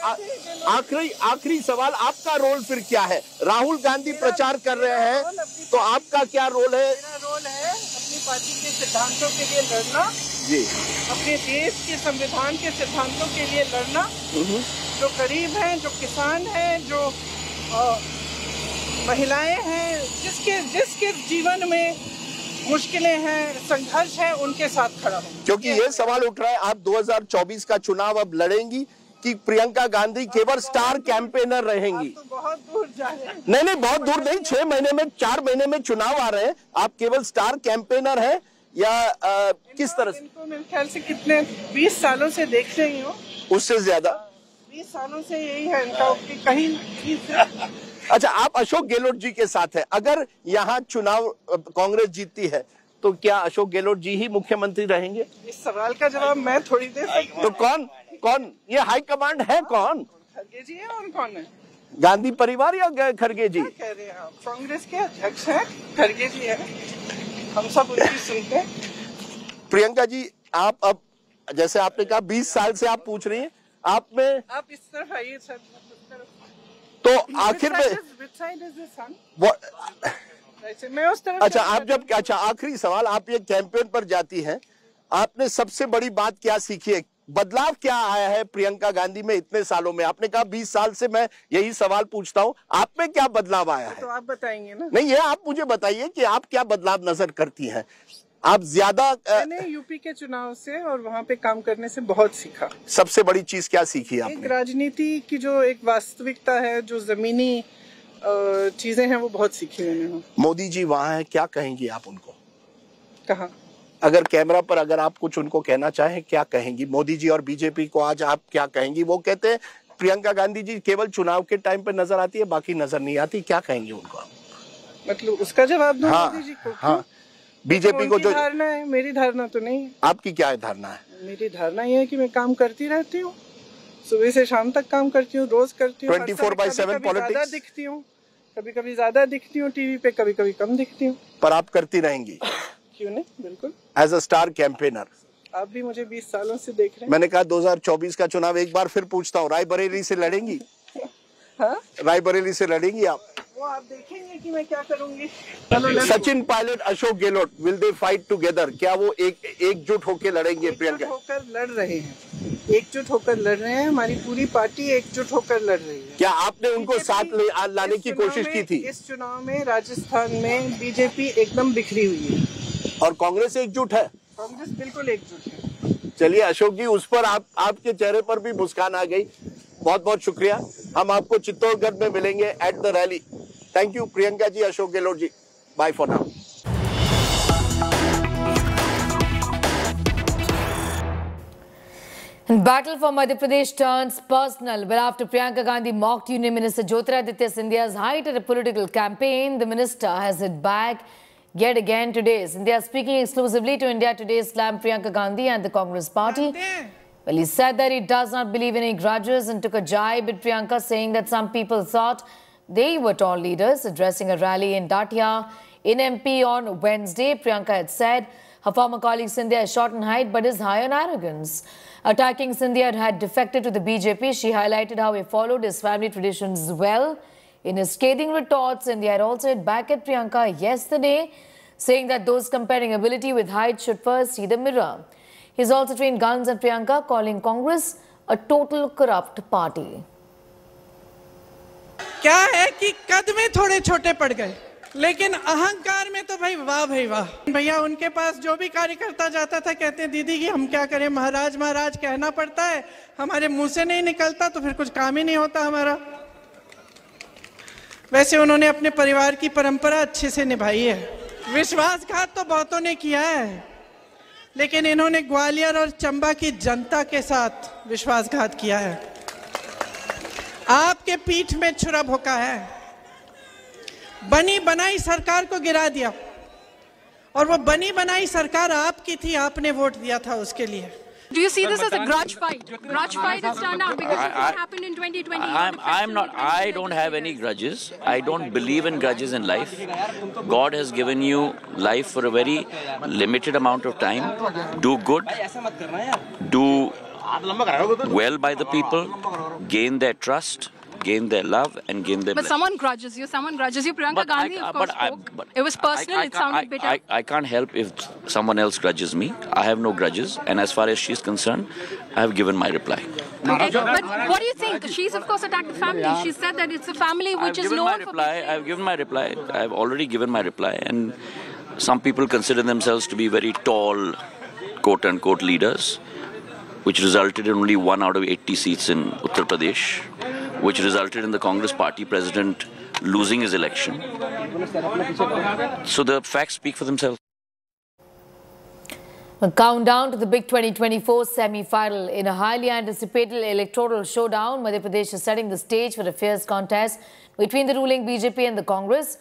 आखिरी आखिरी सवाल आपका रोल फिर क्या है? राहुल गांधी प्रचार कर रहे हैं तो आपका क्या रोल है? मेरा रोल है अपनी पार्टी के सिद्धांतों के लिए लड़ना जी। अपने देश के संविधान के सिद्धांतों के लिए लड़ना जो गरीब हैं जो किसान हैं जो महिलाएँ हैं जिसके जिसके जीवन में मुश्किलें हैं संघर्ष है उनके साथ खड़ा हूँ क्योंकि ये सवाल उठ रहा है आप 2024 का चुनाव अब लड़ेंगी कि प्रियंका गांधी केवल स्टार कैंपेनर रहेंगी। तो बहुत दूर जा रहे हैं। नहीं नहीं बहुत दूर नहीं छह महीने में चार महीने में चुनाव आ रहे हैं आप केवल स्टार कैंपेनर हैं या अ, किस तरह से? इनको मेरे ख्याल से कितने बीस सालों से देख रही हूँ। उससे ज़्यादा? बीस सालों से यही है इनका कि कहीं अच्छा आप अशोक गहलोत जी के साथ है। अगर यहाँ चुनाव कांग्रेस जीतती है तो क्या अशोक गहलोत जी ही मुख्यमंत्री रहेंगे? इस सवाल का जवाब मैं थोड़ी देर तो कौन कौन ये हाई कमांड है कौन? खड़गे जी है और कौन है? गांधी परिवार या खड़गे जी? कह रहे हैं आप? कांग्रेस के अध्यक्ष हैं खड़गे जी है। हम सब उनकी सुनते हैं। प्रियंका जी आप अब जैसे आपने कहा 20 साल से आप पूछ रही हैं। आप में आप इस तरफ़ आइए सर तो आखिर में मैं उस तरफ़ अच्छा आप जब अच्छा आखिरी सवाल आप ये कैंपेन पर जाती हैं। आपने सबसे बड़ी बात क्या सीखी है? बदलाव क्या आया है प्रियंका गांधी में इतने सालों में? आपने कहा 20 साल से मैं यही सवाल पूछता हूँ। आप में क्या बदलाव आया है? तो आप बताएँगे ना। नहीं ये आप मुझे बताइए कि आप क्या बदलाव नज़र करती हैं। आप ज़्यादा मैंने यूपी के चुनाव से और वहाँ पे काम करने से बहुत सीखा। सबसे बड़ी चीज़ क्या सीखी एक आपने राजनीति की जो एक वास्तविकता है जो जमीनी चीज़ें हैं वो बहुत सीखी मैंने। मोदी जी वहाँ है क्या कहेंगी आप उनको? कहा? अगर कैमरा पर अगर आप कुछ उनको कहना चाहें क्या कहेंगी? मोदी जी और बीजेपी को आज आप क्या कहेंगी? वो कहते हैं प्रियंका गांधी जी केवल चुनाव के टाइम पर नज़र आती है बाकी नज़र नहीं आती। क्या कहेंगे उनको आप? मतलब उसका जवाब दो हाँ, मोदी जी को हाँ। बीजेपी को जो धारणा है मेरी धारणा तो नहीं है। आपकी क्या है धारणा है? मेरी धारणा ये है कि मैं काम करती रहती हूँ सुबह से शाम तक काम करती हूँ रोज करती हूँ हर 24 समय by कभी- 7 कभी ज़्यादा politics? दिखती हूँ कभी कभी ज़्यादा दिखती हूँ टीवी पे कभी कभी कम दिखती हूँ। पर आप करती रहेंगी। क्यों नहीं? बिल्कुल। एज अ स्टार कैंपेनर आप भी मुझे 20 सालों से देख रहे हैं। मैंने कहा 2024 का चुनाव एक बार फिर पूछता हूँ रायबरेली से लड़ेंगी? हाँ? रायबरेली से लड़ेंगी आप? वो आप देखेंगे कि मैं क्या करूँगी. Sachin Pilot Ashok Gehlot will they fight together क्या वो एक एकजुट होकर लड़ेंगे एकजुट प्रियंका होकर लड़ रहे हैं। एकजुट होकर लड़ रहे हैं हमारी पूरी पार्टी एकजुट होकर लड़ रही है। क्या आपने उनको साथ ले, लाने की कोशिश की थी? इस चुनाव में राजस्थान में बीजेपी एकदम बिखरी हुई है। और कांग्रेस एकजुट है कांग्रेस बिल्कुल एकजुट है चलिए अशोक जी उस पर आप आपके चेहरे पर भी मुस्कान आ गई बहुत बहुत शुक्रिया हम आपको चित्तौड़गढ़ में मिलेंगे at the rally thank you Priyanka ji Ashok Gehlot ji bye for now And battle for Madhya Pradesh turns personal. Well, after Priyanka Gandhi mocked Union Minister Jyotiraditya Scindia's height at a political campaign, the minister has hit back yet again today. Scindia speaking exclusively to India Today slammed Priyanka Gandhi and the Congress party. Well, he said that he does not believe in any grudges and took a jibe at Priyanka, saying that some people thought they were tall leaders. Addressing a rally in Datia in MP on Wednesday, Priyanka had said her former colleague Scindia is short in height but is high on arrogance. Attacking Scindia had defected to the BJP, she highlighted how he followed his family traditions well. In his scathing retorts, Scindia had also hit back at Priyanka yesterday, saying that those comparing ability with height should first see the mirror. He's also trained guns at Priyanka, calling Congress a total corrupt party. क्या है कि कद में थोड़े छोटे पड़ गए लेकिन अहंकार में तो भाई वाह भाई वाह भैया उनके पास जो भी कार्यकर्ता जाता था कहते हैं दीदी की हम क्या करें महाराज महाराज कहना पड़ता है हमारे मुँह से नहीं निकलता तो फिर कुछ काम ही नहीं होता हमारा वैसे उन्होंने अपने परिवार की परंपरा अच्छे से निभाई है। विश्वासघात तो बहुतों ने किया है। लेकिन इन्होंने ग्वालियर और चंबा की जनता के साथ विश्वासघात किया है। आपके पीठ में छुरा भोका है। बनी बनाई सरकार को गिरा दिया। और वो बनी बनाई सरकार आपकी थी, आपने वोट दिया था उसके लिए। Do you see this as a grudge fight? Grudge fight has turned out because I- of what happened in 2020. I'm, I'm not, I don't have any grudges. I don't believe in grudges in life. God has given you life for a very limited amount of time. Do good, do well by the people, gain their trust, gain their love, and gain their But blessing. someone grudges you. Someone grudges you. Priyanka But I- Gandhi, of course, I- spoke. but it was personal. I, I it can't- sounded I, bitter. I, I can't help if someone else grudges me. I have no grudges, and as far as she's concerned, I have given my reply. Okay, but what do you think? She's of course attacked the family. She said that it's a family which I've is given my known for reply. I've given my reply. I've already given my reply, and some people consider themselves to be very tall, quote unquote, leaders, which resulted in only one out of 80 seats in Uttar Pradesh, which resulted in the Congress party president losing his election. So the facts speak for themselves. A countdown to the big 2024 semi-final. In a highly anticipated electoral showdown, Madhya Pradesh is setting the stage for a fierce contest between the ruling BJP and the Congress.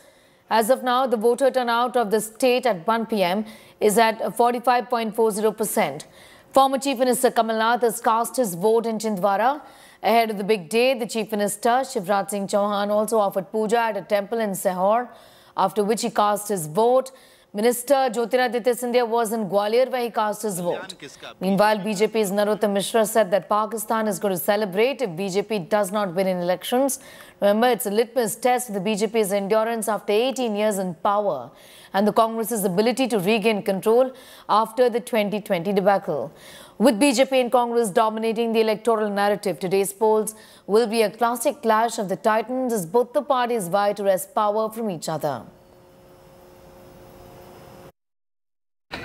As of now, the voter turnout of the state at 1 p.m. is at 45.40%. Former Chief Minister Kamal Nath has cast his vote in Chhindwara. Ahead of the big day, the Chief Minister, Shivraj Singh Chouhan, also offered puja at a temple in Sehore, after which he cast his vote. Minister Jyotiraditya Scindia was in Gwalior where he cast his vote. Meanwhile, BJP's Narottam Mishra said that Pakistan is going to celebrate if BJP does not win in elections. Remember, it's a litmus test for the BJP's endurance after 18 years in power and the Congress's ability to regain control after the 2020 debacle. With BJP and Congress dominating the electoral narrative, today's polls will be a classic clash of the titans as both the parties vie to wrest power from each other.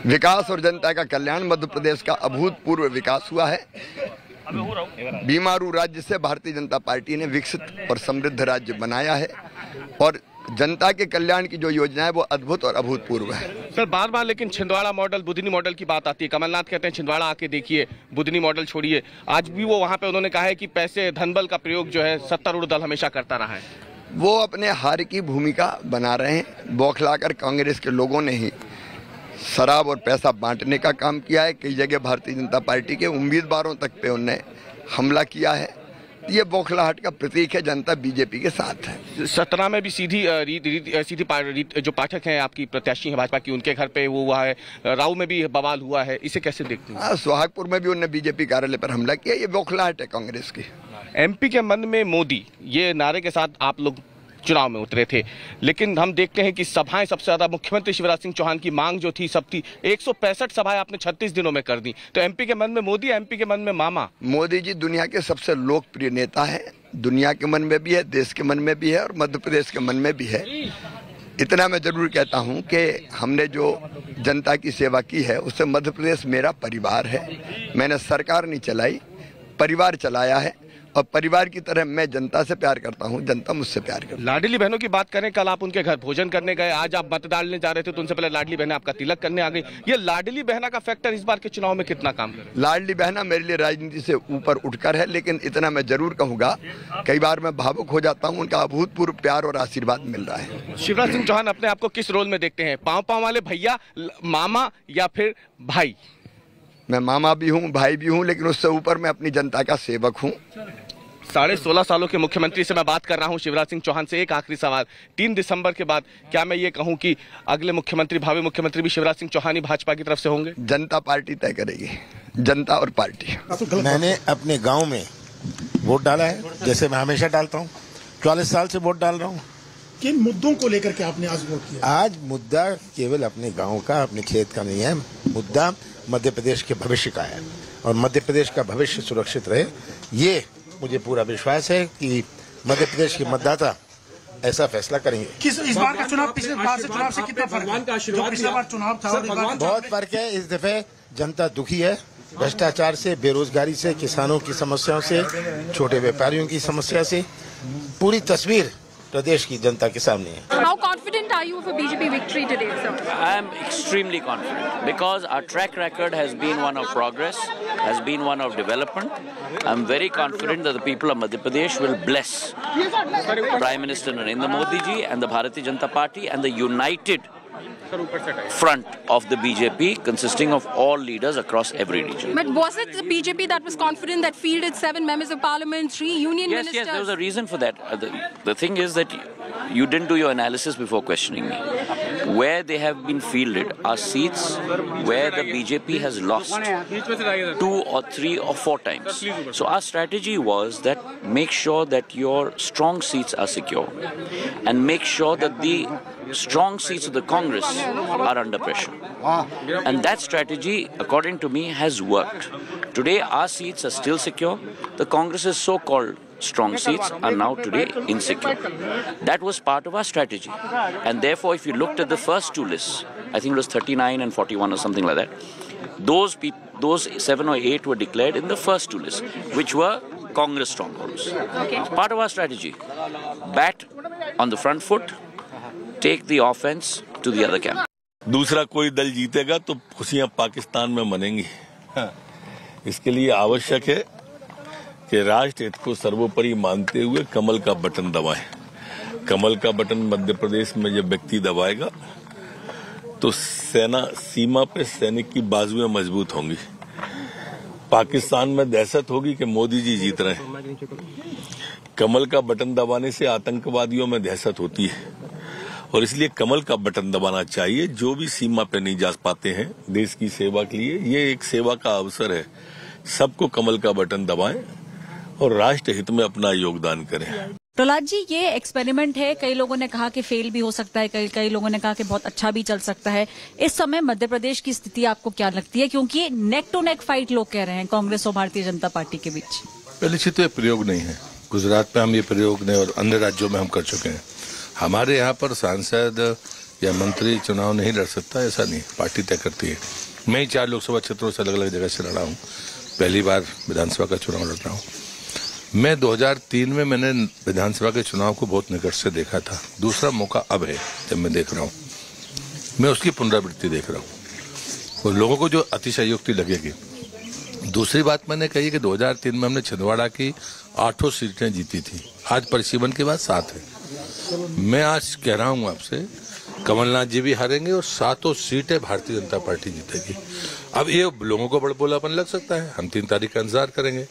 विकास और जनता का कल्याण मध्य प्रदेश का अभूतपूर्व विकास हुआ है बीमारू राज्य से भारतीय जनता पार्टी ने विकसित और समृद्ध राज्य बनाया है और जनता के कल्याण की जो योजना है वो अद्भुत और अभूतपूर्व है। सर बार बार लेकिन छिंदवाड़ा मॉडल बुधनी मॉडल की बात आती है। कमलनाथ कहते हैं छिंदवाड़ा आके देखिए बुधनी मॉडल छोड़िए। आज भी वो वहाँ पे उन्होंने कहा है कि पैसे धनबल का प्रयोग जो है सत्तारूढ़ दल हमेशा करता रहा है। वो अपने हार की भूमिका बना रहे हैं। बौखलाकर कांग्रेस के लोगों ने ही शराब और पैसा बांटने का काम किया है। कई जगह भारतीय जनता पार्टी के उम्मीदवारों तक पे उनने हमला किया है। ये बौखलाहट का प्रतीक है जनता बीजेपी के साथ है। सतना में भी सीधी रीत, रीत, सीधी पा, रीत, जो पाठक हैं आपकी प्रत्याशी हैं भाजपा की उनके घर पे वो हुआ है राव में भी बवाल हुआ है इसे कैसे देखते हैं? हाँ सुहागपुर में भी उन्होंने बीजेपी कार्यालय पर हमला किया ये बौखलाहट है कांग्रेस की। एमपी के मन में मोदी ये नारे के साथ आप लोग चुनाव में उतरे थे। लेकिन हम देखते हैं कि सभाएँ सबसे ज़्यादा, मुख्यमंत्री शिवराज सिंह चौहान की मांग जो थी, सब थी। एक सभाएँ आपने 36 दिनों में कर दी। तो एमपी के मन में मोदी एमपी के मन में मामा? मोदी जी दुनिया के सबसे लोकप्रिय नेता है। दुनिया के मन में भी है, देश के मन में भी है और मध्य प्रदेश के मन में भी है। इतना मैं ज़रूर कहता हूँ कि हमने जो जनता की सेवा की है, उससे मध्य प्रदेश मेरा परिवार है। मैंने सरकार नहीं चलाई, परिवार चलाया है। और परिवार की तरह मैं जनता से प्यार करता हूँ जनता मुझसे प्यार करती है। लाडली बहनों की बात करें कल आप उनके घर भोजन करने गए आज आप मत डालने जा रहे थे तो उनसे पहले लाडली बहन आपका तिलक करने आ गई। ये लाडली बहना का फैक्टर इस बार के चुनाव में कितना काम करे लाडली बहना मेरे लिए राजनीति से ऊपर उठकर है लेकिन इतना मैं ज़रूर कहूँगा कई बार मैं भावुक हो जाता हूँ उनका अभूतपूर्व प्यार और आशीर्वाद मिल रहा है। शिवराज सिंह चौहान अपने आप को किस रोल में देखते हैं? पाँव पाँव वाले भैया मामा या फिर भाई? मैं मामा भी हूँ भाई भी हूँ लेकिन उससे ऊपर मैं अपनी जनता का सेवक हूँ। साढ़े सोलह सालों के मुख्यमंत्री से मैं बात कर रहा हूँ शिवराज सिंह चौहान से एक आखिरी सवाल। तीन दिसंबर के बाद क्या मैं ये कहूँ कि अगले मुख्यमंत्री भावी मुख्यमंत्री भी शिवराज सिंह चौहान ही भाजपा की तरफ़ से होंगे? जनता पार्टी तय करेगी। जनता और पार्टी। मैंने अपने गाँव में वोट डाला है जैसे मैं हमेशा डालता हूँ। चालीस साल से वोट डाल रहा हूँ। किन मुद्दों को लेकर के आपने आज वोट किया? आज मुद्दा केवल अपने गाँव का अपने खेत का नहीं है। मुद्दा मध्य प्रदेश के भविष्य का है। और मध्य प्रदेश का भविष्य सुरक्षित रहे ये मुझे पूरा विश्वास है कि मध्य प्रदेश के मतदाता ऐसा फैसला करेंगे। किस इस बार का चुनाव पिछले बार से चुनाव से कितना फ़र्क है? जो पिछले बार चुनाव था और इस बार बहुत फ़र्क है इस दफे जनता दुखी है भ्रष्टाचार से बेरोजगारी से किसानों की समस्याओं से छोटे व्यापारियों की समस्या से। पूरी तस्वीर प्रदेश की जनता के सामने है। How confident are you for BJP victory today sir I am extremely confident because our track record has been one of progress has been one of development I am very confident that the people of Madhya Pradesh will bless prime minister Narendra Modi ji and the Bharatiya Janata Party and the united front of the BJP consisting of all leaders across every region. But was it the BJP that was confident that fielded seven members of parliament, three union Yes, ministers? yes, there was a reason for that. Uh, the, the thing is that you didn't do your analysis before questioning me. Where they have been fielded are seats where the BJP has lost two or three or four times. So our strategy was that make sure that your strong seats are secure and make sure that the strong seats of the Congress are under pressure. And that strategy, according to me, has worked. Today, our seats are still secure. The Congress is so called strong seats are now today insecure. That was part of our strategy. And therefore, if you looked at the first two lists, I think it was 39 and 41 or something like that, those, peop- those seven or eight were declared in the first two lists, which were Congress strongholds. It's part of our strategy. Bat on the front foot, take the offense to the other camp. दूसरा कोई दल जीतेगा तो खुशियां पाकिस्तान में मनेंगी इसके लिए आवश्यक है कि राष्ट्र हित को सर्वोपरि मानते हुए कमल का बटन दबाएँ। कमल का बटन मध्य प्रदेश में जब व्यक्ति दबाएगा तो सेना सीमा पे सैनिक की बाजुएँ मज़बूत होंगी। पाकिस्तान में दहशत होगी कि मोदी जी जीत रहे हैं। कमल का बटन दबाने से आतंकवादियों में दहशत होती है। और इसलिए कमल का बटन दबाना चाहिए, जो भी सीमा पे नहीं जा पाते हैं देश की सेवा के लिए। ये एक सेवा का अवसर है। सबको कमल का बटन दबाएँ। और राष्ट्र हित में अपना योगदान करें। प्रहलाद जी ये एक्सपेरिमेंट है। कई लोगों ने कहा कि फेल भी हो सकता है। कई कई लोगों ने कहा कि बहुत अच्छा भी चल सकता है। इस समय मध्य प्रदेश की स्थिति आपको क्या लगती है? क्योंकि नेक टू नेक फाइट लोग कह रहे हैं कांग्रेस और भारतीय जनता पार्टी के बीच। पहले से तो ये प्रयोग नहीं है। गुजरात में हम ये प्रयोग नहीं और अन्य राज्यों में हम कर चुके हैं। हमारे यहाँ पर सांसद या मंत्री चुनाव नहीं लड़ सकता ऐसा नहीं। पार्टी तय करती है। मैं ही चार लोकसभा क्षेत्रों से अलग अलग जगह से लड़ा हूँ। पहली बार विधानसभा का चुनाव लड़ रहा हूँ। मैं 2003 में मैंने विधानसभा के चुनाव को बहुत निकट से देखा था। दूसरा मौका अब है, जब मैं देख रहा हूँ। मैं उसकी पुनरावृत्ति देख रहा हूँ। और लोगों को जो अतिशयोक्ति लगेगी। दूसरी बात मैंने कही कि 2003 में हमने छिंदवाड़ा की आठों सीटें जीती थी। आज परिसीमन के बाद सात है। मैं आज कह रहा हूँ आपसे, कमलनाथ जी भी हारेंगे और सातों सीटें भारतीय जनता पार्टी जीतेगी। अब ये लोगों को बड़बोलापन लग सकता है। हम तीन तारीख का इंतज़ार करेंगे।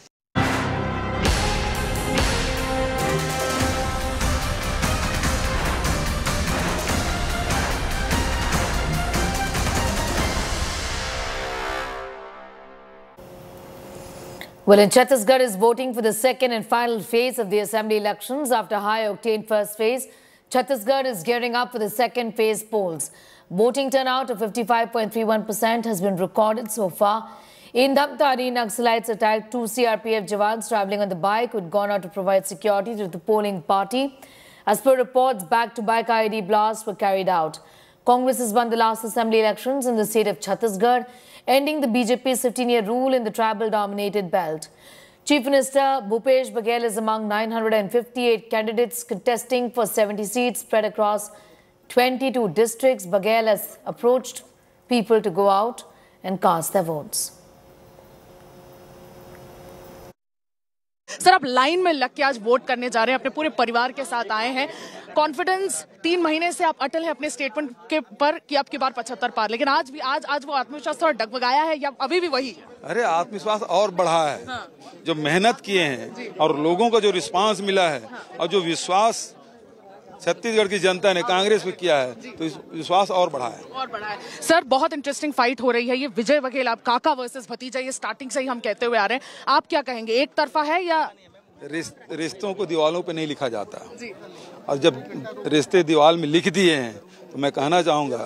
Well, in Chhattisgarh is voting for the second and final phase of the assembly elections after high-octane first phase. Chhattisgarh is gearing up for the second phase polls. Voting turnout of 55.31% has been recorded so far. In Dhamtari, Naxalites attacked two CRPF jawans traveling on the bike who had gone out to provide security to the polling party. As per reports, back-to-back IED blasts were carried out. Congress has won the last assembly elections in the state of Chhattisgarh, ending the BJP's 15-year rule in the tribal-dominated belt. Chief Minister Bhupesh Baghel is among 958 candidates contesting for 70 seats spread across 22 districts. Baghel has approached people to go out and cast their votes. Sir आप line में लग के आज vote करने जा रहे हैं अपने पूरे परिवार के साथ आए हैं कॉन्फिडेंस तीन महीने से आप अटल हैं अपने स्टेटमेंट के पर कि आपकी बार पचहत्तर पार। लेकिन आज भी आज आज वो आत्मविश्वास थोड़ा डगमगाया है या अभी भी वही? अरे आत्मविश्वास और बढ़ा है। हाँ। जो मेहनत किए हैं और लोगों का जो रिस्पांस मिला है हाँ। और जो विश्वास छत्तीसगढ़ की जनता ने कांग्रेस पे किया है तो विश्वास और बढ़ा है। और बढ़ा है। सर बहुत इंटरेस्टिंग फाइट हो रही है ये। विजय बघेल आप काका वर्सेस भतीजा ये स्टार्टिंग से ही हम कहते हुए आ रहे हैं। आप क्या कहेंगे एक तरफा है या रिश्तों को दीवालों पे नहीं लिखा जाता। और जब रिश्ते दीवार में लिख दिए हैं तो मैं कहना चाहूँगा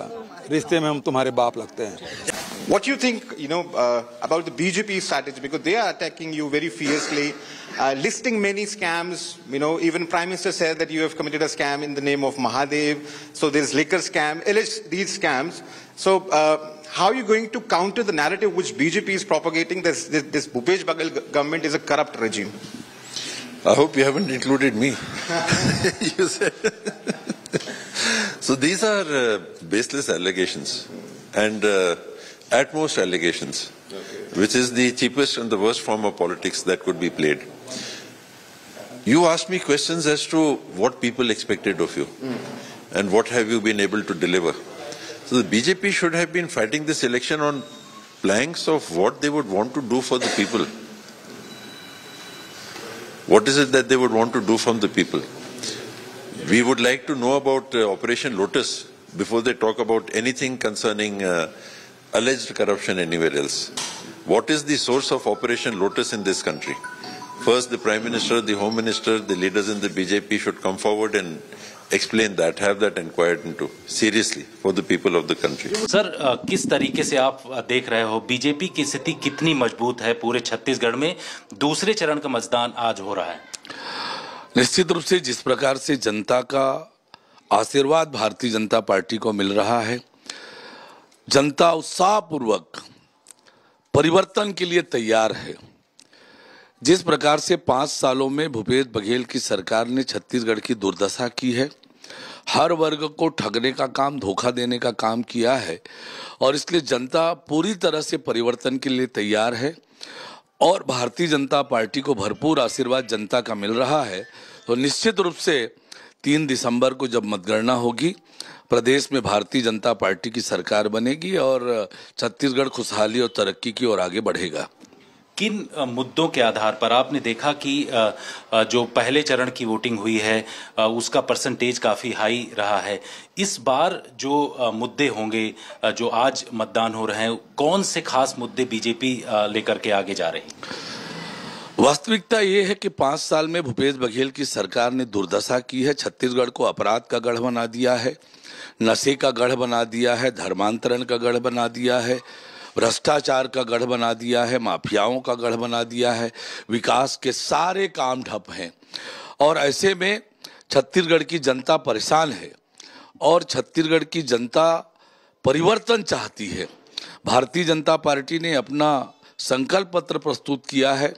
रिश्ते में हम तुम्हारे बाप लगते हैं What you think, you know, uh, about the BJP strategy? Because they are attacking you very fiercely, uh, listing many scams. You know, even Prime Minister said that you have committed a scam in the name of Mahadev. So there's liquor scam, alleged these scams. So uh, how are you going to counter the narrative which BJP is propagating? This, this, this Bhupesh Baghel government is a corrupt regime. I hope you haven't included me. you said. so these are uh, baseless allegations and uh, at most allegations, okay. which is the cheapest and the worst form of politics that could be played. You asked me questions as to what people expected of you mm. and what have you been able to deliver. So the BJP should have been fighting this election on planks of what they would want to do for the people. What is it that they would want to do from the people? We would like to know about uh, Operation Lotus before they talk about anything concerning uh, alleged corruption anywhere else. What is the source of Operation Lotus in this country? First, the Prime Minister, the Home Minister, the leaders in the BJP should come forward and explain that, have that inquired into seriously for the people of the country. Sir किस तरीके से आप देख रहे हो? BJP की स्थिति कितनी मज़बूत है पूरे छत्तीसगढ़ में? दूसरे चरण का मतदान आज हो रहा है। निश्चित रूप से जिस प्रकार से जनता का आशीर्वाद भारतीय जनता पार्टी को मिल रहा है जनता उत्साहपूर्वक परिवर्तन के लिए तैयार है। जिस प्रकार से पाँच सालों में भूपेश बघेल की सरकार ने छत्तीसगढ़ की दुर्दशा की है, हर वर्ग को ठगने का काम, धोखा देने का काम किया है और इसलिए जनता पूरी तरह से परिवर्तन के लिए तैयार है और भारतीय जनता पार्टी को भरपूर आशीर्वाद जनता का मिल रहा है तो निश्चित रूप से तीन दिसंबर को जब मतगणना होगी, प्रदेश में भारतीय जनता पार्टी की सरकार बनेगी और छत्तीसगढ़ खुशहाली और तरक्की की ओर आगे बढ़ेगा। किन मुद्दों के आधार पर? आपने देखा कि जो पहले चरण की वोटिंग हुई है उसका परसेंटेज काफ़ी हाई रहा है। इस बार जो मुद्दे होंगे जो आज मतदान हो रहे हैं, कौन से खास मुद्दे बीजेपी लेकर के आगे जा रही वास्तविकता ये है कि पाँच साल में भूपेश बघेल की सरकार ने दुर्दशा की है। छत्तीसगढ़ को अपराध का गढ़ बना दिया है, नशे का गढ़ बना दिया है, धर्मांतरण का गढ़ बना दिया है। भ्रष्टाचार का गढ़ बना दिया है, माफियाओं का गढ़ बना दिया है, विकास के सारे काम ठप हैं। और ऐसे में छत्तीसगढ़ की जनता परेशान है और छत्तीसगढ़ की जनता परिवर्तन चाहती है। भारतीय जनता पार्टी ने अपना संकल्प पत्र प्रस्तुत किया है।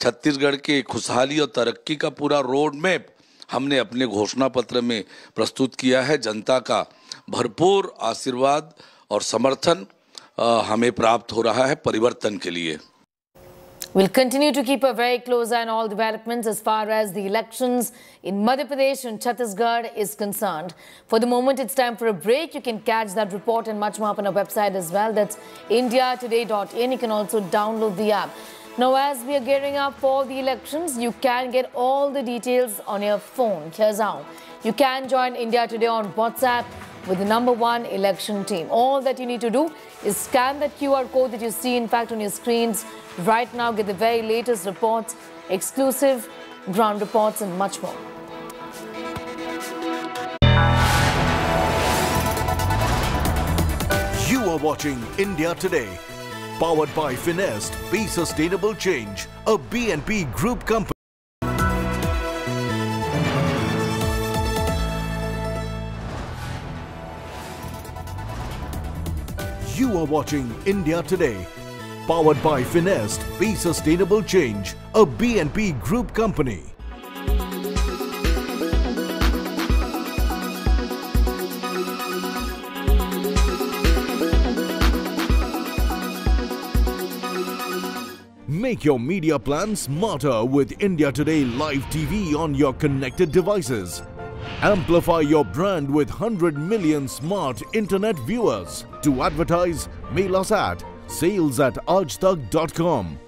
छत्तीसगढ़ के खुशहाली और तरक्की का पूरा रोड मैप हमने अपने घोषणा पत्र में प्रस्तुत किया है। जनता का भरपूर आशीर्वाद और समर्थन हमें प्राप्त हो रहा है परिवर्तन के लिए We'll continue to keep a very close eye on all developments as far as the elections in Madhya Pradesh and Chhattisgarh is concerned. For the moment, it's time for a break. You can catch that report and much more up on our website as well. That's indiatoday.in. You can also download the app. Now, as we are gearing up for the elections, you can get all the details on your phone. Here's how. You can join India Today on WhatsApp with the number one election team. All that you need to do is scan that QR code that you see, in fact, on your screens right now. Get the very latest reports, exclusive ground reports, and much more. You are watching India Today, powered by Finest. Be sustainable change, a BNP Group company. You are watching India Today, powered by Finest. Be sustainable change, a BNP Group company. Make your media plan smarter with India Today Live TV on your connected devices. Amplify your brand with 100 million smart internet viewers. To advertise, mail us at sales at aajtak.com.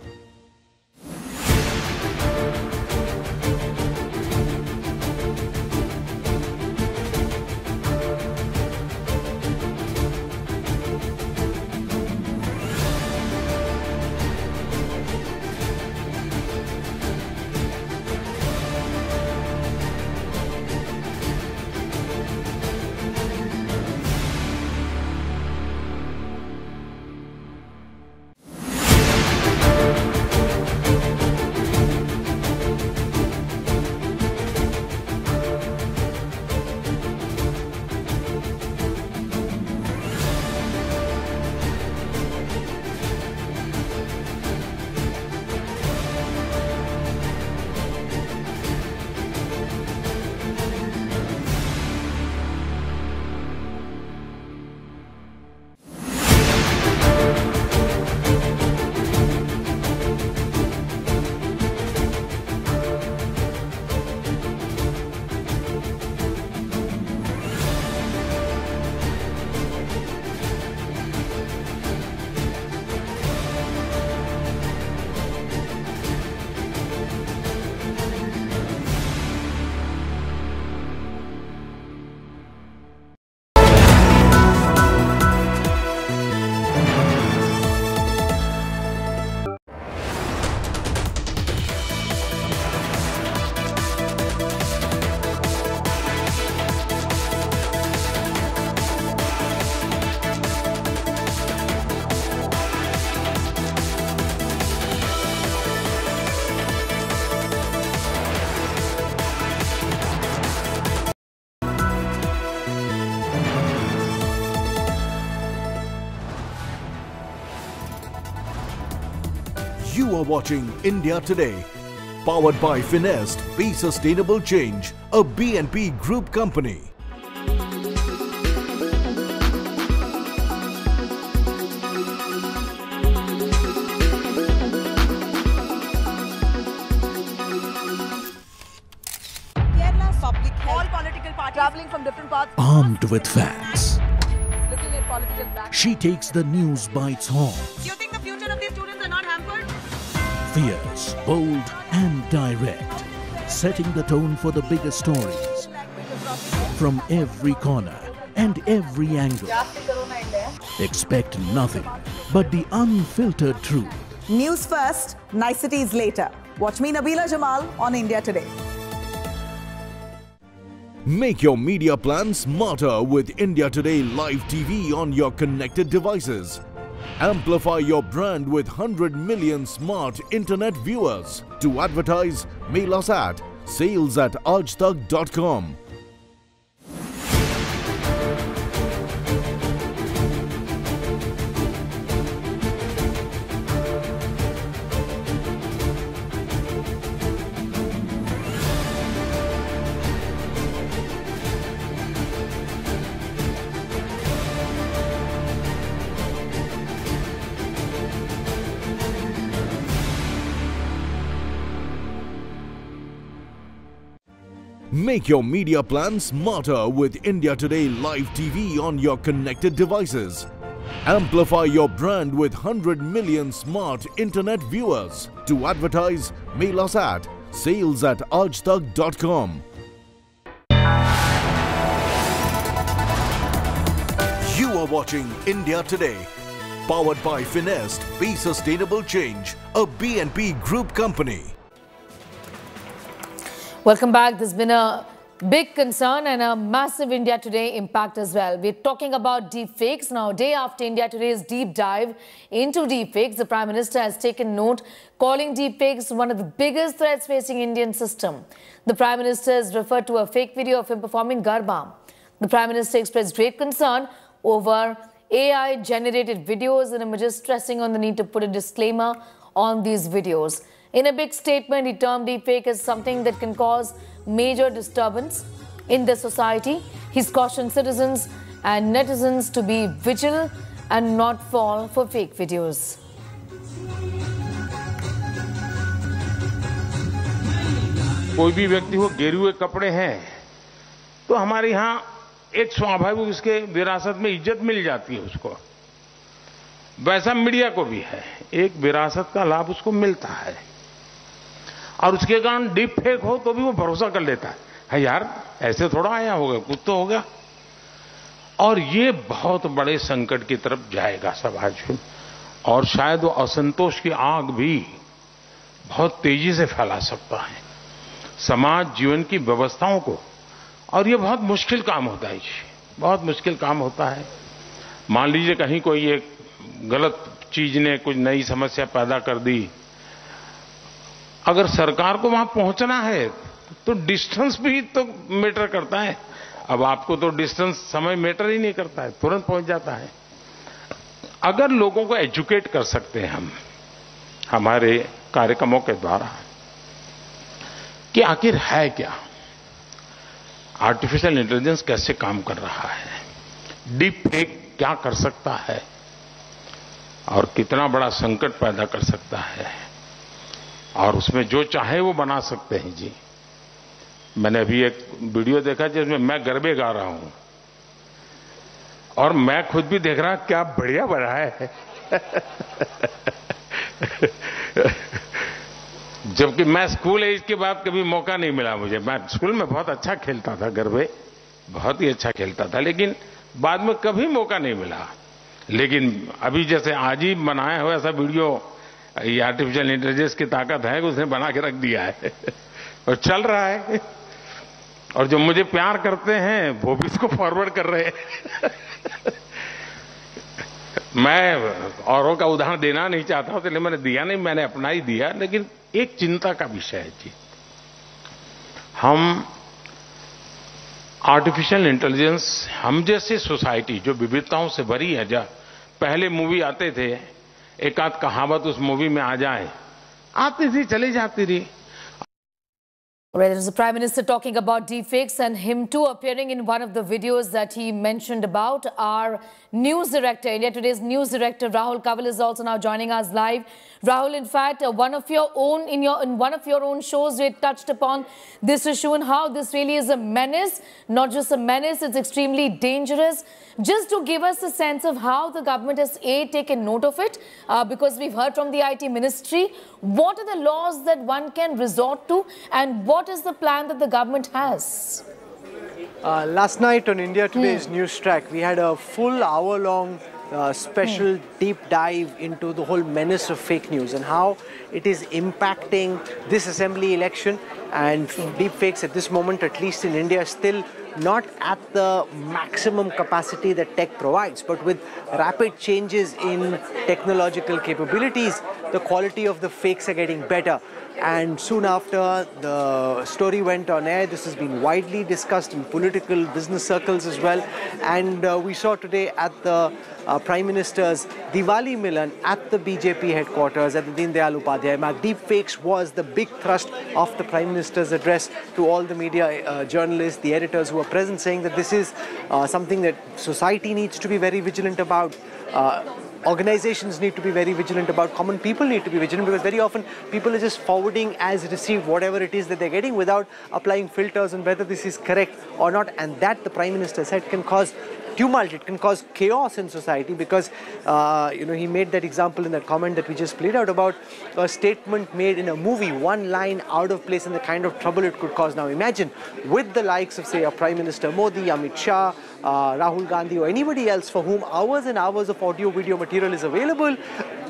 watching India Today, powered by Finest. Be sustainable change, a BNP Group company. Kerala's public health. All political parties traveling from different parts. Armed with facts, Looking at political back. she takes the news by its horn. Bold, and direct, setting the tone for the biggest stories from every corner and every angle. Expect nothing but the unfiltered truth. News first, niceties later. Watch me, Nabila Jamal, on India Today. Make your media plan smarter with India Today Live TV on your connected devices. Amplify your brand with 100 million smart internet viewers. To advertise, mail us at sales at aajtak.com. Make your media plan smarter with India Today Live TV on your connected devices. Amplify your brand with 100 million smart internet viewers. To advertise, mail us at sales at aajtak.com. You are watching India Today, Powered by Finest, Be Sustainable Change, a BNP Group company. Welcome back. There's been a big concern and a massive India Today impact as well. We're talking about deep fakes. Now, day after India Today's deep dive into deep fakes, the Prime Minister has taken note, calling deep fakes one of the biggest threats facing Indian system. The Prime Minister has referred to a fake video of him performing Garba. The Prime Minister expressed great concern over AI-generated videos and images, stressing on the need to put a disclaimer on these videos. In a big statement, he termed deepfake as something that can cause major disturbance in the society. He's cautioned citizens and netizens to be vigilant and not fall for fake videos. कोई भी व्यक्ति हो गेरे हुए कपड़े हैं तो हमारे यहाँ एक स्वाभाविक उसके विरासत में इज्जत मिल जाती है उसको वैसा मीडिया को भी है एक विरासत का लाभ उसको मिलता है और उसके कारण डीप फेक हो तो भी वो भरोसा कर लेता है, है यार ऐसे थोड़ा आया होगा कुछ तो होगा। और ये बहुत बड़े संकट की तरफ़ जाएगा समाज। और शायद वो असंतोष की आग भी बहुत तेज़ी से फैला सकता है। समाज जीवन की व्यवस्थाओं को। और ये बहुत मुश्किल काम होता है जी। बहुत मुश्किल काम होता है। मान लीजिए कहीं कोई एक गलत चीज़ ने कुछ नई समस्या पैदा कर दी अगर सरकार को वहाँ पहुँचना है तो डिस्टेंस भी तो मैटर करता है। अब आपको तो डिस्टेंस समय मैटर ही नहीं करता है, तुरंत पहुँच जाता है। अगर लोगों को एजुकेट कर सकते हैं हम, हमारे कार्यक्रमों के द्वारा, कि आखिर है क्या? आर्टिफिशियल इंटेलिजेंस कैसे काम कर रहा है? डीप फेक क्या कर सकता है? और कितना बड़ा संकट पैदा कर सकता है? और उसमें जो चाहे वो बना सकते हैं जी। मैंने अभी एक वीडियो देखा जिसमें मैं गरबे गा रहा हूँ। और मैं खुद भी देख रहा क्या बढ़िया बना है। जबकि मैं स्कूल एज के बाद कभी मौका नहीं मिला मुझे। मैं स्कूल में बहुत अच्छा खेलता था गरबे, बहुत ही अच्छा खेलता था, लेकिन बाद में कभी मौका नहीं मिला। लेकिन अभी जैसे आज ही बनाया हुआ ऐसा वीडियो ये आर्टिफिशियल इंटेलिजेंस की ताकत है उसने बना के रख दिया है। और चल रहा है। और जो मुझे प्यार करते हैं, वो भी इसको फॉरवर्ड कर रहे हैं। मैं औरों का उदाहरण देना नहीं चाहता हूँ, इसलिए मैंने दिया नहीं, मैंने अपना ही दिया। लेकिन एक चिंता का विषय है जी। हम आर्टिफिशियल इंटेलिजेंस हम जैसे सोसाइटी जो विविधताओं से भरी है जा पहले मूवी आते थे एकाध कहावत उस मूवी में आ जाए आती थी चली जाती थी the Prime Minister talking about deepfakes and him too appearing in one of the videos that he mentioned about. Our news director, India Today's news director Rahul Kanwal is also now joining us live. Rahul, in fact, uh, one of your own, in your in one of your own shows, you touched upon this issue and how this really is a menace, not just a menace, it's extremely dangerous. Just to give us a sense of how the government has A, taken note of it, uh, because we've heard from the IT ministry, what are the laws that one can resort to and what is the plan that the government has? Uh, last night on India Today's news track, we had a full hour long uh, special deep dive into the whole menace of fake news and how it is impacting this assembly election and deep fakes at this moment, at least in India, still not at the maximum capacity that tech provides, but with rapid changes in technological capabilities, the quality of the fakes are getting better. And soon after the story went on air, this has been widely discussed in political business circles as well. And uh, we saw today at the uh, Prime Minister's Diwali Milan at the BJP headquarters at the Deen Dayal Upadhyay Marg. Deepfakes was the big thrust of the Prime Minister's address to all the media uh, journalists, the editors who were present, saying that this is uh, something that society needs to be very vigilant about. Organizations need to be very vigilant about, common people need to be vigilant because very often people are just forwarding as received whatever it is that they're getting without applying filters on whether this is correct or not. And that, the Prime Minister said, can cause tumult. It can cause chaos in society because, uh, you know, he made that example in that comment that we just played out about a statement made in a movie, one line out of place and the kind of trouble it could cause. Now imagine with the likes of, say, a Prime Minister Modi, Amit Shah, Rahul Gandhi or anybody else for whom hours and hours of audio video material is available,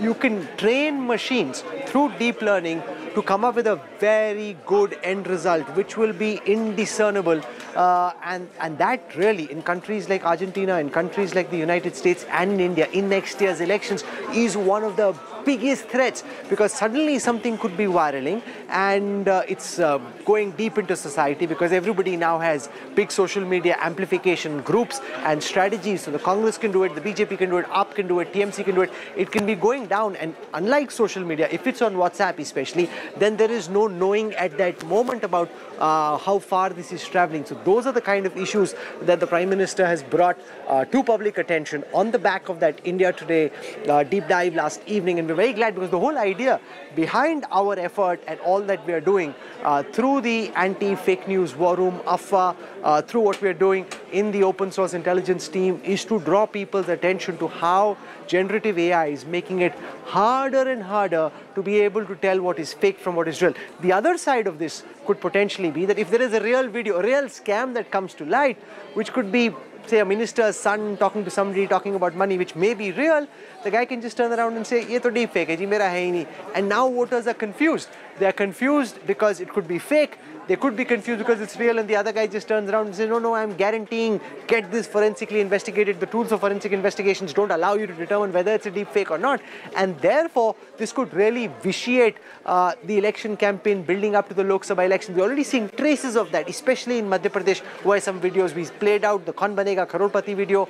you can train machines through deep learning to come up with a very good end result which will be indiscernible. Uh, and and that really in countries like Argentina in countries like the United States and in India in next year's elections is one of the biggest threats because suddenly something could be viraling and uh, it's uh, going deep into society because everybody now has big social media amplification groups and strategies. So the Congress can do it, the BJP can do it, AAP can do it, TMC can do it. It can be going down and unlike social media, if it's on WhatsApp especially, then there is no knowing at that moment about uh, how far this is traveling. So those are the kind of issues that the Prime Minister has brought uh, to public attention on the back of that India Today uh, deep dive last evening and we're very glad because the whole idea behind our effort and all that we are doing uh, through the anti-fake news war room, AFA, uh, through what we are doing in the open source intelligence team is to draw people's attention to how generative AI is making it harder and harder to be able to tell what is fake from what is real. The other side of this could potentially be that if there is a real video, a real scam that comes to light, which could be say a minister's son talking to somebody talking about money which may be real, the guy can just turn around and say, ye to deep fake hai ji, mera hai nahi. And now voters are confused. They are confused because it could be fake. They could be confused because it's real and the other guy just turns around and says, no, no, I'm guaranteeing, get this forensically investigated. The tools of forensic investigations don't allow you to determine whether it's a deep fake or not. And therefore, this could really vitiate uh, the election campaign building up to the Lok Sabha elections. We're already seeing traces of that, especially in Madhya Pradesh, where some videos we played out, the Kaun Banega Crorepati video,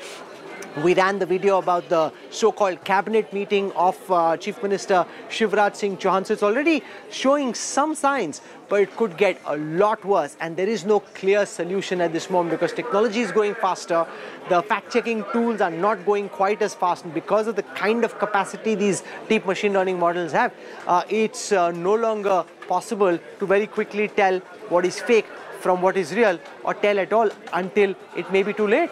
we ran the video about the so-called cabinet meeting of uh, Chief Minister Shivraj Singh Chouhan. So it's already showing some signs, but it could get a lot worse. And there is no clear solution at this moment because technology is going faster. The fact-checking tools are not going quite as fast. And because of the kind of capacity these deep machine learning models have, uh, it's uh, no longer possible to very quickly tell what is fake from what is real or tell at all until it may be too late.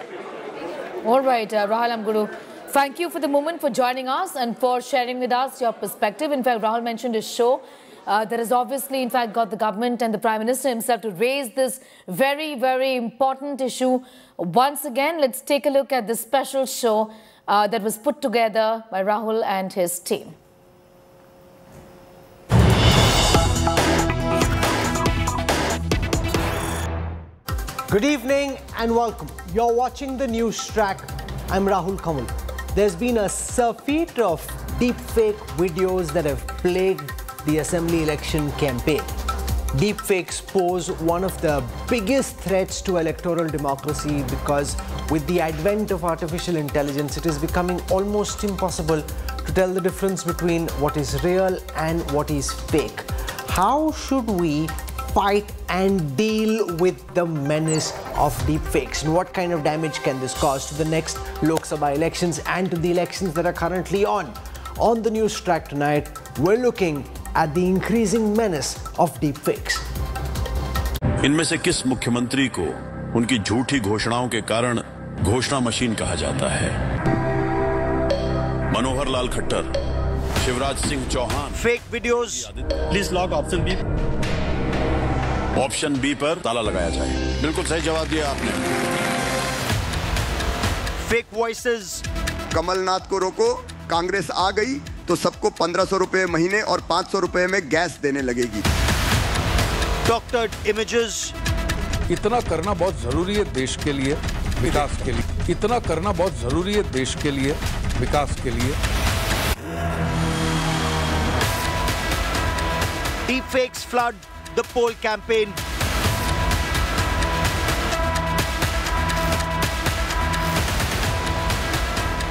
All right, uh, Rahul, to thank you for the moment, for joining us and for sharing with us your perspective. In fact, Rahul mentioned his show. Uh, that has obviously, in fact, got the government and the Prime Minister himself to raise this very, very important issue. Once again, let's take a look at this special show uh, that was put together by Rahul and his team. Good evening and welcome. You're watching the news track. I'm Rahul Kanwal. There's been a surfeit of deepfake videos that have plagued the assembly election campaign. Deepfakes pose one of the biggest threats to electoral democracy because with the advent of artificial intelligence, it is becoming almost impossible to tell the difference between what is real and what is fake. How should we fight and deal with the menace of deepfakes and what kind of damage can this cause to the next Lok Sabha elections and to the elections that are currently on. On the news track tonight, we're looking at the increasing menace of deepfakes. इनमें से किस मुख्यमंत्री को उनकी झूठी घोषणाओं के कारण घोषणा मशीन कहा जाता है Manohar Lal Khattar Shivraj Singh Chouhan fake videos please lock option B option B पर ताला लगाया जाए। बिल्कुल सही जवाब दिया आपने। फेक वॉइसेस कमलनाथ को रोको कांग्रेस आ गई तो सबको पंद्रह सौ रुपए महीने और पाँच सौ रुपए में गैस देने लगेगी। डॉक्टर इमेजेस इतना करना बहुत ज़रूरी है देश के लिए विकास के लिए। इतना करना बहुत ज़रूरी है देश के लिए विकास के लिए। Deepfakes flood the poll campaign.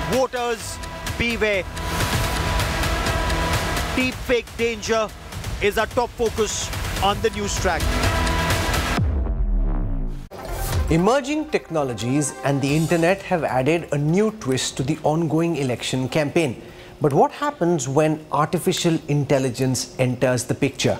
Voters, beware. Deepfake danger is our top focus on the news track. Emerging technologies and the internet have added a new twist to the ongoing election campaign. But what happens when artificial intelligence enters the picture?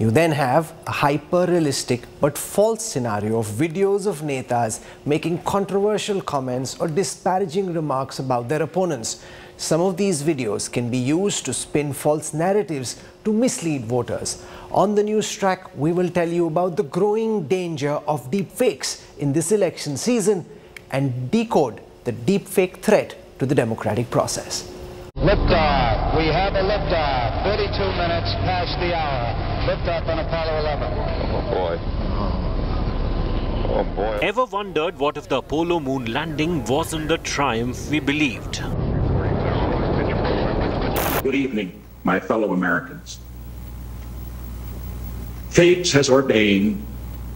You then have a hyper realistic but false scenario of videos of netas making controversial comments or disparaging remarks about their opponents. Some of these videos can be used to spin false narratives to mislead voters. On the news track, we will tell you about the growing danger of deepfakes in this election season and decode the deepfake threat to the democratic process. Liftoff. We have a liftoff. 32 minutes past the hour. Liftoff on Apollo 11. Oh boy. Oh boy. Ever wondered what if the Apollo moon landing wasn't the triumph we believed? Good evening, my fellow Americans. Fate has ordained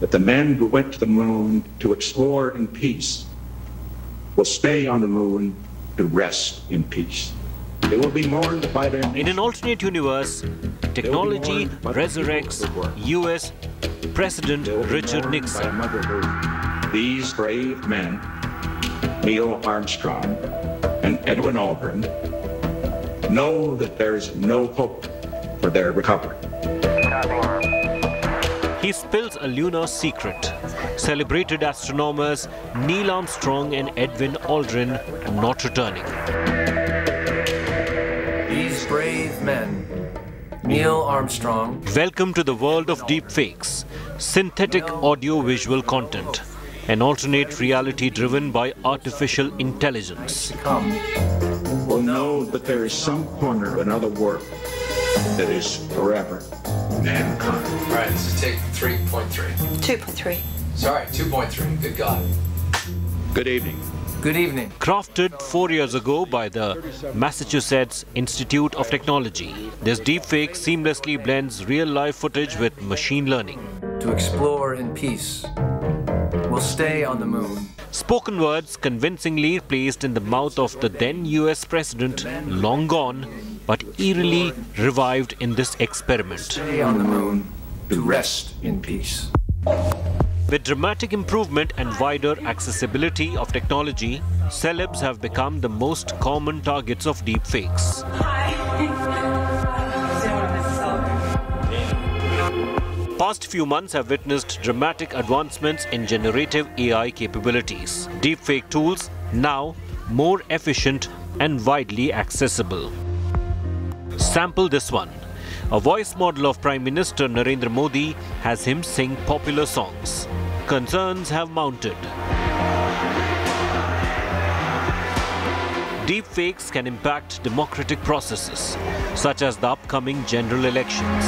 that the men who went to the moon to explore in peace will stay on the moon to rest in peace. They will be mourned by their In an alternate universe, technology resurrects US President Richard Nixon. These brave men, Neil Armstrong and Edwin Aldrin, know that there's no hope for their recovery. He spills a lunar secret. Celebrated astronomers Neil Armstrong and Edwin Aldrin are not returning. These brave men, Neil Armstrong, Welcome to the world of deepfakes, synthetic audio-visual content, an alternate reality driven by artificial intelligence. We'll know that there is some corner of another world that is forever mankind. All right, this is take 3.3. 2.3. Sorry, 2.3. Good God. Good evening. Good evening. Crafted four years ago by the Massachusetts Institute of Technology, this deepfake seamlessly blends real-life footage with machine learning. To explore in peace. We'll stay on the moon. Spoken words convincingly placed in the mouth of the then US president, long gone, but eerily revived in this experiment. Stay on the moon to rest in peace. With dramatic improvement and wider accessibility of technology, celebs have become the most common targets of deepfakes. Past few months have witnessed dramatic advancements in generative AI capabilities. Deepfake tools now more efficient and widely accessible. Sample this one. A voice model of Prime Minister Narendra Modi has him sing popular songs. Concerns have mounted. Deepfakes can impact democratic processes, such as the upcoming general elections.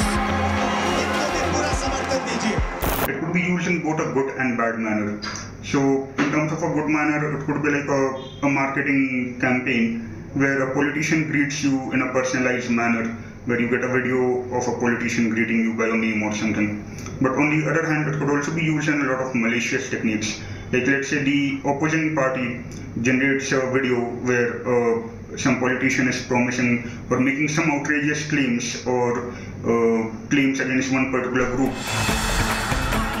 It could be used in both a good and bad manner. So, in terms of a good manner, it could be like a, a marketing campaign where a politician greets you in a personalized manner, where you get a video of a politician greeting you by a meme or something. But on the other hand, it could also be used in a lot of malicious techniques. Like, let's say the opposing party generates a video where uh, some politician is promising or making some outrageous claims or uh, claims against one particular group.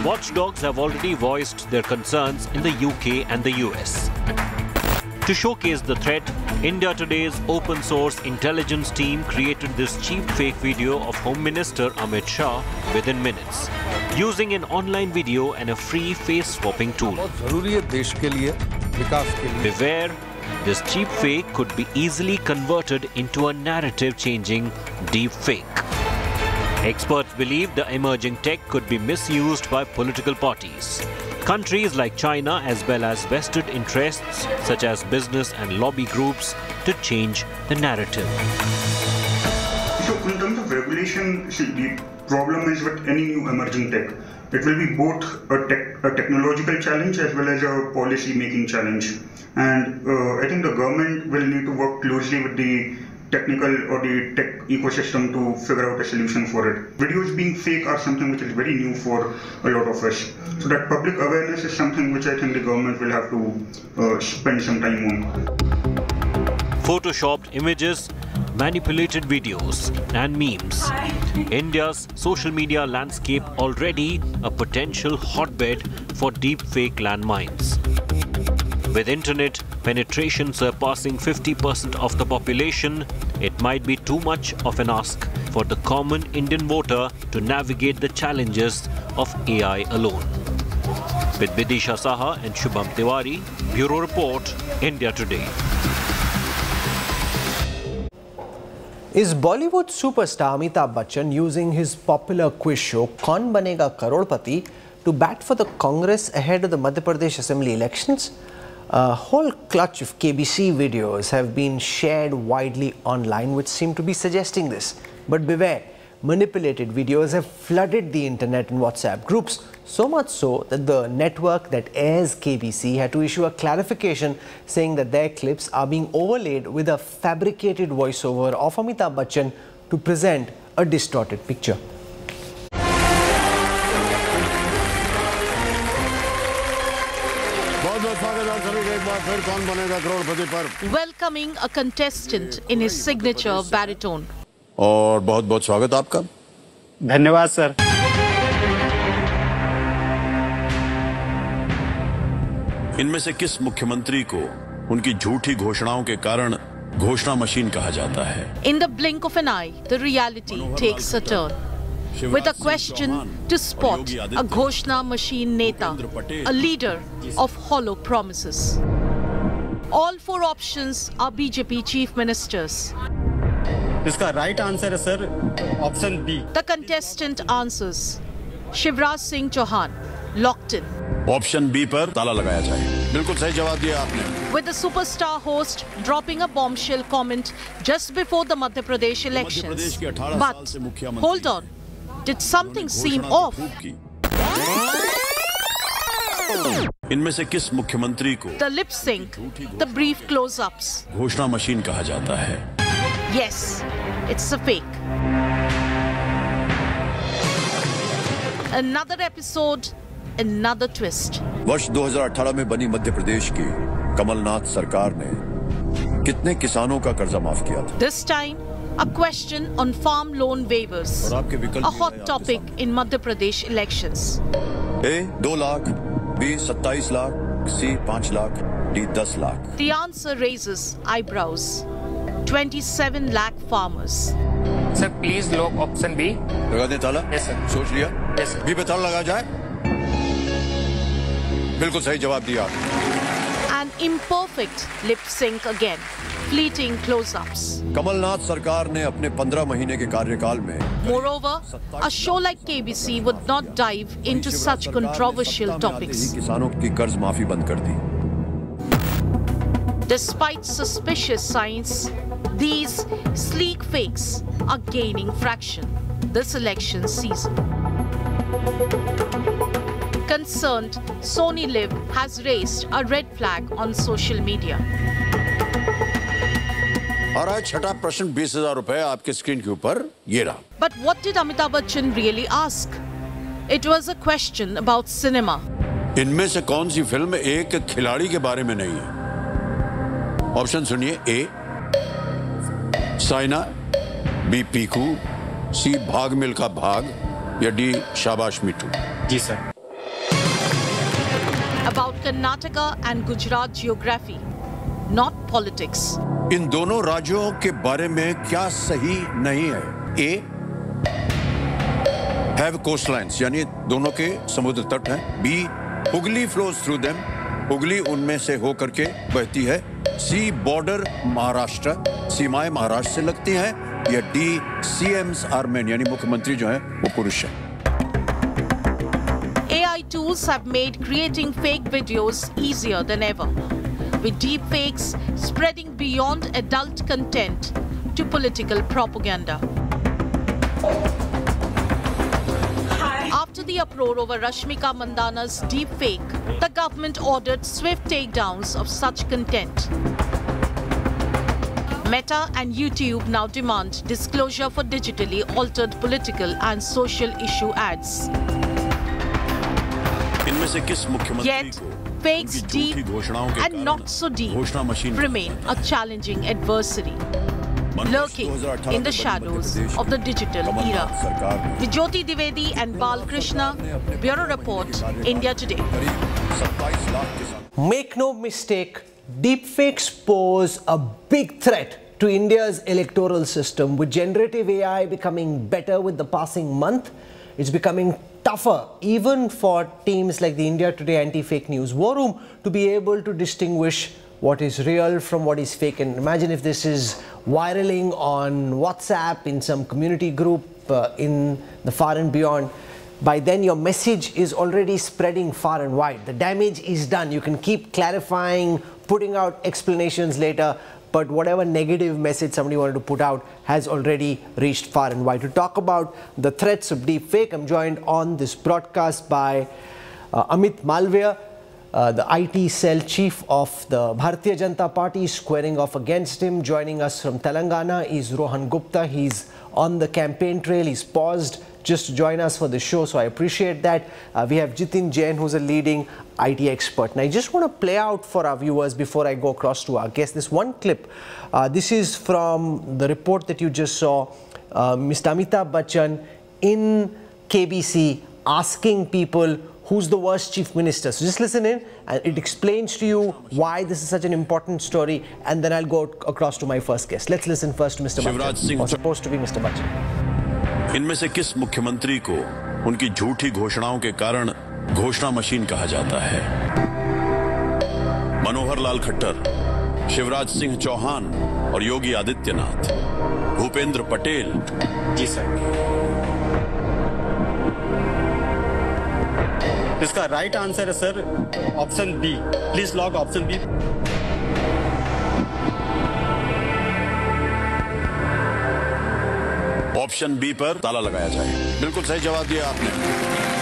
Watchdogs have already voiced their concerns in the UK and the US. To showcase the threat, India Today's open source intelligence team created this cheap fake video of Home Minister Amit Shah within minutes, using an online video and a free face swapping tool. Beware, this cheap fake could be easily converted into a narrative changing deep fake. Experts believe the emerging tech could be misused by political parties. Countries like China, as well as vested interests such as business and lobby groups, to change the narrative. So, in terms of regulation, the problem is with any new emerging tech. It will be both a, a technological challenge as well as a policy making challenge. And uh, I think the government will need to work closely with the technical or the tech ecosystem to figure out a solution for it. Videos being fake are something which is very new for a lot of us. So that public awareness is something which I think the government will have to uh, spend some time on. Photoshopped images, manipulated videos, and memes. India's social media landscape already a potential hotbed for deepfake landmines. With internet penetration surpassing 50% of the population, it might be too much of an ask for the common Indian voter to navigate the challenges of AI alone. With Bidisha Saha and Shubham Tiwari, Bureau Report, India Today. Is Bollywood superstar Amitabh Bachchan using his popular quiz show Kaun Banega Crorepati to bat for the Congress ahead of the Madhya Pradesh Assembly elections? A whole clutch of KBC videos have been shared widely online which seem to be suggesting this. But beware, manipulated videos have flooded the internet and WhatsApp groups, so much so that the network that airs KBC had to issue a clarification saying that their clips are being overlaid with a fabricated voiceover of Amitabh Bachchan to present a distorted picture. बार फिर कौन बनेगा करोड़पति पर? Welcoming a contestant in his signature baritone और बहुत बहुत स्वागत आपका। धन्यवाद sir. इनमें से किस मुख्यमंत्री को उनकी झूठी घोषणाओं के कारण घोषणा मशीन कहा जाता है? In the blink of an eye the reality takes a turn with a question to spot a Ghoshna machine neta, a leader of hollow promises. All four options are BJP chief ministers. इसका right answer is sir option B. The contestant answers. Shivraj Singh Chouhan, locked in. Option B पर ताला लगाया जाए बिल्कुल सही जवाब दिया आपने with the superstar host dropping a bombshell comment just before the Madhya Pradesh election but hold on Did something seem off? इनमें से किस मुख्यमंत्री को the lip sync the brief close ups घोषणा मशीन कहा जाता है? Yes it's a fake another episode another twist वर्ष 2018 में बनी मध्य प्रदेश की कमलनाथ सरकार ने कितने किसानों का कर्जा माफ़ किया था? This time a question on farm loan waivers. और आपके विकल्प A भी hot हैं topic in Madhya Pradesh elections. ए दो लाख बी सत्ताईस लाख सी पाँच लाख डी दस lakh The answer raises eyebrows. 27 lakh farmers. Sir please लोग ऑप्शन बी लगा दें ताला सोच लिया बी पे ताला लगा जाए बिल्कुल सही जवाब दिया आपने An imperfect lip sync again. fleeting close-ups. Kamalnath Sarkar ne apne 15 mahine ke karyakal mein Moreover, a show like KBC would not dive into such controversial topics. Despite suspicious signs, these sleek fakes are gaining fraction this election season. Concerned, Sony Liv has raised a red flag on social media. और आज छठा प्रश्न बीस हज़ार रूपए आपके screen के ऊपर ये रहा। But what did Amitabh Bachchan really ask it was a question about cinema इनमें से कौन सी फ़िल्म एक खिलाड़ी के बारे में नहीं है? ऑप्शन सुनिए A Saina B Piku C Bhaag Milkha Bhaag या D Shabaash Mithu. Ji sir. About Karnataka and Gujarat geography not politics. इन दोनों राज्यों के बारे में क्या सही नहीं है? ए हैव कोस्ट लाइन्स यानी दोनों के समुद्र तट हैं। B Hooghly flows through them Hooghly उनमें से होकर के बहती है। सी बॉर्डर महाराष्ट्र सीमाएँ महाराष्ट्र से लगती हैं। या डी सीएम्स आर मेन यानी मुख्यमंत्री जो है वो पुरुष है। AI tools have made creating fake videos easier than ever, with deepfakes spreading beyond adult content to political propaganda. After the uproar over Rashmika Mandanna's deepfake, the government ordered swift takedowns of such content. Meta and YouTube now demand disclosure for digitally altered political and social issue ads. Yet, Fakes, deep and not so deep remain a challenging adversary lurking in the shadows of the digital era. Vijyoti Divedi and Bal Krishna, Bureau Report, India Today. Make no mistake, deepfakes pose a big threat to India's electoral system. With generative AI becoming better with the passing month, it's becoming tougher even for teams like the India Today Anti-Fake News War Room to be able to distinguish what is real from what is fake. And imagine if this is viraling on WhatsApp in some community group uh, in the far and beyond. By then, your message is already spreading far and wide. The damage is done. You can keep clarifying, putting out explanations later, but whatever negative message somebody wanted to put out has already reached far and wide. To talk about the threats of deepfake, I'm joined on this broadcast by uh, Amit Malviya, uh, the IT cell chief of the Bharatiya Janata Party, squaring off against him. Joining us from Telangana is Rohan Gupta. He's on the campaign trail. He's paused just to join us for the show, so I appreciate that. Uh, we have Jitin Jain, who's a leading IT expert. And I just want to play out for our viewers before I go across to our guest this one clip. Uh, this is from the report that you just saw. Uh, Mr. Amitabh Bachchan in KBC asking people who's the worst chief minister. So just listen in and it explains to you why this is such an important story and then I'll go across to my first guest. Let's listen first to Mr. Shivraj Bachchan, Singh or supposed to be Mr. Bachchan. इनमें से किस मुख्यमंत्री को उनकी झूठी घोषणाओं के कारण घोषणा मशीन कहा जाता है। मनोहर लाल खट्टर शिवराज सिंह चौहान और योगी आदित्यनाथ। भूपेंद्र पटेल। जी सर। इसका राइट आंसर है sir option B please lock option B option B पर ताला लगाया जाए। बिल्कुल सही जवाब दिया आपने।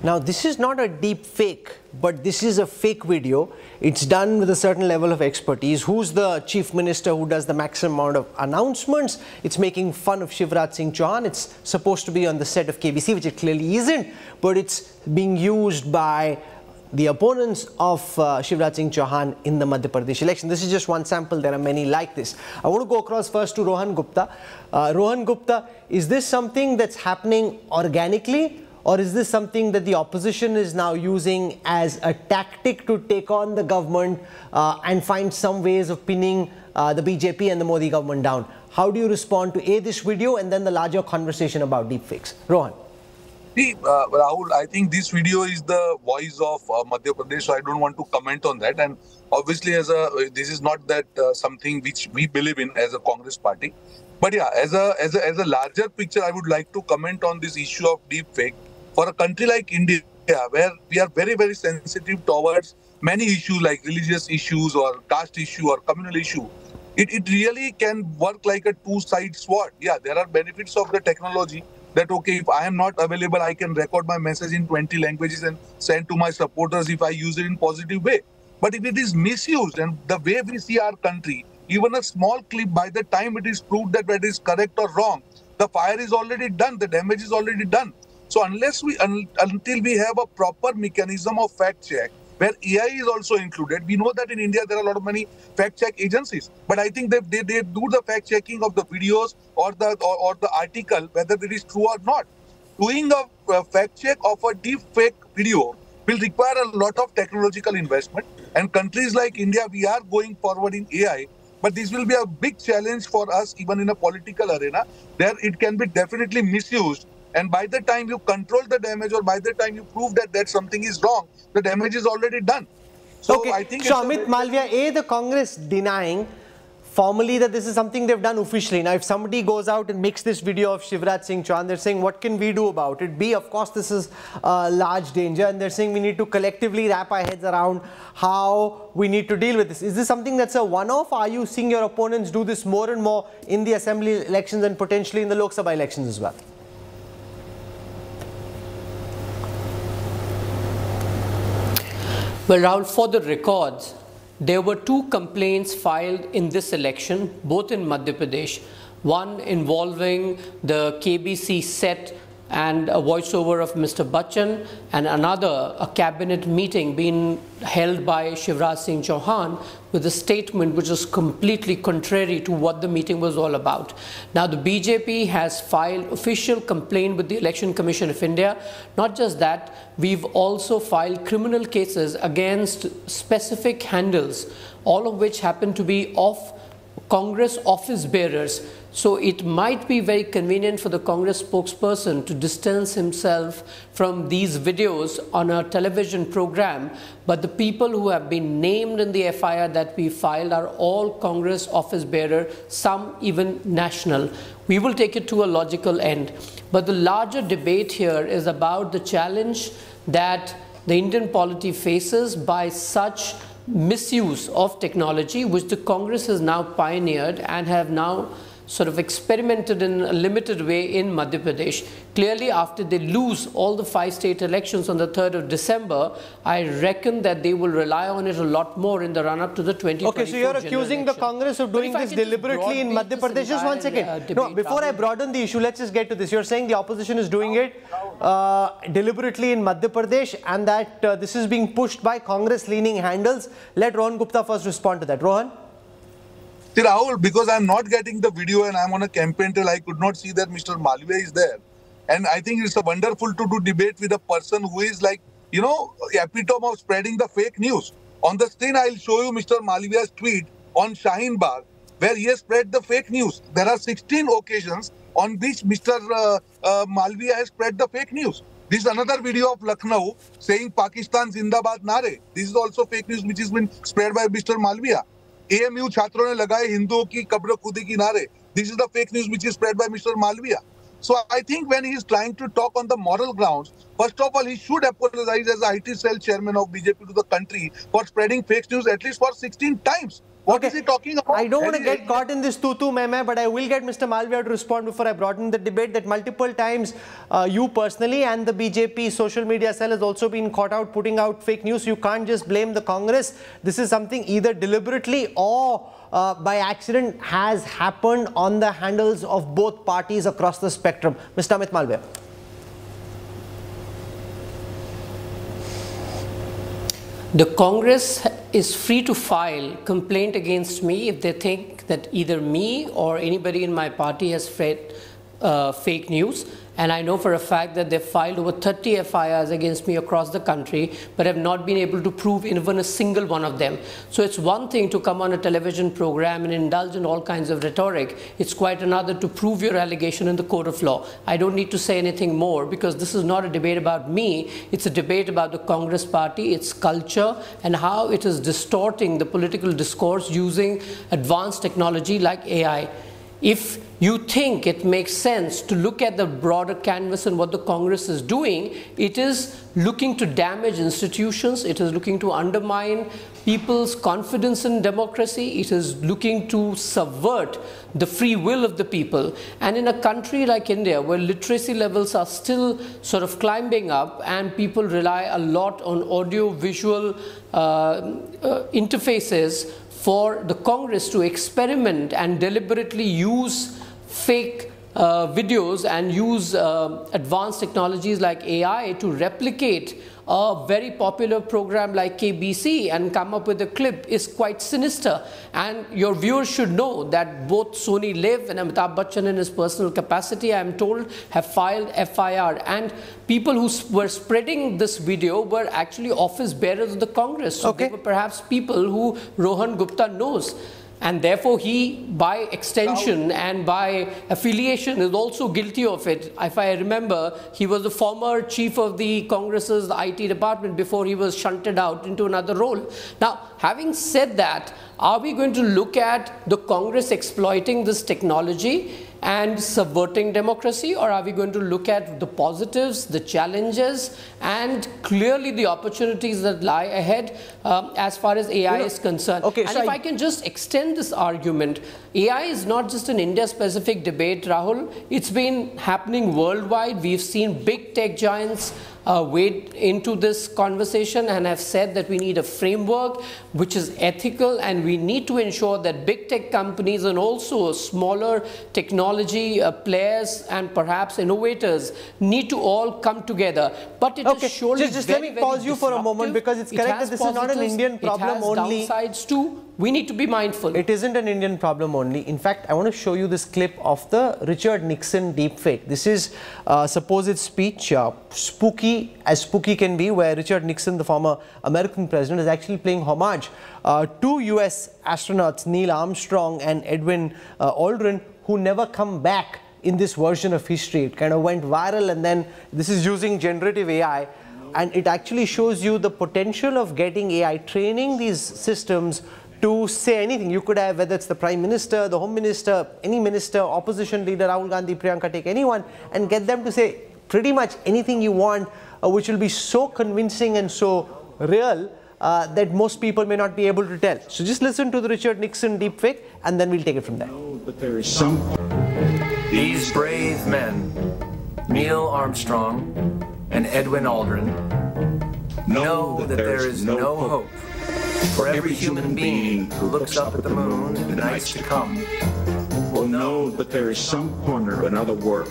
Now, this is not a deep fake, but this is a fake video. It's done with a certain level of expertise. Who's the chief minister who does the maximum amount of announcements? It's making fun of Shivraj Singh Chouhan. It's supposed to be on the set of KBC, which it clearly isn't, but it's being used by the opponents of uh, Shivraj Singh Chouhan in the Madhya Pradesh election. This is just one sample. There are many like this. I want to go across first to Rohan Gupta. Uh, Rohan Gupta, is this something that's happening organically? Or is this something that the opposition is now using as a tactic to take on the government uh, and find some ways of pinning uh, the BJP and the Modi government down? How do you respond to A, this video, and then the larger conversation about deepfakes? Rohan. See, uh, Rahul, I think this video is the voice of uh, Madhya Pradesh, so I don't want to comment on that. And obviously, as a this is not that uh, something which we believe in as a Congress party. But yeah, as a, as a as a larger picture, I would like to comment on this issue of deep fake. For a country like India, where we are very very sensitive towards many issues like religious issues or caste issue or communal issue, it, it really can work like a two-sided sword. Yeah, there are benefits of the technology that okay, if I am not available, I can record my message in 20 languages and send to my supporters if I use it in positive way. But if it is misused and the way we see our country, even a small clip, by the time it is proved that it is correct or wrong, the fire is already done, the damage is already done. So unless we, un, until we have a proper mechanism of fact check, where AI is also included. We know that in India there are a lot of many fact check agencies, but I think they, they, they do the fact checking of the videos or the or, or the article whether it is true or not. Doing a, fact check of a deep fake video will require a lot of technological investment. And countries like India, we are going forward in AI, but this will be a big challenge for us even in a political arena. There it can be definitely misused and by the time you control the damage or by the time you prove that that something is wrong, the damage is already done. So okay. I think so Amit Malviya, A, the Congress denying formally that this is something they've done officially. Now, if somebody goes out and makes this video of Shivraj Singh Chouhan, they're saying, what can we do about it? B, of course, this is a large danger, and they're saying we need to collectively wrap our heads around how we need to deal with this. Is this something that's a one-off? Are you seeing your opponents do this more and more in the assembly elections and potentially in the Lok Sabha elections as well? Well, Rahul, for the records, there were two complaints filed in this election, both in Madhya Pradesh. One involving the KBC set and a voiceover of Mr. Bachchan, and another, a cabinet meeting being held by Shivraj Singh Chouhan with a statement which is completely contrary to what the meeting was all about. Now, the BJP has filed official complaint with the Election Commission of India. Not just that, we've also filed criminal cases against specific handles, all of which happen to be of Congress office bearers. So it might be very convenient for the Congress spokesperson to distance himself from these videos on a television program. But the people who have been named in the FIR that we filed are all Congress office bearer, some even national. We will take it to a logical end. But the larger debate here is about the challenge that the Indian polity faces by such misuse of technology, which the Congress has now pioneered and have now sort of experimented in a limited way in Madhya Pradesh. Clearly, after they lose all the five state elections on the 3rd of December, I reckon that they will rely on it a lot more in the run up to the 2024 Okay, so you're accusing the Congress of doing this deliberately in Madhya Pradesh. Just one second. uh, no, before I broaden the issue, let's just get to this. You're saying the opposition is doing it uh, deliberately in Madhya Pradesh and that uh, this is being pushed by Congress leaning handles. Let Rohan Gupta first respond to that. Rohan? See, Rahul, because I'm not getting the video and I'm on a campaign till I could not see that Mr. Malviya is there. And I think it's a wonderful to do debate with a person who is like, you know, epitome of spreading the fake news. On the screen, I'll show you Mr. Malviya's tweet on Shaheen Bagh, where he has spread the fake news. There are 16 occasions on which Mr. Uh, uh, Malviya has spread the fake news. This is another video of Lucknow saying Pakistan Zindabad Nare. This is also fake news which has been spread by Mr. Malviya. AMU छात्रों ने लगाए हिंदुओं की कब्र खुदी की नारे। This is the fake news which is spread by mister Malviya so I think when he is trying to talk on the moral ground first of all he should ask IT cell chairman of BJP to the country for spreading fake news at least for sixteen times What is he talking about? I don't want to get caught in this tutu meme, but I will get Mr. Malviya to respond before I broaden the debate that multiple times uh, you personally and the BJP social media cell has also been caught out putting out fake news. You can't just blame the Congress. This is something either deliberately or uh, by accident has happened on the handles of both parties across the spectrum. Mr. Amit Malviya. The Congress is free to file complaint against me if they think that either me or anybody in my party has spread uh, fake news. And I know for a fact that they've filed over 30 FIRs against me across the country, but have not been able to prove even a single one of them. So it's one thing to come on a television program and indulge in all kinds of rhetoric. It's quite another to prove your allegation in the court of law. I don't need to say anything more because this is not a debate about me. It's a debate about the Congress party, its culture, and how it is distorting the political discourse using advanced technology like AI. If you think it makes sense to look at the broader canvas and what the Congress is doing, it is looking to damage institutions, it is looking to undermine people's confidence in democracy, it is looking to subvert the free will of the people. And in a country like India, where literacy levels are still sort of climbing up and people rely a lot on audio visual uh, uh, interfaces for the Congress to experiment and deliberately use fake uh, videos and use uh, advanced technologies like AI to replicate a very popular program like KBC and come up with a clip is quite sinister. And your viewers should know that both Sony Liv and Amitabh Bachchan in his personal capacity, I am told, have filed FIR. And people who were spreading this video were actually office bearers of the Congress. So okay. they were perhaps people who Rohan Gupta knows and therefore he by extension and by affiliation is also guilty of it. If i remember he was the former chief of the congress's it department before he was shunted out into another role. Now having said that are we going to look at the congress exploiting this technology and subverting democracy or are we going to look at the positives the challenges and clearly the opportunities that lie ahead um, as far as ai you know, is concerned? okay, and so if I, I can just extend this argument ai is not just an india specific debate rahul. It's been happening worldwide. We've seen big tech giants uh, wade into this conversation and have said that we need a framework which is ethical and we need to ensure that big tech companies and also smaller technology uh, players and perhaps innovators need to all come together. But it okay. is surely just, just very, let me pause you for a moment because it's correct it that this is not an Indian problem it has only. downsides too we need to be mindful. It isn't an Indian problem only. In fact, I want to show you this clip of the Richard Nixon deepfake. This is uh, supposed speech, uh, spooky as spooky can be, where Richard Nixon, the former American president, is actually playing homage uh, to US astronauts Neil Armstrong and Edwin uh, Aldrin, who never come back in this version of history. It kind of went viral, and then this is using generative AI and it actually shows you the potential of getting AI training these systems to say anything. You could have, whether it's the Prime Minister, the Home Minister, any minister, opposition leader, Rahul Gandhi, Priyanka, take anyone, and get them to say pretty much anything you want, uh, which will be so convincing and so real uh, that most people may not be able to tell. So just listen to the Richard Nixon deepfake, and then we'll take it from there. But there is some. These brave men, Neil Armstrong and Edwin Aldrin, know that there is no hope for every human being who looks up at the moon in the nights to come will know that there is some corner of another world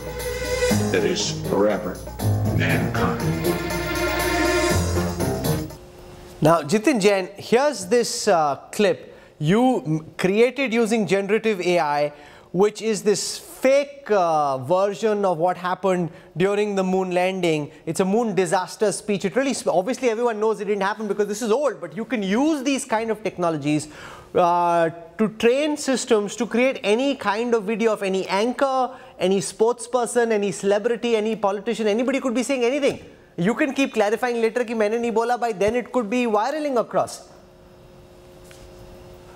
that is forever mankind. Now, Jitin Jain, here's this uh, clip you created using generative AI, which is this fake uh, version of what happened during the moon landing. It's a moon disaster speech. It really, obviously everyone knows it didn't happen because this is old, but you can use these kind of technologies uh, to train systems to create any kind of video of any anchor, any sports person, any celebrity, any politician, anybody could be saying anything. You can keep clarifying later ki maine nahi bola by then it could be viraling across.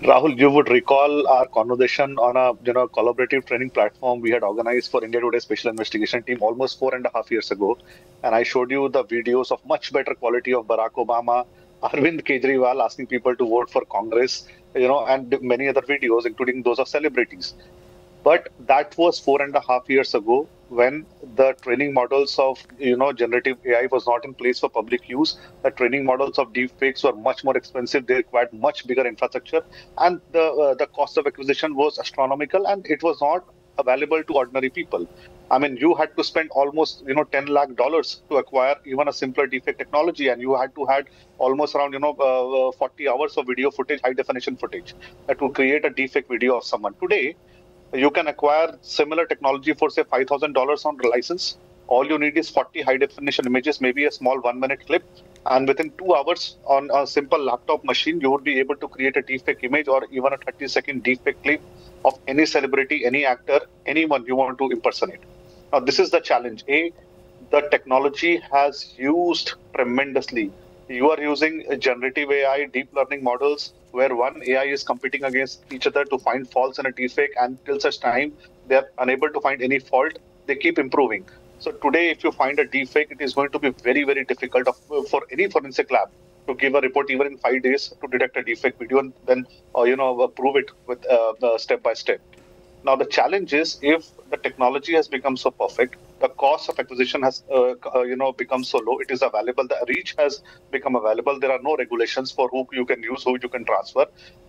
Rahul, you would recall our conversation on a you know collaborative training platform we had organized for India Today Special Investigation Team almost four and a half years ago, and I showed you the videos of much better quality of Barack Obama, Arvind Kejriwal asking people to vote for Congress, you know, and many other videos, including those of celebrities. But that was four and a half years ago when the training models of you know generative AI was not in place for public use. The training models of deepfakes were much more expensive. They required much bigger infrastructure, and the uh, the cost of acquisition was astronomical, and it was not available to ordinary people. I mean, you had to spend almost you know 10 lakh dollars to acquire even a simpler deepfake technology, and you had to had almost around you know uh, 40 hours of video footage, high definition footage, uh, to create a deepfake video of someone. Today, you can acquire similar technology for say $5,000 on license. All you need is 40 high definition images, maybe a small one minute clip. And within two hours on a simple laptop machine, you would be able to create a deepfake image or even a 30 second deepfake clip of any celebrity, any actor, anyone you want to impersonate. Now, this is the challenge. A, the technology has used tremendously. You are using generative AI, deep learning models where one AI is competing against each other to find faults in a deepfake, and till such time they are unable to find any fault, they keep improving. So today, if you find a deepfake, it is going to be very, very difficult for any forensic lab to give a report even in five days to detect a deepfake video and then uh, you know prove it with uh, uh, step by step. Now the challenge is if the technology has become so perfect, the cost of acquisition has uh, uh, you know become so low. It is available. The reach has become available. There are no regulations for who you can use, who you can transfer.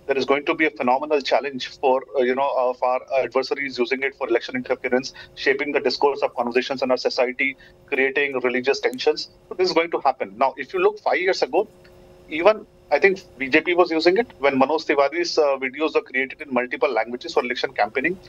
There is going to be a phenomenal challenge for uh, you know of our adversaries using it for election interference, shaping the discourse of conversations in our society, creating religious tensions. So this is going to happen. Now, if you look five years ago, even I think BJP was using it when Manoj Tiwari's uh, videos were created in multiple languages for election campaigning.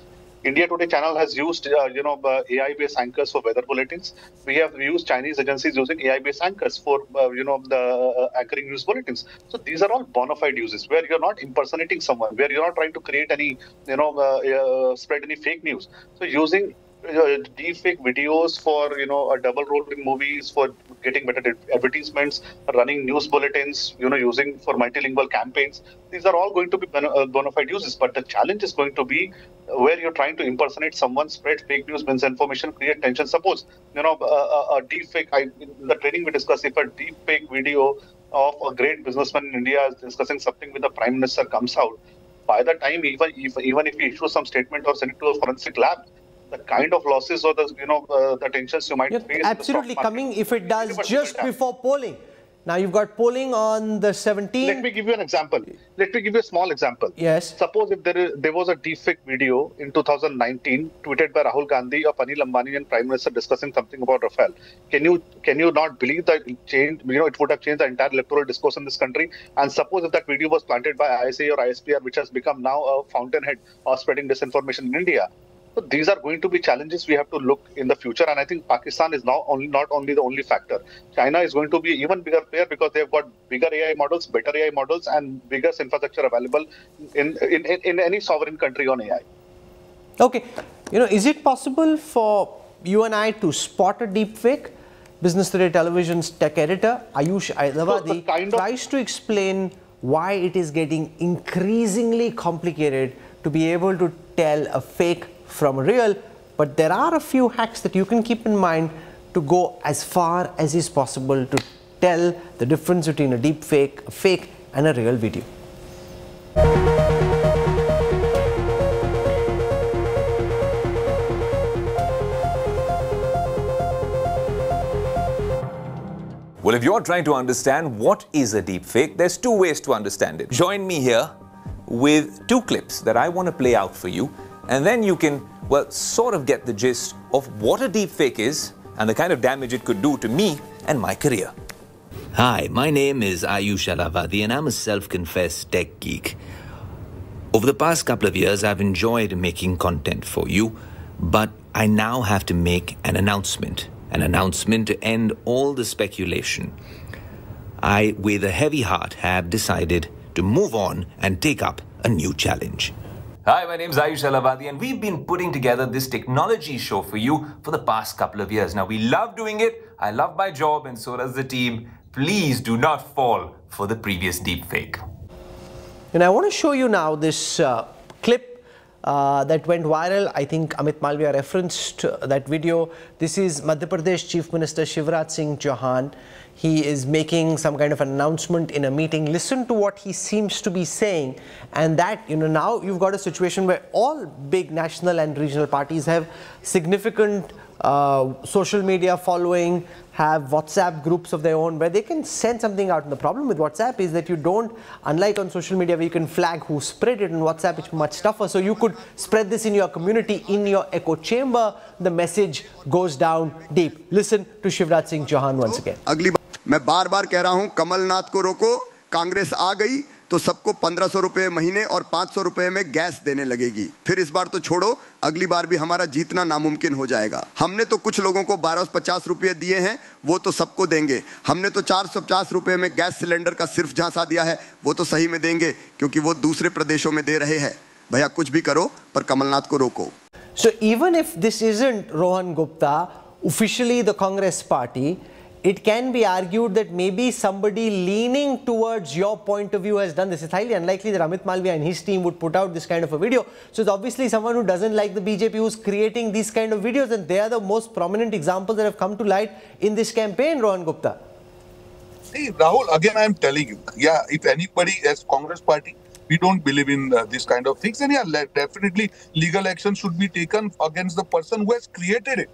India Today channel has used, uh, you know, uh, AI-based anchors for weather bulletins. We have used Chinese agencies using AI-based anchors for, uh, you know, the uh, anchoring news bulletins. So these are all bona fide uses where you're not impersonating someone, where you're not trying to create any, you know, uh, spread any fake news. So using uh, deepfake videos for you know a double role in movies for getting better advertisements running news bulletins you know using for multilingual campaigns. These are all going to be uh, bona fide uses but the challenge is going to be where you're trying to impersonate someone spread fake news misinformation create tension. Suppose you know a, a, deepfake I, in the training we discussed if a deepfake video of a great businessman in india is discussing something with the prime minister comes out by the time even if even if he issues some statement or send it to a forensic lab the kind of losses or the you know uh, the tensions you might yeah, face. Absolutely coming if it does just before polling. Now you've got polling on the 17th. Let me give you an example. Let me give you a small example. Yes. Suppose if there is there was a deepfake video in 2019 tweeted by Rahul Gandhi of Anil Ambani and Prime Minister discussing something about Rafale. Can you can you not believe that it changed? You know, it would have changed the entire electoral discourse in this country. And suppose if that video was planted by ISA or ISPR, which has become now a fountainhead of spreading disinformation in India. So these are going to be challenges we have to look in the future, and I think Pakistan is now only not only the only factor. China is going to be even bigger player because they've got bigger AI models, better AI models, and bigger infrastructure available in in, in, in any sovereign country on AI. Okay, you know, is it possible for you and I to spot a deep fake? Business Today Television's tech editor Aayush Ailawadi so tries to explain why it is getting increasingly complicated to be able to tell a fake from real, but there are a few hacks that you can keep in mind to go as far as is possible to tell the difference between a deep fake, a fake and a real video. Well, if you're trying to understand what is a deep fake, there's two ways to understand it. Join me here with two clips that I want to play out for you and then you can, well, sort of get the gist of what a deepfake is and the kind of damage it could do to me and my career. Hi, my name is Aayush Ailawadi and I'm a self-confessed tech geek. Over the past couple of years, I've enjoyed making content for you, but I now have to make an announcement. An announcement to end all the speculation. I, with a heavy heart, have decided to move on and take up a new challenge. Hi, my name is Aayush Ailawadi, and we've been putting together this technology show for you for the past couple of years. Now, we love doing it. I love my job, and so does the team. Please do not fall for the previous deepfake. And I want to show you now this uh, clip uh, that went viral. I think Amit Malviya referenced that video. This is Madhya Pradesh Chief Minister Shivraj Singh Chouhan he is making some kind of announcement in a meeting listen to what he seems to be saying and that you know now you've got a situation where all big national and regional parties have significant uh, social media following have WhatsApp groups of their own where they can send something out. And the problem with WhatsApp is that you don't, unlike on social media where you can flag who spread it, in WhatsApp it's much tougher. So you could spread this in your community, in your echo chamber, the message goes down deep. Listen to Shivraj Singh Chouhan once again. मैं बार बार कह रहा हूँ कमलनाथ को रोको कांग्रेस आ गई तो सबको पंद्रह सौ रुपये महीने और पाँच सौ रुपये में गैस देने लगेगी। फिर इस बार तो छोड़ो अगली बार भी हमारा जीतना नामुमकिन हो जाएगा। हमने तो कुछ लोगों को बारह सौ पचास रुपये दिए हैं वो तो सबको देंगे। हमने तो चार सौ पचास रुपये में गैस सिलेंडर का सिर्फ़ झांसा दिया है वो तो सही में देंगे क्योंकि वो दूसरे प्रदेशों में दे रहे हैं। भैया कुछ भी करो पर कमलनाथ को रोको। So even if this isn't Rohan Gupta officially the Congress party, it can be argued that maybe somebody leaning towards your point of view has done this. It's highly unlikely that Amit Malviya and his team would put out this kind of a video. So it's obviously someone who doesn't like the BJP who's creating these kind of videos and they are the most prominent examples that have come to light in this campaign, Rohan Gupta. See, Rahul, again I'm telling you, yeah, if anybody as Congress party, we don't believe in uh, this kind of things, and yeah, definitely legal action should be taken against the person who has created it.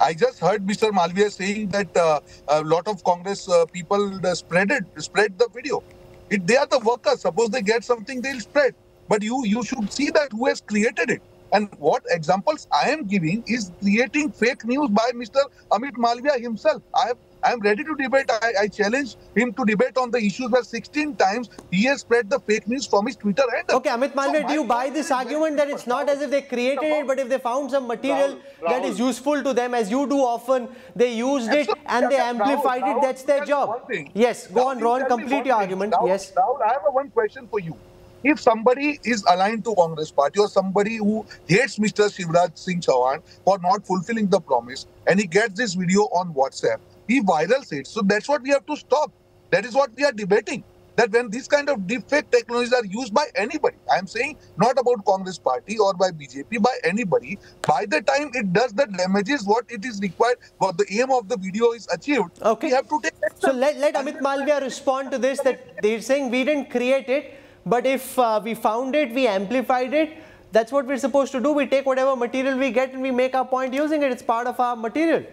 I just heard Mr. Malviya saying that uh, a lot of Congress uh, people uh, spread it, spread the video. It, they are the workers. Suppose they get something, they'll spread. But you you should see that who has created it. And what examples I am giving is creating fake news by Mr. Amit Malviya himself. I have I am ready to debate. I, I, challenge him to debate on the issues where 16 times he has spread the fake news from his Twitter handle. Okay, Amit Malviya, so do you buy this argument that it's not as if they created it, but if they found some material that is useful to them, as you do often, they used it and they amplified it, that's their job. Yes, go on, Ron, complete your argument. yes. Rahul, I have one question for you if somebody is aligned to Congress party or somebody who hates Mr. Shivraj Singh Chouhan for not fulfilling the promise and he gets this video on WhatsApp, he virals it. So that's what we have to stop. That is what we are debating. That when these kind of deepfake technologies are used by anybody, I am saying not about Congress party or by BJP, by anybody, by the time it does the damages what it is required, what the aim of the video is achieved, okay. we have to take action. So let, let Amit Malviya respond to this that they're saying we didn't create it, but if uh, we found it, we amplified it, that's what we're supposed to do. We take whatever material we get and we make our point using it. It's part of our material.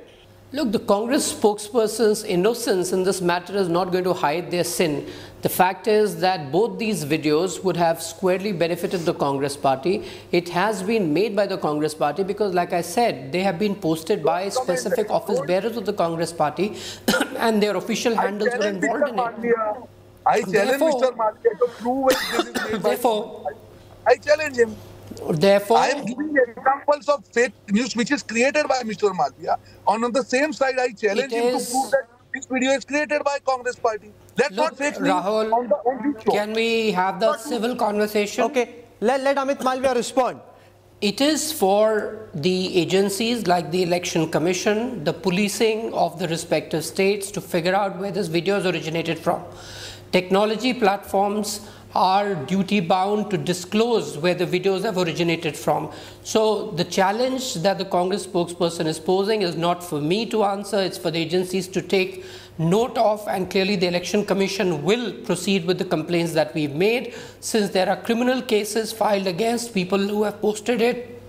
Look, the Congress spokesperson's innocence in this matter is not going to hide their sin. The fact is that both these videos would have squarely benefited the Congress party. It has been made by the Congress party because, like I said, they have been posted by specific office bearers of the Congress party and their official handles were involved in it. I challenge Mr. Malviya to prove it. This is made by- Therefore- I challenge him. Therefore, I am giving examples of fake news which is created by Mr. Malviya. On, on the same side, I challenge him is- to prove that this video is created by Congress party. That's not fake news. Rahul, on the, on this show. can we have the civil conversation? Okay, let, let Amit Malviya respond. It is for the agencies like the Election Commission, the policing of the respective states to figure out where this video is originated from. Technology platforms are duty bound to disclose where the videos have originated from. So the challenge that the Congress spokesperson is posing is not for me to answer, it's for the agencies to take note of and clearly the election commission will proceed with the complaints that we've made since there are criminal cases filed against people who have posted it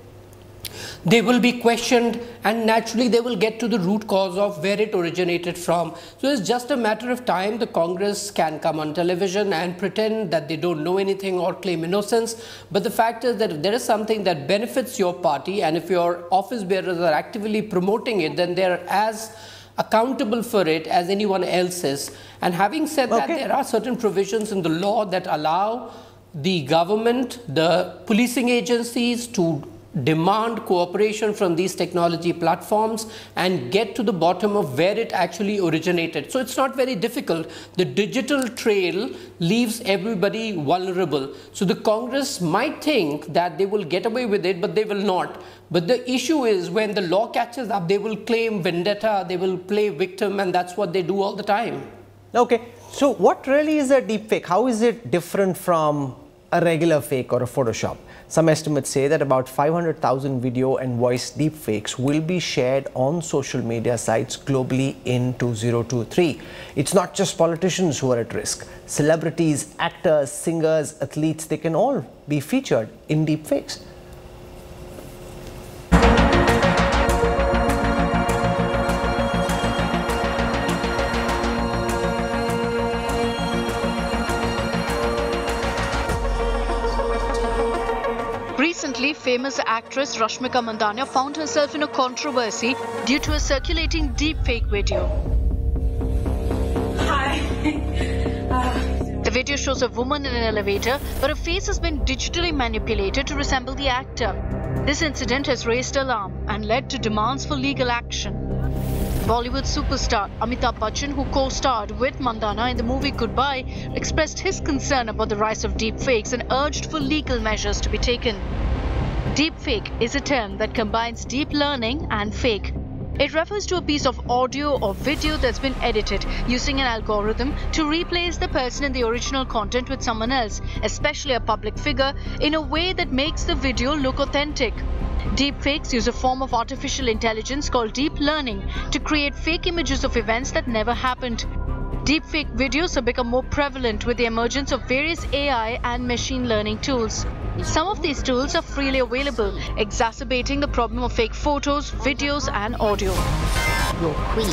they will be questioned and naturally they will get to the root cause of where it originated from. So it's just a matter of time the Congress can come on television and pretend that they don't know anything or claim innocence. But the fact is that if there is something that benefits your party and if your office bearers are actively promoting it, then they're as accountable for it as anyone else is. And having said that, there are certain provisions in the law that allow the government, the policing agencies to demand cooperation from these technology platforms and get to the bottom of where it actually originated. So it's not very difficult. The digital trail leaves everybody vulnerable. So the Congress might think that they will get away with it, but they will not. But the issue is when the law catches up, they will claim vendetta, they will play victim, and that's what they do all the time. Okay, so what really is a deep fake? How is it different from a regular fake or a Photoshop? Some estimates say that about 500,000 video and voice deepfakes will be shared on social media sites globally in 2023. It's not just politicians who are at risk. Celebrities, actors, singers, athletes, they can all be featured in deepfakes. Famous actress Rashmika Mandanna found herself in a controversy due to a circulating deepfake video. Uh, the video shows a woman in an elevator, but her face has been digitally manipulated to resemble the actor. This incident has raised alarm and led to demands for legal action. Bollywood superstar Amitabh Bachchan, who co-starred with Mandanna in the movie Goodbye, expressed his concern about the rise of deepfakes and urged for legal measures to be taken. Deepfake is a term that combines deep learning and fake. It refers to a piece of audio or video that's been edited using an algorithm to replace the person in the original content with someone else, especially a public figure, in a way that makes the video look authentic. Deepfakes use a form of artificial intelligence called deep learning to create fake images of events that never happened. Deepfake videos have become more prevalent with the emergence of various AI and machine learning tools. Some of these tools are freely available, exacerbating the problem of fake photos, videos, and audio. Your queen.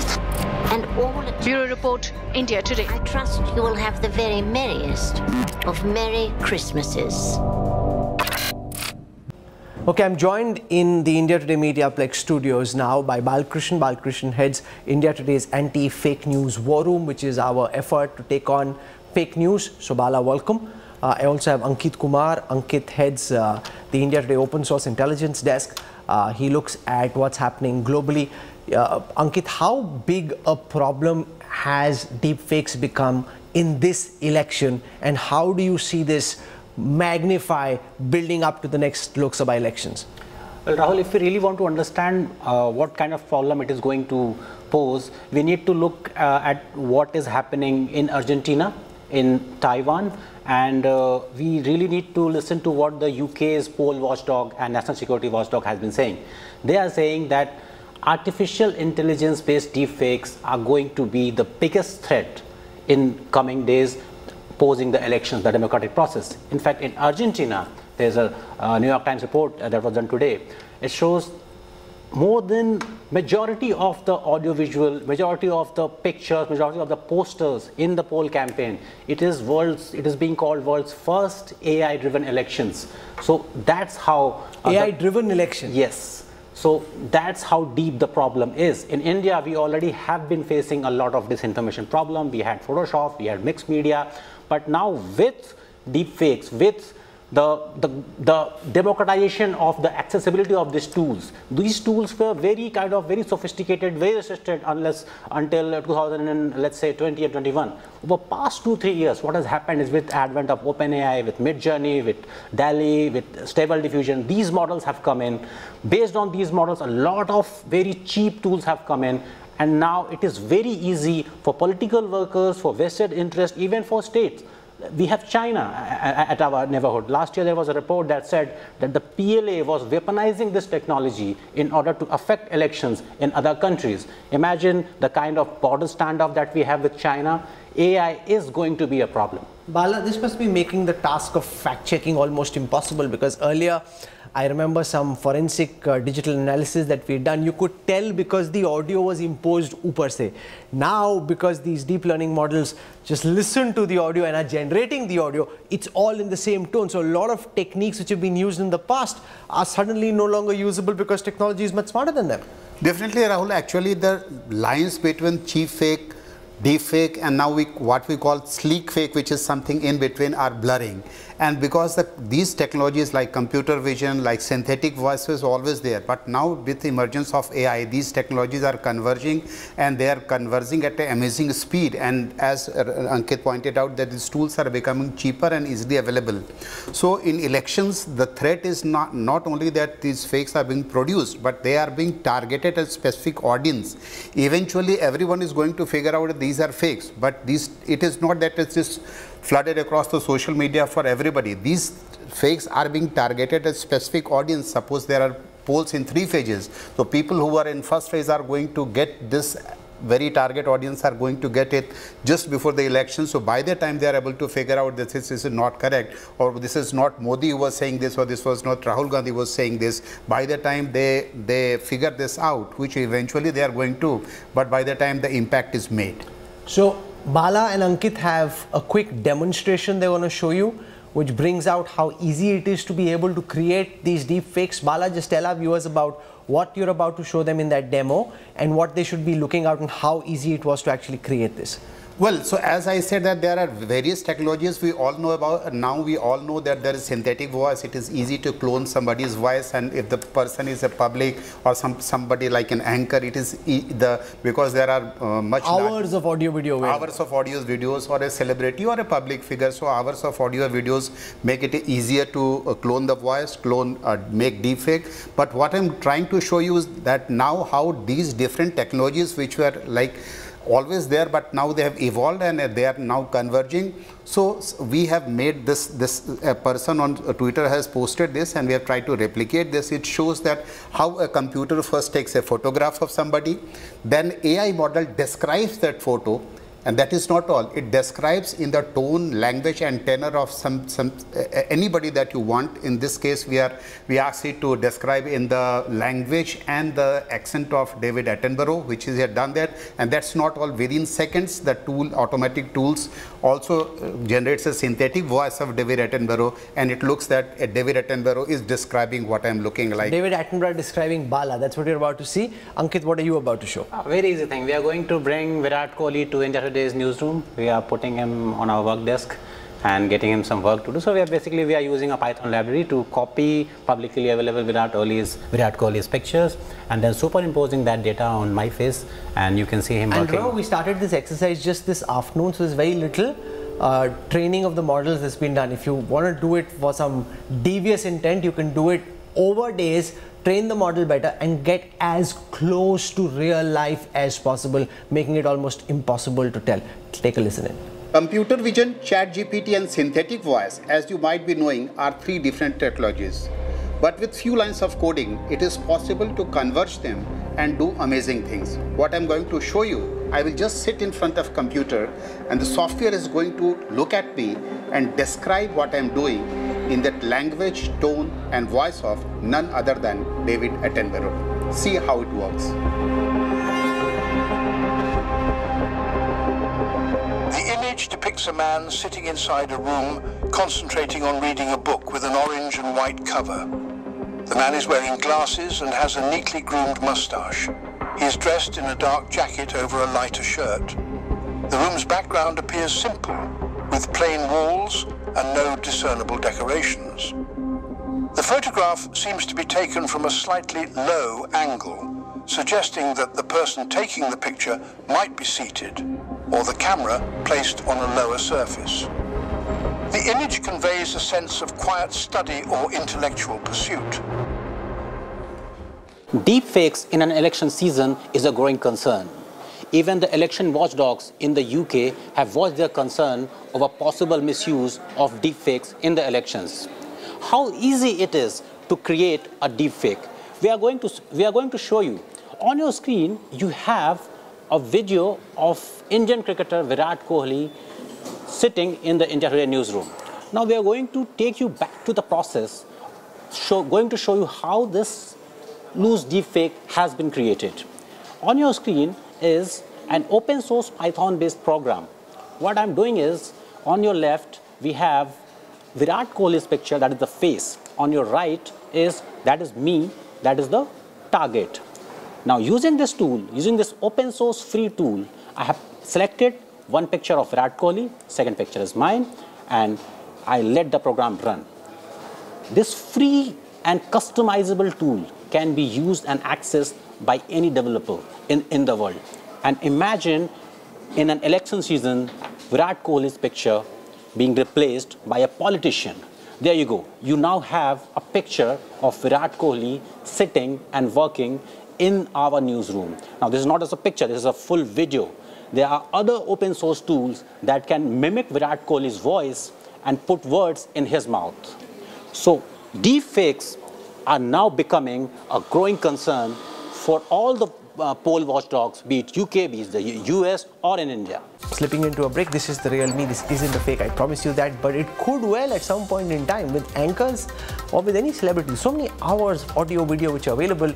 And all at Bureau Report, India Today. I trust you will have the very merriest of Merry Christmases. Okay, I'm joined in the India Today Mediaplex studios now by Balkrishan. Balkrishan heads India Today's anti-fake news war room, which is our effort to take on fake news. So Bala, welcome. Uh, I also have Ankit Kumar. Ankit heads uh, the India Today Open Source Intelligence Desk. Uh, he looks at what's happening globally. Uh, Ankit, how big a problem has deepfakes become in this election, and how do you see this magnify building up to the next Lok Sabha elections? Well, Rahul, if we really want to understand uh, what kind of problem it is going to pose, we need to look uh, at what is happening in Argentina, in Taiwan, and uh, we really need to listen to what the UK's poll watchdog and national security watchdog has been saying. They are saying that artificial intelligence based deepfakes are going to be the biggest threat in coming days posing the elections, the democratic process. In fact, in Argentina, there's a uh, New York Times report uh, that was done today. It shows more than majority of the audiovisual, majority of the pictures, majority of the posters in the poll campaign, it is world's, it is being called world's first AI-driven elections. So that's how uh, AI-driven election. Yes. So that's how deep the problem is. In India, we already have been facing a lot of disinformation problem. We had Photoshop, we had mixed media, but now with deepfakes, with the, the, the democratization of the accessibility of these tools. These tools were very kind of very sophisticated, very restricted unless until 2000 and let's say 20 and 21. Over past two, three years, what has happened is with advent of OpenAI, with Midjourney, with DALL-E, with Stable Diffusion, these models have come in. Based on these models, a lot of very cheap tools have come in and now it is very easy for political workers, for vested interest, even for states we have China at our neighborhood. Last year there was a report that said that the PLA was weaponizing this technology in order to affect elections in other countries. Imagine the kind of border standoff that we have with China. AI is going to be a problem. Bala, this must be making the task of fact checking almost impossible because earlier I remember some forensic uh, digital analysis that we done. You could tell because the audio was imposed upar se. Now, because these deep learning models just listen to the audio and are generating the audio, it's all in the same tone. So a lot of techniques which have been used in the past are suddenly no longer usable because technology is much smarter than them. Definitely, Rahul. Actually, the lines between cheap fake deep fake and now we what we call sleek fake which is something in between are blurring and because the, these technologies like computer vision like synthetic voice was always there but now with the emergence of ai these technologies are converging and they are converging at an amazing speed. And as ankit pointed out that these tools are becoming cheaper and easily available. So in elections the threat is not not only that these fakes are being produced but they are being targeted at specific audience. Eventually everyone is going to figure out these are fakes but these it is not that it's just flooded across the social media for everybody. These fakes are being targeted at specific audience. Suppose there are polls in three phases. So people who are in first phase are going to get this very target audience are going to get it just before the election. So by the time they are able to figure out that this is not correct or this is not Modi who was saying this or this was not Rahul Gandhi was saying this, by the time they, they figure this out, which eventually they are going to, but by the time the impact is made. So Bala and Ankit have a quick demonstration they want to show you which brings out how easy it is to be able to create these deep fakes. Bala, just tell our viewers about what you're about to show them in that demo and what they should be looking out and how easy it was to actually create this. Well, so as I said that there are various technologies we all know about. Now we all know that there is synthetic voice. It is easy to clone somebody's voice and if the person is a public or some somebody like an anchor, it is e the because there are uh, much hours of audio video hours of audio videos or a celebrity or a public figure. So hours of audio videos make it easier to uh, clone the voice, clone, uh, make deepfake. But what I'm trying to show you is that now how these different technologies which were like always there but now they have evolved and they are now converging. So we have made this this person on twitter has posted this and we have tried to replicate this. It shows that how a computer first takes a photograph of somebody then ai model describes that photo and that is not all. It describes in the tone, language and tenor of some, some uh, anybody that you want. In this case, we are we ask it to describe in the language and the accent of David Attenborough, which is had done that. And that's not all. Within seconds, the tool, automatic tools, also uh, generates a synthetic voice of David Attenborough, and it looks that uh, David Attenborough is describing what I'm looking like. David Attenborough describing Bala. That's what you're about to see. Ankit, what are you about to show? Uh, very easy thing. We are going to bring Virat Kohli to India today's newsroom. We are putting him on our work desk and getting him some work to do. So we are basically we are using a Python library to copy publicly available Virat Kohli's Virat Kohli's pictures and then superimposing that data on my face and you can see him and working. And we started this exercise just this afternoon, so it's very little. Uh, training of the models has been done. If you want to do it for some devious intent, you can do it over days train the model better and get as close to real life as possible, making it almost impossible to tell. Take a listen in. Computer vision, chat GPT and synthetic voice, as you might be knowing, are three different technologies. But with few lines of coding, it is possible to converge them and do amazing things. What I'm going to show you, I will just sit in front of computer and the software is going to look at me and describe what I'm doing in that language, tone and voice of none other than David Attenborough. see how it works. The image depicts a man sitting inside a room concentrating on reading a book with an orange and white cover. The man is wearing glasses and has a neatly groomed mustache. He is dressed in a dark jacket over a lighter shirt. The room's background appears simple, with plain walls and no discernible decorations. The photograph seems to be taken from a slightly low angle, suggesting that the person taking the picture might be seated, or the camera placed on a lower surface. The image conveys a sense of quiet study or intellectual pursuit. Deepfakes in an election season is a growing concern. Even the election watchdogs in the UK have voiced their concern over possible misuse of deepfakes in the elections. How easy it is to create a deepfake. We are going to, we are going to show you. On your screen, you have a video of Indian cricketer Virat Kohli sitting in the India Today newsroom. Now we are going to take you back to the process, show, going to show you how this loose deepfake has been created. On your screen is an open source Python based program. What I'm doing is on your left we have Virat Kohli's picture that is the face. On your right is that is me that is the target. Now using this tool, using this open source free tool, I have selected one picture of Virat Kohli, second picture is mine and I let the program run. This free and customizable tool can be used and accessed by any developer in, in the world. And imagine in an election season, Virat Kohli's picture being replaced by a politician. There you go. You now have a picture of Virat Kohli sitting and working in our newsroom. Now, this is not just a picture, this is a full video. There are other open source tools that can mimic Virat Kohli's voice and put words in his mouth. So, deepfakes are now becoming a growing concern for all the uh, poll watchdogs, be it UK, be it the US, or in India. Slipping into a break, this is the real me, this isn't a fake, I promise you that, but it could well at some point in time with anchors or with any celebrity. So many hours audio, video which are available,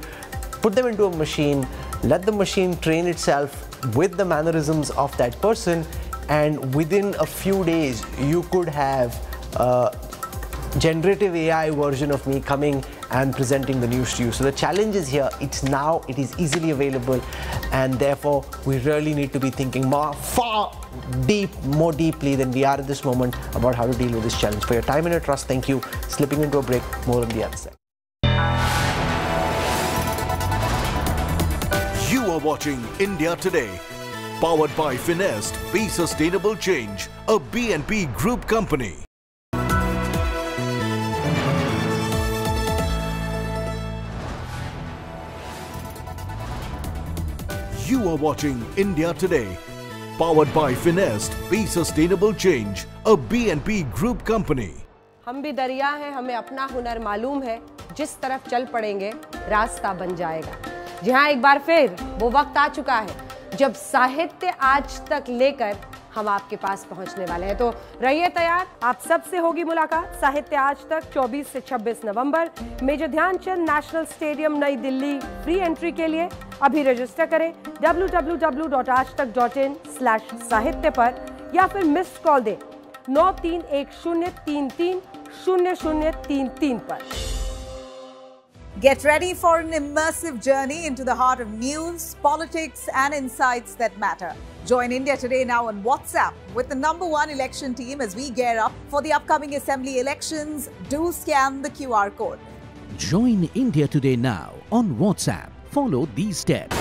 put them into a machine, let the machine train itself with the mannerisms of that person, and within a few days, you could have a generative AI version of me coming and presenting the news to you. So the challenge is here, it's now, it is easily available, and therefore we really need to be thinking more, far deep, more deeply than we are at this moment about how to deal with this challenge. For your time and your trust, thank you. Slipping into a break, more on the other side. You are watching India Today, powered by Finest, Be Sustainable Change, a BNP Group company. You are watching India Today, powered by Finest, Be Sustainable Change, a BNP Group company. हम भी दरिया हैं हमें अपना हुनर मालूम है जिस तरफ़ चल पड़ेंगे रास्ता बन जाएगा जी हाँ एक बार फिर वो वक्त आ चुका है जब साहित्य आज तक लेकर हम आपके पास पहुँचने वाले हैं। तो रहिए तैयार। आप सबसे होगी मुलाकात साहित्य आज तक 24 से 26 नवंबर। Major Dhyan Chand national stadium, New Delhi. Free entry के लिए अभी रजिस्टर करें www.aajtak.in साहित्य पर या फिर मिस्ड कॉल दें नौ तीन एक शून्य तीन तीन शून्य शून्य तीन तीन पर। Get ready for an immersive journey into the heart of news, politics, and insights that matter. Join India Today now on WhatsApp with the number one election team as we gear up for the upcoming assembly elections. Do scan the QR code. Join India Today now on WhatsApp. Follow these steps.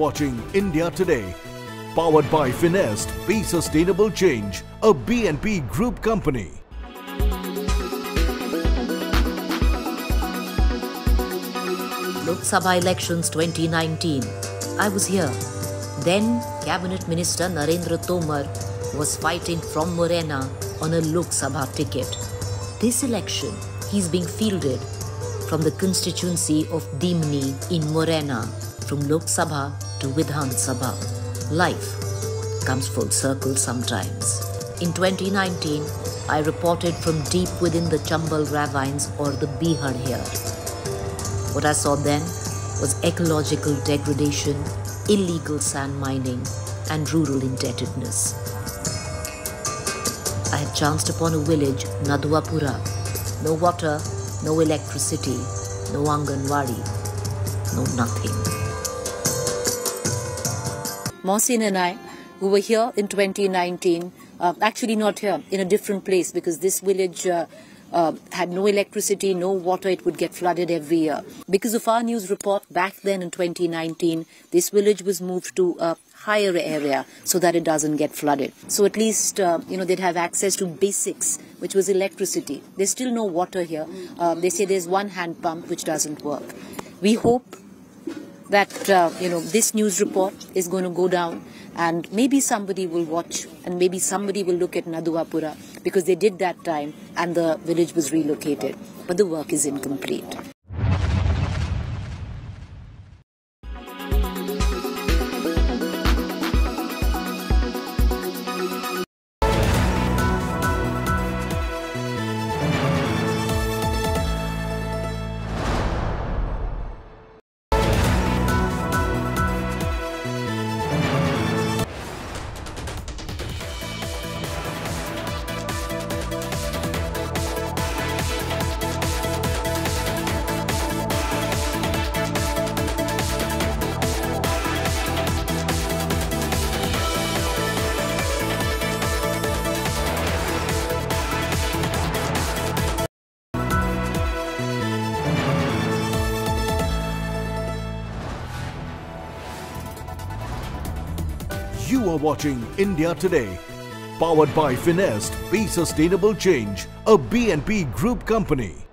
Watching India Today, powered by Finest, Be Sustainable Change, a BNP Group company. Lok Sabha elections 2019. I was here. Then Cabinet Minister Narendra Tomar was fighting from Morena on a Lok Sabha ticket. This election, he's being fielded from the constituency of Dimani in Morena, from Lok Sabha to Vidhan Sabha. Life comes full circle sometimes. In 2019, I reported from deep within the Chambal ravines or the beehad here. What I saw then was ecological degradation, illegal sand mining, and rural indebtedness. I had chanced upon a village, Naduapura. No water, no electricity, no Anganwadi, no nothing. Mohsin and I, who were here in 2019, uh, actually not here, in a different place because this village uh, uh, had no electricity, no water, it would get flooded every year. Because of our news report back then in 2019, this village was moved to a higher area so that it doesn't get flooded. So at least, uh, you know, they'd have access to basics, which was electricity. There's still no water here. Uh, they say there's one hand pump which doesn't work. We hope that, uh, you know, this news report is going to go down and maybe somebody will watch and maybe somebody will look at Naduapura because they did that time and the village was relocated. But the work is incomplete. Are watching India Today, powered by Finest Be Sustainable Change, a BNP Group company.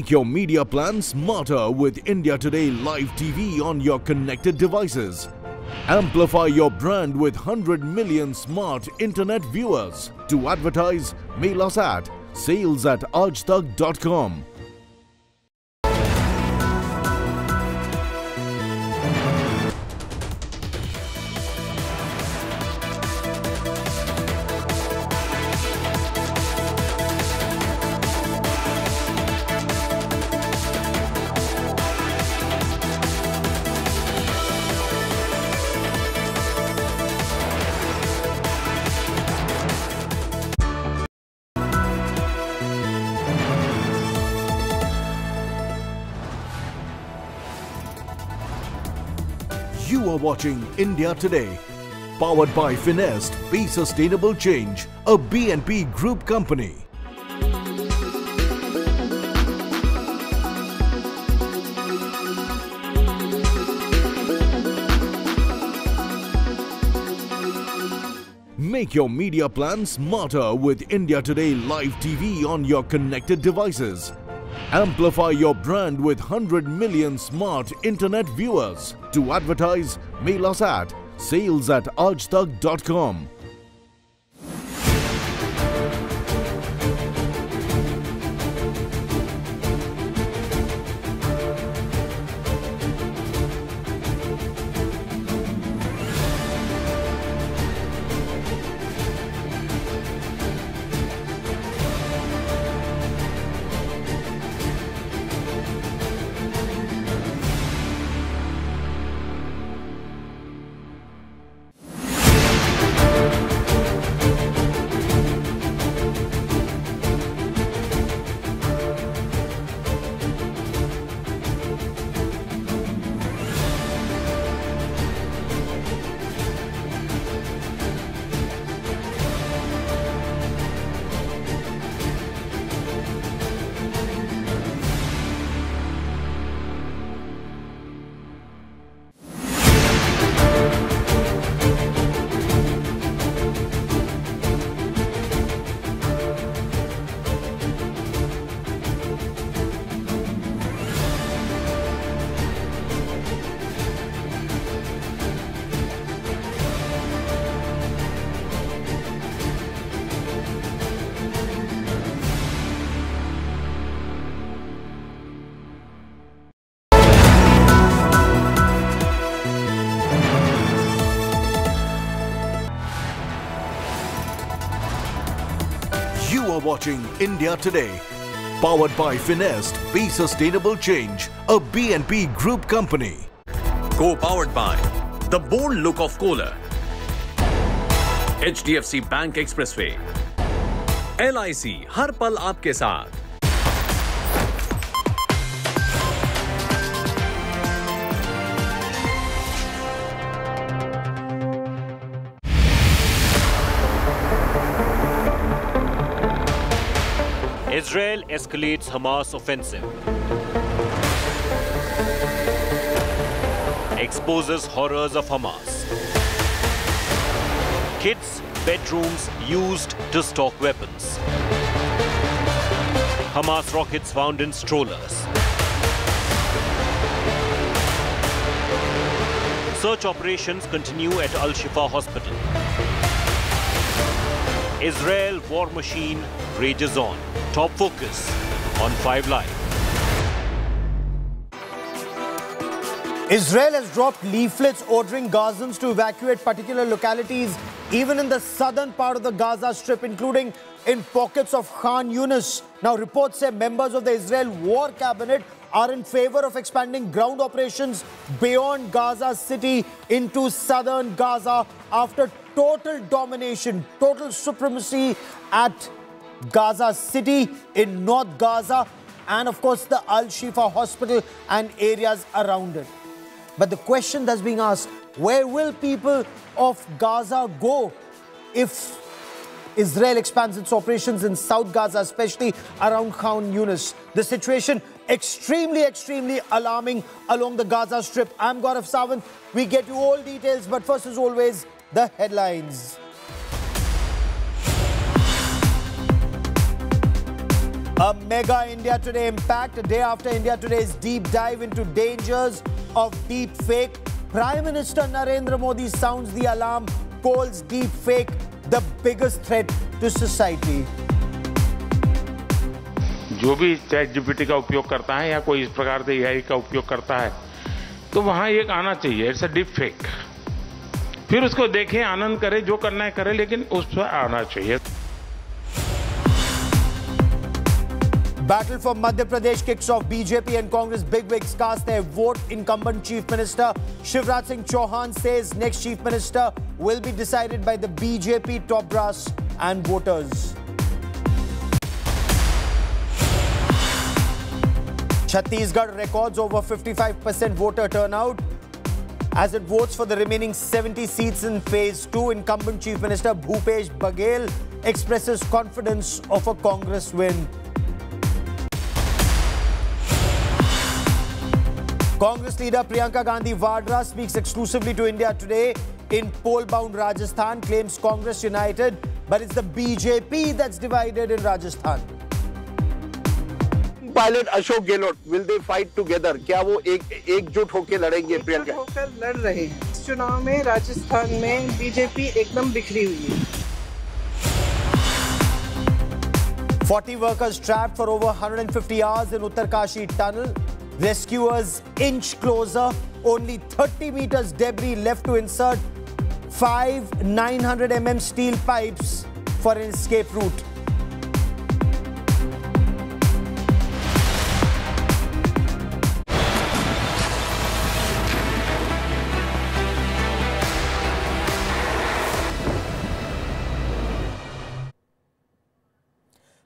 Make your media plan smarter with India Today Live TV on your connected devices. Amplify your brand with 100 million smart internet viewers. To advertise, mail us at sales at aajtak.com. watching India Today. Powered by Finest, Be Sustainable Change, a BNP Group company. Make your media plan smarter with India Today Live TV on your connected devices. Amplify your brand with 100 million smart internet viewers. To advertise, mail us at sales at aajtak.com. watching India Today. Powered by Finest, Be Sustainable Change, a BNP Group company. Co-powered by the bold look of Kohler, HDFC Bank Expressway, LIC हर पल आपके साथ Israel escalates Hamas offensive. Exposes horrors of Hamas. Kids' bedrooms used to stock weapons. Hamas rockets found in strollers. Search operations continue at Al Shifa Hospital. Israel war machine rages on. Top focus on 5 Live. Israel has dropped leaflets ordering Gazans to evacuate particular localities, even in the southern part of the Gaza Strip, including in pockets of Khan Yunis. Now, reports say members of the Israel War Cabinet are in favor of expanding ground operations beyond Gaza City into southern Gaza after total domination, total supremacy at Gaza City in North Gaza and of course the Al Shifa hospital and areas around it. But the question that's being asked, where will people of Gaza go if Israel expands its operations in South Gaza, especially around Khan Yunis? The situation extremely, extremely alarming along the Gaza Strip. I'm Gaurav Sawant. We get you all details, but first as always, the headlines. A mega India Today impact a day after India Today's deep dive into dangers of deep fake. Prime Minister Narendra Modi sounds the alarm, calls deep fake the biggest threat to society. जो भी chat GPT का उपयोग करता है या कोई इस प्रकार से एआई का उपयोग करता है तो वहाँ एक आना चाहिए इट्स अ डीप फेक फिर उसको देखें आनंद करे जो करना है करे लेकिन उस पर आना चाहिए Battle for Madhya Pradesh kicks off. BJP and Congress bigwigs cast their vote. Incumbent Chief Minister Shivraj Singh Chouhan says next Chief Minister will be decided by the BJP top brass and voters. Chhattisgarh records over 55% voter turnout as it votes for the remaining 70 seats in phase 2. Incumbent Chief Minister Bhupesh Baghel expresses confidence of a Congress win. Congress leader Priyanka Gandhi Vadra speaks exclusively to India today. in poll-bound Rajasthan, claims Congress united, but it's the BJP that's divided in Rajasthan. Pilot Ashok Gehlot will they fight together क्या वो एक एकजुट होकर लड़ेंगे प्रियंका होकर लड़ रहे हैं इस चुनाव में राजस्थान में बीजेपी एकदम बिखरी हुई है 40 workers trapped for over 150 hours in Uttarkashi tunnel. Rescuers inch closer. Only 30 meters debris left to insert five 900 mm steel pipes for an escape route.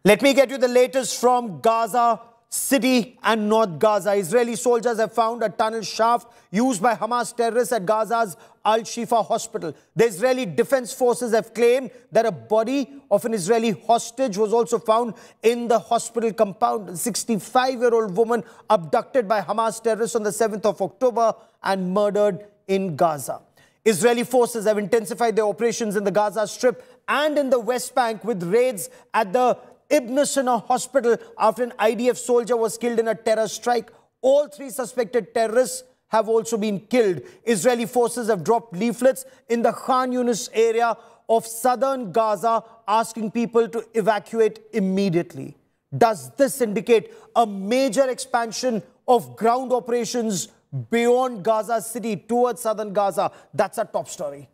Let me get you the latest from Gaza City and North Gaza. Israeli soldiers have found a tunnel shaft used by Hamas terrorists at Gaza's Al Shifa hospital. The Israeli Defense Forces have claimed that a body of an Israeli hostage was also found in the hospital compound. A 65-year-old woman abducted by Hamas terrorists on the 7th of October and murdered in Gaza. Israeli forces have intensified their operations in the Gaza Strip and in the West Bank with raids at the Ibn Sina hospital after an IDF soldier was killed in a terror strike. All three suspected terrorists have also been killed. Israeli forces have dropped leaflets in the Khan Yunis area of southern Gaza asking people to evacuate immediately. Does this indicate a major expansion of ground operations beyond Gaza City towards southern Gaza? That's a top story.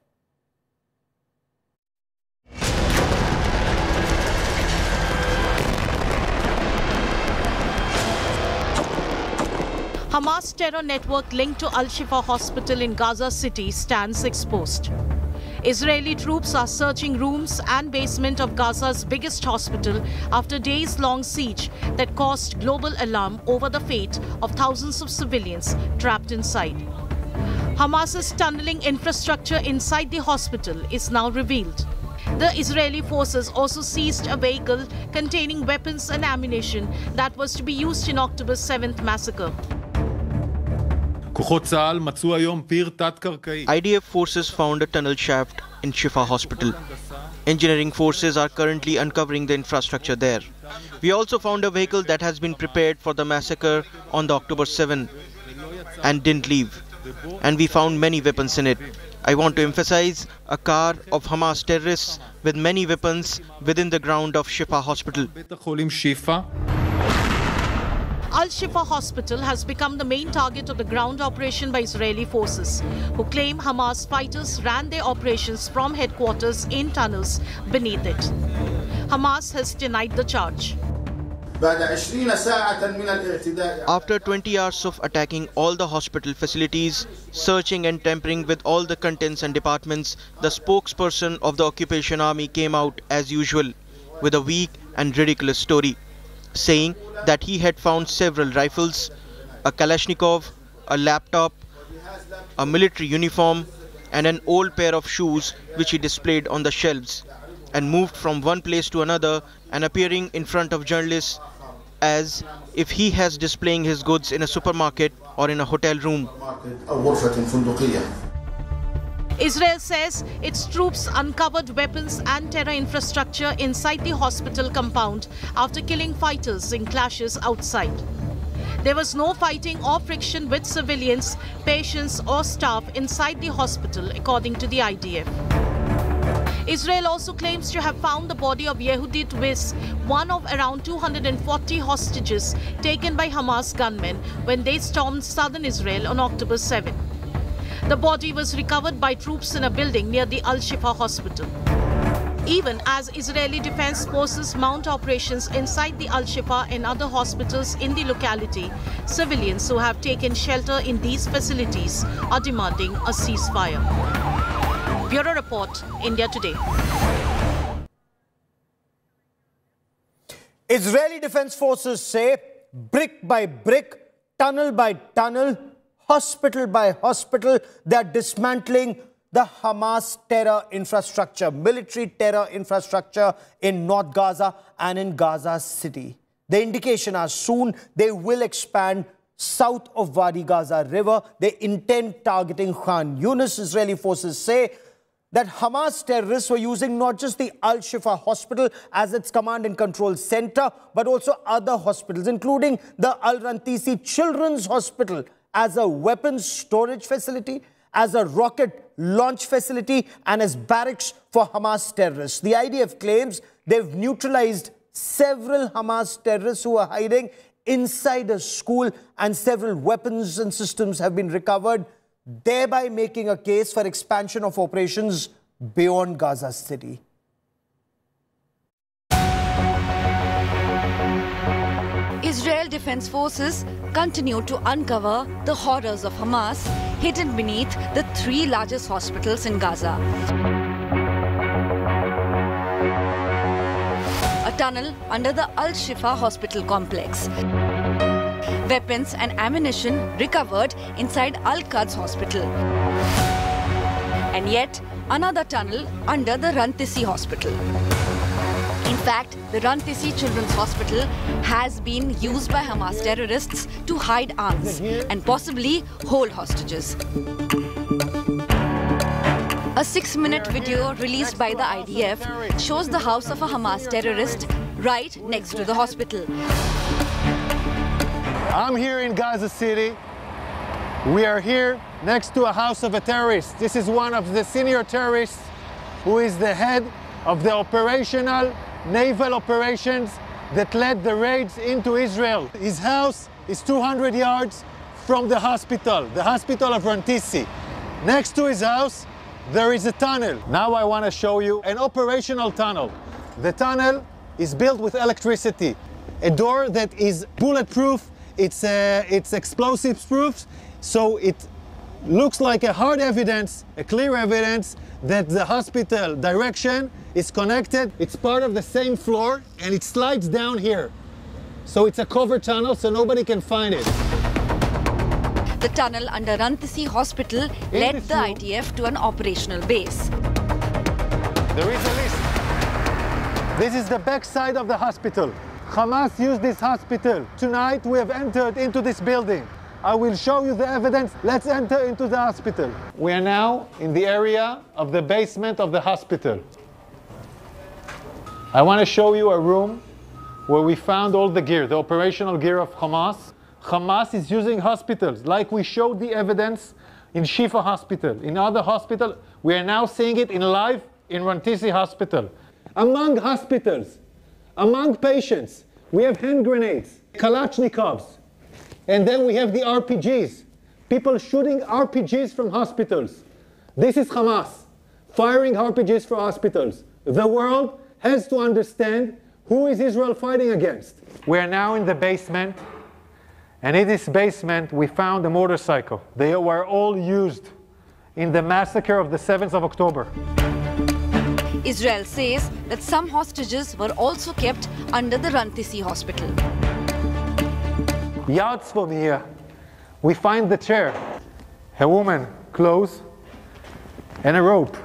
Hamas terror network linked to Al Shifa hospital in Gaza City stands exposed. Israeli troops are searching rooms and basement of Gaza's biggest hospital after days-long siege that caused global alarm over the fate of thousands of civilians trapped inside. Hamas's tunneling infrastructure inside the hospital is now revealed. The Israeli forces also seized a vehicle containing weapons and ammunition that was to be used in October 7th massacre. IDF forces found a tunnel shaft in Shifa Hospital. Engineering forces are currently uncovering the infrastructure there. We also found a vehicle that has been prepared for the massacre on the October 7 and didn't leave. And we found many weapons in it. I want to emphasize a car of Hamas terrorists with many weapons within the ground of Shifa Hospital. Al Shifa Hospital has become the main target of the ground operation by Israeli forces, who claim Hamas fighters ran their operations from headquarters in tunnels beneath it. Hamas has denied the charge. After 20 hours of attacking all the hospital facilities, searching and tampering with all the contents and departments, the spokesperson of the occupation army came out as usual with a weak and ridiculous story saying that he had found several rifles, a Kalashnikov, a laptop, a military uniform, and an old pair of shoes which he displayed on the shelves and moved from one place to another and appearing in front of journalists as if he has displaying his goods in a supermarket or in a hotel room. Israel says its troops uncovered weapons and terror infrastructure inside the hospital compound after killing fighters in clashes outside. There was no fighting or friction with civilians, patients or staff inside the hospital, according to the IDF. Israel also claims to have found the body of Yehudit Weiss, one of around 240 hostages taken by Hamas gunmen when they stormed southern Israel on October 7. The body was recovered by troops in a building near the Al Shifa hospital. Even as Israeli defense forces mount operations inside the Al Shifa and other hospitals in the locality, civilians who have taken shelter in these facilities are demanding a ceasefire. Bureau Report, India Today. Israeli Defense Forces say brick by brick, tunnel by tunnel, hospital by hospital, they are dismantling the Hamas terror infrastructure, military terror infrastructure in North Gaza and in Gaza City. The indication are soon they will expand south of Wadi Gaza River. They intend targeting Khan Yunis. Israeli forces say that Hamas terrorists were using not just the Al Shifa hospital as its command and control center, but also other hospitals, including the Al Rantisi Children's Hospital as a weapons storage facility, as a rocket launch facility, and as barracks for Hamas terrorists. The IDF claims they've neutralized several Hamas terrorists who are hiding inside a school and several weapons and systems have been recovered, thereby making a case for expansion of operations beyond Gaza City. Defense Forces continue to uncover the horrors of Hamas hidden beneath the three largest hospitals in Gaza. A tunnel under the Al Shifa hospital complex. Weapons and ammunition recovered inside Al Quds hospital. And yet another tunnel under the Rantisi hospital. In fact, the Rantisi Children's Hospital has been used by Hamas terrorists to hide arms and possibly hold hostages. A six-minute video released by the IDF shows the house of a Hamas terrorist right next to the hospital. I'm here in Gaza City. We are here next to a house of a terrorist. This is one of the senior terrorists who is the head of the operational naval operations that led the raids into Israel. His house is 200 yards from the hospital, the hospital of Rantisi. Next to his house, there is a tunnel. Now I want to show you an operational tunnel. The tunnel is built with electricity, a door that is bulletproof, it's, uh, it's explosives proof, so it looks like a hard evidence, a clear evidence that the hospital direction is connected. It's part of the same floor and it slides down here. So it's a cover tunnel so nobody can find it. The tunnel under Rantisi Hospital led the IDF to an operational base. There is a list. This is the back side of the hospital. Hamas used this hospital. Tonight we have entered into this building. I will show you the evidence. Let's enter into the hospital. We are now in the area of the basement of the hospital. I want to show you a room where we found all the gear, the operational gear of Hamas. Hamas is using hospitals, like we showed the evidence in Shifa Hospital. In other hospitals, we are now seeing it in live in Rantisi Hospital. Among hospitals, among patients, we have hand grenades, Kalashnikovs, and then we have the RPGs. People shooting RPGs from hospitals. This is Hamas firing RPGs for hospitals. The world has to understand who is Israel fighting against. We are now in the basement, and in this basement we found a motorcycle. They were all used in the massacre of the 7th of October. Israel says that some hostages were also kept under the Rantisi hospital. Yards from here, we find the chair, a woman, clothes, and a rope.